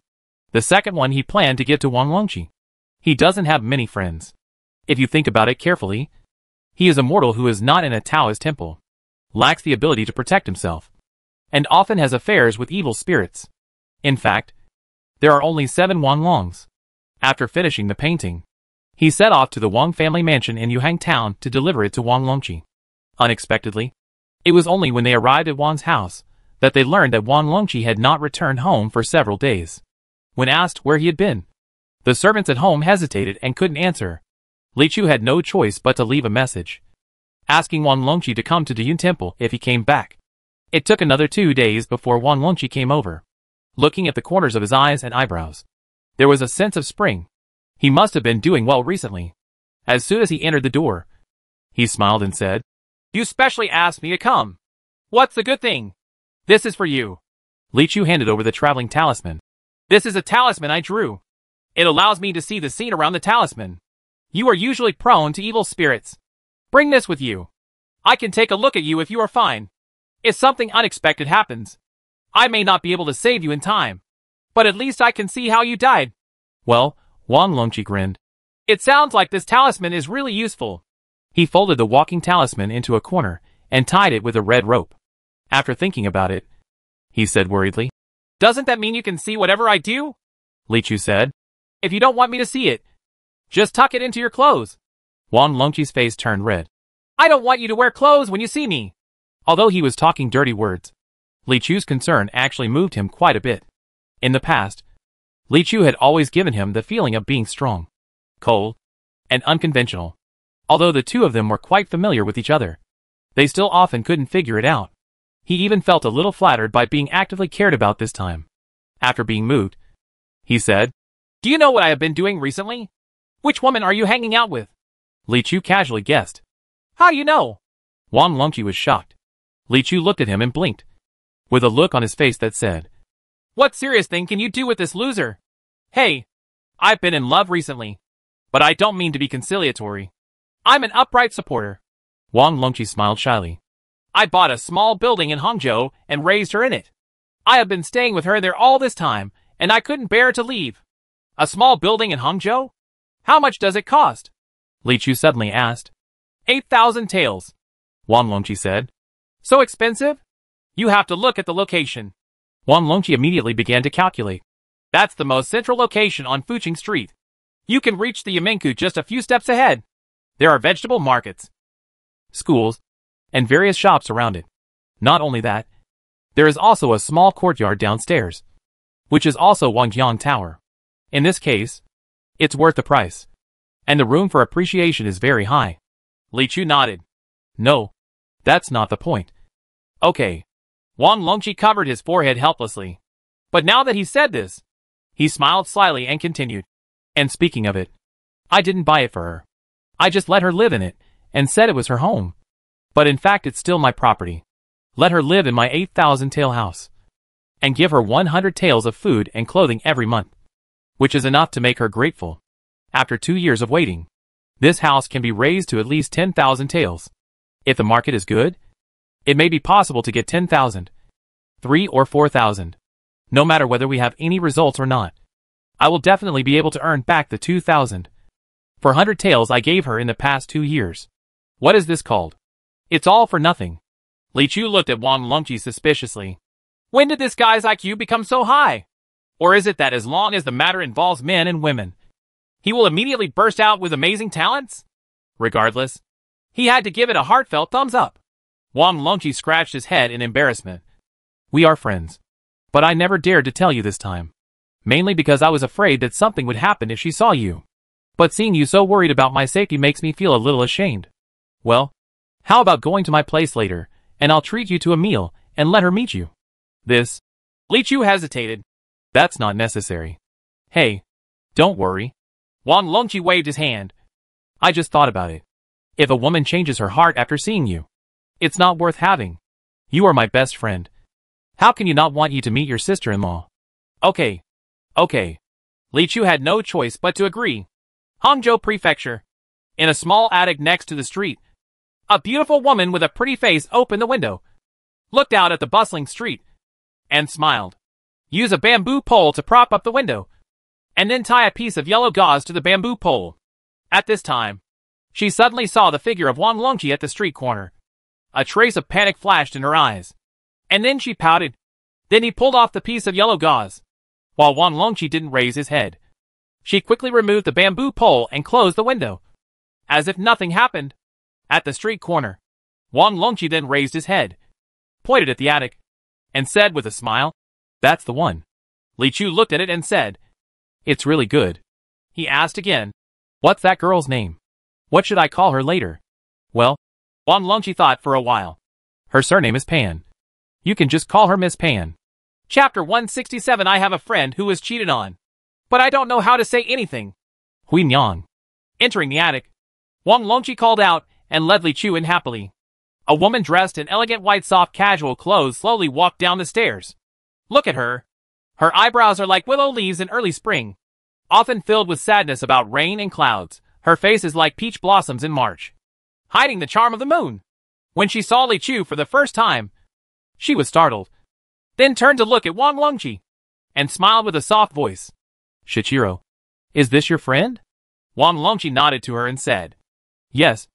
The second one he planned to get to Wang Longqi. He doesn't have many friends. If you think about it carefully, he is a mortal who is not in a Taoist temple, lacks the ability to protect himself, and often has affairs with evil spirits. In fact, there are only seven Wang Longs. After finishing the painting, he set off to the Wang family mansion in Yuhang town to deliver it to Wang Longqi. Unexpectedly, it was only when they arrived at Wang's house that they learned that Wang Longqi had not returned home for several days. When asked where he had been, the servants at home hesitated and couldn't answer. Li Chu had no choice but to leave a message, asking Wang Longqi to come to Dayun Temple if he came back. It took another two days before Wang Longqi came over. Looking at the corners of his eyes and eyebrows, there was a sense of spring. He must have been doing well recently. As soon as he entered the door, he smiled and said, You specially asked me to come. What's the good thing? This is for you. Li Chu handed over the traveling talisman. This is a talisman I drew. It allows me to see the scene around the talisman. You are usually prone to evil spirits. Bring this with you. I can take a look at you if you are fine. If something unexpected happens, I may not be able to save you in time, but at least I can see how you died. Well, Wang Longqi grinned. It sounds like this talisman is really useful. He folded the walking talisman into a corner and tied it with a red rope. After thinking about it, he said worriedly, Doesn't that mean you can see whatever I do? Li Chu said. If you don't want me to see it, just tuck it into your clothes. Wang Longqi's face turned red. I don't want you to wear clothes when you see me. Although he was talking dirty words, Li Chu's concern actually moved him quite a bit. In the past, Li Chu had always given him the feeling of being strong, cold, and unconventional. Although the two of them were quite familiar with each other, they still often couldn't figure it out. He even felt a little flattered by being actively cared about this time. After being moved, he said, Do you know what I have been doing recently? Which woman are you hanging out with? Li Chu casually guessed. How do you know? Wang Longqi was shocked. Li Chu looked at him and blinked, with a look on his face that said, What serious thing can you do with this loser? Hey, I've been in love recently, but I don't mean to be conciliatory. I'm an upright supporter. Wang Longqi smiled shyly. I bought a small building in Hangzhou and raised her in it. I have been staying with her there all this time, and I couldn't bear to leave. A small building in Hangzhou? How much does it cost? Li Chu suddenly asked. Eight thousand taels. Wang Longqi said. So expensive? You have to look at the location. Wang Longqi immediately began to calculate. That's the most central location on Fuqing Street. You can reach the Yamenku just a few steps ahead. There are vegetable markets, schools, and various shops around it. Not only that, there is also a small courtyard downstairs, which is also Wangjiang Tower. In this case, it's worth the price, and the room for appreciation is very high. Li Chu nodded. No, that's not the point. Okay. Wang Longqi covered his forehead helplessly. But now that he said this, he smiled slyly and continued. And speaking of it, I didn't buy it for her. I just let her live in it, and said it was her home. But in fact it's still my property. Let her live in my 8,000 tail house. And give her 100 taels of food and clothing every month. Which is enough to make her grateful. After two years of waiting, this house can be raised to at least 10,000 taels. If the market is good, it may be possible to get 10,000, 3 or 4,000. No matter whether we have any results or not. I will definitely be able to earn back the 2,000. For 100 taels I gave her in the past two years. What is this called? It's all for nothing. Li Chu looked at Wang Longqi suspiciously. When did this guy's IQ become so high? Or is it that as long as the matter involves men and women, he will immediately burst out with amazing talents? Regardless, he had to give it a heartfelt thumbs up. Wang Longqi scratched his head in embarrassment. We are friends. But I never dared to tell you this time. Mainly because I was afraid that something would happen if she saw you. But seeing you so worried about my safety makes me feel a little ashamed. Well, how about going to my place later, and I'll treat you to a meal, and let her meet you? This. Li Chu hesitated. That's not necessary. Hey, don't worry. Wang Longqi waved his hand. I just thought about it. If a woman changes her heart after seeing you, it's not worth having. You are my best friend. How can you not want you to meet your sister-in-law? Okay. Okay. Li Chu had no choice but to agree. Hangzhou Prefecture. In a small attic next to the street, a beautiful woman with a pretty face opened the window, looked out at the bustling street, and smiled. Use a bamboo pole to prop up the window, and then tie a piece of yellow gauze to the bamboo pole. At this time, she suddenly saw the figure of Wang Longqi at the street corner. A trace of panic flashed in her eyes. And then she pouted. Then he pulled off the piece of yellow gauze. While Wang Longqi didn't raise his head. She quickly removed the bamboo pole and closed the window. As if nothing happened. At the street corner. Wang Longqi then raised his head. Pointed at the attic. And said with a smile, That's the one. Li Chu looked at it and said, It's really good. He asked again, What's that girl's name? What should I call her later? Well, Wang Longqi thought for a while. Her surname is Pan. You can just call her Miss Pan. Chapter 167 I have a friend who was cheated on. But I don't know how to say anything. Hui Nyang. Entering the attic, Wang Longqi called out and led Li Chu in happily. A woman dressed in elegant white soft casual clothes slowly walked down the stairs. Look at her. Her eyebrows are like willow leaves in early spring, often filled with sadness about rain and clouds. Her face is like peach blossoms in March hiding the charm of the moon. When she saw Li Chu for the first time, she was startled, then turned to look at Wang Longqi, and smiled with a soft voice. Shichiro, is this your friend? Wang Longqi nodded to her and said, Yes,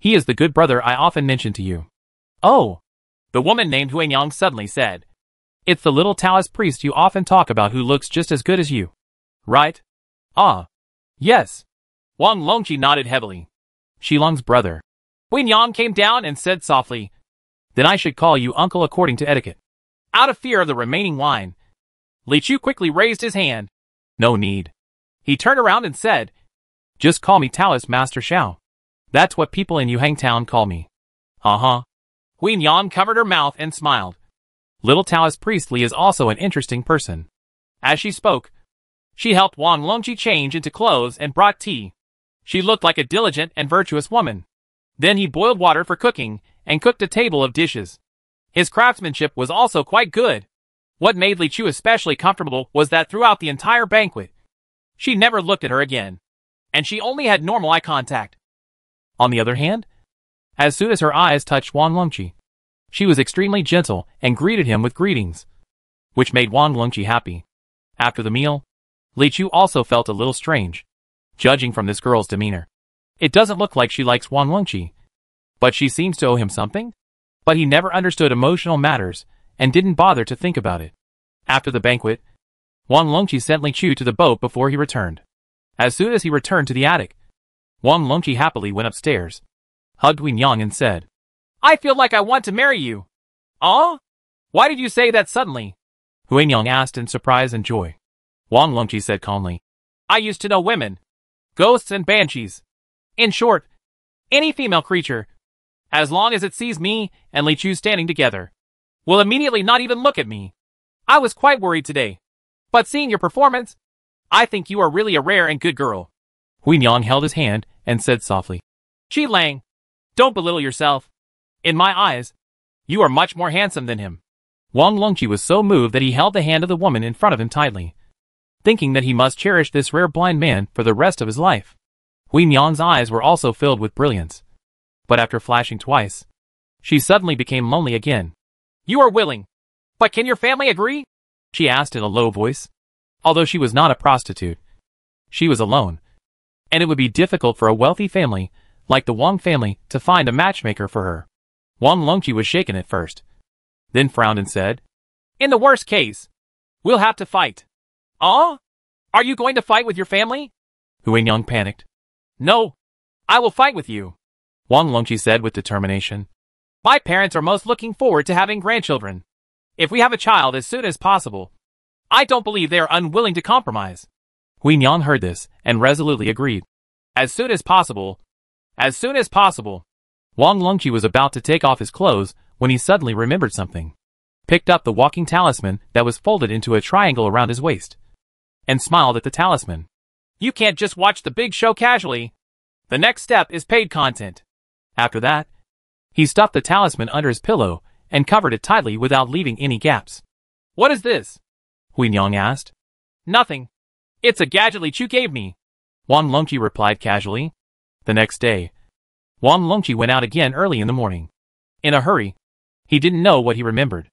he is the good brother I often mention to you. Oh, the woman named Huanyang suddenly said, It's the little Taoist priest you often talk about who looks just as good as you. Right? Ah, yes. Wang Longqi nodded heavily. Shilong's brother. Wen Yang came down and said softly, Then I should call you uncle according to etiquette. Out of fear of the remaining wine, Li Chu quickly raised his hand. No need. He turned around and said, Just call me Taoist Master Xiao. That's what people in Yuhang Town call me. Uh-huh. Huin Yang covered her mouth and smiled. Little Taoist Priest Li is also an interesting person. As she spoke, she helped Wang Longqi change into clothes and brought tea. She looked like a diligent and virtuous woman. Then he boiled water for cooking and cooked a table of dishes. His craftsmanship was also quite good. What made Li Chu especially comfortable was that throughout the entire banquet, she never looked at her again, and she only had normal eye contact. On the other hand, as soon as her eyes touched Wang Longqi, she was extremely gentle and greeted him with greetings, which made Wang Longqi happy. After the meal, Li Chu also felt a little strange, judging from this girl's demeanor. It doesn't look like she likes Wang Longqi, but she seems to owe him something? But he never understood emotional matters and didn't bother to think about it. After the banquet, Wang Longqi sent Li Chu to the boat before he returned. As soon as he returned to the attic, Wang Longqi happily went upstairs, hugged Huin Yang and said, I feel like I want to marry you. Ah? Why did you say that suddenly? Huin Yang asked in surprise and joy. Wang Longqi said calmly, I used to know women, ghosts and banshees. In short, any female creature, as long as it sees me and Li Chu standing together, will immediately not even look at me. I was quite worried today. But seeing your performance, I think you are really a rare and good girl. Hui Yang held his hand and said softly, Qi Lang, don't belittle yourself. In my eyes, you are much more handsome than him. Wang Longqi was so moved that he held the hand of the woman in front of him tightly, thinking that he must cherish this rare blind man for the rest of his life. Hui Yang's eyes were also filled with brilliance. But after flashing twice, she suddenly became lonely again. You are willing. But can your family agree? She asked in a low voice. Although she was not a prostitute, she was alone. And it would be difficult for a wealthy family, like the Wang family, to find a matchmaker for her. Wang Longqi was shaken at first, then frowned and said, In the worst case, we'll have to fight. Ah? Are you going to fight with your family? Yang panicked. No, I will fight with you. Wang Longqi said with determination. My parents are most looking forward to having grandchildren. If we have a child as soon as possible, I don't believe they are unwilling to compromise. Hui Yang heard this and resolutely agreed. As soon as possible. As soon as possible. Wang Longqi was about to take off his clothes when he suddenly remembered something. Picked up the walking talisman that was folded into a triangle around his waist. And smiled at the talisman. You can't just watch the big show casually. The next step is paid content. After that, he stuffed the talisman under his pillow and covered it tightly without leaving any gaps. What is this? Huin Yang asked. Nothing. It's a gadget Li Chu gave me. Wang Longqi replied casually. The next day, Wang Longqi went out again early in the morning. In a hurry. He didn't know what he remembered.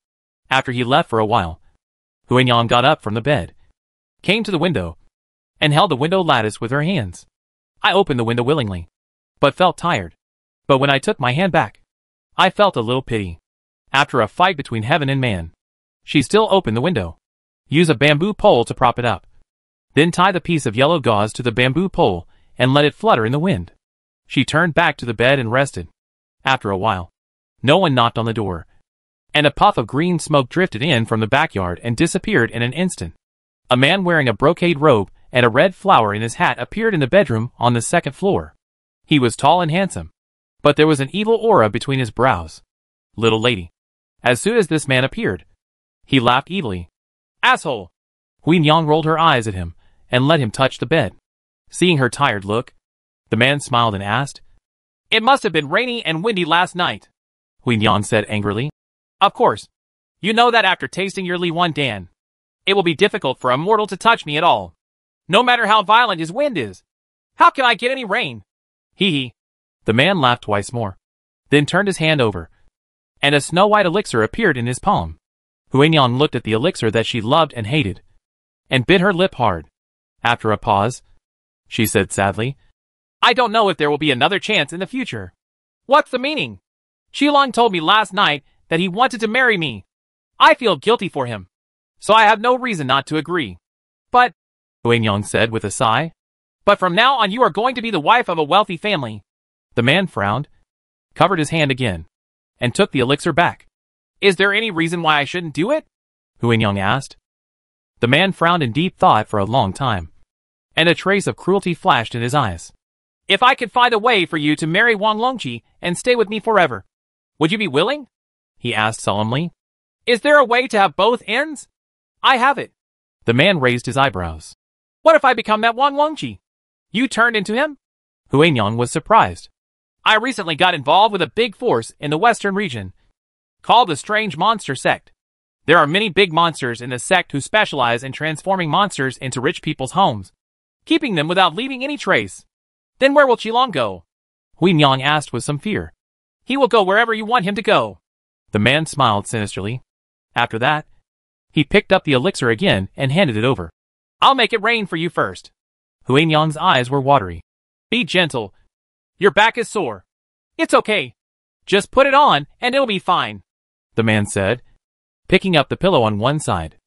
After he left for a while, Huin Yang got up from the bed, came to the window, and held the window lattice with her hands. I opened the window willingly, but felt tired. But when I took my hand back, I felt a little pity. After a fight between heaven and man, she still opened the window. Use a bamboo pole to prop it up. Then tie the piece of yellow gauze to the bamboo pole and let it flutter in the wind. She turned back to the bed and rested. After a while, no one knocked on the door, and a puff of green smoke drifted in from the backyard and disappeared in an instant. A man wearing a brocade robe and a red flower in his hat appeared in the bedroom on the second floor. He was tall and handsome, but there was an evil aura between his brows. Little lady. As soon as this man appeared, he laughed evilly. Asshole! Huin Yang rolled her eyes at him and let him touch the bed. Seeing her tired look, the man smiled and asked, It must have been rainy and windy last night. Huin Yang said angrily. Of course. You know that after tasting your Li Wan Dan, it will be difficult for a mortal to touch me at all. No matter how violent his wind is. How can I get any rain? Hee hee. The man laughed twice more, then turned his hand over, and a snow-white elixir appeared in his palm. Huin Yang looked at the elixir that she loved and hated, and bit her lip hard. After a pause, she said sadly, I don't know if there will be another chance in the future. What's the meaning? Qilong told me last night that he wanted to marry me. I feel guilty for him, so I have no reason not to agree. But, Huin Yang said with a sigh, but from now on you are going to be the wife of a wealthy family. The man frowned, covered his hand again, and took the elixir back. Is there any reason why I shouldn't do it? Huin Yang asked. The man frowned in deep thought for a long time, and a trace of cruelty flashed in his eyes. If I could find a way for you to marry Wang Longqi and stay with me forever, would you be willing? He asked solemnly. Is there a way to have both ends? I have it. The man raised his eyebrows. What if I become that Wang Longqi? You turned into him? Huangyang was surprised. I recently got involved with a big force in the western region, called the Strange Monster Sect. There are many big monsters in the sect who specialize in transforming monsters into rich people's homes, keeping them without leaving any trace. Then where will Qilong go? Huangyang asked with some fear. He will go wherever you want him to go. The man smiled sinisterly. After that, he picked up the elixir again and handed it over. I'll make it rain for you first. Huangyang's eyes were watery. Be gentle. Your back is sore. It's okay. Just put it on and it'll be fine. The man said, picking up the pillow on one side.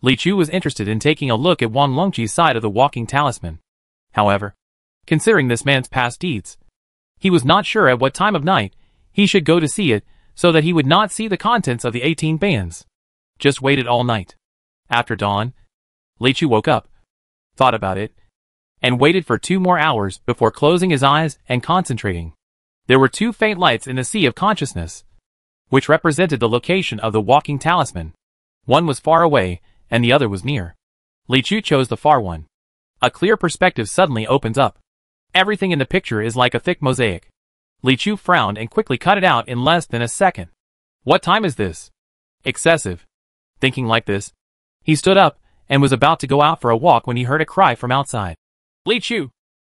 Li Chu was interested in taking a look at Wang Longqi's side of the walking talisman. However, considering this man's past deeds, he was not sure at what time of night he should go to see it so that he would not see the contents of the 18 bands. Just waited all night. After dawn, Li Chu woke up, thought about it, and waited for two more hours before closing his eyes and concentrating. There were two faint lights in the sea of consciousness, which represented the location of the walking talisman. One was far away, and the other was near. Li Chu chose the far one. A clear perspective suddenly opens up. Everything in the picture is like a thick mosaic. Li Chu frowned and quickly cut it out in less than a second. What time is this? Excessive. Thinking like this, he stood up and was about to go out for a walk when he heard a cry from outside. Li Chu,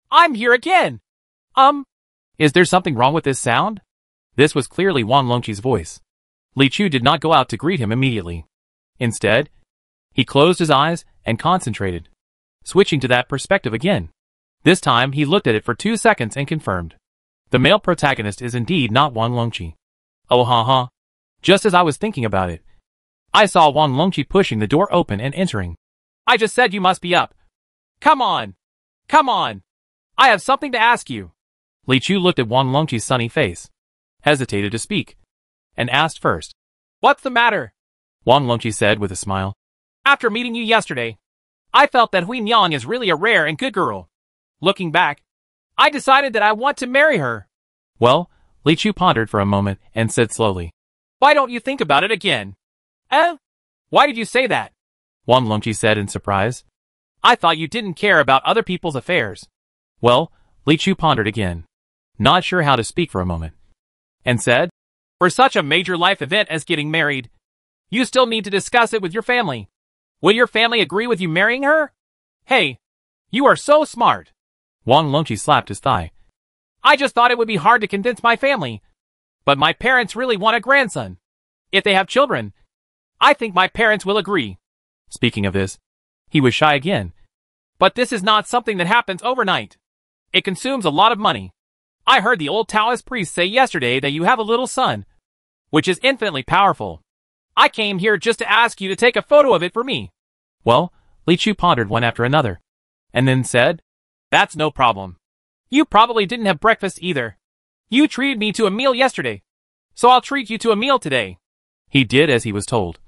I'm here again. Um, is there something wrong with this sound? This was clearly Wang Longqi's voice. Li Chu did not go out to greet him immediately. Instead, he closed his eyes and concentrated, switching to that perspective again. This time he looked at it for two seconds and confirmed. The male protagonist is indeed not Wang Longqi. Oh ha ha. Just as I was thinking about it, I saw Wang Longqi pushing the door open and entering. I just said you must be up. Come on. Come on. I have something to ask you. Li Chu looked at Wang Longqi's sunny face, hesitated to speak, and asked first. What's the matter? Wang Longqi said with a smile. After meeting you yesterday, I felt that Huangyang is really a rare and good girl. Looking back, I decided that I want to marry her. Well, Li Chu pondered for a moment and said slowly. Why don't you think about it again? Eh? Why did you say that? Wang Longqi said in surprise. I thought you didn't care about other people's affairs. Well, Li Chu pondered again, not sure how to speak for a moment, and said, For such a major life event as getting married, you still need to discuss it with your family. Will your family agree with you marrying her? Hey, you are so smart. Wang Longqi slapped his thigh. I just thought it would be hard to convince my family. But my parents really want a grandson. If they have children, I think my parents will agree. Speaking of this, he was shy again. But this is not something that happens overnight. It consumes a lot of money. I heard the old Taoist priest say yesterday that you have a little son, which is infinitely powerful. I came here just to ask you to take a photo of it for me. Well, Li Chu pondered one after another, and then said, That's no problem. You probably didn't have breakfast either. You treated me to a meal yesterday, so I'll treat you to a meal today. He did as he was told,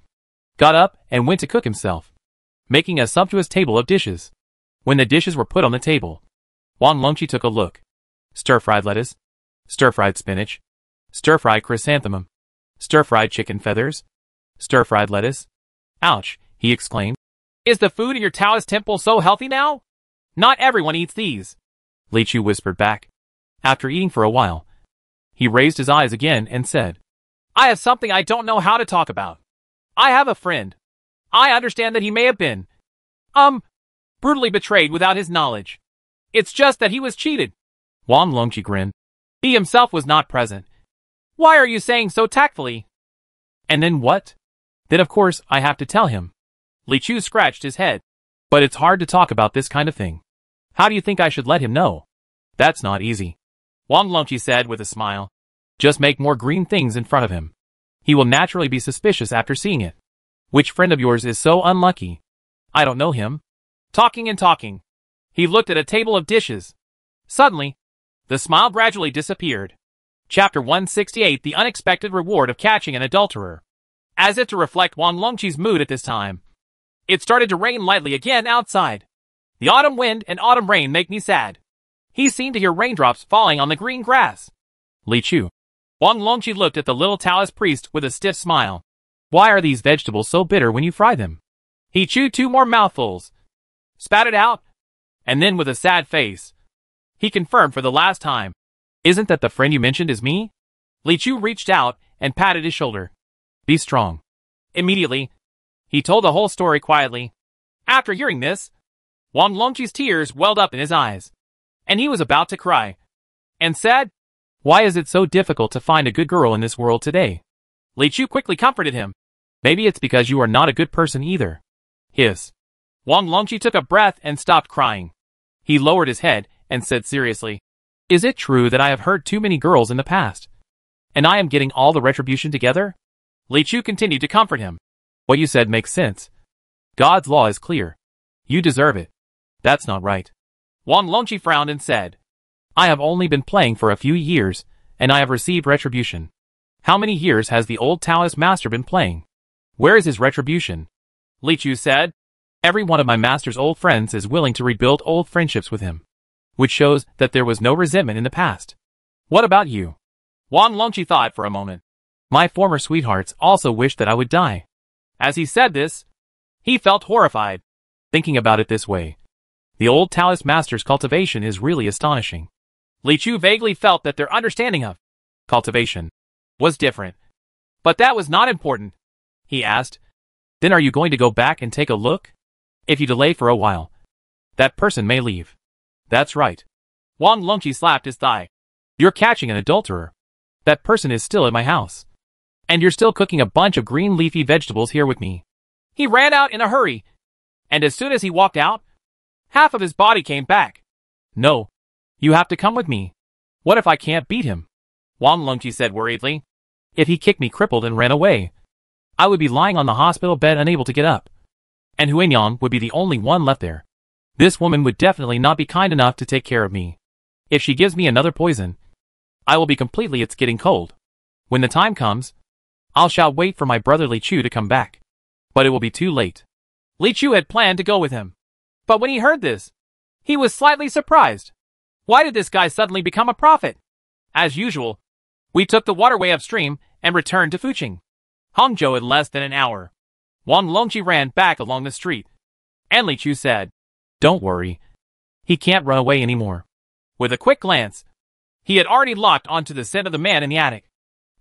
got up and went to cook himself, making a sumptuous table of dishes. When the dishes were put on the table, Wang Longqi took a look. Stir-fried lettuce, stir-fried spinach, stir-fried chrysanthemum, stir-fried chicken feathers, stir-fried lettuce. Ouch, he exclaimed. Is the food in your Taoist temple so healthy now? Not everyone eats these. Li Chu whispered back. After eating for a while, he raised his eyes again and said, I have something I don't know how to talk about. I have a friend. I understand that he may have been, um, brutally betrayed without his knowledge. It's just that he was cheated. Wang Longqi grinned. He himself was not present. Why are you saying so tactfully? And then what? Then of course I have to tell him. Li Chu scratched his head. But it's hard to talk about this kind of thing. How do you think I should let him know? That's not easy. Wang Longqi said with a smile. Just make more green things in front of him. He will naturally be suspicious after seeing it. Which friend of yours is so unlucky? I don't know him. Talking and talking. He looked at a table of dishes. Suddenly, the smile gradually disappeared. Chapter 168 The Unexpected Reward of Catching an Adulterer. As if to reflect Wang Longqi's mood at this time, it started to rain lightly again outside. The autumn wind and autumn rain make me sad. He seemed to hear raindrops falling on the green grass. Li Chu. Wang Longqi looked at the little Taoist priest with a stiff smile. Why are these vegetables so bitter when you fry them? He chewed two more mouthfuls, spat it out, and then with a sad face, he confirmed for the last time. Isn't that the friend you mentioned is me? Li Chu reached out and patted his shoulder. Be strong. Immediately, he told the whole story quietly. After hearing this, Wang Longqi's tears welled up in his eyes, and he was about to cry, and said, Why is it so difficult to find a good girl in this world today? Li Chu quickly comforted him. Maybe it's because you are not a good person either. Hiss. Wang Longqi took a breath and stopped crying. He lowered his head and said seriously, Is it true that I have hurt too many girls in the past? And I am getting all the retribution together? Li Chu continued to comfort him. What you said makes sense. God's law is clear. You deserve it. That's not right. Wang Longqi frowned and said, I have only been playing for a few years, and I have received retribution. How many years has the old Taoist master been playing? Where is his retribution? Li Chu said, Every one of my master's old friends is willing to rebuild old friendships with him, which shows that there was no resentment in the past. What about you? Wang Longqi thought for a moment. My former sweethearts also wished that I would die. As he said this, he felt horrified. Thinking about it this way, the old Taoist master's cultivation is really astonishing. Li Chu vaguely felt that their understanding of cultivation was different. But that was not important. He asked, Then are you going to go back and take a look? If you delay for a while, that person may leave. That's right. Wang Longqi slapped his thigh. You're catching an adulterer. That person is still at my house. And you're still cooking a bunch of green leafy vegetables here with me. He ran out in a hurry. And as soon as he walked out, half of his body came back. No. You have to come with me. What if I can't beat him? Wang Longqi said worriedly. If he kicked me crippled and ran away, I would be lying on the hospital bed unable to get up. And Huinyang would be the only one left there. This woman would definitely not be kind enough to take care of me. If she gives me another poison, I will be completely it's getting cold. When the time comes, I'll shall wait for my brother Li Chu to come back. But it will be too late. Li Chu had planned to go with him. But when he heard this, he was slightly surprised. Why did this guy suddenly become a prophet? As usual, we took the waterway upstream and returned to Fuqing, Hangzhou in less than an hour. Wang Longqi ran back along the street. And Li Chu said, Don't worry. He can't run away anymore. With a quick glance, he had already locked onto the scent of the man in the attic.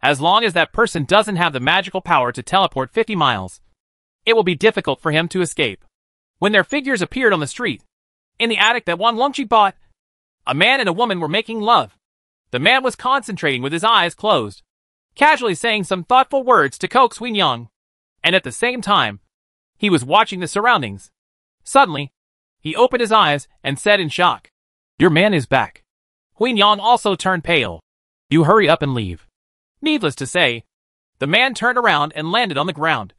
As long as that person doesn't have the magical power to teleport 50 miles, it will be difficult for him to escape. When their figures appeared on the street, in the attic that Wang Longqi bought, a man and a woman were making love. The man was concentrating with his eyes closed, casually saying some thoughtful words to coax Huinyang, and at the same time, he was watching the surroundings. Suddenly, he opened his eyes and said in shock, Your man is back. Huinyang also turned pale. You hurry up and leave. Needless to say, the man turned around and landed on the ground.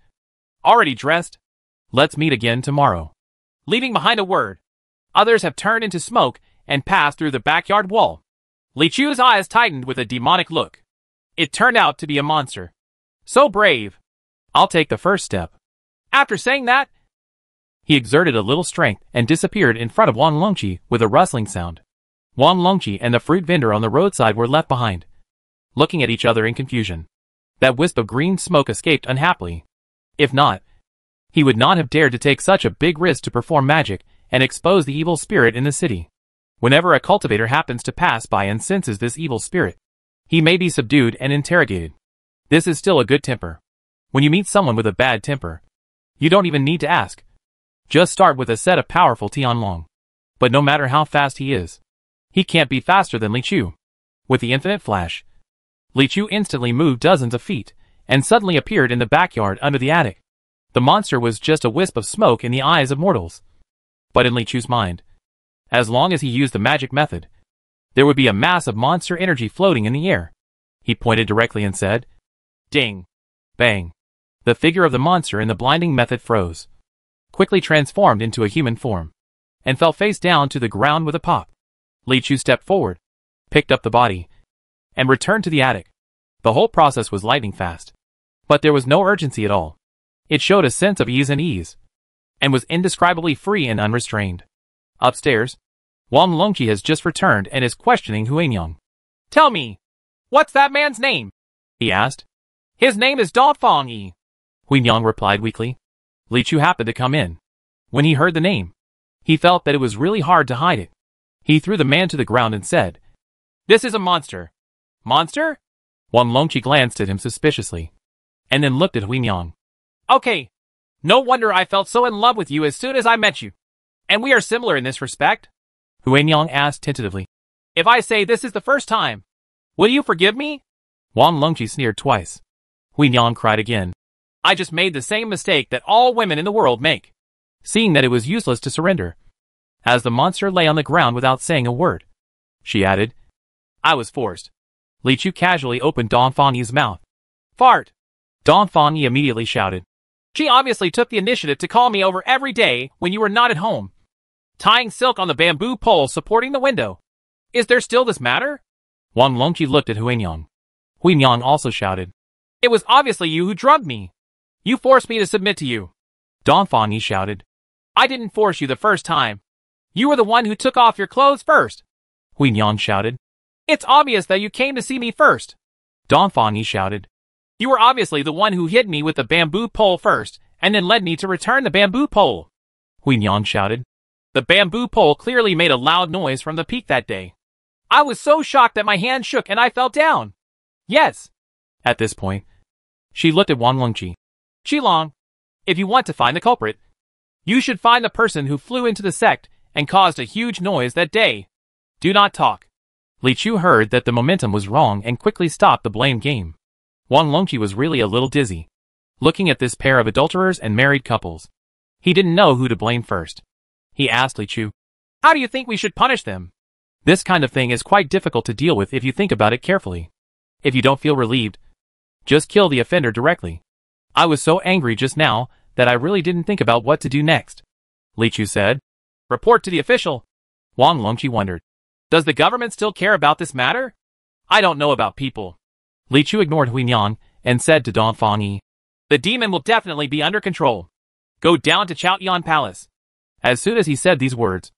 Already dressed? Let's meet again tomorrow. Leaving behind a word, others have turned into smoke and passed through the backyard wall. Li Chu's eyes tightened with a demonic look. It turned out to be a monster. So brave. I'll take the first step. After saying that, he exerted a little strength and disappeared in front of Wang Longqi with a rustling sound. Wang Longqi and the fruit vendor on the roadside were left behind, looking at each other in confusion. That wisp of green smoke escaped unhappily. If not, he would not have dared to take such a big risk to perform magic and expose the evil spirit in the city. Whenever a cultivator happens to pass by and senses this evil spirit, he may be subdued and interrogated. This is still a good temper. When you meet someone with a bad temper, you don't even need to ask. Just start with a set of powerful Tianlong. But no matter how fast he is, he can't be faster than Li Chu. With the infinite flash, Li Chu instantly moved dozens of feet, and suddenly appeared in the backyard under the attic. The monster was just a wisp of smoke in the eyes of mortals. But in Li Chu's mind, as long as he used the magic method. There would be a mass of monster energy floating in the air. He pointed directly and said, Ding! Bang! The figure of the monster in the blinding method froze, quickly transformed into a human form, and fell face down to the ground with a pop. Li Chu stepped forward, picked up the body, and returned to the attic. The whole process was lightning fast. But there was no urgency at all. It showed a sense of ease and ease, and was indescribably free and unrestrained. Upstairs, Wang Longqi has just returned and is questioning Huinyang. Tell me, What's that man's name? He asked. His name is Dongfang Yi. Huin Yang replied weakly. Li Chu happened to come in. When he heard the name, he felt that it was really hard to hide it. He threw the man to the ground and said, This is a monster. Monster? Wang Longqi glanced at him suspiciously, and then looked at Huin Yang. Okay. No wonder I felt so in love with you as soon as I met you. And we are similar in this respect. Huin Yang asked tentatively. If I say this is the first time, will you forgive me? Wang Longqi sneered twice. Huin Yang cried again. I just made the same mistake that all women in the world make. Seeing that it was useless to surrender. As the monster lay on the ground without saying a word. She added, I was forced. Li Chu casually opened Dong Yi's mouth. Fart! Dong Yi immediately shouted. She obviously took the initiative to call me over every day when you were not at home. Tying silk on the bamboo pole supporting the window. Is there still this matter? Wang Longqi looked at Huin Yang. Huin Yang also shouted. It was obviously you who drugged me. You forced me to submit to you. Dong Yi shouted. I didn't force you the first time. You were the one who took off your clothes first. Huin Yang shouted. It's obvious that you came to see me first. Dong Yi shouted. You were obviously the one who hit me with the bamboo pole first, and then led me to return the bamboo pole. Huin Yang shouted. The bamboo pole clearly made a loud noise from the peak that day. I was so shocked that my hand shook and I fell down. Yes. At this point, she looked at Wang Longqi. Qilong, if you want to find the culprit, you should find the person who flew into the sect and caused a huge noise that day. Do not talk. Li Chu heard that the momentum was wrong and quickly stopped the blame game. Wang Longqi was really a little dizzy, looking at this pair of adulterers and married couples. He didn't know who to blame first. He asked Li Chu, How do you think we should punish them? This kind of thing is quite difficult to deal with if you think about it carefully. If you don't feel relieved, just kill the offender directly. I was so angry just now that I really didn't think about what to do next. Li Chu said. Report to the official. Wang Longqi wondered. Does the government still care about this matter? I don't know about people. Li Chu ignored Huin Yang and said to Dong Yi, The demon will definitely be under control. Go down to Chaotian Palace. As soon as he said these words,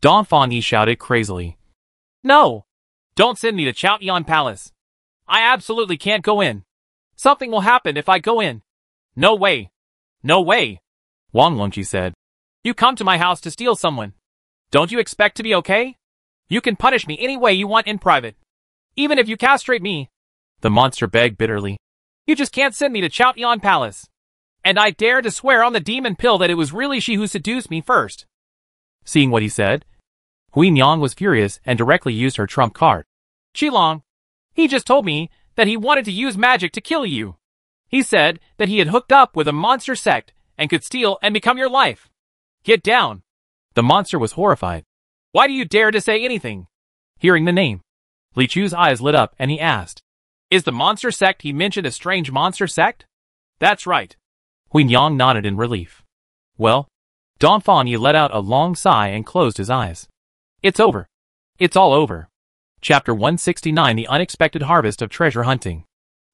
Dong Yi shouted crazily. No! Don't send me to Chaotian Palace. I absolutely can't go in. Something will happen if I go in. No way. No way. Wang Longqi said. You come to my house to steal someone. Don't you expect to be okay? You can punish me any way you want in private. Even if you castrate me. The monster begged bitterly. You just can't send me to Chaotian Palace. And I dare to swear on the demon pill that it was really she who seduced me first. Seeing what he said, Hui Yang was furious and directly used her trump card. Qilong. He just told me that he wanted to use magic to kill you. He said that he had hooked up with a monster sect and could steal and become your life. Get down. The monster was horrified. Why do you dare to say anything? Hearing the name, Li Chu's eyes lit up and he asked, Is the monster sect he mentioned a strange monster sect? That's right. Huin Yang nodded in relief. Well, Dong Yi let out a long sigh and closed his eyes. It's over. It's all over. Chapter 169 The Unexpected Harvest of Treasure Hunting.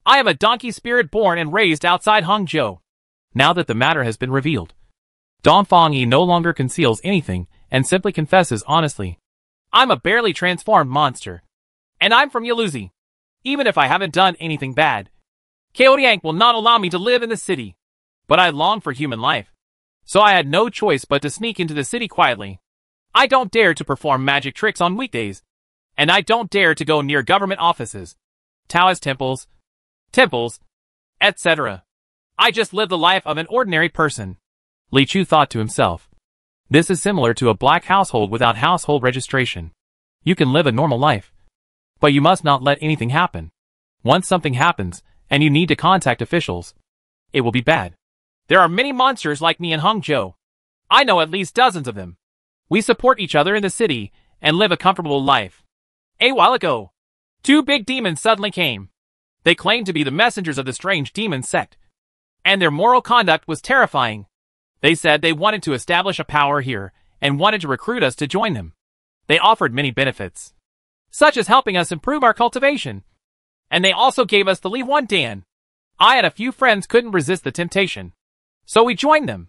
I am a donkey spirit born and raised outside Hangzhou. Now that the matter has been revealed, Dong Yi no longer conceals anything and simply confesses honestly. I'm a barely transformed monster. And I'm from Yaluzi. Even if I haven't done anything bad. Chaotiank will not allow me to live in the city. But I long for human life. So I had no choice but to sneak into the city quietly. I don't dare to perform magic tricks on weekdays. And I don't dare to go near government offices, Taoist temples, temples, etc. I just live the life of an ordinary person. Li Chu thought to himself. This is similar to a black household without household registration. You can live a normal life. But you must not let anything happen. Once something happens, and you need to contact officials, it will be bad. There are many monsters like me in Hangzhou. I know at least dozens of them. We support each other in the city and live a comfortable life. A while ago, two big demons suddenly came. They claimed to be the messengers of the strange demon sect. And their moral conduct was terrifying. They said they wanted to establish a power here and wanted to recruit us to join them. They offered many benefits, such as helping us improve our cultivation. And they also gave us the Li One Dan. I and a few friends couldn't resist the temptation. So we joined them.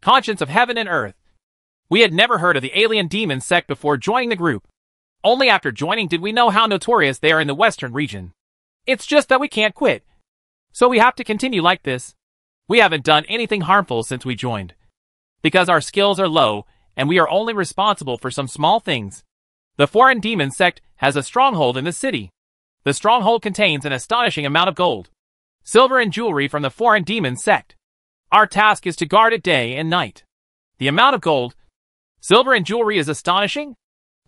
Conscience of heaven and earth. We had never heard of the alien demon sect before joining the group. Only after joining did we know how notorious they are in the western region. It's just that we can't quit. So we have to continue like this. We haven't done anything harmful since we joined. Because our skills are low, and we are only responsible for some small things. The foreign demon sect has a stronghold in the city. The stronghold contains an astonishing amount of gold, silver and jewelry from the foreign demon sect. Our task is to guard it day and night. The amount of gold, silver and jewelry is astonishing?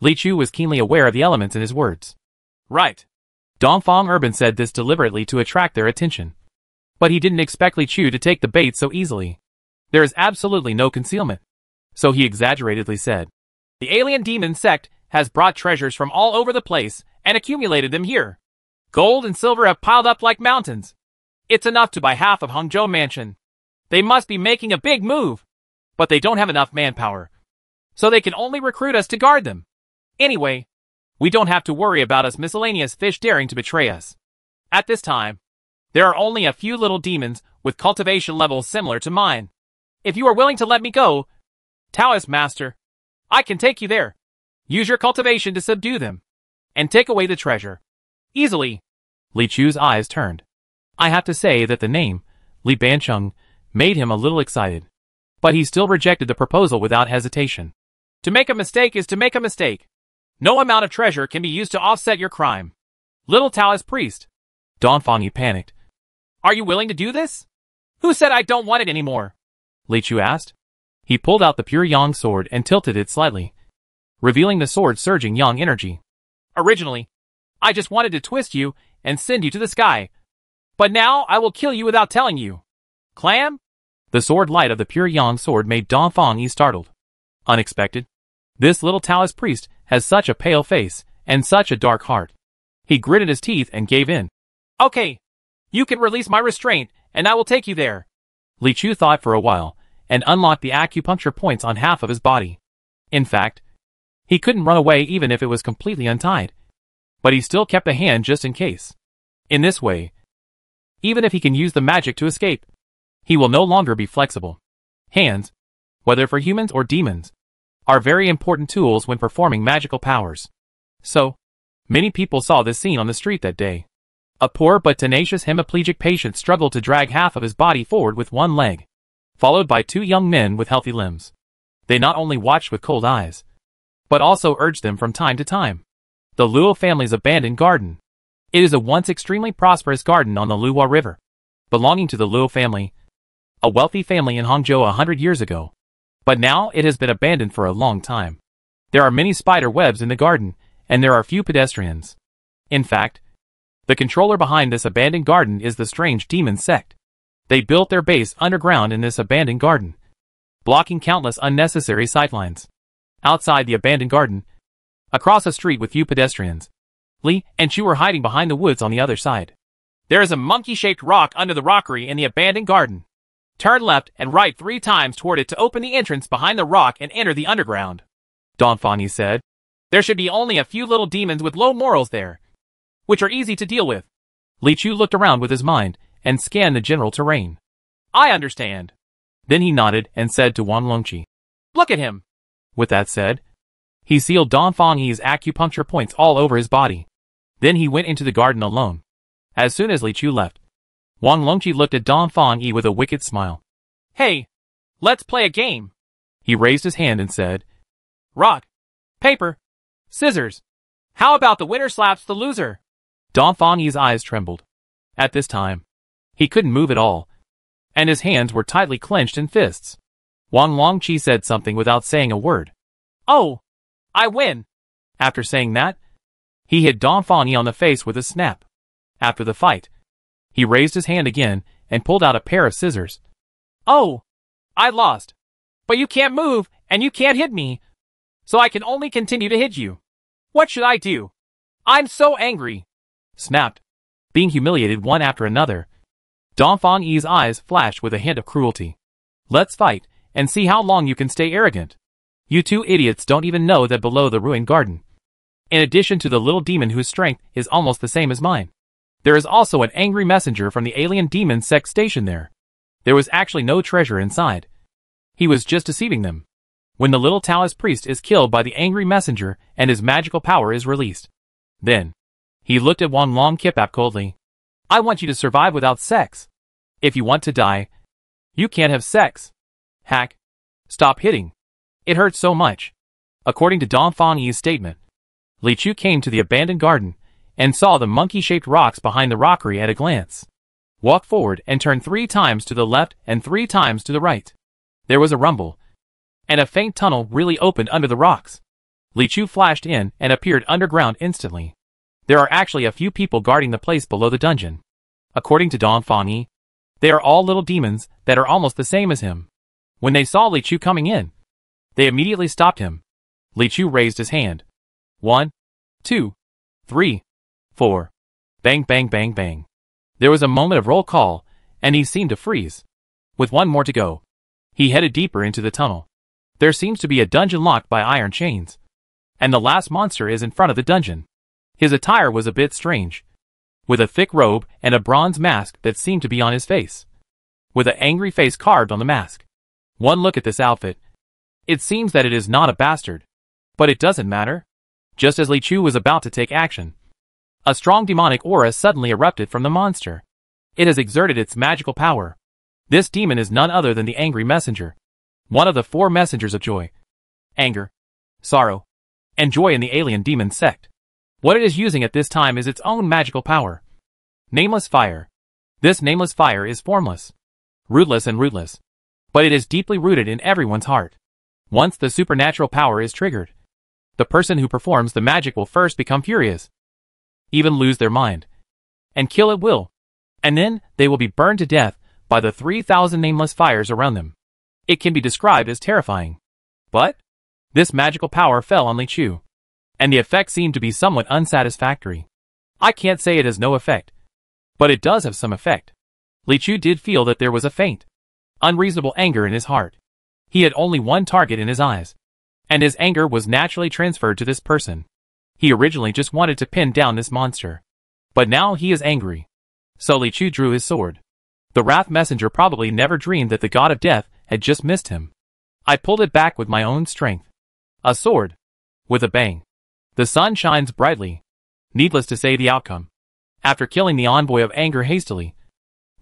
Li Chu was keenly aware of the elements in his words. Right. Dongfang Urban said this deliberately to attract their attention. But he didn't expect Li Chu to take the bait so easily. There is absolutely no concealment. So he exaggeratedly said. The alien demon sect has brought treasures from all over the place and accumulated them here. Gold and silver have piled up like mountains. It's enough to buy half of Hangzhou Mansion. They must be making a big move. But they don't have enough manpower. So they can only recruit us to guard them. Anyway, we don't have to worry about us miscellaneous fish daring to betray us. At this time, there are only a few little demons with cultivation levels similar to mine. If you are willing to let me go, Taoist Master, I can take you there. Use your cultivation to subdue them. And take away the treasure. Easily. Li Chu's eyes turned. I have to say that the name, Li Bancheng, made him a little excited. But he still rejected the proposal without hesitation. To make a mistake is to make a mistake. No amount of treasure can be used to offset your crime. Little Taoist priest. Dongfang panicked. Are you willing to do this? Who said I don't want it anymore? Li Chu asked. He pulled out the pure yang sword and tilted it slightly, revealing the sword's surging yang energy. Originally, I just wanted to twist you and send you to the sky. But now I will kill you without telling you. Clam? The sword light of the pure yang sword made Dongfang Yi startled. Unexpected. This little Taoist priest has such a pale face and such a dark heart. He gritted his teeth and gave in. Okay. You can release my restraint, and I will take you there. Li Chu thought for a while, and unlocked the acupuncture points on half of his body. In fact, he couldn't run away even if it was completely untied. But he still kept a hand just in case. In this way, even if he can use the magic to escape, he will no longer be flexible. Hands, whether for humans or demons, are very important tools when performing magical powers. So, many people saw this scene on the street that day. A poor but tenacious hemiplegic patient struggled to drag half of his body forward with one leg, followed by two young men with healthy limbs. They not only watched with cold eyes, but also urged them from time to time. The Luo family's abandoned garden. It is a once extremely prosperous garden on the Luo River, belonging to the Luo family, a wealthy family in Hangzhou a hundred years ago. But now it has been abandoned for a long time. There are many spider webs in the garden, and there are few pedestrians. In fact, the controller behind this abandoned garden is the strange demon sect. They built their base underground in this abandoned garden, blocking countless unnecessary sightlines. Outside the abandoned garden, across a street with few pedestrians, Li and Chu were hiding behind the woods on the other side. There is a monkey-shaped rock under the rockery in the abandoned garden. Turn left and right three times toward it to open the entrance behind the rock and enter the underground. Dongfang Yi said. There should be only a few little demons with low morals there, which are easy to deal with. Li Chu looked around with his mind and scanned the general terrain. I understand. Then he nodded and said to Wang Longqi. Look at him. With that said, he sealed Dongfang Yi's acupuncture points all over his body. Then he went into the garden alone. As soon as Li Chu left, Wang Longqi looked at Dongfang Yi with a wicked smile. Hey, let's play a game. He raised his hand and said, Rock, paper, scissors. How about the winner slaps the loser? Dongfang Yi's eyes trembled. At this time, he couldn't move at all, and his hands were tightly clenched in fists. Wang Longqi said something without saying a word. Oh, I win. After saying that, he hit Dongfang Yi on the face with a snap. After the fight, he raised his hand again and pulled out a pair of scissors. Oh, I lost. But you can't move and you can't hit me. So I can only continue to hit you. What should I do? I'm so angry. Snapped. Being humiliated one after another. Dongfang Yi's eyes flashed with a hint of cruelty. Let's fight and see how long you can stay arrogant. You two idiots don't even know that below the ruined garden. In addition to the little demon whose strength is almost the same as mine. There is also an angry messenger from the alien demon sect station there. There was actually no treasure inside. He was just deceiving them. When the little Taoist priest is killed by the angry messenger and his magical power is released. Then, he looked at Wan Long Kipap coldly. I want you to survive without sex. If you want to die, you can't have sex. Hack. Stop hitting. It hurts so much. According to Dongfang Yi's statement, Li Chu came to the abandoned garden and saw the monkey-shaped rocks behind the rockery at a glance. Walked forward and turned three times to the left and three times to the right. There was a rumble, and a faint tunnel really opened under the rocks. Li Chu flashed in and appeared underground instantly. There are actually a few people guarding the place below the dungeon. According to Dongfang Yi, they are all little demons that are almost the same as him. When they saw Li Chu coming in, they immediately stopped him. Li Chu raised his hand. One, two, three, four. Bang, bang, bang, bang. There was a moment of roll call, and he seemed to freeze. With one more to go, he headed deeper into the tunnel. There seems to be a dungeon locked by iron chains. And the last monster is in front of the dungeon. His attire was a bit strange. With a thick robe and a bronze mask that seemed to be on his face. With an angry face carved on the mask. One look at this outfit. It seems that it is not a bastard. But it doesn't matter. Just as Li Chu was about to take action, a strong demonic aura suddenly erupted from the monster. It has exerted its magical power. This demon is none other than the Angry Messenger, one of the four messengers of joy, anger, sorrow, and joy in the alien demon sect. What it is using at this time is its own magical power. Nameless fire. This nameless fire is formless, rootless and rootless, but it is deeply rooted in everyone's heart. Once the supernatural power is triggered, the person who performs the magic will first become furious, even lose their mind, and kill at will. And then they will be burned to death by the 3,000 nameless fires around them. It can be described as terrifying. But this magical power fell on Li Chu, and the effect seemed to be somewhat unsatisfactory. I can't say it has no effect, but it does have some effect. Li Chu did feel that there was a faint, unreasonable anger in his heart. He had only one target in his eyes, and his anger was naturally transferred to this person. He originally just wanted to pin down this monster. But now he is angry. So Li Chu drew his sword. The Wrath Messenger probably never dreamed that the God of Death had just missed him. I pulled it back with my own strength. A sword. With a bang. The sun shines brightly. Needless to say the outcome. After killing the envoy of anger hastily,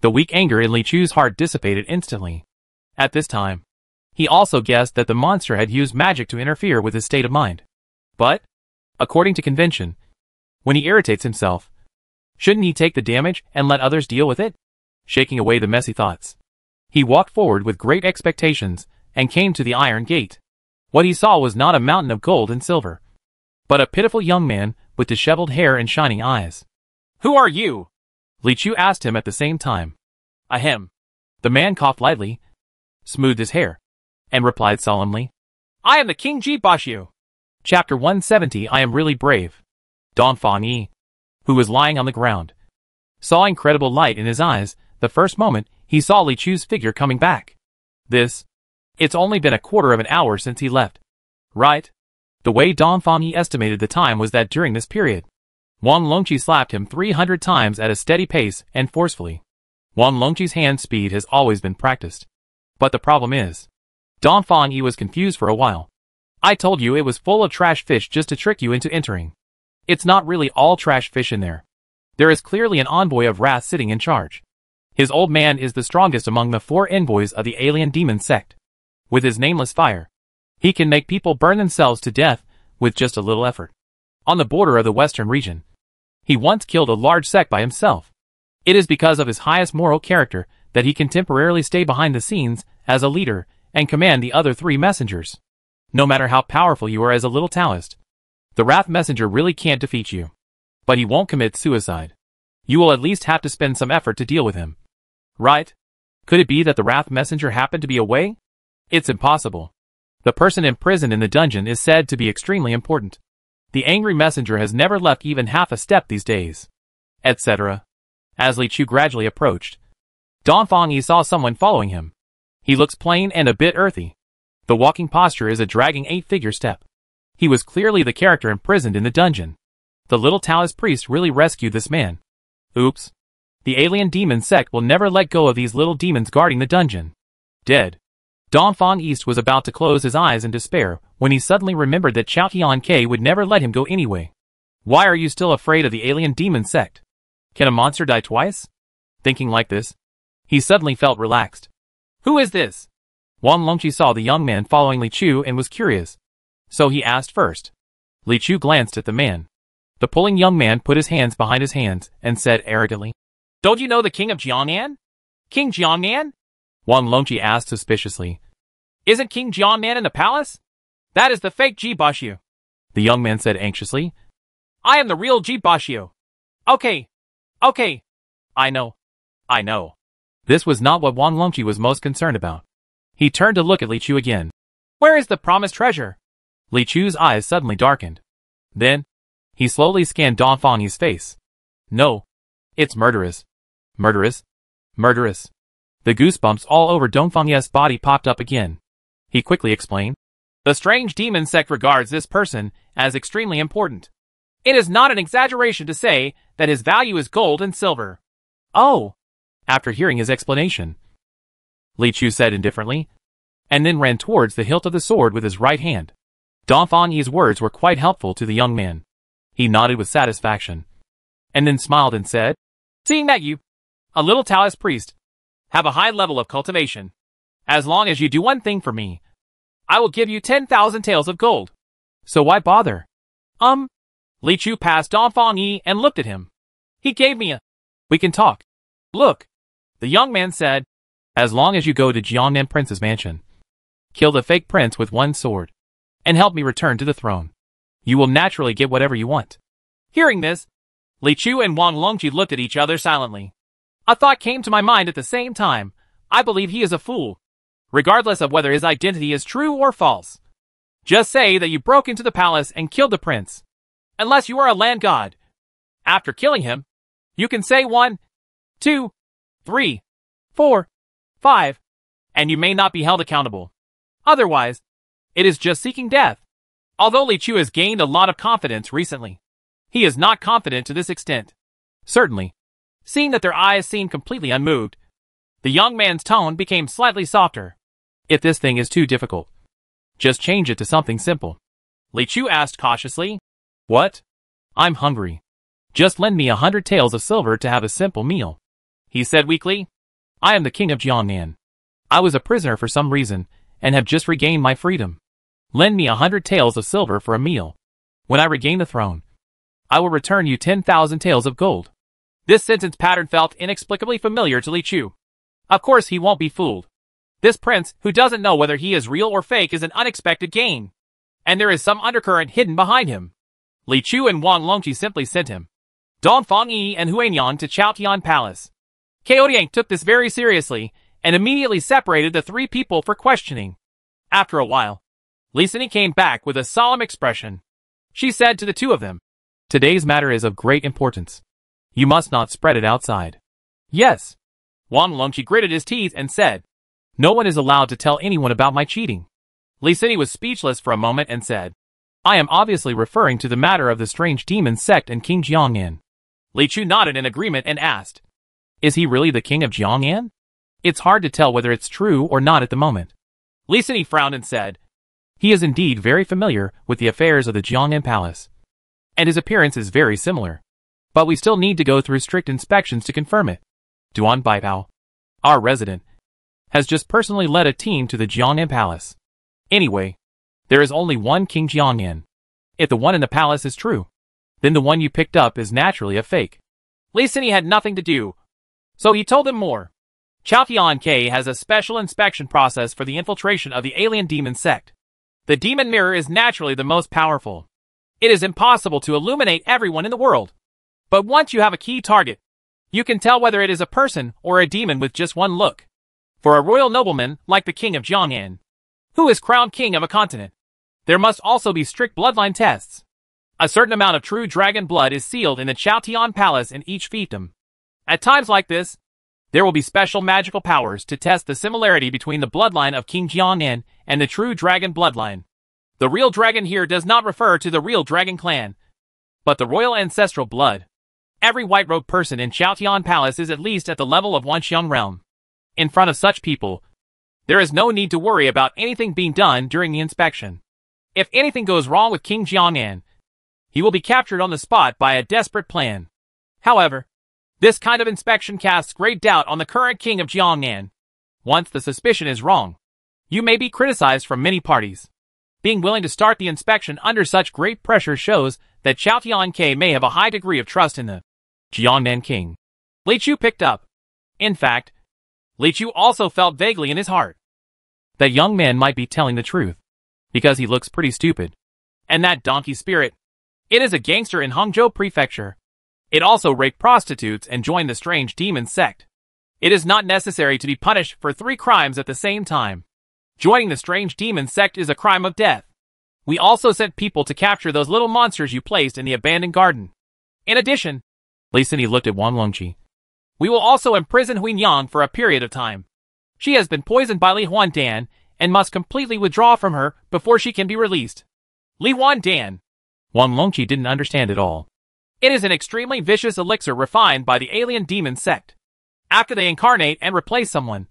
the weak anger in Li Chu's heart dissipated instantly. At this time, he also guessed that the monster had used magic to interfere with his state of mind. But, according to convention. When he irritates himself, shouldn't he take the damage and let others deal with it? Shaking away the messy thoughts. He walked forward with great expectations and came to the iron gate. What he saw was not a mountain of gold and silver, but a pitiful young man with disheveled hair and shining eyes. Who are you? Li Chu asked him at the same time. Ahem. The man coughed lightly, smoothed his hair, and replied solemnly. I am the King Ji Bashu. Chapter 170 I am really brave. Dongfang Yi, who was lying on the ground, saw incredible light in his eyes the first moment he saw Li Chu's figure coming back. This, it's only been a quarter of an hour since he left. Right? The way Dongfang Yi estimated the time was that during this period, Wang Longqi slapped him 300 times at a steady pace and forcefully. Wang Longqi's hand speed has always been practiced. But the problem is, Dongfang Yi was confused for a while. I told you it was full of trash fish just to trick you into entering. It's not really all trash fish in there. There is clearly an envoy of wrath sitting in charge. His old man is the strongest among the four envoys of the alien demon sect. With his nameless fire, he can make people burn themselves to death with just a little effort. On the border of the western region, he once killed a large sect by himself. It is because of his highest moral character that he can temporarily stay behind the scenes as a leader and command the other three messengers. No matter how powerful you are as a little Taoist, the Wrath Messenger really can't defeat you. But he won't commit suicide. You will at least have to spend some effort to deal with him. Right? Could it be that the Wrath Messenger happened to be away? It's impossible. The person imprisoned in the dungeon is said to be extremely important. The angry messenger has never left even half a step these days. Etc. As Li Chu gradually approached, Dongfang Yi saw someone following him. He looks plain and a bit earthy, the walking posture is a dragging eight-figure step. He was clearly the character imprisoned in the dungeon. The little Taoist priest really rescued this man. Oops. The alien demon sect will never let go of these little demons guarding the dungeon. Dead. Don Fong East was about to close his eyes in despair when he suddenly remembered that Chao Tian K would never let him go anyway. Why are you still afraid of the alien demon sect? Can a monster die twice? Thinking like this, he suddenly felt relaxed. Who is this? Wang Longqi saw the young man following Li Chu and was curious. So he asked first. Li Chu glanced at the man. The pulling young man put his hands behind his hands and said arrogantly, Don't you know the king of Jiangnan? King Jiangnan? Wang Longqi asked suspiciously. Isn't King Jiangnan in the palace? That is the fake Ji Bashiu. The young man said anxiously. I am the real Ji Bashiu. Okay. Okay. I know. I know. This was not what Wang Longqi was most concerned about. He turned to look at Li Chu again. Where is the promised treasure? Li Chu's eyes suddenly darkened. Then, he slowly scanned Dong Fangyi's face. No. It's murderous. Murderous. Murderous. The goosebumps all over Dong Fangyi's body popped up again. He quickly explained. The strange demon sect regards this person as extremely important. It is not an exaggeration to say that his value is gold and silver. Oh! After hearing his explanation, Li Chu said indifferently, and then ran towards the hilt of the sword with his right hand. Dong Fangyi's words were quite helpful to the young man. He nodded with satisfaction, and then smiled and said, Seeing that you, a little Taoist priest, have a high level of cultivation, as long as you do one thing for me, I will give you 10,000 taels of gold. So why bother? Um, Li Chu passed Dong Fangyi and looked at him. He gave me a, we can talk. Look, the young man said, as long as you go to Jiangnan Prince's mansion, kill the fake prince with one sword, and help me return to the throne. You will naturally get whatever you want. Hearing this, Li Chu and Wang Longqi looked at each other silently. A thought came to my mind at the same time. I believe he is a fool, regardless of whether his identity is true or false. Just say that you broke into the palace and killed the prince. Unless you are a land god. After killing him, you can say one, two, three, four, five, and you may not be held accountable. Otherwise, it is just seeking death. Although Li Chu has gained a lot of confidence recently, he is not confident to this extent. Certainly. Seeing that their eyes seemed completely unmoved, the young man's tone became slightly softer. If this thing is too difficult, just change it to something simple. Li Chu asked cautiously. What? I'm hungry. Just lend me a hundred taels of silver to have a simple meal. He said weakly. I am the king of Jiangnan. I was a prisoner for some reason, and have just regained my freedom. Lend me a hundred taels of silver for a meal. When I regain the throne, I will return you ten thousand taels of gold. This sentence pattern felt inexplicably familiar to Li Chu. Of course he won't be fooled. This prince, who doesn't know whether he is real or fake, is an unexpected gain. And there is some undercurrent hidden behind him. Li Chu and Wang Longqi simply sent him. Dong Fangyi and Huan Yan to Chaotian Palace. Kaodiang took this very seriously and immediately separated the three people for questioning. After a while, Li Sini came back with a solemn expression. She said to the two of them, Today's matter is of great importance. You must not spread it outside. Yes. Wang Longqi gritted his teeth and said, No one is allowed to tell anyone about my cheating. Li Sini was speechless for a moment and said, I am obviously referring to the matter of the strange demon sect and King Jiangnan. Li Chu nodded in agreement and asked, Is he really the king of Jiangnan? It's hard to tell whether it's true or not at the moment. Li Sini frowned and said, He is indeed very familiar with the affairs of the Jiangnan Palace. And his appearance is very similar. But we still need to go through strict inspections to confirm it. Duan Baipao, our resident, has just personally led a team to the Jiangnan Palace. Anyway, there is only one King Jiangnan. If the one in the palace is true, then the one you picked up is naturally a fake. Li Sini had nothing to do, so he told them more. Chaotian K has a special inspection process for the infiltration of the alien demon sect. The demon mirror is naturally the most powerful. It is impossible to illuminate everyone in the world. But once you have a key target, you can tell whether it is a person or a demon with just one look. For a royal nobleman, like the king of Jiangnan, who is crowned king of a continent, there must also be strict bloodline tests. A certain amount of true dragon blood is sealed in the Chaotian Palace in each fiefdom. At times like this, there will be special magical powers to test the similarity between the bloodline of King Jiangnan and the true dragon bloodline. The real dragon here does not refer to the real dragon clan, but the royal ancestral blood. Every white-robed person in Chaotian Palace is at least at the level of Wanxiang realm. In front of such people, there is no need to worry about anything being done during the inspection. If anything goes wrong with King Jiangnan, he will be captured on the spot by a desperate plan. However, This kind of inspection casts great doubt on the current king of Jiangnan. Once the suspicion is wrong, you may be criticized from many parties. Being willing to start the inspection under such great pressure shows that Chao Tianke may have a high degree of trust in the Jiangnan king. Li Chu picked up. In fact, Li Chu also felt vaguely in his heart that young man might be telling the truth, because he looks pretty stupid. And that donkey spirit, it is a gangster in Hangzhou Prefecture. It also raped prostitutes and joined the strange demon sect. It is not necessary to be punished for three crimes at the same time. Joining the strange demon sect is a crime of death. We also sent people to capture those little monsters you placed in the abandoned garden. In addition, Li Sini looked at Wang Longqi. We will also imprison Huin Yang for a period of time. She has been poisoned by Li Huan Dan and must completely withdraw from her before she can be released. Li Huan Dan. Wang Longqi didn't understand it all. It is an extremely vicious elixir refined by the alien demon sect. After they incarnate and replace someone,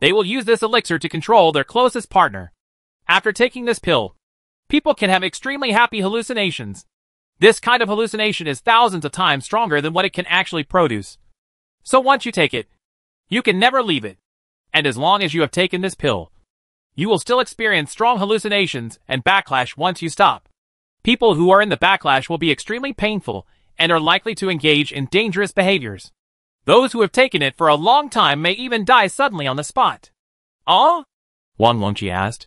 they will use this elixir to control their closest partner. After taking this pill, people can have extremely happy hallucinations. This kind of hallucination is thousands of times stronger than what it can actually produce. So once you take it, you can never leave it. And as long as you have taken this pill, you will still experience strong hallucinations and backlash once you stop. People who are in the backlash will be extremely painful and are likely to engage in dangerous behaviors. Those who have taken it for a long time may even die suddenly on the spot. Oh? Wang Longqi asked.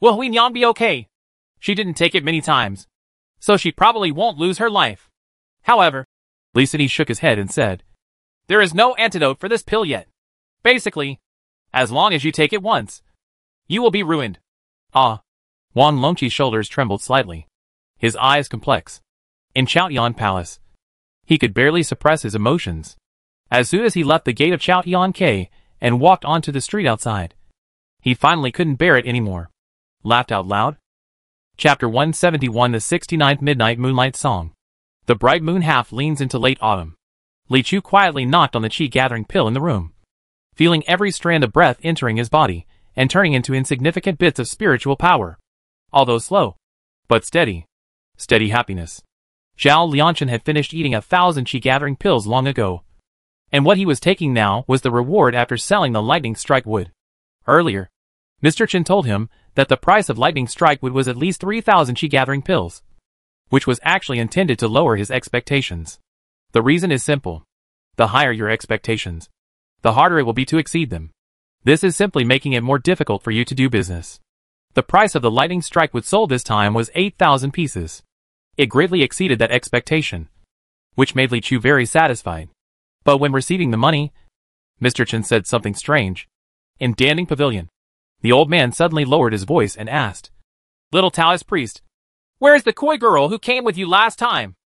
Will Huin Yang be okay? She didn't take it many times, so she probably won't lose her life. However, Li Sini shook his head and said, there is no antidote for this pill yet. Basically, as long as you take it once, you will be ruined. Ah. Wang Longqi's shoulders trembled slightly. His eyes complex. In Chaotian Palace, he could barely suppress his emotions. As soon as he left the gate of Chaotian K and walked onto the street outside, he finally couldn't bear it anymore. Laughed out loud. Chapter 171 The 69th Midnight Moonlight Song The bright moon half leans into late autumn. Li Chu quietly knocked on the chi-gathering pill in the room. Feeling every strand of breath entering his body and turning into insignificant bits of spiritual power. Although slow, but steady. Steady happiness. Zhao Liangchen had finished eating a thousand chi-gathering pills long ago. And what he was taking now was the reward after selling the lightning strike wood. Earlier, Mr. Chen told him that the price of lightning strike wood was at least 3,000 chi-gathering pills, which was actually intended to lower his expectations. The reason is simple. The higher your expectations, the harder it will be to exceed them. This is simply making it more difficult for you to do business. The price of the lightning strike wood sold this time was 8,000 pieces. It greatly exceeded that expectation, which made Li Chu very satisfied. But when receiving the money, Mr. Chen said something strange. In Danding Pavilion, the old man suddenly lowered his voice and asked, Little Taoist priest, where is the koi girl who came with you last time?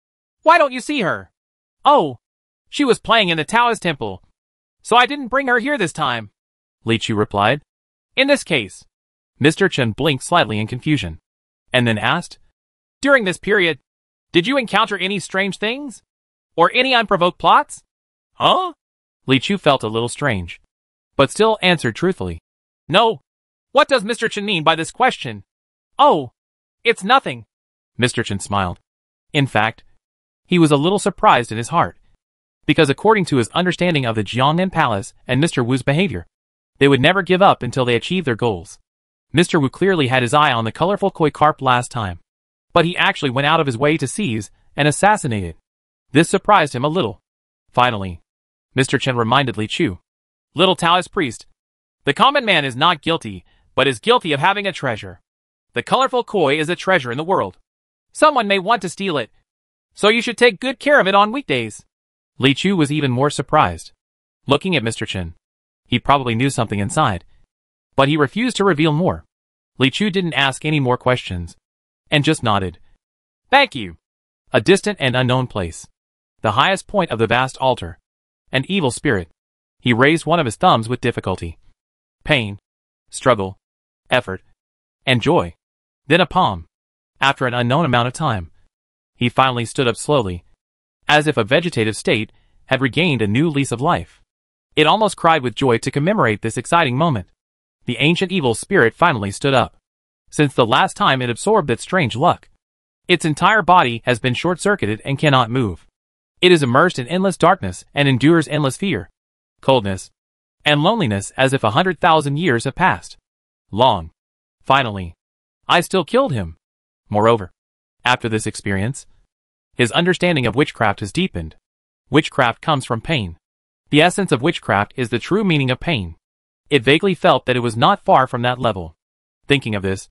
Why don't you see her? Oh, she was playing in the Taoist temple. So I didn't bring her here this time. Li Chu replied. In this case. Mr. Chen blinked slightly in confusion. And then asked, During this period, did you encounter any strange things? Or any unprovoked plots? Huh? Li Chu felt a little strange. But still answered truthfully. No. What does Mr. Chen mean by this question? Oh, it's nothing. Mr. Chen smiled. In fact, he was a little surprised in his heart. Because according to his understanding of the Jiangnan Palace and Mr. Wu's behavior, they would never give up until they achieved their goals. Mr. Wu clearly had his eye on the colorful koi carp last time. But he actually went out of his way to seize and assassinate it. This surprised him a little. Finally, Mr. Chen reminded Li Chu. Little Taoist priest. The common man is not guilty, but is guilty of having a treasure. The colorful koi is a treasure in the world. Someone may want to steal it, so you should take good care of it on weekdays. Li Chu was even more surprised. Looking at Mr. Chen, he probably knew something inside. But he refused to reveal more. Li Chu didn't ask any more questions. And just nodded. Thank you. A distant and unknown place. The highest point of the vast altar. An evil spirit. He raised one of his thumbs with difficulty. Pain. Struggle. Effort. And joy. Then a palm. After an unknown amount of time. He finally stood up slowly, as if a vegetative state had regained a new lease of life. It almost cried with joy to commemorate this exciting moment. The ancient evil spirit finally stood up. Since the last time it absorbed that strange luck, its entire body has been short-circuited and cannot move. It is immersed in endless darkness and endures endless fear, coldness, and loneliness as if a hundred thousand years have passed. Long. Finally, I still killed him. Moreover, after this experience, his understanding of witchcraft has deepened. Witchcraft comes from pain. The essence of witchcraft is the true meaning of pain. It vaguely felt that it was not far from that level. Thinking of this,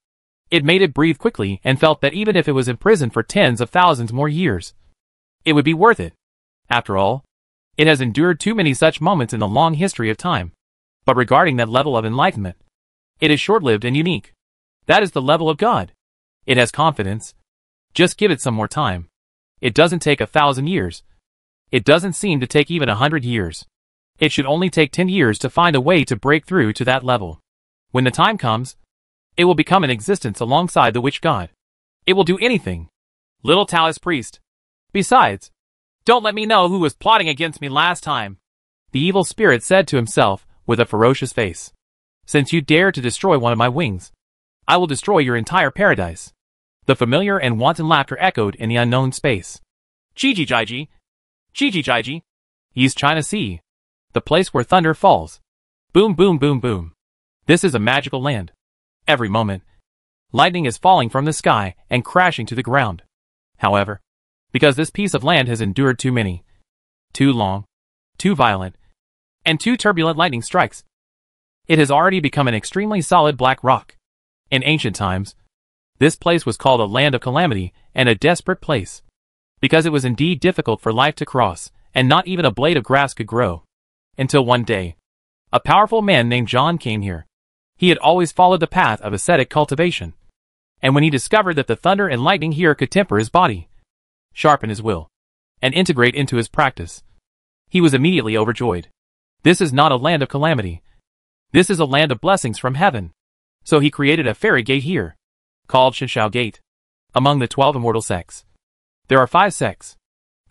it made it breathe quickly and felt that even if it was imprisoned for tens of thousands more years, it would be worth it. After all, it has endured too many such moments in the long history of time. But regarding that level of enlightenment, it is short-lived and unique. That is the level of God. It has confidence. Just give it some more time. It doesn't take a thousand years. It doesn't seem to take even a hundred years. It should only take ten years to find a way to break through to that level. When the time comes, it will become an existence alongside the witch god. It will do anything. Little Taoist priest. Besides, don't let me know who was plotting against me last time. The evil spirit said to himself with a ferocious face. Since you dare to destroy one of my wings, I will destroy your entire paradise. The familiar and wanton laughter echoed in the unknown space. Chiji Jaiji. Chiji Jaiji. East China Sea. The place where thunder falls. Boom boom boom boom. This is a magical land. Every moment, lightning is falling from the sky and crashing to the ground. However, because this piece of land has endured too many, too long, too violent, and too turbulent lightning strikes, it has already become an extremely solid black rock. In ancient times, this place was called a land of calamity and a desperate place, because it was indeed difficult for life to cross, and not even a blade of grass could grow. Until one day, a powerful man named John came here. He had always followed the path of ascetic cultivation. And when he discovered that the thunder and lightning here could temper his body, sharpen his will, and integrate into his practice, he was immediately overjoyed. This is not a land of calamity. This is a land of blessings from heaven. So he created a fairy gate here, called Shinshao Gate, among the twelve immortal sects. There are five sects.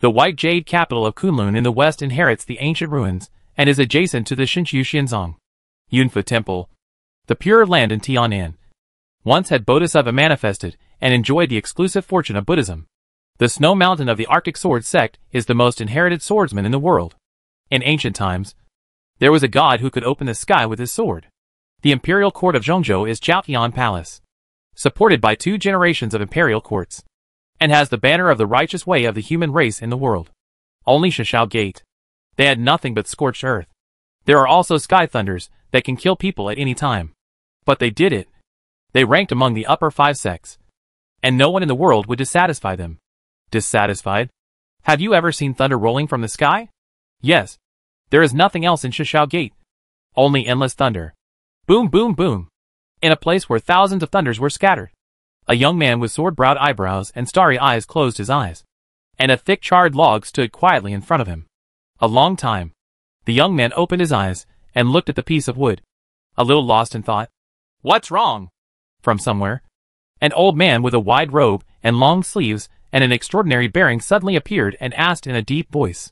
The white jade capital of Kunlun in the west inherits the ancient ruins and is adjacent to the Shinshu Xianzong Yunfa Temple, the pure land in Tianan. Once had Bodhisattva manifested and enjoyed the exclusive fortune of Buddhism. The Snow Mountain of the Arctic Sword sect is the most inherited swordsman in the world. In ancient times, there was a god who could open the sky with his sword. The imperial court of Zhongzhou is Zhaotian Palace, supported by two generations of imperial courts, and has the banner of the righteous way of the human race in the world. Only Shishao Gate. They had nothing but scorched earth. There are also sky thunders that can kill people at any time. But they did it. They ranked among the upper five sects. And no one in the world would dissatisfy them. Dissatisfied? Have you ever seen thunder rolling from the sky? Yes. There is nothing else in Shishao Gate. Only endless thunder. Boom boom boom. In a place where thousands of thunders were scattered. A young man with sword-browed eyebrows and starry eyes closed his eyes. And a thick charred log stood quietly in front of him. A long time. The young man opened his eyes and looked at the piece of wood. A little lost in thought. What's wrong? From somewhere. An old man with a wide robe and long sleeves and an extraordinary bearing suddenly appeared and asked in a deep voice.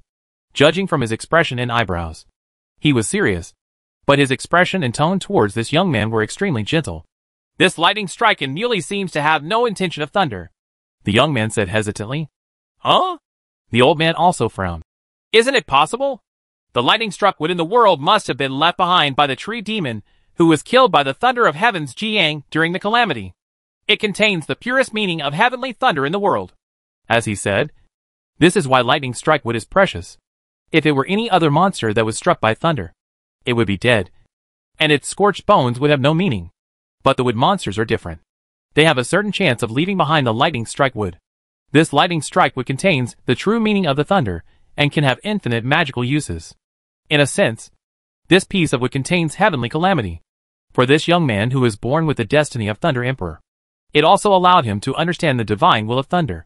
Judging from his expression and eyebrows. He was serious. But his expression and tone towards this young man were extremely gentle. This lightning strike in Muley seems to have no intention of thunder. The young man said hesitantly. Huh? The old man also frowned. Isn't it possible? The lightning struck wood in the world must have been left behind by the tree demon who was killed by the thunder of heaven's Jiang during the calamity. It contains the purest meaning of heavenly thunder in the world. As he said, this is why lightning strike wood is precious. If it were any other monster that was struck by thunder, it would be dead, and its scorched bones would have no meaning. But the wood monsters are different. They have a certain chance of leaving behind the lightning strike wood. This lightning strike wood contains the true meaning of the thunder and can have infinite magical uses. In a sense, this piece of wood contains heavenly calamity for this young man who was born with the destiny of Thunder Emperor. It also allowed him to understand the divine will of thunder.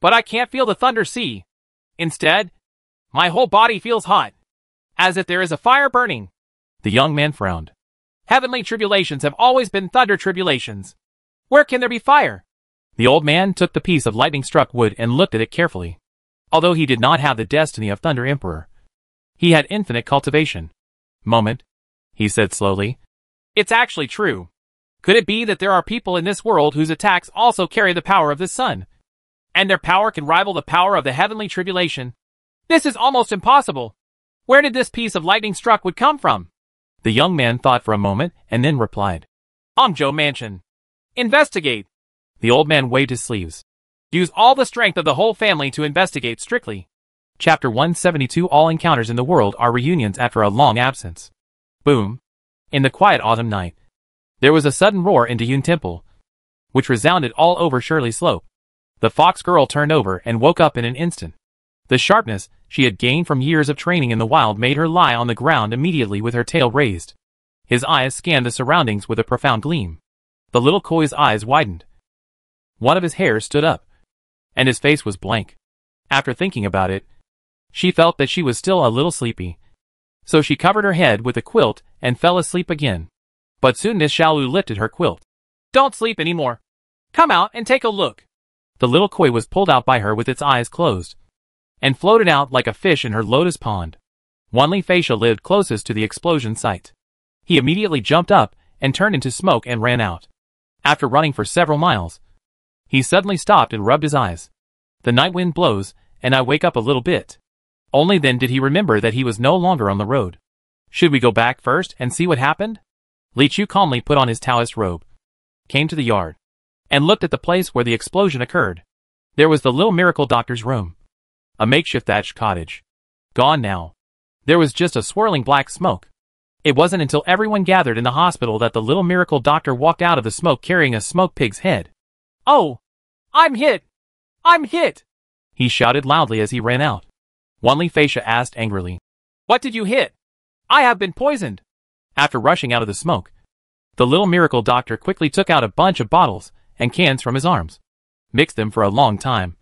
But I can't feel the thunder sea. Instead, my whole body feels hot, as if there is a fire burning. The young man frowned. Heavenly tribulations have always been thunder tribulations. Where can there be fire? The old man took the piece of lightning-struck wood and looked at it carefully. Although he did not have the destiny of Thunder Emperor, he had infinite cultivation. Moment, he said slowly, it's actually true. Could it be that there are people in this world whose attacks also carry the power of the sun? And their power can rival the power of the heavenly tribulation? This is almost impossible. Where did this piece of lightning struck would come from? The young man thought for a moment and then replied. Hangzhou Mansion. Investigate. The old man waved his sleeves. Use all the strength of the whole family to investigate strictly. Chapter 172 All encounters in the world are reunions after a long absence. Boom. In the quiet autumn night, there was a sudden roar in Dayun Temple, which resounded all over Shirley Slope. The fox girl turned over and woke up in an instant. The sharpness she had gained from years of training in the wild made her lie on the ground immediately with her tail raised. His eyes scanned the surroundings with a profound gleam. The little koi's eyes widened. One of his hairs stood up, and his face was blank. After thinking about it, she felt that she was still a little sleepy. So she covered her head with a quilt and fell asleep again. But soon Miss Xiaolu lifted her quilt. Don't sleep anymore. Come out and take a look. The little koi was pulled out by her with its eyes closed and floated out like a fish in her lotus pond. Wanli Feisha lived closest to the explosion site. He immediately jumped up and turned into smoke and ran out. After running for several miles, he suddenly stopped and rubbed his eyes. The night wind blows, and I wake up a little bit. Only then did he remember that he was no longer on the road. Should we go back first and see what happened? Li Chu calmly put on his Taoist robe, came to the yard, and looked at the place where the explosion occurred. There was the little miracle doctor's room a makeshift thatched cottage. Gone now. There was just a swirling black smoke. It wasn't until everyone gathered in the hospital that the little miracle doctor walked out of the smoke carrying a smoke pig's head. Oh! I'm hit! I'm hit! He shouted loudly as he ran out. Wanli Feisha asked angrily. What did you hit? I have been poisoned. After rushing out of the smoke, the little miracle doctor quickly took out a bunch of bottles and cans from his arms, mixed them for a long time,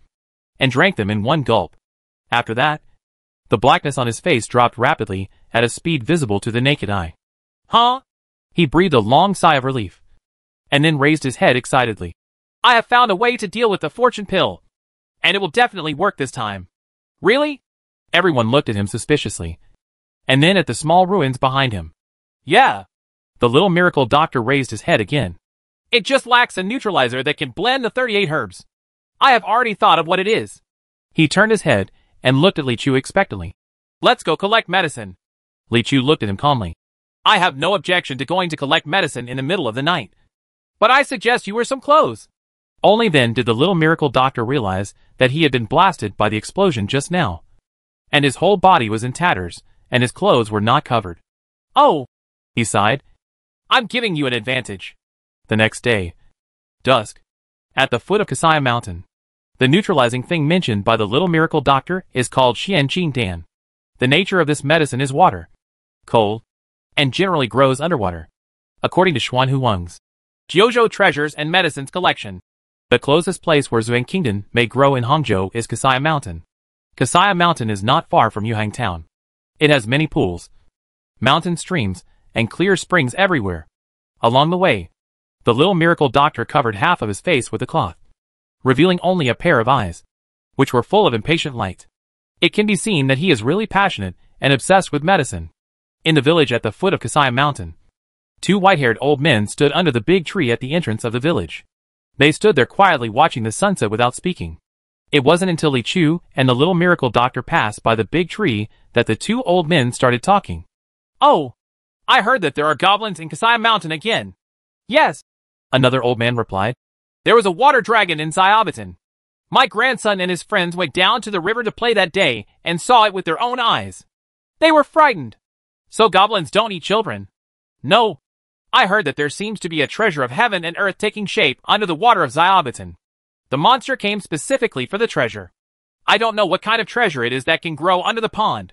and drank them in one gulp. After that, the blackness on his face dropped rapidly at a speed visible to the naked eye. Huh? He breathed a long sigh of relief, and then raised his head excitedly. I have found a way to deal with the fortune pill, and it will definitely work this time. Really? Everyone looked at him suspiciously, and then at the small ruins behind him. Yeah. The little miracle doctor raised his head again. It just lacks a neutralizer that can blend the 38 herbs. I have already thought of what it is. He turned his head and looked at Li Chu expectantly. Let's go collect medicine. Li Chu looked at him calmly. I have no objection to going to collect medicine in the middle of the night. But I suggest you wear some clothes. Only then did the little miracle doctor realize that he had been blasted by the explosion just now. And his whole body was in tatters, and his clothes were not covered. Oh, he sighed. I'm giving you an advantage. The next day, dusk, at the foot of Kasaya Mountain, the neutralizing thing mentioned by the little miracle doctor is called Xian Qing Dan. The nature of this medicine is water, cold, and generally grows underwater. According to Xuan Huang's Jiuzhou Treasures and Medicines Collection, the closest place where Zuang Kingdom may grow in Hangzhou is Kasaya Mountain. Kasaya Mountain is not far from Yuhang Town. It has many pools, mountain streams, and clear springs everywhere. Along the way, the little miracle doctor covered half of his face with a cloth revealing only a pair of eyes, which were full of impatient light. It can be seen that he is really passionate and obsessed with medicine. In the village at the foot of Kasaya Mountain, two white-haired old men stood under the big tree at the entrance of the village. They stood there quietly watching the sunset without speaking. It wasn't until Li Chu and the little miracle doctor passed by the big tree that the two old men started talking. Oh, I heard that there are goblins in Kasaya Mountain again. Yes, another old man replied. There was a water dragon in Xiaobitan. My grandson and his friends went down to the river to play that day and saw it with their own eyes. They were frightened. So goblins don't eat children. No. I heard that there seems to be a treasure of heaven and earth taking shape under the water of Xiaobitan. The monster came specifically for the treasure. I don't know what kind of treasure it is that can grow under the pond.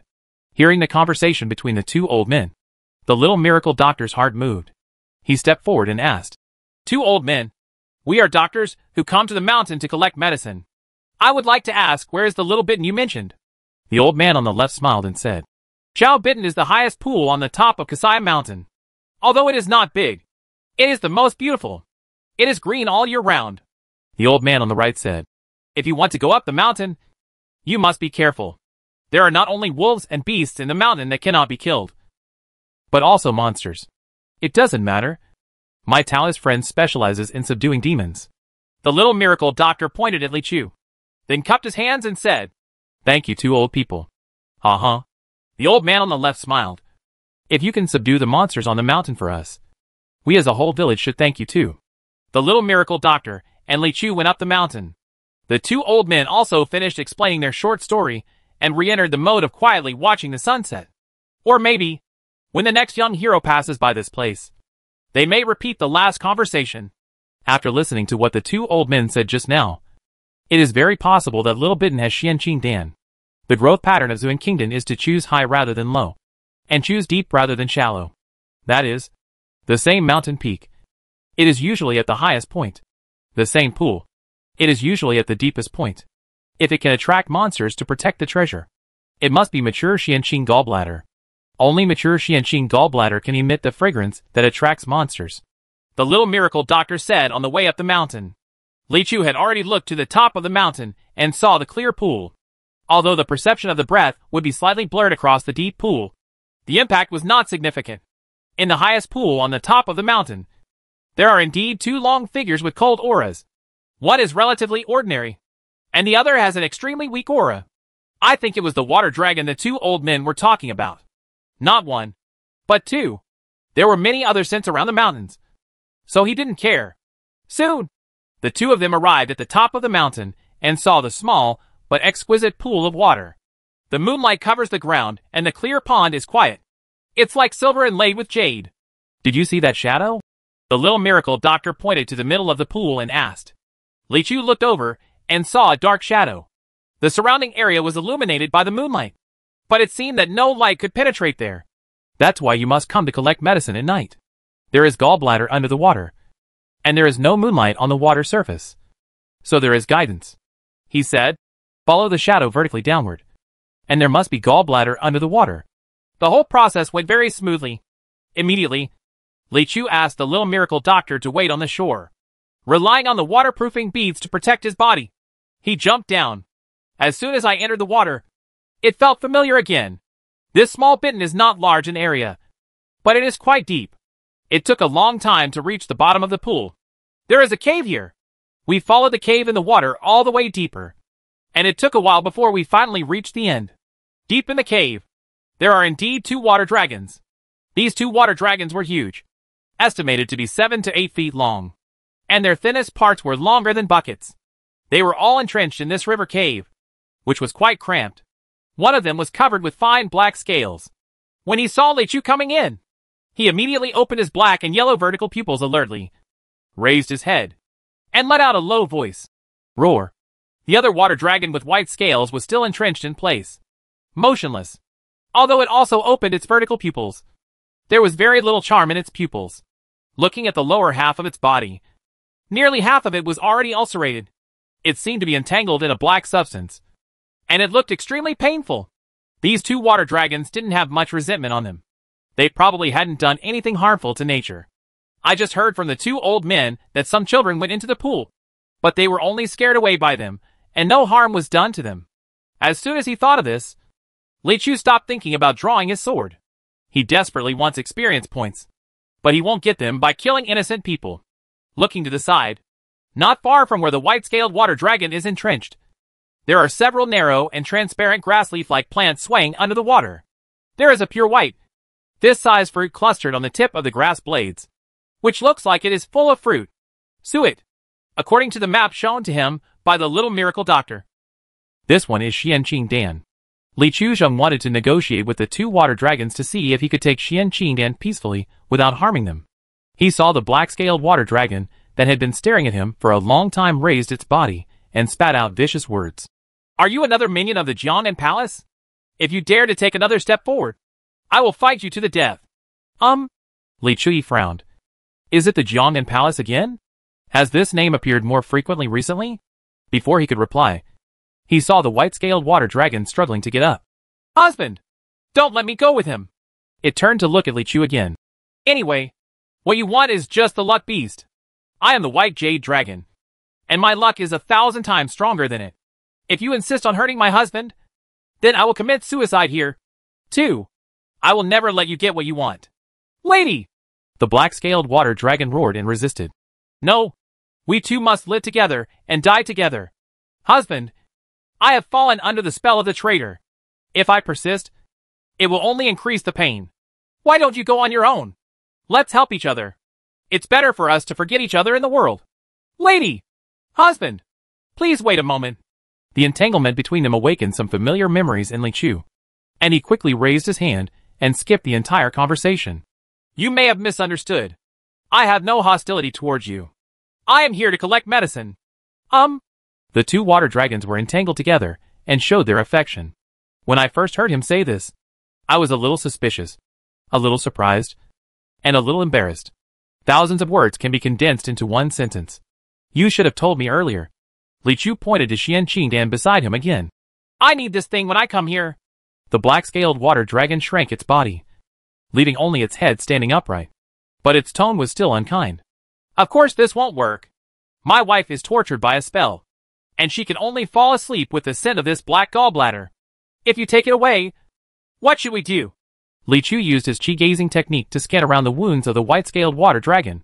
Hearing the conversation between the two old men, the little miracle doctor's heart moved. He stepped forward and asked, Two old men, we are doctors who come to the mountain to collect medicine. I would like to ask where is the little bitten you mentioned? The old man on the left smiled and said, Xiaobitan is the highest pool on the top of Kasaya Mountain. Although it is not big, it is the most beautiful. It is green all year round. The old man on the right said, If you want to go up the mountain, you must be careful. There are not only wolves and beasts in the mountain that cannot be killed, but also monsters. It doesn't matter, my Taoist friend specializes in subduing demons. The little miracle doctor pointed at Li Chu, then cupped his hands and said, Thank you two old people. Uh-huh. The old man on the left smiled. If you can subdue the monsters on the mountain for us, we as a whole village should thank you too. The little miracle doctor and Li Chu went up the mountain. The two old men also finished explaining their short story and re-entered the mode of quietly watching the sunset. Or maybe, when the next young hero passes by this place, they may repeat the last conversation. After listening to what the two old men said just now, it is very possible that Little Bitten has Xian Qing Dan. The growth pattern of Xuan Kingdom is to choose high rather than low, and choose deep rather than shallow. That is, the same mountain peak. It is usually at the highest point. The same pool. It is usually at the deepest point. If it can attract monsters to protect the treasure, it must be mature Xianqing gallbladder. Only mature Xianqing gallbladder can emit the fragrance that attracts monsters. The little miracle doctor said on the way up the mountain. Li Chu had already looked to the top of the mountain and saw the clear pool. Although the perception of the breath would be slightly blurred across the deep pool, the impact was not significant. In the highest pool on the top of the mountain, there are indeed two long figures with cold auras. One is relatively ordinary, and the other has an extremely weak aura. I think it was the water dragon the two old men were talking about. Not one, but two. There were many other scents around the mountains, so he didn't care. Soon, the two of them arrived at the top of the mountain and saw the small but exquisite pool of water. The moonlight covers the ground and the clear pond is quiet. It's like silver inlaid with jade. Did you see that shadow? The little miracle doctor pointed to the middle of the pool and asked. Li Chu looked over and saw a dark shadow. The surrounding area was illuminated by the moonlight, but it seemed that no light could penetrate there. That's why you must come to collect medicine at night. There is gallbladder under the water, and there is no moonlight on the water surface. So there is guidance. He said, follow the shadow vertically downward, and there must be gallbladder under the water. The whole process went very smoothly. Immediately, Li Chu asked the little miracle doctor to wait on the shore, relying on the waterproofing beads to protect his body. He jumped down. As soon as I entered the water, it felt familiar again. This small bitten is not large in area, but it is quite deep. It took a long time to reach the bottom of the pool. There is a cave here. We followed the cave in the water all the way deeper, and it took a while before we finally reached the end. Deep in the cave, there are indeed two water dragons. These two water dragons were huge, estimated to be 7 to 8 feet long, and their thinnest parts were longer than buckets. They were all entrenched in this river cave, which was quite cramped. One of them was covered with fine black scales. When he saw Li Chu coming in, he immediately opened his black and yellow vertical pupils alertly, raised his head, and let out a low voice. Roar. The other water dragon with white scales was still entrenched in place, motionless, although it also opened its vertical pupils. There was very little charm in its pupils. Looking at the lower half of its body, nearly half of it was already ulcerated. It seemed to be entangled in a black substance, and it looked extremely painful. These two water dragons didn't have much resentment on them. They probably hadn't done anything harmful to nature. I just heard from the two old men that some children went into the pool, but they were only scared away by them, and no harm was done to them. As soon as he thought of this, Li Chu stopped thinking about drawing his sword. He desperately wants experience points, but he won't get them by killing innocent people. Looking to the side, not far from where the white-scaled water dragon is entrenched, there are several narrow and transparent grass leaf-like plants swaying under the water. There is a pure white, fist-sized fruit clustered on the tip of the grass blades, which looks like it is full of fruit. Suet, according to the map shown to him by the little miracle doctor. This one is Xianqing Dan. Li Chuzheng wanted to negotiate with the two water dragons to see if he could take Xianqing Dan peacefully without harming them. He saw the black-scaled water dragon that had been staring at him for a long time raised its body and spat out vicious words. Are you another minion of the Jiangnan Palace? If you dare to take another step forward, I will fight you to the death. Um, Li Chu frowned. Is it the Jiangnan Palace again? Has this name appeared more frequently recently? Before he could reply, he saw the white-scaled water dragon struggling to get up. Husband, don't let me go with him. It turned to look at Li Chu again. Anyway, what you want is just the luck beast. I am the white jade dragon, and my luck is a thousand times stronger than it. If you insist on hurting my husband, then I will commit suicide here. 2. I will never let you get what you want. Lady! The black-scaled water dragon roared and resisted. No. We two must live together and die together. Husband, I have fallen under the spell of the traitor. If I persist, it will only increase the pain. Why don't you go on your own? Let's help each other. It's better for us to forget each other in the world. Lady! Husband! Please wait a moment. The entanglement between them awakened some familiar memories in Li Chu, and he quickly raised his hand and skipped the entire conversation. You may have misunderstood. I have no hostility towards you. I am here to collect medicine. Um. The two water dragons were entangled together and showed their affection. When I first heard him say this, I was a little suspicious, a little surprised, and a little embarrassed. Thousands of words can be condensed into one sentence. You should have told me earlier. Li Chu pointed to Xian Qingdan beside him again. I need this thing when I come here. The black-scaled water dragon shrank its body, leaving only its head standing upright. But its tone was still unkind. Of course this won't work. My wife is tortured by a spell, and she can only fall asleep with the scent of this black gallbladder. If you take it away, what should we do? Li Chu used his chi-gazing technique to scan around the wounds of the white-scaled water dragon.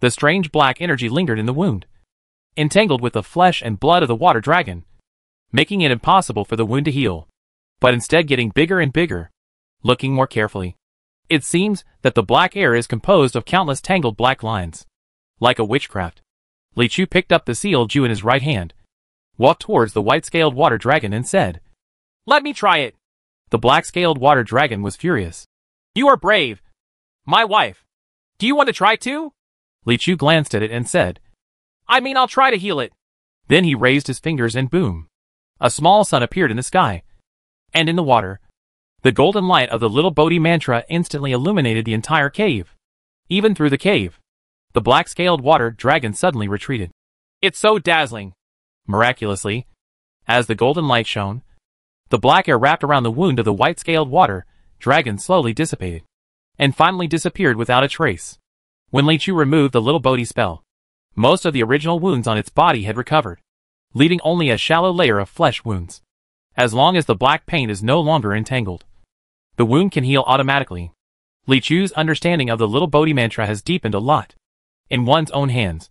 The strange black energy lingered in the wound, entangled with the flesh and blood of the water dragon, making it impossible for the wound to heal, but instead getting bigger and bigger. Looking more carefully, it seems that the black air is composed of countless tangled black lines. Like a witchcraft. Li Chu picked up the seal Ju in his right hand, walked towards the white-scaled water dragon and said, Let me try it. The black-scaled water dragon was furious. You are brave. My wife. Do you want to try too? Li Chu glanced at it and said, I mean I'll try to heal it. Then he raised his fingers and boom. A small sun appeared in the sky. And in the water. The golden light of the little Bodhi mantra instantly illuminated the entire cave. Even through the cave. The black-scaled water dragon suddenly retreated. It's so dazzling. Miraculously, as the golden light shone, the black air wrapped around the wound of the white-scaled water dragon slowly dissipated, and finally disappeared without a trace. When Li Chu removed the little Bodhi spell, most of the original wounds on its body had recovered, leaving only a shallow layer of flesh wounds. As long as the black paint is no longer entangled, the wound can heal automatically. Li Chu's understanding of the little Bodhi mantra has deepened a lot. In one's own hands.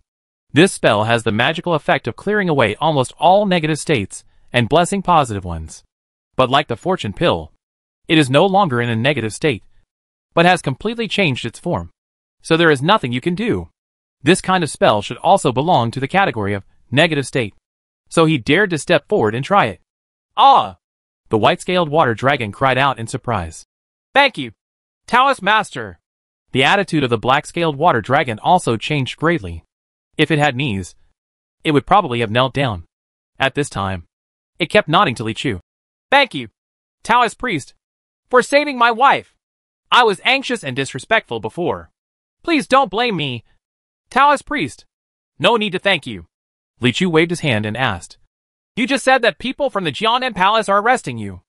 This spell has the magical effect of clearing away almost all negative states and blessing positive ones. But like the fortune pill, it is no longer in a negative state, but has completely changed its form. So there is nothing you can do. This kind of spell should also belong to the category of negative state. So he dared to step forward and try it. Ah! The white-scaled water dragon cried out in surprise. Thank you, Taoist Master. The attitude of the black-scaled water dragon also changed greatly. If it had knees, it would probably have knelt down. At this time, it kept nodding to Li Chu. Thank you, Taoist priest, for saving my wife. I was anxious and disrespectful before. Please don't blame me. Taoist priest. No need to thank you. Li Chu waved his hand and asked. You just said that people from the Jiangnan Palace are arresting you.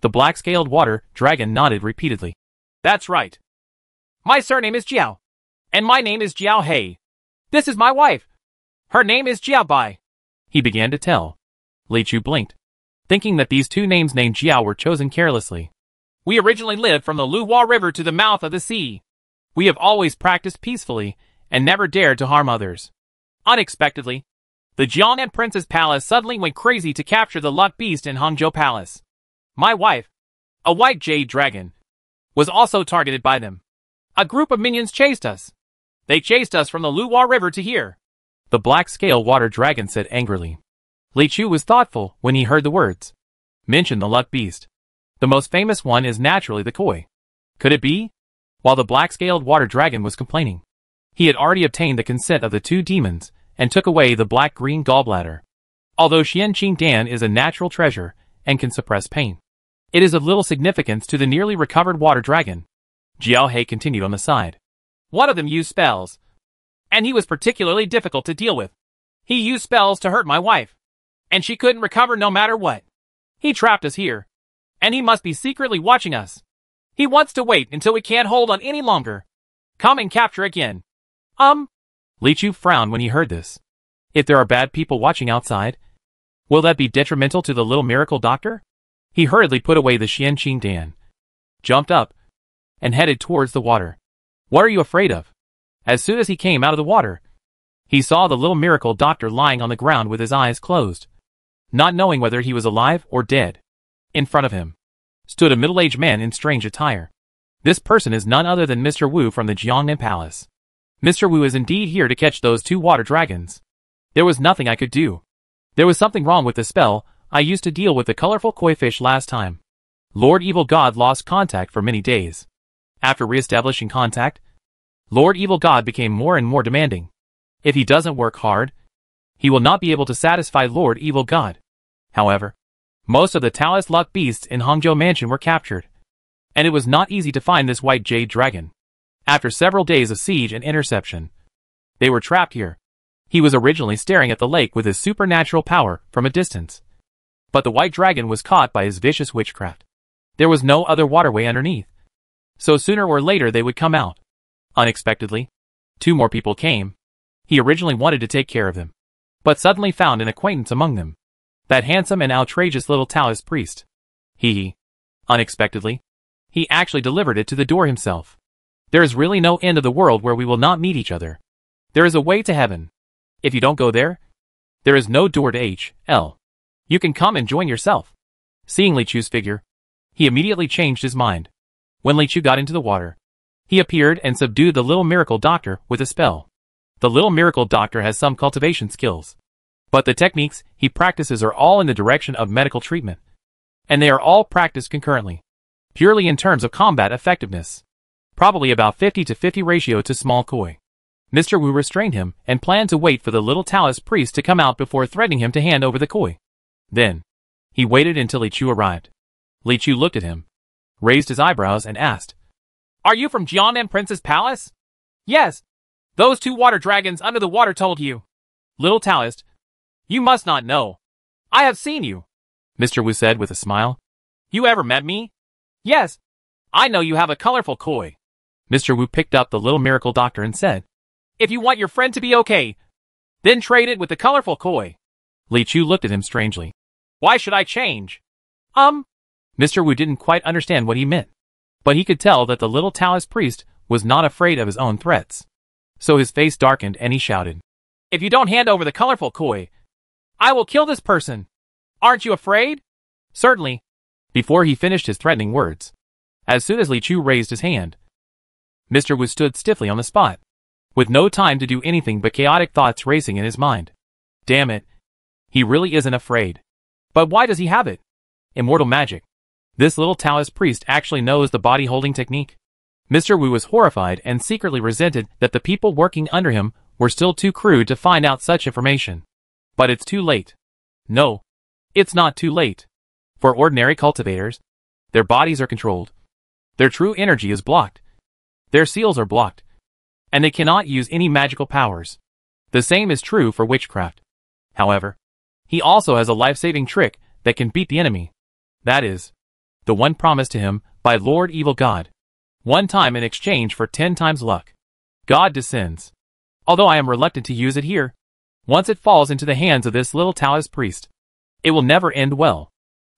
The black-scaled water dragon nodded repeatedly. That's right. My surname is Jiao. And my name is Jiao Hei. This is my wife. Her name is Jiao Bai. He began to tell. Li Chu blinked thinking that these two names named Jiao were chosen carelessly. We originally lived from the Luhua River to the mouth of the sea. We have always practiced peacefully and never dared to harm others. Unexpectedly, the Jiangnan Prince's palace suddenly went crazy to capture the Luck Beast in Hangzhou Palace. My wife, a white jade dragon, was also targeted by them. A group of minions chased us. They chased us from the Luhua River to here. The black scale water dragon said angrily. Li Chu was thoughtful when he heard the words. Mention the luck beast. The most famous one is naturally the koi. Could it be? While the black-scaled water dragon was complaining, he had already obtained the consent of the two demons and took away the black-green gallbladder. Although Xian Qing Dan is a natural treasure and can suppress pain, it is of little significance to the nearly recovered water dragon. Jiao Hei continued on the side. One of them used spells, and he was particularly difficult to deal with. He used spells to hurt my wife and she couldn't recover no matter what. He trapped us here, and he must be secretly watching us. He wants to wait until we can't hold on any longer. Come and capture again. Um. Li Chu frowned when he heard this. If there are bad people watching outside, will that be detrimental to the little miracle doctor? He hurriedly put away the Xian Qing Dan, jumped up, and headed towards the water. What are you afraid of? As soon as he came out of the water, he saw the little miracle doctor lying on the ground with his eyes closed not knowing whether he was alive or dead. In front of him stood a middle-aged man in strange attire. This person is none other than Mr. Wu from the Jiangnan Palace. Mr. Wu is indeed here to catch those two water dragons. There was nothing I could do. There was something wrong with the spell I used to deal with the colorful koi fish last time. Lord Evil God lost contact for many days. After re-establishing contact, Lord Evil God became more and more demanding. If he doesn't work hard, he will not be able to satisfy Lord Evil God. However, most of the Taoist luck beasts in Hangzhou Mansion were captured, and it was not easy to find this white jade dragon. After several days of siege and interception, they were trapped here. He was originally staring at the lake with his supernatural power from a distance. But the white dragon was caught by his vicious witchcraft. There was no other waterway underneath. So sooner or later they would come out. Unexpectedly, two more people came. He originally wanted to take care of them, but suddenly found an acquaintance among them. That handsome and outrageous little Taoist priest. He. Unexpectedly, he actually delivered it to the door himself. There is really no end of the world where we will not meet each other. There is a way to heaven. If you don't go there, there is no door to H, L. You can come and join yourself. Seeing Li Chu's figure, he immediately changed his mind. When Li Chu got into the water, he appeared and subdued the little miracle doctor with a spell. The little miracle doctor has some cultivation skills. But the techniques he practices are all in the direction of medical treatment. And they are all practiced concurrently. Purely in terms of combat effectiveness. Probably about 50 to 50 ratio to small koi. Mr. Wu restrained him and planned to wait for the little Taoist priest to come out before threatening him to hand over the koi. Then, he waited until Li Chu arrived. Li Chu looked at him, raised his eyebrows and asked, Are you from Jiangnan Prince's palace? Yes. Those two water dragons under the water told you. Little Taoist, you must not know. I have seen you. Mr. Wu said with a smile. You ever met me? Yes. I know you have a colorful koi. Mr. Wu picked up the little miracle doctor and said, If you want your friend to be okay, then trade it with the colorful koi. Li Chu looked at him strangely. Why should I change? Um, Mr. Wu didn't quite understand what he meant, but he could tell that the little Taoist priest was not afraid of his own threats. So his face darkened and he shouted, If you don't hand over the colorful koi, I will kill this person. Aren't you afraid? Certainly. Before he finished his threatening words, as soon as Li Chu raised his hand, Mr. Wu stood stiffly on the spot, with no time to do anything but chaotic thoughts racing in his mind. Damn it. He really isn't afraid. But why does he have it? Immortal magic. This little Taoist priest actually knows the body holding technique. Mr. Wu was horrified and secretly resented that the people working under him were still too crude to find out such information. But it's too late. No. It's not too late. For ordinary cultivators, their bodies are controlled. Their true energy is blocked. Their seals are blocked. And they cannot use any magical powers. The same is true for witchcraft. However, he also has a life-saving trick that can beat the enemy. That is, the one promised to him by Lord Evil God. One time in exchange for ten times luck. God descends. Although I am reluctant to use it here, once it falls into the hands of this little Taoist priest, it will never end well.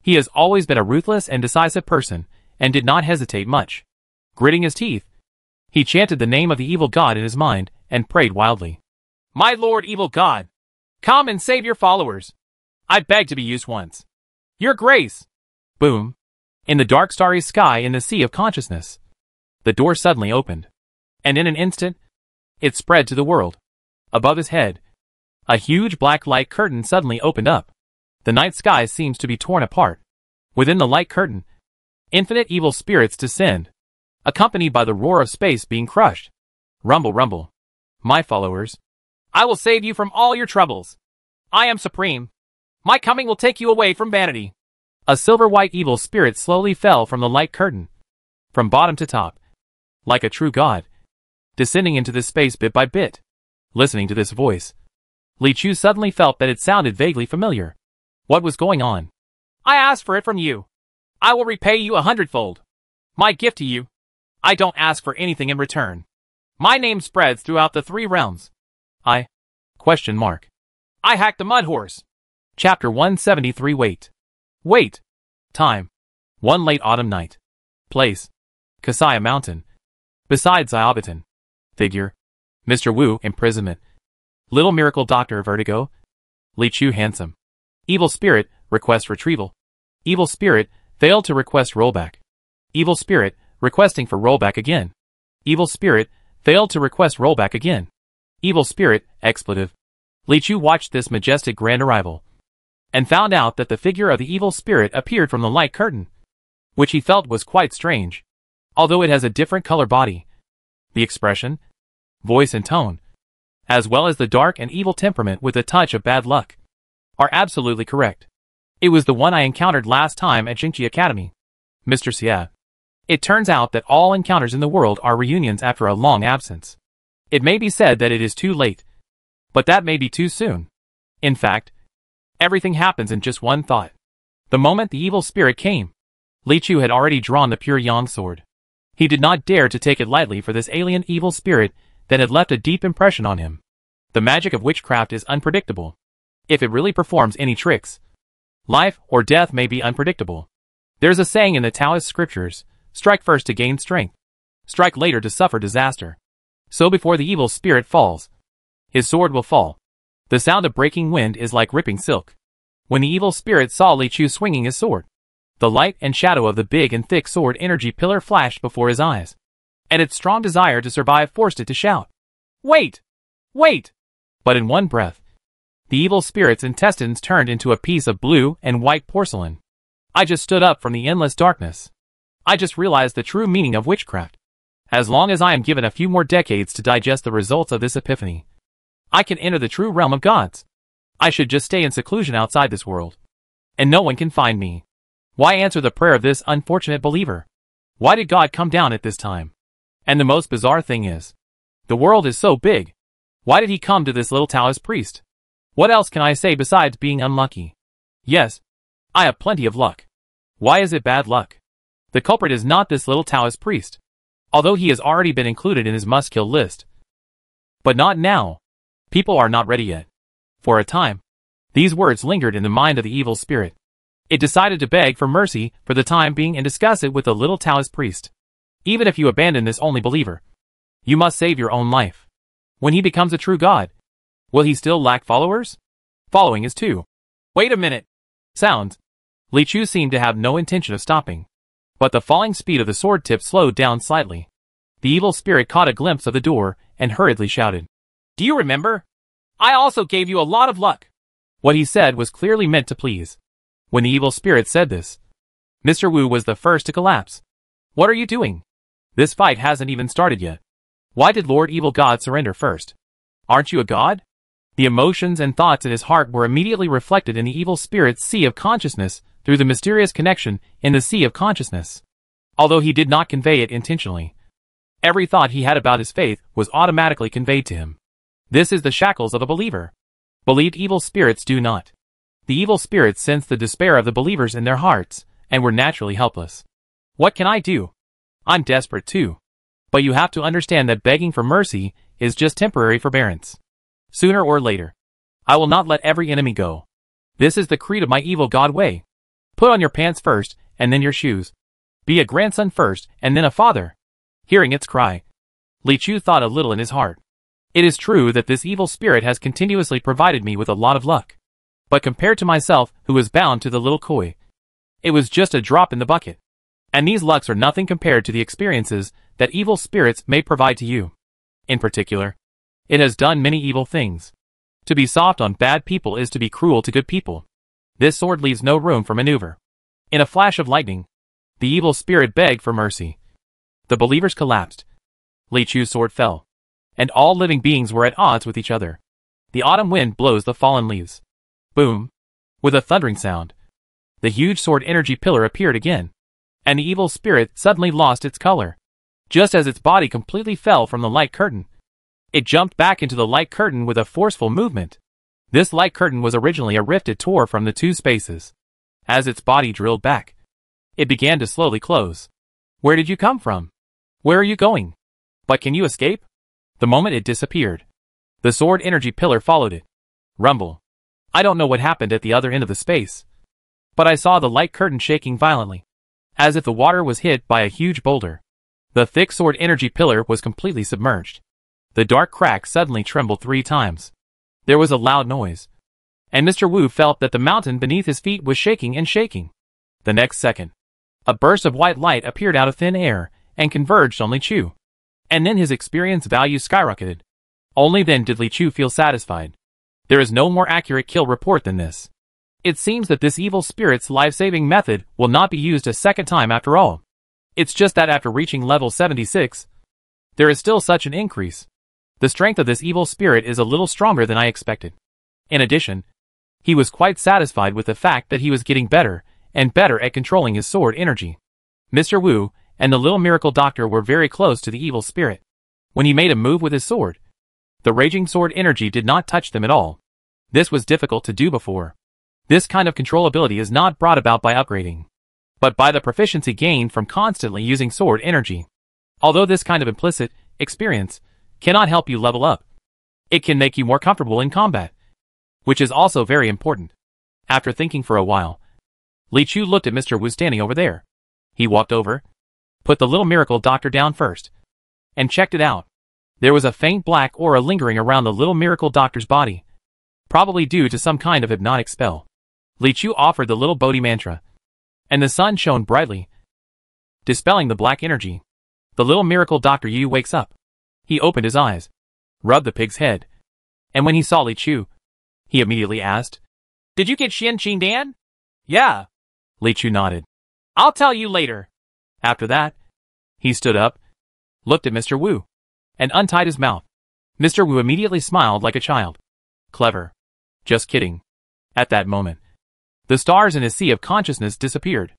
He has always been a ruthless and decisive person, and did not hesitate much. Gritting his teeth, he chanted the name of the evil god in his mind, and prayed wildly. My lord evil god, come and save your followers. I beg to be used once. Your grace. Boom in the dark starry sky in the sea of consciousness. The door suddenly opened. And in an instant, it spread to the world. Above his head, a huge black light curtain suddenly opened up. The night sky seems to be torn apart. Within the light curtain, infinite evil spirits descend, accompanied by the roar of space being crushed. Rumble, rumble. My followers, I will save you from all your troubles. I am supreme. My coming will take you away from vanity. A silver-white evil spirit slowly fell from the light curtain, from bottom to top, like a true god, descending into this space bit by bit. Listening to this voice, Li Chu suddenly felt that it sounded vaguely familiar. What was going on? I asked for it from you. I will repay you a hundredfold. My gift to you. I don't ask for anything in return. My name spreads throughout the three realms. I. Question mark. I hacked the mud horse. Chapter 173 Wait. Wait. Time. One late autumn night. Place. Kasaya Mountain. Beside Xiaobitan. Figure. Mr. Wu, imprisonment. Little Miracle Doctor, vertigo. Li Chu, handsome. Evil Spirit, request retrieval. Evil Spirit, Failed to request rollback. Evil Spirit, requesting for rollback again. Evil Spirit, failed to request rollback again. Evil Spirit, expletive. Li Chu watched this majestic grand arrival and found out that the figure of the evil spirit appeared from the light curtain, which he felt was quite strange, although it has a different color body. The expression, voice and tone, as well as the dark and evil temperament with a touch of bad luck, are absolutely correct. It was the one I encountered last time at Jingqi Academy. Mr. Xia. It turns out that all encounters in the world are reunions after a long absence. It may be said that it is too late, but that may be too soon. In fact, everything happens in just one thought. The moment the evil spirit came, Li Chu had already drawn the pure yang sword. He did not dare to take it lightly for this alien evil spirit that had left a deep impression on him. The magic of witchcraft is unpredictable. If it really performs any tricks, life or death may be unpredictable. There's a saying in the Taoist scriptures, strike first to gain strength, strike later to suffer disaster. So before the evil spirit falls, his sword will fall. The sound of breaking wind is like ripping silk. When the evil spirit saw Li Chu swinging his sword, the light and shadow of the big and thick sword energy pillar flashed before his eyes, and its strong desire to survive forced it to shout, Wait! Wait! But in one breath, the evil spirit's intestines turned into a piece of blue and white porcelain. I just stood up from the endless darkness. I just realized the true meaning of witchcraft. As long as I am given a few more decades to digest the results of this epiphany, I can enter the true realm of gods. I should just stay in seclusion outside this world. And no one can find me. Why answer the prayer of this unfortunate believer? Why did God come down at this time? And the most bizarre thing is, the world is so big. Why did he come to this little Taoist priest? What else can I say besides being unlucky? Yes, I have plenty of luck. Why is it bad luck? The culprit is not this little Taoist priest, although he has already been included in his must-kill list. But not now. People are not ready yet. For a time, these words lingered in the mind of the evil spirit. It decided to beg for mercy for the time being and discuss it with the little Taoist priest. Even if you abandon this only believer, you must save your own life. When he becomes a true god, will he still lack followers? Following is too. Wait a minute. Sounds. Li Chu seemed to have no intention of stopping. But the falling speed of the sword tip slowed down slightly. The evil spirit caught a glimpse of the door and hurriedly shouted. Do you remember? I also gave you a lot of luck. What he said was clearly meant to please. When the evil spirit said this, Mr. Wu was the first to collapse. What are you doing? This fight hasn't even started yet. Why did Lord Evil God surrender first? Aren't you a god? The emotions and thoughts in his heart were immediately reflected in the evil spirit's sea of consciousness through the mysterious connection in the sea of consciousness. Although he did not convey it intentionally, every thought he had about his faith was automatically conveyed to him. This is the shackles of a believer. Believed evil spirits do not. The evil spirits sense the despair of the believers in their hearts, and were naturally helpless. What can I do? I'm desperate too. But you have to understand that begging for mercy is just temporary forbearance. Sooner or later, I will not let every enemy go. This is the creed of my evil god way. Put on your pants first, and then your shoes. Be a grandson first, and then a father. Hearing its cry, Li Chu thought a little in his heart. It is true that this evil spirit has continuously provided me with a lot of luck. But compared to myself, who was bound to the little koi, it was just a drop in the bucket. And these lucks are nothing compared to the experiences that evil spirits may provide to you. In particular, it has done many evil things. To be soft on bad people is to be cruel to good people. This sword leaves no room for maneuver. In a flash of lightning, the evil spirit begged for mercy. The believers collapsed. Li Chu's sword fell and all living beings were at odds with each other. The autumn wind blows the fallen leaves. Boom! With a thundering sound, the huge sword energy pillar appeared again, and the evil spirit suddenly lost its color. Just as its body completely fell from the light curtain, it jumped back into the light curtain with a forceful movement. This light curtain was originally a rift it tore from the two spaces. As its body drilled back, it began to slowly close. Where did you come from? Where are you going? But can you escape? The moment it disappeared, the sword energy pillar followed it. Rumble. I don't know what happened at the other end of the space. But I saw the light curtain shaking violently, as if the water was hit by a huge boulder. The thick sword energy pillar was completely submerged. The dark crack suddenly trembled three times. There was a loud noise. And Mr. Wu felt that the mountain beneath his feet was shaking and shaking. The next second, A burst of white light appeared out of thin air and converged on Li Chu. And then his experience value skyrocketed. Only then did Li Chu feel satisfied. There is no more accurate kill report than this. It seems that this evil spirit's life-saving method will not be used a second time after all. It's just that after reaching level 76, there is still such an increase. The strength of this evil spirit is a little stronger than I expected. In addition, he was quite satisfied with the fact that he was getting better and better at controlling his sword energy. Mr. Wu and the little miracle doctor were very close to the evil spirit. When he made a move with his sword, the raging sword energy did not touch them at all. This was difficult to do before. This kind of controllability is not brought about by upgrading, but by the proficiency gained from constantly using sword energy. Although this kind of implicit experience cannot help you level up, it can make you more comfortable in combat, which is also very important. After thinking for a while, Li Chu looked at Mr. Wu standing over there. He walked over, put the little miracle doctor down first, and checked it out. There was a faint black aura lingering around the little miracle doctor's body, probably due to some kind of hypnotic spell. Li Chu offered the little Bodhi mantra, and the sun shone brightly, dispelling the black energy. The little miracle Dr. Yu wakes up. He opened his eyes, rubbed the pig's head, and when he saw Li Chu, he immediately asked, Did you get Xian Qing Dan? Yeah. Li Chu nodded. I'll tell you later. After that, he stood up, looked at Mr. Wu, and untied his mouth. Mr. Wu immediately smiled like a child. Clever. Just kidding. At that moment, the stars in his sea of consciousness disappeared.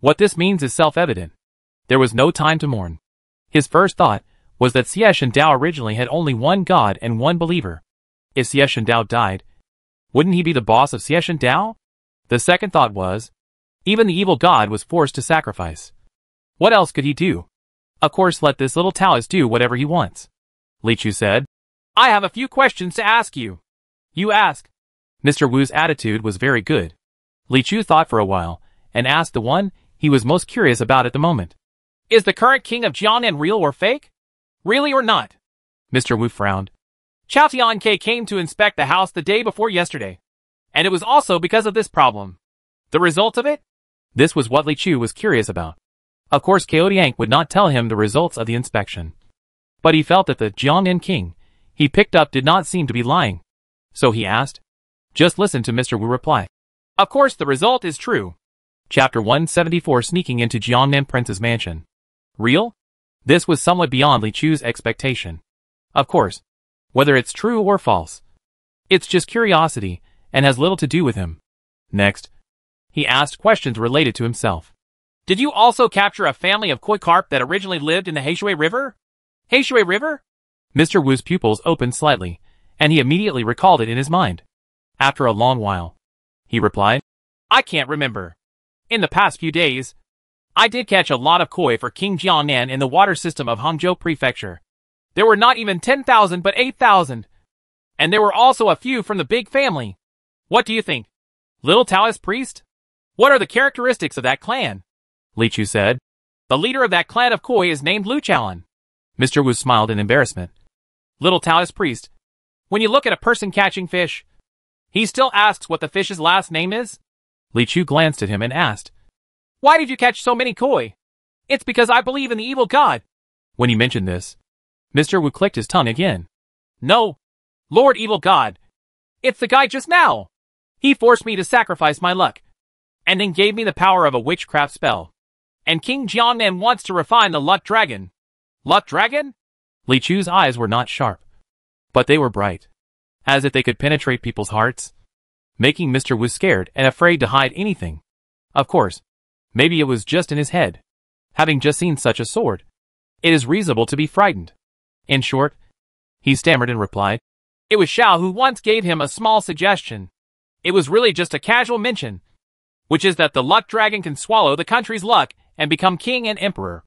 What this means is self-evident. There was no time to mourn. His first thought was that Xie Dao originally had only one god and one believer. If Xie Dao died, wouldn't he be the boss of Xie Dao? The second thought was, even the evil god was forced to sacrifice. What else could he do? Of course let this little Taoist do whatever he wants. Li Chu said. I have a few questions to ask you. You ask. Mr. Wu's attitude was very good. Li Chu thought for a while, and asked the one he was most curious about at the moment. Is the current king of Jiangnan real or fake? Really or not? Mr. Wu frowned. Chao Tianke came to inspect the house the day before yesterday. And it was also because of this problem. The result of it? This was what Li Chu was curious about. Of course Yang would not tell him the results of the inspection. But he felt that the Jiangnan king he picked up did not seem to be lying. So he asked. Just listen to Mr. Wu reply. Of course the result is true. Chapter 174 Sneaking into Jiangnan Prince's Mansion. Real? This was somewhat beyond Li Chu's expectation. Of course. Whether it's true or false. It's just curiosity, and has little to do with him. Next. He asked questions related to himself. Did you also capture a family of koi carp that originally lived in the Heishui River? Heishui River? Mr. Wu's pupils opened slightly, and he immediately recalled it in his mind. After a long while, he replied, I can't remember. In the past few days, I did catch a lot of koi for King Jiangnan in the water system of Hangzhou Prefecture. There were not even 10,000 but 8,000. And there were also a few from the big family. What do you think? Little Taoist priest? What are the characteristics of that clan? Li Chu said. The leader of that clan of Koi is named Lu Chaoan. Mr. Wu smiled in embarrassment. Little Taoist priest, when you look at a person catching fish, he still asks what the fish's last name is? Li Chu glanced at him and asked, Why did you catch so many koi? It's because I believe in the evil god. When he mentioned this, Mr. Wu clicked his tongue again. No, Lord Evil God. It's the guy just now. He forced me to sacrifice my luck, and then gave me the power of a witchcraft spell and King Jiangnan wants to refine the Luck Dragon. Luck Dragon? Li Chu's eyes were not sharp, but they were bright, as if they could penetrate people's hearts, making Mr. Wu scared and afraid to hide anything. Of course, maybe it was just in his head. Having just seen such a sword, it is reasonable to be frightened. In short, he stammered and replied, It was Xiao who once gave him a small suggestion. It was really just a casual mention, which is that the luck dragon can swallow the country's luck and become king and emperor.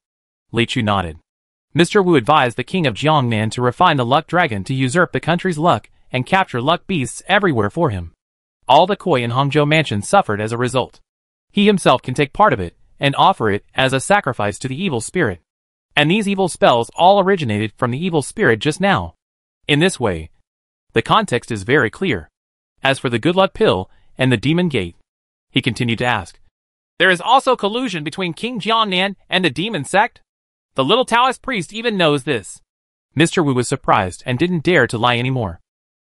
Li Chu nodded. Mr. Wu advised the king of Jiangnan to refine the luck dragon to usurp the country's luck and capture luck beasts everywhere for him. All the koi in Hangzhou mansion suffered as a result. He himself can take part of it and offer it as a sacrifice to the evil spirit. And these evil spells all originated from the evil spirit just now. In this way, the context is very clear. As for the good luck pill and the demon gate, he continued to ask, There is also collusion between King Jiangnan and the demon sect. The little Taoist priest even knows this. Mr. Wu was surprised and didn't dare to lie anymore.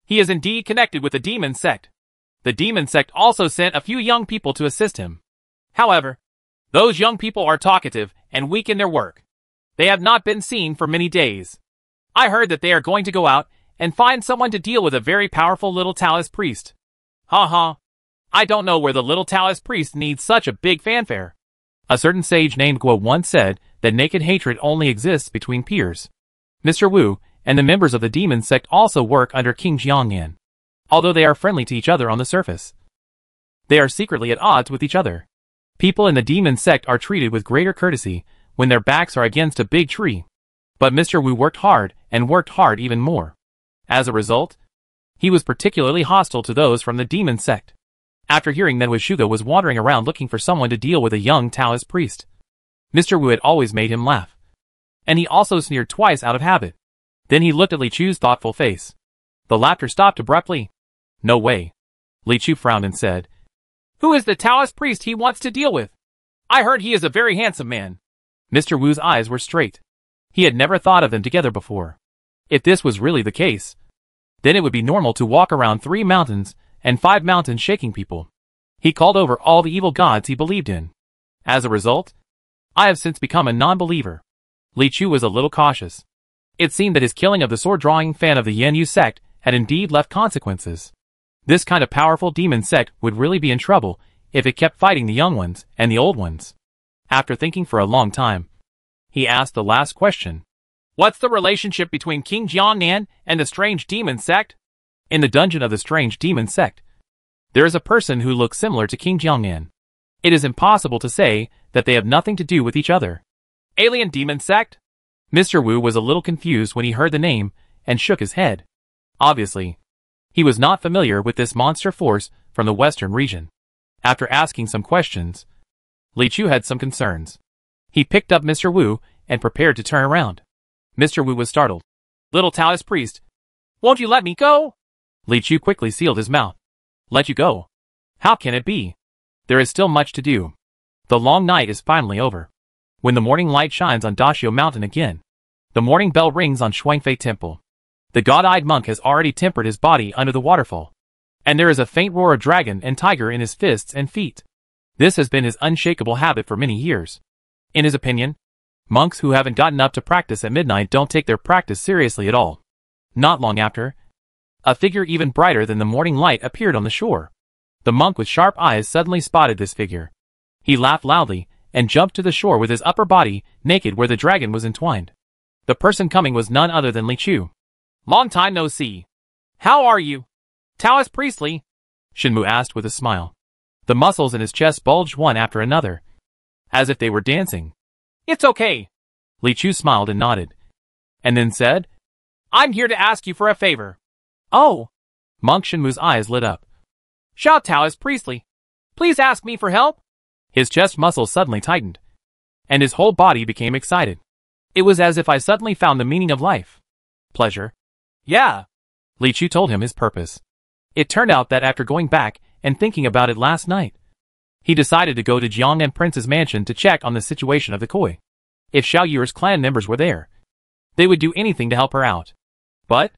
He is indeed connected with the demon sect. The demon sect also sent a few young people to assist him. However, those young people are talkative and weak in their work. They have not been seen for many days. I heard that they are going to go out and find someone to deal with a very powerful little Taoist priest. Ha ha. I don't know where the little Taoist priest needs such a big fanfare. A certain sage named Guo once said that naked hatred only exists between peers. Mr. Wu and the members of the demon sect also work under King Jiangnan. Although they are friendly to each other on the surface, they are secretly at odds with each other. People in the demon sect are treated with greater courtesy when their backs are against a big tree. But Mr. Wu worked hard and worked hard even more. As a result, he was particularly hostile to those from the demon sect. After hearing that Wishuga was wandering around looking for someone to deal with a young Taoist priest, Mr. Wu had always made him laugh. And he also sneered twice out of habit. Then he looked at Li Chu's thoughtful face. The laughter stopped abruptly. No way. Li Chu frowned and said, Who is the Taoist priest he wants to deal with? I heard he is a very handsome man. Mr. Wu's eyes were straight. He had never thought of them together before. If this was really the case, then it would be normal to walk around three mountains and five mountains shaking people. He called over all the evil gods he believed in. As a result, I have since become a non-believer. Li Chu was a little cautious. It seemed that his killing of the sword-drawing fan of the Yan Yu sect had indeed left consequences. This kind of powerful demon sect would really be in trouble if it kept fighting the young ones and the old ones. After thinking for a long time, he asked the last question. What's the relationship between King Jiangnan and the strange demon sect? In the dungeon of the strange demon sect, there is a person who looks similar to King Jiangnan. It is impossible to say that they have nothing to do with each other. Alien demon sect? Mr. Wu was a little confused when he heard the name and shook his head. Obviously, he was not familiar with this monster force from the western region. After asking some questions, Li Chu had some concerns. He picked up Mr. Wu and prepared to turn around. Mr. Wu was startled. Little Taoist priest, won't you let me go? Li Chu quickly sealed his mouth. Let you go. How can it be? There is still much to do. The long night is finally over. When the morning light shines on Dashio Mountain again, the morning bell rings on Shuangfei Temple. The god-eyed monk has already tempered his body under the waterfall. And there is a faint roar of dragon and tiger in his fists and feet. This has been his unshakable habit for many years. In his opinion, monks who haven't gotten up to practice at midnight don't take their practice seriously at all. Not long after, a figure even brighter than the morning light appeared on the shore. The monk with sharp eyes suddenly spotted this figure. He laughed loudly and jumped to the shore with his upper body naked where the dragon was entwined. The person coming was none other than Li Chu. Long time no see. How are you? Taoist Priest Li? Shenmu asked with a smile. The muscles in his chest bulged one after another, as if they were dancing. It's okay. Li Chu smiled and nodded, and then said, I'm here to ask you for a favor. Oh! Monk Shenmu's eyes lit up. Xiao Taoist priest Li. please ask me for help. His chest muscles suddenly tightened, and his whole body became excited. It was as if I suddenly found the meaning of life. Pleasure. Yeah. Li Chu told him his purpose. It turned out that after going back and thinking about it last night, he decided to go to Jiangnan Prince's mansion to check on the situation of the koi. If Xiao Yuer's clan members were there, they would do anything to help her out. But,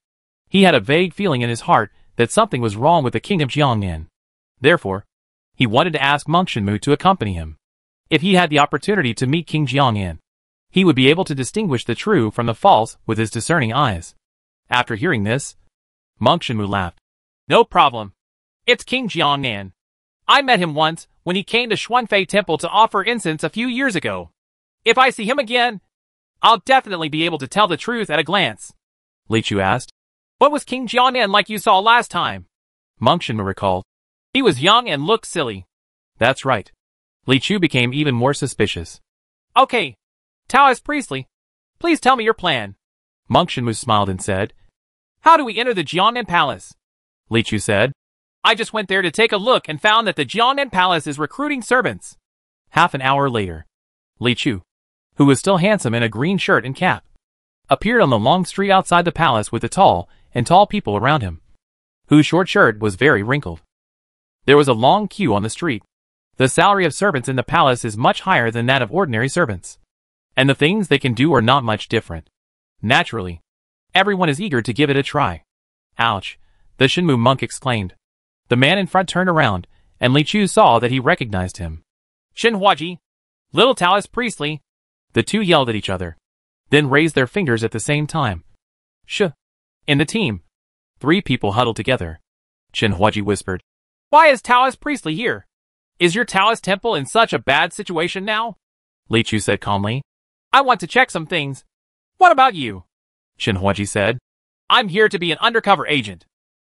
he had a vague feeling in his heart that something was wrong with the king of Jiangnan. Therefore, he wanted to ask Monk Shenmu to accompany him. If he had the opportunity to meet King Jiangnan, he would be able to distinguish the true from the false with his discerning eyes. After hearing this, Monk Shenmu laughed. No problem. It's King Jiangnan. I met him once when he came to Shuangfei Temple to offer incense a few years ago. If I see him again, I'll definitely be able to tell the truth at a glance. Li Chu asked. What was King Jiangnan like you saw last time? Shenmu recalled. He was young and looked silly. That's right. Li Chu became even more suspicious. Okay. Taoist Priest Li, please tell me your plan. Monk Shenmu smiled and said, How do we enter the Jiangnan Palace? Li Chu said, I just went there to take a look and found that the Jiangnan Palace is recruiting servants. Half an hour later, Li Chu, who was still handsome in a green shirt and cap, appeared on the long street outside the palace with a tall and tall people around him, whose short shirt was very wrinkled. There was a long queue on the street. The salary of servants in the palace is much higher than that of ordinary servants. And the things they can do are not much different. Naturally, everyone is eager to give it a try. Ouch, the Shenmu monk exclaimed. The man in front turned around, and Li Chu saw that he recognized him. Chen Huaji, Little Taoist Priest Li. The two yelled at each other, then raised their fingers at the same time. Sh. In the team. Three people huddled together. Chen Huaji whispered. Why is Taoist Priest Li here? Is your Taoist temple in such a bad situation now? Li Chu said calmly. I want to check some things. What about you? Chen Huaji said. I'm here to be an undercover agent.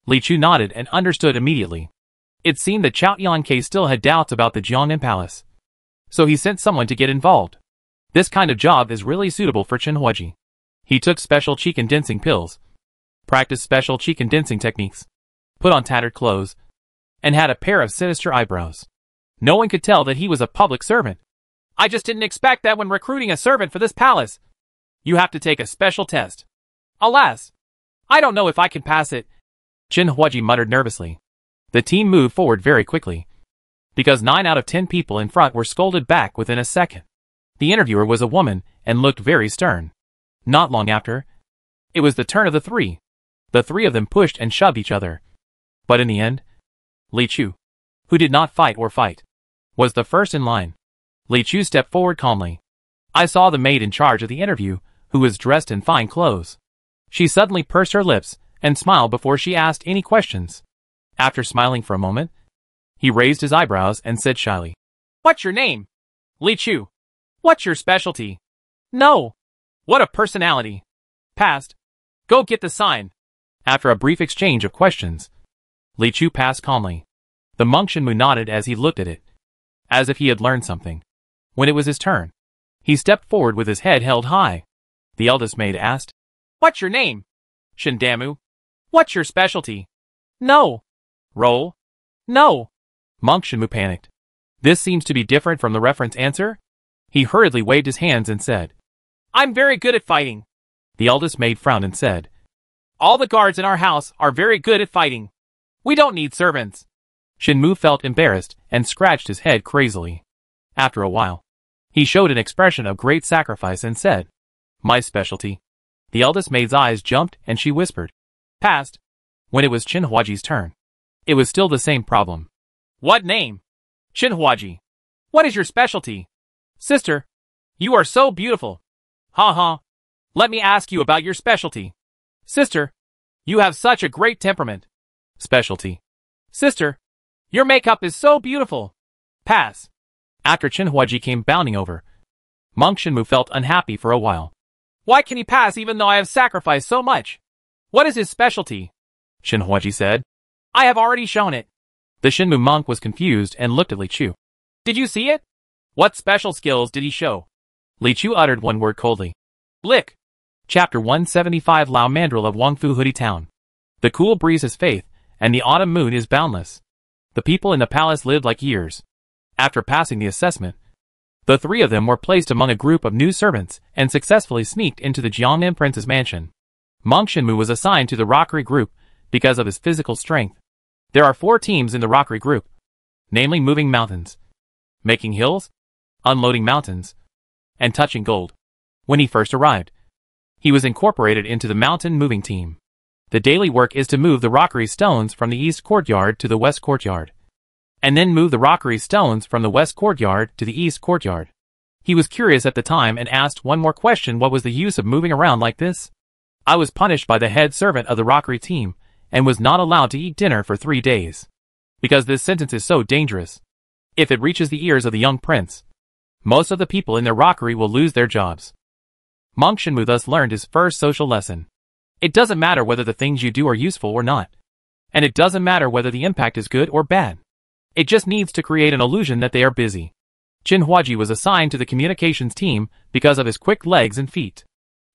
Li Chu nodded and understood immediately. It seemed that Chao Yanke still had doubts about the Jiangnan Palace. So he sent someone to get involved. This kind of job is really suitable for Chen Huaji. He took special qi condensing pills, practiced special qi condensing techniques, put on tattered clothes, and had a pair of sinister eyebrows. No one could tell that he was a public servant. I just didn't expect that when recruiting a servant for this palace. You have to take a special test. Alas, I don't know if I can pass it. Chen Huaji muttered nervously. The team moved forward very quickly. Because 9 out of 10 people in front were scolded back within a second. The interviewer was a woman and looked very stern. Not long after, it was the turn of the three. The three of them pushed and shoved each other. But in the end, Li Chu, who did not fight or fight, was the first in line. Li Chu stepped forward calmly. I saw the maid in charge of the interview, who was dressed in fine clothes. She suddenly pursed her lips and smiled before she asked any questions. After smiling for a moment, he raised his eyebrows and said shyly, What's your name? Li Chu. What's your specialty? No. What a personality. Passed. Go get the sign. After a brief exchange of questions, Li Chu passed calmly. The monk Shenmu nodded as he looked at it, as if he had learned something. When it was his turn, he stepped forward with his head held high. The eldest maid asked, What's your name? Shindamu. What's your specialty? No. Roll. No. Monk Shenmu panicked. This seems to be different from the reference answer. He hurriedly waved his hands and said, I'm very good at fighting. The eldest maid frowned and said, All the guards in our house are very good at fighting. We don't need servants. Shenmu felt embarrassed and scratched his head crazily. After a while, he showed an expression of great sacrifice and said, My specialty. The eldest maid's eyes jumped and she whispered, Passed. When it was Chen Huaji's turn, it was still the same problem. What name? Chen Huaji. What is your specialty? Sister, you are so beautiful. Ha ha. Let me ask you about your specialty. Sister, you have such a great temperament. Specialty. Sister, your makeup is so beautiful. Pass. After Chen Huaji came bounding over, Monk Shenmu felt unhappy for a while. Why can he pass even though I have sacrificed so much? What is his specialty? Chen Huaji said. I have already shown it. The Shenmu monk was confused and looked at Li Chu. Did you see it? What special skills did he show? Li Chu uttered one word coldly. Lick. Chapter 175 Lao Mandrill of Wangfu Hoodie Town. The cool breeze is faith, and the autumn moon is boundless. The people in the palace lived like years. After passing the assessment, the three of them were placed among a group of new servants and successfully sneaked into the Jiangnan prince's mansion. Monk Shenmu was assigned to the rockery group because of his physical strength. There are four teams in the rockery group, namely moving mountains, making hills, unloading mountains, and touching gold. When he first arrived, he was incorporated into the mountain moving team. The daily work is to move the rockery stones from the east courtyard to the west courtyard, and then move the rockery stones from the west courtyard to the east courtyard. He was curious at the time and asked one more question what was the use of moving around like this? I was punished by the head servant of the rockery team and was not allowed to eat dinner for three days. Because this sentence is so dangerous. If it reaches the ears of the young prince, most of the people in their rockery will lose their jobs. Monk Shenmu thus learned his first social lesson. It doesn't matter whether the things you do are useful or not. And it doesn't matter whether the impact is good or bad. It just needs to create an illusion that they are busy. Chen Huaji was assigned to the communications team because of his quick legs and feet.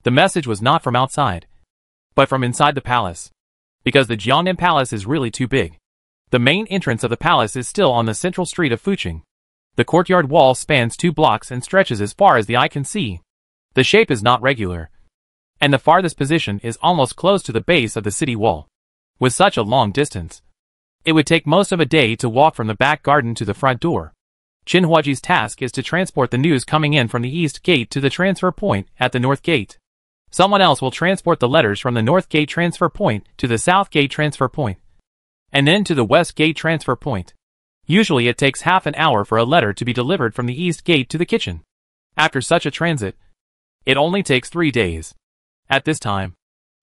The message was not from outside, but from inside the palace. Because the Jiangnan Palace is really too big. The main entrance of the palace is still on the central street of Fuqing. The courtyard wall spans two blocks and stretches as far as the eye can see. The shape is not regular, and the farthest position is almost close to the base of the city wall. With such a long distance, it would take most of a day to walk from the back garden to the front door. Qin Huaji's task is to transport the news coming in from the east gate to the transfer point at the north gate. Someone else will transport the letters from the north gate transfer point to the south gate transfer point, and then to the west gate transfer point. Usually it takes half an hour for a letter to be delivered from the east gate to the kitchen. After such a transit, it only takes three days. At this time,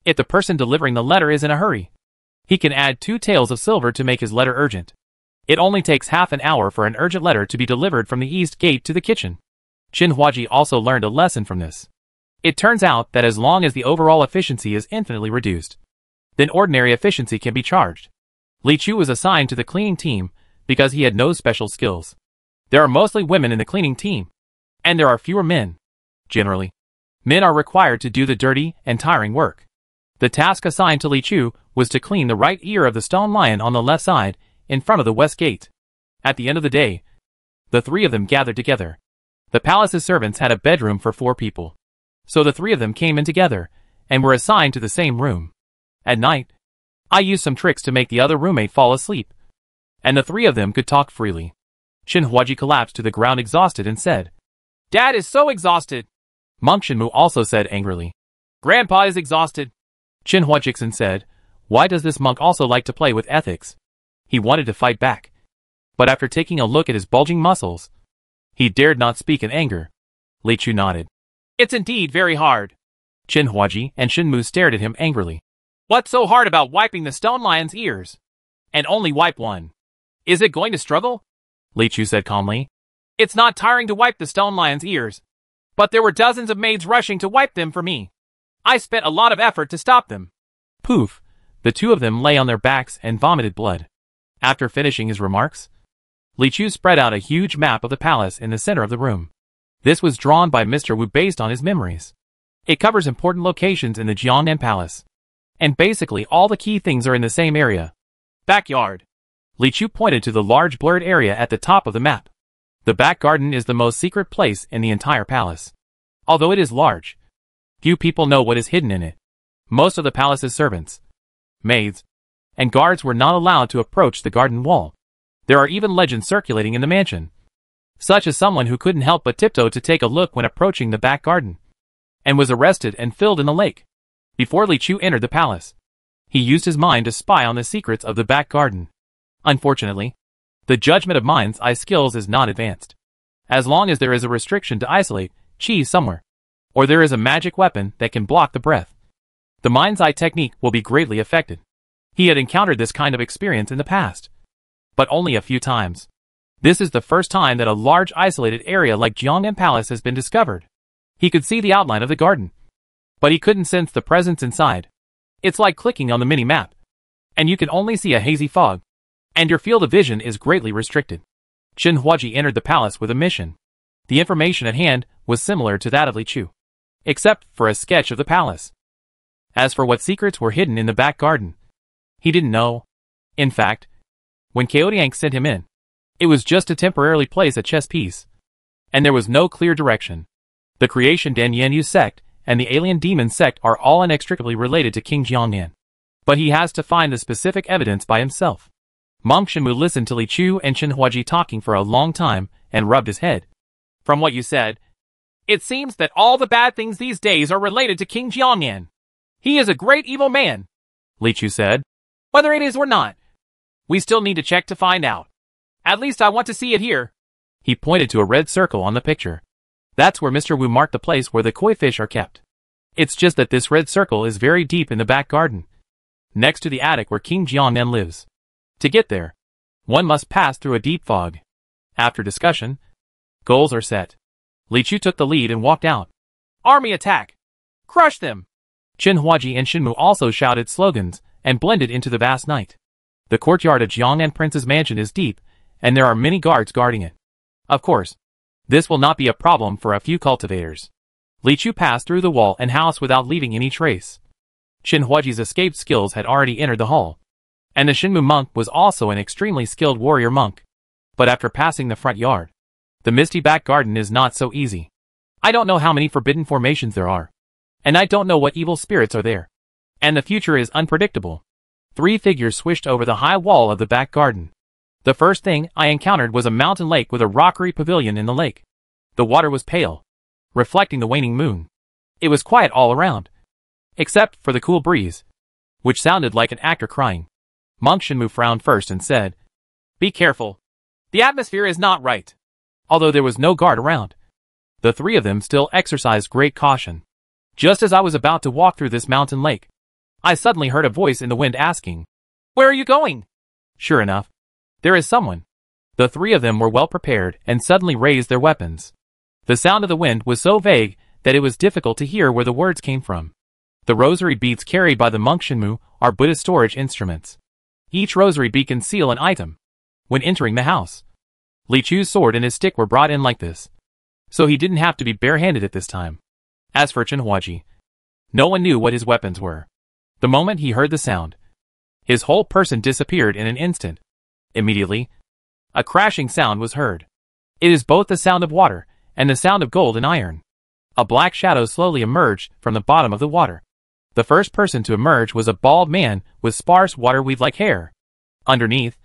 if the person delivering the letter is in a hurry, he can add two taels of silver to make his letter urgent. It only takes half an hour for an urgent letter to be delivered from the east gate to the kitchen. Qin Huaji also learned a lesson from this. It turns out that as long as the overall efficiency is infinitely reduced, then ordinary efficiency can be charged. Li Chu was assigned to the cleaning team because he had no special skills. There are mostly women in the cleaning team, and there are fewer men. Generally, men are required to do the dirty and tiring work. The task assigned to Li Chu was to clean the right ear of the stone lion on the left side in front of the west gate. At the end of the day, the three of them gathered together. The palace's servants had a bedroom for four people. So the three of them came in together and were assigned to the same room. At night, I used some tricks to make the other roommate fall asleep. And the three of them could talk freely. Qin Huaji collapsed to the ground exhausted and said, Dad is so exhausted. Monk Shenmu also said angrily. Grandpa is exhausted. Qin Huajixin said, Why does this monk also like to play with ethics? He wanted to fight back. But after taking a look at his bulging muscles, he dared not speak in anger. Li Chu nodded. It's indeed very hard. Qin Huaji and Shenmu stared at him angrily. What's so hard about wiping the stone lion's ears? And only wipe one. Is it going to struggle? Li Chu said calmly. It's not tiring to wipe the stone lion's ears. But there were dozens of maids rushing to wipe them for me. I spent a lot of effort to stop them. Poof! The two of them lay on their backs and vomited blood. After finishing his remarks, Li Chu spread out a huge map of the palace in the center of the room. This was drawn by Mr. Wu based on his memories. It covers important locations in the Jiangnan Palace. And basically all the key things are in the same area. Backyard. Li Chu pointed to the large blurred area at the top of the map. The back garden is the most secret place in the entire palace. Although it is large, few people know what is hidden in it. Most of the palace's servants, maids, and guards were not allowed to approach the garden wall. There are even legends circulating in the mansion, such as someone who couldn't help but tiptoe to take a look when approaching the back garden, and was arrested and filled in the lake. Before Li Chu entered the palace, he used his mind to spy on the secrets of the back garden. Unfortunately, the judgment of mind's eye skills is not advanced. As long as there is a restriction to isolate chi somewhere, or there is a magic weapon that can block the breath, the mind's eye technique will be greatly affected. He had encountered this kind of experience in the past, but only a few times. This is the first time that a large isolated area like Jiangnan Palace has been discovered. He could see the outline of the garden, but he couldn't sense the presence inside. It's like clicking on the mini-map, and you can only see a hazy fog, and your field of vision is greatly restricted. Qin Huaji entered the palace with a mission. The information at hand was similar to that of Li Chu, except for a sketch of the palace. As for what secrets were hidden in the back garden, he didn't know. In fact, when Chaotiank sent him in, it was just to temporarily place a chess piece. And there was no clear direction. The creation Dan Yanyu sect and the alien demon sect are all inextricably related to King Jiangnan. But he has to find the specific evidence by himself. Monk Shenmu listened to Li Chu and Qin Huaji talking for a long time and rubbed his head. From what you said, it seems that all the bad things these days are related to King Jiangnan. He is a great evil man, Li Chu said whether it is or not. We still need to check to find out. At least I want to see it here. He pointed to a red circle on the picture. That's where Mr. Wu marked the place where the koi fish are kept. It's just that this red circle is very deep in the back garden, next to the attic where King Jiangnan lives. To get there, one must pass through a deep fog. After discussion, goals are set. Li Chu took the lead and walked out. Army attack! Crush them! Qin Huaji and Shenmu also shouted slogans and blended into the vast night. The courtyard of Jiangnan Prince's mansion is deep, and there are many guards guarding it. Of course, this will not be a problem for a few cultivators. Li Chu passed through the wall and house without leaving any trace. Qin Huaji's escape skills had already entered the hall, and the Shenmu monk was also an extremely skilled warrior monk. But after passing the front yard, the misty back garden is not so easy. I don't know how many forbidden formations there are, and I don't know what evil spirits are there and the future is unpredictable. Three figures swished over the high wall of the back garden. The first thing I encountered was a mountain lake with a rockery pavilion in the lake. The water was pale, reflecting the waning moon. It was quiet all around, except for the cool breeze, which sounded like an actor crying. Monk Shenmu frowned first and said, Be careful. The atmosphere is not right. Although there was no guard around, the three of them still exercised great caution. Just as I was about to walk through this mountain lake, I suddenly heard a voice in the wind asking, Where are you going? Sure enough, there is someone. The three of them were well prepared and suddenly raised their weapons. The sound of the wind was so vague that it was difficult to hear where the words came from. The rosary beads carried by the monk Shenmu are Buddhist storage instruments. Each rosary bead can seal an item. When entering the house, Li Chu's sword and his stick were brought in like this. So he didn't have to be barehanded at this time. As for Chen Huaji, no one knew what his weapons were. The moment he heard the sound, his whole person disappeared in an instant. Immediately, a crashing sound was heard. It is both the sound of water and the sound of gold and iron. A black shadow slowly emerged from the bottom of the water. The first person to emerge was a bald man with sparse waterweed-like hair. Underneath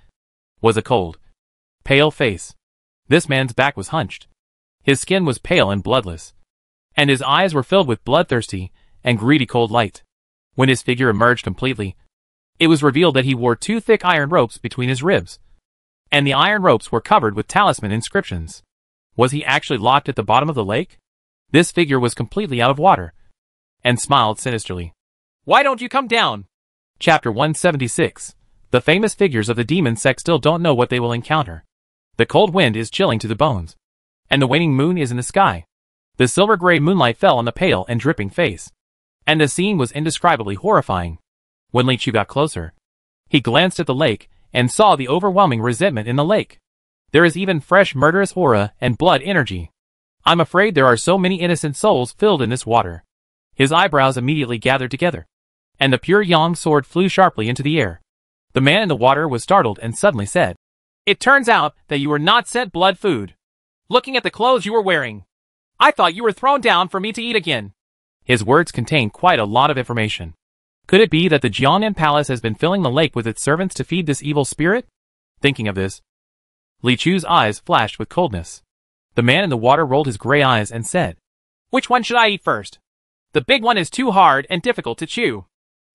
was a cold, pale face. This man's back was hunched. His skin was pale and bloodless, and his eyes were filled with bloodthirsty and greedy cold light. When his figure emerged completely, it was revealed that he wore two thick iron ropes between his ribs, and the iron ropes were covered with talisman inscriptions. Was he actually locked at the bottom of the lake? This figure was completely out of water, and smiled sinisterly. Why don't you come down? Chapter 176 The famous figures of the demon sect still don't know what they will encounter. The cold wind is chilling to the bones, and the waning moon is in the sky. The silver-gray moonlight fell on the pale and dripping face, and the scene was indescribably horrifying. When Li Chu got closer, he glanced at the lake and saw the overwhelming resentment in the lake. There is even fresh murderous aura and blood energy. I'm afraid there are so many innocent souls filled in this water. His eyebrows immediately gathered together, and the pure yang sword flew sharply into the air. The man in the water was startled and suddenly said, It turns out that you were not sent blood food. Looking at the clothes you were wearing, I thought you were thrown down for me to eat again. His words contained quite a lot of information. Could it be that the Jiangnan Palace has been filling the lake with its servants to feed this evil spirit? Thinking of this, Li Chu's eyes flashed with coldness. The man in the water rolled his gray eyes and said, Which one should I eat first? The big one is too hard and difficult to chew.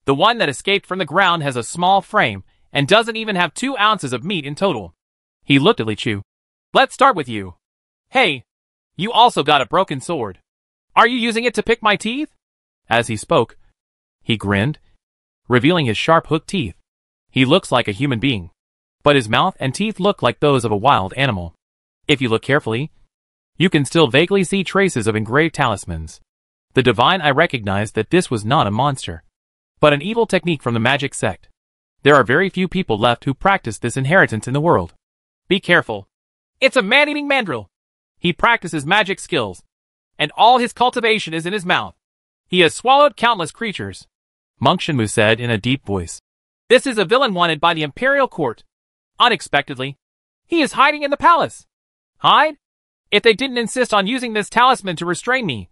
The one that escaped from the ground has a small frame and doesn't even have two ounces of meat in total. He looked at Li Chu. Let's start with you. Hey, you also got a broken sword. Are you using it to pick my teeth? As he spoke, he grinned, revealing his sharp hooked teeth. He looks like a human being, but his mouth and teeth look like those of a wild animal. If you look carefully, you can still vaguely see traces of engraved talismans. The divine I recognized that this was not a monster, but an evil technique from the magic sect. There are very few people left who practice this inheritance in the world. Be careful. It's a man-eating mandrill. He practices magic skills, and all his cultivation is in his mouth. He has swallowed countless creatures. Monk Shenmu said in a deep voice. This is a villain wanted by the imperial court. Unexpectedly, he is hiding in the palace. Hide? If they didn't insist on using this talisman to restrain me,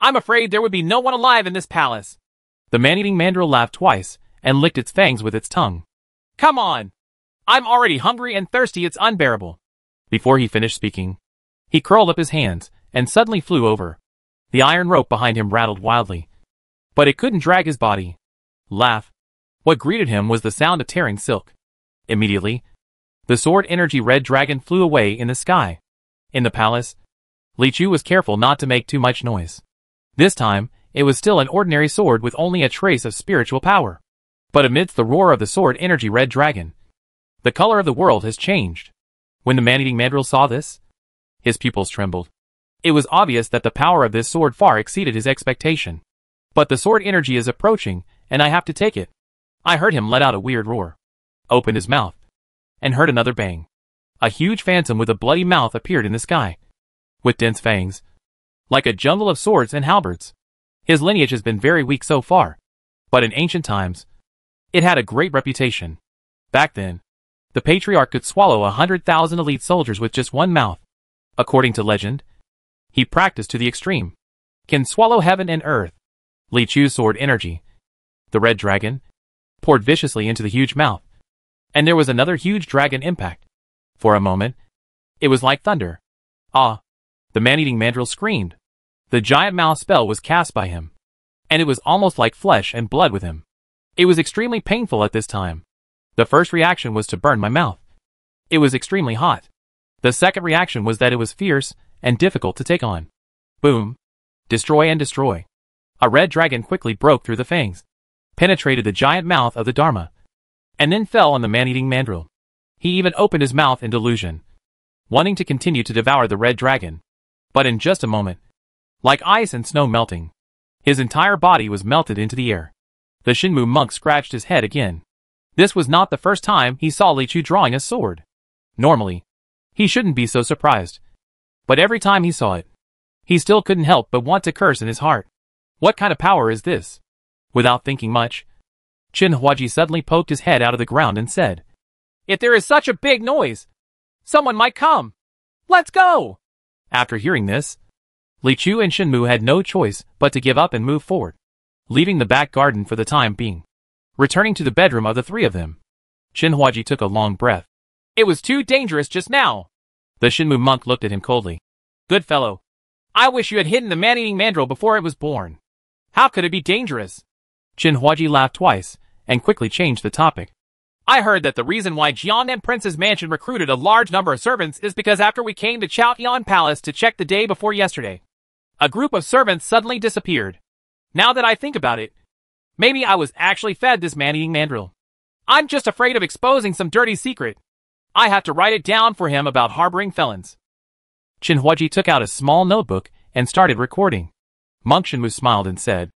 I'm afraid there would be no one alive in this palace. The man-eating mandrill laughed twice and licked its fangs with its tongue. Come on! I'm already hungry and thirsty, it's unbearable. Before he finished speaking, he curled up his hands and suddenly flew over. The iron rope behind him rattled wildly, but it couldn't drag his body. Laugh. What greeted him was the sound of tearing silk. Immediately, the sword energy red dragon flew away in the sky. In the palace, Li Chu was careful not to make too much noise. This time, it was still an ordinary sword with only a trace of spiritual power. But amidst the roar of the sword energy red dragon, the color of the world has changed. When the man-eating mandrill saw this, his pupils trembled. It was obvious that the power of this sword far exceeded his expectation. But the sword energy is approaching, and I have to take it. I heard him let out a weird roar, opened his mouth, and heard another bang. A huge phantom with a bloody mouth appeared in the sky, with dense fangs, like a jungle of swords and halberds. His lineage has been very weak so far, but in ancient times, it had a great reputation. Back then, the patriarch could swallow a hundred thousand elite soldiers with just one mouth. According to legend, he practiced to the extreme. Can swallow heaven and earth. Li Chu's sword energy. The red dragon poured viciously into the huge mouth. And there was another huge dragon impact. For a moment, it was like thunder. Ah! The man-eating mandrill screamed. The giant mouth spell was cast by him. And it was almost like flesh and blood with him. It was extremely painful at this time. The first reaction was to burn my mouth. It was extremely hot. The second reaction was that it was fierce and difficult to take on. Boom. Destroy and destroy. A red dragon quickly broke through the fangs, penetrated the giant mouth of the Dharma, and then fell on the man-eating mandrill. He even opened his mouth in delusion, wanting to continue to devour the red dragon. But in just a moment, like ice and snow melting, his entire body was melted into the air. The Shenmu monk scratched his head again. This was not the first time he saw Li Chu drawing a sword. Normally, he shouldn't be so surprised. But every time he saw it, he still couldn't help but want to curse in his heart. What kind of power is this? Without thinking much, Qin Huaji suddenly poked his head out of the ground and said, If there is such a big noise, someone might come. Let's go! After hearing this, Li Chu and Shenmu had no choice but to give up and move forward, leaving the back garden for the time being. Returning to the bedroom of the three of them, Qin Huaji took a long breath. It was too dangerous just now. The Shenmu monk looked at him coldly. Good fellow. I wish you had hidden the man-eating mandrill before it was born. How could it be dangerous? Qin Huaji laughed twice and quickly changed the topic. I heard that the reason why Jiangnan Prince's mansion recruited a large number of servants is because after we came to Chao Chaotian Palace to check the day before yesterday, a group of servants suddenly disappeared. Now that I think about it, maybe I was actually fed this man-eating mandrill. I'm just afraid of exposing some dirty secret. I have to write it down for him about harboring felons. Qin Huaji took out a small notebook and started recording. Monk Shenmu smiled and said,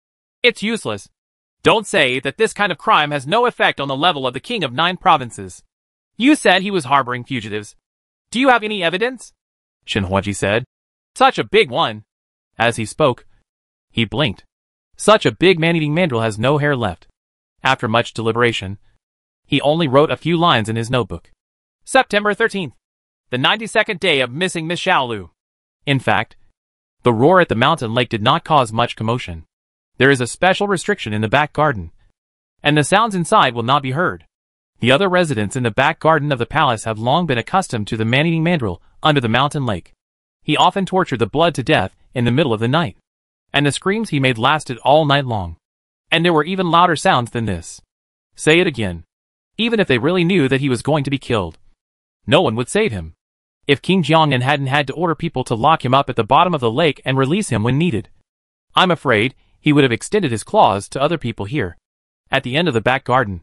It's useless. Don't say that this kind of crime has no effect on the level of the king of nine provinces. You said he was harboring fugitives. Do you have any evidence? Qin Huaji said. Such a big one. As he spoke, he blinked. Such a big man-eating mandrill has no hair left. After much deliberation, he only wrote a few lines in his notebook. September 13th, the 92nd day of missing Miss Xiaolu. In fact, the roar at the mountain lake did not cause much commotion. There is a special restriction in the back garden, and the sounds inside will not be heard. The other residents in the back garden of the palace have long been accustomed to the man-eating mandrill under the mountain lake. He often tortured the blood to death in the middle of the night, and the screams he made lasted all night long. And there were even louder sounds than this. Say it again. Even if they really knew that he was going to be killed, no one would save him. If King Jiangnan hadn't had to order people to lock him up at the bottom of the lake and release him when needed. I'm afraid he would have extended his claws to other people here. At the end of the back garden.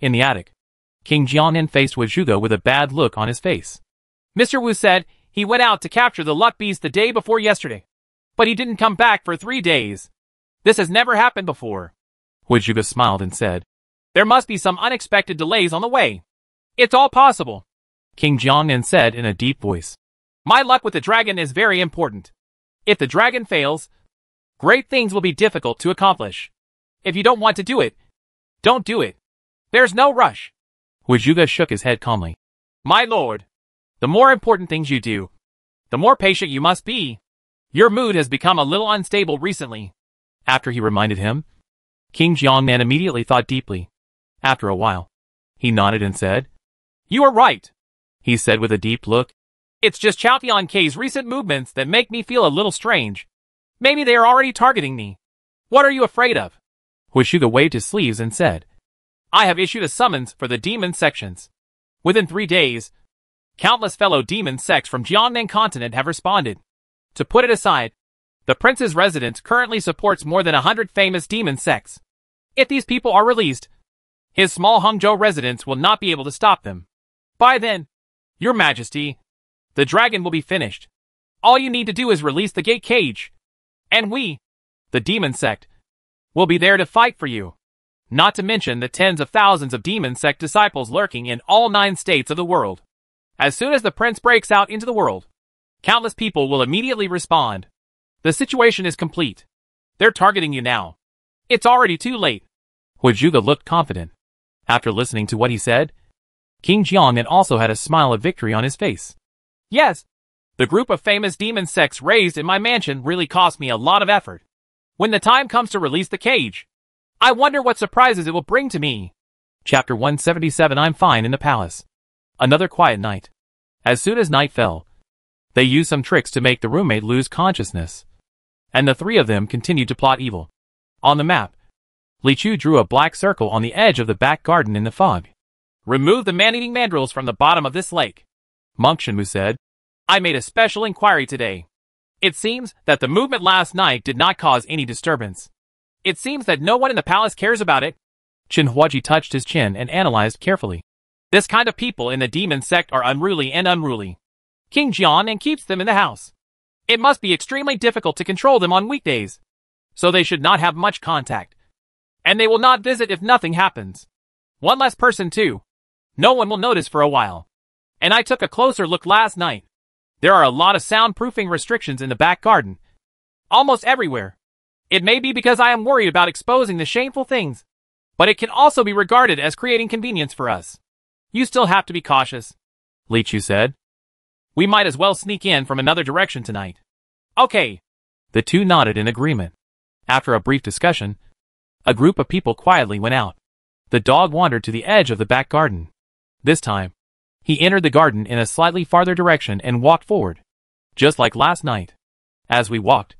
In the attic. King Jiangnan faced Wu with a bad look on his face. Mr. Wu said he went out to capture the luck beast the day before yesterday. But he didn't come back for three days. This has never happened before. Wu smiled and said, There must be some unexpected delays on the way. It's all possible. King Jiangnan said in a deep voice. My luck with the dragon is very important. If the dragon fails, great things will be difficult to accomplish. If you don't want to do it, don't do it. There's no rush. Wu shook his head calmly. My lord, the more important things you do, the more patient you must be. Your mood has become a little unstable recently. After he reminded him, King Jiangnan immediately thought deeply. After a while, he nodded and said, You are right he said with a deep look. It's just Chaotian K's recent movements that make me feel a little strange. Maybe they are already targeting me. What are you afraid of? Wu Zhuge waved his sleeves and said, I have issued a summons for the demon sections. Within three days, countless fellow demon sects from Jiangnan continent have responded. To put it aside, the prince's residence currently supports more than a hundred famous demon sects. If these people are released, his small Hangzhou residence will not be able to stop them. By then, your Majesty, the dragon will be finished. All you need to do is release the gate cage. And we, the demon sect, will be there to fight for you. Not to mention the tens of thousands of demon sect disciples lurking in all nine states of the world. As soon as the prince breaks out into the world, countless people will immediately respond. The situation is complete. They're targeting you now. It's already too late. Zhuge looked confident. After listening to what he said, King Jiangnan also had a smile of victory on his face. Yes, the group of famous demon sects raised in my mansion really cost me a lot of effort. When the time comes to release the cage, I wonder what surprises it will bring to me. Chapter 177 I'm fine in the palace. Another quiet night. As soon as night fell, they used some tricks to make the roommate lose consciousness. And the three of them continued to plot evil. On the map, Li Chu drew a black circle on the edge of the back garden in the fog. Remove the man-eating mandrills from the bottom of this lake. Monk Shenmu said. I made a special inquiry today. It seems that the movement last night did not cause any disturbance. It seems that no one in the palace cares about it. Qin Huaji touched his chin and analyzed carefully. This kind of people in the demon sect are unruly and unruly. King Jiangnan keeps them in the house. It must be extremely difficult to control them on weekdays. So they should not have much contact. And they will not visit if nothing happens. One less person too. No one will notice for a while. And I took a closer look last night. There are a lot of soundproofing restrictions in the back garden. Almost everywhere. It may be because I am worried about exposing the shameful things. But it can also be regarded as creating convenience for us. You still have to be cautious. Li Chu said. We might as well sneak in from another direction tonight. Okay. The two nodded in agreement. After a brief discussion, a group of people quietly went out. The dog wandered to the edge of the back garden. This time, he entered the garden in a slightly farther direction and walked forward. Just like last night. As we walked,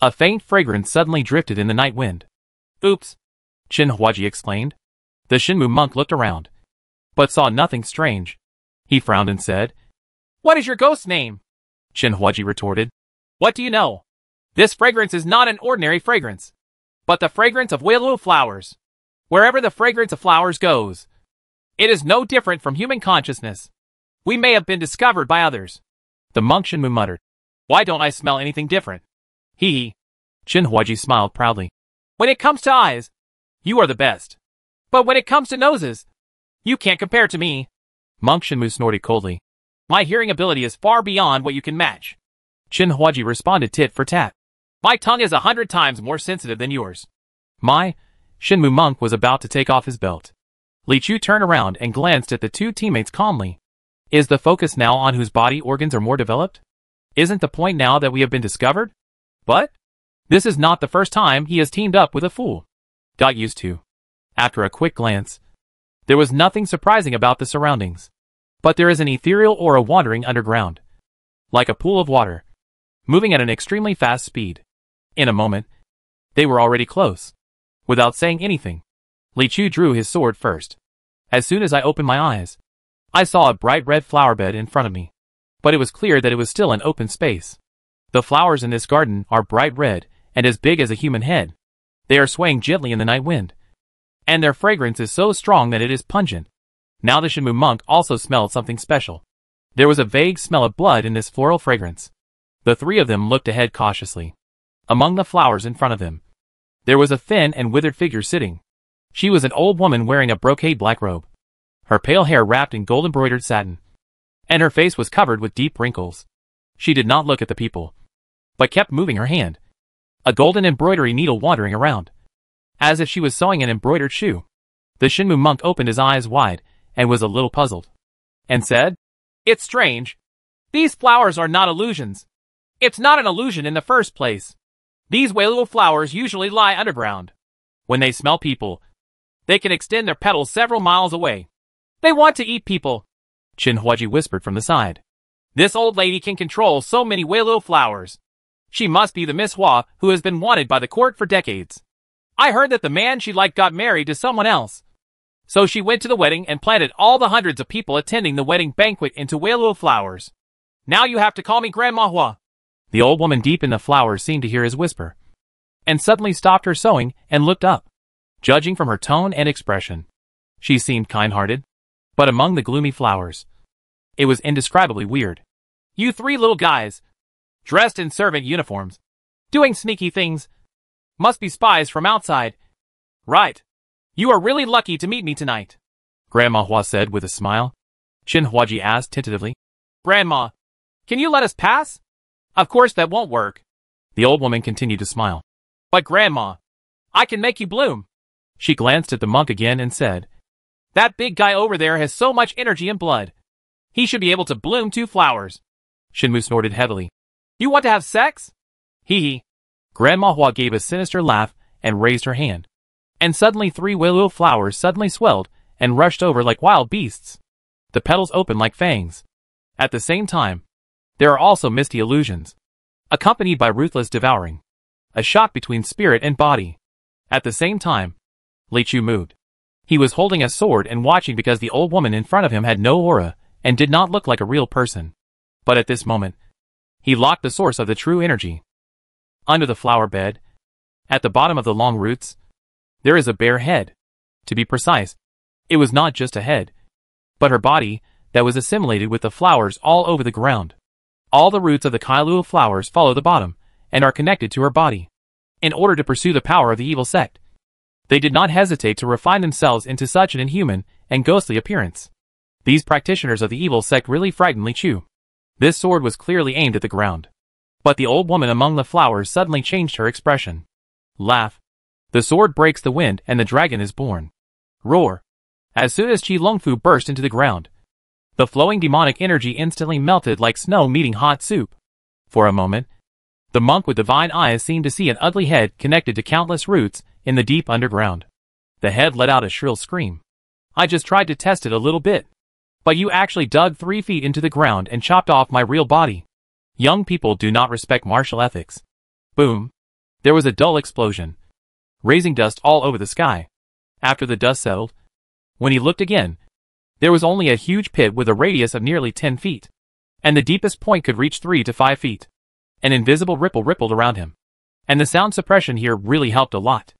a faint fragrance suddenly drifted in the night wind. Oops. Qin Huaji explained. The Shenmu monk looked around, but saw nothing strange. He frowned and said, What is your ghost name? Qin Huaji retorted. What do you know? This fragrance is not an ordinary fragrance, but the fragrance of willow flowers. Wherever the fragrance of flowers goes, it is no different from human consciousness. We may have been discovered by others. The monk Shenmu muttered. Why don't I smell anything different? Hee hee. Qin Huaji smiled proudly. When it comes to eyes, you are the best. But when it comes to noses, you can't compare to me. Monk Shenmu snorted coldly. My hearing ability is far beyond what you can match. Qin Huaji responded tit for tat. My tongue is a hundred times more sensitive than yours. My, Shenmu monk was about to take off his belt. Li Chu turned around and glanced at the two teammates calmly. Is the focus now on whose body organs are more developed? Isn't the point now that we have been discovered? But this is not the first time he has teamed up with a fool. Got used to. After a quick glance, there was nothing surprising about the surroundings. But there is an ethereal aura wandering underground. Like a pool of water. Moving at an extremely fast speed. In a moment, they were already close. Without saying anything, Li Chu drew his sword first. As soon as I opened my eyes, I saw a bright red flower bed in front of me. But it was clear that it was still an open space. The flowers in this garden are bright red and as big as a human head. They are swaying gently in the night wind. And their fragrance is so strong that it is pungent. Now the Shenmu monk also smelled something special. There was a vague smell of blood in this floral fragrance. The three of them looked ahead cautiously. Among the flowers in front of them, there was a thin and withered figure sitting. She was an old woman wearing a brocade black robe. Her pale hair wrapped in gold embroidered satin. And her face was covered with deep wrinkles. She did not look at the people, but kept moving her hand. A golden embroidery needle wandering around. As if she was sewing an embroidered shoe. The Shenmu monk opened his eyes wide and was a little puzzled. And said, It's strange. These flowers are not illusions. It's not an illusion in the first place. These Weiluo flowers usually lie underground. When they smell people, they can extend their petals several miles away. They want to eat people. Qin Huaji whispered from the side. This old lady can control so many willow flowers. She must be the Miss Hua who has been wanted by the court for decades. I heard that the man she liked got married to someone else. So she went to the wedding and planted all the hundreds of people attending the wedding banquet into willow flowers. Now you have to call me Grandma Hua. The old woman deep in the flowers seemed to hear his whisper, and suddenly stopped her sewing and looked up. Judging from her tone and expression, she seemed kind-hearted. But among the gloomy flowers, it was indescribably weird. You three little guys, dressed in servant uniforms, doing sneaky things, must be spies from outside. Right. You are really lucky to meet me tonight. Grandma Hua said with a smile. Qin Huaji asked tentatively. Grandma, can you let us pass? Of course that won't work. The old woman continued to smile. But Grandma, I can make you bloom. She glanced at the monk again and said, That big guy over there has so much energy and blood. He should be able to bloom two flowers. Shenmu snorted heavily. You want to have sex? Hee hee. Grandma Hua gave a sinister laugh and raised her hand. And suddenly three willow flowers suddenly swelled and rushed over like wild beasts. The petals opened like fangs. At the same time, there are also misty illusions, accompanied by ruthless devouring. A shot between spirit and body. At the same time, Li Chu moved. He was holding a sword and watching because the old woman in front of him had no aura and did not look like a real person. But at this moment, he locked the source of the true energy. Under the flower bed, at the bottom of the long roots, there is a bare head. To be precise, it was not just a head, but her body that was assimilated with the flowers all over the ground. All the roots of the Kailua flowers follow the bottom and are connected to her body. In order to pursue the power of the evil sect, they did not hesitate to refine themselves into such an inhuman and ghostly appearance. These practitioners of the evil sect really frightened Li Chu. This sword was clearly aimed at the ground. But the old woman among the flowers suddenly changed her expression. Laugh. The sword breaks the wind and the dragon is born. Roar. As soon as Qi Longfu burst into the ground, the flowing demonic energy instantly melted like snow meeting hot soup. For a moment, the monk with divine eyes seemed to see an ugly head connected to countless roots in the deep underground. The head let out a shrill scream. I just tried to test it a little bit. But you actually dug three feet into the ground and chopped off my real body. Young people do not respect martial ethics. Boom. There was a dull explosion, raising dust all over the sky. After the dust settled, when he looked again, there was only a huge pit with a radius of nearly 10 feet, and the deepest point could reach 3 to 5 feet. An invisible ripple rippled around him, and the sound suppression here really helped a lot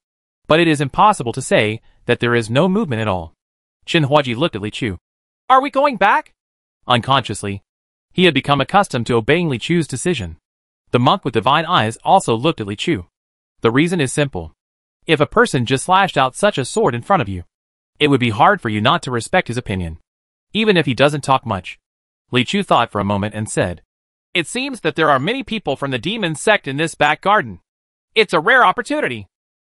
but it is impossible to say that there is no movement at all. Qin Huaji looked at Li Chu. Are we going back? Unconsciously, he had become accustomed to obeying Li Chu's decision. The monk with divine eyes also looked at Li Chu. The reason is simple. If a person just slashed out such a sword in front of you, it would be hard for you not to respect his opinion. Even if he doesn't talk much. Li Chu thought for a moment and said, It seems that there are many people from the demon sect in this back garden. It's a rare opportunity.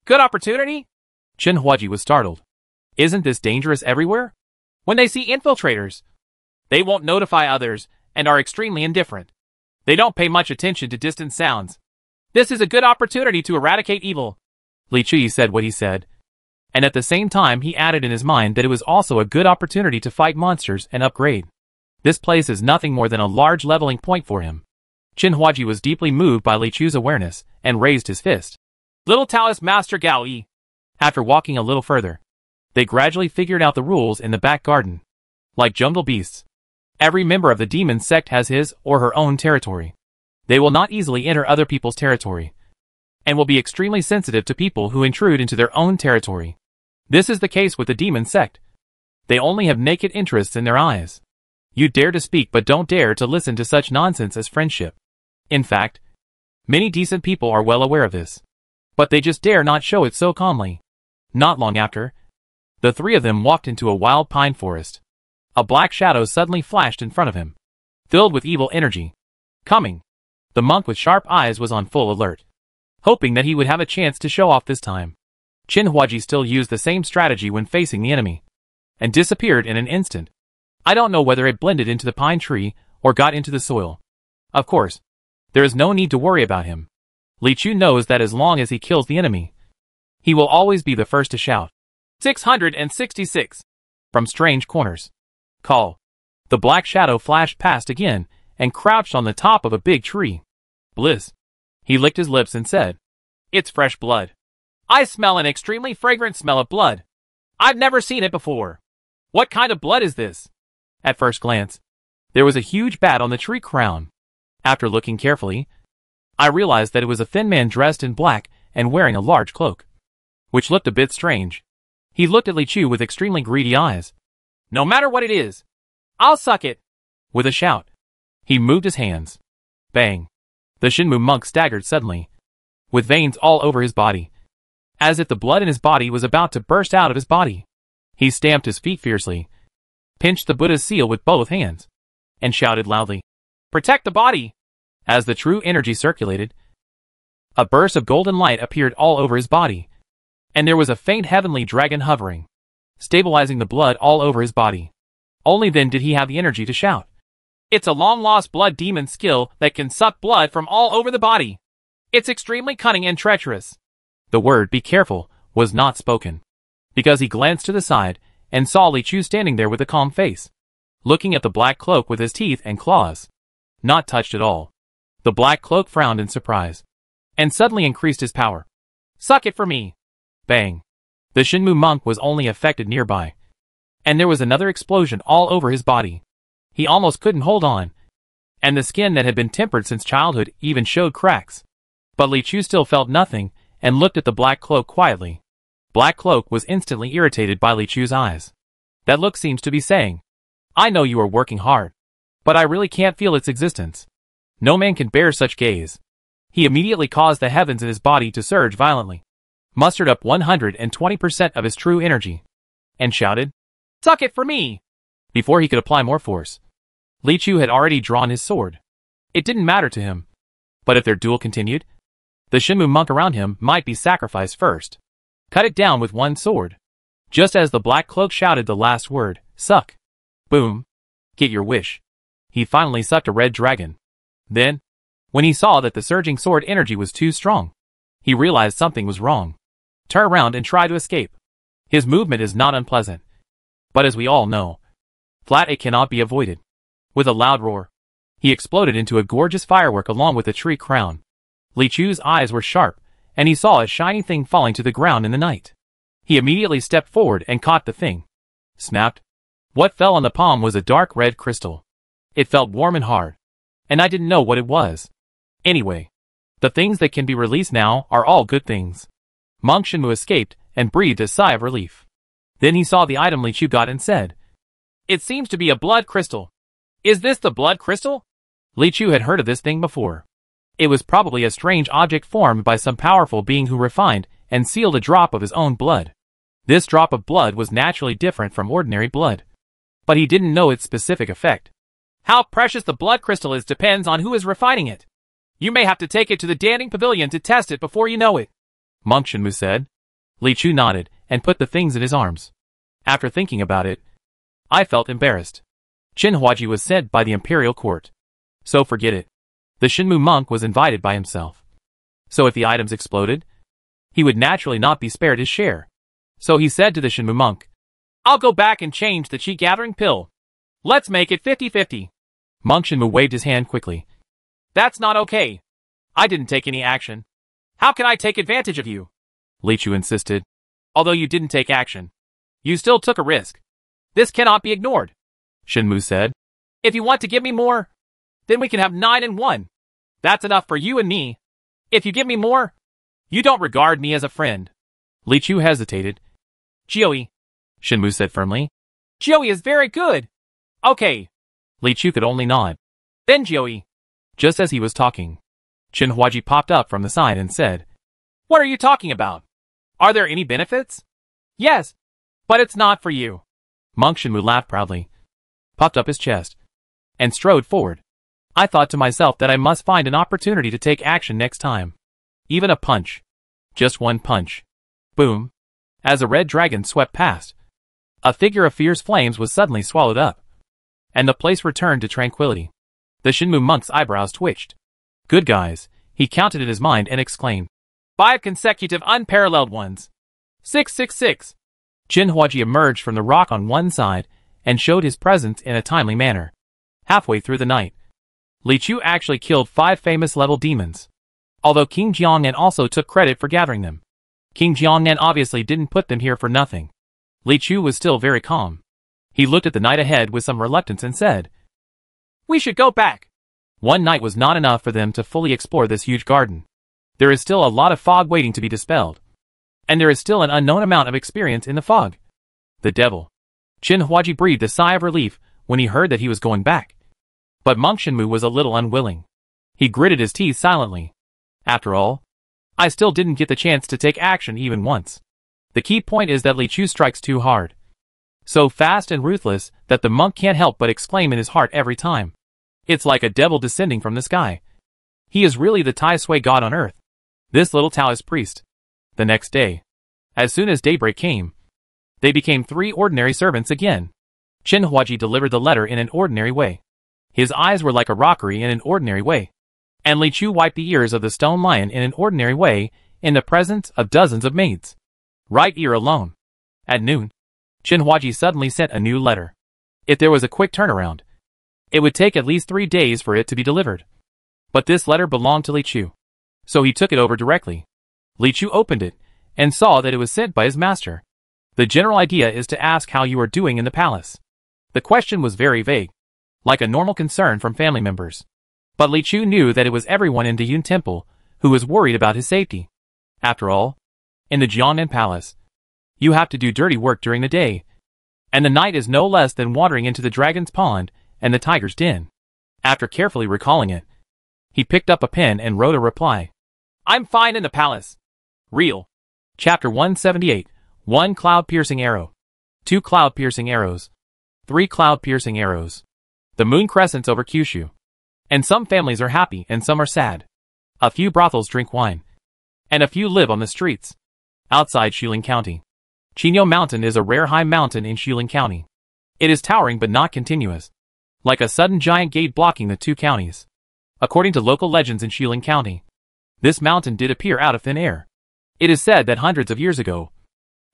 Good opportunity? Qin Huaji was startled. Isn't this dangerous everywhere? When they see infiltrators, they won't notify others and are extremely indifferent. They don't pay much attention to distant sounds. This is a good opportunity to eradicate evil. Li Chu said what he said, and at the same time he added in his mind that it was also a good opportunity to fight monsters and upgrade. This place is nothing more than a large leveling point for him. Qin Huaji was deeply moved by Li Chu's awareness and raised his fist. Little Taoist Master Gao Yi. After walking a little further, they gradually figured out the rules in the back garden. Like jungle beasts, every member of the demon sect has his or her own territory. They will not easily enter other people's territory, and will be extremely sensitive to people who intrude into their own territory. This is the case with the demon sect. They only have naked interests in their eyes. You dare to speak but don't dare to listen to such nonsense as friendship. In fact, many decent people are well aware of this but they just dare not show it so calmly. Not long after, the three of them walked into a wild pine forest. A black shadow suddenly flashed in front of him, filled with evil energy. Coming. The monk with sharp eyes was on full alert, hoping that he would have a chance to show off this time. Qin Huaji still used the same strategy when facing the enemy, and disappeared in an instant. I don't know whether it blended into the pine tree or got into the soil. Of course, there is no need to worry about him. Li Chu knows that as long as he kills the enemy, he will always be the first to shout. 666. From strange corners. Call. The black shadow flashed past again and crouched on the top of a big tree. Bliss. He licked his lips and said, It's fresh blood. I smell an extremely fragrant smell of blood. I've never seen it before. What kind of blood is this? At first glance, there was a huge bat on the tree crown. After looking carefully, I realized that it was a thin man dressed in black and wearing a large cloak, which looked a bit strange. He looked at Li Chu with extremely greedy eyes. No matter what it is, I'll suck it. With a shout, he moved his hands. Bang. The Shenmu monk staggered suddenly, with veins all over his body, as if the blood in his body was about to burst out of his body. He stamped his feet fiercely, pinched the Buddha's seal with both hands, and shouted loudly, Protect the body! As the true energy circulated, a burst of golden light appeared all over his body, and there was a faint heavenly dragon hovering, stabilizing the blood all over his body. Only then did he have the energy to shout. It's a long-lost blood demon skill that can suck blood from all over the body. It's extremely cunning and treacherous. The word, be careful, was not spoken, because he glanced to the side and saw Li Chu standing there with a calm face. looking at the black cloak with his teeth and claws. Not touched at all. The black cloak frowned in surprise. And suddenly increased his power. Suck it for me. Bang. The Shenmu monk was only affected nearby. And there was another explosion all over his body. He almost couldn't hold on. And the skin that had been tempered since childhood even showed cracks. But Li Chu still felt nothing and looked at the black cloak quietly. Black Cloak was instantly irritated by Li Chu's eyes. That look seems to be saying, I know you are working hard, but I really can't feel its existence. No man can bear such gaze. He immediately caused the heavens in his body to surge violently, mustered up 120% of his true energy, and shouted, Suck it for me! Before he could apply more force, Li Chu had already drawn his sword. It didn't matter to him. But if their duel continued, the Shenmu monk around him might be sacrificed first. Cut it down with one sword. Just as the black cloak shouted the last word, suck. Boom. Get your wish. He finally sucked a red dragon. Then, when he saw that the surging sword energy was too strong, he realized something was wrong. Turn around and try to escape. His movement is not unpleasant. But as we all know, flat it cannot be avoided. With a loud roar, he exploded into a gorgeous firework along with a tree crown. Li Chu's eyes were sharp, and he saw a shiny thing falling to the ground in the night. He immediately stepped forward and caught the thing. Snapped. What fell on the palm was a dark red crystal. It felt warm and hard. And I didn't know what it was. Anyway, the things that can be released now are all good things. Monk Shenmu escaped and breathed a sigh of relief. Then he saw the item Li Chu got and said, It seems to be a blood crystal. Is this the blood crystal? Li Chu had heard of this thing before. It was probably a strange object formed by some powerful being who refined and sealed a drop of his own blood. This drop of blood was naturally different from ordinary blood. But he didn't know its specific effect. How precious the blood crystal is depends on who is refining it. You may have to take it to the Danning Pavilion to test it before you know it. Monk Shenmu said. Li Chu nodded and put the things in his arms. After thinking about it, I felt embarrassed. Chen Huaji was sent by the imperial court. So forget it. The Shenmu monk was invited by himself. So if the items exploded, he would naturally not be spared his share. So he said to the Shenmu monk, I'll go back and change the chi gathering pill. Let's make it 50-50. Monk Shenmu waved his hand quickly. That's not okay. I didn't take any action. How can I take advantage of you? Li Chu insisted. Although you didn't take action. You still took a risk. This cannot be ignored. Shenmu said. If you want to give me more, then we can have nine and one. That's enough for you and me. If you give me more, you don't regard me as a friend. Li Chu hesitated. Joey, Shenmu said firmly. Joey is very good. Okay. Li Chu could only nod. Then Joey. Just as he was talking, Chen Huaji popped up from the side and said, What are you talking about? Are there any benefits? Yes, but it's not for you. Monk Shenmu laughed proudly, popped up his chest, and strode forward. I thought to myself that I must find an opportunity to take action next time. Even a punch. Just one punch. Boom. As a red dragon swept past, a figure of fierce flames was suddenly swallowed up. And the place returned to tranquility. The Shenmu monk's eyebrows twitched. Good guys, he counted in his mind and exclaimed. Five consecutive unparalleled ones. 666. Chen Huaji emerged from the rock on one side and showed his presence in a timely manner. Halfway through the night, Li Chu actually killed five famous level demons. Although King Jiangnan also took credit for gathering them. King Jiangnan obviously didn't put them here for nothing. Li Chu was still very calm. He looked at the night ahead with some reluctance and said, We should go back. One night was not enough for them to fully explore this huge garden. There is still a lot of fog waiting to be dispelled. And there is still an unknown amount of experience in the fog. The devil. Chen Huaji breathed a sigh of relief when he heard that he was going back. But Monk Shenmu was a little unwilling. He gritted his teeth silently. After all, I still didn't get the chance to take action even once. The key point is that Li Chu strikes too hard. So fast and ruthless that the monk can't help but exclaim in his heart every time. It's like a devil descending from the sky. He is really the Tai Sui god on earth. This little Taoist priest. The next day, as soon as daybreak came, they became three ordinary servants again. Chen Huaji delivered the letter in an ordinary way. His eyes were like a rockery in an ordinary way. And Li Chu wiped the ears of the stone lion in an ordinary way in the presence of dozens of maids. Right ear alone. At noon, Chen Huaji suddenly sent a new letter. If there was a quick turnaround, it would take at least three days for it to be delivered. But this letter belonged to Li Chu. So he took it over directly. Li Chu opened it, and saw that it was sent by his master. The general idea is to ask how you are doing in the palace. The question was very vague, like a normal concern from family members. But Li Chu knew that it was everyone in the Yun Temple who was worried about his safety. After all, in the Jiangnan Palace, you have to do dirty work during the day, and the night is no less than wandering into the dragon's pond and the tiger's den. After carefully recalling it, he picked up a pen and wrote a reply. I'm fine in the palace. Real. Chapter 178 1 cloud-piercing arrow. 2 cloud-piercing arrows. 3 cloud-piercing arrows. The moon crescents over Kyushu. And some families are happy and some are sad. A few brothels drink wine. And a few live on the streets. Outside Xiling County. Chino Mountain is a rare high mountain in Xiling County. It is towering but not continuous. Like a sudden giant gate blocking the two counties. According to local legends in Xiling County, this mountain did appear out of thin air. It is said that hundreds of years ago,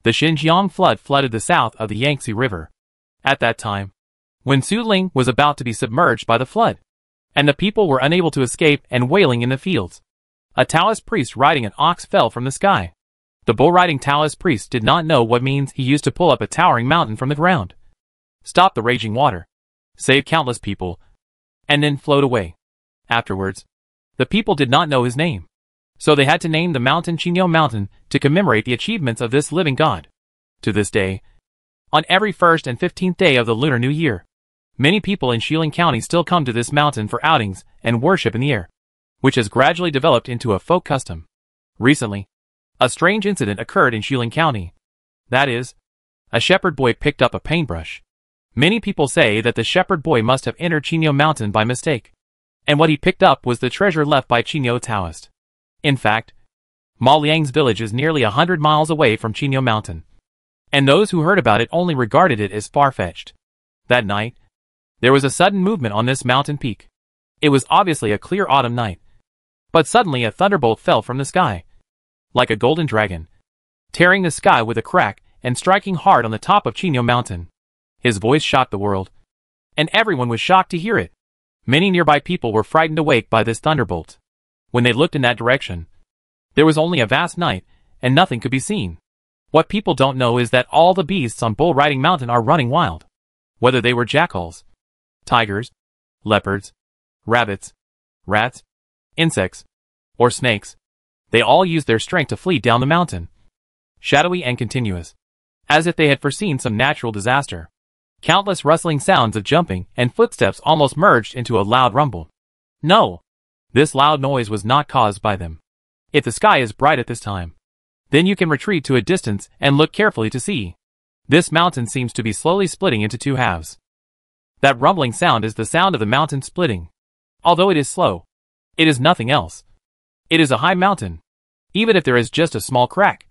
the Xinjiang flood flooded the south of the Yangtze River. At that time, when Suling was about to be submerged by the flood, and the people were unable to escape and wailing in the fields, a Taoist priest riding an ox fell from the sky. The bull-riding Taoist priest did not know what means he used to pull up a towering mountain from the ground, stop the raging water, save countless people, and then float away. Afterwards, the people did not know his name, so they had to name the mountain Qingyou Mountain to commemorate the achievements of this living god. To this day, on every first and fifteenth day of the Lunar New Year, many people in Xiling County still come to this mountain for outings and worship in the air, which has gradually developed into a folk custom. Recently, a strange incident occurred in Xiling County. That is, a shepherd boy picked up a paintbrush. Many people say that the shepherd boy must have entered Qingyou Mountain by mistake, and what he picked up was the treasure left by Qingyou Taoist. In fact, Ma Liang's village is nearly a hundred miles away from Qingyou Mountain, and those who heard about it only regarded it as far-fetched. That night, there was a sudden movement on this mountain peak. It was obviously a clear autumn night. But suddenly a thunderbolt fell from the sky like a golden dragon, tearing the sky with a crack and striking hard on the top of Qingyou Mountain. His voice shocked the world, and everyone was shocked to hear it. Many nearby people were frightened awake by this thunderbolt. When they looked in that direction, there was only a vast night, and nothing could be seen. What people don't know is that all the beasts on Bull Riding Mountain are running wild. Whether they were jackals, tigers, leopards, rabbits, rats, insects, or snakes, they all used their strength to flee down the mountain. Shadowy and continuous. As if they had foreseen some natural disaster. Countless rustling sounds of jumping and footsteps almost merged into a loud rumble. No! This loud noise was not caused by them. If the sky is bright at this time, then you can retreat to a distance and look carefully to see. This mountain seems to be slowly splitting into two halves. That rumbling sound is the sound of the mountain splitting. Although it is slow, it is nothing else. It is a high mountain. Even if there is just a small crack,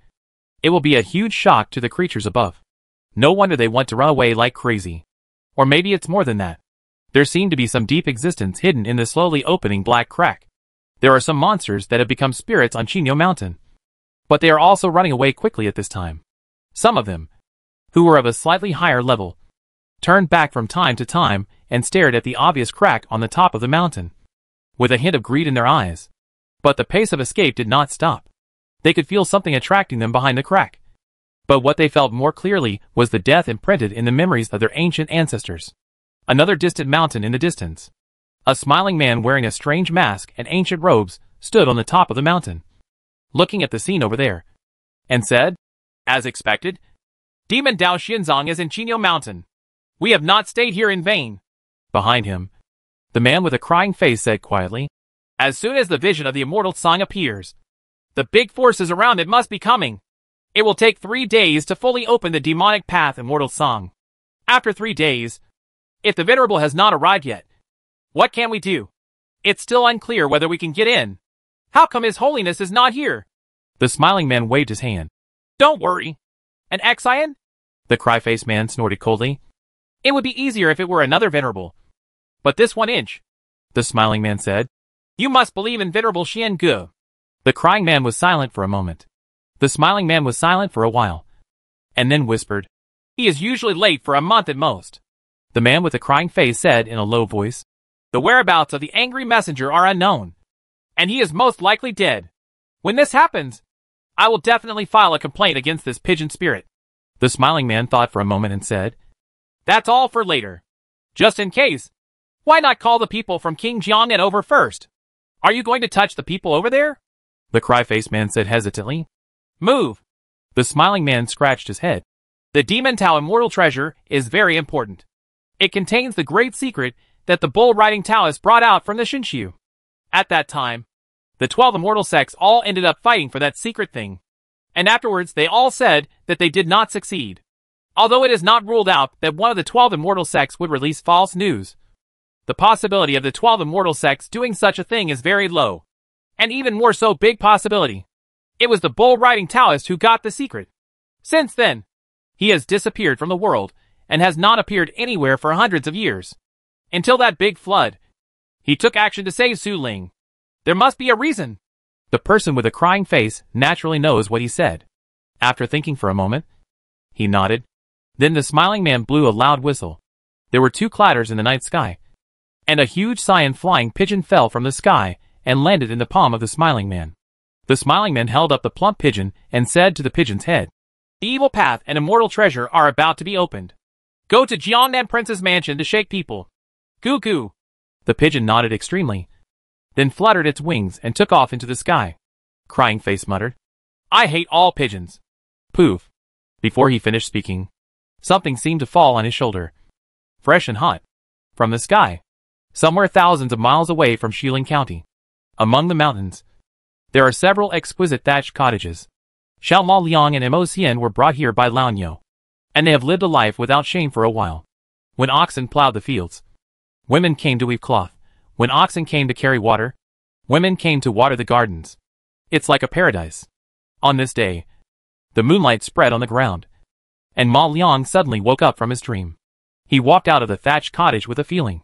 it will be a huge shock to the creatures above. No wonder they want to run away like crazy. Or maybe it's more than that. There seemed to be some deep existence hidden in the slowly opening black crack. There are some monsters that have become spirits on Chino Mountain. But they are also running away quickly at this time. Some of them, who were of a slightly higher level, turned back from time to time and stared at the obvious crack on the top of the mountain, with a hint of greed in their eyes. But the pace of escape did not stop. They could feel something attracting them behind the crack. But what they felt more clearly was the death imprinted in the memories of their ancient ancestors. Another distant mountain in the distance. A smiling man wearing a strange mask and ancient robes stood on the top of the mountain, looking at the scene over there, and said, As expected, Demon Dao Xinzong is in Qingyou Mountain. We have not stayed here in vain. Behind him, the man with a crying face said quietly, as soon as the vision of the immortal song appears, the big forces around it must be coming. It will take three days to fully open the demonic path immortal song. After three days, if the venerable has not arrived yet, what can we do? It's still unclear whether we can get in. How come his holiness is not here? The smiling man waved his hand. Don't worry. An Exian? The cry-faced man snorted coldly. It would be easier if it were another venerable. But this one inch, the smiling man said, you must believe in venerable Xian Gu. The crying man was silent for a moment. The smiling man was silent for a while. And then whispered, He is usually late for a month at most. The man with the crying face said in a low voice. The whereabouts of the angry messenger are unknown, and he is most likely dead. When this happens, I will definitely file a complaint against this pigeon spirit. The smiling man thought for a moment and said, That's all for later. Just in case, why not call the people from King Jiangnan over first? Are you going to touch the people over there? The cry-faced man said hesitantly. Move. The smiling man scratched his head. The Demon Tao Immortal Treasure is very important. It contains the great secret that the bull riding Taoist brought out from the Shinshu. At that time, the twelve immortal sects all ended up fighting for that secret thing. And afterwards they all said that they did not succeed. Although it is not ruled out that one of the twelve immortal sects would release false news. The possibility of the twelve immortal sects doing such a thing is very low. And even more so big possibility. It was the bull riding Taoist who got the secret. Since then, he has disappeared from the world and has not appeared anywhere for hundreds of years. Until that big flood. He took action to save Su Ling. There must be a reason. The person with a crying face naturally knows what he said. After thinking for a moment, he nodded. Then the smiling man blew a loud whistle. There were two clatters in the night sky. And a huge cyan flying pigeon fell from the sky and landed in the palm of the smiling man. The smiling man held up the plump pigeon and said to the pigeon's head, The evil path and immortal treasure are about to be opened. Go to Jiangnan Prince's mansion to shake people. Goo goo. The pigeon nodded extremely, then fluttered its wings and took off into the sky. Crying Face muttered, I hate all pigeons. Poof. Before he finished speaking, something seemed to fall on his shoulder. Fresh and hot. From the sky. Somewhere thousands of miles away from Xiling County. Among the mountains. There are several exquisite thatched cottages. Xiao Ma Liang and Mo Xian were brought here by Lao Niu and they have lived a life without shame for a while. When oxen plowed the fields, women came to weave cloth. When oxen came to carry water, women came to water the gardens. It's like a paradise. On this day, the moonlight spread on the ground, and Ma Liang suddenly woke up from his dream. He walked out of the thatched cottage with a feeling,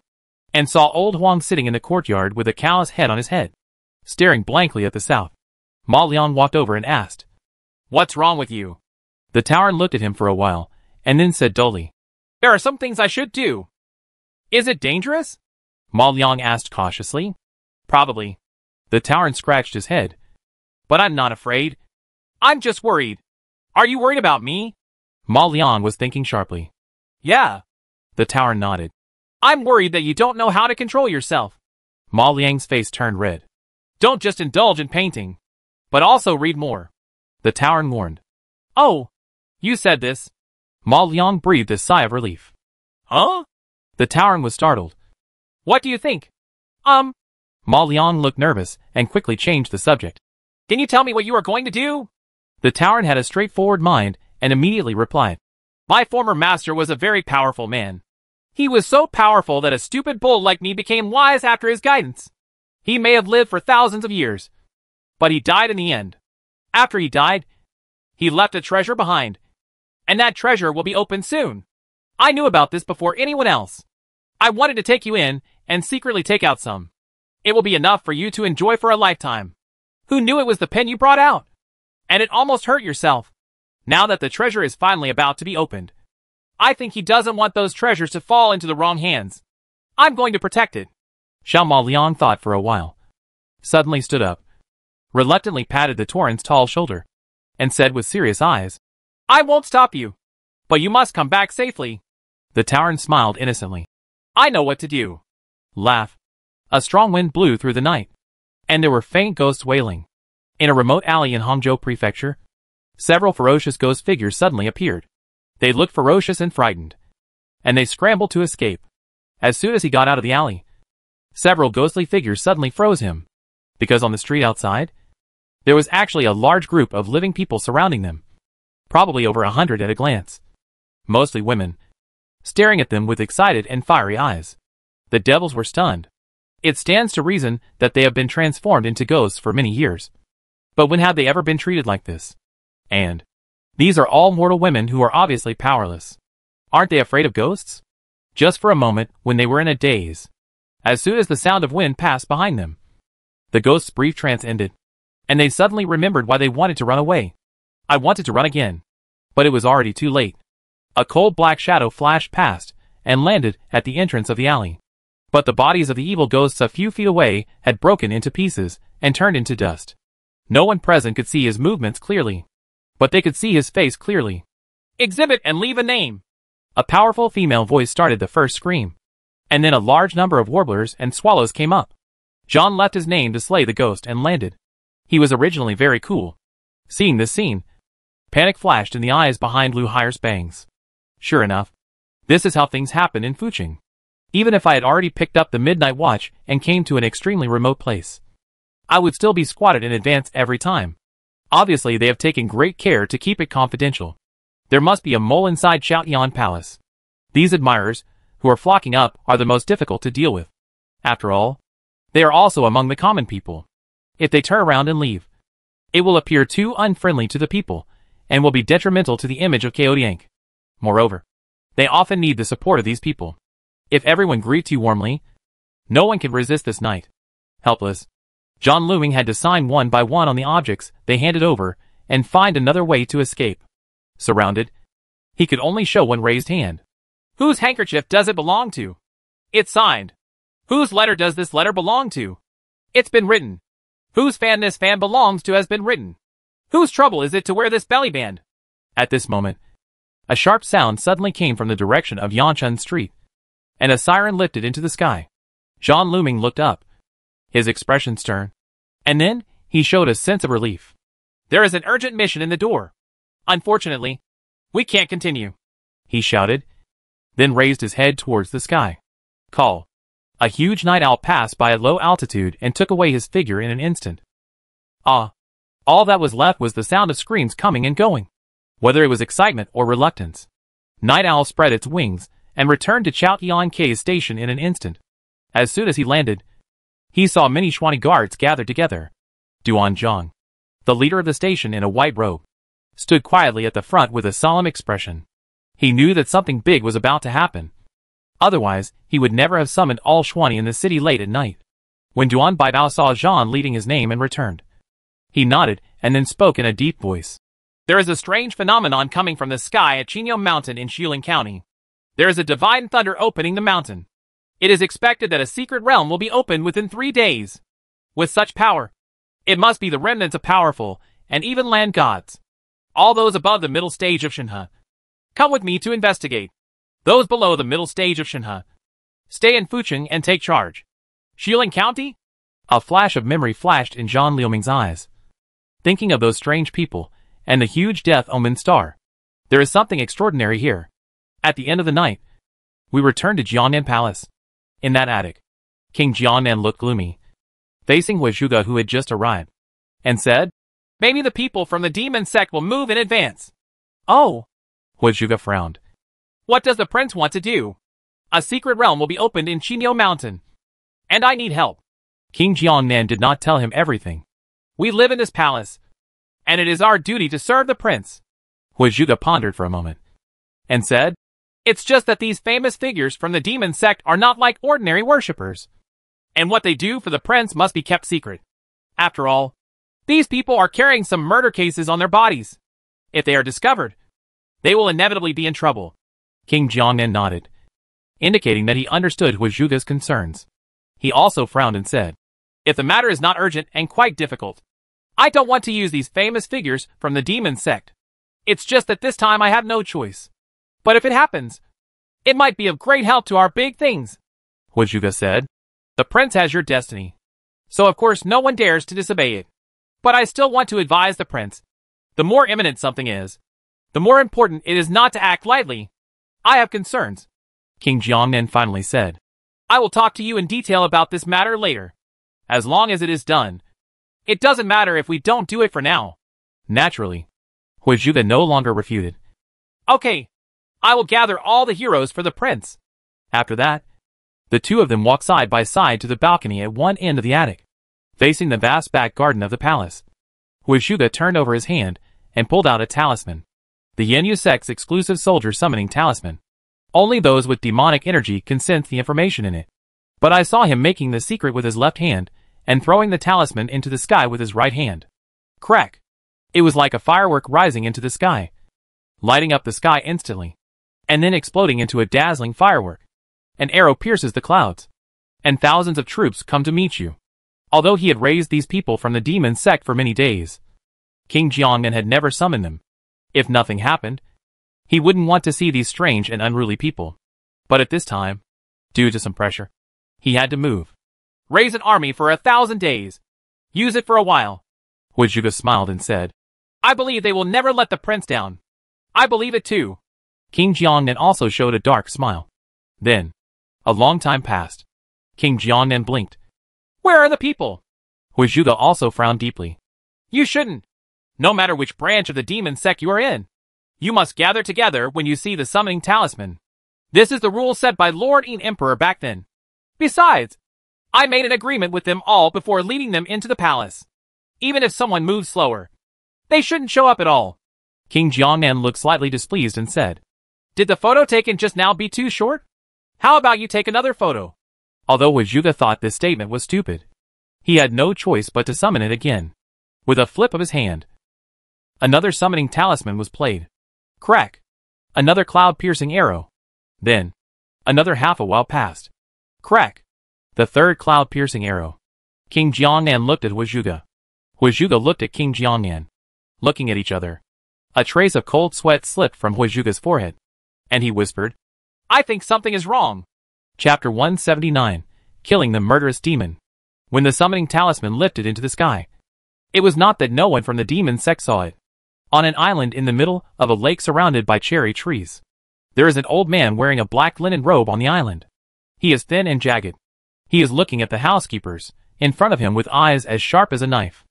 and saw old Huang sitting in the courtyard with a cow's head on his head, staring blankly at the south. Ma Liang walked over and asked, What's wrong with you? The Taoran looked at him for a while, and then said dully, There are some things I should do. Is it dangerous? Ma Liang asked cautiously. Probably. The Taoran scratched his head. But I'm not afraid. I'm just worried. Are you worried about me? Ma Liang was thinking sharply. Yeah. The Taoran nodded. I'm worried that you don't know how to control yourself. Ma Liang's face turned red. Don't just indulge in painting, but also read more. The Taoran warned. Oh, you said this. Ma Liang breathed a sigh of relief. Huh? The Taoran was startled. What do you think? Um. Ma Liang looked nervous and quickly changed the subject. Can you tell me what you are going to do? The Taoran had a straightforward mind and immediately replied. My former master was a very powerful man. He was so powerful that a stupid bull like me became wise after his guidance. He may have lived for thousands of years, but he died in the end. After he died, he left a treasure behind, and that treasure will be opened soon. I knew about this before anyone else. I wanted to take you in and secretly take out some. It will be enough for you to enjoy for a lifetime. Who knew it was the pen you brought out? And it almost hurt yourself. Now that the treasure is finally about to be opened, I think he doesn't want those treasures to fall into the wrong hands. I'm going to protect it. Xiao Ma Liang thought for a while, suddenly stood up, reluctantly patted the Taoran's tall shoulder, and said with serious eyes, I won't stop you. But you must come back safely. The Taoran smiled innocently. I know what to do. Laugh. A strong wind blew through the night, and there were faint ghosts wailing. In a remote alley in Hangzhou Prefecture, several ferocious ghost figures suddenly appeared. They looked ferocious and frightened, and they scrambled to escape. As soon as he got out of the alley, several ghostly figures suddenly froze him, because on the street outside, there was actually a large group of living people surrounding them probably over a hundred at a glance. Mostly women, staring at them with excited and fiery eyes. The devils were stunned. It stands to reason that they have been transformed into ghosts for many years. But when have they ever been treated like this? And these are all mortal women who are obviously powerless. Aren't they afraid of ghosts? Just for a moment, when they were in a daze. As soon as the sound of wind passed behind them, the ghost's brief trance ended, and they suddenly remembered why they wanted to run away. I wanted to run again, but it was already too late. A cold black shadow flashed past, and landed at the entrance of the alley. But the bodies of the evil ghosts a few feet away had broken into pieces and turned into dust. No one present could see his movements clearly. But they could see his face clearly. Exhibit and leave a name. A powerful female voice started the first scream. And then a large number of warblers and swallows came up. John left his name to slay the ghost and landed. He was originally very cool. Seeing this scene, panic flashed in the eyes behind Lu Hire's bangs. Sure enough, this is how things happen in Fucheng. Even if I had already picked up the midnight watch and came to an extremely remote place, I would still be squatted in advance every time. Obviously, they have taken great care to keep it confidential. There must be a mole inside Chaotian Palace. These admirers, who are flocking up, are the most difficult to deal with. After all, they are also among the common people. If they turn around and leave, it will appear too unfriendly to the people, and will be detrimental to the image of Chaotiank. Moreover, they often need the support of these people. If everyone greets you warmly, no one can resist this night. Helpless, Zhan Luming had to sign one by one on the objects they handed over and find another way to escape. Surrounded, he could only show one raised hand. Whose handkerchief does it belong to? It's signed. Whose letter does this letter belong to? It's been written. Whose fan this fan belongs to has been written. Whose trouble is it to wear this belly band? At this moment, a sharp sound suddenly came from the direction of Yanchun Street, and a siren lifted into the sky. Zhan Luming looked up, his expression stern, and then he showed a sense of relief. There is an urgent mission in the door. Unfortunately, we can't continue. He shouted, then raised his head towards the sky. Call. A huge night owl passed by at low altitude and took away his figure in an instant. Ah. All that was left was the sound of screams coming and going. Whether it was excitement or reluctance. Night Owl spread its wings and returned to Chaotian K's station in an instant. As soon as he landed, he saw many Xuanni guards gathered together. Duan Zhang, the leader of the station in a white robe, stood quietly at the front with a solemn expression. He knew that something big was about to happen, Otherwise, he would never have summoned all Xuanni in the city late at night. When Duan Baibao saw Zhan leading his name and returned, he nodded and then spoke in a deep voice. There is a strange phenomenon coming from the sky at Qingyou Mountain in Xiling County. There is a divine thunder opening the mountain. It is expected that a secret realm will be opened within three days. With such power, it must be the remnants of powerful and even land gods. All those above the middle stage of Shenhe. Come with me to investigate. Those below the middle stage of Shenhe. Stay in Fucheng and take charge. Xiling County? A flash of memory flashed in Zhan Liuming's eyes. Thinking of those strange people, and the huge death omen star. There is something extraordinary here. At the end of the night, we returned to Jiangnan Palace. In that attic, King Jiangnan looked gloomy, facing Huizhuge who had just arrived, and said, Maybe the people from the demon sect will move in advance. Oh! Huizhuge frowned. What does the prince want to do? A secret realm will be opened in Qingyou Mountain. And I need help. King Jiangnan did not tell him everything. We live in this palace. And it is our duty to serve the prince. Huizhuge pondered for a moment. And said, It's just that these famous figures from the demon sect are not like ordinary worshippers. And what they do for the prince must be kept secret. After all, these people are carrying some murder cases on their bodies. If they are discovered, they will inevitably be in trouble. King Jiangnan nodded, indicating that he understood Huizhuge's concerns. He also frowned and said, If the matter is not urgent and quite difficult, I don't want to use these famous figures from the demon sect. It's just that this time I have no choice. But if it happens, it might be of great help to our big things. Huizhuge said, The prince has your destiny. So of course no one dares to disobey it. But I still want to advise the prince. The more imminent something is, the more important it is not to act lightly I have concerns. King Jiangnan finally said. I will talk to you in detail about this matter later. As long as it is done. It doesn't matter if we don't do it for now. Naturally. Huizhuge no longer refuted. Okay. I will gather all the heroes for the prince. After that, the two of them walked side by side to the balcony at one end of the attic, facing the vast back garden of the palace. Huizhuge turned over his hand and pulled out a talisman. The Yenyu sect's exclusive soldier summoning talisman. Only those with demonic energy can sense the information in it. But I saw him making the secret with his left hand and throwing the talisman into the sky with his right hand. Crack! It was like a firework rising into the sky, lighting up the sky instantly. and then exploding into a dazzling firework. An arrow pierces the clouds, and thousands of troops come to meet you. Although he had raised these people from the demon sect for many days, King Jiangnan had never summoned them. If nothing happened, he wouldn't want to see these strange and unruly people. But at this time, due to some pressure, he had to move. Raise an army for a thousand days. Use it for a while. Huizuge smiled and said, I believe they will never let the prince down. I believe it too. King Jiangnan also showed a dark smile. Then, a long time passed. King Jiangnan blinked. Where are the people? Huizuge also frowned deeply. You shouldn't. No matter which branch of the demon sect you are in. You must gather together when you see the summoning talisman. This is the rule set by Lord Yin Emperor back then. Besides, I made an agreement with them all before leading them into the palace. Even if someone moves slower, they shouldn't show up at all. King Jiangnan looked slightly displeased and said, Did the photo taken just now be too short? How about you take another photo? Although Huizuge thought this statement was stupid, he had no choice but to summon it again. With a flip of his hand, another summoning talisman was played. Crack! Another cloud-piercing arrow. Then, another half a while passed. Crack! The third cloud-piercing arrow. King Jiangnan looked at Huizuge. Huizuge looked at King Jiangnan. Looking at each other. A trace of cold sweat slipped from Huizuge's forehead. And he whispered, I think something is wrong. Chapter 179 Killing the Murderous Demon. When the summoning talisman lifted into the sky, it was not that no one from the demon sect saw it. On an island in the middle of a lake surrounded by cherry trees, there is an old man wearing a black linen robe on the island. He is thin and jagged. He is looking at the housekeepers, in front of him with eyes as sharp as a knife.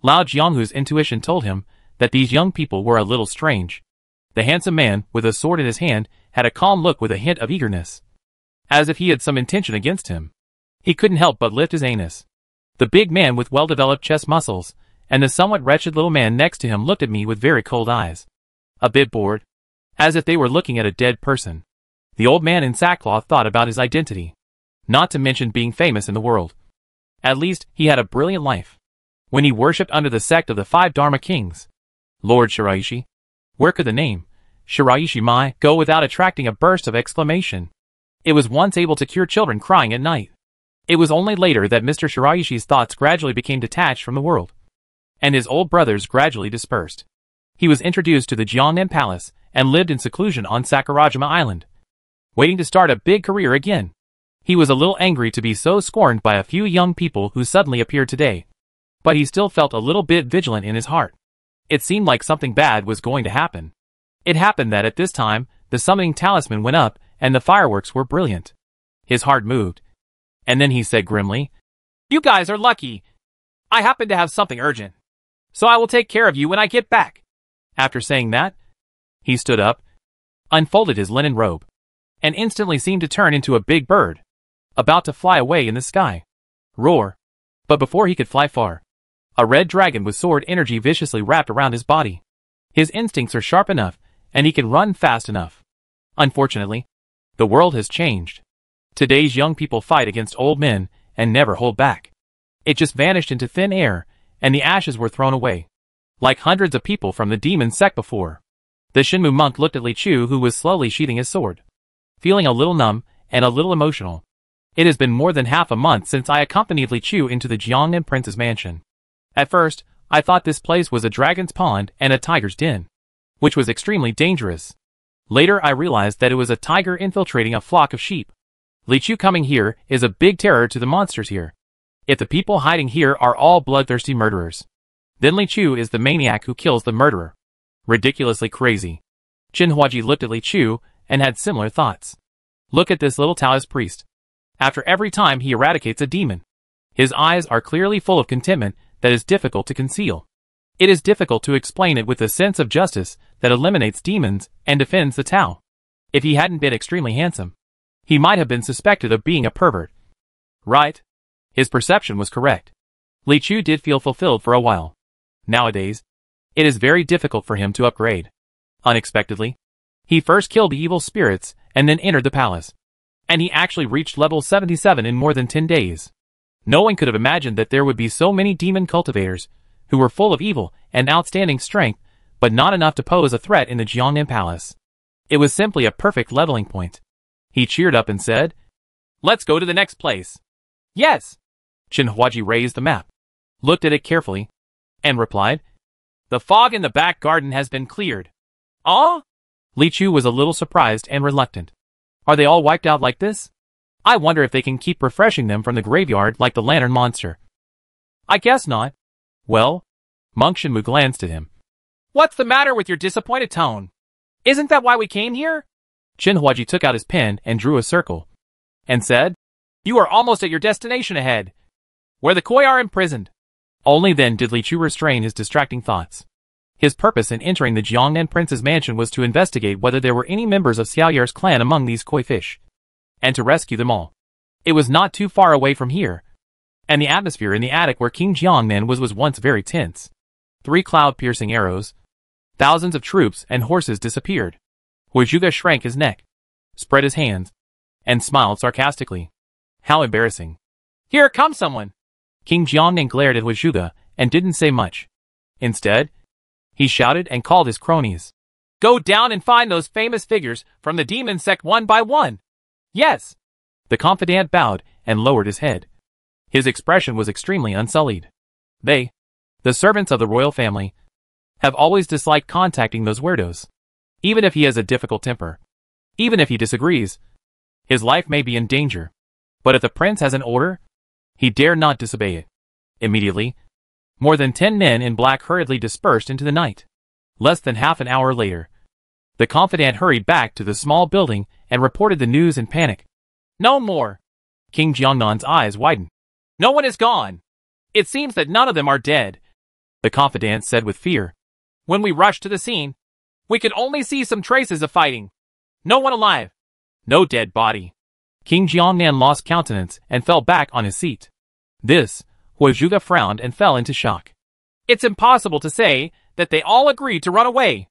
Lao Jianghu's intuition told him that these young people were a little strange. The handsome man, with a sword in his hand, had a calm look with a hint of eagerness. As if he had some intention against him. He couldn't help but lift his anus. The big man with well-developed chest muscles, and the somewhat wretched little man next to him looked at me with very cold eyes. A bit bored. As if they were looking at a dead person. The old man in sackcloth thought about his identity. Not to mention being famous in the world. At least, he had a brilliant life. When he worshipped under the sect of the five Dharma kings. Lord Shiraishi. Where could the name, Shiraishi Mai, go without attracting a burst of exclamation? It was once able to cure children crying at night. It was only later that Mr. Shiraishi's thoughts gradually became detached from the world. And his old brothers gradually dispersed. He was introduced to the Jiangnan Palace and lived in seclusion on Sakurajima Island. Waiting to start a big career again. He was a little angry to be so scorned by a few young people who suddenly appeared today. But he still felt a little bit vigilant in his heart. It seemed like something bad was going to happen. It happened that at this time, the summoning talisman went up, and the fireworks were brilliant. His heart moved. And then he said grimly, You guys are lucky. I happen to have something urgent. So I will take care of you when I get back. After saying that, he stood up, unfolded his linen robe, and instantly seemed to turn into a big bird about to fly away in the sky. Roar. But before he could fly far, a red dragon with sword energy viciously wrapped around his body. His instincts are sharp enough, and he can run fast enough. Unfortunately, the world has changed. Today's young people fight against old men and never hold back. It just vanished into thin air, and the ashes were thrown away. Like hundreds of people from the demon sect before. The Shenmu monk looked at Li Chu who was slowly sheathing his sword. Feeling a little numb and a little emotional. It has been more than half a month since I accompanied Li Chu into the Jiangnan Prince's mansion. At first, I thought this place was a dragon's pond and a tiger's den, which was extremely dangerous. Later I realized that it was a tiger infiltrating a flock of sheep. Li Chu coming here is a big terror to the monsters here. If the people hiding here are all bloodthirsty murderers, then Li Chu is the maniac who kills the murderer. Ridiculously crazy. Qin Huaji looked at Li Chu and had similar thoughts. Look at this little Taoist priest after every time he eradicates a demon. His eyes are clearly full of contentment that is difficult to conceal. It is difficult to explain it with a sense of justice that eliminates demons and defends the Tao. If he hadn't been extremely handsome, he might have been suspected of being a pervert. Right? His perception was correct. Li Chu did feel fulfilled for a while. Nowadays, it is very difficult for him to upgrade. Unexpectedly, he first killed the evil spirits and then entered the palace and he actually reached level 77 in more than 10 days. No one could have imagined that there would be so many demon cultivators, who were full of evil and outstanding strength, but not enough to pose a threat in the Jiangnan Palace. It was simply a perfect leveling point. He cheered up and said, Let's go to the next place. Yes. Chen Huaji raised the map, looked at it carefully, and replied, The fog in the back garden has been cleared. Ah? Li Chu was a little surprised and reluctant. Are they all wiped out like this? I wonder if they can keep refreshing them from the graveyard like the lantern monster. I guess not. Well, Monk Shenmu glanced at him. What's the matter with your disappointed tone? Isn't that why we came here? Chen Huaji took out his pen and drew a circle, and said, You are almost at your destination ahead, where the Koi are imprisoned. Only then did Li Chu restrain his distracting thoughts. His purpose in entering the Jiangnan prince's mansion was to investigate whether there were any members of Xiaoyar's clan among these koi fish, and to rescue them all. It was not too far away from here, and the atmosphere in the attic where King Jiangnan was was once very tense. Three cloud-piercing arrows, thousands of troops and horses disappeared. Huizhuge shrank his neck, spread his hands, and smiled sarcastically. How embarrassing. Here comes someone. King Jiangnan glared at Huizhuge and didn't say much. Instead, he shouted and called his cronies. Go down and find those famous figures from the demon sect one by one. Yes. The confidant bowed and lowered his head. His expression was extremely unsullied. They, the servants of the royal family, have always disliked contacting those weirdos. Even if he has a difficult temper. Even if he disagrees. His life may be in danger. But if the prince has an order, he dare not disobey it. Immediately, more than ten men in black hurriedly dispersed into the night. Less than half an hour later, the confidant hurried back to the small building and reported the news in panic. No more. King Jiangnan's eyes widened. No one is gone. It seems that none of them are dead. The confidant said with fear. When we rushed to the scene, we could only see some traces of fighting. No one alive. No dead body. King Jiangnan lost countenance and fell back on his seat. This, Huizhuge frowned and fell into shock. It's impossible to say that they all agreed to run away.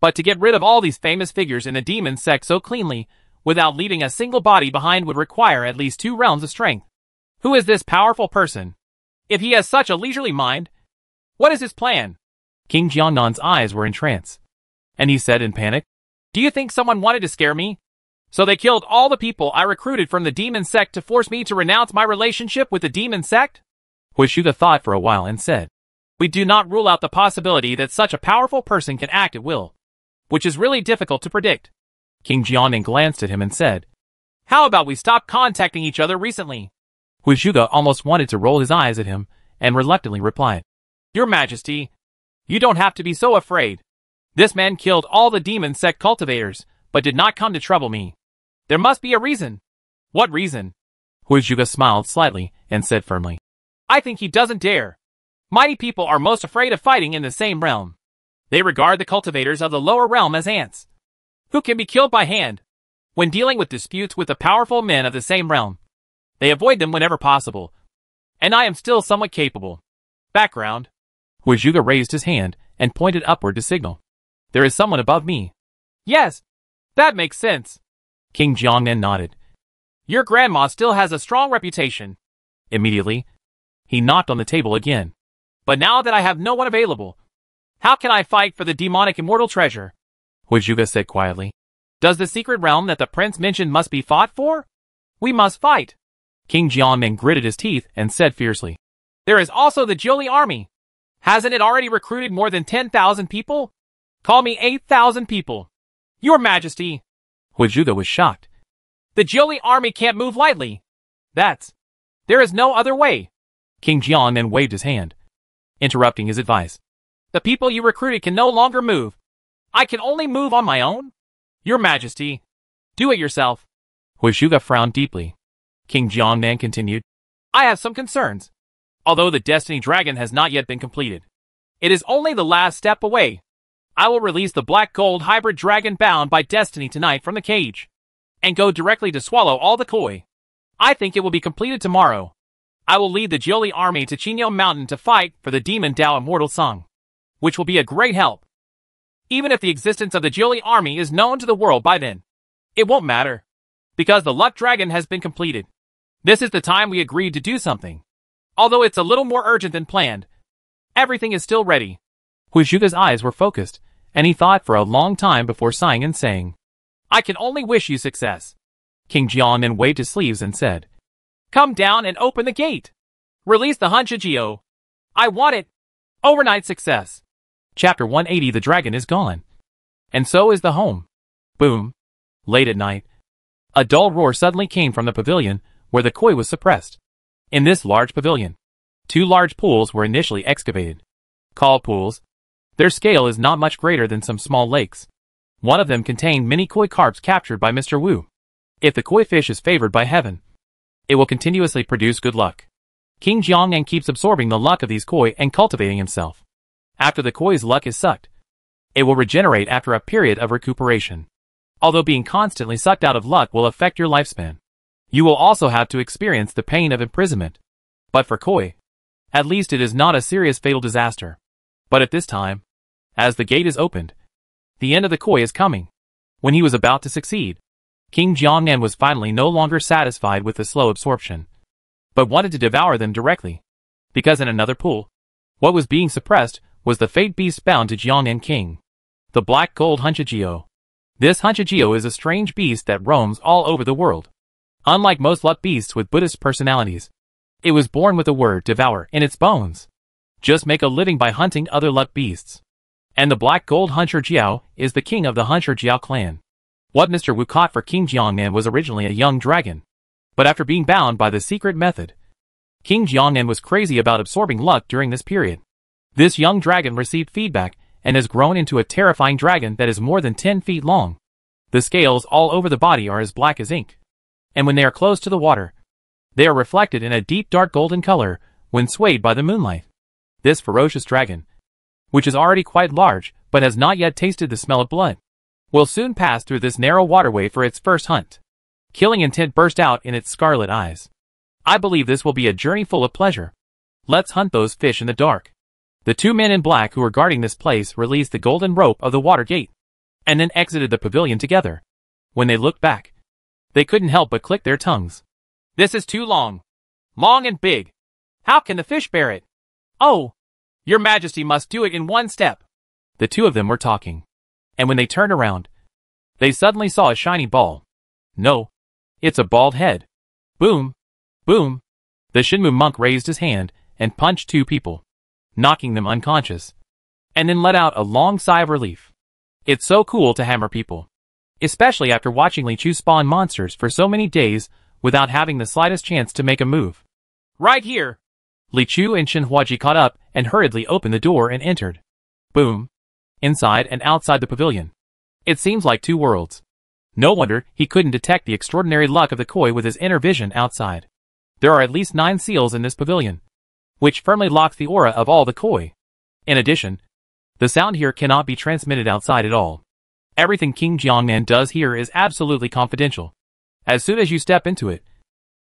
But to get rid of all these famous figures in the demon sect so cleanly, without leaving a single body behind would require at least two realms of strength. Who is this powerful person? If he has such a leisurely mind, what is his plan? King Jiangnan's eyes were in trance. And he said in panic, Do you think someone wanted to scare me? So they killed all the people I recruited from the demon sect to force me to renounce my relationship with the demon sect? Huizhuge thought for a while and said, We do not rule out the possibility that such a powerful person can act at will, which is really difficult to predict. King Jiangnan glanced at him and said, How about we stop contacting each other recently? Huizhuge almost wanted to roll his eyes at him, and reluctantly replied, Your Majesty, you don't have to be so afraid. This man killed all the demon sect cultivators, but did not come to trouble me. There must be a reason. What reason? Huizhuge smiled slightly and said firmly, I think he doesn't dare. Mighty people are most afraid of fighting in the same realm. They regard the cultivators of the lower realm as ants, who can be killed by hand. When dealing with disputes with the powerful men of the same realm, they avoid them whenever possible. And I am still somewhat capable. Background. Huizhuge raised his hand and pointed upward to signal. There is someone above me. Yes, that makes sense. King Jiangnan nodded. Your grandma still has a strong reputation. Immediately, he knocked on the table again. But now that I have no one available, how can I fight for the demonic immortal treasure? Huizhuge said quietly. Does the secret realm that the prince mentioned must be fought for? We must fight. King Jiangnan gritted his teeth and said fiercely. There is also the Jiuli army. Hasn't it already recruited more than 10,000 people? Call me 8,000 people. Your Majesty. Huizhuge was shocked. The Jiuli army can't move lightly. That's... There is no other way. King Jiangnan waved his hand, interrupting his advice. The people you recruited can no longer move. I can only move on my own. Your Majesty, do it yourself. Huizhuge frowned deeply. King Jiangnan continued. I have some concerns. Although the Destiny Dragon has not yet been completed, it is only the last step away. I will release the black gold hybrid dragon bound by Destiny tonight from the cage, and go directly to swallow all the koi. I think it will be completed tomorrow. I will lead the Jiuli army to Qingyao Mountain to fight for the Demon Dao Immortal Song, which will be a great help. Even if the existence of the Jiuli army is known to the world by then, it won't matter, because the Luck Dragon has been completed. This is the time we agreed to do something. Although it's a little more urgent than planned, everything is still ready. Huizhuge's eyes were focused, and he thought for a long time before sighing and saying, I can only wish you success. King Jiangnan waved his sleeves and said, Come down and open the gate. Release the Hanchijio. I want it. Overnight success. Chapter 180 The dragon is gone. And so is the home. Boom. Late at night. A dull roar suddenly came from the pavilion where the koi was suppressed. In this large pavilion, two large pools were initially excavated. Called pools. Their scale is not much greater than some small lakes. One of them contained many koi carps captured by Mr. Wu. If the koi fish is favored by heaven, it will continuously produce good luck. King Jiangnan keeps absorbing the luck of these koi and cultivating himself. After the koi's luck is sucked, it will regenerate after a period of recuperation. Although being constantly sucked out of luck will affect your lifespan. You will also have to experience the pain of imprisonment. But for Koi, at least it is not a serious fatal disaster. But at this time, as the gate is opened, the end of the Koi is coming. When he was about to succeed, King Jiangnan was finally no longer satisfied with the slow absorption, but wanted to devour them directly. Because in another pool, what was being suppressed was the fate beast bound to Jiangnan King, the black gold Hunchijio. This Hunchijio is a strange beast that roams all over the world. Unlike most luck beasts with Buddhist personalities, it was born with the word devour in its bones. Just make a living by hunting other luck beasts. And the black gold hunter Jiao is the king of the hunter Jiao clan. What Mr. Wu caught for King Jiangnan was originally a young dragon. But after being bound by the secret method, King Jiangnan was crazy about absorbing luck during this period. This young dragon received feedback and has grown into a terrifying dragon that is more than 10 feet long. The scales all over the body are as black as ink and when they are close to the water, they are reflected in a deep dark golden color when swayed by the moonlight. This ferocious dragon, which is already quite large but has not yet tasted the smell of blood, will soon pass through this narrow waterway for its first hunt. Killing intent burst out in its scarlet eyes. I believe this will be a journey full of pleasure. Let's hunt those fish in the dark. The two men in black who were guarding this place released the golden rope of the water gate, and then exited the pavilion together. When they looked back, they couldn't help but click their tongues. This is too long. Long and big. How can the fish bear it? Oh, your majesty must do it in one step. The two of them were talking. And when they turned around, they suddenly saw a shiny ball. No, it's a bald head. Boom, boom. The Shenmu monk raised his hand and punched two people, knocking them unconscious, and then let out a long sigh of relief. It's so cool to hammer people especially after watching Li Chu spawn monsters for so many days without having the slightest chance to make a move. Right here! Li Chu and Chen Huaji caught up and hurriedly opened the door and entered. Boom. Inside and outside the pavilion. It seems like two worlds. No wonder he couldn't detect the extraordinary luck of the koi with his inner vision outside. There are at least nine seals in this pavilion, which firmly locks the aura of all the koi. In addition, the sound here cannot be transmitted outside at all. Everything King Jiangnan does here is absolutely confidential. As soon as you step into it,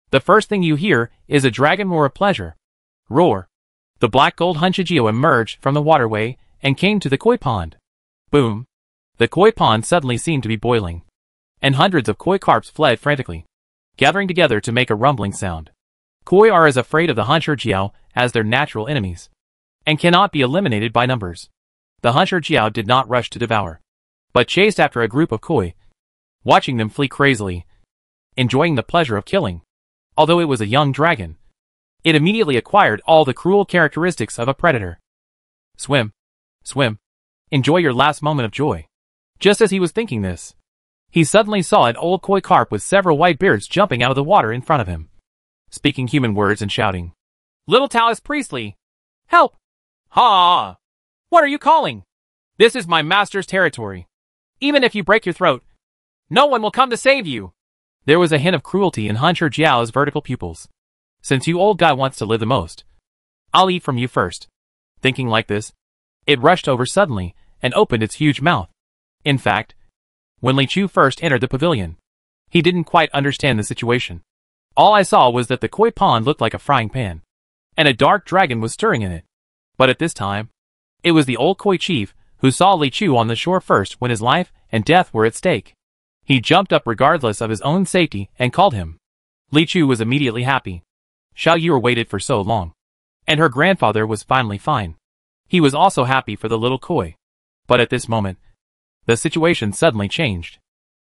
the first thing you hear is a dragon roar of pleasure. Roar. The black gold Hunchijio emerged from the waterway and came to the koi pond. Boom. The koi pond suddenly seemed to be boiling. And hundreds of koi carps fled frantically, gathering together to make a rumbling sound. Koi are as afraid of the Hunter Jiao as their natural enemies, and cannot be eliminated by numbers. The Hunter Jiao did not rush to devour but chased after a group of koi, watching them flee crazily, enjoying the pleasure of killing. Although it was a young dragon, it immediately acquired all the cruel characteristics of a predator. Swim. Swim. Enjoy your last moment of joy. Just as he was thinking this, he suddenly saw an old koi carp with several white beards jumping out of the water in front of him, speaking human words and shouting, Little Taoist Priest Li! Help! Ha! What are you calling? This is my master's territory. Even if you break your throat, no one will come to save you. There was a hint of cruelty in Hunter Jiao's vertical pupils. Since you old guy wants to live the most, I'll eat from you first. Thinking like this, it rushed over suddenly and opened its huge mouth. In fact, when Li Chu first entered the pavilion, he didn't quite understand the situation. All I saw was that the koi pond looked like a frying pan, and a dark dragon was stirring in it. But at this time, it was the old koi chief who saw Li Chu on the shore first when his life and death were at stake. He jumped up regardless of his own safety and called him. Li Chu was immediately happy. Xiao Yu waited for so long. And her grandfather was finally fine. He was also happy for the little koi. But at this moment, the situation suddenly changed.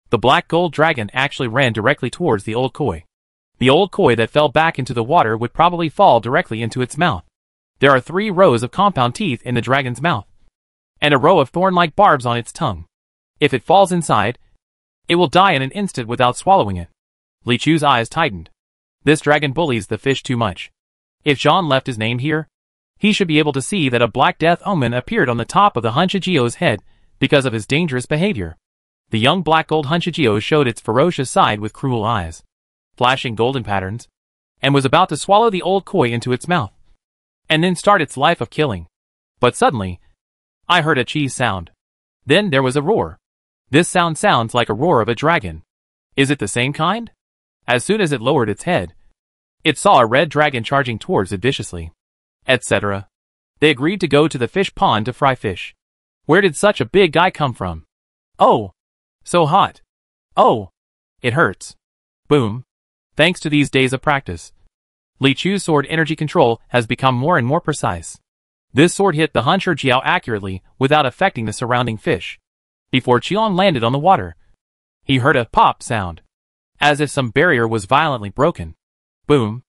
The black gold dragon actually ran directly towards the old koi. The old koi that fell back into the water would probably fall directly into its mouth. There are three rows of compound teeth in the dragon's mouth, and a row of thorn-like barbs on its tongue. If it falls inside, it will die in an instant without swallowing it. Li Chu's eyes tightened. This dragon bullies the fish too much. If Jean left his name here, he should be able to see that a black death omen appeared on the top of the Hunchagio's head because of his dangerous behavior. The young black gold Hunchagio showed its ferocious side with cruel eyes, flashing golden patterns, and was about to swallow the old koi into its mouth, and then start its life of killing. But suddenly, I heard a cheese sound. Then there was a roar. This sound sounds like a roar of a dragon. Is it the same kind? As soon as it lowered its head, it saw a red dragon charging towards it viciously etc. They agreed to go to the fish pond to fry fish. Where did such a big guy come from? Oh, so hot. Oh, it hurts. Boom. Thanks to these days of practice, Li Chu's sword energy control has become more and more precise. This sword hit the Hunchagio accurately without affecting the surrounding fish. Before Qian landed on the water, he heard a pop sound, as if some barrier was violently broken. Boom.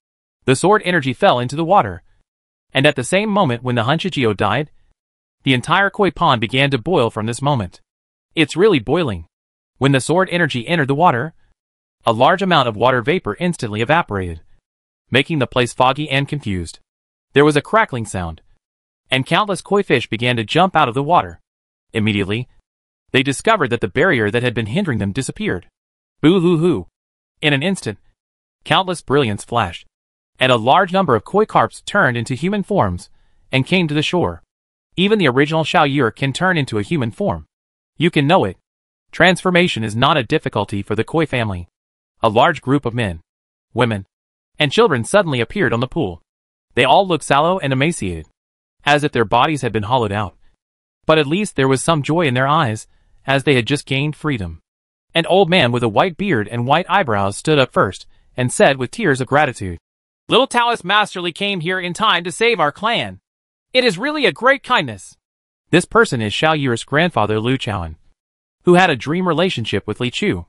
The sword energy fell into the water, and at the same moment when the Hunchagio died, the entire koi pond began to boil from this moment. It's really boiling. When the sword energy entered the water, a large amount of water vapor instantly evaporated, making the place foggy and confused. There was a crackling sound, and countless koi fish began to jump out of the water. Immediately, they discovered that the barrier that had been hindering them disappeared. Boo-hoo-hoo. In an instant, countless brilliance flashed and a large number of koi carps turned into human forms and came to the shore. Even the original Xiaoyur can turn into a human form. You can know it. Transformation is not a difficulty for the koi family. A large group of men, women, and children suddenly appeared on the pool. They all looked sallow and emaciated, as if their bodies had been hollowed out. But at least there was some joy in their eyes, as they had just gained freedom. An old man with a white beard and white eyebrows stood up first, and said with tears of gratitude, Little Taoist Master Li came here in time to save our clan. It is really a great kindness. This person is Xiaoyur's grandfather Lu Chaoan, who had a dream relationship with Li Chu.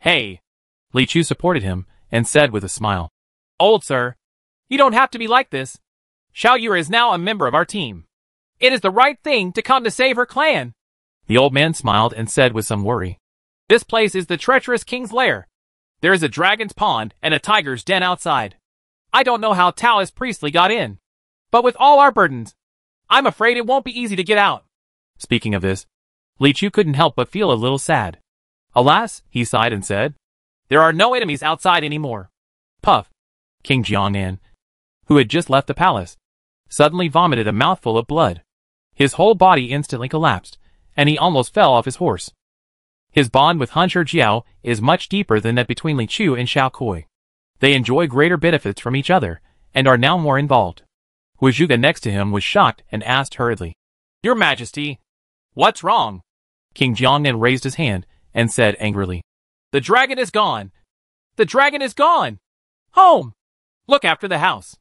Hey! Li Chu supported him and said with a smile. Old sir, you don't have to be like this. Xiaoyur is now a member of our team. It is the right thing to come to save her clan. The old man smiled and said with some worry. This place is the treacherous king's lair. There is a dragon's pond and a tiger's den outside. I don't know how Taoist Priest Li got in. But with all our burdens, I'm afraid it won't be easy to get out. Speaking of this, Li Chu couldn't help but feel a little sad. Alas, he sighed and said, there are no enemies outside anymore. Puff, King Jiangnan, who had just left the palace, suddenly vomited a mouthful of blood. His whole body instantly collapsed, and he almost fell off his horse. His bond with Han Jiao is much deeper than that between Li Chu and Xiao they enjoy greater benefits from each other, and are now more involved. Huizhuge next to him was shocked and asked hurriedly, Your Majesty, what's wrong? King Jiangnan raised his hand and said angrily, The dragon is gone! The dragon is gone! Home! Look after the house.